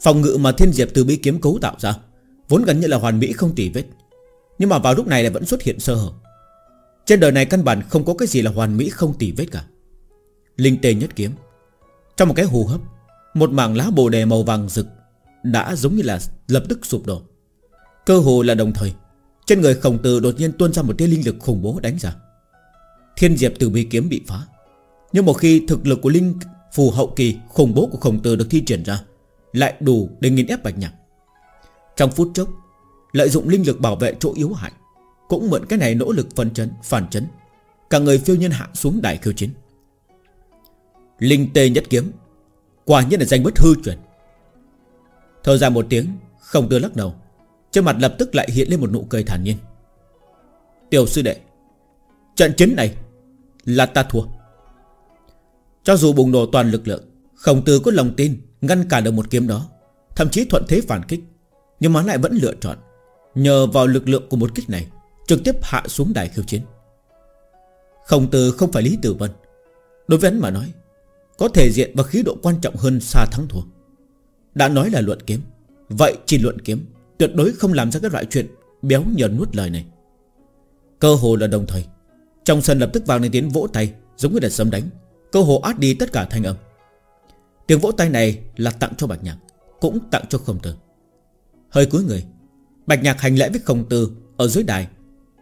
Phòng ngự mà thiên diệp từ bí kiếm cấu tạo ra, Vốn gần như là hoàn mỹ không tỉ vết. Nhưng mà vào lúc này lại vẫn xuất hiện sơ hở. Trên đời này căn bản không có cái gì là hoàn mỹ không tỉ vết cả. Linh tê nhất kiếm. Trong một cái hù hấp, Một mảng lá bồ đề màu vàng rực Đã giống như là lập tức sụp đổ. Cơ hồ là đồng thời, Trên người khổng tử đột nhiên tuôn ra một tia linh lực khủng bố đánh ra. Thiên diệp từ bi kiếm bị phá. Nhưng một khi thực lực của linh phù hậu kỳ khủng bố của khổng tử được thi triển ra, Lại đủ để nghiền ép bạch nhạc. Trong phút chốc, Lợi dụng linh lực bảo vệ chỗ yếu hại, Cũng mượn cái này nỗ lực phân chấn, Phản chấn, Cả người phiêu nhân hạ xuống đại khiêu chiến. Linh tê nhất kiếm, Quả nhiên là danh bất hư truyền. Thở ra một tiếng Không đưa lắc đầu trên mặt lập tức lại hiện lên một nụ cười thản nhiên. Tiểu sư đệ, Trận chiến này Là ta thua. Cho dù bùng nổ toàn lực lượng, Khổng tử có lòng tin Ngăn cản được một kiếm đó, Thậm chí thuận thế phản kích, Nhưng mà lại vẫn lựa chọn Nhờ vào lực lượng của một kích này Trực tiếp hạ xuống đài khiêu chiến. Khổng tử không phải Lý Tử Vân. Đối với hắn mà nói, Có thể diện và khí độ quan trọng hơn xa thắng thua. Đã nói là luận kiếm, Vậy chỉ luận kiếm. Tuyệt đối không làm ra cái loại chuyện Béo nhờ nuốt lời này. Cơ hồ là đồng thời, Trong sân lập tức vang lên tiếng vỗ tay, Giống như là sấm đánh. Cơ hồ át đi tất cả thanh âm. Tiếng vỗ tay này là tặng cho Bạch Nhạc, Cũng tặng cho Không Tư Hơi cuối người, Bạch Nhạc hành lễ với Không Tư Ở dưới đài,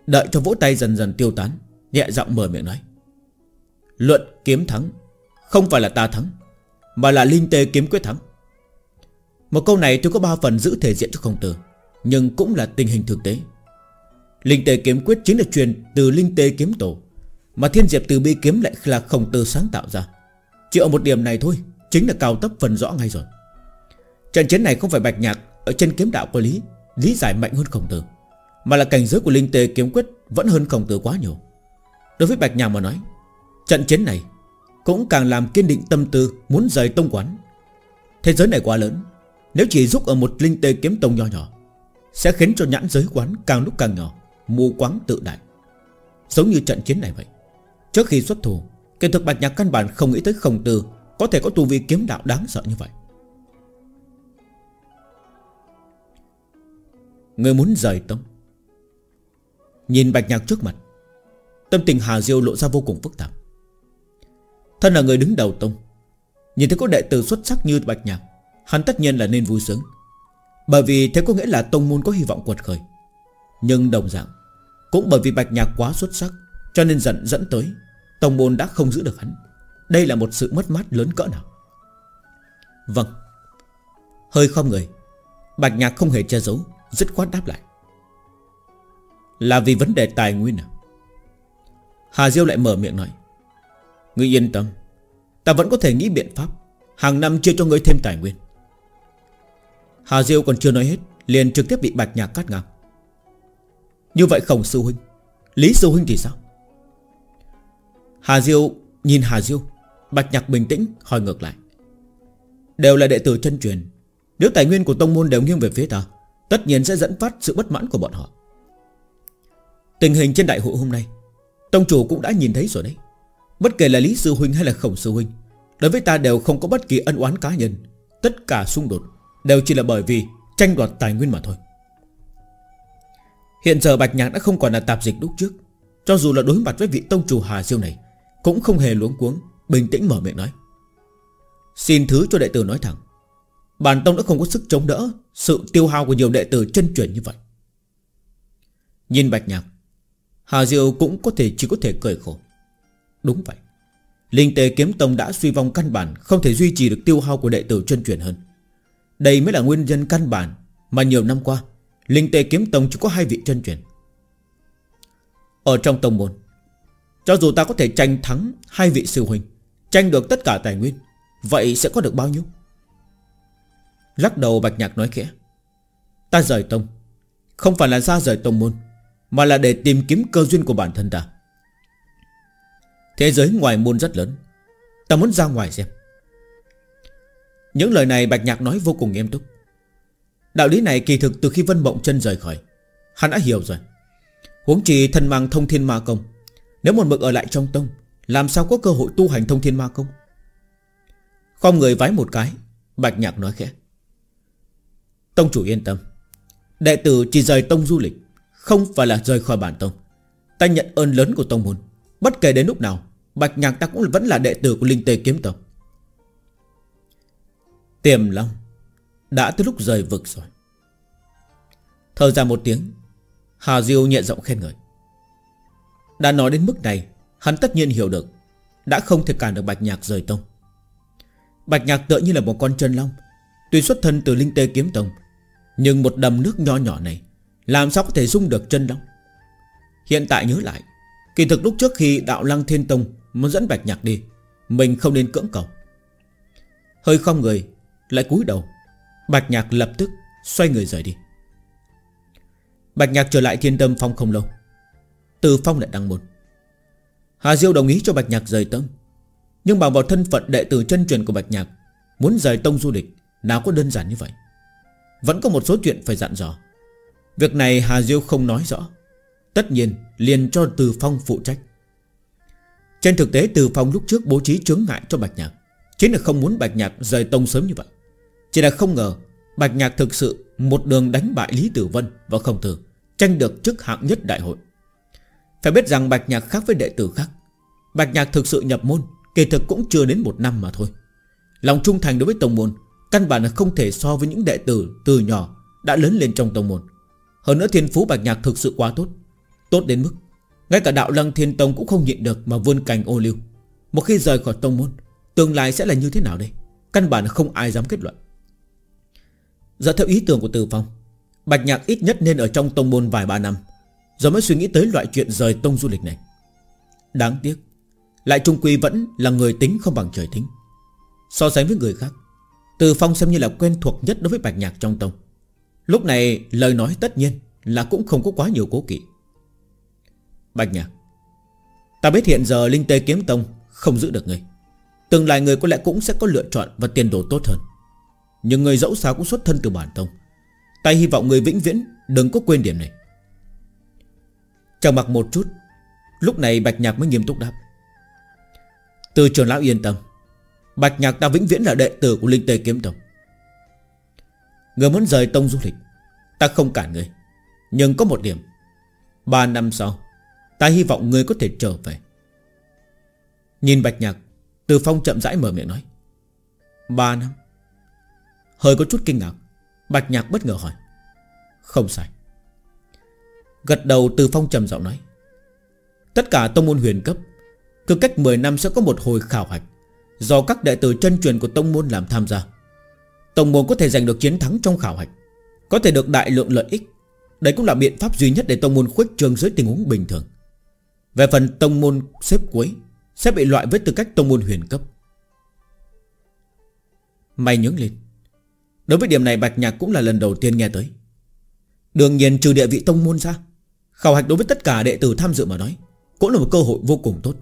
Đợi cho vỗ tay dần dần tiêu tán, Nhẹ giọng mở miệng nói. Luận kiếm thắng, Không phải là ta thắng, Mà là Linh Tê kiếm quyết thắng một câu này tôi có ba phần giữ thể diện cho không tử, Nhưng cũng là tình hình thực tế. Linh tề kiếm quyết chính là truyền từ linh tề kiếm tổ, Mà thiên diệp từ bi kiếm lại là không tử sáng tạo ra. Chỉ ở một điểm này thôi, Chính là cao tấp phần rõ ngay rồi. Trận chiến này không phải bạch nhạc Ở trên kiếm đạo của Lý Lý giải mạnh hơn khổng tử, Mà là cảnh giới của linh tề kiếm quyết Vẫn hơn khổng tử quá nhiều. Đối với Bạch Nhạc mà nói, Trận chiến này Cũng càng làm kiên định tâm tư Muốn rời tông quán. Thế giới này quá lớn nếu chỉ giúp ở một linh tê kiếm tông nho nhỏ, Sẽ khiến cho nhãn giới quán càng lúc càng nhỏ, Mù quáng tự đại. Giống như trận chiến này vậy, Trước khi xuất thủ Kỳ thực Bạch Nhạc căn bản không nghĩ tới khổng tử Có thể có tu vi kiếm đạo đáng sợ như vậy. Người muốn rời tông. Nhìn Bạch Nhạc trước mặt, Tâm tình Hà Diêu lộ ra vô cùng phức tạp. Thân là người đứng đầu tông, Nhìn thấy có đệ tử xuất sắc như Bạch Nhạc Hắn tất nhiên là nên vui sướng. Bởi vì thế có nghĩa là tông môn có hy vọng quật khởi. Nhưng đồng dạng, Cũng bởi vì Bạch Nhạc quá xuất sắc, Cho nên giận, dẫn tới, Tông môn đã không giữ được hắn. Đây là một sự mất mát lớn cỡ nào? Vâng. Hơi không người, Bạch Nhạc không hề che giấu, Dứt khoát đáp lại. Là vì vấn đề tài nguyên à? Hà Diêu lại mở miệng nói. Ngươi yên tâm, Ta vẫn có thể nghĩ biện pháp, Hàng năm chia cho ngươi thêm tài nguyên. Hà Diêu còn chưa nói hết, Liền trực tiếp bị Bạch Nhạc cắt ngang. Như vậy khổng sư huynh, Lý sư huynh thì sao? Hà Diêu nhìn Hà Diêu Bạch Nhạc bình tĩnh, hỏi ngược lại. Đều là đệ tử chân truyền, Nếu tài nguyên của tông môn đều nghiêng về phía ta, Tất nhiên sẽ dẫn phát sự bất mãn của bọn họ. Tình hình trên đại hội hôm nay, Tông chủ cũng đã nhìn thấy rồi đấy. Bất kể là Lý Sư Huynh hay là Khổng Sư Huynh, Đối với ta đều không có bất kỳ ân oán cá nhân, Tất cả xung đột Đều chỉ là bởi vì tranh đoạt tài nguyên mà thôi. Hiện giờ Bạch Nhạc đã không còn là tạp dịch lúc trước. Cho dù là đối mặt với vị tông chủ Hà Diêu này, Cũng không hề luống cuống, Bình tĩnh mở miệng nói. Xin thứ cho đệ tử nói thẳng, Bản tông đã không có sức chống đỡ Sự tiêu hao của nhiều đệ tử chân truyền như vậy. Nhìn Bạch Nhạc, Hà Diêu cũng có thể chỉ có thể cười khổ. Đúng vậy, Linh tề kiếm tông đã suy vong căn bản, Không thể duy trì được tiêu hao của đệ tử chân truyền hơn. Đây mới là nguyên nhân căn bản Mà nhiều năm qua, Linh tề kiếm tông chỉ có hai vị chân truyền. Ở trong tông môn, Cho dù ta có thể tranh thắng Hai vị sư huynh, Tranh được tất cả tài nguyên, Vậy sẽ có được bao nhiêu? Lắc đầu Bạch Nhạc nói khẽ. Ta rời tông, Không phải là ra rời tông môn, Mà là để tìm kiếm cơ duyên của bản thân ta. Thế giới ngoài môn rất lớn, Ta muốn ra ngoài xem. Những lời này Bạch Nhạc nói vô cùng nghiêm túc. Đạo lý này kỳ thực từ khi Vân Mộng chân rời khỏi, Hắn đã hiểu rồi. Huống chi thân mang thông thiên ma công, Nếu một mực ở lại trong tông, Làm sao có cơ hội tu hành thông thiên ma công? Không người vái một cái, Bạch Nhạc nói khẽ. Tông chủ yên tâm, Đệ tử chỉ rời tông du lịch, Không phải là rời khỏi bản tông. Ta nhận ơn lớn của tông môn, Bất kể đến lúc nào, Bạch Nhạc ta cũng vẫn là đệ tử của Linh Tê Kiếm Tông. Tiềm Long, Đã tới lúc rời vực rồi. Thở ra một tiếng, Hà Diêu nhẹ giọng khen ngợi. Đã nói đến mức này, Hắn tất nhiên hiểu được, Đã không thể cản được Bạch Nhạc rời tông. Bạch Nhạc tựa như là một con chân long, Tuy xuất thân từ Linh Tê Kiếm Tông, Nhưng một đầm nước nho nhỏ này, Làm sao có thể dung được chân long? Hiện tại nhớ lại, Kỳ thực lúc trước khi đạo lăng thiên tông Muốn dẫn bạch nhạc đi, Mình không nên cưỡng cầu. Hơi không người lại cúi đầu. Bạch nhạc lập tức xoay người rời đi. Bạch nhạc trở lại thiên tâm phong không lâu. Từ phong lại đăng một. Hà Diêu đồng ý cho Bạch Nhạc rời tông. Nhưng bằng vào thân phận đệ tử chân truyền của Bạch Nhạc, Muốn rời tông du lịch, Nào có đơn giản như vậy? Vẫn có một số chuyện phải dặn dò. Việc này Hà Diêu không nói rõ. Tất nhiên, liền cho Từ Phong phụ trách. Trên thực tế, Từ Phong lúc trước bố trí chướng ngại cho Bạch Nhạc, Chính là không muốn Bạch Nhạc rời tông sớm như vậy. Chỉ là không ngờ, Bạch Nhạc thực sự một đường đánh bại Lý Tử Vân và Không Tử, Tranh được chức hạng nhất đại hội. Phải biết rằng Bạch Nhạc khác với đệ tử khác. Bạch Nhạc thực sự nhập môn, Kỳ thực cũng chưa đến một năm mà thôi. Lòng trung thành đối với tông môn Căn bản là không thể so với những đệ tử từ nhỏ Đã lớn lên trong tông môn. Hơn nữa thiên phú Bạch Nhạc thực sự quá tốt Tốt đến mức Ngay cả đạo lăng thiên tông cũng không nhịn được Mà vươn cành ô liu. Một khi rời khỏi tông môn, Tương lai sẽ là như thế nào đây? Căn bản không ai dám kết luận. Dựa theo ý tưởng của Từ Phong, Bạch Nhạc ít nhất nên ở trong tông môn vài ba năm, Rồi mới suy nghĩ tới loại chuyện rời tông du lịch này. Đáng tiếc, Lại Trung Quy vẫn là người tính không bằng trời tính. So sánh với người khác, Từ Phong xem như là quen thuộc nhất đối với Bạch Nhạc trong tông. Lúc này lời nói tất nhiên Là cũng không có quá nhiều cố kỵ. Bạch Nhạc, Ta biết hiện giờ Linh Tê Kiếm Tông Không giữ được ngươi. Tương lai người có lẽ cũng sẽ có lựa chọn Và tiền đồ tốt hơn. Nhưng người dẫu sao cũng xuất thân từ bản tông. Ta hy vọng người vĩnh viễn Đừng có quên điểm này. Chẳng mặc một chút, Lúc này Bạch Nhạc mới nghiêm túc đáp. Từ trường lão yên tâm. Bạch Nhạc ta vĩnh viễn là đệ tử của Linh Tê Kiếm Tông. Người muốn rời tông du lịch, Ta không cản người. Nhưng có một điểm, Ba năm sau, Ta hy vọng người có thể trở về. Nhìn Bạch Nhạc, Từ Phong chậm rãi mở miệng nói. Ba năm? Hơi có chút kinh ngạc. Bạch Nhạc bất ngờ hỏi. Không sai. Gật đầu Từ Phong trầm giọng nói. Tất cả tông môn huyền cấp, Cứ cách 10 năm sẽ có một hồi khảo hạch. Do các đệ tử chân truyền của tông môn làm tham gia, Tông môn có thể giành được chiến thắng trong khảo hạch, Có thể được đại lượng lợi ích. Đây cũng là biện pháp duy nhất để tông môn khuếch trương dưới tình huống bình thường. Về phần tông môn xếp cuối, Sẽ bị loại với tư cách tông môn huyền cấp. Mày nhướng lên Đối với điểm này Bạch Nhạc cũng là lần đầu tiên nghe tới. Đương nhiên trừ địa vị tông môn ra, Khảo hạch đối với tất cả đệ tử tham dự mà nói, Cũng là một cơ hội vô cùng tốt.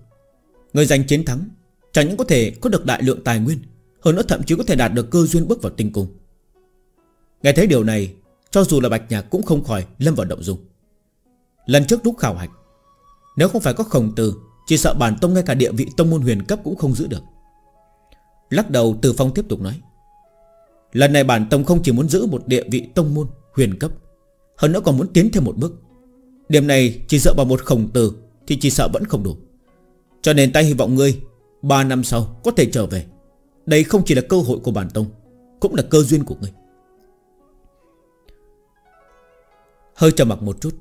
Người giành chiến thắng, Chẳng những có thể có được đại lượng tài nguyên, Hơn nữa thậm chí có thể đạt được cơ duyên bước vào tinh cung. Nghe thấy điều này, Cho dù là Bạch Nhạc cũng không khỏi lâm vào động dung. Lần trước lúc khảo hạch, Nếu không phải có khổng tử, Chỉ sợ bản tông ngay cả địa vị tông môn huyền cấp cũng không giữ được. Lắc đầu Từ Phong tiếp tục nói Lần này bản tông không chỉ muốn giữ một địa vị tông môn, huyền cấp, Hơn nữa còn muốn tiến thêm một bước. Điểm này chỉ sợ vào một khổng tử Thì chỉ sợ vẫn không đủ. Cho nên ta hy vọng ngươi, Ba năm sau có thể trở về. Đây không chỉ là cơ hội của bản tông, Cũng là cơ duyên của ngươi. Hơi trầm mặc một chút,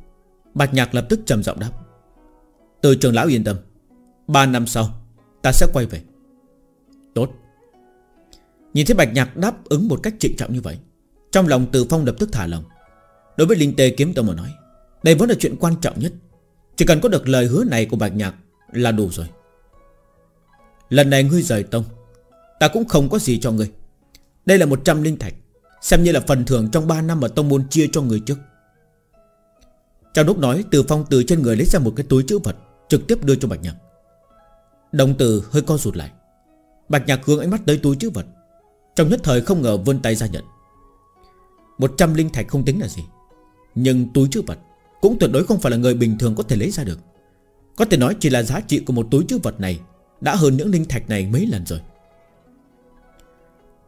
Bạch nhạc lập tức trầm giọng đáp. Từ trường lão yên tâm, Ba năm sau ta sẽ quay về. Tốt. Nhìn thấy bạch nhạc đáp ứng một cách trịnh trọng như vậy, Trong lòng từ phong lập tức thả lòng. Đối với Linh Tê kiếm tông mà nói, Đây vẫn là chuyện quan trọng nhất. Chỉ cần có được lời hứa này của bạch nhạc Là đủ rồi. Lần này ngươi rời tông, Ta cũng không có gì cho ngươi. Đây là 100 linh thạch, Xem như là phần thưởng trong 3 năm mà tông môn chia cho người trước. Trong lúc nói, Từ phong từ trên người lấy ra một cái túi chữ vật, Trực tiếp đưa cho Bạch Nhạc. Đồng từ hơi co rụt lại. Bạch Nhạc hướng ánh mắt tới túi chữ vật trong nhất thời không ngờ vươn tay ra nhận. 100 linh thạch không tính là gì. Nhưng túi chữ vật Cũng tuyệt đối không phải là người bình thường có thể lấy ra được. Có thể nói chỉ là giá trị của một túi chữ vật này đã hơn những linh thạch này mấy lần rồi.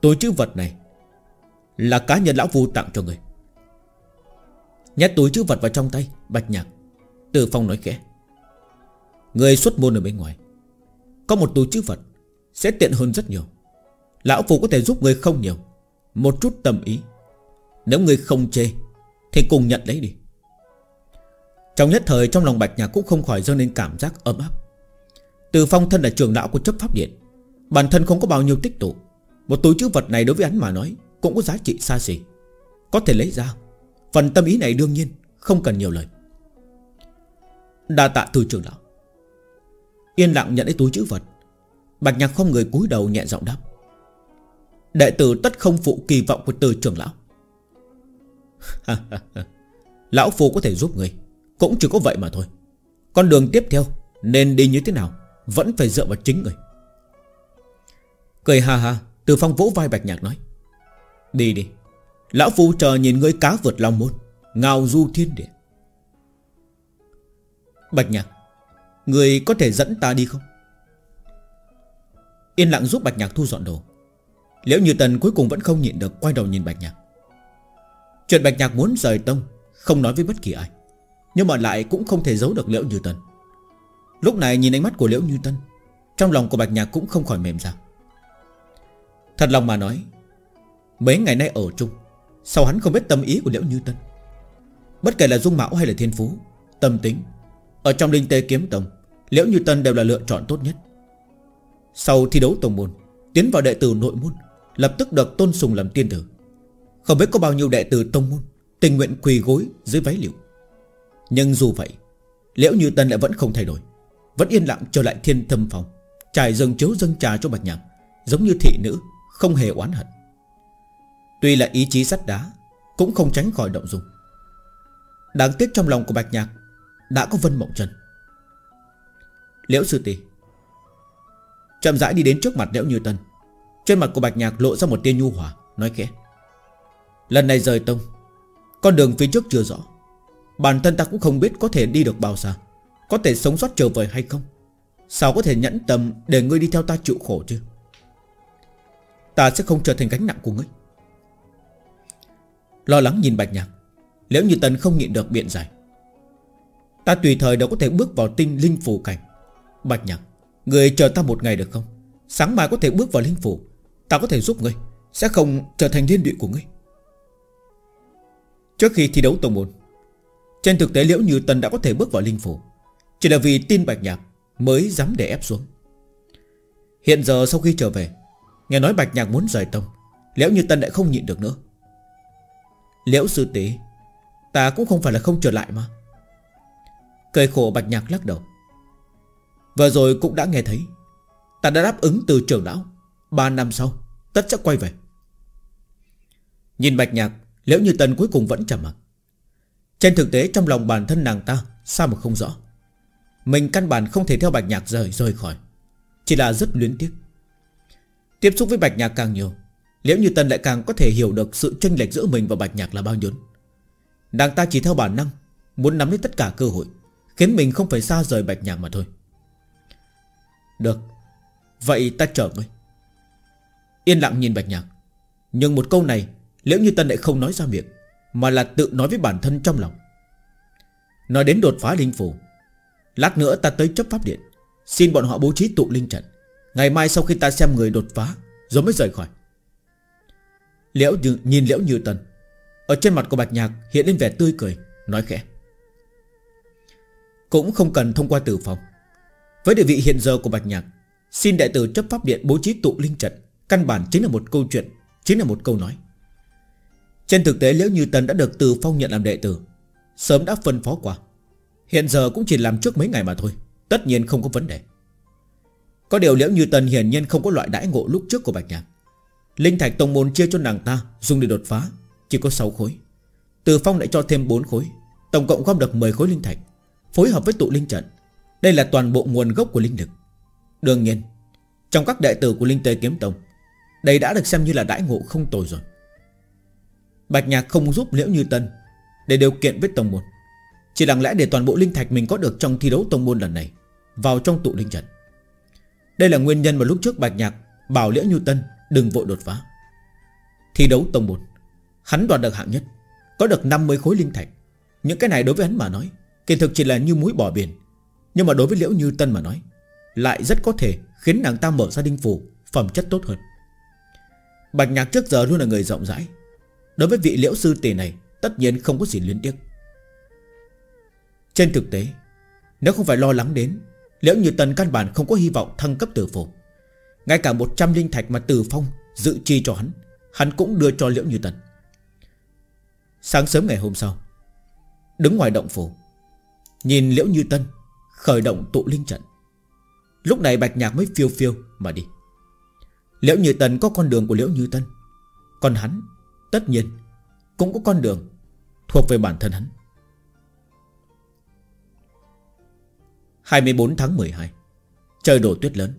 Túi chữ vật này Là cá nhân lão vu tặng cho người. Nhét túi chữ vật vào trong tay, Bạch nhạc, Từ phong nói khẽ. Người xuất môn ở bên ngoài, Có một túi chữ vật Sẽ tiện hơn rất nhiều. Lão phu có thể giúp người không nhiều. Một chút tâm ý. Nếu người không chê, Thì cùng nhận lấy đi. Trong nhất thời, trong lòng bạch nhạc cũng không khỏi dâng lên cảm giác ấm áp. Từ phong thân là trường lão của chấp pháp điện, Bản thân không có bao nhiêu tích tụ. Một túi chữ vật này đối với hắn mà nói Cũng có giá trị xa xỉ. Có thể lấy ra, Phần tâm ý này đương nhiên không cần nhiều lời. Đa tạ từ trường lão. Yên lặng nhận lấy túi chữ vật, Bạch nhạc không người cúi đầu nhẹ giọng đáp. Đệ tử tất không phụ kỳ vọng của từ trường lão. *laughs* Lão phu có thể giúp người, Cũng chỉ có vậy mà thôi. Con đường tiếp theo, Nên đi như thế nào, vẫn phải dựa vào chính người. Cười ha ha, Từ phong vỗ vai bạch nhạc nói. Đi đi, Lão phu chờ nhìn ngươi cá vượt long môn Ngào du thiên địa. Bạch nhạc, Người có thể dẫn ta đi không? Yên lặng giúp bạch nhạc thu dọn đồ. Liễu Như Tần cuối cùng vẫn không nhịn được, Quay đầu nhìn bạch nhạc. Chuyện bạch nhạc muốn rời tông, Không nói với bất kỳ ai. Nhưng mà lại cũng không thể giấu được Liễu Như Tần Lúc này nhìn ánh mắt của Liễu Như Tân, Trong lòng của Bạch Nhạc cũng không khỏi mềm ra. Thật lòng mà nói, Mấy ngày nay ở chung, Sao hắn không biết tâm ý của Liễu Như Tân? Bất kể là dung mạo hay là thiên phú, Tâm tính, Ở trong linh tê kiếm tông, Liễu Như Tân đều là lựa chọn tốt nhất. Sau thi đấu tổng môn, Tiến vào đệ tử nội môn Lập tức được tôn sùng làm tiên tử. Không biết có bao nhiêu đệ tử tông môn, Tình nguyện quỳ gối dưới váy liệu Nhưng dù vậy, Liễu Như Tân lại vẫn không thay đổi, vẫn yên lặng trở lại thiên thâm phòng, Trải dâng chiếu dâng trà cho bạch nhạc, Giống như thị nữ, Không hề oán hận. Tuy là ý chí sắt đá, Cũng không tránh khỏi động dung. Đáng tiếc trong lòng của Bạch Nhạc Đã có Vân Mộng Trần. Liễu Sư Tỷ, Chậm rãi đi đến trước mặt Liễu Như Tân. Trên mặt của Bạch Nhạc lộ ra một tia nhu hòa, Nói khẽ. Lần này rời tông, Con đường phía trước chưa rõ. Bản thân ta cũng không biết có thể đi được bao xa, Có thể sống sót trở về hay không. Sao có thể nhẫn tâm để ngươi đi theo ta chịu khổ chứ? Ta sẽ không trở thành gánh nặng của ngươi. Lo lắng nhìn Bạch Nhạc, Nếu như Tần không nhịn được biện giải, Ta tùy thời đều có thể bước vào tinh linh phủ cảnh. Bạch Nhạc, Người chờ ta một ngày được không? Sáng mai có thể bước vào linh phủ. Ta có thể giúp ngươi, Sẽ không trở thành liên lụy của ngươi. Trước khi thi đấu tổng môn, Trên thực tế Liễu Như Tân đã có thể bước vào linh phủ, Chỉ là vì tin Bạch Nhạc Mới dám để ép xuống. Hiện giờ sau khi trở về, Nghe nói Bạch Nhạc muốn rời tông, Liễu Như Tân lại không nhịn được nữa. Liễu sư tỷ, Ta cũng không phải là không trở lại mà. Cười khổ Bạch Nhạc lắc đầu. Vừa rồi cũng đã nghe thấy, Ta đã đáp ứng từ trưởng lão Ba năm sau. Tất sẽ quay về. Nhìn Bạch Nhạc, Liễu Như tần cuối cùng vẫn trầm mặc. Trên thực tế, trong lòng bản thân nàng ta, Sao mà không rõ? Mình căn bản không thể theo Bạch Nhạc rời rời khỏi. Chỉ là rất luyến tiếc. Tiếp xúc với Bạch Nhạc càng nhiều, Liễu Như tần lại càng có thể hiểu được Sự tranh lệch giữa mình và Bạch Nhạc là bao nhiêu. Nàng ta chỉ theo bản năng, Muốn nắm lấy tất cả cơ hội, Khiến mình không phải xa rời Bạch Nhạc mà thôi. Được, Vậy ta chờ ngươi Yên lặng nhìn Bạch Nhạc. Nhưng một câu này Liễu Như Tân lại không nói ra miệng Mà là tự nói với bản thân trong lòng. Nói đến đột phá linh phủ Lát nữa ta tới chấp pháp điện Xin bọn họ bố trí tụ linh trận. Ngày mai sau khi ta xem người đột phá Rồi mới rời khỏi. Liễu như, nhìn Liễu Như Tân Ở trên mặt của Bạch Nhạc hiện lên vẻ tươi cười Nói khẽ. Cũng không cần thông qua tử phòng. Với địa vị hiện giờ của Bạch Nhạc Xin đại tử chấp pháp điện bố trí tụ linh trận Căn bản chính là một câu chuyện, Chính là một câu nói. Trên thực tế, Liễu Như Tân đã được Từ Phong nhận làm đệ tử, Sớm đã phân phó qua. Hiện giờ cũng chỉ làm trước mấy ngày mà thôi, Tất nhiên không có vấn đề. Có điều Liễu Như Tân hiển nhiên không có loại đãi ngộ lúc trước của Bạch Nhạc. Linh Thạch Tông Môn chia cho nàng ta, Dùng để đột phá, Chỉ có 6 khối. Từ Phong lại cho thêm 4 khối, Tổng cộng gom được 10 khối Linh Thạch, Phối hợp với tụ Linh Trận. Đây là toàn bộ nguồn gốc của Linh Lực. Đương nhiên, Trong các đệ tử của Linh Tê Kiếm Tông đây đã được xem như là đãi ngộ không tồi rồi. Bạch Nhạc không giúp Liễu Như Tân Để điều kiện với Tông Môn. Chỉ lặng lẽ để toàn bộ Linh Thạch mình có được trong thi đấu Tông Môn lần này Vào trong tụ Linh Trận. Đây là nguyên nhân mà lúc trước Bạch Nhạc Bảo Liễu Như Tân đừng vội đột phá. Thi đấu Tông Môn, Hắn đoạt được hạng nhất, Có được 50 khối Linh Thạch. Những cái này đối với hắn mà nói, Kỳ thực chỉ là như muối bỏ biển. Nhưng mà đối với Liễu Như Tân mà nói, lại rất có thể khiến nàng ta mở ra đinh phủ Phẩm chất tốt hơn. Bạch Nhạc trước giờ luôn là người rộng rãi. Đối với vị liễu sư tỷ này, Tất nhiên không có gì liên tiếc. Trên thực tế, Nếu không phải lo lắng đến, Liễu Như Tần căn bản không có hy vọng thăng cấp tử phổ. Ngay cả 100 linh thạch mà Từ Phong Dự chi cho hắn Hắn cũng đưa cho Liễu Như Tần. Sáng sớm ngày hôm sau, Đứng ngoài động phủ, Nhìn Liễu Như Tân Khởi động tụ linh trận. Lúc này Bạch Nhạc mới phiêu phiêu mà đi. Liễu Như Tân có con đường của Liễu Như Tân. Còn hắn, Tất nhiên, Cũng có con đường Thuộc về bản thân hắn. 24 tháng 12 Trời đổ tuyết lớn.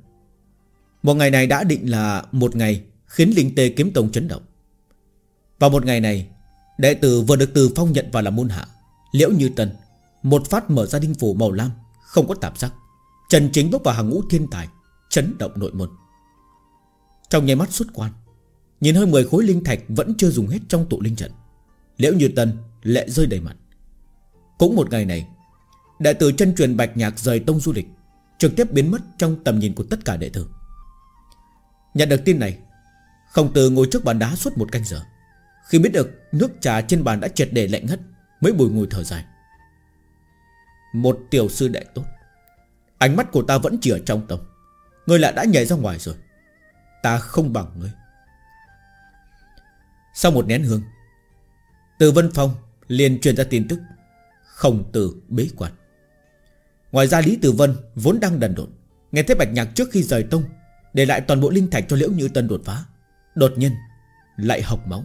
Một ngày này đã định là một ngày Khiến Linh Tê kiếm tông chấn động. Vào một ngày này, Đệ tử vừa được từ phong nhận vào làm môn hạ, Liễu Như Tân Một phát mở ra đinh phủ màu lam, Không có tạp sắc. Trần Chính bước vào hàng ngũ thiên tài, Chấn động nội môn. Trong nháy mắt xuất quan, Nhìn hơn 10 khối linh thạch vẫn chưa dùng hết trong tụ linh trận. Liễu Như Tân lệ rơi đầy mặt. Cũng một ngày này Đại tử chân truyền Bạch Nhạc rời tông du lịch, Trực tiếp biến mất trong tầm nhìn của tất cả đệ tử. Nhận được tin này Không từ ngồi trước bàn đá suốt một canh giờ. Khi biết được nước trà trên bàn đã triệt để lạnh ngất Mới bùi ngồi thở dài. Một tiểu sư đệ tốt, Ánh mắt của ta vẫn chỉ ở trong tông người lại đã nhảy ra ngoài rồi. Ta không bằng ngươi. Sau một nén hương, Từ Vân Phong liền truyền ra tin tức khổng tử bế quan. Ngoài ra Lý Tử Vân vốn đang đần độn, Nghe thấy Bạch Nhạc trước khi rời tông, Để lại toàn bộ linh thạch cho Liễu Như Tân đột phá, Đột nhiên Lại học máu.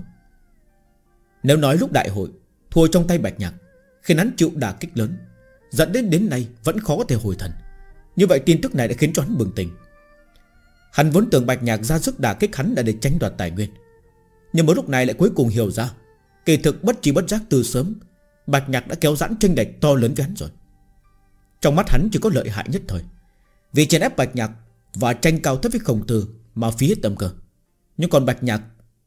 Nếu nói lúc đại hội, Thua trong tay Bạch Nhạc, Khiến hắn chịu đả kích lớn, Dẫn đến đến nay vẫn khó có thể hồi thần. Như vậy tin tức này đã khiến cho hắn bừng tỉnh. Hắn vốn tưởng Bạch Nhạc ra sức đả kích hắn là để tránh đoạt tài nguyên. Nhưng mới lúc này lại cuối cùng hiểu ra, Kỳ thực bất trí bất giác từ sớm, Bạch Nhạc đã kéo giãn tranh đạch to lớn với hắn rồi. Trong mắt hắn chỉ có lợi hại nhất thời, Vì chèn ép Bạch Nhạc Và tranh cao thấp với khổng tử Mà phí hết tâm cơ Nhưng còn Bạch Nhạc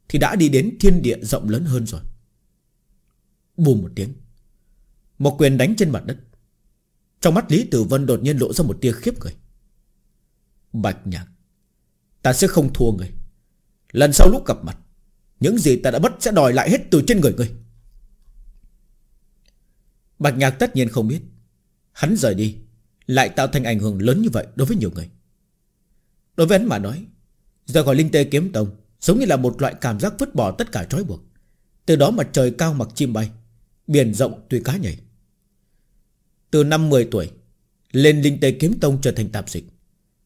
Thì đã đi đến thiên địa rộng lớn hơn rồi. Bùm một tiếng, Một quyền đánh trên mặt đất. Trong mắt Lý Tử Vân đột nhiên lộ ra một tia khiếp cười. Bạch Nhạc Ta sẽ không thua người. Lần sau lúc gặp mặt, Những gì ta đã mất sẽ đòi lại hết từ trên người người Bạch Nhạc tất nhiên không biết. Hắn rời đi, Lại tạo thành ảnh hưởng lớn như vậy đối với nhiều người. Đối với hắn mà nói Giờ khỏi linh tê kiếm tông Giống như là một loại cảm giác vứt bỏ tất cả trói buộc. Từ đó mặt trời cao mặc chim bay, Biển rộng tùy cá nhảy. Từ năm 10 tuổi, Lên linh tê kiếm tông trở thành tạp dịch.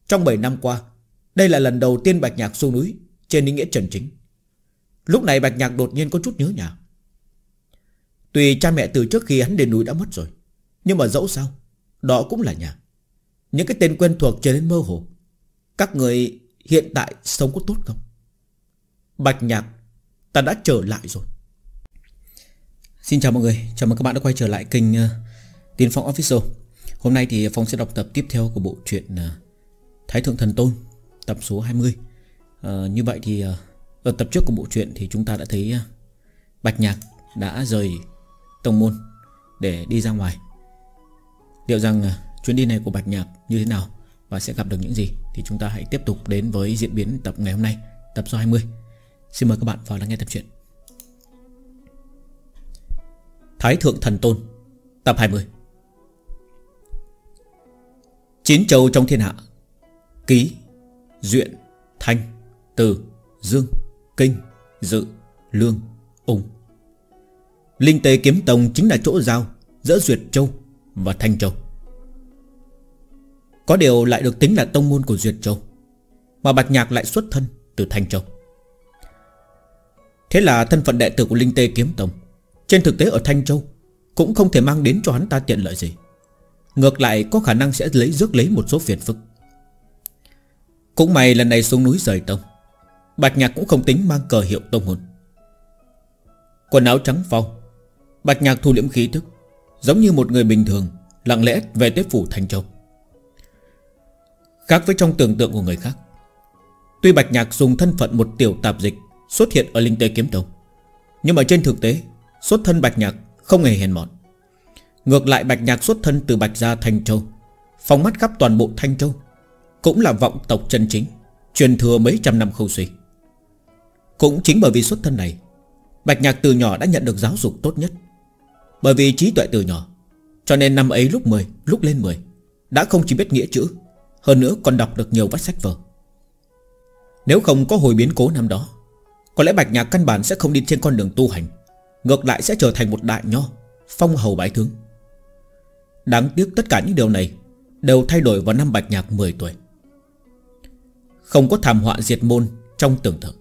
Trong 7 năm qua đây là lần đầu tiên Bạch Nhạc xuống núi Trên ý nghĩa trần chính. Lúc này Bạch Nhạc đột nhiên có chút nhớ nhà. Tùy cha mẹ từ trước khi hắn đến núi đã mất rồi Nhưng mà dẫu sao Đó cũng là nhà. Những cái tên quen thuộc trở nên mơ hồ. Các người hiện tại sống có tốt không? Bạch Nhạc Ta đã trở lại rồi. Xin chào mọi người Chào mừng các bạn đã quay trở lại kênh uh, Tiến Phong Official. Hôm nay thì Phong sẽ đọc tập tiếp theo của bộ truyện uh, Thái Thượng Thần Tôn. Tập số 20 à, ờ, Như vậy thì ờ, Ở tập trước của bộ truyện thì chúng ta đã thấy ờ, Bạch Nhạc đã rời Tông Môn Để đi ra ngoài. Liệu rằng chuyến đi này của Bạch Nhạc như thế nào Và sẽ gặp được những gì Thì chúng ta hãy tiếp tục đến với diễn biến tập ngày hôm nay Tập số 20 Xin mời các bạn vào lắng nghe tập truyện. Thái Thượng Thần Tôn Tập 20 Chín châu trong thiên hạ Ký Duyện, Thanh, Từ, Dương, Kinh, Dự, Lương, Ung. Linh Tê Kiếm Tông chính là chỗ giao Giữa Duyệt Châu và Thanh Châu. Có điều lại được tính là tông môn của Duyệt Châu, Mà Bạch Nhạc lại xuất thân từ Thanh Châu. Thế là thân phận đệ tử của Linh Tê Kiếm Tông Trên thực tế ở Thanh Châu Cũng không thể mang đến cho hắn ta tiện lợi gì. Ngược lại, có khả năng sẽ lấy rước lấy một số phiền phức. Cũng may lần này xuống núi rời tông. Bạch Nhạc cũng không tính mang cờ hiệu tông hồn. Quần áo trắng phau. Bạch Nhạc thu liễm khí tức, Giống như một người bình thường, Lặng lẽ về tới phủ Thanh Châu. Khác với trong tưởng tượng của người khác, Tuy Bạch Nhạc dùng thân phận một tiểu tạp dịch Xuất hiện ở Linh Tê Kiếm Tông, Nhưng mà trên thực tế, Xuất thân Bạch Nhạc không hề hèn mọn. Ngược lại Bạch Nhạc xuất thân từ Bạch Gia Thanh Châu, Phóng mắt khắp toàn bộ Thanh Châu cũng là vọng tộc chân chính, Truyền thừa mấy trăm năm không suy. Cũng chính bởi vì xuất thân này, Bạch Nhạc từ nhỏ đã nhận được giáo dục tốt nhất. Bởi vì trí tuệ từ nhỏ, Cho nên năm ấy lúc 10 Lúc lên 10 Đã không chỉ biết nghĩa chữ, Hơn nữa còn đọc được nhiều vách sách vở. Nếu không có hồi biến cố năm đó, Có lẽ Bạch Nhạc căn bản sẽ không đi trên con đường tu hành, Ngược lại sẽ trở thành một đại nho, Phong hầu bái tướng. Đáng tiếc tất cả những điều này Đều thay đổi vào năm Bạch Nhạc 10 tuổi. Không có thảm họa diệt môn Trong tưởng tượng.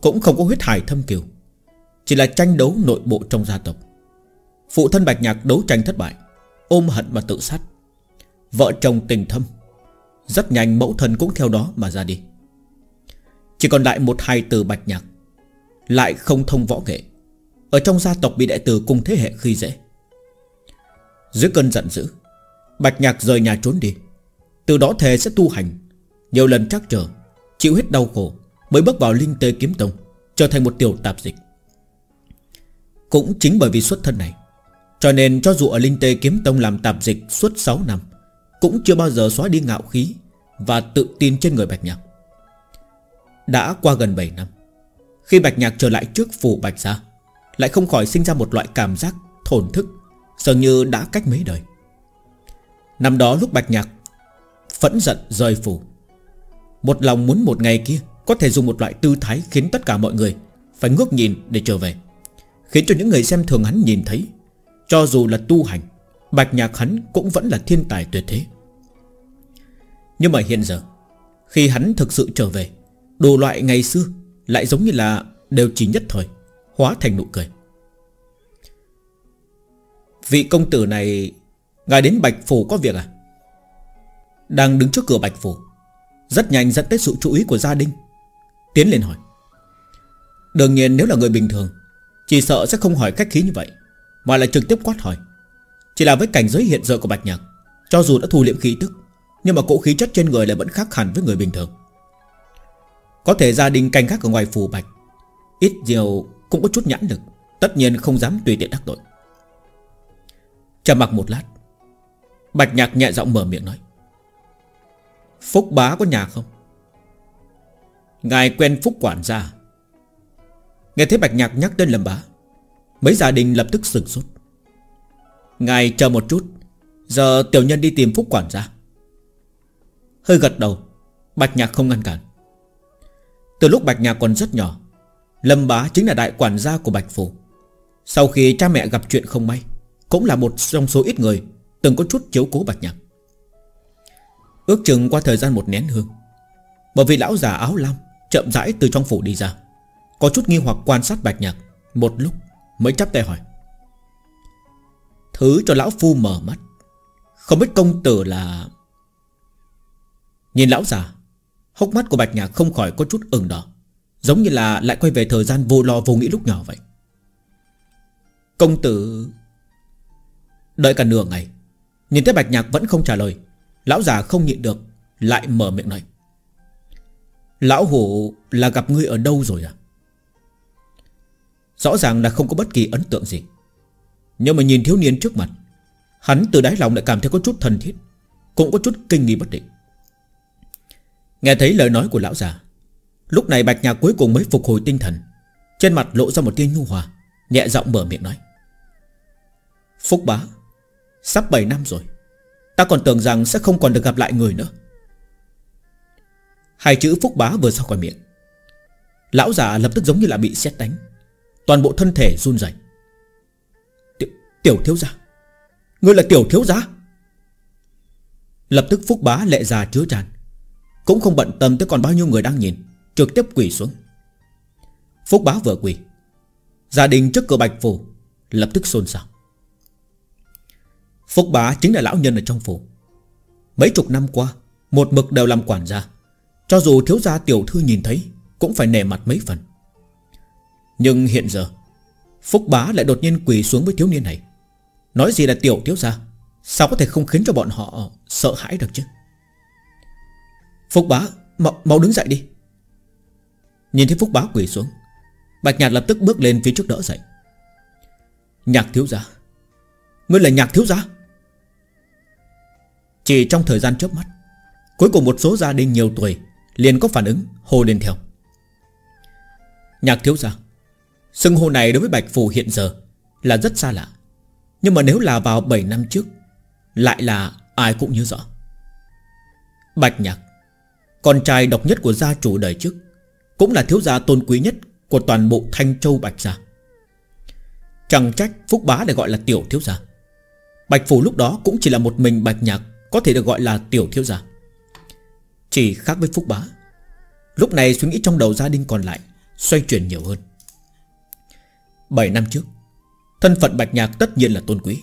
Cũng không có huyết hải thâm kiều. Chỉ là tranh đấu nội bộ trong gia tộc. Phụ thân Bạch Nhạc đấu tranh thất bại, Ôm hận mà tự sát. Vợ chồng tình thâm, Rất nhanh mẫu thân cũng theo đó mà ra đi. Chỉ còn lại một hai từ Bạch Nhạc, Lại không thông võ nghệ. Ở trong gia tộc bị đại tử cùng thế hệ khi dễ. Dưới cơn giận dữ, Bạch Nhạc rời nhà trốn đi. Từ đó thề sẽ tu hành nhiều lần trắc trở, Chịu hết đau khổ Mới bước vào Linh Tê Kiếm Tông, Trở thành một tiểu tạp dịch. Cũng chính bởi vì xuất thân này, Cho nên cho dù ở Linh Tê Kiếm Tông làm tạp dịch suốt 6 năm, Cũng chưa bao giờ xóa đi ngạo khí Và tự tin trên người Bạch Nhạc. Đã qua gần 7 năm, Khi Bạch Nhạc trở lại trước phủ Bạch Gia, Lại không khỏi sinh ra một loại cảm giác thổn thức, Dường như đã cách mấy đời. Năm đó lúc Bạch Nhạc Phẫn giận rời phủ một lòng muốn một ngày kia Có thể dùng một loại tư thái khiến tất cả mọi người Phải ngước nhìn để trở về. Khiến cho những người xem thường hắn nhìn thấy, Cho dù là tu hành, Bạch Nhạc hắn cũng vẫn là thiên tài tuyệt thế. Nhưng mà hiện giờ, Khi hắn thực sự trở về, Đồ loại ngày xưa Lại giống như là đều chỉ nhất thời, Hóa thành nụ cười. Vị công tử này, Ngài đến Bạch Phủ có việc à? Đang đứng trước cửa Bạch Phủ rất nhanh dẫn tới sự chú ý của gia đình. Tiến lên hỏi. Đương nhiên nếu là người bình thường, Chỉ sợ sẽ không hỏi cách khí như vậy, Mà lại trực tiếp quát hỏi. Chỉ là với cảnh giới hiện giờ của Bạch Nhạc, Cho dù đã thu liệm khí tức, Nhưng mà cỗ khí chất trên người lại vẫn khác hẳn với người bình thường. Có thể gia đình canh gác ở ngoài phù Bạch, Ít nhiều cũng có chút nhãn lực, Tất nhiên không dám tùy tiện đắc tội. Trầm mặc một lát, Bạch Nhạc nhẹ giọng mở miệng nói. Phúc bá có nhà không? Ngài quen Phúc quản gia. Nghe thấy Bạch Nhạc nhắc tên Lâm bá, Mấy gia đình lập tức sừng sốt. Ngài chờ một chút, Giờ tiểu nhân đi tìm Phúc quản gia. Hơi gật đầu, Bạch Nhạc không ngăn cản. Từ lúc Bạch Nhạc còn rất nhỏ, Lâm bá chính là đại quản gia của Bạch Phủ Sau khi cha mẹ gặp chuyện không may, Cũng là một trong số ít người Từng có chút chiếu cố Bạch Nhạc. Ước chừng qua thời gian một nén hương. Bởi vì lão già áo lam Chậm rãi từ trong phủ đi ra, Có chút nghi hoặc quan sát Bạch Nhạc, Một lúc mới chắp tay hỏi. Thứ cho lão phu mở mắt, Không biết công tử là Nhìn lão già, Hốc mắt của Bạch Nhạc không khỏi có chút ửng đỏ, Giống như là lại quay về thời gian vô lo vô nghĩ lúc nhỏ vậy. Công tử Đợi cả nửa ngày, Nhìn thấy Bạch Nhạc vẫn không trả lời Lão già không nhịn được, Lại mở miệng nói, Lão hổ là gặp ngươi ở đâu rồi à? Rõ ràng là không có bất kỳ ấn tượng gì. Nhưng mà nhìn thiếu niên trước mặt, Hắn từ đáy lòng lại cảm thấy có chút thân thiết, Cũng có chút kinh nghi bất định. Nghe thấy lời nói của lão già, Lúc này Bạch Nhạc cuối cùng mới phục hồi tinh thần, Trên mặt lộ ra một tia nhu hòa, Nhẹ giọng mở miệng nói, Phúc bá, Sắp 7 năm rồi Ta còn tưởng rằng sẽ không còn được gặp lại người nữa. Hai chữ phúc bá vừa ra khỏi miệng. Lão già lập tức giống như là bị xét đánh. Toàn bộ thân thể run rẩy. Tiểu, tiểu thiếu gia Ngươi là tiểu thiếu gia? Lập tức phúc bá lệ già chứa tràn. Cũng không bận tâm tới còn bao nhiêu người đang nhìn Trực tiếp quỳ xuống. Phúc bá vừa quỳ Gia đình trước cửa bạch phủ Lập tức xôn xao. Phúc bá chính là lão nhân ở trong phủ. Mấy chục năm qua Một mực đều làm quản gia. Cho dù thiếu gia tiểu thư nhìn thấy Cũng phải nề mặt mấy phần. Nhưng hiện giờ Phúc bá lại đột nhiên quỳ xuống với thiếu niên này. Nói gì là tiểu thiếu gia Sao có thể không khiến cho bọn họ sợ hãi được chứ? Phúc bá mau, mau đứng dậy đi. Nhìn thấy Phúc bá quỳ xuống Bạch Nhạt lập tức bước lên phía trước đỡ dậy. Nhạc thiếu gia Ngươi là nhạc thiếu gia? Chỉ trong thời gian chớp mắt, Cuối cùng một số gia đình nhiều tuổi Liền có phản ứng, hô lên theo. Nhạc thiếu gia, Xưng hô này đối với Bạch Phù hiện giờ Là rất xa lạ. Nhưng mà nếu là vào 7 năm trước, Lại là ai cũng nhớ rõ. Bạch Nhạc, Con trai độc nhất của gia chủ đời trước, Cũng là thiếu gia tôn quý nhất Của toàn bộ Thanh Châu Bạch Gia. Chẳng trách Phúc Bá để gọi là tiểu thiếu gia. Bạch Phủ lúc đó cũng chỉ là một mình Bạch Nhạc có thể được gọi là tiểu thiếu gia. Chỉ khác với Phúc Bá. Lúc này suy nghĩ trong đầu gia đình còn lại Xoay chuyển nhiều hơn. 7 năm trước, Thân phận Bạch Nhạc tất nhiên là tôn quý.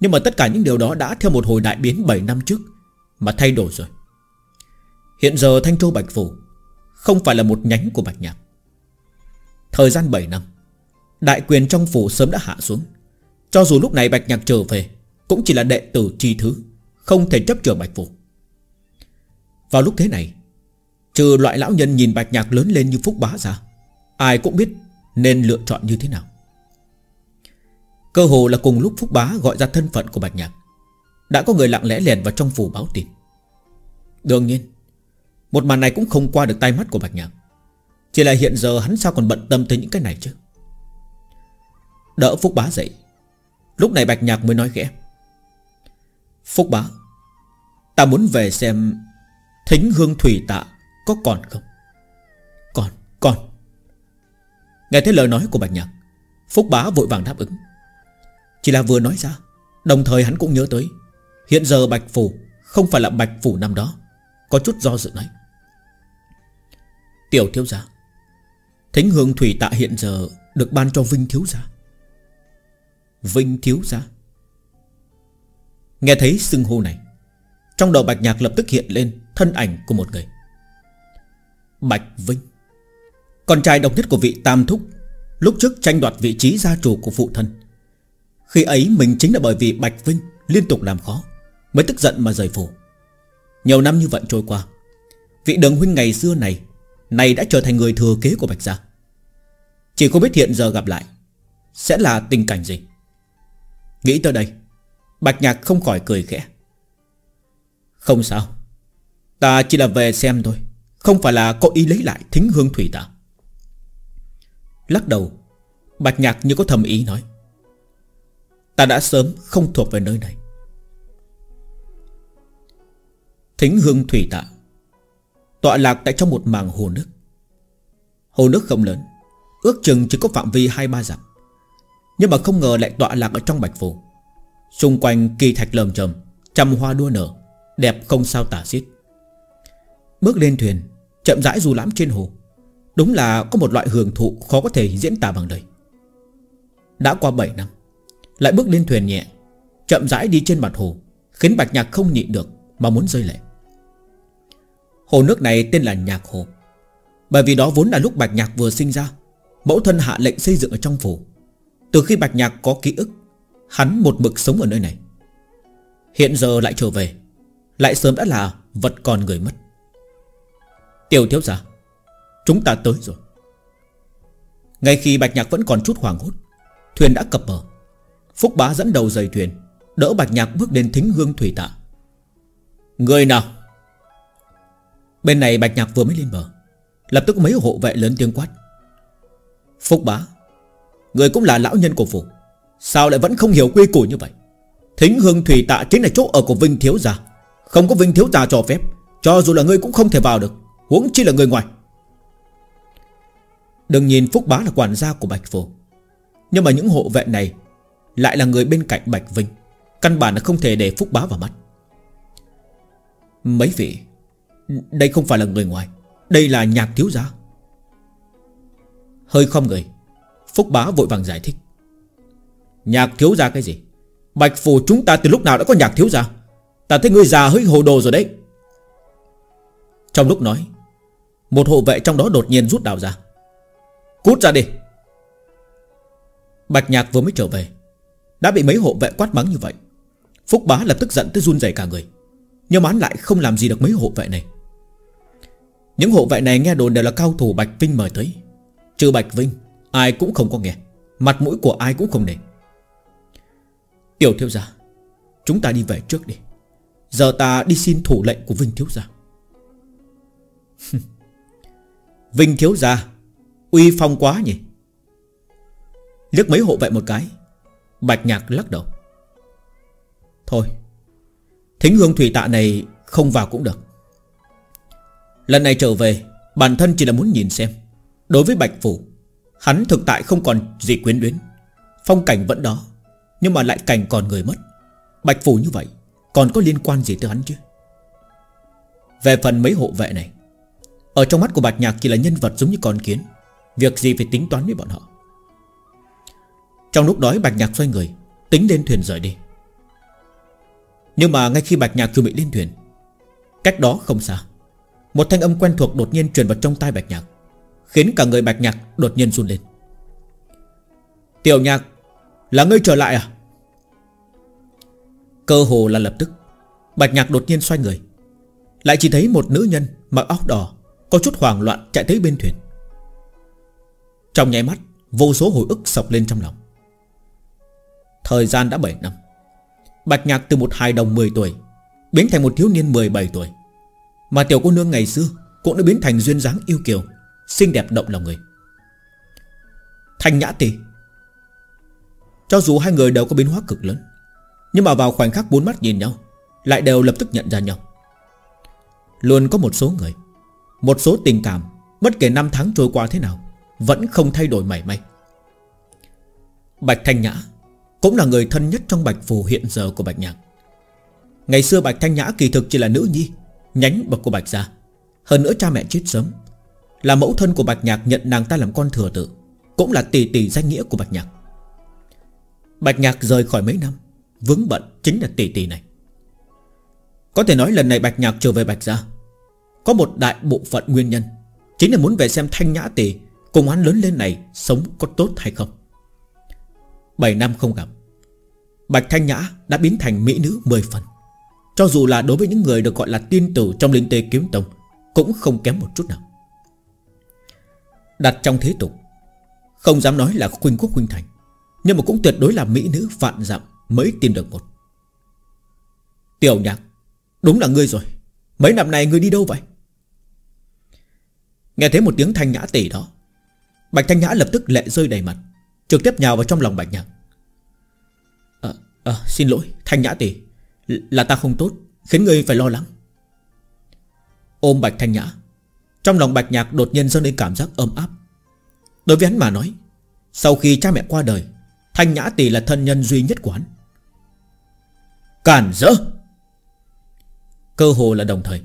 Nhưng mà tất cả những điều đó đã theo một hồi đại biến 7 năm trước Mà thay đổi rồi. Hiện giờ Thanh Châu Bạch Phủ Không phải là một nhánh của Bạch Nhạc. Thời gian 7 năm, Đại quyền trong phủ sớm đã hạ xuống. Cho dù lúc này Bạch Nhạc trở về, Cũng chỉ là đệ tử chi thứ không thể chấp trường Bạch Phủ Vào lúc thế này, Trừ loại lão nhân nhìn Bạch Nhạc lớn lên như Phúc Bá ra, Ai cũng biết Nên lựa chọn như thế nào. Cơ hồ là cùng lúc Phúc Bá gọi ra thân phận của Bạch Nhạc, Đã có người lặng lẽ lèn vào trong phủ báo tin. Đương nhiên, Một màn này cũng không qua được tay mắt của Bạch Nhạc. Chỉ là hiện giờ hắn sao còn bận tâm tới những cái này chứ? Đỡ Phúc Bá dậy, Lúc này Bạch Nhạc mới nói khẽ. Phúc bá Ta muốn về xem Thính hương thủy tạ có còn không? Còn, còn. Nghe thấy lời nói của Bạch Nhạc Phúc bá vội vàng đáp ứng. Chỉ là vừa nói ra Đồng thời hắn cũng nhớ tới Hiện giờ Bạch Phủ Không phải là Bạch Phủ năm đó Có chút do dự nói. Tiểu thiếu gia Thính hương thủy tạ hiện giờ Được ban cho Vinh thiếu gia. Vinh thiếu gia? Nghe thấy xưng hô này, Trong đầu Bạch Nhạc lập tức hiện lên Thân ảnh của một người. Bạch Vinh, Con trai độc nhất của vị Tam Thúc, Lúc trước tranh đoạt vị trí gia chủ của phụ thân. Khi ấy mình chính là bởi vì Bạch Vinh Liên tục làm khó, Mới tức giận mà rời phủ. Nhiều năm như vậy trôi qua, Vị đường huynh ngày xưa này Này đã trở thành người thừa kế của Bạch Gia. Chỉ không biết hiện giờ gặp lại, Sẽ là tình cảnh gì? Nghĩ tới đây Bạch Nhạc không khỏi cười khẽ. Không sao. Ta chỉ là về xem thôi. Không phải là có ý lấy lại thính hương thủy ta. Lắc đầu, Bạch Nhạc như có thầm ý nói. Ta đã sớm không thuộc về nơi này. Thính hương thủy tạ Tọa lạc tại trong một màng hồ nước. Hồ nước không lớn, Ước chừng chỉ có phạm vi hai ba dặm. Nhưng mà không ngờ lại tọa lạc ở trong bạch phù. Xung quanh kỳ thạch lờm chầm Trăm hoa đua nở, Đẹp không sao tả xiết. Bước lên thuyền, Chậm rãi du lãm trên hồ. Đúng là có một loại hưởng thụ khó có thể diễn tả bằng lời. Đã qua 7 năm, Lại bước lên thuyền nhẹ, Chậm rãi đi trên mặt hồ, Khiến Bạch Nhạc không nhịn được Mà muốn rơi lệ. Hồ nước này tên là Nhạc Hồ. Bởi vì đó vốn là lúc Bạch Nhạc vừa sinh ra, Mẫu thân hạ lệnh xây dựng ở trong phủ. Từ khi Bạch Nhạc có ký ức Hắn một mực sống ở nơi này. Hiện giờ lại trở về. Lại sớm đã là vật còn người mất. Tiểu thiếu gia, Chúng ta tới rồi. Ngay khi Bạch Nhạc vẫn còn chút hoàng hốt, Thuyền đã cập bờ. Phúc bá dẫn đầu dày thuyền, Đỡ Bạch Nhạc bước đến thính hương thủy tạ. Người nào? Bên này Bạch Nhạc vừa mới lên bờ, Lập tức mấy hộ vệ lớn tiếng quát. Phúc bá, Người cũng là lão nhân của phủ. Sao lại vẫn không hiểu quy củ như vậy? Thính hương thủy tạ chính là chỗ ở của Vinh Thiếu Gia. Không có Vinh Thiếu Gia cho phép, Cho dù là ngươi cũng không thể vào được, Huống chi là người ngoài. Đừng nhìn Phúc Bá là quản gia của Bạch Phủ Nhưng mà những hộ vệ này Lại là người bên cạnh Bạch Vinh, Căn bản là không thể để Phúc Bá vào mắt. Mấy vị, Đây không phải là người ngoài, Đây là nhạc thiếu gia. Hơi không người, Phúc Bá vội vàng giải thích. Nhạc thiếu gia cái gì? Bạch Phủ chúng ta từ lúc nào đã có nhạc thiếu gia? Ta thấy người già hơi hồ đồ rồi đấy. Trong lúc nói, Một hộ vệ trong đó đột nhiên rút đào ra. Cút ra đi. Bạch Nhạc vừa mới trở về, Đã bị mấy hộ vệ quát mắng như vậy. Phúc Bá lập tức giận tới run rẩy cả người, Nhưng mà hắn lại không làm gì được mấy hộ vệ này. Những hộ vệ này nghe đồn đều là cao thủ Bạch Vinh mời tới. Trừ Bạch Vinh, Ai cũng không có nghe. Mặt mũi của ai cũng không để Tiểu thiếu gia, Chúng ta đi về trước đi. Giờ ta đi xin thủ lệnh của Vinh thiếu gia. *laughs* Vinh thiếu gia, Uy phong quá nhỉ? Liếc mấy hộ vệ một cái, Bạch nhạc lắc đầu. Thôi, Thính hương thủy tạ này không vào cũng được. Lần này trở về, Bản thân chỉ là muốn nhìn xem. Đối với Bạch Phủ, Hắn thực tại không còn gì quyến luyến. Phong cảnh vẫn đó. Nhưng mà lại cảnh còn người mất. Bạch Phủ như vậy, Còn có liên quan gì tới hắn chứ? Về phần mấy hộ vệ này, Ở trong mắt của Bạch Nhạc chỉ là nhân vật giống như con kiến. Việc gì phải tính toán với bọn họ? Trong lúc đói, Bạch Nhạc xoay người, Tính lên thuyền rời đi. Nhưng mà ngay khi Bạch Nhạc chuẩn bị lên thuyền, Cách đó không xa, Một thanh âm quen thuộc đột nhiên truyền vào trong tai Bạch Nhạc, Khiến cả người Bạch Nhạc đột nhiên run lên. Tiểu Nhạc là ngươi trở lại à? Cơ hồ là lập tức, Bạch Nhạc đột nhiên xoay người. Lại chỉ thấy một nữ nhân mặc áo đỏ, Có chút hoảng loạn chạy tới bên thuyền. Trong nháy mắt, Vô số hồi ức sọc lên trong lòng. Thời gian đã 7 năm. Bạch Nhạc từ một hài đồng 10 tuổi, Biến thành một thiếu niên 17 tuổi. Mà tiểu cô nương ngày xưa Cũng đã biến thành duyên dáng yêu kiều, Xinh đẹp động lòng người. Thanh nhã tỷ cho dù hai người đều có biến hóa cực lớn, Nhưng mà vào khoảnh khắc bốn mắt nhìn nhau, Lại đều lập tức nhận ra nhau. Luôn có một số người, Một số tình cảm, Bất kể năm tháng trôi qua thế nào, vẫn không thay đổi mảy may. Bạch Thanh Nhã Cũng là người thân nhất trong Bạch Phù hiện giờ của Bạch Nhạc. Ngày xưa Bạch Thanh Nhã kỳ thực chỉ là nữ nhi, Nhánh bậc của Bạch Gia. Hơn nữa cha mẹ chết sớm, Là mẫu thân của Bạch Nhạc nhận nàng ta làm con thừa tự, Cũng là tỷ tỷ danh nghĩa của Bạch Nhạc. Bạch Nhạc rời khỏi mấy năm, Vướng bận chính là tỷ tỷ này. Có thể nói lần này Bạch Nhạc trở về Bạch Gia, Có một đại bộ phận nguyên nhân Chính là muốn về xem thanh nhã tỷ Cùng hắn lớn lên này sống có tốt hay không. 7 năm không gặp, Bạch Thanh Nhã đã biến thành mỹ nữ 10 phần. Cho dù là đối với những người được gọi là tiên tử trong linh tê kiếm tông Cũng không kém một chút nào. Đặt trong thế tục, Không dám nói là khuynh quốc khuynh thành nhưng mà cũng tuyệt đối là mỹ nữ vạn dặm Mới tìm được một. Tiểu nhạc Đúng là ngươi rồi. Mấy năm này ngươi đi đâu vậy? Nghe thấy một tiếng thanh nhã tỷ đó Bạch thanh nhã lập tức lệ rơi đầy mặt Trực tiếp nhào vào trong lòng bạch nhạc. À, à, Xin lỗi thanh nhã tỷ Là ta không tốt Khiến ngươi phải lo lắng. Ôm bạch thanh nhã Trong lòng bạch nhạc đột nhiên dâng lên cảm giác ấm áp. Đối với hắn mà nói Sau khi cha mẹ qua đời Thanh nhã tỷ là thân nhân duy nhất của hắn. Cản rỡ Cơ hồ là đồng thời.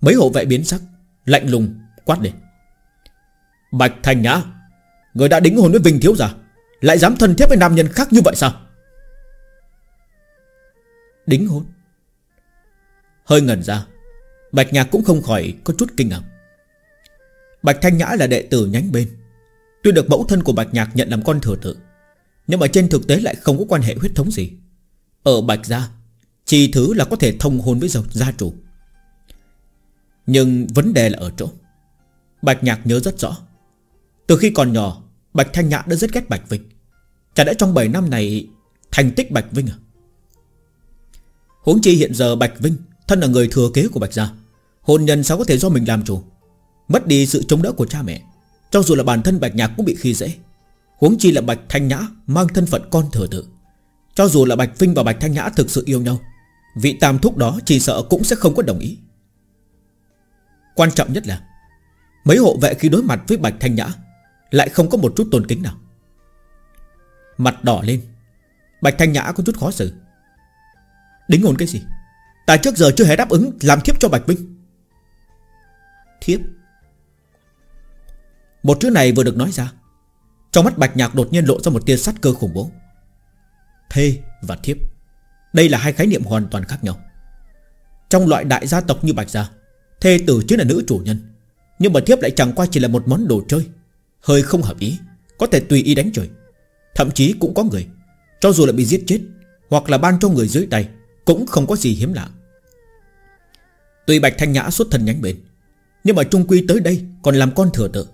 Mấy hộ vệ biến sắc Lạnh lùng quát lên. Bạch Thanh Nhã Người đã đính hôn với Vinh Thiếu già, Lại dám thân thiết với nam nhân khác như vậy sao? Đính hôn? Hơi ngẩn ra Bạch Nhạc cũng không khỏi có chút kinh ngạc. Bạch Thanh Nhã là đệ tử nhánh bên. Tuy được mẫu thân của Bạch Nhạc nhận làm con thừa tự nhưng mà trên thực tế lại không có quan hệ huyết thống gì. Ở Bạch Gia Chỉ thứ là có thể thông hôn với gia chủ. Nhưng vấn đề là ở chỗ, Bạch Nhạc nhớ rất rõ. Từ khi còn nhỏ, Bạch Thanh Nhã đã rất ghét Bạch Vinh. Chả đã trong 7 năm này Thành tích Bạch Vinh à? Huống chi hiện giờ Bạch Vinh Thân là người thừa kế của Bạch Gia, Hôn nhân sao có thể do mình làm chủ? Mất đi sự chống đỡ của cha mẹ, Cho dù là bản thân Bạch Nhạc cũng bị khi dễ. Huống chi là Bạch Thanh Nhã Mang thân phận con thừa tự. Cho dù là Bạch Vinh và Bạch Thanh Nhã thực sự yêu nhau, Vị tam thúc đó chỉ sợ cũng sẽ không có đồng ý. Quan trọng nhất là, Mấy hộ vệ khi đối mặt với Bạch Thanh Nhã Lại không có một chút tôn kính nào. Mặt đỏ lên, Bạch Thanh Nhã có chút khó xử. Đính hồn cái gì? Ta trước giờ chưa hề đáp ứng làm thiếp cho Bạch Vinh. Thiếp. Một chữ này vừa được nói ra trong mắt Bạch Nhạc đột nhiên lộ ra một tia sát cơ khủng bố. Thê và thiếp, Đây là hai khái niệm hoàn toàn khác nhau. Trong loại đại gia tộc như Bạch Gia, Thê tử chính là nữ chủ nhân, Nhưng mà thiếp lại chẳng qua chỉ là một món đồ chơi, Hơi không hợp ý, Có thể tùy ý đánh trời. Thậm chí cũng có người, Cho dù là bị giết chết, Hoặc là ban cho người dưới tay, Cũng không có gì hiếm lạ. Tuy Bạch Thanh Nhã xuất thân nhánh bên, Nhưng mà trung quy tới đây Còn làm con thừa tự,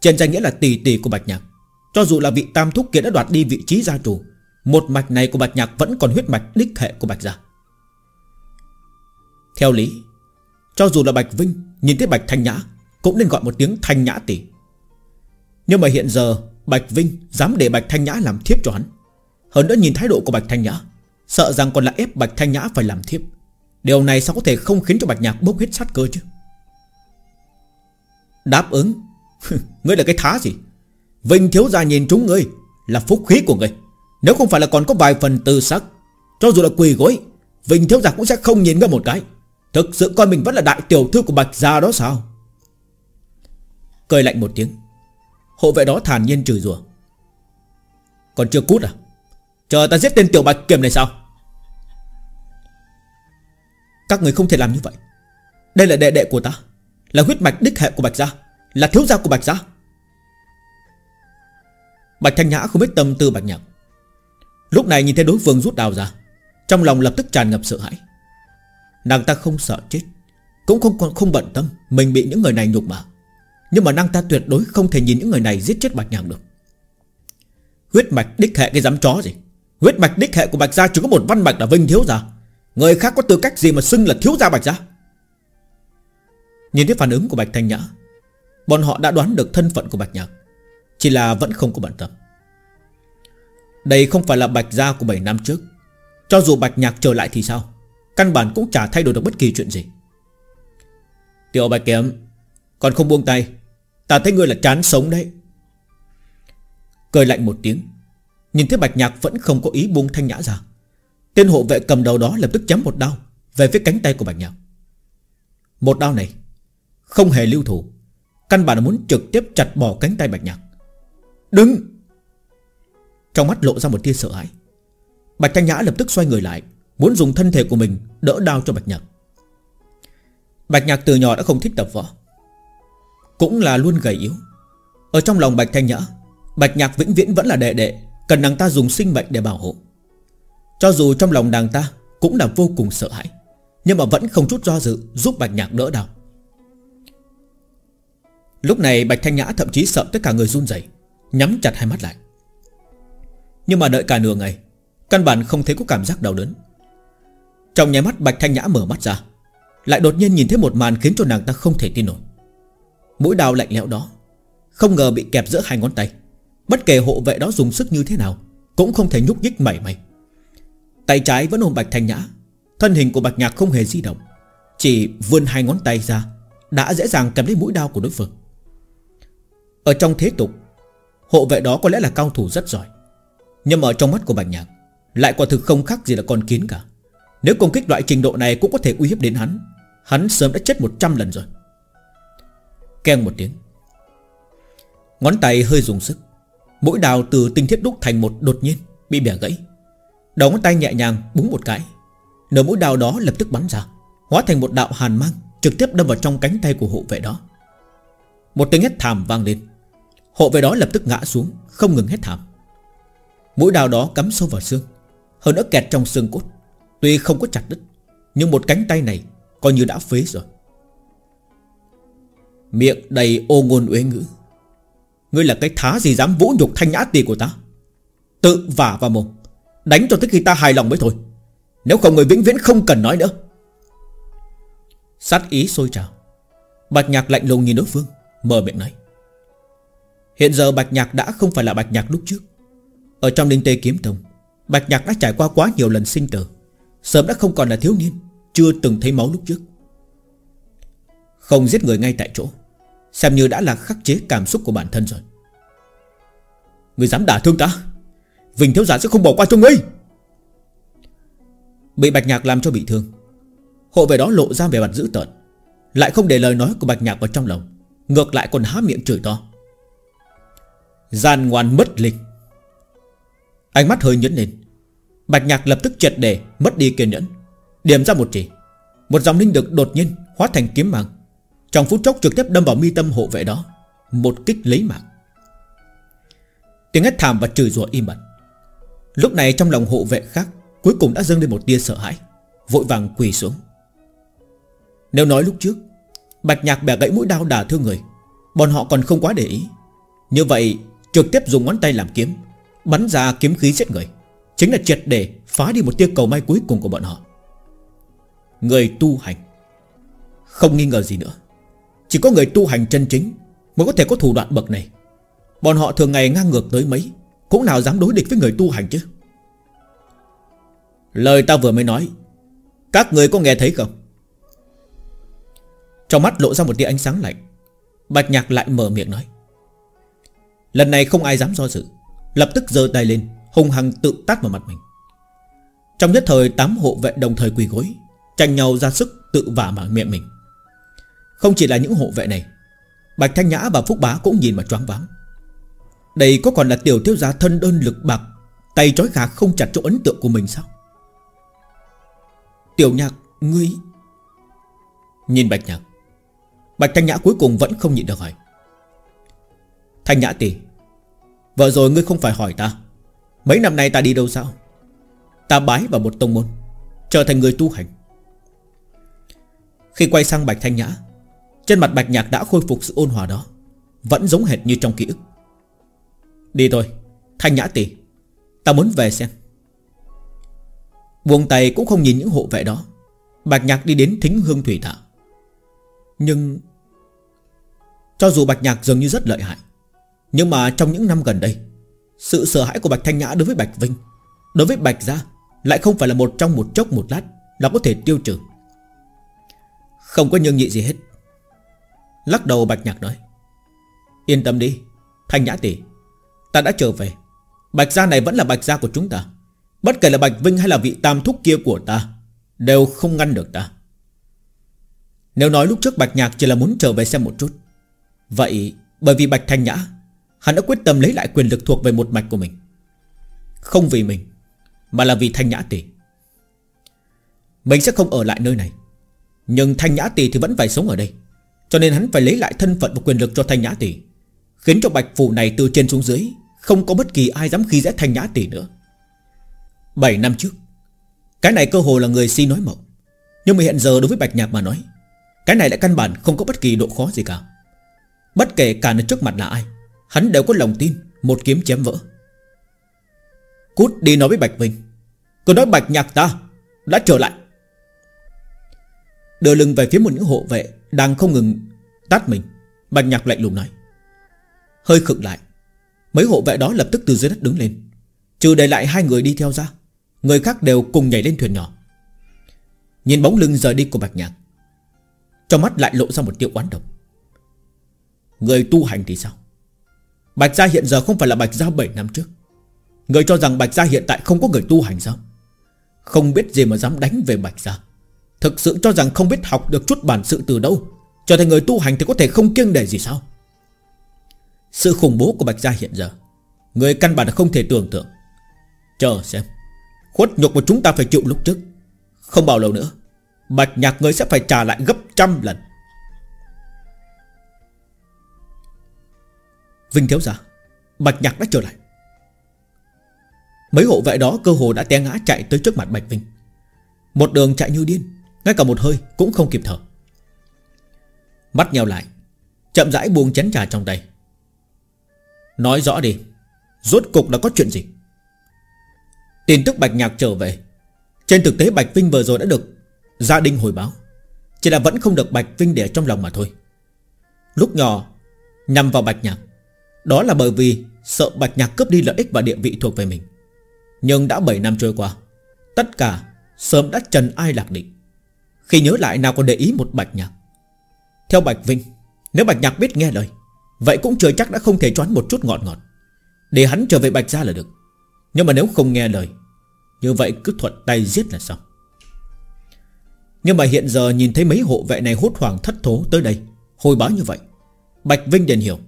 Trên danh nghĩa là tỷ tỷ của Bạch Nhạc. Cho dù là vị tam thúc kia đã đoạt đi vị trí gia chủ, Một mạch này của Bạch Nhạc Vẫn còn huyết mạch đích hệ của Bạch Gia. Theo lý, Cho dù là Bạch Vinh, Nhìn thấy Bạch Thanh Nhã, Cũng nên gọi một tiếng Thanh Nhã tỷ. Nhưng mà hiện giờ, Bạch Vinh dám để Bạch Thanh Nhã làm thiếp cho hắn. Hơn nữa nhìn thái độ của Bạch Thanh Nhã, Sợ rằng còn là ép Bạch Thanh Nhã phải làm thiếp. Điều này sao có thể không khiến cho Bạch Nhạc bốc hết sát cơ chứ? Đáp ứng? *laughs* Ngươi là cái thá gì? Vinh thiếu gia nhìn chúng ngươi Là phúc khí của ngươi. Nếu không phải là còn có vài phần tư sắc, Cho dù là quỳ gối, Vinh thiếu gia cũng sẽ không nhìn ngươi một cái. Thực sự coi mình vẫn là đại tiểu thư của Bạch Gia đó sao? Cười lạnh một tiếng. Hộ vệ đó thản nhiên chửi rủa. Còn chưa cút à? Chờ ta giết tên tiểu Bạch Kiềm này sao? Các người không thể làm như vậy. Đây là đệ đệ của ta, Là huyết mạch đích hệ của Bạch Gia, Là thiếu gia của Bạch Gia. Bạch Thanh Nhã không biết tâm tư Bạch Nhạc. Lúc này nhìn thấy đối phương rút đào ra, Trong lòng lập tức tràn ngập sợ hãi. Nàng ta không sợ chết, Cũng không không bận tâm Mình bị những người này nhục mà. Nhưng mà nàng ta tuyệt đối không thể nhìn những người này giết chết Bạch Nhạc được. Huyết mạch đích hệ cái dám chó gì? Huyết mạch đích hệ của Bạch Gia chỉ có một văn mạch là Vinh Thiếu Gia. Người khác có tư cách gì mà xưng là Thiếu Gia Bạch Gia? Nhìn thấy phản ứng của Bạch Thanh Nhã, Bọn họ đã đoán được thân phận của Bạch Nhạc. Chỉ là vẫn không có bận tâm. Đây không phải là Bạch Gia của 7 năm trước. Cho dù Bạch Nhạc trở lại thì sao? Căn bản cũng chả thay đổi được bất kỳ chuyện gì. Tiểu Bạch Kiếm, Còn không buông tay. Ta thấy ngươi là chán sống đấy. Cười lạnh một tiếng. Nhìn thấy Bạch Nhạc vẫn không có ý buông thanh nhã ra. Tên hộ vệ cầm đầu đó lập tức chém một đao Về phía cánh tay của Bạch Nhạc. Một đao này Không hề lưu thủ. Căn bản là muốn trực tiếp chặt bỏ cánh tay Bạch Nhạc. Đừng Trong mắt lộ ra một tia sợ hãi. Bạch Thanh Nhã lập tức xoay người lại, Muốn dùng thân thể của mình đỡ đao cho Bạch Nhạc. Bạch Nhạc từ nhỏ đã không thích tập võ, Cũng là luôn gầy yếu. Ở trong lòng Bạch Thanh Nhã, Bạch Nhạc vĩnh viễn vẫn là đệ đệ, Cần nàng ta dùng sinh mệnh để bảo hộ. Cho dù trong lòng nàng ta Cũng là vô cùng sợ hãi, Nhưng mà vẫn không chút do dự Giúp Bạch Nhạc đỡ đau. Lúc này Bạch Thanh Nhã thậm chí sợ tất cả người run rẩy. Nhắm chặt hai mắt lại. Nhưng mà đợi cả nửa ngày, Căn bản không thấy có cảm giác đau đớn. Trong nháy mắt, Bạch Thanh Nhã mở mắt ra, Lại đột nhiên nhìn thấy một màn khiến cho nàng ta không thể tin nổi. Mũi đào lạnh lẽo đó, Không ngờ bị kẹp giữa hai ngón tay. Bất kể hộ vệ đó dùng sức như thế nào, Cũng không thể nhúc nhích mảy may. Tay trái vẫn ôm Bạch Thanh Nhã, Thân hình của Bạch Nhạc không hề di động. Chỉ vươn hai ngón tay ra, Đã dễ dàng cầm lấy mũi đao của đối phương. Ở trong thế tục Hộ vệ đó có lẽ là cao thủ rất giỏi, Nhưng ở trong mắt của Bạch Nhạc, Lại quả thực không khác gì là con kiến cả. Nếu công kích loại trình độ này cũng có thể uy hiếp đến hắn Hắn sớm đã chết 100 lần rồi. Keng một tiếng. Ngón tay hơi dùng sức, Mũi đào từ tinh thiết đúc thành một đột nhiên, Bị bẻ gãy. Đầu ngón tay nhẹ nhàng búng một cái, Nửa mũi đào đó lập tức bắn ra, Hóa thành một đạo hàn mang, Trực tiếp đâm vào trong cánh tay của hộ vệ đó. Một tiếng hét thảm vang lên. Hộ về đó lập tức ngã xuống, Không ngừng hét thảm. Mũi đào đó cắm sâu vào xương, Hơn nữa kẹt trong xương cốt. Tuy không có chặt đứt, Nhưng một cánh tay này coi như đã phế rồi. Miệng đầy ô ngôn uế ngữ. Ngươi là cái thá gì dám vũ nhục thanh nhã tì của ta? Tự vả vào mồm, Đánh cho tới khi ta hài lòng mới thôi. Nếu không, người vĩnh viễn không cần nói nữa. Sát ý sôi trào. Bạch nhạc lạnh lùng nhìn đối phương, Mở miệng nói. Hiện giờ Bạch Nhạc đã không phải là Bạch Nhạc lúc trước. Ở trong Linh Tê Kiếm Tông, Bạch Nhạc đã trải qua quá nhiều lần sinh tử, Sớm đã không còn là thiếu niên, Chưa từng thấy máu lúc trước. Không giết người ngay tại chỗ, Xem như đã là khắc chế cảm xúc của bản thân rồi. Người dám đả thương ta, Vinh thiếu giả sẽ không bỏ qua cho ngươi. Bị Bạch Nhạc làm cho bị thương, Hộ về đó lộ ra vẻ mặt dữ tợn, Lại không để lời nói của Bạch Nhạc vào trong lòng, Ngược lại còn há miệng chửi to. Gian ngoan mất linh Ánh mắt hơi nhấn lên. Bạch nhạc lập tức triệt để, Mất đi kiên nhẫn. Điểm ra một chỉ. Một dòng linh lực đột nhiên hóa thành kiếm mạng Trong phút chốc trực tiếp đâm vào mi tâm hộ vệ đó. Một kích lấy mạng. Tiếng hét thảm và chửi rủa im bặt. Lúc này trong lòng hộ vệ khác, Cuối cùng đã dâng lên một tia sợ hãi. Vội vàng quỳ xuống. Nếu nói lúc trước, Bạch nhạc bẻ gãy mũi đao đả thương người, Bọn họ còn không quá để ý. Như vậy Trực tiếp dùng ngón tay làm kiếm, Bắn ra kiếm khí giết người. Chính là triệt để phá đi một tia cầu may cuối cùng của bọn họ. Người tu hành. Không nghi ngờ gì nữa. Chỉ có người tu hành chân chính Mới có thể có thủ đoạn bậc này. Bọn họ thường ngày ngang ngược tới mấy, Cũng nào dám đối địch với người tu hành chứ? Lời ta vừa mới nói, Các người có nghe thấy không? Trong mắt lộ ra một tia ánh sáng lạnh. Bạch nhạc lại mở miệng nói. Lần này không ai dám do dự. Lập tức giơ tay lên Hùng hăng tự tát vào mặt mình. Trong nhất thời, tám hộ vệ đồng thời quỳ gối, Tranh nhau ra sức tự vả vào miệng mình. Không chỉ là những hộ vệ này, Bạch Thanh Nhã và Phúc Bá cũng nhìn mà choáng váng. Đây có còn là tiểu thiếu gia thân đơn lực bạc, Tay trói gà không chặt chỗ ấn tượng của mình sao? Tiểu nhạc, Ngươi Nhìn Bạch Nhạc, Bạch Thanh Nhã cuối cùng vẫn không nhịn được hỏi. Thanh Nhã tỷ Vợ rồi ngươi không phải hỏi ta, Mấy năm nay ta đi đâu sao? Ta bái vào một tông môn, Trở thành người tu hành. Khi quay sang Bạch Thanh Nhã, Trên mặt Bạch Nhạc đã khôi phục sự ôn hòa đó, Vẫn giống hệt như trong ký ức. Đi thôi, Thanh Nhã tỷ, Ta muốn về xem. Buông tay cũng không nhìn những hộ vệ đó, Bạch Nhạc đi đến thính hương thủy thả. Nhưng Cho dù Bạch Nhạc dường như rất lợi hại nhưng mà trong những năm gần đây, Sự sợ hãi của Bạch Thanh Nhã đối với Bạch Vinh, Đối với Bạch Gia Lại không phải là một trong một chốc một lát Là có thể tiêu trừ. Không có nhân nhị gì hết. Lắc đầu Bạch Nhạc nói, Yên tâm đi, Thanh Nhã tỷ, Ta đã trở về. Bạch Gia này vẫn là Bạch Gia của chúng ta. Bất kể là Bạch Vinh hay là vị tam thúc kia của ta, Đều không ngăn được ta. Nếu nói lúc trước Bạch Nhạc chỉ là muốn trở về xem một chút, Vậy bởi vì Bạch Thanh Nhã Hắn đã quyết tâm lấy lại quyền lực thuộc về một mạch của mình. Không vì mình, Mà là vì thanh nhã tỷ Mình sẽ không ở lại nơi này, Nhưng Thanh Nhã Tỷ thì vẫn phải sống ở đây. Cho nên hắn phải lấy lại thân phận và quyền lực cho Thanh Nhã Tỷ Khiến cho Bạch Phủ này từ trên xuống dưới Không có bất kỳ ai dám khi dễ Thanh Nhã Tỷ nữa. 7 năm trước, Cái này cơ hồ là người si nói mộng. Nhưng mà hiện giờ đối với Bạch Nhạc mà nói, Cái này lại căn bản không có bất kỳ độ khó gì cả. Bất kể cả ở trước mặt là ai Hắn đều có lòng tin, Một kiếm chém vỡ. Cút đi nói với Bạch Vinh. Cứ nói Bạch Nhạc ta Đã trở lại. Đưa lưng về phía một những hộ vệ Đang không ngừng tát mình. Bạch Nhạc lạnh lùng nói. Hơi khựng lại. Mấy hộ vệ đó lập tức từ dưới đất đứng lên. Trừ để lại hai người đi theo ra, Người khác đều cùng nhảy lên thuyền nhỏ. Nhìn bóng lưng rời đi của Bạch Nhạc, Trong mắt lại lộ ra một tiêu oán độc. Người tu hành thì sao? Bạch Gia hiện giờ không phải là Bạch Gia 7 năm trước. Người cho rằng Bạch Gia hiện tại không có người tu hành sao? Không biết gì mà dám đánh về Bạch Gia. Thực sự cho rằng không biết học được chút bản sự từ đâu. Trở thành người tu hành thì có thể không kiêng đề gì sao? Sự khủng bố của Bạch Gia hiện giờ, Người căn bản là không thể tưởng tượng. Chờ xem, Khuất nhục của chúng ta phải chịu lúc trước. Không bao lâu nữa, Bạch nhạc người sẽ phải trả lại gấp trăm lần. Vinh thiếu gia, Bạch nhạc đã trở lại. Mấy hộ vệ đó cơ hồ đã té ngã chạy tới trước mặt Bạch Vinh. Một đường chạy như điên, Ngay cả một hơi cũng không kịp thở. Bắt nhau lại, Chậm rãi buông chén trà trong tay. Nói rõ đi, Rốt cục đã có chuyện gì? Tin tức Bạch Nhạc trở về. Trên thực tế Bạch Vinh vừa rồi đã được Gia đình hồi báo, Chỉ là vẫn không được Bạch Vinh để trong lòng mà thôi. Lúc nhỏ, Nhằm vào Bạch Nhạc đó là bởi vì sợ Bạch Nhạc cướp đi lợi ích và địa vị thuộc về mình. Nhưng đã 7 năm trôi qua, Tất cả sớm đã trần ai lạc định. Khi nhớ lại nào còn để ý một Bạch Nhạc. Theo Bạch Vinh, Nếu Bạch Nhạc biết nghe lời, Vậy cũng chưa chắc đã không thể choán một chút ngọt ngọt Để hắn trở về Bạch gia là được. Nhưng mà nếu không nghe lời, Như vậy cứ thuận tay giết là xong. Nhưng mà hiện giờ nhìn thấy mấy hộ vệ này hốt hoảng thất thố tới đây, Hồi báo như vậy, Bạch Vinh liền hiểu.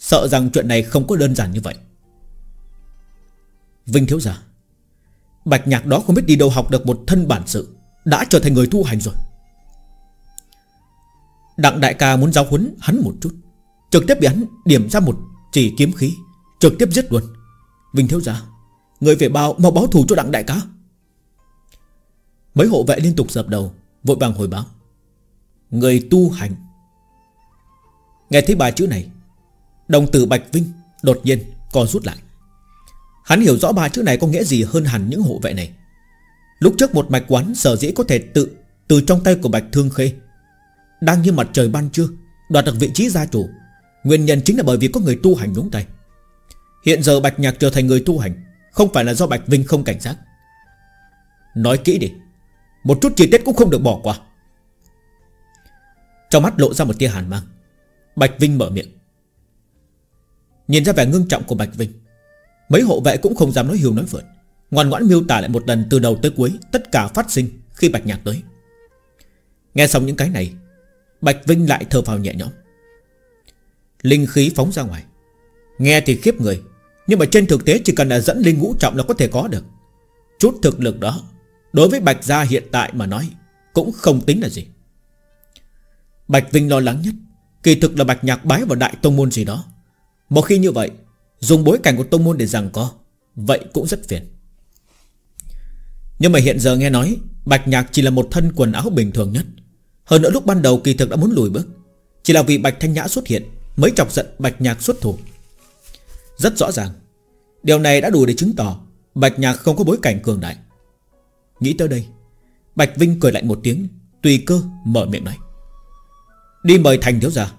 Sợ rằng chuyện này không có đơn giản như vậy. Vinh thiếu gia, Bạch nhạc đó không biết đi đâu học được một thân bản sự, Đã trở thành người tu hành rồi. Đặng đại ca muốn giáo huấn hắn một chút, Trực tiếp bị hắn điểm ra một chỉ kiếm khí, Trực tiếp giết luôn. Vinh thiếu gia, Người về bao mau báo thù cho đặng đại ca. Mấy hộ vệ liên tục dập đầu, Vội vàng hồi báo. Người tu hành. Nghe thấy ba chữ này Đồng tử Bạch Vinh đột nhiên co rút lại. Hắn hiểu rõ ba chữ này có nghĩa gì hơn hẳn những hộ vệ này. Lúc trước một mạch quán sở dĩ có thể tự, Từ trong tay của Bạch Thương Khê, Đang như mặt trời ban trưa, Đoạt được vị trí gia chủ. Nguyên nhân chính là bởi vì có người tu hành đúng tay. Hiện giờ Bạch Nhạc trở thành người tu hành, Không phải là do Bạch Vinh không cảnh giác. Nói kỹ đi, Một chút chi tiết cũng không được bỏ qua. Trong mắt lộ ra một tia hàn mang, Bạch Vinh mở miệng. Nhìn ra vẻ ngưng trọng của Bạch Vinh, Mấy hộ vệ cũng không dám nói hiu nói vượt. Ngoan ngoãn miêu tả lại một lần từ đầu tới cuối Tất cả phát sinh khi Bạch Nhạc tới. Nghe xong những cái này, Bạch Vinh lại thở vào nhẹ nhõm. Linh khí phóng ra ngoài. Nghe thì khiếp người, Nhưng mà trên thực tế chỉ cần là dẫn linh ngũ trọng là có thể có được. Chút thực lực đó, Đối với Bạch Gia hiện tại mà nói, Cũng không tính là gì. Bạch Vinh lo lắng nhất, Kỳ thực là Bạch Nhạc bái vào đại tông môn gì đó một khi như vậy, Dùng bối cảnh của tông môn để rằng có Vậy cũng rất phiền. Nhưng mà hiện giờ nghe nói, Bạch Nhạc chỉ là một thân quần áo bình thường nhất. Hơn nữa lúc ban đầu kỳ thực đã muốn lùi bước. Chỉ là vì Bạch Thanh Nhã xuất hiện, Mới chọc giận Bạch Nhạc xuất thủ. Rất rõ ràng, Điều này đã đủ để chứng tỏ Bạch Nhạc không có bối cảnh cường đại. Nghĩ tới đây, Bạch Vinh cười lạnh một tiếng, Tùy cơ mở miệng nói. Đi mời Thành thiếu gia.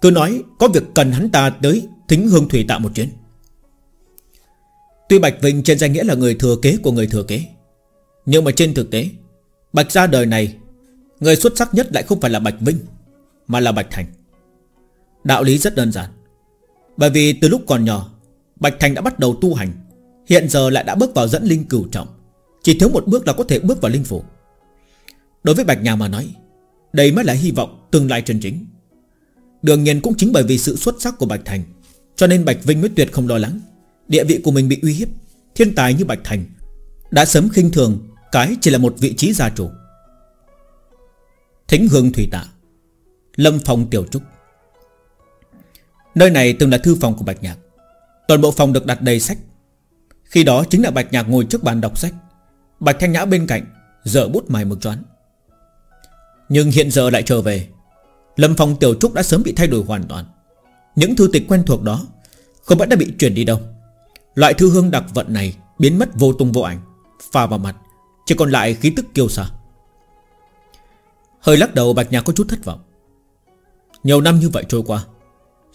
Cứ nói có việc cần hắn ta tới Thính hương thủy tạo một chuyến. Tuy Bạch Vinh trên danh nghĩa là người thừa kế của người thừa kế, Nhưng mà trên thực tế, Bạch gia đời này, Người xuất sắc nhất lại không phải là Bạch Vinh Mà là Bạch Thành. Đạo lý rất đơn giản, Bởi vì từ lúc còn nhỏ, Bạch Thành đã bắt đầu tu hành, Hiện giờ lại đã bước vào dẫn linh cửu trọng, Chỉ thiếu một bước là có thể bước vào linh phủ. Đối với Bạch Nhà mà nói, Đây mới là hy vọng tương lai chân chính. Đương nhiên cũng chính bởi vì sự xuất sắc của Bạch Thành cho nên Bạch Vinh mới tuyệt không lo lắng. Địa vị của mình bị uy hiếp, Thiên tài như Bạch Thành, Đã sớm khinh thường Cái chỉ là một vị trí gia chủ. Thính hương thủy tạ, Lâm phòng tiểu trúc. Nơi này từng là thư phòng của Bạch Nhạc. Toàn bộ phòng được đặt đầy sách. Khi đó chính là Bạch Nhạc ngồi trước bàn đọc sách. Bạch Thanh Nhã bên cạnh, Dở bút mài mực choán Nhưng hiện giờ lại trở về. Lâm phòng tiểu trúc đã sớm bị thay đổi hoàn toàn. Những thư tịch quen thuộc đó, Không biết đã bị chuyển đi đâu. Loại thư hương đặc vận này Biến mất vô tung vô ảnh Pha vào mặt, Chỉ còn lại khí tức kiêu xa Hơi lắc đầu, Bạch Nhạc có chút thất vọng. Nhiều năm như vậy trôi qua,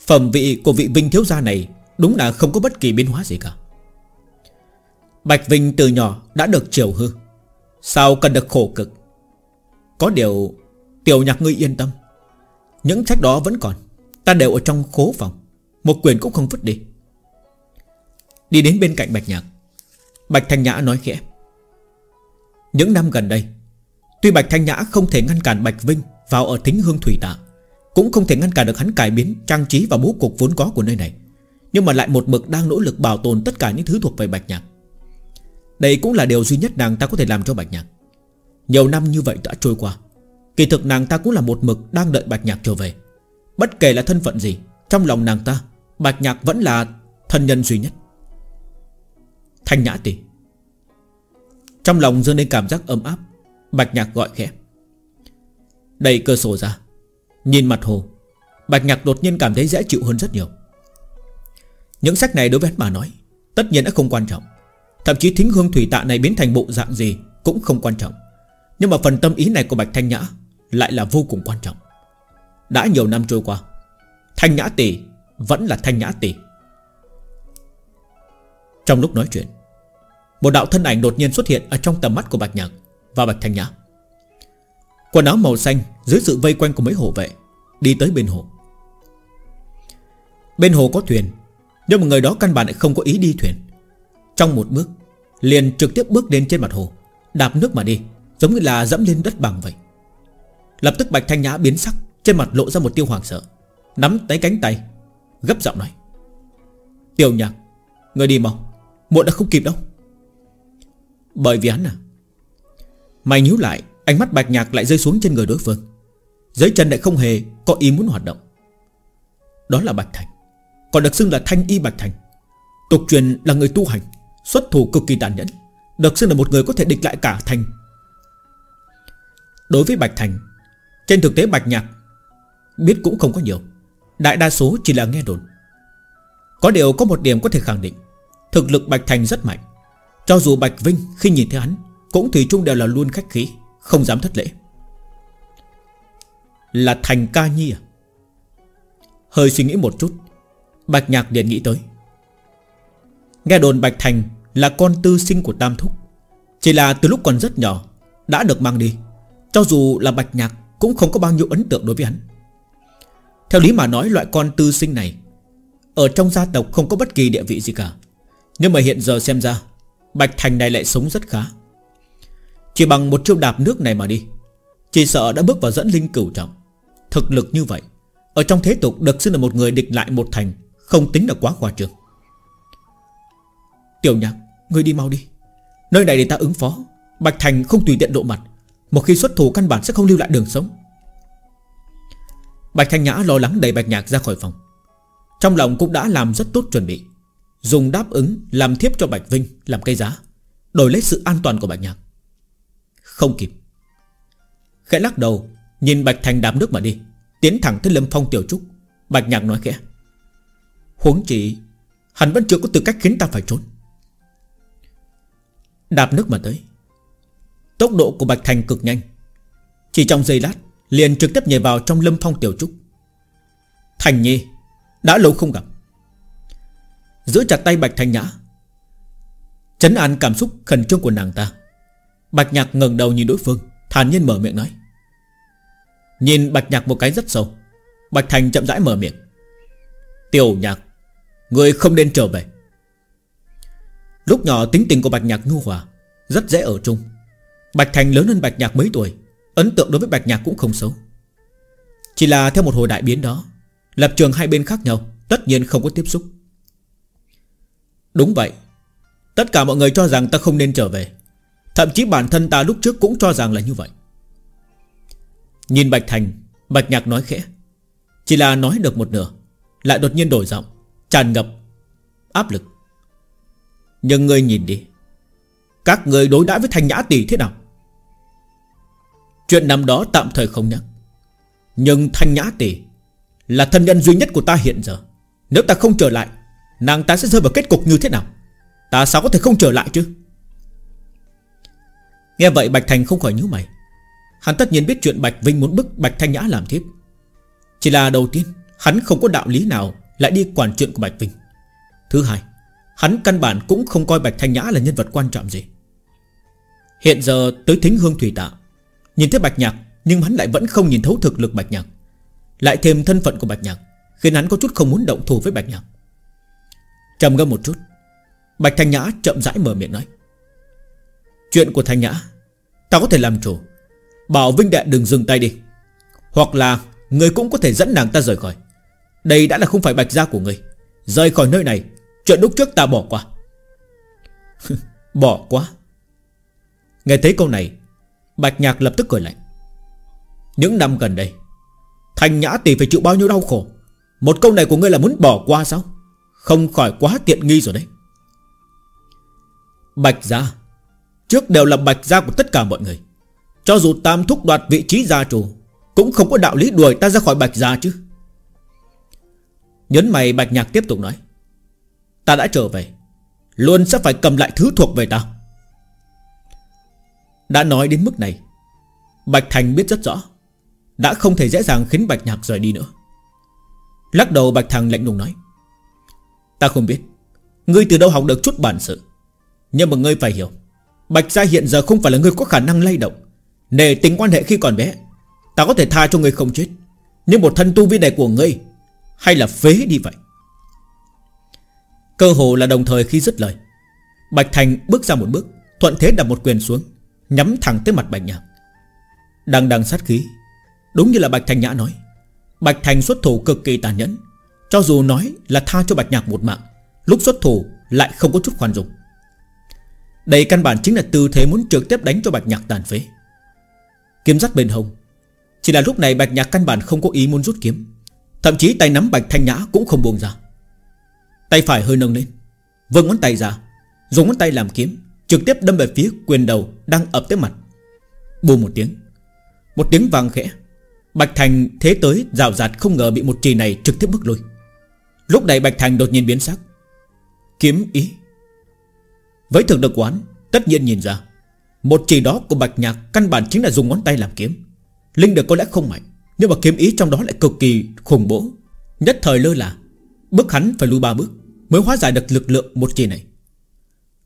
Phẩm vị của vị Vinh thiếu gia này Đúng là không có bất kỳ biến hóa gì cả. Bạch Vinh từ nhỏ đã được chiều hư, Sao cần được khổ cực? Có điều, Tiểu nhạc ngươi yên tâm, Những sách đó vẫn còn. Ta đều ở trong khố phòng. Một quyền cũng không vứt đi. Đi đến bên cạnh Bạch Nhạc. Bạch Thanh Nhã nói khẽ. Những năm gần đây, Tuy Bạch Thanh Nhã không thể ngăn cản Bạch Vinh Vào ở thính hương thủy tạ, Cũng không thể ngăn cản được hắn cải biến Trang trí và bố cục vốn có của nơi này, Nhưng mà lại một mực đang nỗ lực bảo tồn Tất cả những thứ thuộc về Bạch Nhạc. Đây cũng là điều duy nhất nàng ta có thể làm cho Bạch Nhạc. Nhiều năm như vậy đã trôi qua, Kỳ thực nàng ta cũng là một mực Đang đợi Bạch Nhạc trở về. Bất kể là thân phận gì, Trong lòng nàng ta, Bạch Nhạc vẫn là thân nhân duy nhất. Thanh Nhã tỷ Trong lòng dâng lên cảm giác ấm áp, Bạch Nhạc gọi khẽ. Đẩy cơ sổ ra, Nhìn mặt hồ, Bạch Nhạc đột nhiên cảm thấy dễ chịu hơn rất nhiều. Những sách này đối với hắn mà nói, Tất nhiên đã không quan trọng. Thậm chí thính hương thủy tạ này biến thành bộ dạng gì Cũng không quan trọng. Nhưng mà phần tâm ý này của Bạch Thanh Nhã Lại là vô cùng quan trọng. Đã nhiều năm trôi qua, Thanh Nhã tỷ Vẫn là Thanh Nhã tỷ Trong lúc nói chuyện, Một đạo thân ảnh đột nhiên xuất hiện Ở trong tầm mắt của Bạch Nhạc và Bạch Thanh Nhã. Quần áo màu xanh Dưới sự vây quanh của mấy hộ vệ Đi tới bên hồ. Bên hồ có thuyền, Nhưng mà người đó căn bản lại không có ý đi thuyền. Trong một bước, Liền trực tiếp bước lên trên mặt hồ, Đạp nước mà đi, Giống như là dẫm lên đất bằng vậy. Lập tức Bạch Thanh Nhã biến sắc trên mặt lộ ra một tiêu hoàng sợ. Nắm tay cánh tay, Gấp giọng nói. Tiểu nhạc, Người đi mau. Muộn đã không kịp đâu. Bởi vì hắn à? Mày nhíu lại, Ánh mắt bạch nhạc lại rơi xuống trên người đối phương. Dưới chân lại không hề có ý muốn hoạt động. Đó là Bạch Thành, Còn được xưng là Thanh Y Bạch Thành. Tục truyền là người tu hành, Xuất thủ cực kỳ tàn nhẫn, Được xưng là một người có thể địch lại cả thành. Đối với Bạch Thành, Trên thực tế Bạch Nhạc Biết cũng không có nhiều. Đại đa số chỉ là nghe đồn. Có điều có một điểm có thể khẳng định. Thực lực Bạch Thành rất mạnh. Cho dù Bạch Vinh khi nhìn thấy hắn, cũng Thủy chung đều là luôn khách khí, Không dám thất lễ. Là Thành Ca Nhi à? Hơi suy nghĩ một chút, Bạch Nhạc liền nghĩ tới. Nghe đồn Bạch Thành Là con tư sinh của Tam Thúc. Chỉ là từ lúc còn rất nhỏ, Đã được mang đi. Cho dù là Bạch Nhạc Cũng không có bao nhiêu ấn tượng đối với hắn. Theo lý mà nói, loại con tư sinh này Ở trong gia tộc không có bất kỳ địa vị gì cả. Nhưng mà hiện giờ xem ra, Bạch Thành này lại sống rất khá. Chỉ bằng một chiêu đạp nước này mà đi, Chỉ sợ đã bước vào dẫn linh cửu trọng. Thực lực như vậy, Ở trong thế tục được xưng là một người địch lại một thành, Không tính là quá khoa trương. Tiểu nhạc, Ngươi đi mau đi. Nơi này để ta ứng phó. Bạch Thành không tùy tiện độ mặt. Một khi xuất thủ, căn bản sẽ không lưu lại đường sống. Bạch Thanh Nhã lo lắng đẩy Bạch Nhạc ra khỏi phòng. Trong lòng cũng đã làm rất tốt chuẩn bị, Dùng đáp ứng làm thiếp cho Bạch Vinh Làm cây giá, Đổi lấy sự an toàn của Bạch Nhạc. Không kịp. Khẽ lắc đầu, Nhìn Bạch Thành đạp nước mà đi, Tiến thẳng tới Lâm Phong Tiểu Trúc. Bạch Nhạc nói khẽ, Huống chỉ Hắn vẫn chưa có tư cách khiến ta phải trốn. Đạp nước mà tới. Tốc độ của Bạch Thành cực nhanh. Chỉ trong giây lát Liền trực tiếp nhảy vào trong Lâm Phong Tiểu Trúc. Thành Nhi, Đã lâu không gặp. Giữ chặt tay Bạch Thành Nhã. Chấn an cảm xúc khẩn trương của nàng ta. Bạch Nhạc ngẩng đầu nhìn đối phương, Thản nhiên mở miệng nói. Nhìn Bạch Nhạc một cái rất sâu, Bạch Thành chậm rãi mở miệng. Tiểu Nhạc, Người không nên trở về. Lúc nhỏ tính tình của Bạch Nhạc nhu hòa, Rất dễ ở chung. Bạch Thành lớn hơn Bạch Nhạc mấy tuổi Ấn tượng đối với Bạch Nhạc cũng không xấu. Chỉ là theo một hồi đại biến đó, Lập trường hai bên khác nhau, Tất nhiên không có tiếp xúc. Đúng vậy, Tất cả mọi người cho rằng ta không nên trở về. Thậm chí bản thân ta lúc trước cũng cho rằng là như vậy. Nhìn Bạch Thành, Bạch Nhạc nói khẽ. Chỉ là nói được một nửa, Lại đột nhiên đổi giọng, Tràn ngập Áp lực. Nhưng ngươi nhìn đi, Các người đối đãi với Thanh Nhã Tỷ thế nào? Chuyện năm đó tạm thời không nhắc. Nhưng Thanh Nhã Tỷ Là thân nhân duy nhất của ta hiện giờ. Nếu ta không trở lại, Nàng ta sẽ rơi vào kết cục như thế nào? Ta sao có thể không trở lại chứ? Nghe vậy Bạch Thành không khỏi nhíu mày. Hắn tất nhiên biết chuyện Bạch Vinh muốn bức Bạch Thanh Nhã làm thiếp. Chỉ là đầu tiên, Hắn không có đạo lý nào Lại đi quản chuyện của Bạch Vinh. Thứ hai, Hắn căn bản cũng không coi Bạch Thanh Nhã là nhân vật quan trọng gì. Hiện giờ tới thính hương thủy tạ Nhìn thấy Bạch Nhạc, Nhưng hắn lại vẫn không nhìn thấu thực lực Bạch Nhạc. Lại thêm thân phận của Bạch Nhạc, Khiến hắn có chút không muốn động thủ với Bạch Nhạc. Trầm ngâm một chút, Bạch Thanh Nhã chậm rãi mở miệng nói, Chuyện của Thanh Nhã, Ta có thể làm chủ. Bảo Vinh Đệ đừng dừng tay đi. Hoặc là Người cũng có thể dẫn nàng ta rời khỏi. Đây đã là không phải bạch gia của người. Rời khỏi nơi này, Chuyện lúc trước ta bỏ qua. *laughs* Bỏ quá Nghe thấy câu này Bạch Nhạc lập tức cười lạnh. Những năm gần đây Thành Nhã tỷ phải chịu bao nhiêu đau khổ? Một câu này của ngươi là muốn bỏ qua sao? Không khỏi quá tiện nghi rồi đấy. Bạch gia, Trước đều là bạch gia của tất cả mọi người. Cho dù tam thúc đoạt vị trí gia chủ, Cũng không có đạo lý đuổi ta ra khỏi bạch gia chứ. Nhấn mày bạch nhạc tiếp tục nói. Ta đã trở về, Luôn sẽ phải cầm lại thứ thuộc về ta. Đã nói đến mức này, Bạch Thành biết rất rõ, Đã không thể dễ dàng khiến Bạch Nhạc rời đi nữa. Lắc đầu Bạch Thành lạnh lùng nói, Ta không biết, Ngươi từ đâu học được chút bản sự. Nhưng mà ngươi phải hiểu, Bạch Gia hiện giờ không phải là người có khả năng lay động. Nề tình quan hệ khi còn bé, Ta có thể tha cho ngươi không chết. Nhưng một thân tu vi này của ngươi, Hay là phế đi vậy? Cơ hồ là đồng thời khi dứt lời, Bạch Thành bước ra một bước, Thuận thế đặt một quyền xuống. Nhắm thẳng tới mặt Bạch Nhạc Đang đang sát khí, Đúng như là Bạch Thành Nhã nói, Bạch Thành xuất thủ cực kỳ tàn nhẫn, Cho dù nói là tha cho Bạch Nhạc một mạng, Lúc xuất thủ lại không có chút khoan dung. Đây căn bản chính là tư thế muốn trực tiếp đánh cho Bạch Nhạc tàn phế. Kiếm dắt bên hông, Chỉ là lúc này Bạch Nhạc căn bản không có ý muốn rút kiếm, Thậm chí tay nắm Bạch Thanh Nhã cũng không buông ra. Tay phải hơi nâng lên Vâng ngón tay ra, Dùng ngón tay làm kiếm Trực tiếp đâm về phía quyền đầu đang ập tới mặt. Bù một tiếng Một tiếng vang khẽ. Bạch Thành thế tới, rào rạt không ngờ bị một trì này trực tiếp bước lui Lúc này Bạch Thành đột nhiên biến sắc. Kiếm ý. Với thực lực quán Tất nhiên nhìn ra, Một trì đó của Bạch Nhạc Căn bản chính là dùng ngón tay làm kiếm. Linh được có lẽ không mạnh, Nhưng mà kiếm ý trong đó lại cực kỳ khủng bố. Nhất thời lơ là, Bước hắn phải lui ba bước Mới hóa giải được lực lượng một trì này.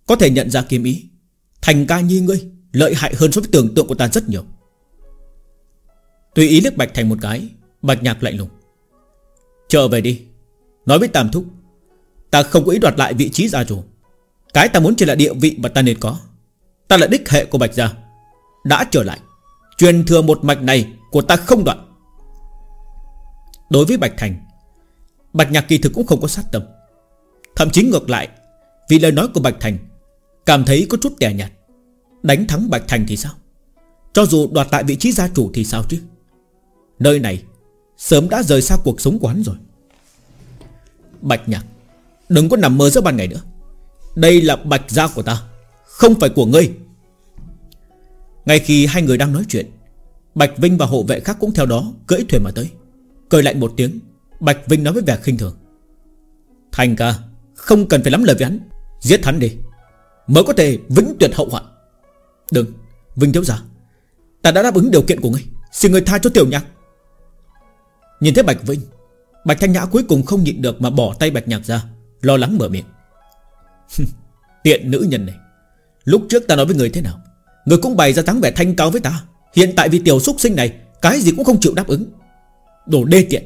Có thể nhận ra kiếm ý. Thành ca nhi ngươi, Lợi hại hơn so với tưởng tượng của ta rất nhiều. Tùy ý liếc Bạch Thành một cái, Bạch Nhạc lạnh lùng. Trở về đi. Nói với Tam Thúc, Ta không có ý đoạt lại vị trí gia chủ. Cái ta muốn chỉ là địa vị mà ta nên có. Ta là đích hệ của Bạch Gia. Đã trở lại. Truyền thừa một mạch này của ta không đoạn. Đối với Bạch Thành, Bạch Nhạc kỳ thực cũng không có sát tâm. Thậm chí ngược lại, Vì lời nói của Bạch Thành Cảm thấy có chút tẻ nhạt. Đánh thắng Bạch Thành thì sao? Cho dù đoạt lại vị trí gia chủ thì sao chứ? Nơi này, Sớm đã rời xa cuộc sống quán rồi. Bạch Nhạc, Đừng có nằm mơ giữa ban ngày nữa. Đây là bạch gia của ta, Không phải của ngươi. Ngay khi hai người đang nói chuyện, Bạch Vinh và hộ vệ khác cũng theo đó Cưỡi thuyền mà tới. Cười lạnh một tiếng, Bạch Vinh nói với vẻ khinh thường. Thành ca, Không cần phải lắm lời với hắn. Giết hắn đi. Mới có thể vĩnh tuyệt hậu hoạn. Đừng, Vinh thiếu gia. Ta đã đáp ứng điều kiện của ngươi. Xin ngươi tha cho tiểu nhạc. Nhìn thấy Bạch Vinh, Bạch Thanh Nhã cuối cùng không nhịn được mà bỏ tay Bạch Nhạc ra, Lo lắng mở miệng. *laughs* Tiện nữ nhân này, Lúc trước ta nói với người thế nào? Người cũng bày ra dáng vẻ thanh cao với ta. Hiện tại vì tiểu xúc sinh này, Cái gì cũng không chịu đáp ứng. Đồ đê tiện.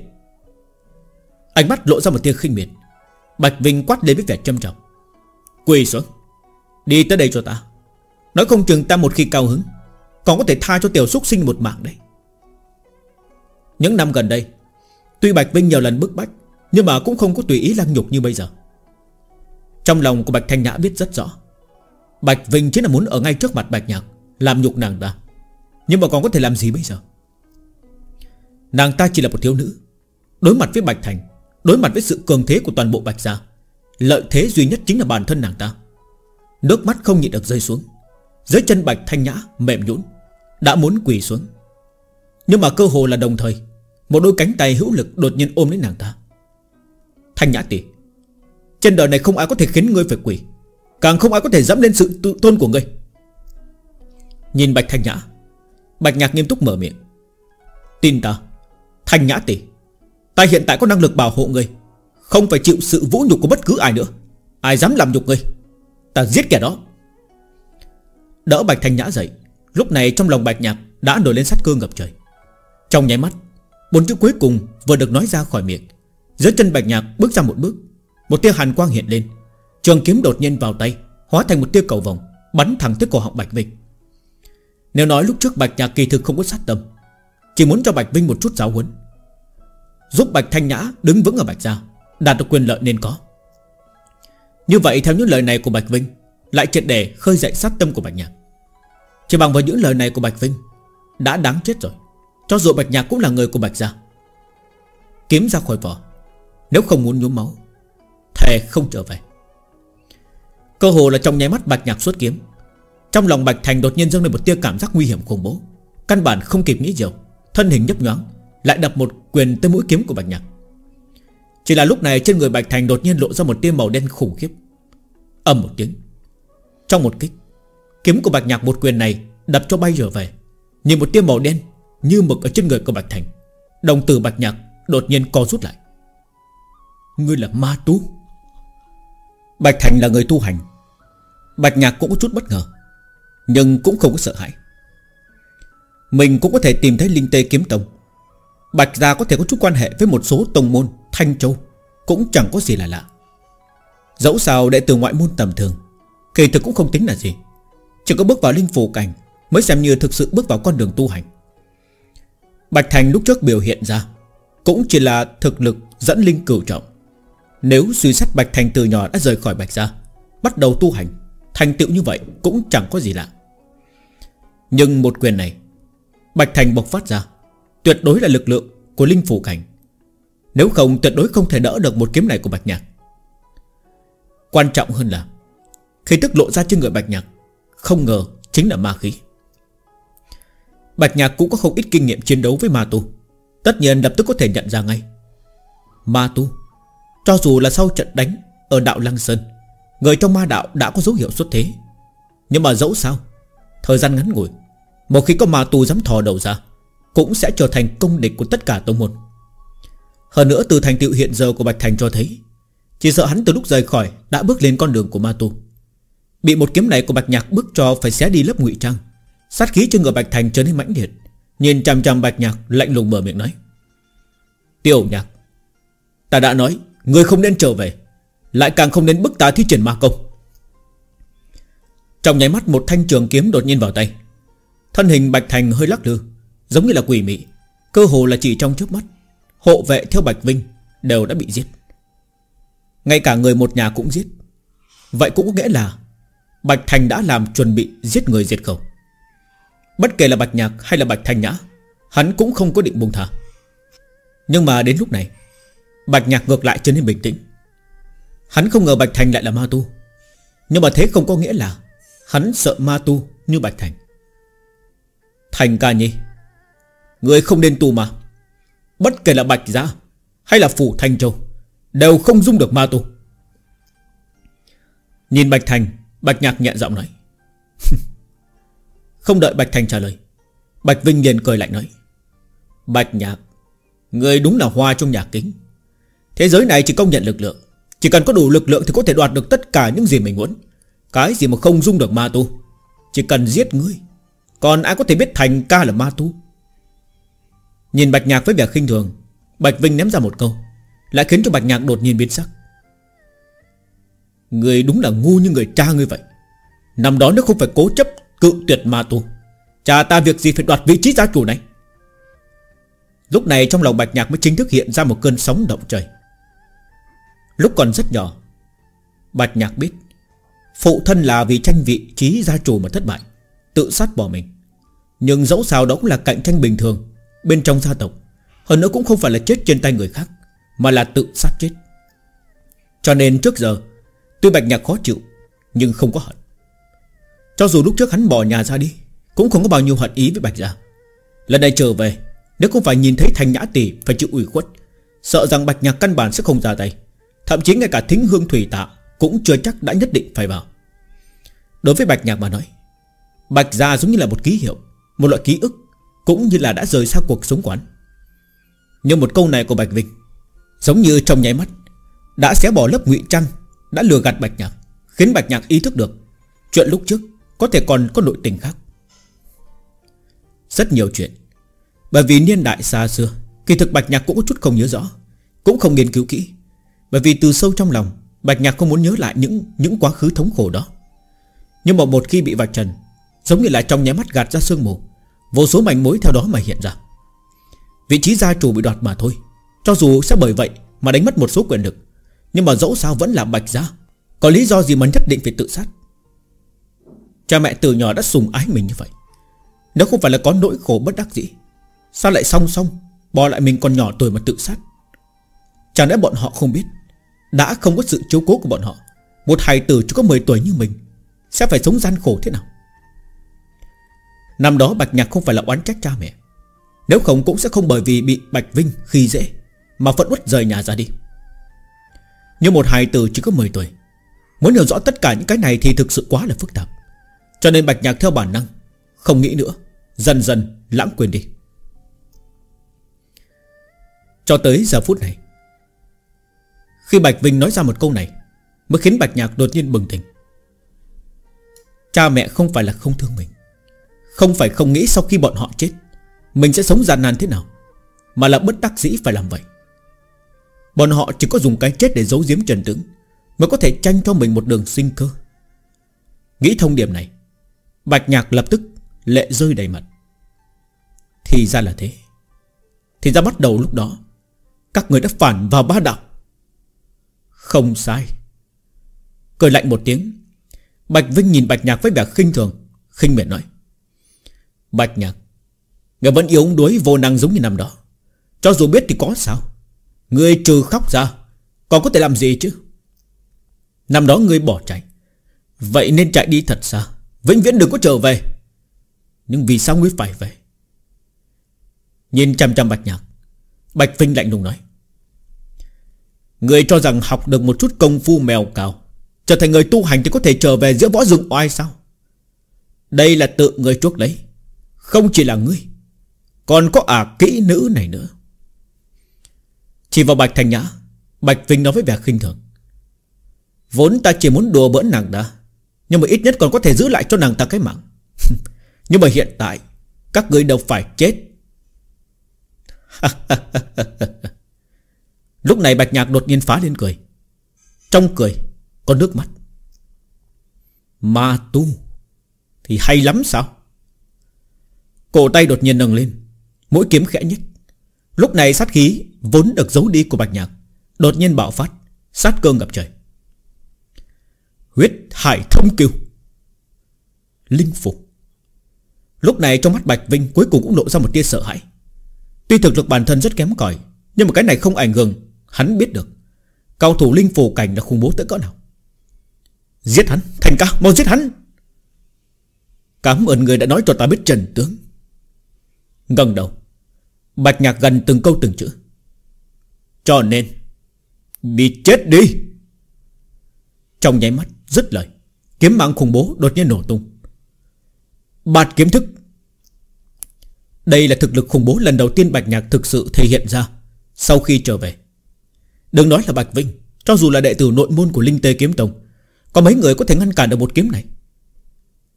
Ánh mắt lộ ra một tia khinh miệt. Bạch Vinh quát lên với vẻ châm trọng. Quỳ xuống. Đi tới đây cho ta. Nói không chừng ta một khi cao hứng, Còn có thể tha cho tiểu xúc sinh một mạng đấy. Những năm gần đây, Tuy Bạch Vinh nhiều lần bức bách, Nhưng mà cũng không có tùy ý lăng nhục như bây giờ. Trong lòng của Bạch Thanh Nhã biết rất rõ, Bạch Vinh chính là muốn ở ngay trước mặt Bạch Nhạc, Làm nhục nàng ta. Nhưng mà còn có thể làm gì bây giờ? Nàng ta chỉ là một thiếu nữ, Đối mặt với Bạch Thành, Đối mặt với sự cường thế của toàn bộ Bạch Gia, Lợi thế duy nhất chính là bản thân nàng ta. Nước mắt không nhịn được rơi xuống. Dưới chân Bạch Thanh Nhã mềm nhũn, Đã muốn quỳ xuống. Nhưng mà cơ hồ là đồng thời, Một đôi cánh tay hữu lực đột nhiên ôm lấy nàng ta. Thanh Nhã tỷ Trên đời này không ai có thể khiến ngươi phải quỳ, Càng không ai có thể dẫm lên sự tự tôn của ngươi. Nhìn Bạch Thanh Nhã, Bạch Nhạc nghiêm túc mở miệng. Tin ta, Thanh Nhã tỷ Ta hiện tại có năng lực bảo hộ ngươi, Không phải chịu sự vũ nhục của bất cứ ai nữa. Ai dám làm nhục ngươi? Ta giết kẻ đó. Đỡ Bạch Thanh Nhã dậy, Lúc này trong lòng Bạch Nhạc đã nổi lên sát cơ ngập trời. Trong nháy mắt, Bốn chữ cuối cùng vừa được nói ra khỏi miệng. Dưới chân Bạch Nhạc bước ra một bước, Một tia hàn quang hiện lên. Trường kiếm đột nhiên vào tay, Hóa thành một tia cầu vòng Bắn thẳng tới cổ họng Bạch Vinh. Nếu nói lúc trước Bạch Nhạc kỳ thực không có sát tâm, Chỉ muốn cho Bạch Vinh một chút giáo huấn. Giúp Bạch Thanh Nhã đứng vững ở Bạch Gia, Đạt được quyền lợi nên có. Như vậy theo những lời này của Bạch Vinh, Lại triệt để khơi dậy sát tâm của Bạch Nhạc. Chỉ bằng vào những lời này của Bạch Vinh, Đã đáng chết rồi. Cho dù Bạch Nhạc cũng là người của Bạch Gia. Kiếm ra khỏi vỏ, Nếu không muốn nhuốm máu, Thề không trở về. Cơ hồ là trong nháy mắt Bạch Nhạc xuất kiếm, Trong lòng Bạch Thành đột nhiên dâng lên một tia cảm giác nguy hiểm khủng bố. Căn bản không kịp nghĩ nhiều, Thân hình nhấp nhoáng, Lại đập một quyền tới mũi kiếm của Bạch Nhạc. Chỉ là lúc này trên người Bạch Thành đột nhiên lộ ra một tia màu đen khủng khiếp. Âm một tiếng. Trong một kích, Kiếm của Bạch Nhạc một quyền này Đập cho bay trở về. Nhìn một tia màu đen Như mực ở trên người của Bạch Thành, Đồng tử Bạch Nhạc đột nhiên co rút lại. Ngươi là ma tú. Bạch Thành là người tu hành. Bạch Nhạc cũng có chút bất ngờ, Nhưng cũng không có sợ hãi. Mình cũng có thể tìm thấy Linh Tê Kiếm Tông. Bạch Gia có thể có chút quan hệ với một số tông môn. Thanh Châu Cũng chẳng có gì là lạ. Dẫu sao đệ tử ngoại môn tầm thường, Kỳ thực cũng không tính là gì. Chỉ có bước vào linh phù cảnh Mới xem như thực sự bước vào con đường tu hành. Bạch Thành lúc trước biểu hiện ra Cũng chỉ là thực lực dẫn linh cửu trọng. Nếu suy xét Bạch Thành từ nhỏ đã rời khỏi Bạch Gia, Bắt đầu tu hành, Thành tựu như vậy cũng chẳng có gì lạ. Nhưng một quyền này, Bạch Thành bộc phát ra, Tuyệt đối là lực lượng của linh phủ cảnh. Nếu không, tuyệt đối không thể đỡ được một kiếm này của Bạch Nhạc. Quan trọng hơn là, Khi tức lộ ra trên người Bạch Nhạc, Không ngờ chính là ma khí. Bạch Nhạc cũng có không ít kinh nghiệm chiến đấu với ma tu. Tất nhiên lập tức có thể nhận ra ngay. Ma tu, Cho dù là sau trận đánh Ở đạo Lăng Sơn, Người trong ma đạo đã có dấu hiệu xuất thế. Nhưng mà dẫu sao, Thời gian ngắn ngủi, Một khi có ma tu dám thò đầu ra, Cũng sẽ trở thành công địch của tất cả tông môn. Hơn nữa từ thành tựu hiện giờ của Bạch Thành cho thấy, Chỉ sợ hắn từ lúc rời khỏi Đã bước lên con đường của ma tu Bị một kiếm này của Bạch Nhạc bước cho phải xé đi lớp ngụy trang, Sát khí trên người Bạch Thành trở nên mãnh liệt, Nhìn chằm chằm Bạch Nhạc, lạnh lùng mở miệng nói Tiêu Nhạc, Ta đã nói, Người không nên trở về, Lại càng không nên bức ta thi triển ma công. Trong nháy mắt một thanh trường kiếm đột nhiên vào tay. Thân hình Bạch Thành hơi lắc lư, Giống như là quỷ mị, Cơ hồ là chỉ trong trước mắt Hộ vệ theo Bạch Vinh Đều đã bị giết. Ngay cả người một nhà cũng giết. Vậy cũng có nghĩa là Bạch Thành đã làm chuẩn bị giết người diệt khẩu. Bất kể là Bạch Nhạc hay là Bạch Thành Nhã, Hắn cũng không có định buông thả Nhưng mà đến lúc này, Bạch Nhạc ngược lại trở nên bình tĩnh. Hắn không ngờ Bạch Thành lại là ma tu. Nhưng mà thế không có nghĩa là Hắn sợ ma tu như Bạch Thành. Thành ca nhi, Người không nên tu mà. Bất kể là Bạch Gia Hay là Phủ Thanh Châu, Đều không dung được ma tu. Nhìn Bạch Thành, Bạch Nhạc nhẹ giọng nói. *laughs* Không đợi Bạch Thành trả lời, Bạch Vinh liền cười lạnh nói. Bạch Nhạc, Người đúng là hoa trong nhà kính. Thế giới này chỉ công nhận lực lượng, Chỉ cần có đủ lực lượng thì có thể đoạt được tất cả những gì mình muốn. Cái gì mà không dung được ma tu, Chỉ cần giết ngươi Còn ai có thể biết thành ca là ma tu? Nhìn Bạch Nhạc với vẻ khinh thường, Bạch Vinh ném ra một câu, Lại khiến cho Bạch Nhạc đột nhiên biến sắc. Người đúng là ngu như người cha ngươi vậy. Năm đó nếu không phải cố chấp Cự tuyệt ma tu, Cha ta việc gì phải đoạt vị trí gia chủ này? Lúc này trong lòng Bạch Nhạc mới chính thức hiện ra một cơn sóng động trời. Lúc còn rất nhỏ, Bạch Nhạc biết Phụ thân là vì tranh vị trí gia chủ mà thất bại, Tự sát bỏ mình. Nhưng dẫu sao đó cũng là cạnh tranh bình thường. Bên trong gia tộc. Hơn nữa cũng không phải là chết trên tay người khác, Mà là tự sát chết. Cho nên trước giờ Tuy Bạch Nhạc khó chịu, Nhưng không có hận. Cho dù lúc trước hắn bỏ nhà ra đi, Cũng không có bao nhiêu hận ý với Bạch Gia. Lần này trở về, Nếu không phải nhìn thấy thành Nhã Tỷ phải chịu ủy khuất, Sợ rằng Bạch Nhạc căn bản sẽ không ra tay. Thậm chí ngay cả thính hương thủy tạ Cũng chưa chắc đã nhất định phải vào. Đối với Bạch Nhạc mà nói, Bạch Gia giống như là một ký hiệu, Một loại ký ức cũng như là đã rời xa cuộc sống quán. Nhưng một câu này của Bạch Vinh Giống như trong nháy mắt, Đã xé bỏ lớp ngụy trang, Đã lừa gạt Bạch Nhạc, Khiến Bạch Nhạc ý thức được Chuyện lúc trước có thể còn có nội tình khác. Rất nhiều chuyện, Bởi vì niên đại xa xưa, Kỳ thực Bạch Nhạc cũng có chút không nhớ rõ, Cũng không nghiên cứu kỹ, Bởi vì từ sâu trong lòng, Bạch Nhạc không muốn nhớ lại những những quá khứ thống khổ đó. Nhưng mà một khi bị vạch trần, Giống như là trong nháy mắt gạt ra sương mù Vô số mảnh mối theo đó mà hiện ra. Vị trí gia chủ bị đoạt mà thôi. Cho dù sẽ bởi vậy mà đánh mất một số quyền lực, Nhưng mà dẫu sao vẫn là bạch gia Có lý do gì mà nhất định phải tự sát? Cha mẹ từ nhỏ đã sùng ái mình như vậy. Nếu không phải là có nỗi khổ bất đắc dĩ, Sao lại song song Bỏ lại mình còn nhỏ tuổi mà tự sát? Chẳng lẽ bọn họ không biết, Đã không có sự chiếu cố của bọn họ, Một hài tử chỉ có 10 tuổi như mình, Sẽ phải sống gian khổ thế nào? Năm đó Bạch Nhạc không phải là oán trách cha mẹ. Nếu không cũng sẽ không bởi vì bị Bạch Vinh khi dễ, Mà phận uất rời nhà ra đi. Nhưng một hài tử chỉ có 10 tuổi, Muốn hiểu rõ tất cả những cái này thì thực sự quá là phức tạp. Cho nên Bạch Nhạc theo bản năng, Không nghĩ nữa, Dần dần lãng quên đi. Cho tới giờ phút này, Khi Bạch Vinh nói ra một câu này, Mới khiến Bạch Nhạc đột nhiên bừng tỉnh. Cha mẹ không phải là không thương mình không phải không nghĩ sau khi bọn họ chết, Mình sẽ sống gian nan thế nào, Mà là bất đắc dĩ phải làm vậy. Bọn họ chỉ có dùng cái chết để giấu giếm trần tướng, Mới có thể tranh cho mình một đường sinh cơ. Nghĩ thông điểm này, Bạch nhạc lập tức lệ rơi đầy mặt. Thì ra là thế. Thì ra bắt đầu lúc đó, Các người đã phản vào ba đạo. Không sai. Cười lạnh một tiếng, Bạch Vinh nhìn Bạch Nhạc với vẻ khinh thường, khinh miệt nói Bạch nhạc. Người vẫn yếu đuối vô năng giống như năm đó. Cho dù biết thì có sao? Người trừ khóc ra, Còn có thể làm gì chứ? Năm đó người bỏ chạy. Vậy nên chạy đi thật xa. Vĩnh viễn đừng có trở về. Nhưng vì sao ngươi phải về? Nhìn chăm chăm bạch nhạc, Bạch Vinh lạnh lùng nói. Người cho rằng học được một chút công phu mèo cào, Trở thành người tu hành thì có thể trở về giữa võ rừng oai sao? Đây là tự người chuốc lấy không chỉ là ngươi, Còn có ả kỹ nữ này nữa. Chỉ vào Bạch Thành Nhã, Bạch Vinh nói với vẻ khinh thường. Vốn ta chỉ muốn đùa bỡn nàng đã Nhưng mà ít nhất còn có thể giữ lại cho nàng ta cái mạng. *laughs* Nhưng mà hiện tại, Các người đều phải chết. *laughs* Lúc này Bạch Nhạc đột nhiên phá lên cười. Trong cười, Có nước mắt. Ma tu, Thì hay lắm sao? Cổ tay đột nhiên nâng lên. Mũi kiếm khẽ nhích Lúc này sát khí vốn được giấu đi của Bạch Nhạc Đột nhiên bạo phát Sát cơ ngập trời. Huyết hải thông kiêu, Linh phục. Lúc này trong mắt Bạch Vinh cuối cùng cũng lộ ra một tia sợ hãi. Tuy thực lực bản thân rất kém cỏi Nhưng mà cái này không ảnh hưởng Hắn biết được. Cao thủ linh phù cảnh đã khủng bố tới cỡ nào. Giết hắn Thành ca mau giết hắn. Cảm ơn người đã nói cho ta biết trần tướng. Gần đầu. Bạch nhạc gần từng câu từng chữ. Cho nên, đi chết đi. Trong nháy mắt, dứt lời, Kiếm mạng khủng bố đột nhiên nổ tung. Bạt kiếm thức. Đây là thực lực khủng bố lần đầu tiên Bạch Nhạc thực sự thể hiện ra Sau khi trở về. Đừng nói là Bạch Vinh, Cho dù là đệ tử nội môn của Linh Tê Kiếm Tông, Có mấy người có thể ngăn cản được một kiếm này?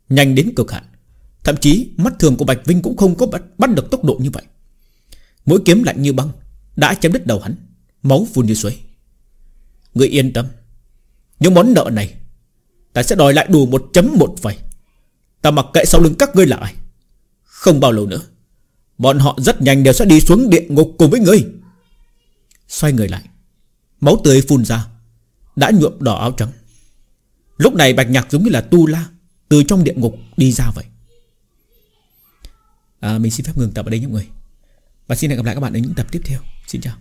Nhanh đến cực hạn. Thậm chí mắt thường của Bạch Vinh cũng không có bắt, bắt được tốc độ như vậy. Mỗi kiếm lạnh như băng Đã chém đứt đầu hắn Máu phun như suối. Người yên tâm Những món nợ này Ta sẽ đòi lại đủ một chấm một vầy Ta mặc kệ sau lưng các ngươi là ai Không bao lâu nữa Bọn họ rất nhanh đều sẽ đi xuống địa ngục cùng với ngươi. Xoay người lại Máu tươi phun ra Đã nhuộm đỏ áo trắng. Lúc này bạch nhạc giống như là tu la Từ trong địa ngục đi ra vậy à, Mình xin phép ngừng tập ở đây nhé mọi người. Và xin hẹn gặp lại các bạn ở những tập tiếp theo. Xin chào.